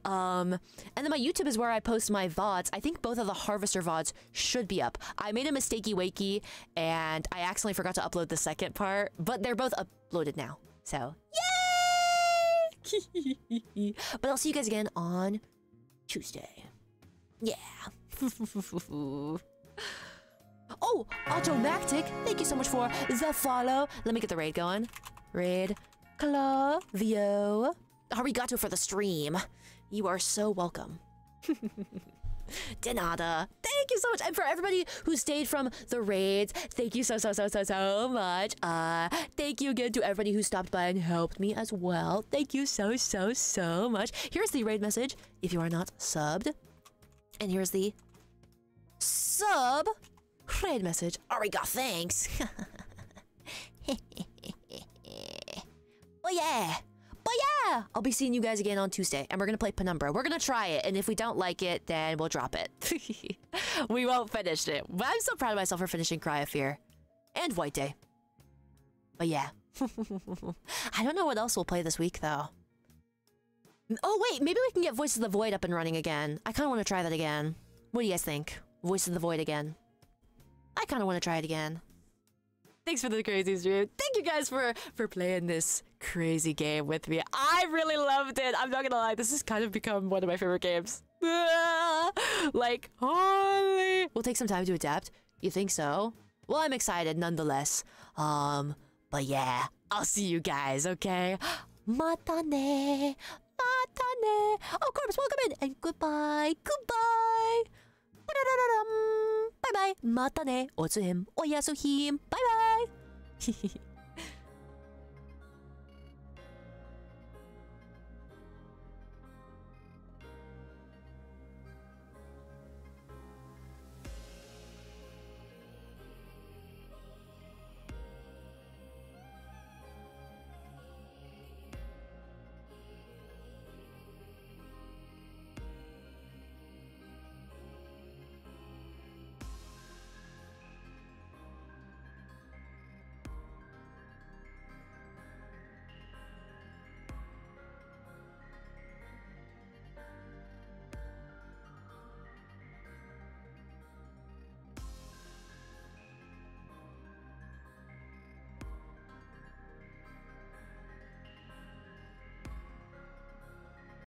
Um, and then my YouTube is where I post my VODs. I think both of the Harvester VODs should be up. I made a mistakey wakey, and I accidentally forgot to upload the second part, but they're both uploaded now. So, yay! but I'll see you guys again on Tuesday. Yeah. oh, Automactic, thank you so much for the follow. Let me get the raid going. Raid Clavio. Arigato for the stream. You are so welcome. Denada. Thank you so much. And for everybody who stayed from the raids, thank you so, so, so, so, so much. Uh, thank you again to everybody who stopped by and helped me as well. Thank you so, so, so much. Here's the raid message if you are not subbed. And here's the sub raid message. Ariga, thanks. but yeah. But yeah, I'll be seeing you guys again on Tuesday, and we're gonna play Penumbra. We're gonna try it, and if we don't like it, then we'll drop it. we won't finish it. But I'm so proud of myself for finishing Cry of Fear. And White Day. But yeah. I don't know what else we'll play this week, though. Oh, wait, maybe we can get Voice of the Void up and running again. I kind of want to try that again. What do you guys think? Voice of the Void again. I kind of want to try it again. Thanks for the crazy stream. Thank you guys for for playing this crazy game with me. I really loved it. I'm not gonna lie, this has kind of become one of my favorite games. like, holy. We'll take some time to adapt. You think so? Well, I'm excited nonetheless. Um, but yeah, I'll see you guys, okay? Mata ne. Mata ne. Oh, Corpus, welcome in. And goodbye. Goodbye. Bye bye. Mata ne. お